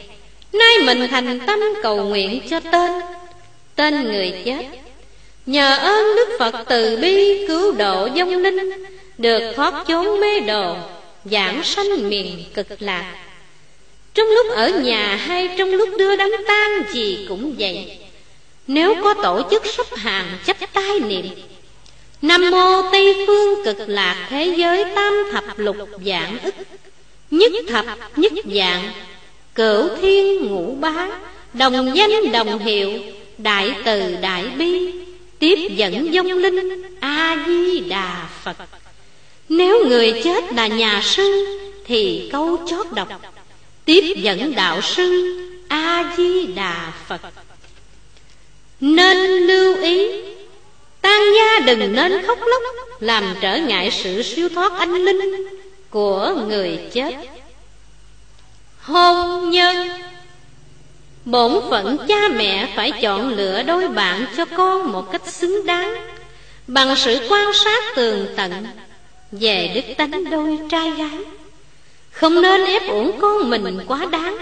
Nay mình thành tâm cầu nguyện cho tên Tên người chết. Nhờ ơn Đức Phật từ bi cứu độ vong linh, Được thoát chốn mê đồ, Giảng sanh miền cực lạc. Trong lúc ở nhà hay trong lúc đưa đám tang gì cũng vậy. Nếu có tổ chức sắp hàng chấp tay niệm, Nam mô Tây phương cực lạc thế giới tam thập lục dạng ức, Nhất thập nhất dạng Cửu thiên ngũ bá, Đồng danh đồng hiệu, Đại từ đại bi, Tiếp dẫn vong linh, A-di-đà Phật. Nếu người chết là nhà sư, Thì câu chót đọc, Tiếp dẫn đạo sư, A-di-đà Phật. Nên lưu ý Tan gia đừng nên khóc lóc, Làm trở ngại sự siêu thoát anh linh Của người chết. Hôn nhân. Bổn phận cha mẹ phải chọn lựa đôi bạn cho con một cách xứng đáng, Bằng sự quan sát tường tận Về đức tánh đôi trai gái. Không nên ép uổng con mình quá đáng,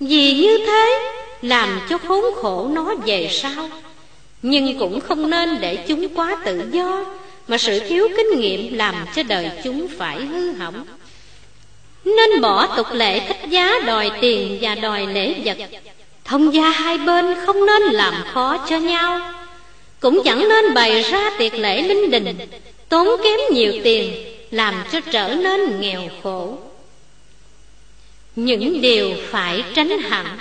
Vì như thế làm cho khốn khổ nó về sau. Nhưng cũng không nên để chúng quá tự do, Mà sự thiếu kinh nghiệm làm cho đời chúng phải hư hỏng nên bỏ tục lệ thích giá đòi tiền và đòi lễ vật. Thông gia hai bên không nên làm khó cho nhau. Cũng chẳng nên bày ra tiệc lễ linh đình, Tốn kém nhiều tiền, Làm cho trở nên nghèo khổ. Những điều phải tránh hẳn,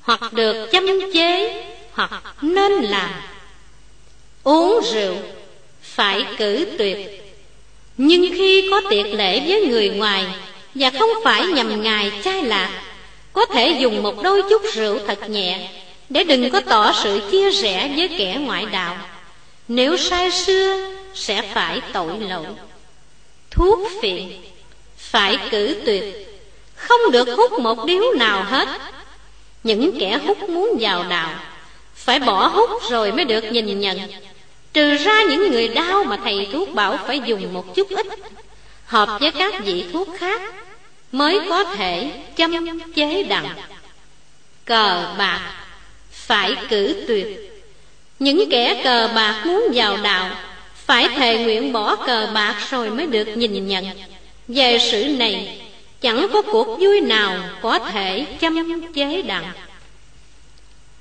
Hoặc được chăm chế, Hoặc nên làm. Uống rượu, Phải cử tuyệt. Nhưng khi có tiệc lễ với người ngoài và không phải nhằm ngài chai lạc. Có thể dùng một đôi chút rượu thật nhẹ Để đừng có tỏ sự chia rẽ với kẻ ngoại đạo. Nếu sai xưa, sẽ phải tội lỗi. Thuốc phiện. Phải cử tuyệt. Không được hút một điếu nào hết. Những kẻ hút muốn vào đạo, Phải bỏ hút rồi mới được nhìn nhận. Trừ ra những người đau mà thầy thuốc bảo phải dùng một chút ít, Hợp với các vị thuốc khác mới có thể châm chế đặng. Cờ bạc phải cử tuyệt. Những kẻ cờ bạc muốn vào đạo, phải thề nguyện bỏ cờ bạc rồi mới được nhìn nhận. Về sự này, chẳng có cuộc vui nào có thể châm chế đặng.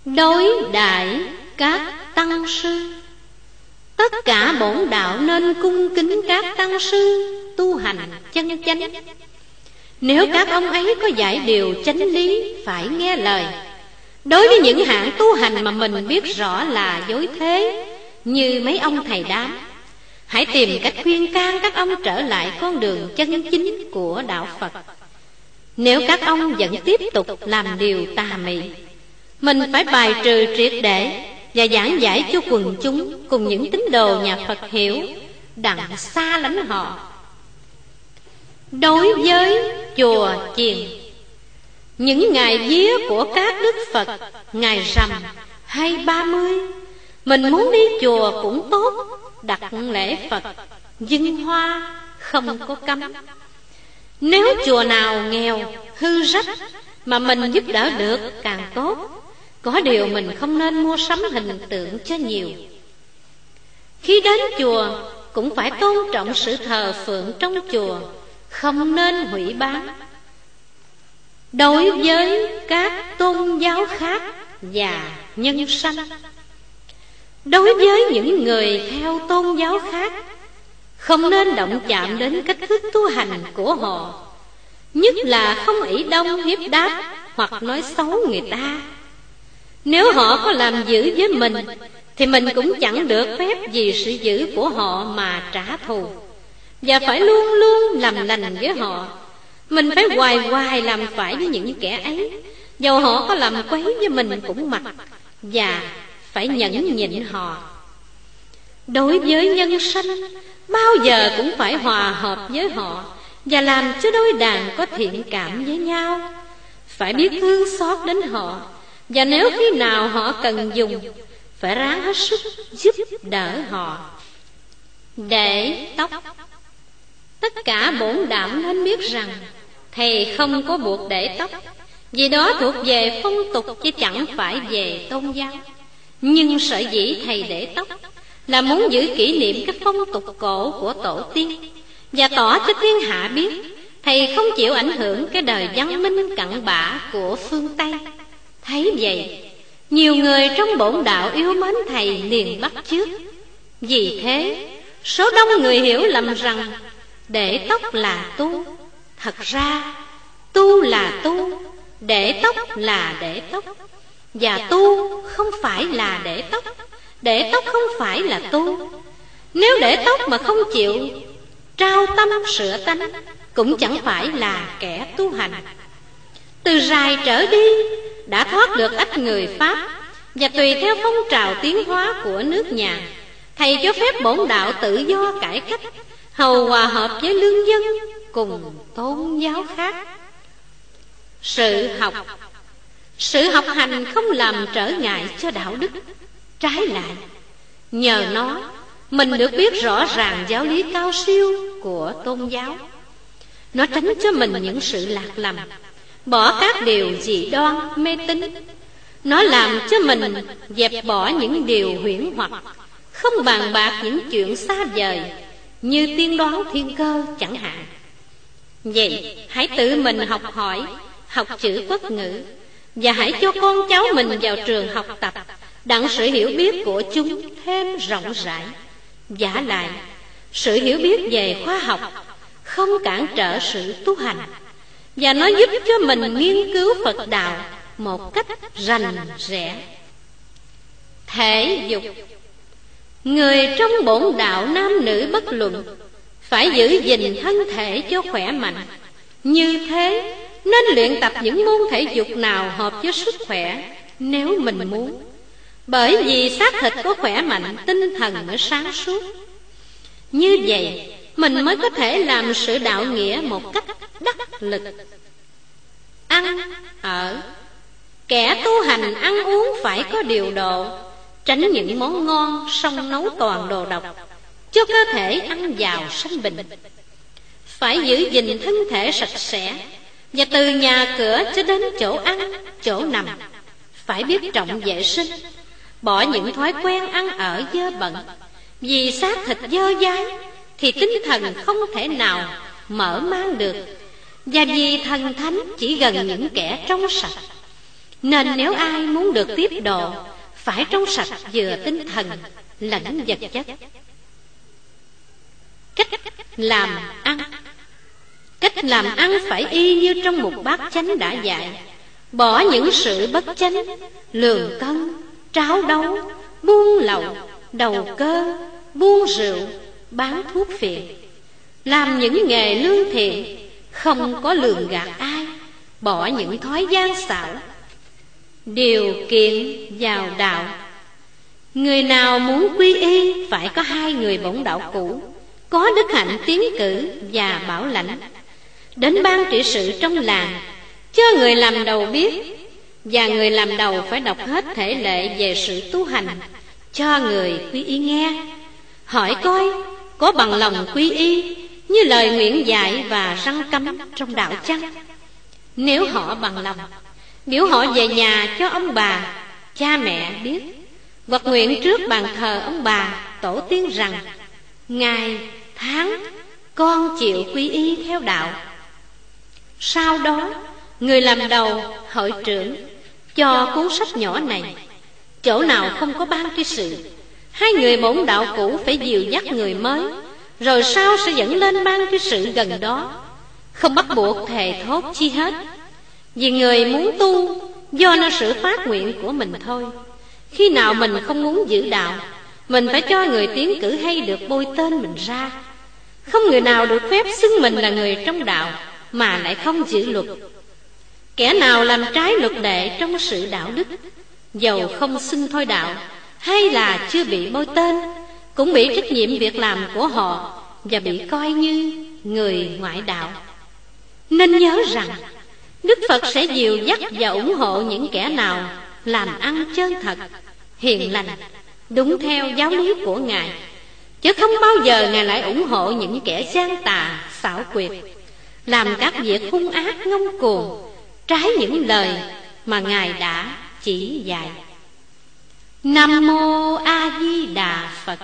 Đối đại các tăng sư, Tất cả bổn đạo nên cung kính các tăng sư Tu hành chân chánh. Nếu các ông ấy có giải điều chánh lý, Phải nghe lời. Đối với những hạng tu hành mà mình biết rõ là dối thế, Như mấy ông thầy đám, Hãy tìm cách khuyên can các ông trở lại con đường chân chính của đạo Phật. Nếu các ông vẫn tiếp tục làm điều tà mị, Mình phải bài trừ triệt để Và giảng giải cho quần chúng Cùng những tín đồ nhà Phật hiểu Đặng xa lánh họ. Đối với chùa chiền, Những ngày vía của các đức Phật, Ngày rằm hay ba mươi, Mình muốn đi chùa cũng tốt, Đặt lễ Phật dân hoa không có cấm. Nếu chùa nào nghèo, hư rách Mà mình giúp đỡ được càng tốt, Có điều mình không nên mua sắm hình tượng cho nhiều. Khi đến chùa, Cũng phải tôn trọng sự thờ phượng trong chùa không nên hủy bán. Đối với các tôn giáo khác Và nhân sanh, Đối với những người theo tôn giáo khác, Không nên động chạm đến cách thức tu hành của họ, Nhất là không ỷ đông hiếp đáp Hoặc nói xấu người ta. Nếu họ có làm dữ với mình, Thì mình cũng chẳng được phép vì sự dữ của họ mà trả thù. Và phải luôn luôn làm lành với họ. Mình phải hoài hoài làm phải với những kẻ ấy. Dầu họ có làm quấy với mình cũng mặc Và phải nhẫn nhịn họ. đối với nhân sanh bao giờ cũng phải hòa hợp với họ. và làm cho đôi đàn có thiện cảm với nhau. phải biết thương xót đến họ. và nếu khi nào họ cần dùng phải ráng hết sức giúp đỡ họ. để tóc tất cả bổn đạo nên biết rằng, thầy không có buộc để tóc. Vì đó thuộc về phong tục chứ chẳng phải về tôn giáo. Nhưng sở dĩ thầy để tóc Là muốn giữ kỷ niệm các phong tục cổ của tổ tiên. Và tỏ cho thiên hạ biết, Thầy không chịu ảnh hưởng cái đời văn minh cặn bã của phương Tây. Thấy vậy, Nhiều người trong bổn đạo yêu mến thầy liền bắt chước. Vì thế, Số đông người hiểu lầm rằng để tóc là tu. Thật ra, Tu là tu, Để tóc là để tóc. Và tu không phải là để tóc. Để tóc không phải là tu. Nếu để tóc mà không chịu, Trao tâm sửa tánh Cũng chẳng phải là kẻ tu hành. Từ dài trở đi, Đã thoát được ít người Pháp Và tùy theo phong trào tiến hóa của nước nhà, Thầy cho phép bổn đạo tự do cải cách Hầu hòa hợp với lương dân, Cùng tôn giáo khác. Sự học. Sự học hành không làm trở ngại cho đạo đức. Trái lại, Nhờ nó, Mình được biết rõ ràng giáo lý cao siêu của tôn giáo. Nó tránh cho mình những sự lạc lầm, Bỏ các điều dị đoan, mê tín. Nó làm cho mình dẹp bỏ những điều huyễn hoặc, Không bàn bạc những chuyện xa vời. Như tiên đoán thiên cơ chẳng hạn. Vậy, hãy tự mình học hỏi, Học chữ quốc ngữ, và hãy cho con cháu mình vào trường học tập, Đặng sự hiểu biết của chúng thêm rộng rãi. Giả lại, Sự hiểu biết về khoa học Không cản trở sự tu hành, Và nó giúp cho mình nghiên cứu Phật đạo Một cách rành rẽ. Thể dục. Người trong bổn đạo nam nữ bất luận Phải giữ gìn thân thể cho khỏe mạnh. Như thế nên luyện tập những môn thể dục nào hợp với sức khỏe Nếu mình muốn. Bởi vì xác thịt có khỏe mạnh Tinh thần mới sáng suốt. Như vậy Mình mới có thể làm sự đạo nghĩa Một cách đắc lực. Ăn, ở. Kẻ tu hành ăn uống phải có điều độ. Tránh những món ngon Xong nấu toàn đồ độc Cho cơ thể ăn vào sanh bình Phải giữ gìn thân thể sạch sẽ và từ nhà cửa cho đến chỗ ăn, chỗ nằm. Phải biết trọng vệ sinh Bỏ những thói quen ăn ở dơ bẩn. Vì xác thịt dơ dái Thì tinh thần không thể nào mở mang được. Và vì thần thánh chỉ gần những kẻ trong sạch Nên nếu ai muốn được tiếp độ phải trong sạch vừa tinh thần lẫn vật chất. Cách làm ăn. Cách làm ăn phải y như trong một bát chánh đã dạy. Bỏ những sự bất chánh Lường cân, tráo đấu, buông lậu, đầu cơ, buông rượu, bán thuốc phiện. Làm những nghề lương thiện Không có lường gạt ai Bỏ những thói gian xảo Điều kiện vào đạo. Người nào muốn quy y Phải có hai người bổn đạo cũ, Có đức hạnh tiến cử và bảo lãnh. Đến ban trị sự trong làng Cho người làm đầu biết, Và người làm đầu phải đọc hết thể lệ về sự tu hành, Cho người quy y nghe. Hỏi coi, có bằng lòng quy y Như lời nguyện dạy và răng cấm trong đạo chăng? Nếu họ bằng lòng Biểu họ về nhà cho ông bà Cha mẹ biết. Hoặc nguyện trước bàn thờ ông bà Tổ tiên rằng Ngày, tháng Con chịu quy y theo đạo. Sau đó Người làm đầu hội trưởng Cho cuốn sách nhỏ này. Chỗ nào không có ban tri sự Hai người bổn đạo cũ phải dìu dắt người mới Rồi sau sẽ dẫn lên ban tri sự gần đó. Không bắt buộc thề thốt chi hết. Vì người muốn tu, Do nó sự phát nguyện của mình thôi. Khi nào mình không muốn giữ đạo, Mình phải cho người tiến cử hay được bôi tên mình ra. Không người nào được phép xưng mình là người trong đạo, Mà lại không giữ luật. Kẻ nào làm trái luật lệ trong sự đạo đức, Dầu không xưng thôi đạo, Hay là chưa bị bôi tên, Cũng bị trách nhiệm việc làm của họ Và bị coi như người ngoại đạo. Nên nhớ rằng Đức Phật sẽ dìu dắt và ủng hộ những kẻ nào Làm ăn chân thật, hiền lành Đúng theo giáo lý của Ngài. Chứ không bao giờ Ngài lại ủng hộ những kẻ gian tà, xảo quyệt Làm các việc hung ác ngông cuồng Trái những lời mà Ngài đã chỉ dạy. Nam Mô A Di Đà Phật.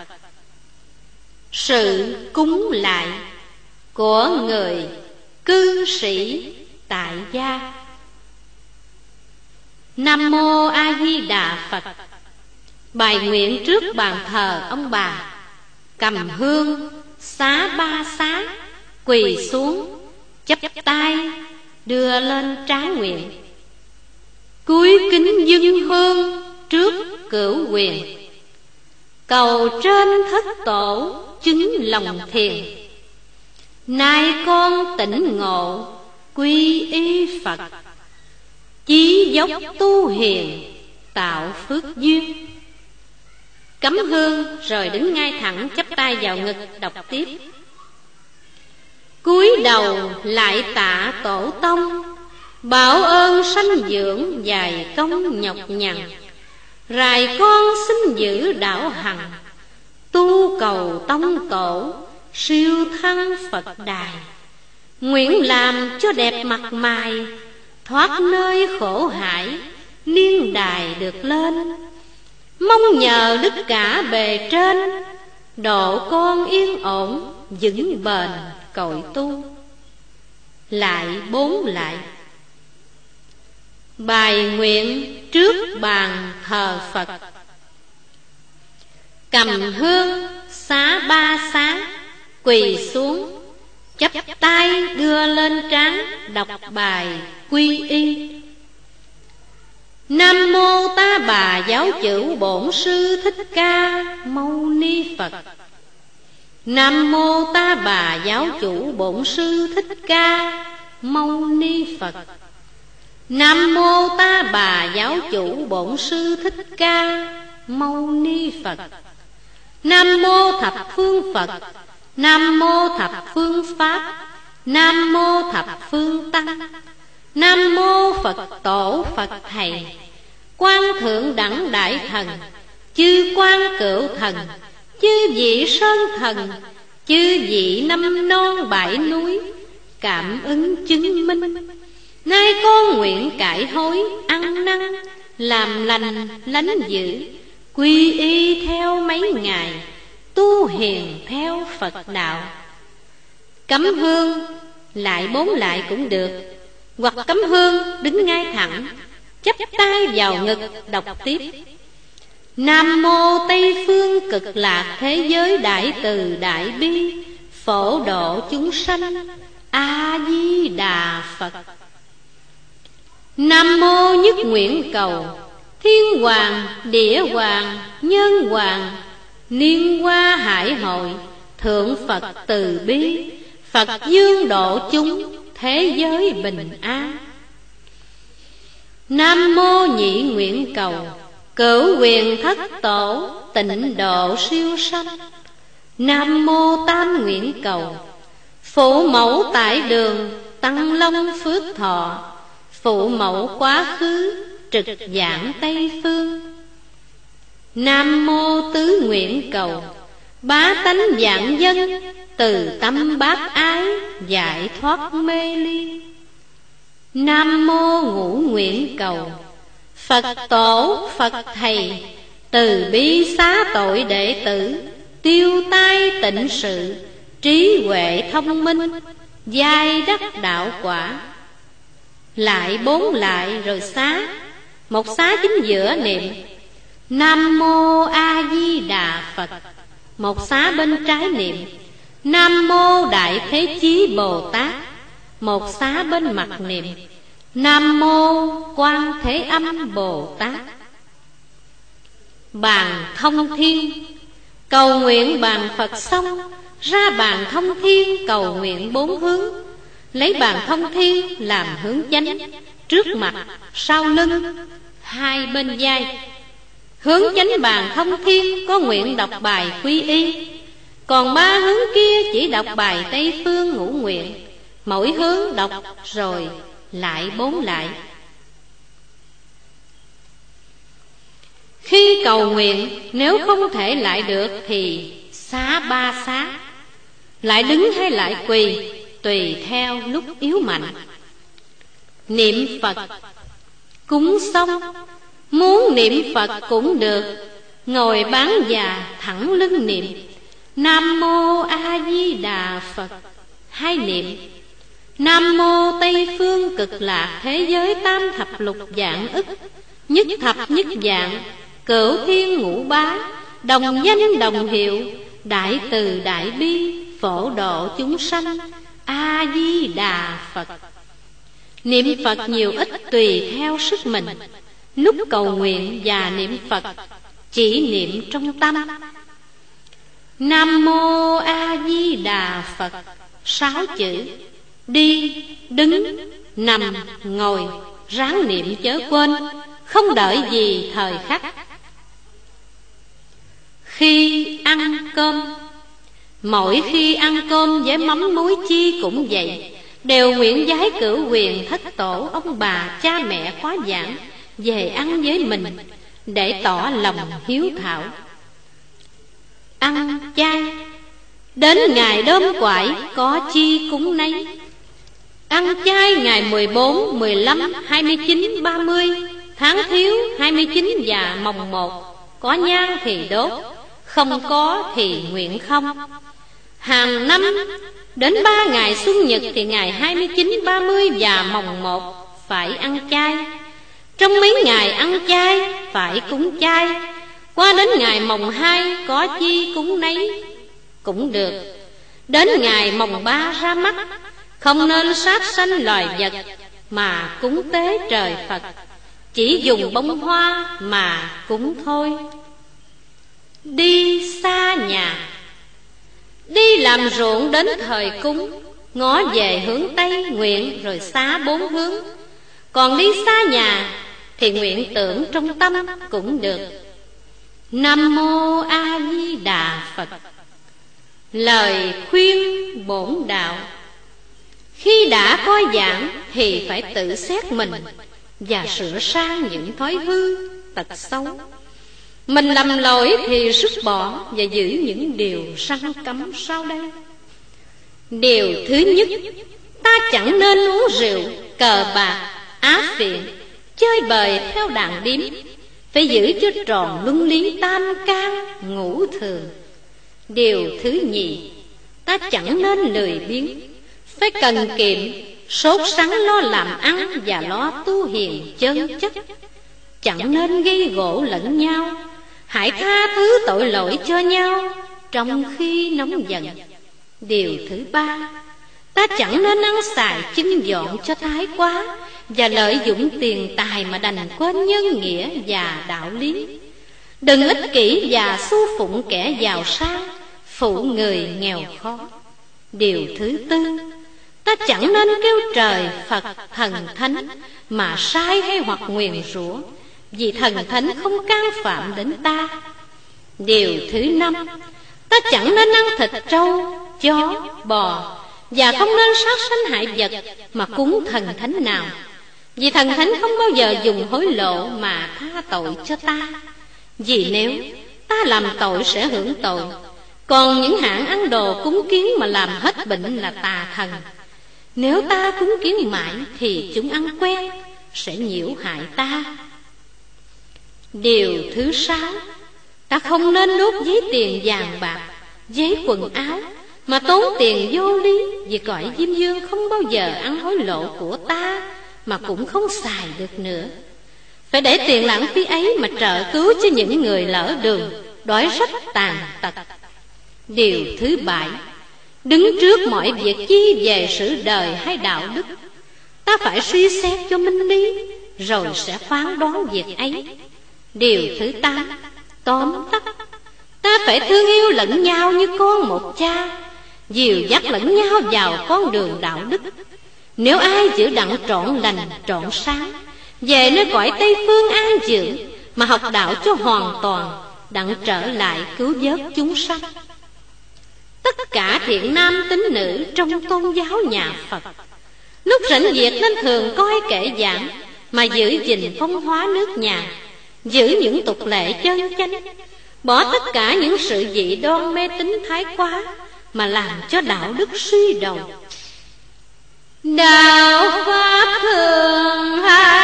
Sự cúng lại của người cư sĩ tại gia. Nam Mô A Di Đà Phật. Bài nguyện trước bàn thờ ông bà. Cầm hương, xá ba xá, Quỳ xuống chấp tay, đưa lên tráng nguyện. Cúi kính dâng hương trước cửu quyền cầu trên thất tổ chứng lòng thiền nay con tỉnh ngộ quy y phật. Chí dốc tu hiền, tạo phước duyên. Cấm hương rồi đứng ngay thẳng chắp tay vào ngực, đọc tiếp. Cúi đầu lại tạ tổ tông, bảo ơn sanh dưỡng dài công nhọc nhằn. Rài con xin giữ đạo hằng, tu cầu tông tổ, siêu thăng phật đài nguyện làm cho đẹp mặt mày, thoát nơi khổ hải, niên đài được lên. Mong nhờ đức cả bề trên, độ con yên ổn, vững bền, cội tu. Lại bốn lại. Bài nguyện trước bàn thờ phật. Cầm hương, xá ba sáng quỳ xuống chắp tay đưa lên trán đọc bài quy y. Nam mô ta bà giáo chủ bổn sư thích ca mâu ni phật. Nam mô ta bà giáo chủ bổn sư thích ca Mâu ni Phật. Nam mô ta bà giáo chủ bổn sư thích ca Mâu ni Phật. Nam mô thập phương Phật. Nam mô thập phương Pháp. Nam mô thập phương Tăng. Nam mô Phật Tổ Phật Thầy. Quan Thượng Đẳng Đại Thần. Chư Quan Cựu Thần. Chư vị sơn thần. Chư vị năm non bãi núi. Cảm ứng chứng minh. Nay con nguyện cải hối ăn năn, làm lành, lánh dữ quy y theo mấy ngày tu hiền theo phật đạo. Cấm hương lại bốn lại cũng được. Hoặc cấm hương đứng ngay thẳng chắp tay vào ngực đọc tiếp. Nam mô Tây phương cực lạc thế giới đại từ đại bi Phổ độ chúng sanh A Di Đà Phật. Nam mô nhất nguyện cầu Thiên hoàng, địa hoàng, nhân hoàng niên hoa hải hội, Thượng Phật từ bi, Phật dương độ chúng, Thế giới bình an. Nam mô nhị nguyện cầu, Cửu quyền thất tổ, Tịnh độ siêu sanh. Nam mô tam nguyện cầu, Phụ mẫu tại đường, Tăng long phước thọ. Phụ mẫu quá khứ, Trực giảng Tây Phương. Nam mô tứ nguyện cầu. Bá tánh dạng dân, Từ tâm bác ái, Giải thoát mê ly. Nam mô ngũ nguyện cầu. Phật tổ, Phật thầy, Từ bi xá tội đệ tử, Tiêu tai tịnh sự, Trí huệ thông minh, Giai đắc đạo quả. Lại bốn lại rồi xá, Một xá chính giữa niệm Nam mô A Di Đà Phật. Một xá bên trái niệm Nam mô Đại Thế Chí Bồ Tát Một xá bên mặt niệm Nam mô Quan Thế Âm Bồ Tát Bàn thông thiên Cầu nguyện bàn Phật xong Ra bàn thông thiên cầu nguyện bốn hướng. Lấy bàn thông thiên làm hướng chánh Trước mặt, sau lưng, hai bên vai. Hướng chánh bàn thông thiên, có nguyện đọc bài quy y. Còn ba hướng kia chỉ đọc bài Tây Phương ngũ nguyện. Mỗi hướng đọc rồi lại bốn lại. Khi cầu nguyện, nếu không thể lại được Thì xá ba xá. Lại đứng hay lại quỳ, Tùy theo lúc yếu mạnh. Niệm Phật, Cúng xong Muốn niệm Phật cũng được. Ngồi bán già thẳng lưng niệm. Nam Mô A Di Đà Phật. Hai niệm. Nam Mô Tây Phương cực lạc Thế giới tam thập lục dạng ức. Nhất thập nhất dạng. Cửu thiên ngũ bá. Đồng danh đồng hiệu. Đại từ đại bi. Phổ độ chúng sanh. A Di Đà Phật. Niệm Phật nhiều ít tùy theo sức mình. Lúc cầu nguyện và niệm Phật Chỉ niệm trong tâm. Nam Mô A Di Đà Phật Sáu chữ. Đi, đứng, nằm, ngồi Ráng niệm chớ quên Không đợi gì thời khắc. Khi ăn cơm Mỗi khi ăn cơm với mắm muối chi cũng vậy Đều nguyện giái cửu quyền thất tổ Ông bà, cha mẹ khóa giảng. Về ăn với mình Để tỏ lòng hiếu thảo. Ăn chay Đến ngày đơm quải Có chi cúng nấy. Ăn chay ngày 14, 15, 29, 30 Tháng thiếu 29 và mồng 1 Có nhang thì đốt Không có thì nguyện không. Hàng năm Đến ba ngày xuân nhật thì ngày 29, 30 và mồng 1 Phải ăn chay. Trong mấy ngày ăn chay, phải cúng chay. Qua đến ngày mồng hai, có chi cúng nấy. Cũng được. Đến ngày mồng ba ra mắt, Không nên sát sanh loài vật Mà cúng tế trời Phật. Chỉ dùng bông hoa mà cúng thôi. Đi xa nhà. Đi làm ruộng đến thời cúng, Ngó về hướng Tây nguyện rồi xá bốn hướng. Còn đi xa nhà Thì nguyện tưởng trong tâm cũng được. Nam Mô A Di Đà Phật. Lời khuyên bổn đạo. Khi đã coi giảng Thì phải tự xét mình Và sửa sang những thói hư Tật xấu. Mình làm lỗi thì rút bỏ Và giữ những điều răng cấm sau đây. Điều thứ nhất Ta chẳng nên uống rượu, cờ bạc, á phiền Chơi bời theo đàn điếm, Phải giữ cho tròn luân lý tam can ngũ thường. Điều thứ nhì, Ta chẳng nên lười biếng, Phải cần kiệm, Sốt sắng lo làm ăn và lo tu hiền chân chất. Chẳng nên gây gỗ lẫn nhau Hãy tha thứ tội lỗi cho nhau Trong khi nóng giận. Điều thứ ba Ta chẳng nên ăn xài chinh dọn cho thái quá Và lợi dụng tiền tài mà đành quên nhân nghĩa và đạo lý. Đừng ích kỷ và su phụng kẻ giàu sang Phụ người nghèo khó. Điều thứ tư Ta chẳng nên kêu trời Phật thần thánh Mà sai hay hoặc nguyền rủa Vì thần thánh không can phạm đến ta. Điều thứ năm Ta chẳng nên ăn thịt trâu, chó, bò và không nên sát sanh hại vật Mà cúng thần thánh nào. Vì thần thánh không bao giờ dùng hối lộ Mà tha tội cho ta. Vì nếu ta làm tội sẽ hưởng tội. Còn những hạng ăn đồ cúng kiến Mà làm hết bệnh là tà thần. Nếu ta cúng kiến mãi Thì chúng ăn quen Sẽ nhiễu hại ta. Điều thứ sáu, Ta không nên đốt giấy tiền vàng bạc, Giấy quần áo mà tốn tiền vô lý, Vì cõi Diêm Dương không bao giờ ăn hối lộ của ta, Mà cũng không xài được nữa. Phải để tiền lãng phí ấy Mà trợ cứu cho những người lỡ đường, Đói rách tàn tật. Điều thứ bảy, Đứng trước mọi việc chi về sự đời hay đạo đức. Ta phải suy xét cho minh lý, Rồi sẽ phán đoán việc ấy. Điều thứ tám, Tóm tắt. Ta phải thương yêu lẫn nhau như con một cha Dìu dắt lẫn nhau vào con đường đạo đức. Nếu ai giữ đặng trọn lành, trọn sáng, Về nơi cõi Tây Phương an dưỡng, Mà học đạo cho hoàn toàn, Đặng trở lại cứu vớt chúng sanh. Tất cả thiện nam tín nữ Trong tôn giáo nhà Phật. Lúc rảnh việc nên thường coi kệ giảng, Mà giữ gìn phong hóa nước nhà, Giữ những tục lệ chân chánh, Bỏ tất cả những sự dị đoan mê tín thái quá mà làm cho đạo đức suy đồi Đạo Pháp thường hay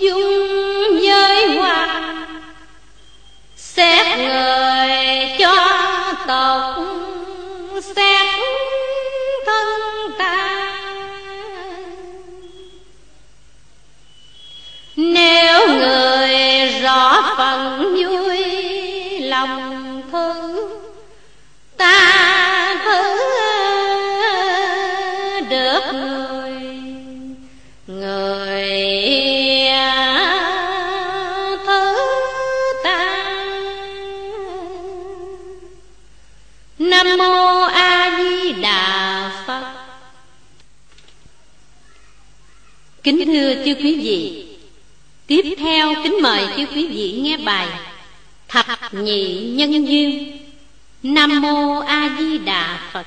Dung giới hoa, Xét người cho tộc, Xét thân ta. Nếu người rõ phần vui, lòng thương Ta thứ được người Người thứ ta. Nam mô A Di Đà Phật. Kính thưa chư quý vị, Tiếp theo kính mời chư quý vị nghe bài Thập nhị nhân duyên. Nam mô A Di Đà Phật.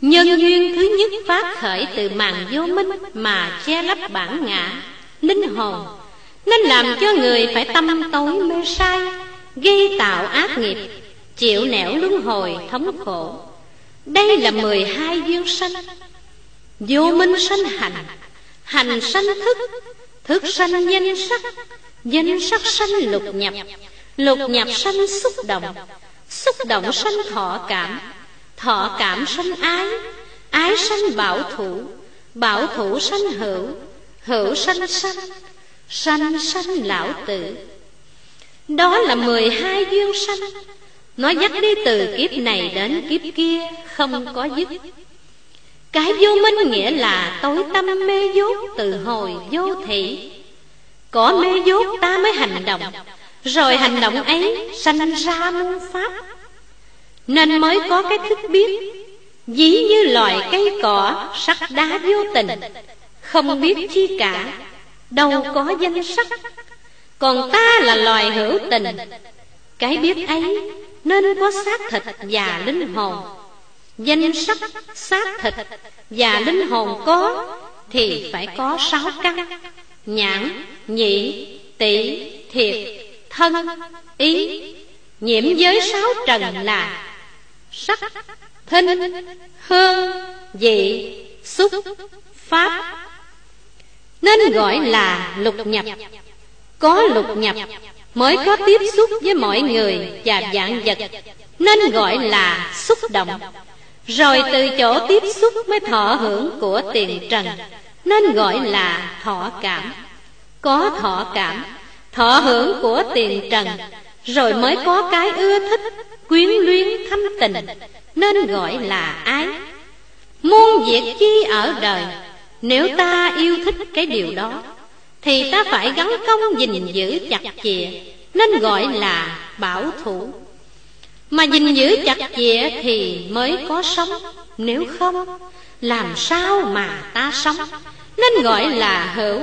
Nhân duyên thứ nhất phát khởi từ màn vô minh Mà che lấp bản ngã, linh hồn Nên làm cho người phải tâm tối mê sai Gây tạo ác nghiệp Chịu nẻo luân hồi thống khổ. Đây là mười hai duyên sanh. Vô minh sanh hành Hành sanh thức Thức sanh danh sắc Danh sắc sanh lục nhập Lục nhập sanh xúc động. Xúc động sanh thọ cảm. Thọ cảm sanh ái Ái sanh bảo thủ. Bảo thủ sanh hữu Hữu sanh sanh Sanh sanh lão tử. Đó là mười hai duyên sanh. Nó dắt đi từ kiếp này đến kiếp kia, Không có dứt. Cái vô minh nghĩa là tối tâm mê dốt từ hồi vô thị. Có mê dốt ta mới hành động. Rồi hành động ấy sanh ra muôn pháp. Nên mới có cái thức biết Dí như loài cây cỏ sắc đá vô tình. Không biết chi cả Đâu có danh sắc. Còn ta là loài hữu tình. Cái biết ấy nên có xác thịt và linh hồn. Danh sắc, xác thịt và linh hồn có Thì phải có sáu căn. Nhãn, nhị, tỷ, thiệt, thân, ý Nhiễm giới sáu trần là Sắc, thinh, hương, vị, xúc, pháp. Nên gọi là lục nhập. Có lục nhập mới có tiếp xúc với mọi người và dạng vật. Nên gọi là xúc động. Rồi từ chỗ tiếp xúc mới thọ hưởng của tiền trần. Nên gọi là thọ cảm. Có thọ cảm Thọ hưởng của tiền trần, Rồi mới có cái ưa thích, Quyến luyến thâm tình, Nên gọi là ái. Muôn việc chi ở đời, Nếu ta yêu thích cái điều đó, Thì ta phải gắn công gìn giữ chặt chìa, Nên gọi là bảo thủ. Mà gìn giữ chặt chìa thì mới có sống, Nếu không, làm sao mà ta sống? Nên gọi là hữu,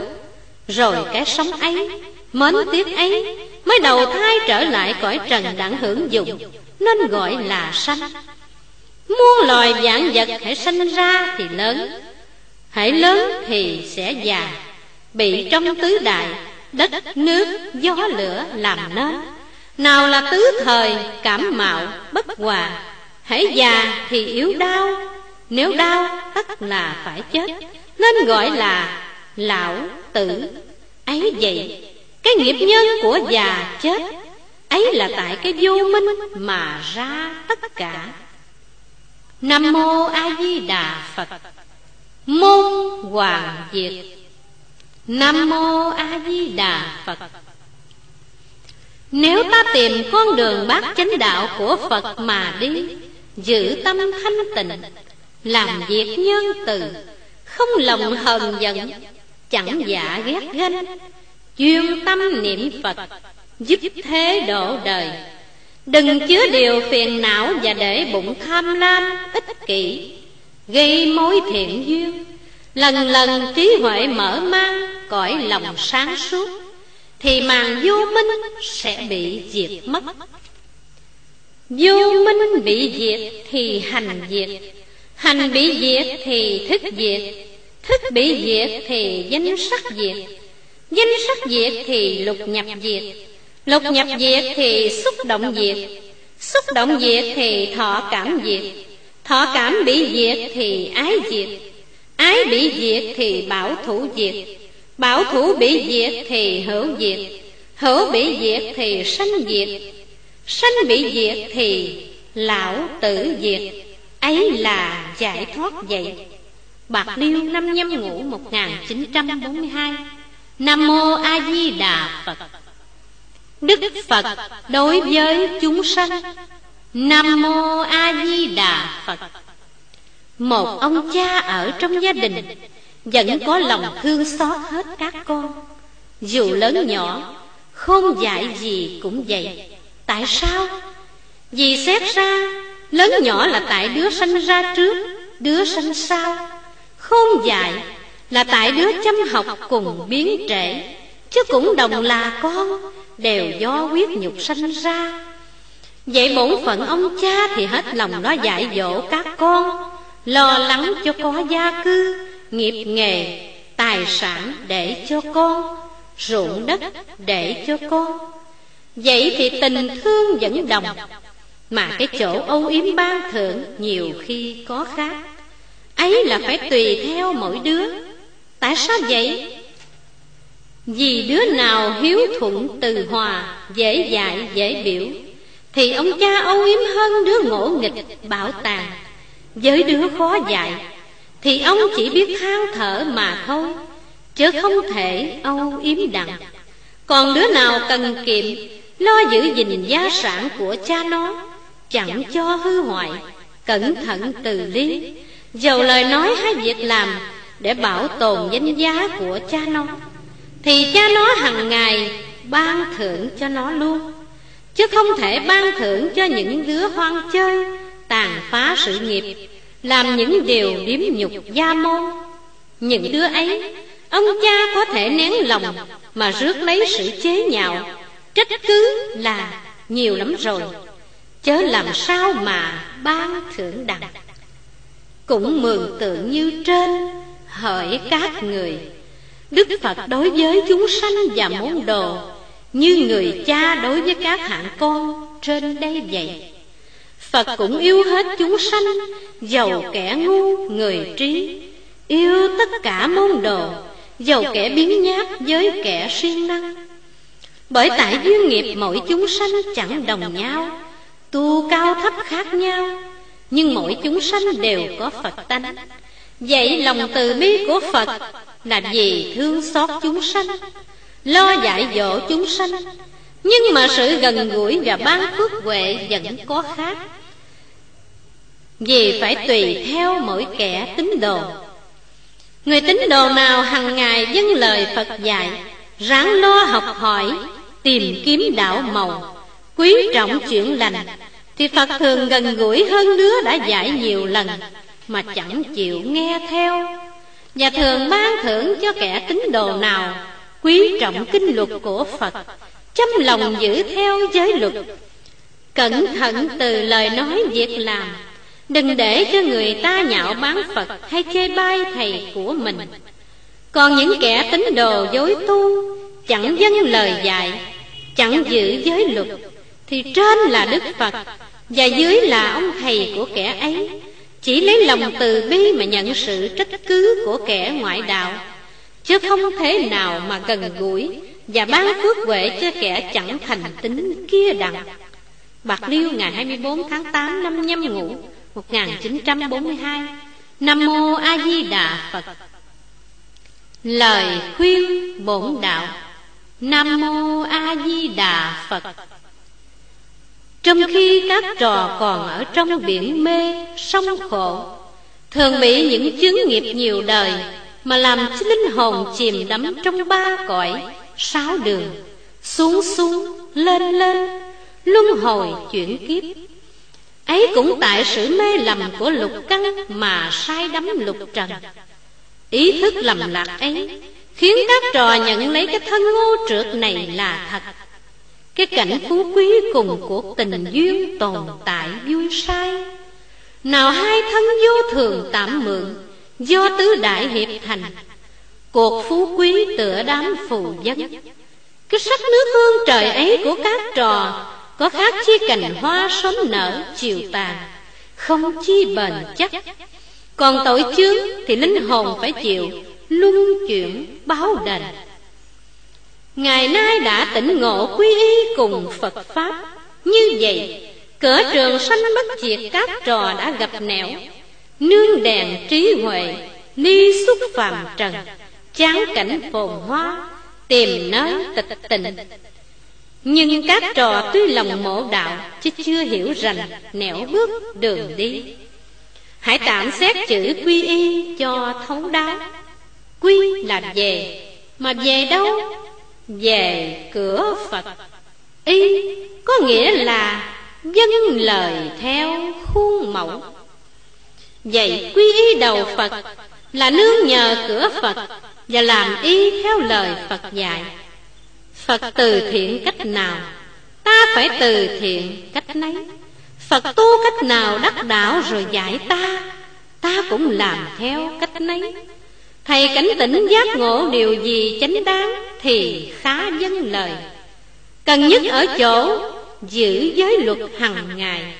Rồi cái sống ấy Mến tiếc ấy Mới đầu thai trở lại cõi trần đặng hưởng dụng Nên gọi là sanh. Muôn loài dạng vật hãy sanh ra thì lớn Hãy lớn thì sẽ già Bị trong tứ đại Đất, nước, gió lửa làm nên. Nào là tứ thời, cảm mạo, bất hòa Hãy già thì yếu đau Nếu đau tất là phải chết. Nên gọi là lão tử Ấy vậy. Cái nghiệp nhân của già chết Ấy là tại cái vô minh mà ra tất cả Nam mô A Di Đà Phật. Môn Hoàng Diệt. Nam mô A Di Đà Phật. Nếu ta tìm con đường bát chánh đạo của Phật mà đi, giữ tâm thanh tịnh, làm việc nhân từ, không lòng hờn giận, chẳng giả ghét ganh, chuyên tâm niệm Phật, giúp thế độ đời. Đừng chứa điều phiền não và để bụng tham lam, ích kỷ. Gây mối thiện duyên. Lần lần trí huệ mở mang, cõi lòng sáng suốt Thì màn vô minh sẽ bị diệt mất. Vô minh bị diệt thì hành diệt. Hành bị diệt thì thức diệt. Thức bị diệt thì danh sắc diệt. Danh sắc diệt thì lục nhập diệt. Lục nhập diệt thì xúc động diệt. Xúc động diệt thì thọ cảm diệt. Thọ cảm bị diệt thì ái diệt. Ái bị diệt thì bảo thủ diệt. Bảo thủ bị diệt thì hữu diệt. Hữu bị diệt thì sanh diệt. Sanh bị diệt thì lão tử diệt. Ấy là giải thoát vậy. Bạc Liêu năm nhâm ngũ 1942 Nam Mô A Di Đà Phật. Đức Phật đối với chúng sanh. Nam Mô A Di Đà Phật. Một ông cha ở trong gia đình Vẫn có lòng thương xót hết các con. Dù lớn nhỏ, Không dạy gì cũng vậy. Tại sao? Vì xét ra, Lớn nhỏ là tại đứa sanh ra trước, Đứa sanh sau. Không dạy là tại đứa chăm học cùng biến trễ, Chứ cũng đồng là con, Đều do quyết nhục sanh ra. Vậy bổn phận ông cha thì hết lòng nó dạy dỗ các con, Lo lắng cho có gia cư, Nghiệp nghề, Tài sản để cho con, Ruộng đất để cho con. Vậy thì tình thương vẫn đồng, Mà cái chỗ âu yếm ban thượng Nhiều khi có khác. Ấy là phải tùy theo mỗi đứa Tại sao vậy? Vì đứa nào hiếu thuận từ hòa Dễ dạy dễ biểu. Thì ông cha âu yếm hơn đứa ngỗ nghịch bảo tàng. Với đứa khó dạy Thì ông chỉ biết than thở mà thôi Chứ không thể âu yếm đặng. Còn đứa nào cần kiệm Lo giữ gìn gia sản của cha nó Chẳng cho hư hoại. Cẩn thận từ lý. Dầu lời nói hay việc làm để bảo tồn danh giá của cha nó. Thì cha nó hàng ngày ban thưởng cho nó luôn, chứ không thể ban thưởng cho những đứa hoang chơi, tàn phá sự nghiệp, làm những điều điếm nhục gia môn. Những đứa ấy, ông cha có thể nén lòng mà rước lấy sự chế nhạo, trách cứ là nhiều lắm rồi, chớ làm sao mà ban thưởng đặng. Cũng mường tượng như trên hỡi các người, Đức Phật đối với chúng sanh và môn đồ, Như người cha đối với các hạng con trên đây vậy? Phật cũng yêu hết chúng sanh, Giàu kẻ ngu, người trí, Yêu tất cả môn đồ, Giàu kẻ biến nhát với kẻ siêng năng. Bởi tại duyên nghiệp mỗi chúng sanh chẳng đồng nhau, Tu cao thấp khác nhau, Nhưng mỗi chúng sanh đều có Phật tánh. Vậy lòng từ bi của Phật Là vì thương xót chúng sanh, Lo dạy dỗ chúng sanh. Nhưng mà sự gần gũi và ban phước huệ vẫn có khác. Vì phải tùy theo mỗi kẻ tín đồ. Người tín đồ nào hằng ngày dâng lời Phật dạy, Ráng lo học hỏi, Tìm kiếm đạo màu, Quý trọng chuyện lành, Thì Phật thường gần gũi hơn đứa đã dạy nhiều lần. Mà chẳng chịu nghe theo. Và thường ban thưởng cho kẻ tín đồ nào, Quý trọng kinh luật của Phật, Chăm lòng giữ theo giới luật. Cẩn thận từ lời nói việc làm, Đừng để cho người ta nhạo báng Phật Hay chê bai thầy của mình. Còn những kẻ tín đồ dối tu, Chẳng dâng lời dạy, Chẳng giữ giới luật, Thì trên là Đức Phật Và dưới là ông thầy của kẻ ấy. Chỉ lấy lòng từ bi mà nhận sự trách cứ của kẻ ngoại đạo. Chứ không thể nào mà gần gũi Và ban phước huệ cho kẻ chẳng thành tính kia đặng. Bạc Liêu, ngày 24 tháng 8 năm nhâm ngũ 1942 Nam Mô A Di Đà Phật. Lời khuyên bổn đạo. Nam Mô A Di Đà Phật. Trong khi các trò còn ở trong biển mê, sông khổ Thường bị những chứng nghiệp nhiều đời Mà làm cho linh hồn chìm đắm trong ba cõi Sáu đường Xuống xuống, lên lên Luân hồi chuyển kiếp. Ấy cũng tại sự mê lầm của lục căn Mà sai đắm lục trần. Ý thức lầm lạc ấy Khiến các trò nhận lấy cái thân ngô trượt này là thật. Cái cảnh phú quý cùng của tình duyên tồn tại vui sai Nào hai thân vô thường tạm mượn, Do tứ đại hiệp thành. Cuộc phú quý tựa đám phù dân. Cái sắc nước hương trời ấy của các trò, Có khác chi cành hoa sớm nở chiều tàn. Không chi bền chắc. Còn tội chướng thì linh hồn phải chịu luân chuyển báo đền ngày nay đã tỉnh ngộ quy y cùng phật pháp. Như vậy cửa trường sanh bất diệt các trò đã gặp nẻo. Nương đèn trí huệ, ni xuất phàm trần, chán cảnh phồn hoa, tìm nơi tịch tình nhưng các trò tuy lòng mộ đạo, chứ chưa hiểu rành nẻo bước đường đi. Hãy tạm xét chữ quy y cho thấu đáo. Quy là về, Mà về đâu? Về cửa Phật Y có nghĩa là Dân lời theo khuôn mẫu. Vậy quy y đầu Phật Là nương nhờ cửa Phật Và làm y theo lời Phật dạy. Phật từ thiện cách nào, Ta phải từ thiện cách nấy. Phật tu cách nào đắc đạo rồi dạy ta Ta cũng làm theo cách nấy. Thầy cảnh tỉnh giác ngộ điều gì chánh đáng Thì khá dân lời. Cần nhất ở chỗ Giữ giới luật hằng ngày.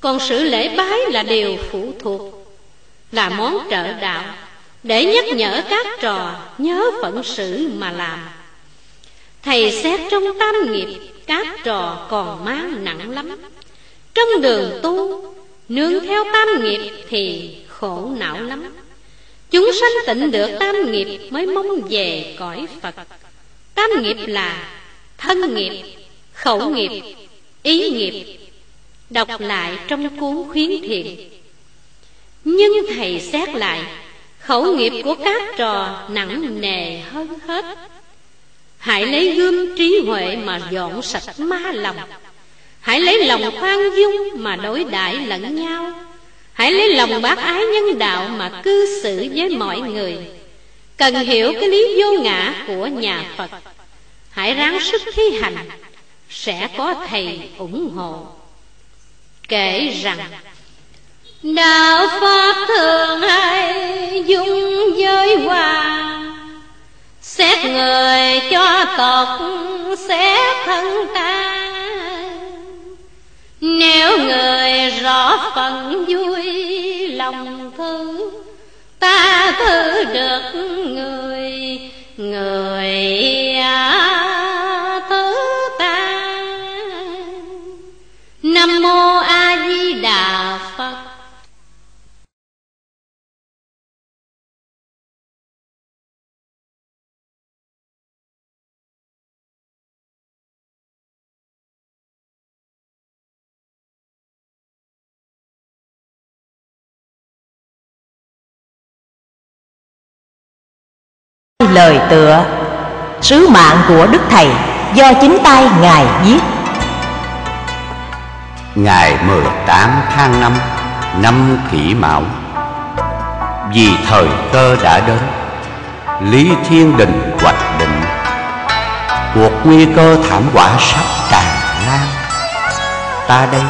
Còn sự lễ bái là điều phụ thuộc, Là món trợ đạo. Để nhắc nhở các trò, Nhớ phận sự mà làm. Thầy xét trong tam nghiệp, Các trò còn mang nặng lắm. Trong đường tu, Nương theo tam nghiệp Thì khổ não lắm. Chúng sanh tịnh được tam nghiệp mới mong về cõi Phật. Tam nghiệp là thân nghiệp, khẩu nghiệp, ý nghiệp Đọc lại trong cuốn khuyến thiện. Nhưng thầy xét lại Khẩu nghiệp của các trò nặng nề hơn hết. Hãy lấy gươm trí huệ mà dọn sạch ma lòng. Hãy lấy lòng khoan dung mà đối đãi lẫn nhau. Hãy lấy lòng bác ái nhân đạo mà cư xử với mọi người. Cần hiểu cái lý vô ngã của nhà Phật. Hãy ráng sức thi hành, Sẽ có Thầy ủng hộ. Kể rằng Đạo Pháp thường hay dung giới hòa Xét người cho tộc, xét thân ta nếu người rõ phần vui lòng thứ Ta thứ được người Người thứ lời tựa. Sứ mạng của Đức Thầy do chính tay Ngài viết. Ngày 18 tháng 5 năm kỷ mão, Vì thời cơ đã đến, Lý Thiên Đình hoạch định, Cuộc nguy cơ thảm họa sắp tràn lan. Ta đây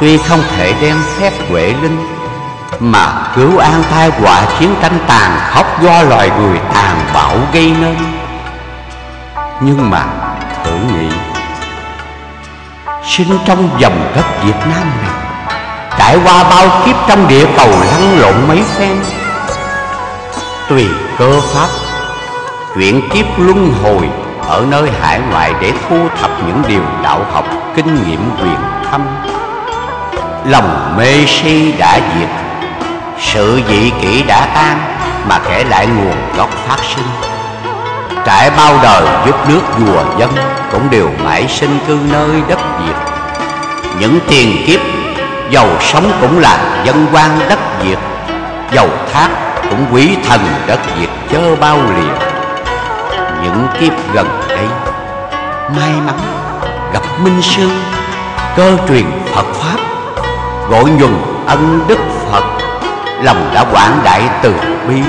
tuy không thể đem phép huệ linh mà cứu an tai họa chiến tranh tàn khốc do loài người tàn bạo gây nên. Nhưng mà thử nghĩ Sinh trong dòng đất Việt Nam này, Trải qua bao kiếp trong địa cầu lăn lộn mấy phen. Tùy cơ pháp, Chuyển kiếp luân hồi Ở nơi hải ngoại để thu thập những điều đạo học, Kinh nghiệm quyền thâm. Lòng mê si đã diệt sự dị kỷ đã tan, Mà kể lại nguồn gốc phát sinh. Trải bao đời giúp nước vua dân Cũng đều mãi sinh cư nơi đất Việt. Những tiền kiếp, Giàu sống cũng là dân quan đất Việt. Giàu thác cũng quý thần đất Việt chớ bao liền Những kiếp gần đây, May mắn gặp Minh Sư, Cơ truyền Phật Pháp, Gọi nhuần ân Đức Phật. Lòng đã quảng đại từ bi.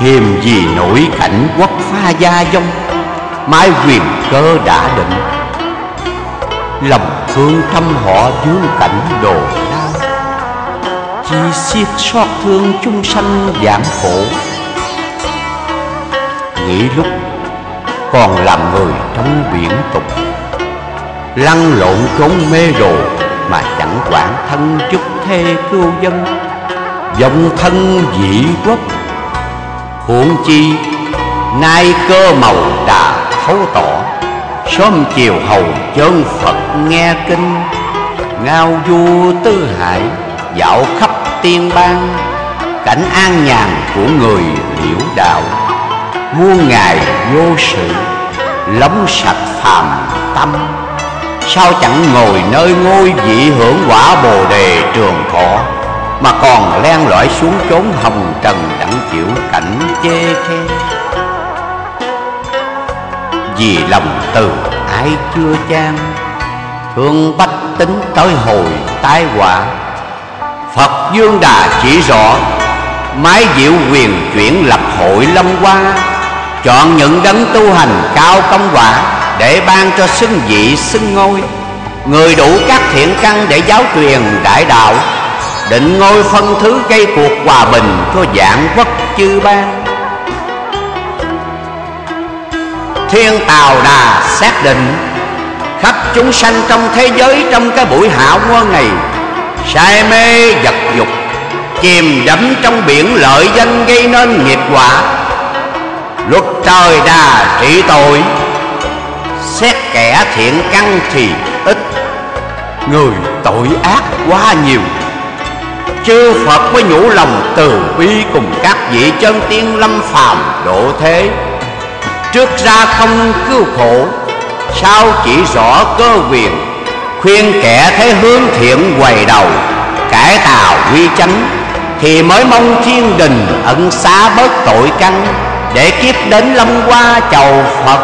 Hiềm gì nổi cảnh quốc pha gia dông Mai quyền cơ đã định. Lòng thương thăm họ dương cảnh đồ lao Chi xiết xót thương chung sanh giảm khổ Nghĩ lúc còn làm người trong biển tục, Lăn lộn trốn mê đồ Mà chẳng quản thân chút thê cưu dân. Dòng thân dị quốc. Huống chi, Nay cơ màu đã thấu tỏ, Sớm chiều hầu chân Phật nghe kinh. Ngao du tư hải, Dạo khắp tiên bang, Cảnh an nhàn của người liễu đạo. Muôn ngày vô sự Lóng sạch phàm tâm. Sao chẳng ngồi nơi ngôi vị hưởng quả bồ đề trường thọ? Mà còn len lỏi xuống chốn hồng trần đặng chịu cảnh chê khen Vì lòng từ ai chưa chan, Thương bách tính tới hồi tai họa. Phật Dương Đà chỉ rõ, Mái diệu quyền chuyển lập hội lâm hoa. Chọn những đấng tu hành cao công quả Để ban cho xưng vị xưng ngôi. Người đủ các thiện căn để giáo truyền đại đạo. Định ngôi phân thứ gây cuộc hòa bình Cho dạng quốc chư ban Thiên Tào Đà xác định, Khắp chúng sanh trong thế giới Trong cái buổi hạ mua ngày Say mê vật dục, Chìm đắm trong biển lợi danh Gây nên nghiệp quả. Luật trời đà trị tội, Xét kẻ thiện căn thì ít, Người tội ác quá nhiều. Chư Phật mới nhủ lòng từ bi Cùng các vị chân tiên lâm phàm độ thế. Trước ra không cứu khổ, Sao chỉ rõ cơ quyền, Khuyên kẻ thấy hướng thiện quầy đầu, Cải tạo quy chánh, Thì mới mong thiên đình ẩn xá bớt tội căn Để kiếp đến lâm qua chầu Phật.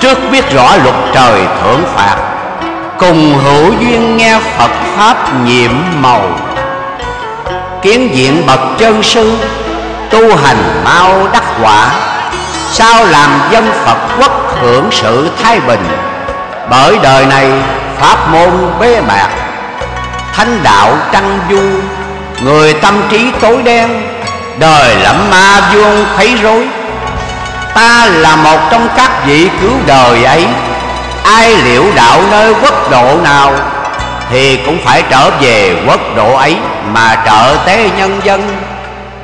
Trước biết rõ luật trời thưởng phạt Cùng hữu duyên nghe Phật Pháp nhiệm màu. Kiến diện bậc chân sư, Tu hành mau đắc quả. Sao làm dân Phật quốc hưởng sự thái bình? Bởi đời này pháp môn bế mạc Thánh đạo trăng du. Người tâm trí tối đen, Đời lẫm ma vuông khuấy rối. Ta là một trong các vị cứu đời ấy. Ai liễu đạo nơi quốc độ nào, Thì cũng phải trở về quốc độ ấy Mà trợ tế nhân dân.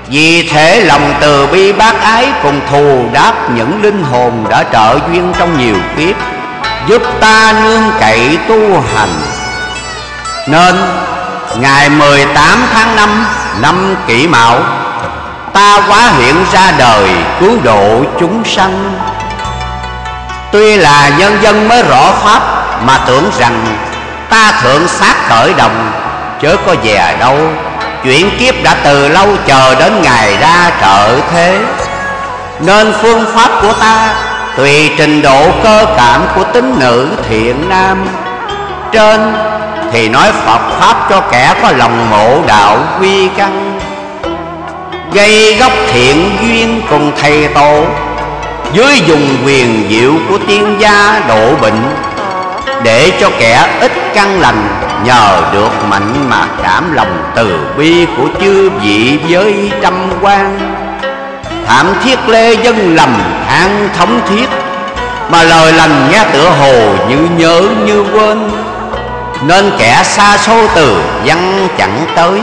Vì thế lòng từ bi bác ái cùng thù đáp những linh hồn đã trợ duyên trong nhiều kiếp, Giúp ta nương cậy tu hành. Nên, ngày 18 tháng 5 năm kỷ mão, Ta quá hiện ra đời cứu độ chúng sanh. Tuy là nhân dân mới rõ Pháp, Mà tưởng rằng ta thượng sát khởi đồng, Chớ có về đâu. Chuyển kiếp đã từ lâu chờ đến ngày ra trợ thế. Nên phương pháp của ta Tùy trình độ cơ cảm của tính nữ thiện nam. Trên thì nói Phật Pháp cho kẻ có lòng mộ đạo quy căn. Gây gốc thiện duyên cùng thầy tổ dưới dùng quyền diệu của tiên gia độ bệnh, Để cho kẻ ít căn lành, Nhờ được mạnh mà cảm lòng từ bi của chư vị với trăm quan. Thảm thiết lê dân lầm than thống thiết, Mà lời lành nghe tựa hồ như nhớ như quên. Nên kẻ xa xôi từ văn chẳng tới,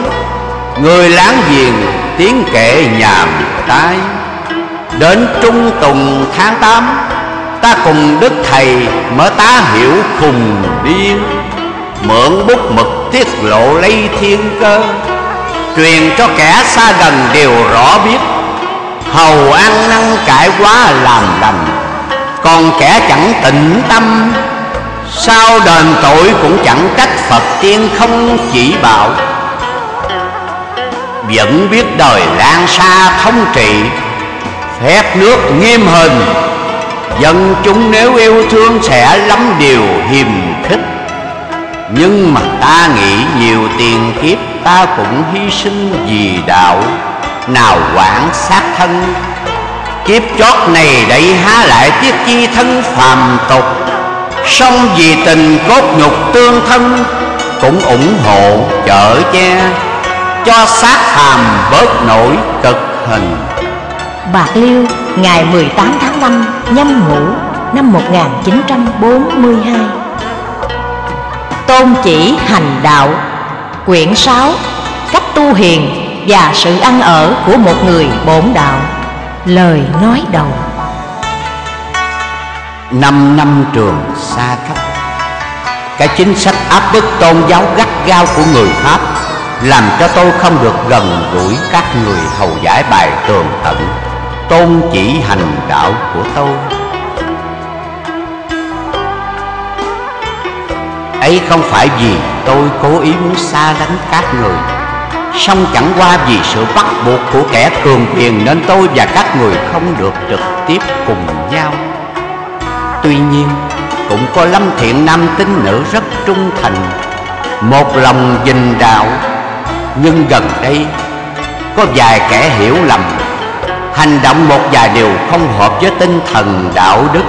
Người láng giềng tiếng kệ nhàm tai. Đến trung tùng tháng tám, Ta cùng Đức Thầy mở tá hiểu khùng điên, Mượn bút mực tiết lộ lấy thiên cơ, Truyền cho kẻ xa gần đều rõ biết. Hầu ăn năn cải quá làm lành, Còn kẻ chẳng tịnh tâm, Sao đền tội cũng chẳng trách Phật tiên không chỉ bảo. Vẫn biết đời lan xa thông trị Phép nước nghiêm hình. Dân chúng nếu yêu thương sẽ lắm điều hiềm khích. Nhưng mà ta nghĩ nhiều tiền kiếp, ta cũng hy sinh vì đạo. Nào quản sát thân, Kiếp chót này đẩy há lại tiếc chi thân phàm tục. Song vì tình cốt nhục tương thân, Cũng ủng hộ chở che. Cho xác phàm bớt nổi cực hình. Bạc Liêu, ngày 18 tháng 5 nhâm ngũ năm 1942 Tôn chỉ hành đạo, Quyển 6 Cách tu hiền và sự ăn ở của một người bổn đạo. Lời nói đầu. Năm năm trường xa cách, Cái chính sách áp bức tôn giáo gắt gao của người Pháp Làm cho tôi không được gần gũi các người hầu giải bài tường tận. Tôn chỉ hành đạo của tôi. Ấy không phải vì tôi cố ý muốn xa lánh các người, song chẳng qua vì sự bắt buộc của kẻ cường quyền Nên tôi và các người không được trực tiếp cùng nhau. Tuy nhiên, cũng có lâm thiện nam tín nữ rất trung thành, Một lòng dình đạo. Nhưng gần đây, có vài kẻ hiểu lầm Hành động một vài điều không hợp với tinh thần đạo đức.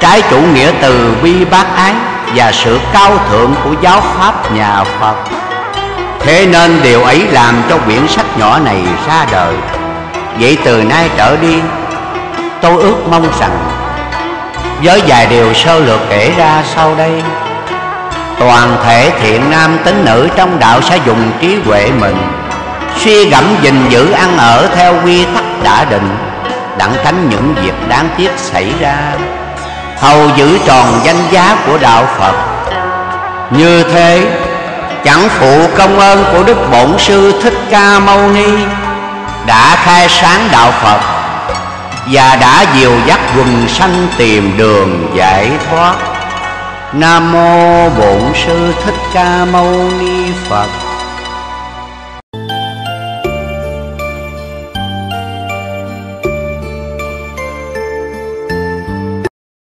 Trái chủ nghĩa từ bi bác ái Và sự cao thượng của giáo pháp nhà Phật. Thế nên điều ấy làm cho quyển sách nhỏ này ra đời. Vậy từ nay trở đi, Tôi ước mong rằng Với vài điều sơ lược kể ra sau đây, Toàn thể thiện nam tín nữ trong đạo sẽ dùng trí huệ mình Suy gẫm gìn giữ ăn ở theo quy tắc đã định, Đặng tránh những việc đáng tiếc xảy ra. Hầu giữ tròn danh giá của đạo Phật. Như thế, chẳng phụ công ơn của Đức Bổn Sư Thích Ca Mâu Ni Đã khai sáng đạo Phật Và đã dìu dắt quần sanh tìm đường giải thoát. Nam Mô Bổn Sư Thích Ca Mâu Ni Phật.